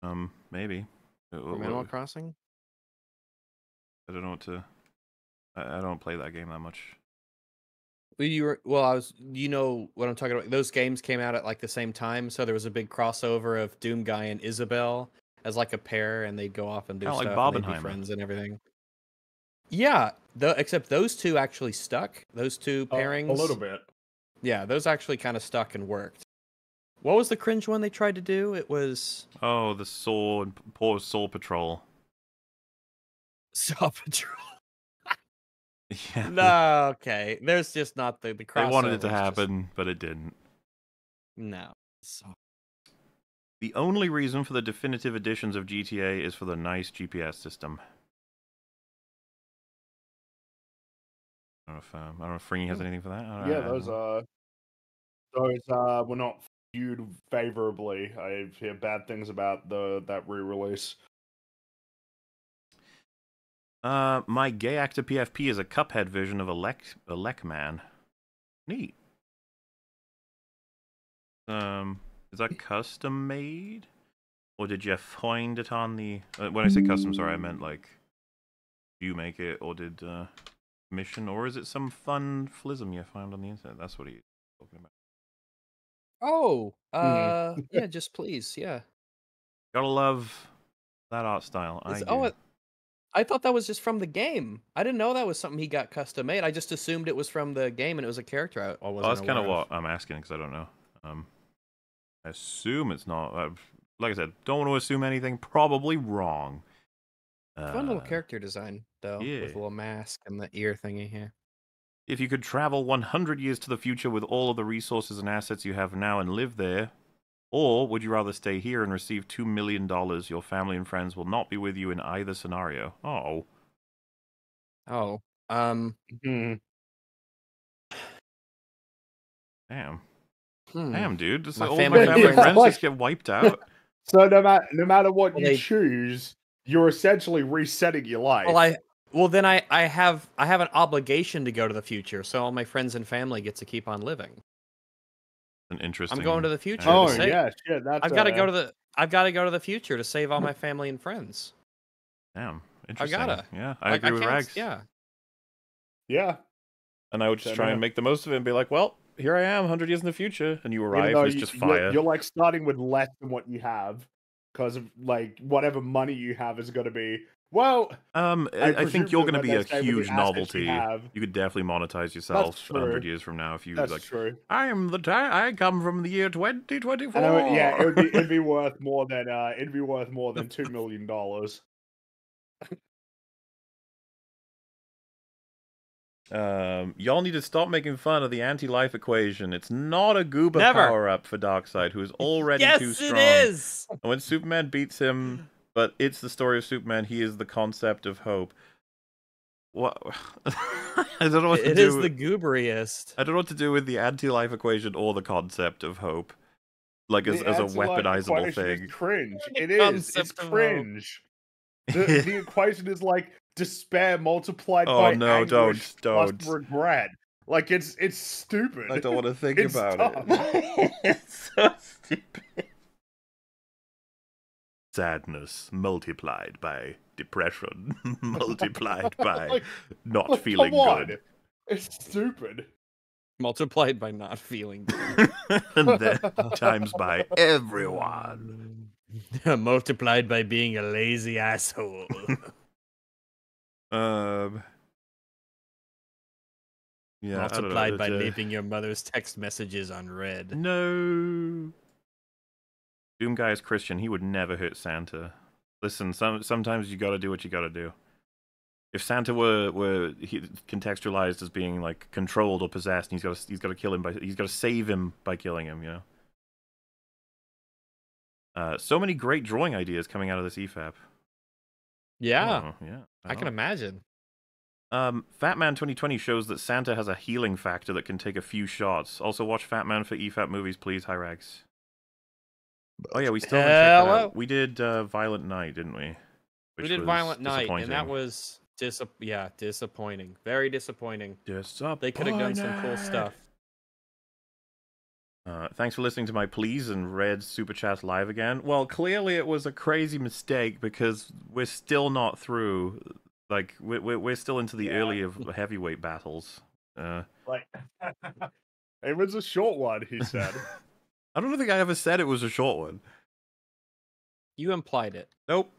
um, maybe. Uh, From wh- Animal Crossing. I don't know what to. I, I don't play that game that much. Well, you were well. I was. You know what I'm talking about. Those games came out at like the same time, so there was a big crossover of Doom Guy and Isabel as like a pair, and they'd go off and do Kinda like stuff. and friends and everything. Yeah, though. Except those two actually stuck. Those two A- pairings. a little bit. Yeah, those actually kind of stuck and worked. What was the cringe one they tried to do? It was Oh, the Soul and poor Saw Patrol. <laughs> Soul Patrol. Yeah, no, okay. There's just not the the they wanted it to crossover's just- happen, but it didn't. No. So The only reason for the definitive editions of GTA is for the nice GPS system. I don't know if, um, I don't know if Fringy has anything for that. Yeah, don't those know. uh those uh were not viewed favorably. I hear bad things about the that re-release. Uh, my gay actor PFP is a Cuphead version of Elec Elec Man. Neat. Um, is that custom made, or did you find it on the? Uh, when I say custom, sorry, I meant like, do you make it, or did uh, mission, or is it some fun flism you found on the internet? That's what he's talking about. Oh, uh, Mhm. <laughs> yeah, just please, yeah. Gotta love that art style. I do. oh, it- I thought that was just from the game. I didn't know that was something he got custom made. I just assumed it was from the game and it was a character I, I wasn't. That's kind of what I'm asking because I don't know. Um, I assume it's not. Uh, like I said, don't want to assume anything. Probably wrong. Uh, Fun little character design though, yeah. with a little mask and the ear thingy here. If you could travel 100 years to the future with all of the resources and assets you have now and live there, or would you rather stay here and receive two million dollars? Your family and friends will not be with you in either scenario. Oh, Oh, um, Hmm. damn, hmm. damn, dude! Just My all family my and family and friends- friends just get wiped out. <laughs> So no matter no matter what Well, you they- choose, you're essentially resetting your life. Well, I well then I I have I have an obligation to go to the future, so all my friends and family get to keep on living. An interesting. I'm going to the future. Oh to save, yeah, shit. That's I've got to uh, go to the. I've got to go to the future to save all my family and friends. Damn. Interesting. I gotta. Yeah, I Like, agree with Rags. Yeah. Yeah, And I would just Same try here. and make the most of it and be like, well, here I am, 100 years in the future. And you arrive and it's you, just fire. You're, fire. You're, like starting with less than what you have because of like whatever money you have is going to be. Well, Um, I I, I think you're going to be a say with the huge novelty. You, could definitely monetize yourself 100 years from now if you that's like. true. I am the time. I come from the year 2024. Know, yeah, it would be it'd be worth more than uh, it'd be worth more than two <laughs> million dollars. Um, y'all need to stop making fun of the anti-life equation. It's not a Gooba Never. power-up for Darkseid, who is already yes, too strong. Yes, it is. And when Superman beats him, but it's the story of Superman, he is the concept of hope. What? <laughs> I don't know what to It do. is the gooberiest. I don't know what to do with the anti-life equation or the concept of hope, like as, as a weaponizable thing. cringe. It is. It's concept of cringe. <laughs> The, the equation is like despair multiplied Oh, by no, anguish don't, plus don't. regret. Like it's it's stupid. I don't want to think <laughs> It's about dumb. it. it's so stupid. Sadness multiplied by depression, <laughs> multiplied <laughs> by Like- not like, feeling come on. good. It's stupid. Multiplied by not feeling good. <laughs> and then times by everyone. Multiplied by being a lazy asshole. Um. Yeah, I know, Multiplied by it's, uh, leaving your mother's text messages unread. No. Doom guy is Christian. He would never hurt Santa. Listen, some sometimes you got to do what you got to do. If Santa were were he, contextualized as being like controlled or possessed, and he's got to he's got to kill him by he's got to save him by killing him. You know. Uh, so many great drawing ideas coming out of this EFAP. Yeah, Oh, yeah. I can imagine. Um, Fat Man 2020 shows that Santa has a healing factor that can take a few shots. Also, watch Fat Man for EFAP movies, please. Hi, Rags. Oh yeah, we still haven't that Hello? out. We did uh, Violent Night, didn't we? we did Violent Night, and that was dis- yeah, disappointing. Very disappointing. Disappointing. They could have done some cool stuff. Uh, thanks for listening to my pleas and red Super Chat live again. Well, clearly it was a crazy mistake because we're still not through. Like we're we're, we're still into the Yeah. early of <laughs> heavyweight battles. Uh, Like <laughs> it was a short one, he said. <laughs> I don't think I ever said it was a short one. You implied it. Nope.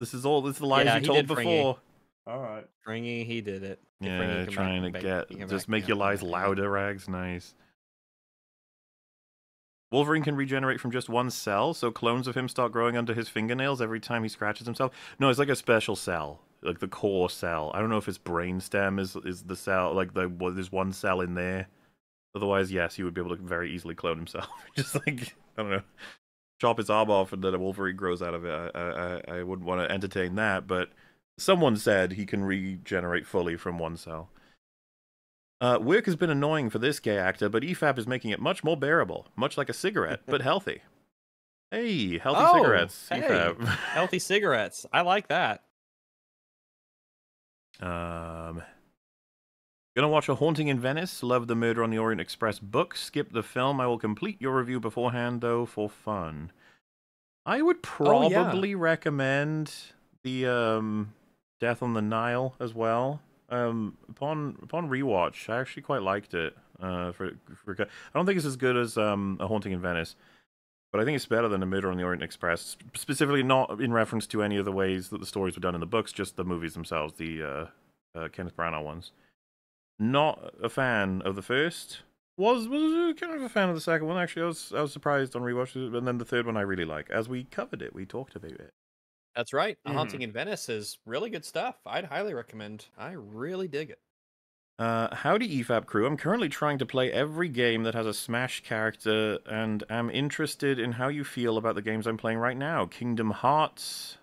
This is all. This is the lies Yeah, you told before. All right. Fringy, he did it. Fringy, Yeah, come back, trying to back, get just back, make your lies louder, Rags. Nice. Wolverine can regenerate from just one cell, so clones of him start growing under his fingernails every time he scratches himself. No, it's like a special cell, like the core cell. I don't know if his brainstem is is the cell, like the well, there's one cell in there. Otherwise, yes, he would be able to very easily clone himself. <laughs> just like I don't know, chop his arm off and then a Wolverine grows out of it. I I, I- wouldn't want to entertain that, but someone said he can regenerate fully from one cell. Uh, work has been annoying for this gay actor, but E EFAP is making it much more bearable, much like a cigarette, but <laughs> healthy. Hey, healthy Oh, cigarettes, E hey. EFAP. Healthy cigarettes. I like that. <laughs> Um, gonna watch A Haunting in Venice. Love the Murder on the Orient Express book. Skip the film. I will complete your review beforehand, though, for fun. I would Oh, yeah. probably recommend the um, Death on the Nile as well. Um, upon upon rewatch, I actually quite liked it. Uh, for, for I don't think it's as good as um, A Haunting in Venice, but I think it's better than A Murder on the Orient Express. Specifically, not in reference to any of the ways that the stories were done in the books, just the movies themselves, the uh, uh, Kenneth Branagh ones. Not a fan of the first. Was was kind of a fan of the second one. Actually, I was I was surprised on rewatch, and then the third one I really like. As we covered it, we talked about it. That's right. A Mhm. Haunting in Venice is really good stuff. I'd highly recommend. I really dig it. Uh, howdy, EFAP crew. I'm currently trying to play every game that has a Smash character, and am interested in how you feel about the games I'm playing right now. Kingdom Hearts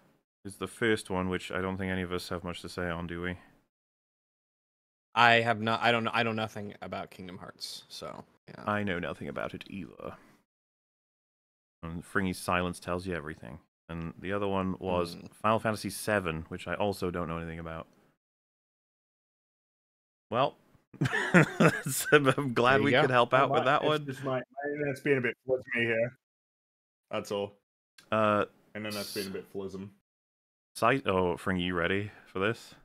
is the first one, which I don't think any of us have much to say on, do we? I have not. I don't know. I know nothing about Kingdom Hearts. So yeah. I know nothing about it either. And Fringy's silence tells you everything. And the other one was Mm. Final Fantasy VII, which I also don't know anything about. Well, <laughs> I'm glad we go. could help out with that It's one. just my, my internet's being a bit flismy here. That's all. Uh, Internet's being a bit flism. site. Oh, Fringy, you ready for this?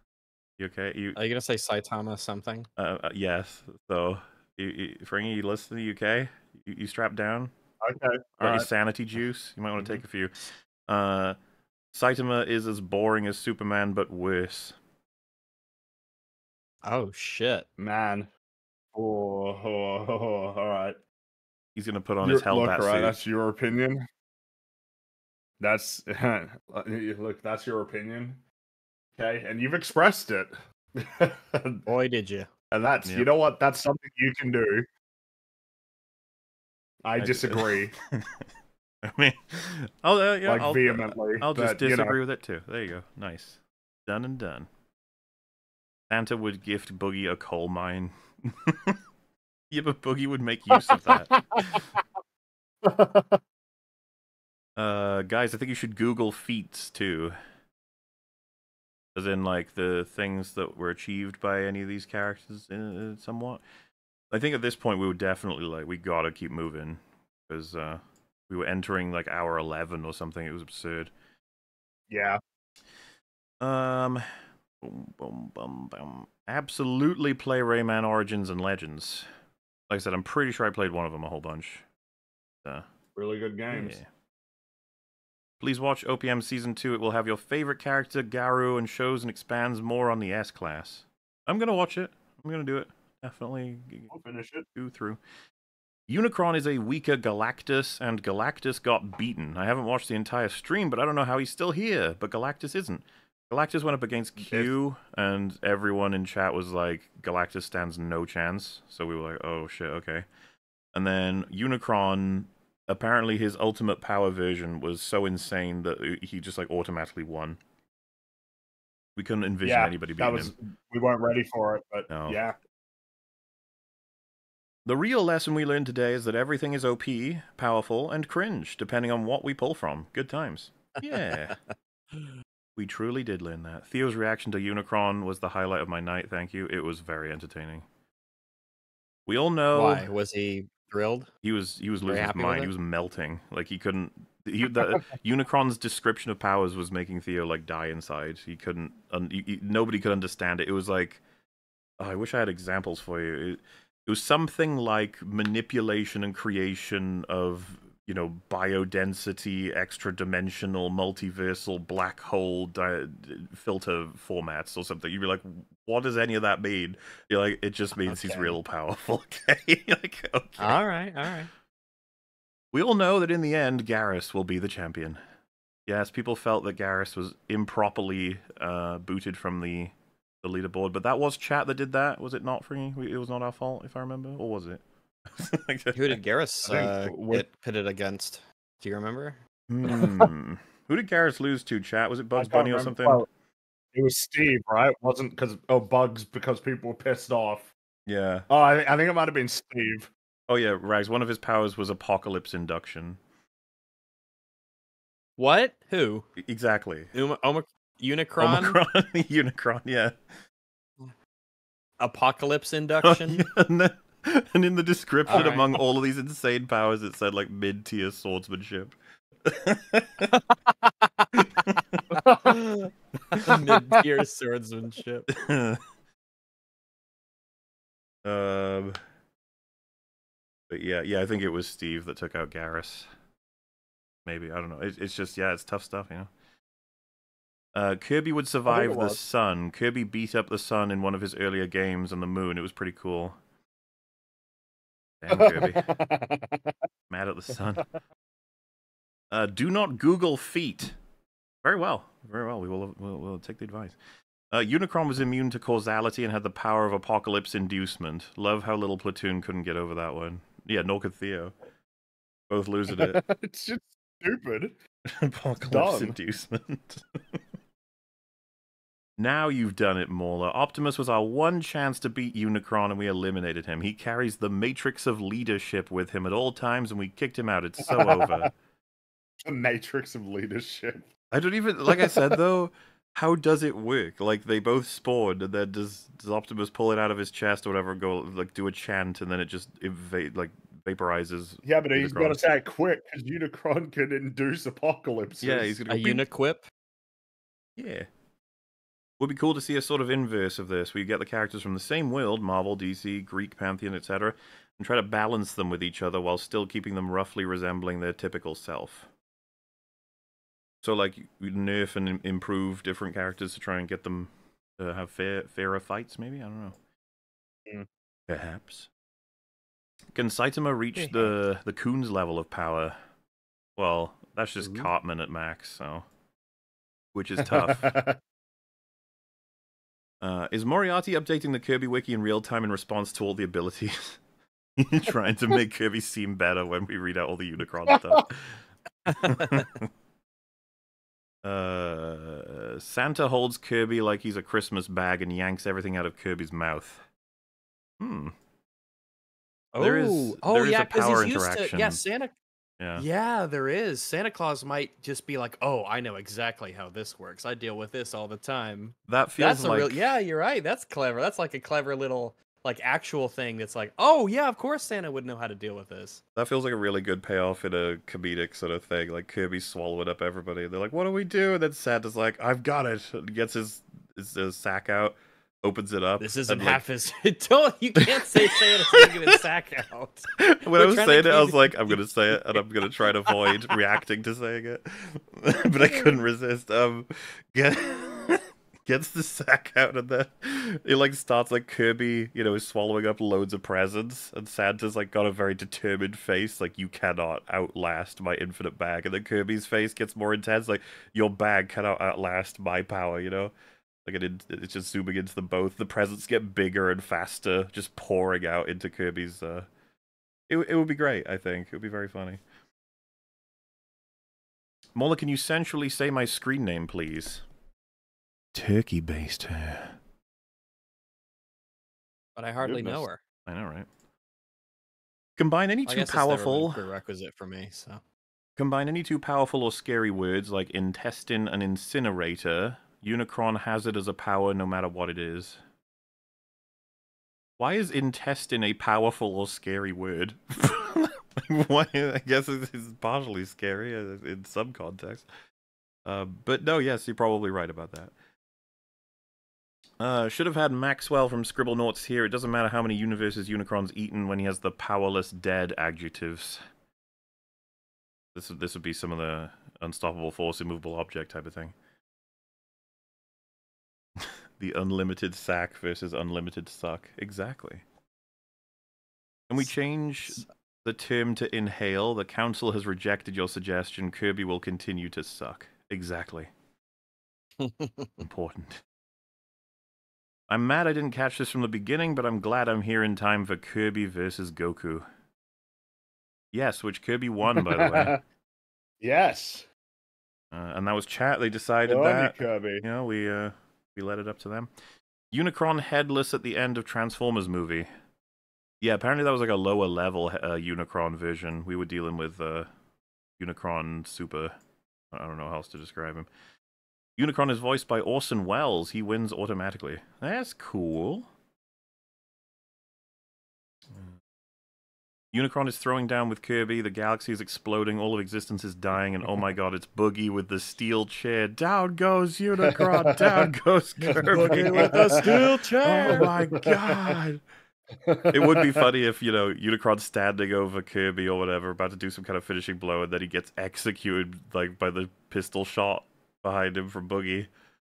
You okay? You Are you gonna say Saitama something? uh, uh, yes. So, you, you, Fringy, you listen to the UK. You, you strap down. Okay. Got right. sanity juice. You might Mm-hmm. want to take a few. Uh, Saitama is as boring as Superman, but worse. Oh shit! Man. Oh, oh, <laughs> oh, oh, all right. He's gonna put on Your- his Hellbat look, right, suit. that's your opinion. That's <laughs> look, that's your opinion. Okay, and you've expressed it. <laughs> Boy, did you! And that's you know what? That's something you can do. I I- <laughs> disagree, I mean, oh uh, yeah, like I'll, vehemently. I'll just but, you know, disagree with it too. There you go. Nice. Done and done. Santa would gift Boogie a coal mine. <laughs> yeah, but Boogie would make use of that. Uh, guys, I think you should Google feats too. As in, like, the things that were achieved by any of these characters, uh, somewhat. I think at this point we would definitely, like, we gotta keep moving. Because, uh, we were entering, like, hour 11 or something. It was absurd. yeah, Um, boom, boom, boom, boom. Absolutely play Rayman Origins and Legends. Like I said, I'm pretty sure I played one of them a whole bunch. Uh, really good games. yeah. Please watch OPM Season 2. It will have your favorite character, Garou, and shows and expands more on the S class. I'm going to watch it. I'm going to do it. Definitely We'll finish it. go through. Unicron is a weaker Galactus, and Galactus got beaten. I haven't watched the entire stream, but I don't know how he's still here. But Galactus isn't. Galactus went up against Q, and everyone in chat was like, Galactus stands no chance. So we were like, oh shit, okay. And then Unicron, apparently his ultimate power version was so insane that he just like automatically won. We couldn't envision Yeah, anybody That beating was him. we weren't ready for it, but No. yeah, The real lesson we learned today is that everything is OP, powerful, and cringe, depending on what we pull from. Good times. Yeah. <laughs> we truly did learn that. Theo's reaction to Unicron was the highlight of my night, thank you. It was very entertaining. We all know Why was he thrilled? he was he was losing his mind. He was melting. Like he couldn't he, the <laughs> Unicron's description of powers was making Theo like die inside. He couldn't un, he- he- nobody could understand it. It was like oh, I wish I had examples for you. It, it was something like manipulation and creation of you know biodensity, extra dimensional, multiversal black hole di- filter formats or something. You'd be like, what does any of that mean? You're like, it just means he's real powerful. <laughs> Okay, <laughs> like okay. All right, all right. We all know that in the end, Garrus will be the champion. Yes, people felt that Garrus was improperly uh, booted from the, the leaderboard, but that was chat that did that, was it not, Fringy? We- It was not our fault, if I remember, or was it? <laughs> Who did Garrus uh, we're- get pitted against? Do you remember? Hmm. <laughs> Who did Garrus lose to, chat? Was it Bugs I can't Bunny or something? Well, it was Steve, right? It wasn't because oh bugs because people were pissed off. yeah. Oh, I, I think it might have been Steve. Oh, yeah, Rags. One of his powers was apocalypse induction. What? Who? Exactly. Uma, Oma, Unicron? Omicron, <laughs> Unicron, yeah. Apocalypse Oh, induction? yeah, <laughs> and, in the description among all of these insane powers, it said like mid tier swordsmanship. Mid-tier swordsmanship. <laughs> <laughs> um, but yeah, yeah, I think it was Steve that took out Garrus. Maybe I don't know. It, it's just yeah, it's tough stuff, you know. Uh, Kirby would survive the sun. Kirby beat up the sun in one of his earlier games on the moon. It was pretty cool. Damn Kirby. Mad at the sun. <laughs> Uh, do not Google feet. Very well. Very well. We will we'll, we'll take the advice. Uh, Unicron was immune to causality and had the power of apocalypse inducement. Love how little Platoon couldn't get over that one. Yeah, nor could Theo. Both losing it. <laughs> it's just stupid. <laughs> apocalypse dumb. inducement. Now you've done it, Mauler. Optimus was our one chance to beat Unicron and we eliminated him. He carries the matrix of leadership with him at all times and we kicked him out. It's so over. <laughs> The matrix of leadership. I don't even like I said though. how does it work? Like they both spawn, and then does does Optimus pull it out of his chest or whatever, go like do a chant, and then it just invade like vaporizes. Yeah, but he's got to say it quick because Unicron can induce apocalypse. Yeah, he's gonna A beep. uniquip. Yeah. Would be cool to see a sort of inverse of this. where you get the characters from the same world, Marvel, DC, Greek pantheon, etc., and try to balance them with each other while still keeping them roughly resembling their typical self. So, like, we nerf and improve different characters to try and get them to have fair, fairer fights. Maybe I don't know. Mm. Perhaps. Can Saitama reach the the Coons level of power? Well, that's just Ooh. Cartman at max, so which is <laughs> tough. Uh, is Moriarty updating the Kirby wiki in real time in response to all the abilities? <laughs> Trying to make Kirby seem better when we read out all the Unicron <laughs> stuff. <laughs> uh, Santa holds Kirby like he's a Christmas bag and yanks everything out of Kirby's mouth. Hmm. There is- oh, oh there is yeah, 'cause power he's used to yeah. Santa Yeah. Yeah, there is. Santa Claus might just be like, "Oh, I know exactly how this works. I deal with this all the time." That feels That's a like real. Yeah, you're right. That's clever. That's like a clever little like actual thing. That's like, oh yeah, of course Santa would know how to deal with this. that feels like a really good payoff in a comedic sort of thing. Like Kirby swallowing up everybody. They're like, "What do we do?" And then Santa's like, "I've got it." And gets his his, his sack out, opens it up. This isn't like, half as. <laughs> Don't you can't say Santa's taking his <laughs> sack out. when I was saying it, I was like, I'm gonna say it, and I'm gonna try to avoid <laughs> reacting to saying it, but I couldn't resist. Um, get, gets the sack out, and then it like starts like Kirby, you know, is swallowing up loads of presents, and Santa's like got a very determined face, like you cannot outlast my infinite bag, and then Kirby's face gets more intense, like your bag cannot outlast my power, you know. Like it, it's just zooming into them both. The presents get bigger and faster, just pouring out into Kirby's uh, it, it would be great, I think. It would be very funny. Mauler, can you sensually say my screen name, please? Turkey based hair. But I hardly know her. I know, right? Combine any I two guess it's never been powerful prerequisite for me. So combine any two powerful or scary words like intestine and incinerator. Unicron has it as a power no matter what it is. Why is intestine a powerful or scary word? <laughs> Why? I guess it's, partially scary uh, in some context. Uh, but no, yes, you're probably right about that. Uh, should have had Maxwell from Scribblenauts here. It doesn't matter how many universes Unicron's eaten when he has the powerless dead adjectives. This this would be some of the unstoppable force, immovable object type of thing. The unlimited sack versus unlimited suck. Exactly. Can we change the term to inhale? The council has rejected your suggestion. Kirby will continue to suck. Exactly. <laughs> Important. I'm mad I didn't catch this from the beginning, but I'm glad I'm here in time for Kirby versus Goku. Yes, which Kirby won, by the way. <laughs> yes. Uh, and that was chat. They decided Go you that. Kirby. You know, we uh, we let it up to them. Unicron headless at the end of Transformers movie. Yeah, apparently that was like a lower level uh, Unicron vision. We were dealing with uh, Unicron Super. I don't know how else to describe him. Unicron is voiced by Orson Welles. He wins automatically. That's cool. Unicron is throwing down with Kirby. The galaxy is exploding. All of existence is dying. And oh my god, it's Boogie with the steel chair. Down goes Unicron. Down <laughs> goes Kirby. With the steel <laughs> oh chair. Oh my god. It would be funny if, you know, Unicron's standing over Kirby or whatever, about to do some kind of finishing blow, and then he gets executed, like, by the pistol shot behind him from Boogie.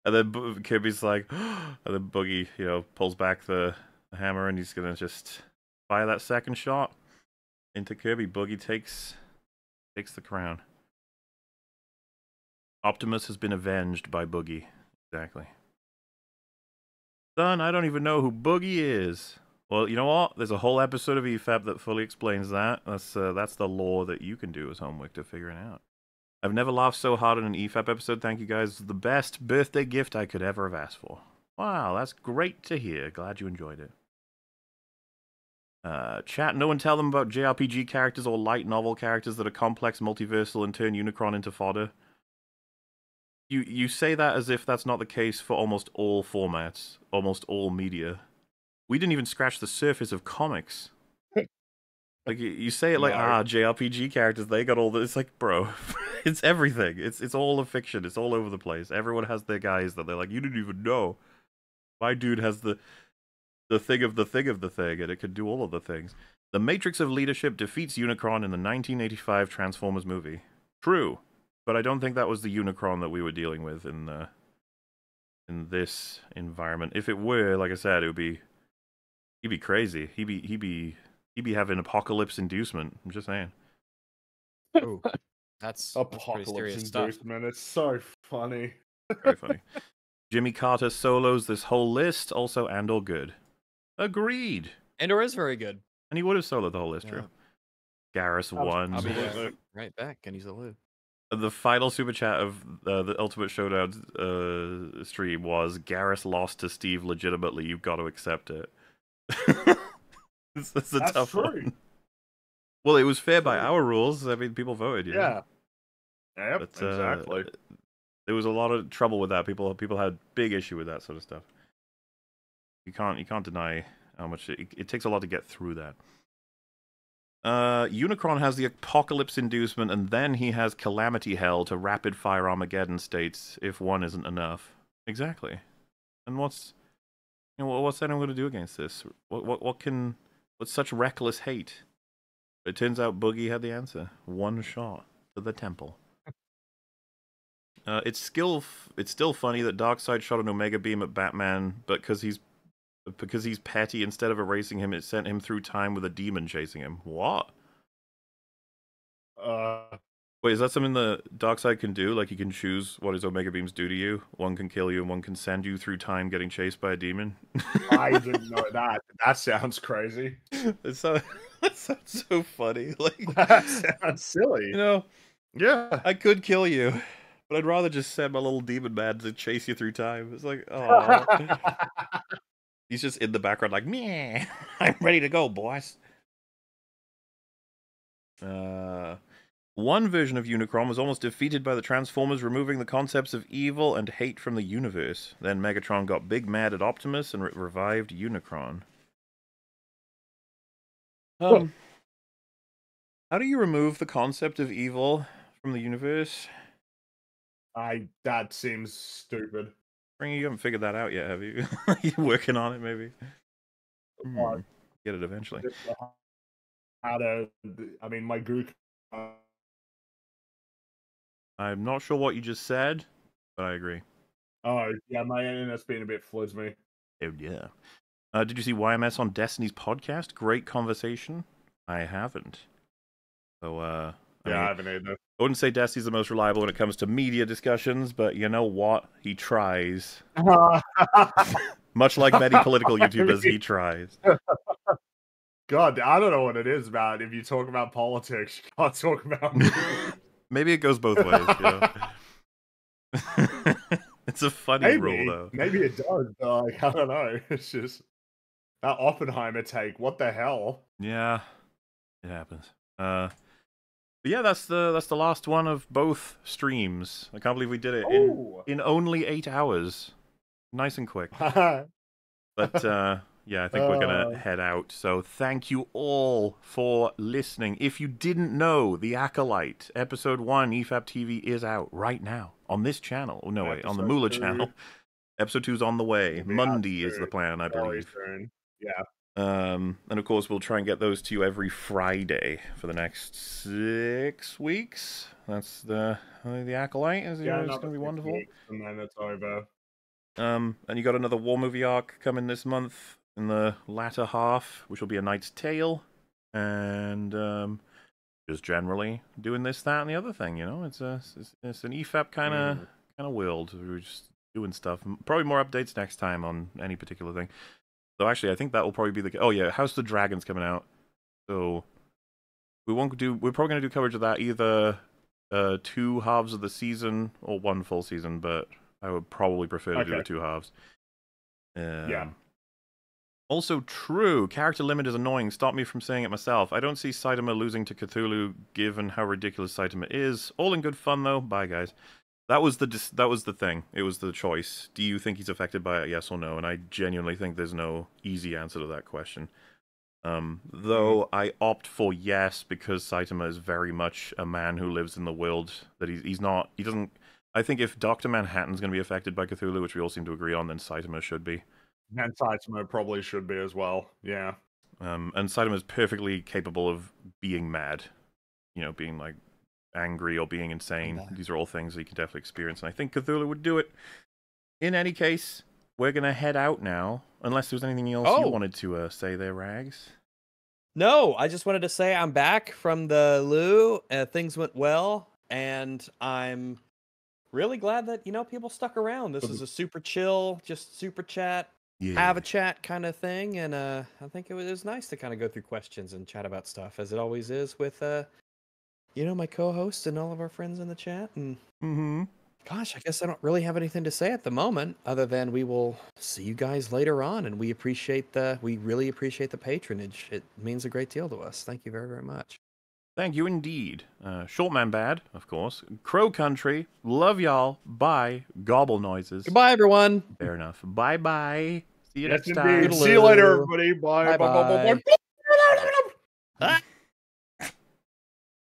And then Bo- Kirby's like, <gasps> and then Boogie, you know, pulls back the, the hammer and he's gonna just fire that second shot into Kirby. Boogie takes takes the crown. Optimus has been avenged by Boogie. Exactly. Son, I don't even know who Boogie is. Well, you know what? There's a whole episode of EFAP that fully explains that. That's uh, that's the lore that you can do as homework to figure it out. I've never laughed so hard in an EFAP episode. Thank you guys. The best birthday gift I could ever have asked for. Wow, that's great to hear. Glad you enjoyed it. Uh, chat, no one tell them about JRPG characters or light novel characters that are complex, multiversal, and turn Unicron into fodder. You you say that as if that's not the case for almost all formats, almost all media. We didn't even scratch the surface of comics. <laughs> like you, you say it like No. ah JRPG characters, they got all this. It's like bro, <laughs> it's everything. It's it's all a fiction. It's all over the place. Everyone has their guys that they're like you didn't even know. My dude has the the thing of the thing of the thing, and it could do all of the things. The Matrix of Leadership defeats Unicron in the 1985 Transformers movie. True, but I don't think that was the Unicron that we were dealing with in the in this environment. If it were, like I said, it would be he'd be crazy. He'd be he'd be he'd be having apocalypse inducement. I'm just saying. Ooh, <laughs> that's, that's pretty Apocalypse serious stuff. inducement. It's so funny. Very <laughs> funny. Jimmy Carter solos this whole list, also Andor good. Agreed. Andor is very good. And he would have soloed the whole list, Yeah. true. Garrus won. I'll be Absolutely. uh, right back, and he's a Lou. The final super chat of uh, the Ultimate Showdown uh, stream was Garrus lost to Steve legitimately. You've got to accept it. <laughs> it's, it's a That's tough true. one. Well, it was fair by True. our rules. I mean, people voted. You know? Yeah. Yep, But, uh, exactly. There was a lot of trouble with that. People people had big issue with that sort of stuff. You can't you can't deny how much it, it takes a lot to get through that. Uh, Unicron has the apocalypse inducement, and then he has calamity hell to rapid fire Armageddon states if one isn't enough. Exactly. And what's you know what's anyone going to do against this? What what what can what's such reckless hate? It turns out Boogie had the answer. One shot to the temple. Uh, it's still it's still funny that Darkseid shot an Omega beam at Batman, but because he's because he's petty, instead of erasing him, it sent him through time with a demon chasing him. What? Uh, Wait, is that something that Darkseid can do? Like he can choose what his Omega beams do to you. One can kill you, and one can send you through time, getting chased by a demon. I <laughs> didn't know that. That sounds crazy. it sounds <laughs> that sounds so funny. <laughs> Like That sounds silly. you know, Yeah. I could kill you, but I'd rather just send my little demon man to chase you through time. It's like, oh. He's just in the background, like, meh, <laughs> I'm ready to go, boys. Uh, one version of Unicron was almost defeated by the Transformers, removing the concepts of evil and hate from the universe. Then Megatron got big mad at Optimus and re- revived Unicron. Um, how do you remove the concept of evil from the universe? I that seems stupid. You haven't figured that out yet, have you? <laughs> you working on it, maybe? Hmm, Get it eventually. How to? I mean, my Gook. Uh, I'm not sure what you just said, but I agree. oh yeah, my internet's been a bit flismy. Oh yeah. Uh, did you see YMS on Destiny's podcast? Great conversation. I haven't. So uh, I, Yeah, mean, I haven't either. I wouldn't say Dusty's the most reliable when it comes to media discussions, but you know what? He tries. <laughs> Much like many <laughs> political YouTubers, he tries. God, I don't know what it is about. If you talk about politics, you can't talk about. <laughs> Maybe it goes both ways. You know? it's a funny maybe, rule, though. maybe it does. But like, I don't know. It's just that Oppenheimer take. What the hell? Yeah, it happens. Uh, but yeah, that's the that's the last one of both streams. I can't believe we did it in Oh. in only eight hours. Nice and quick. <laughs> But uh, yeah, I think we're gonna Uh. head out. So thank you all for listening. If you didn't know, The Acolyte episode one EFAP TV is out right now on this channel. Oh, no, wait, on the Moolah two. channel. <laughs> Episode two's on the way. Will be out Monday is the plan, I believe. soon. Um, and of course, we'll try and get those to you every Friday for the next six weeks. That's the the acolyte. Is Yeah, it's going to be wonderful. weeks, and then it's over. Um, and you got another war movie arc coming this month in the latter half, which will be a Knight's Tale, and um, just generally doing this, that, and the other thing. You know, it's a it's, it's an EFAP kind of Mm. kind of world. We're just doing stuff. Probably more updates next time on any particular thing. So actually, I think that will probably be the. Oh yeah, House of the Dragons coming out. So we won't do. We're probably gonna do coverage of that either uh, two halves of the season or one full season, but I would probably prefer to do the two halves. Um, Yeah. Also true, character limit is annoying. Stop me from saying it myself. I don't see Saitama losing to Cthulhu, given how ridiculous Saitama is. All in good fun though. Bye guys. That was the dis- that was the thing. It was the choice. Do you think he's affected by it? Yes or no? And I genuinely think there's no easy answer to that question. Um, though I opt for yes because Saitama is very much a man who lives in the world that he's he's not. He doesn't. I think if Doctor Manhattan's going to be affected by Cthulhu, which we all seem to agree on, then Saitama should be. And Saitama probably should be as well. Yeah. Um, and Saitama is perfectly capable of being mad. You know, being like angry or being insane. These are all things that you can definitely experience, and I think Cthulhu would do it. In any case, we're gonna head out now. Unless there's anything else Oh. you wanted to uh, say there, Rags. No, I just wanted to say I'm back from the loo. Uh, things went well, and I'm really glad that you know people stuck around. This is a super chill, just super chat, Yeah. have a chat kind of thing, and uh, I think it was, it was nice to kind of go through questions and chat about stuff, as it always is with uh, you know, my co-host and all of our friends in the chat. And Mm-hmm. gosh, I guess I don't really have anything to say at the moment, other than we will see you guys later on, and we appreciate the, we really appreciate the patronage. It means a great deal to us. Thank you very, very much. Thank you indeed. Uh, Short Man Bad, of course. Crow Country. Love y'all. Bye. Gobble noises. Goodbye, everyone. Fair enough. Bye bye. See you Yes, next time. See you later, everybody. Bye. Bye. Bye. Bye. Bye-bye. bye. <laughs> Ah!